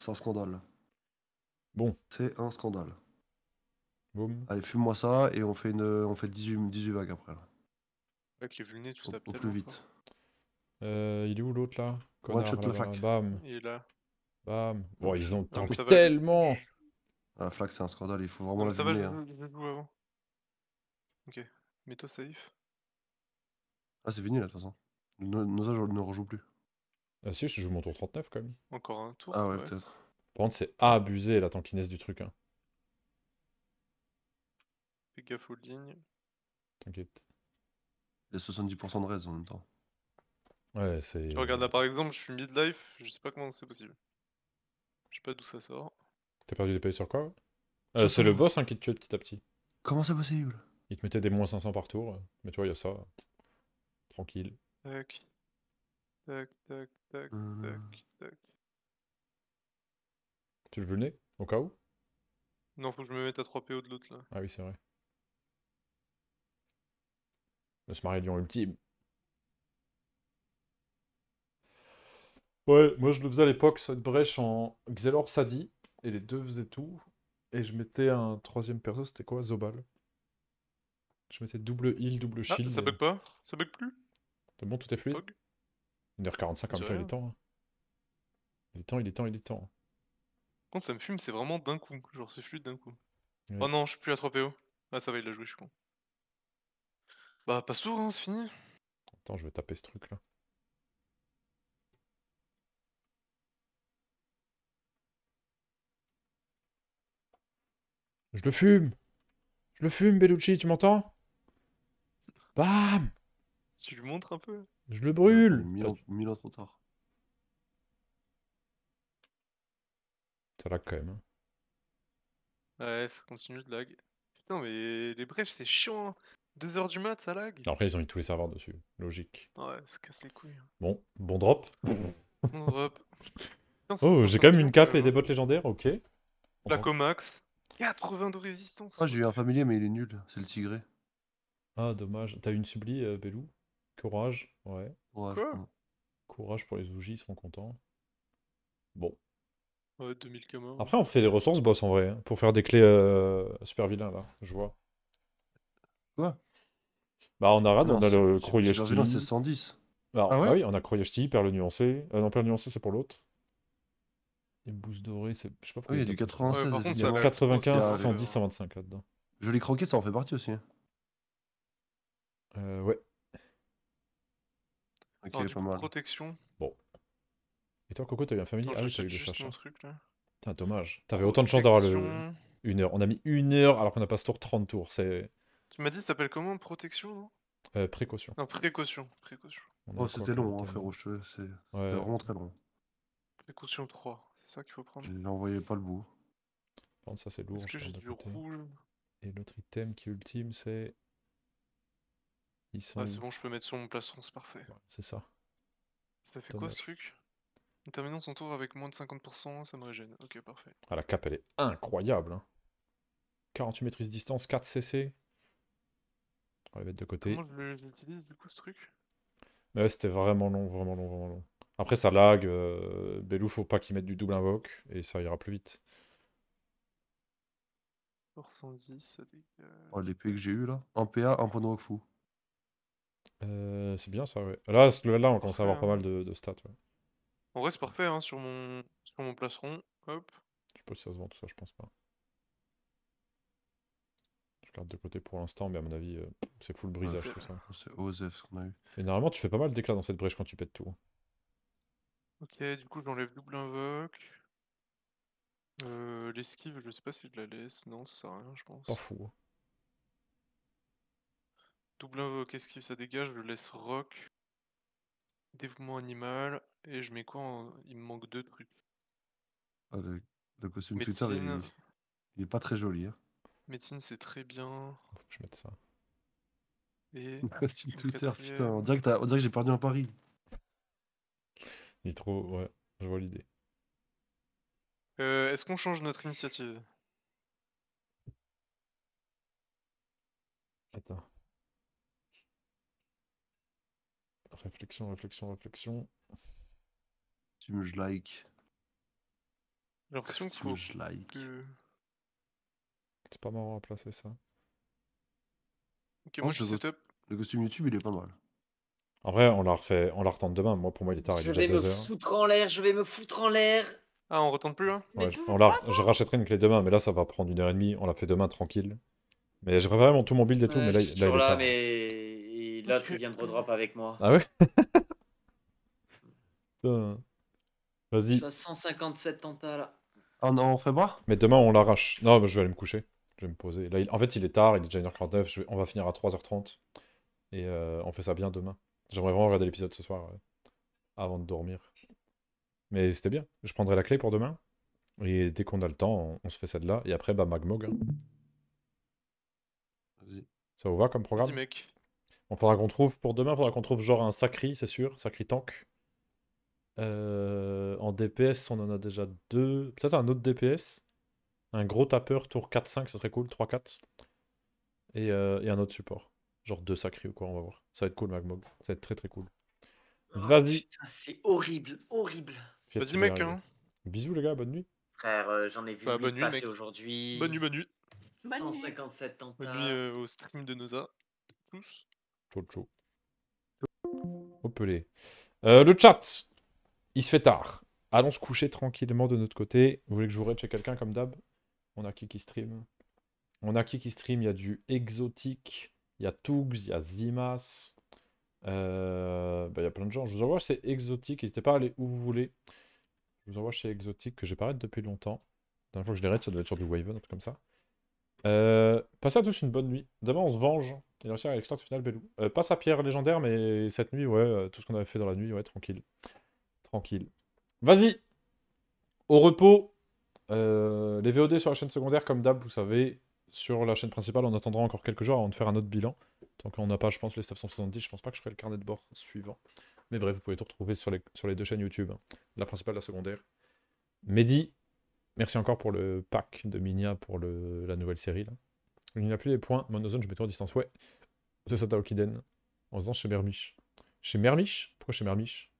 C'est un scandale. Bon. C'est un scandale. Boum. Allez, fume-moi ça et on fait, une, on fait 18, 18 vagues après. Là. Avec les vulnés, tout Au, ça au peut-être. plus vite. Euh, il est où l'autre là? One shot Connard, le là, fac. Bam, Il est là. bam. Bon, ils ont Non, va. tellement. Ah, La flaque, c'est un scandale, il faut Non, vraiment mais la ça va, vulner, hein. je joue avant. Ok. Mets-toi safe. Ah, c'est fini là, de toute façon. No- Noza, je ne rejoue plus. Ah si, je joue mon tour 39 quand même. Encore un tour. Ah ouais, peut-être. Par contre, c'est abusé la tankiness du truc. Hein. Fais gaffe aux lignes. T'inquiète. Il y a 70% de raise en même temps. Ouais, c'est. Tu regardes là par exemple, je suis mid-life, je sais pas comment c'est possible. Je sais pas d'où ça sort. T'as perdu des pays sur quoi Euh, C'est le boss hein, qui te tuait petit à petit. Comment c'est possible? Il te mettait des moins 500 par tour. Mais tu vois, il y a ça. Tranquille. Tac. Tac, tac, tac, Euh. tac, tac. Tu le veux le nez Au cas où? Non, faut que je me mette à 3 PO de l'autre là. Ah oui, c'est vrai. Le Smaragdion ultime. Ouais, moi je le faisais à l'époque, cette brèche en Xelor Sadi, et les deux faisaient tout. Et je mettais un troisième perso, c'était quoi? Zobal. Je mettais double heal, double Ah, shield. ça et- bug pas? Ça bug plus? C'est bon, tout est fluide Bug 1h45 en même temps, il rien. est temps. hein. Il est temps, il est temps, il est temps. Quand ça me fume, c'est vraiment d'un coup. Genre, c'est fluide d'un coup. Ouais. Oh non, je suis plus à 3 PO. Ah, ça va, il l'a joué, je suis con. Bah, passe tour, hein, c'est fini. Attends, je vais taper ce truc là. Je le fume Je le fume, Bellucci, tu m'entends? Bam Tu lui montres un peu? Je le brûle Mille ans, mille ans trop tard. Ça lag quand même. hein. Ouais, ça continue de lag. Putain, mais les brefs, c'est chiant. 2h du mat, ça lag. Après, ils ont mis tous les serveurs dessus. Logique. Ouais, ça casse les couilles. hein. Bon, bon drop. Bon, hop. Putain, Oh, j'ai quand même 150 une cape et des hein. bottes légendaires, ok. La Comax. 80 de résistance. Ah, j'ai eu un familier, mais il est nul. C'est le tigré. Ah, dommage. T'as une subli, euh, Bellou? Courage, ouais. Courage. Quoi? ouais. Courage pour les Oujis, ils seront contents. Bon. Ouais, 2000 camas. Après, on fait des ressources boss en vrai, hein, pour faire des clés euh, super vilains là, je vois. Quoi? Bah, on arrête, Non, on a le. Villain, c'est 110. Bah, Ah ouais bah oui, on a Kroyeshti, Perle nuancée. Euh, non, Perle nuancée, c'est pour l'autre. Et Boost doré, c'est. Je sais pas Ah oui, il y a du pourquoi 96. Ouais, contre, il y a a l'air 95, trop, c'est 110, un- 125 là-dedans. Joli croquet, ça en fait partie aussi. hein. Euh, ouais. Ok, Alors, pas coup, mal. protection. Et toi, Coco, t'as eu un family Ah oui, t'as eu le Sacha. mon truc là. Putain, dommage. T'avais autant de chance d'avoir le. Une heure. On a mis une heure alors qu'on a pas ce tour 30 tours. C'est. Tu m'as dit, ça s'appelle comment Protection, non? Euh, précaution. Non, précaution. Précaution. Oh, c'était long, hein, frérot. C'est Ouais. vraiment très long. Précaution 3. C'est ça qu'il faut prendre? Je n'en pas le bout. Par contre, ça c'est lourd. Est-ce que j'ai du rouge? Et l'autre item qui est ultime, c'est. Sont. Ah, c'est bon, je peux mettre sur mon plastron, c'est parfait. Ouais, c'est ça. Ça fait quoi ce truc? Terminant son tour avec moins de 50%, ça me régène. Ok, parfait. Ah, la cape, elle est incroyable. hein. 48 maîtrise distance, 4 CC. On va les mettre de côté. Comment l'utilise du coup ce truc? Mais ouais, c'était vraiment long, vraiment long, vraiment long. Après, ça lag. Euh... Belou, faut pas qu'il mette du double invoque. Et ça ira plus vite. 410, ça dégage. Oh, L'épée que j'ai eu là. Un PA, un point de Wakfu. Euh, c'est bien ça, ouais. Là, ce level-là, on commence à avoir pas mal de, de stats. ouais. En vrai, c'est parfait hein, sur mon sur mon plastron. Hop. Je sais pas si ça se vend tout ça, je pense pas. Je garde de côté pour l'instant, mais à mon avis, euh, c'est full brisage Ouais, tout ça. C'est OZF ce qu'on a eu. Et normalement, tu fais pas mal d'éclats dans cette brèche quand tu pètes tout. hein. Ok, du coup, j'enlève double invoque. Euh, L'esquive, je sais pas si je la laisse. Non, ça sert à rien, je pense. Pas fou. hein. Double invoque, esquive, ça dégage. Je laisse rock. Dévouement animal. Et je mets quoi en- Il me manque deux trucs. Ah, le, le costume Twitter, il, il est pas très joli. Hein. Médecine, c'est très bien. Faut que je mette ça. Et Le costume le Twitter, putain. On dirait que, t'as- on dirait que j'ai perdu un pari. Il est trop. Ouais, je vois l'idée. Euh, Est-ce qu'on change notre initiative? Attends. Réflexion, réflexion, réflexion. Je like. J'ai l'impression qu'il Costume faut je like. que... C'est pas marrant à placer ça. Ok, moi je setup. Le costume YouTube, il est pas mal. En vrai, on la refait, on la retente demain. Moi, pour moi, il est tard, il Je est vais déjà me 2 heures. foutre en l'air, je vais me foutre en l'air. Ah, on retente plus là Ouais, toujours on la, je rachèterai une clé demain, mais là, ça va prendre une heure et demie. On la fait demain tranquille. Mais j'ai préparé mon tout mon build et tout, Ouais, mais là, je il- suis là, il toujours est là, tard. mais là tu viens de redrop avec moi. Ah ouais? *laughs* Vas-y. suis à 157 tenta là. Ah non, on fait bras Mais demain, on l'arrache. Non, mais je vais aller me coucher. Je vais me poser. Là, il- En fait, il est tard, il est déjà 1h49. je vais- On va finir à 3h30. Et euh, on fait ça bien demain. J'aimerais vraiment regarder l'épisode ce soir euh, avant de dormir. Mais c'était bien. Je prendrai la clé pour demain. Et dès qu'on a le temps, on, on se fait celle-là. Et après, bah, Magmog. hein. Vas-y. Ça vous va comme programme? Vas-y, mec. On faudra qu'on trouve, pour demain, il faudra qu'on trouve genre un Sacri, c'est sûr. Sacri tank. Euh, en DPS, on en a déjà deux. Peut-être un autre DPS. Un gros tapeur, tour 4-5, ça serait cool. 3-4. Et, euh, et un autre support. Genre deux Sacri ou quoi, on va voir. Ça va être cool, Magmog. Ça va être très très cool. Oh, Vas-y. c'est horrible, horrible. Vas-y, mec, hein. Bisous, les gars, bonne nuit. Frère, euh, j'en ai vu Bah, bonne nuit, passer mec. aujourd'hui. Bonne nuit, bonne nuit. Bonne nuit. 157 Bonne nuit euh, au stream de Noza. Tous. Ciao, ciao. Hopelé. Euh, le chat, il se fait tard. Allons se coucher tranquillement de notre côté. Vous voulez que je vous raide chez quelqu'un comme d'hab? On a qui qui stream? On a qui qui stream? Il y a du Exotique, il y a Tugs, il y a Zimas. Euh, bah, il y a plein de gens. Je vous envoie chez Exotique. N'hésitez pas à aller où vous voulez. Je vous envoie chez Exotique que j'ai pas raid depuis longtemps. La dernière fois que je les raid, ça doit être sur du Waven, un truc comme ça. Euh, passez à tous une bonne nuit. Demain, on se venge. Il réussi à final, Belou. Euh, passe à Pierre légendaire, mais cette nuit, ouais, euh, tout ce qu'on avait fait dans la nuit, ouais, tranquille. Tranquille. Vas-y Au repos. Euh, les VOD sur la chaîne secondaire, comme d'hab, vous savez, sur la chaîne principale, on attendra encore quelques jours avant de faire un autre bilan. Tant qu'on n'a pas, je pense, les 970, je pense pas que je ferai le carnet de bord suivant. Mais bref, vous pouvez tout retrouver sur les, deux chaînes YouTube. hein. La principale, la secondaire. Mehdi, merci encore pour le pack de Minia pour le, la nouvelle série. Il n'y a plus les points. Monozone, je mets tout en distance. Ouais, c'est ça, Taokiden. En faisant chez Mermiche. Chez Mermiche? Pourquoi chez Mermiche?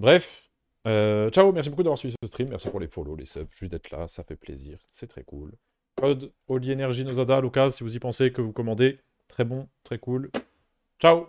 Bref. euh, ciao, merci beaucoup d'avoir suivi ce stream. Merci pour les follow, les subs. Juste d'être là, ça fait plaisir. C'est très cool. Code Oli Energy Nozada, Lucas, si vous y pensez que vous commandez. Très bon, très cool. Ciao